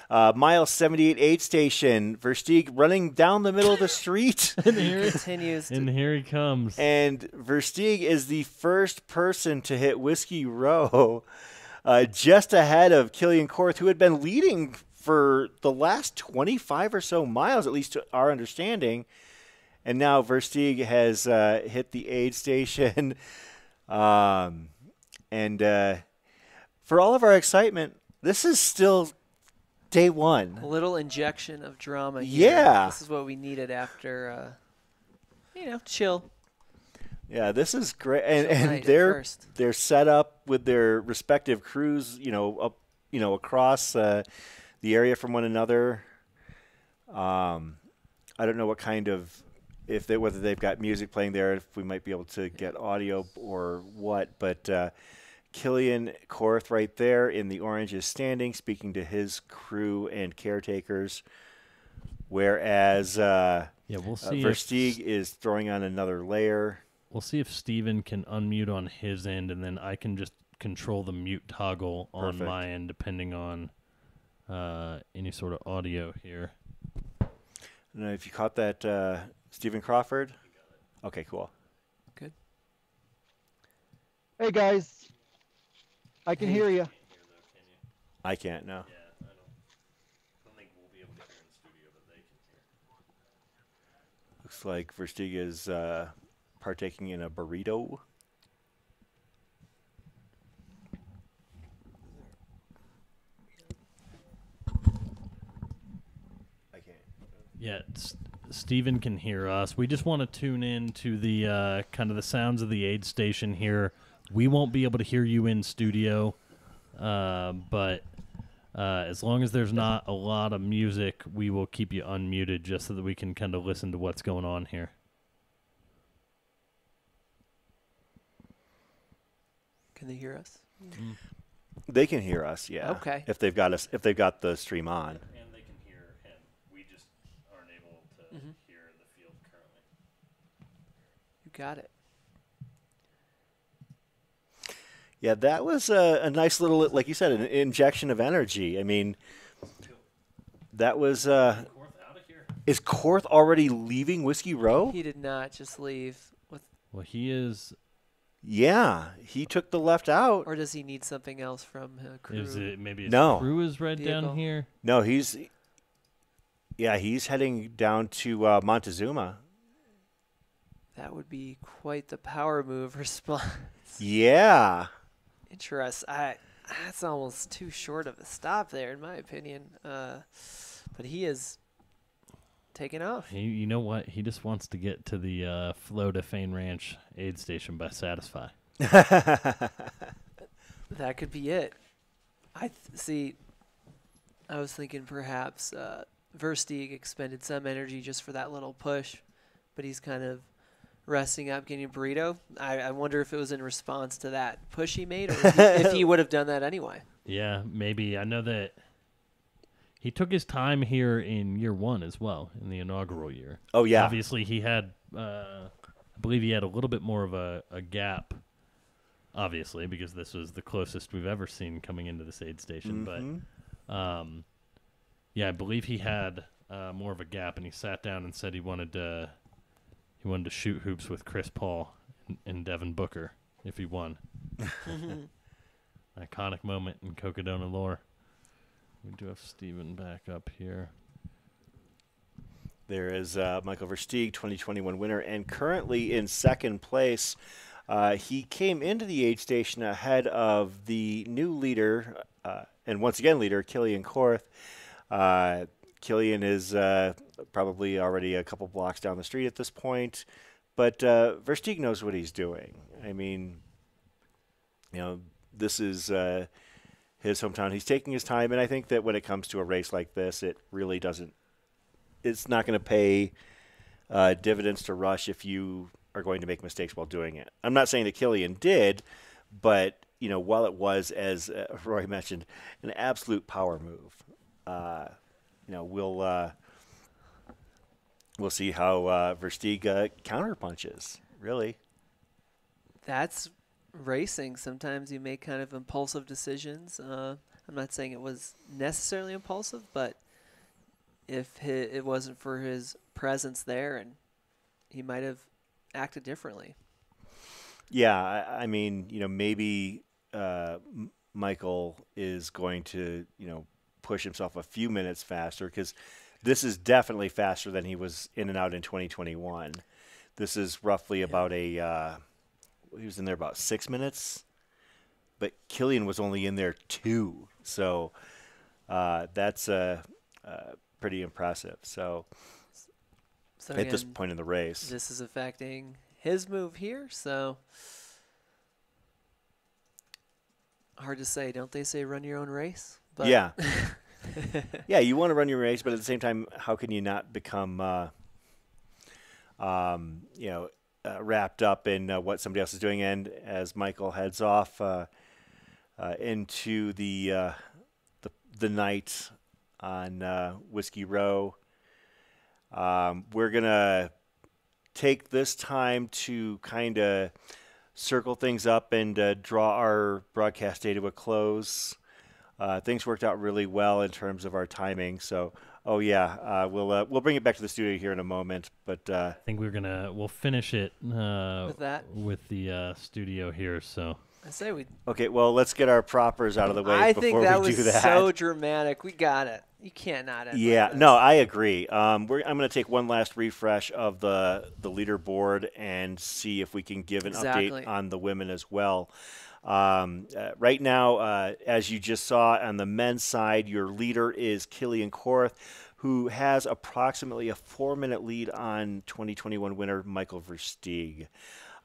uh, mile 78 aid station. Versteeg running down the middle of the street. And here, Continues. To, and here he comes. and Versteeg is the first person to hit Whiskey Row, uh, just ahead of Kilian Korth, who had been leading for the last 25 or so miles, at least to our understanding. And now Versteeg has uh, hit the aid station. Um, and uh, for all of our excitement, this is still day one. a little injection of drama. Here. Yeah. This is what we needed after. Uh, you know, chill. Yeah, this is great, and, Chill and they're first. they're set up with their respective crews, you know, up you know across uh, the area from one another. Um, I don't know what kind of if they whether they've got music playing there, if we might be able to get audio or what, but. Uh, Kilian Korth right there in the orange is standing, speaking to his crew and caretakers, whereas uh, Yeah, we'll uh, see. if- Versteeg is throwing on another layer. We'll see if Steven can unmute on his end, and then I can just control the mute toggle on Perfect. my end, depending on uh, any sort of audio here. I don't know if you caught that, uh, Stephen Crawford. Okay, cool. Good. Hey guys, I can hear you. I can't now. Looks like Versteeg is uh, partaking in a burrito. Yeah, S- Steven can hear us. We just want to tune in to the uh, kind of the sounds of the aid station here. We won't be able to hear you in studio, uh, but uh, as long as there's not a lot of music, we will keep you unmuted just so that we can kind of listen to what's going on here. Can they hear us? They can hear us, yeah. Okay. If they've got us, if they've got the stream on. And they can hear him. We just got it. Yeah, that was a, a nice little, like you said, an injection of energy. I mean, that was. Uh, is Korth already leaving Whiskey Row? He did not just leave with. Well, he is. Yeah, he took the left out. Or does he need something else from a crew? Is it maybe his No. crew is red Vehicle. down here? No, he's. Yeah, he's heading down to uh, Montezuma. That would be quite the power move response. Yeah. Interest. I. That's almost too short of a stop there, in my opinion. Uh, but he is taking off. He, you know what? He just wants to get to the uh, Flo de Fain Ranch aid station by Satisfy. That could be it. I th- see. I was thinking perhaps uh, Versteeg expended some energy just for that little push, but he's kind of resting up, getting a burrito. I, I wonder if it was in response to that push he made, or if he, if he would have done that anyway. Yeah, maybe. I know that he took his time here in year one as well, in the inaugural year. Oh, yeah. Obviously, he had, uh, I believe he had a little bit more of a, a gap, obviously, because this was the closest we've ever seen coming into this aid station. Mhm. But, um, yeah, I believe he had uh, more of a gap, and he sat down and said he wanted to, he wanted to shoot hoops with Chris Paul and, and Devin Booker if he won. Iconic moment in Cocodona lore. We do have Steven back up here. There is uh, Michael Versteeg, 2021 winner, and currently in second place. Uh, he came into the aid station ahead of the new leader, uh, and once again leader, Kilian Korth. Kilian is uh, probably already a couple blocks down the street at this point, but uh, Versteeg knows what he's doing. I mean, you know, this is uh, his hometown. He's taking his time, and I think that when it comes to a race like this, it really doesn't. It's not going to pay uh, dividends to Rush if you are going to make mistakes while doing it. I'm not saying that Kilian did, but you know, while it was, as uh, Roy mentioned, an absolute power move, uh, you know, we'll uh, we'll see how uh, Versteeg uh, counter punches. Really, That's racing. Sometimes you make kind of impulsive decisions. Uh, I'm not saying it was necessarily impulsive, but if hi it wasn't for his presence there, and he might have acted differently. Yeah, I, I mean, you know, maybe uh, M- Michael is going to, you know, push himself a few minutes faster because this is definitely faster than he was in and out in 2021. This is roughly about a, uh, he was in there about six minutes, but Kilian was only in there two. So uh, that's uh, uh, pretty impressive. So, So at this point in the race, This is affecting his move here, so hard to say. Don't they say run your own race? But yeah. yeah, you want to run your race, but at the same time, how can you not become, uh, um, you know, uh, wrapped up in uh, what somebody else is doing? And as Michael heads off uh, uh, into the, uh, the the night on uh, Whiskey Row, um, we're gonna take this time to kind of circle things up and uh, draw our broadcast day to a close. Uh, things worked out really well in terms of our timing. So, oh yeah, uh, we'll uh, we'll bring it back to the studio here in a moment. But uh, I think we're gonna we'll finish it uh, With that? with the uh, studio here. So I say we. okay, well let's get our propers out of the way I before think that we was do that. so dramatic. We got it. You can't not. end Yeah, this. no, I agree. Um, we're, I'm going to take one last refresh of the the leaderboard and see if we can give an Exactly. update on the women as well. Um, uh, right now, uh, as you just saw on the men's side, your leader is Kilian Korth, who has approximately a four minute lead on 2021 winner Michael Versteeg.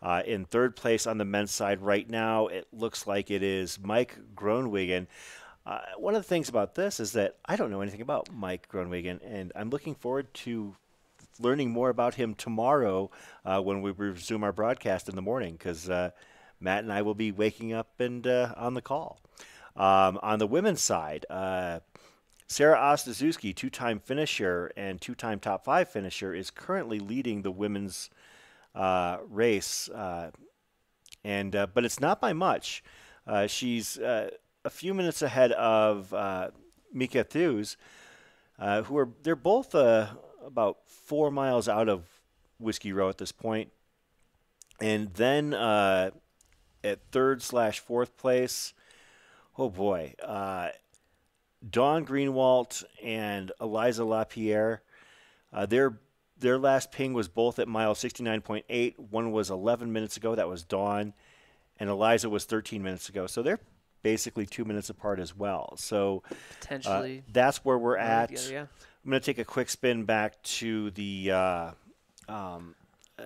Uh, in third place on the men's side right now, it looks like it is Mike Groenwegen. Uh, one of the things about this is that I don't know anything about Mike Groenwegen, and I'm looking forward to learning more about him tomorrow uh, when we resume our broadcast in the morning because uh, Matt and I will be waking up and uh, on the call. Um, on the women's side, uh, Sarah Ostaszewski, two time finisher and two time top five finisher, is currently leading the women's uh, race, uh, and uh, but it's not by much. Uh, she's a few minutes ahead of Mika Thews, who are they're both about four miles out of Whiskey Row at this point. and then at third slash fourth place, oh boy, uh, Dawn Greenwald and Eliza Lapierre. Uh, their their last ping was both at mile 69.8. One was 11 minutes ago. That was Dawn, and Eliza was 13 minutes ago. So they're basically two minutes apart as well. So uh, Potentially that's where we're at. together, yeah. I'm going to take a quick spin back to the uh, um, uh,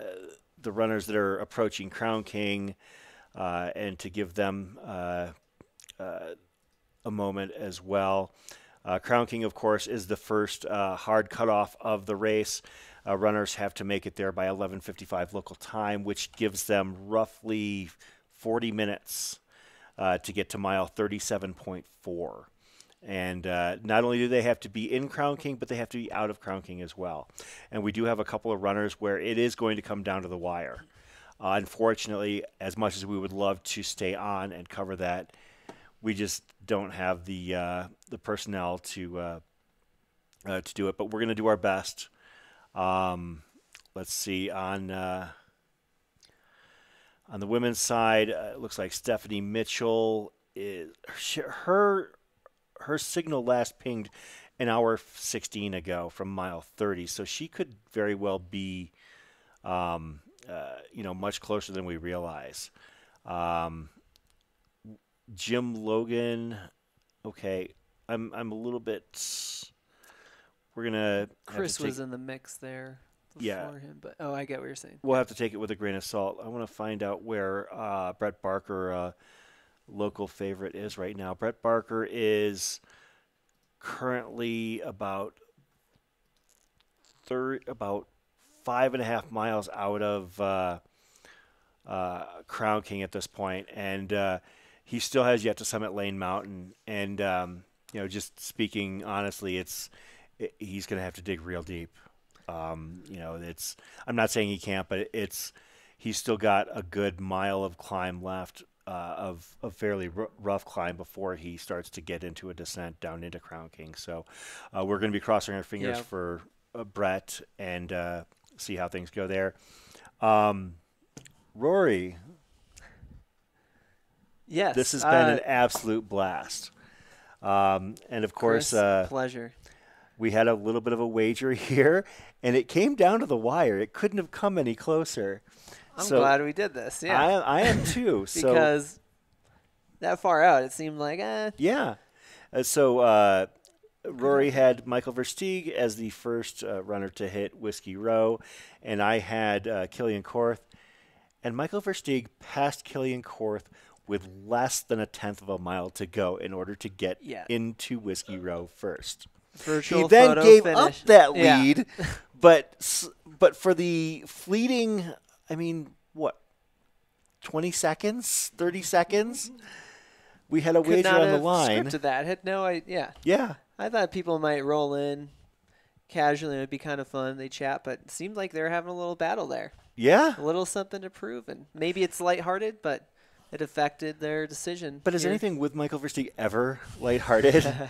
the runners that are approaching Crown King, uh, and to give them uh, uh, a moment as well. Uh, Crown King, of course, is the first uh, hard cutoff of the race. Uh, runners have to make it there by 11:55 local time, which gives them roughly 40 minutes uh, to get to mile 37.4. And uh, not only do they have to be in Crown King, but they have to be out of Crown King as well. And we do have a couple of runners where it is going to come down to the wire. Uh, unfortunately, as much as we would love to stay on and cover that, we just don't have the uh, the personnel to uh, uh, to do it. But we're going to do our best. Um, let's see on uh, on the women's side, uh, it looks like Stephanie Mitchell is her her signal last pinged an hour 16 ago from mile 30, so she could very well be, um, uh, you know, much closer than we realize. Um, Jim Logan, okay, I'm I'm a little bit. We're gonna Chris was in the mix there before Yeah. him, but oh, I get what you're saying. We'll have to take it with a grain of salt. I want to find out where uh, Brett Barker, uh, local favorite, is right now. Brett Barker is currently about third, about five and a half miles out of uh, uh, Crown King at this point, and uh, he still has yet to summit Lane Mountain. And um, you know, just speaking honestly, it's it, he's going to have to dig real deep. Um, you know, it's I'm not saying he can't, but it's he's still got a good mile of climb left. Uh, of a fairly r- rough climb before he starts to get into a descent down into Crown King. So uh, we're going to be crossing our fingers Yeah. for uh, Brett and uh, see how things go there. Um, Rory, Yes, this has been uh, an absolute blast. Um, and of course, Chris, uh, pleasure. we had a little bit of a wager here, and it came down to the wire. It couldn't have come any closer. I'm So glad we did this. Yeah, I, I am too. so because that far out, it seemed like eh. yeah. Uh, so uh, Rory had Michael Versteeg as the first uh, runner to hit Whiskey Row, and I had uh, Kilian Korth. And Michael Versteeg passed Kilian Korth with less than a tenth of a mile to go in order to get Yeah. into Whiskey Row first. Virtual he then gave finish. up that Yeah. lead, but but for the fleeting, I mean, what, twenty seconds, thirty seconds, we had a Could wager on the line. Scripted that. Had no idea. Yeah, I thought people might roll in casually. It would be kind of fun. They chat, but it seemed like they were having a little battle there. yeah. A little something to prove, and maybe it's lighthearted, but it affected their decision. But is here. anything with Michael Versteeg ever lighthearted?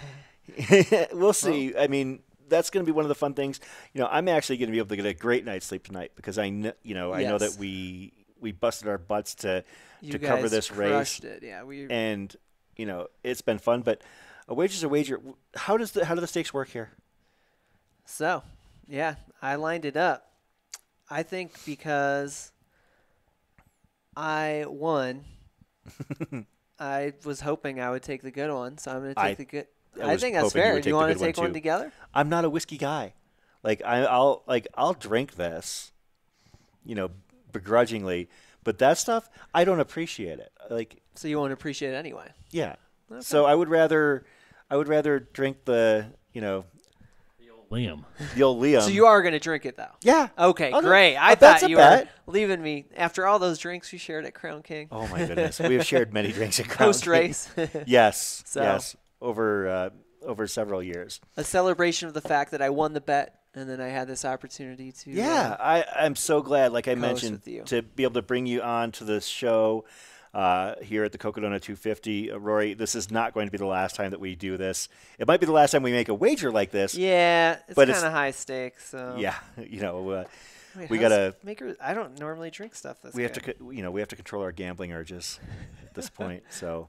we'll see. I mean, that's going to be one of the fun things. You know, I'm actually going to be able to get a great night's sleep tonight because I know, you know, I know that we we busted our butts to You to cover this race. it. Yeah, we. and you know it's been fun. But a wager's a wager. How does the how do the stakes work here? So, yeah, I lined it up. I think because I won, I was hoping I would take the good one, so I'm going to take I- the good. I I, think that's fair. Do you want to one, take one too. together? I'm not a whiskey guy. Like I, I'll like I'll drink this, you know, begrudgingly. But that stuff, I don't appreciate it. Like So you won't appreciate it anyway. yeah. So I would rather, I would rather drink the you know Liam. the old Liam. So you are going to drink it though. Yeah. Okay, I'll great. I a bet's thought you bet. were leaving me after all those drinks you shared at Crown King. Oh my goodness, we have shared many drinks at Crown Post King. race. yes, So- yes, over uh, over several years. a celebration of the fact that I won the bet and then I had this opportunity to. Yeah, uh, I, I'm so glad, like I mentioned, with you. to be able to bring you on to this show uh, here at the Cocodona 250. Uh, Rory, this is not going to be the last time that we do this. It might be the last time we make a wager like this. yeah, it's but kind of high stakes. So. Yeah, you know, uh, Wait, we gotta. Maker. I don't normally drink stuff this. We have to, you know, we have to control our gambling urges at this point. So.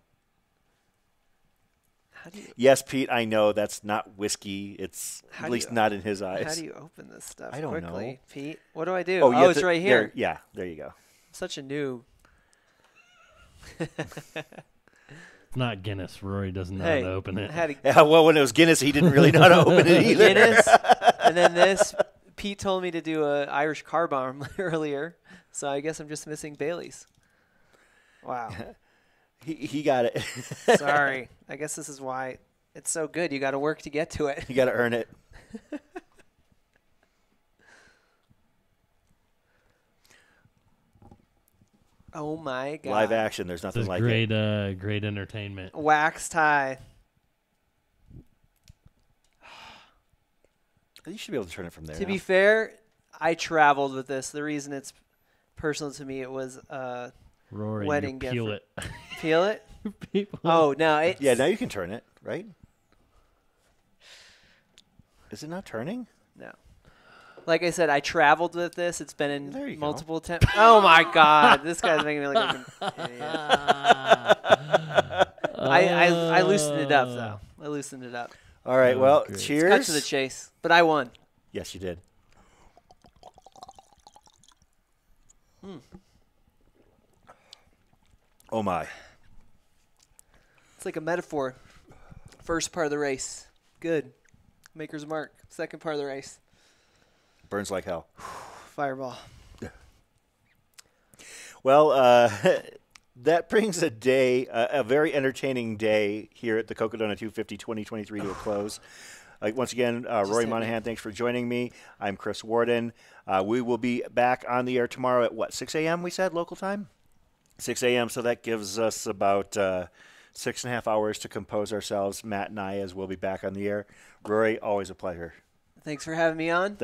How do you? Yes, Pete, I know that's not whiskey. It's How at least not in his eyes. How do you open this stuff I don't quickly, know. Pete? What do I do? Oh, Oh, it's to- right there- here. yeah, there you go. I'm such a noob. It's not Guinness. Rory doesn't know Hey, how to open it. Had a Yeah, well, when it was Guinness, he didn't really know how to open it either. Guinness, and then this. Pete told me to do a Irish car bomb earlier, so I guess I'm just missing Bailey's. Wow. he, he got it. Sorry. I guess this is why it's so good. You got to work to get to it. you got to earn it. Oh my god. Live action. There's This nothing is like great, it. uh, great entertainment. Wax tie. You should be able to turn it from there. To now. be fair, I traveled with this. The reason it's personal to me, it was uh, Rory, wedding you gift. peel it. Peel it? People- Oh no! It's, yeah, now you can turn it, right? Is it not turning? No. Like I said, I traveled with this. It's been There you in multiple times. Oh my god, this guy's making me look like an idiot. I, I I loosened it up though. I loosened it up. All right. Oh, well, great. cheers. Cut to the chase. But I won. Yes, you did. Hmm. Oh my! It's like a metaphor. First part of the race, good. Maker's mark. Second part of the race, Burns like hell. fireball. Well, uh, that brings a day, uh, a very entertaining day here at the Cocodona 250 2023 to a close. Uh, once again, uh, me. Monahan, thanks for joining me. I'm Chris Warden. Uh, we will be back on the air tomorrow at what, 6 a.m. we said, local time? 6 a.m. So that gives us about uh, six and a half hours to compose ourselves, Matt and I, as we'll be back on the air. Rory, always a pleasure. Thanks for having me on.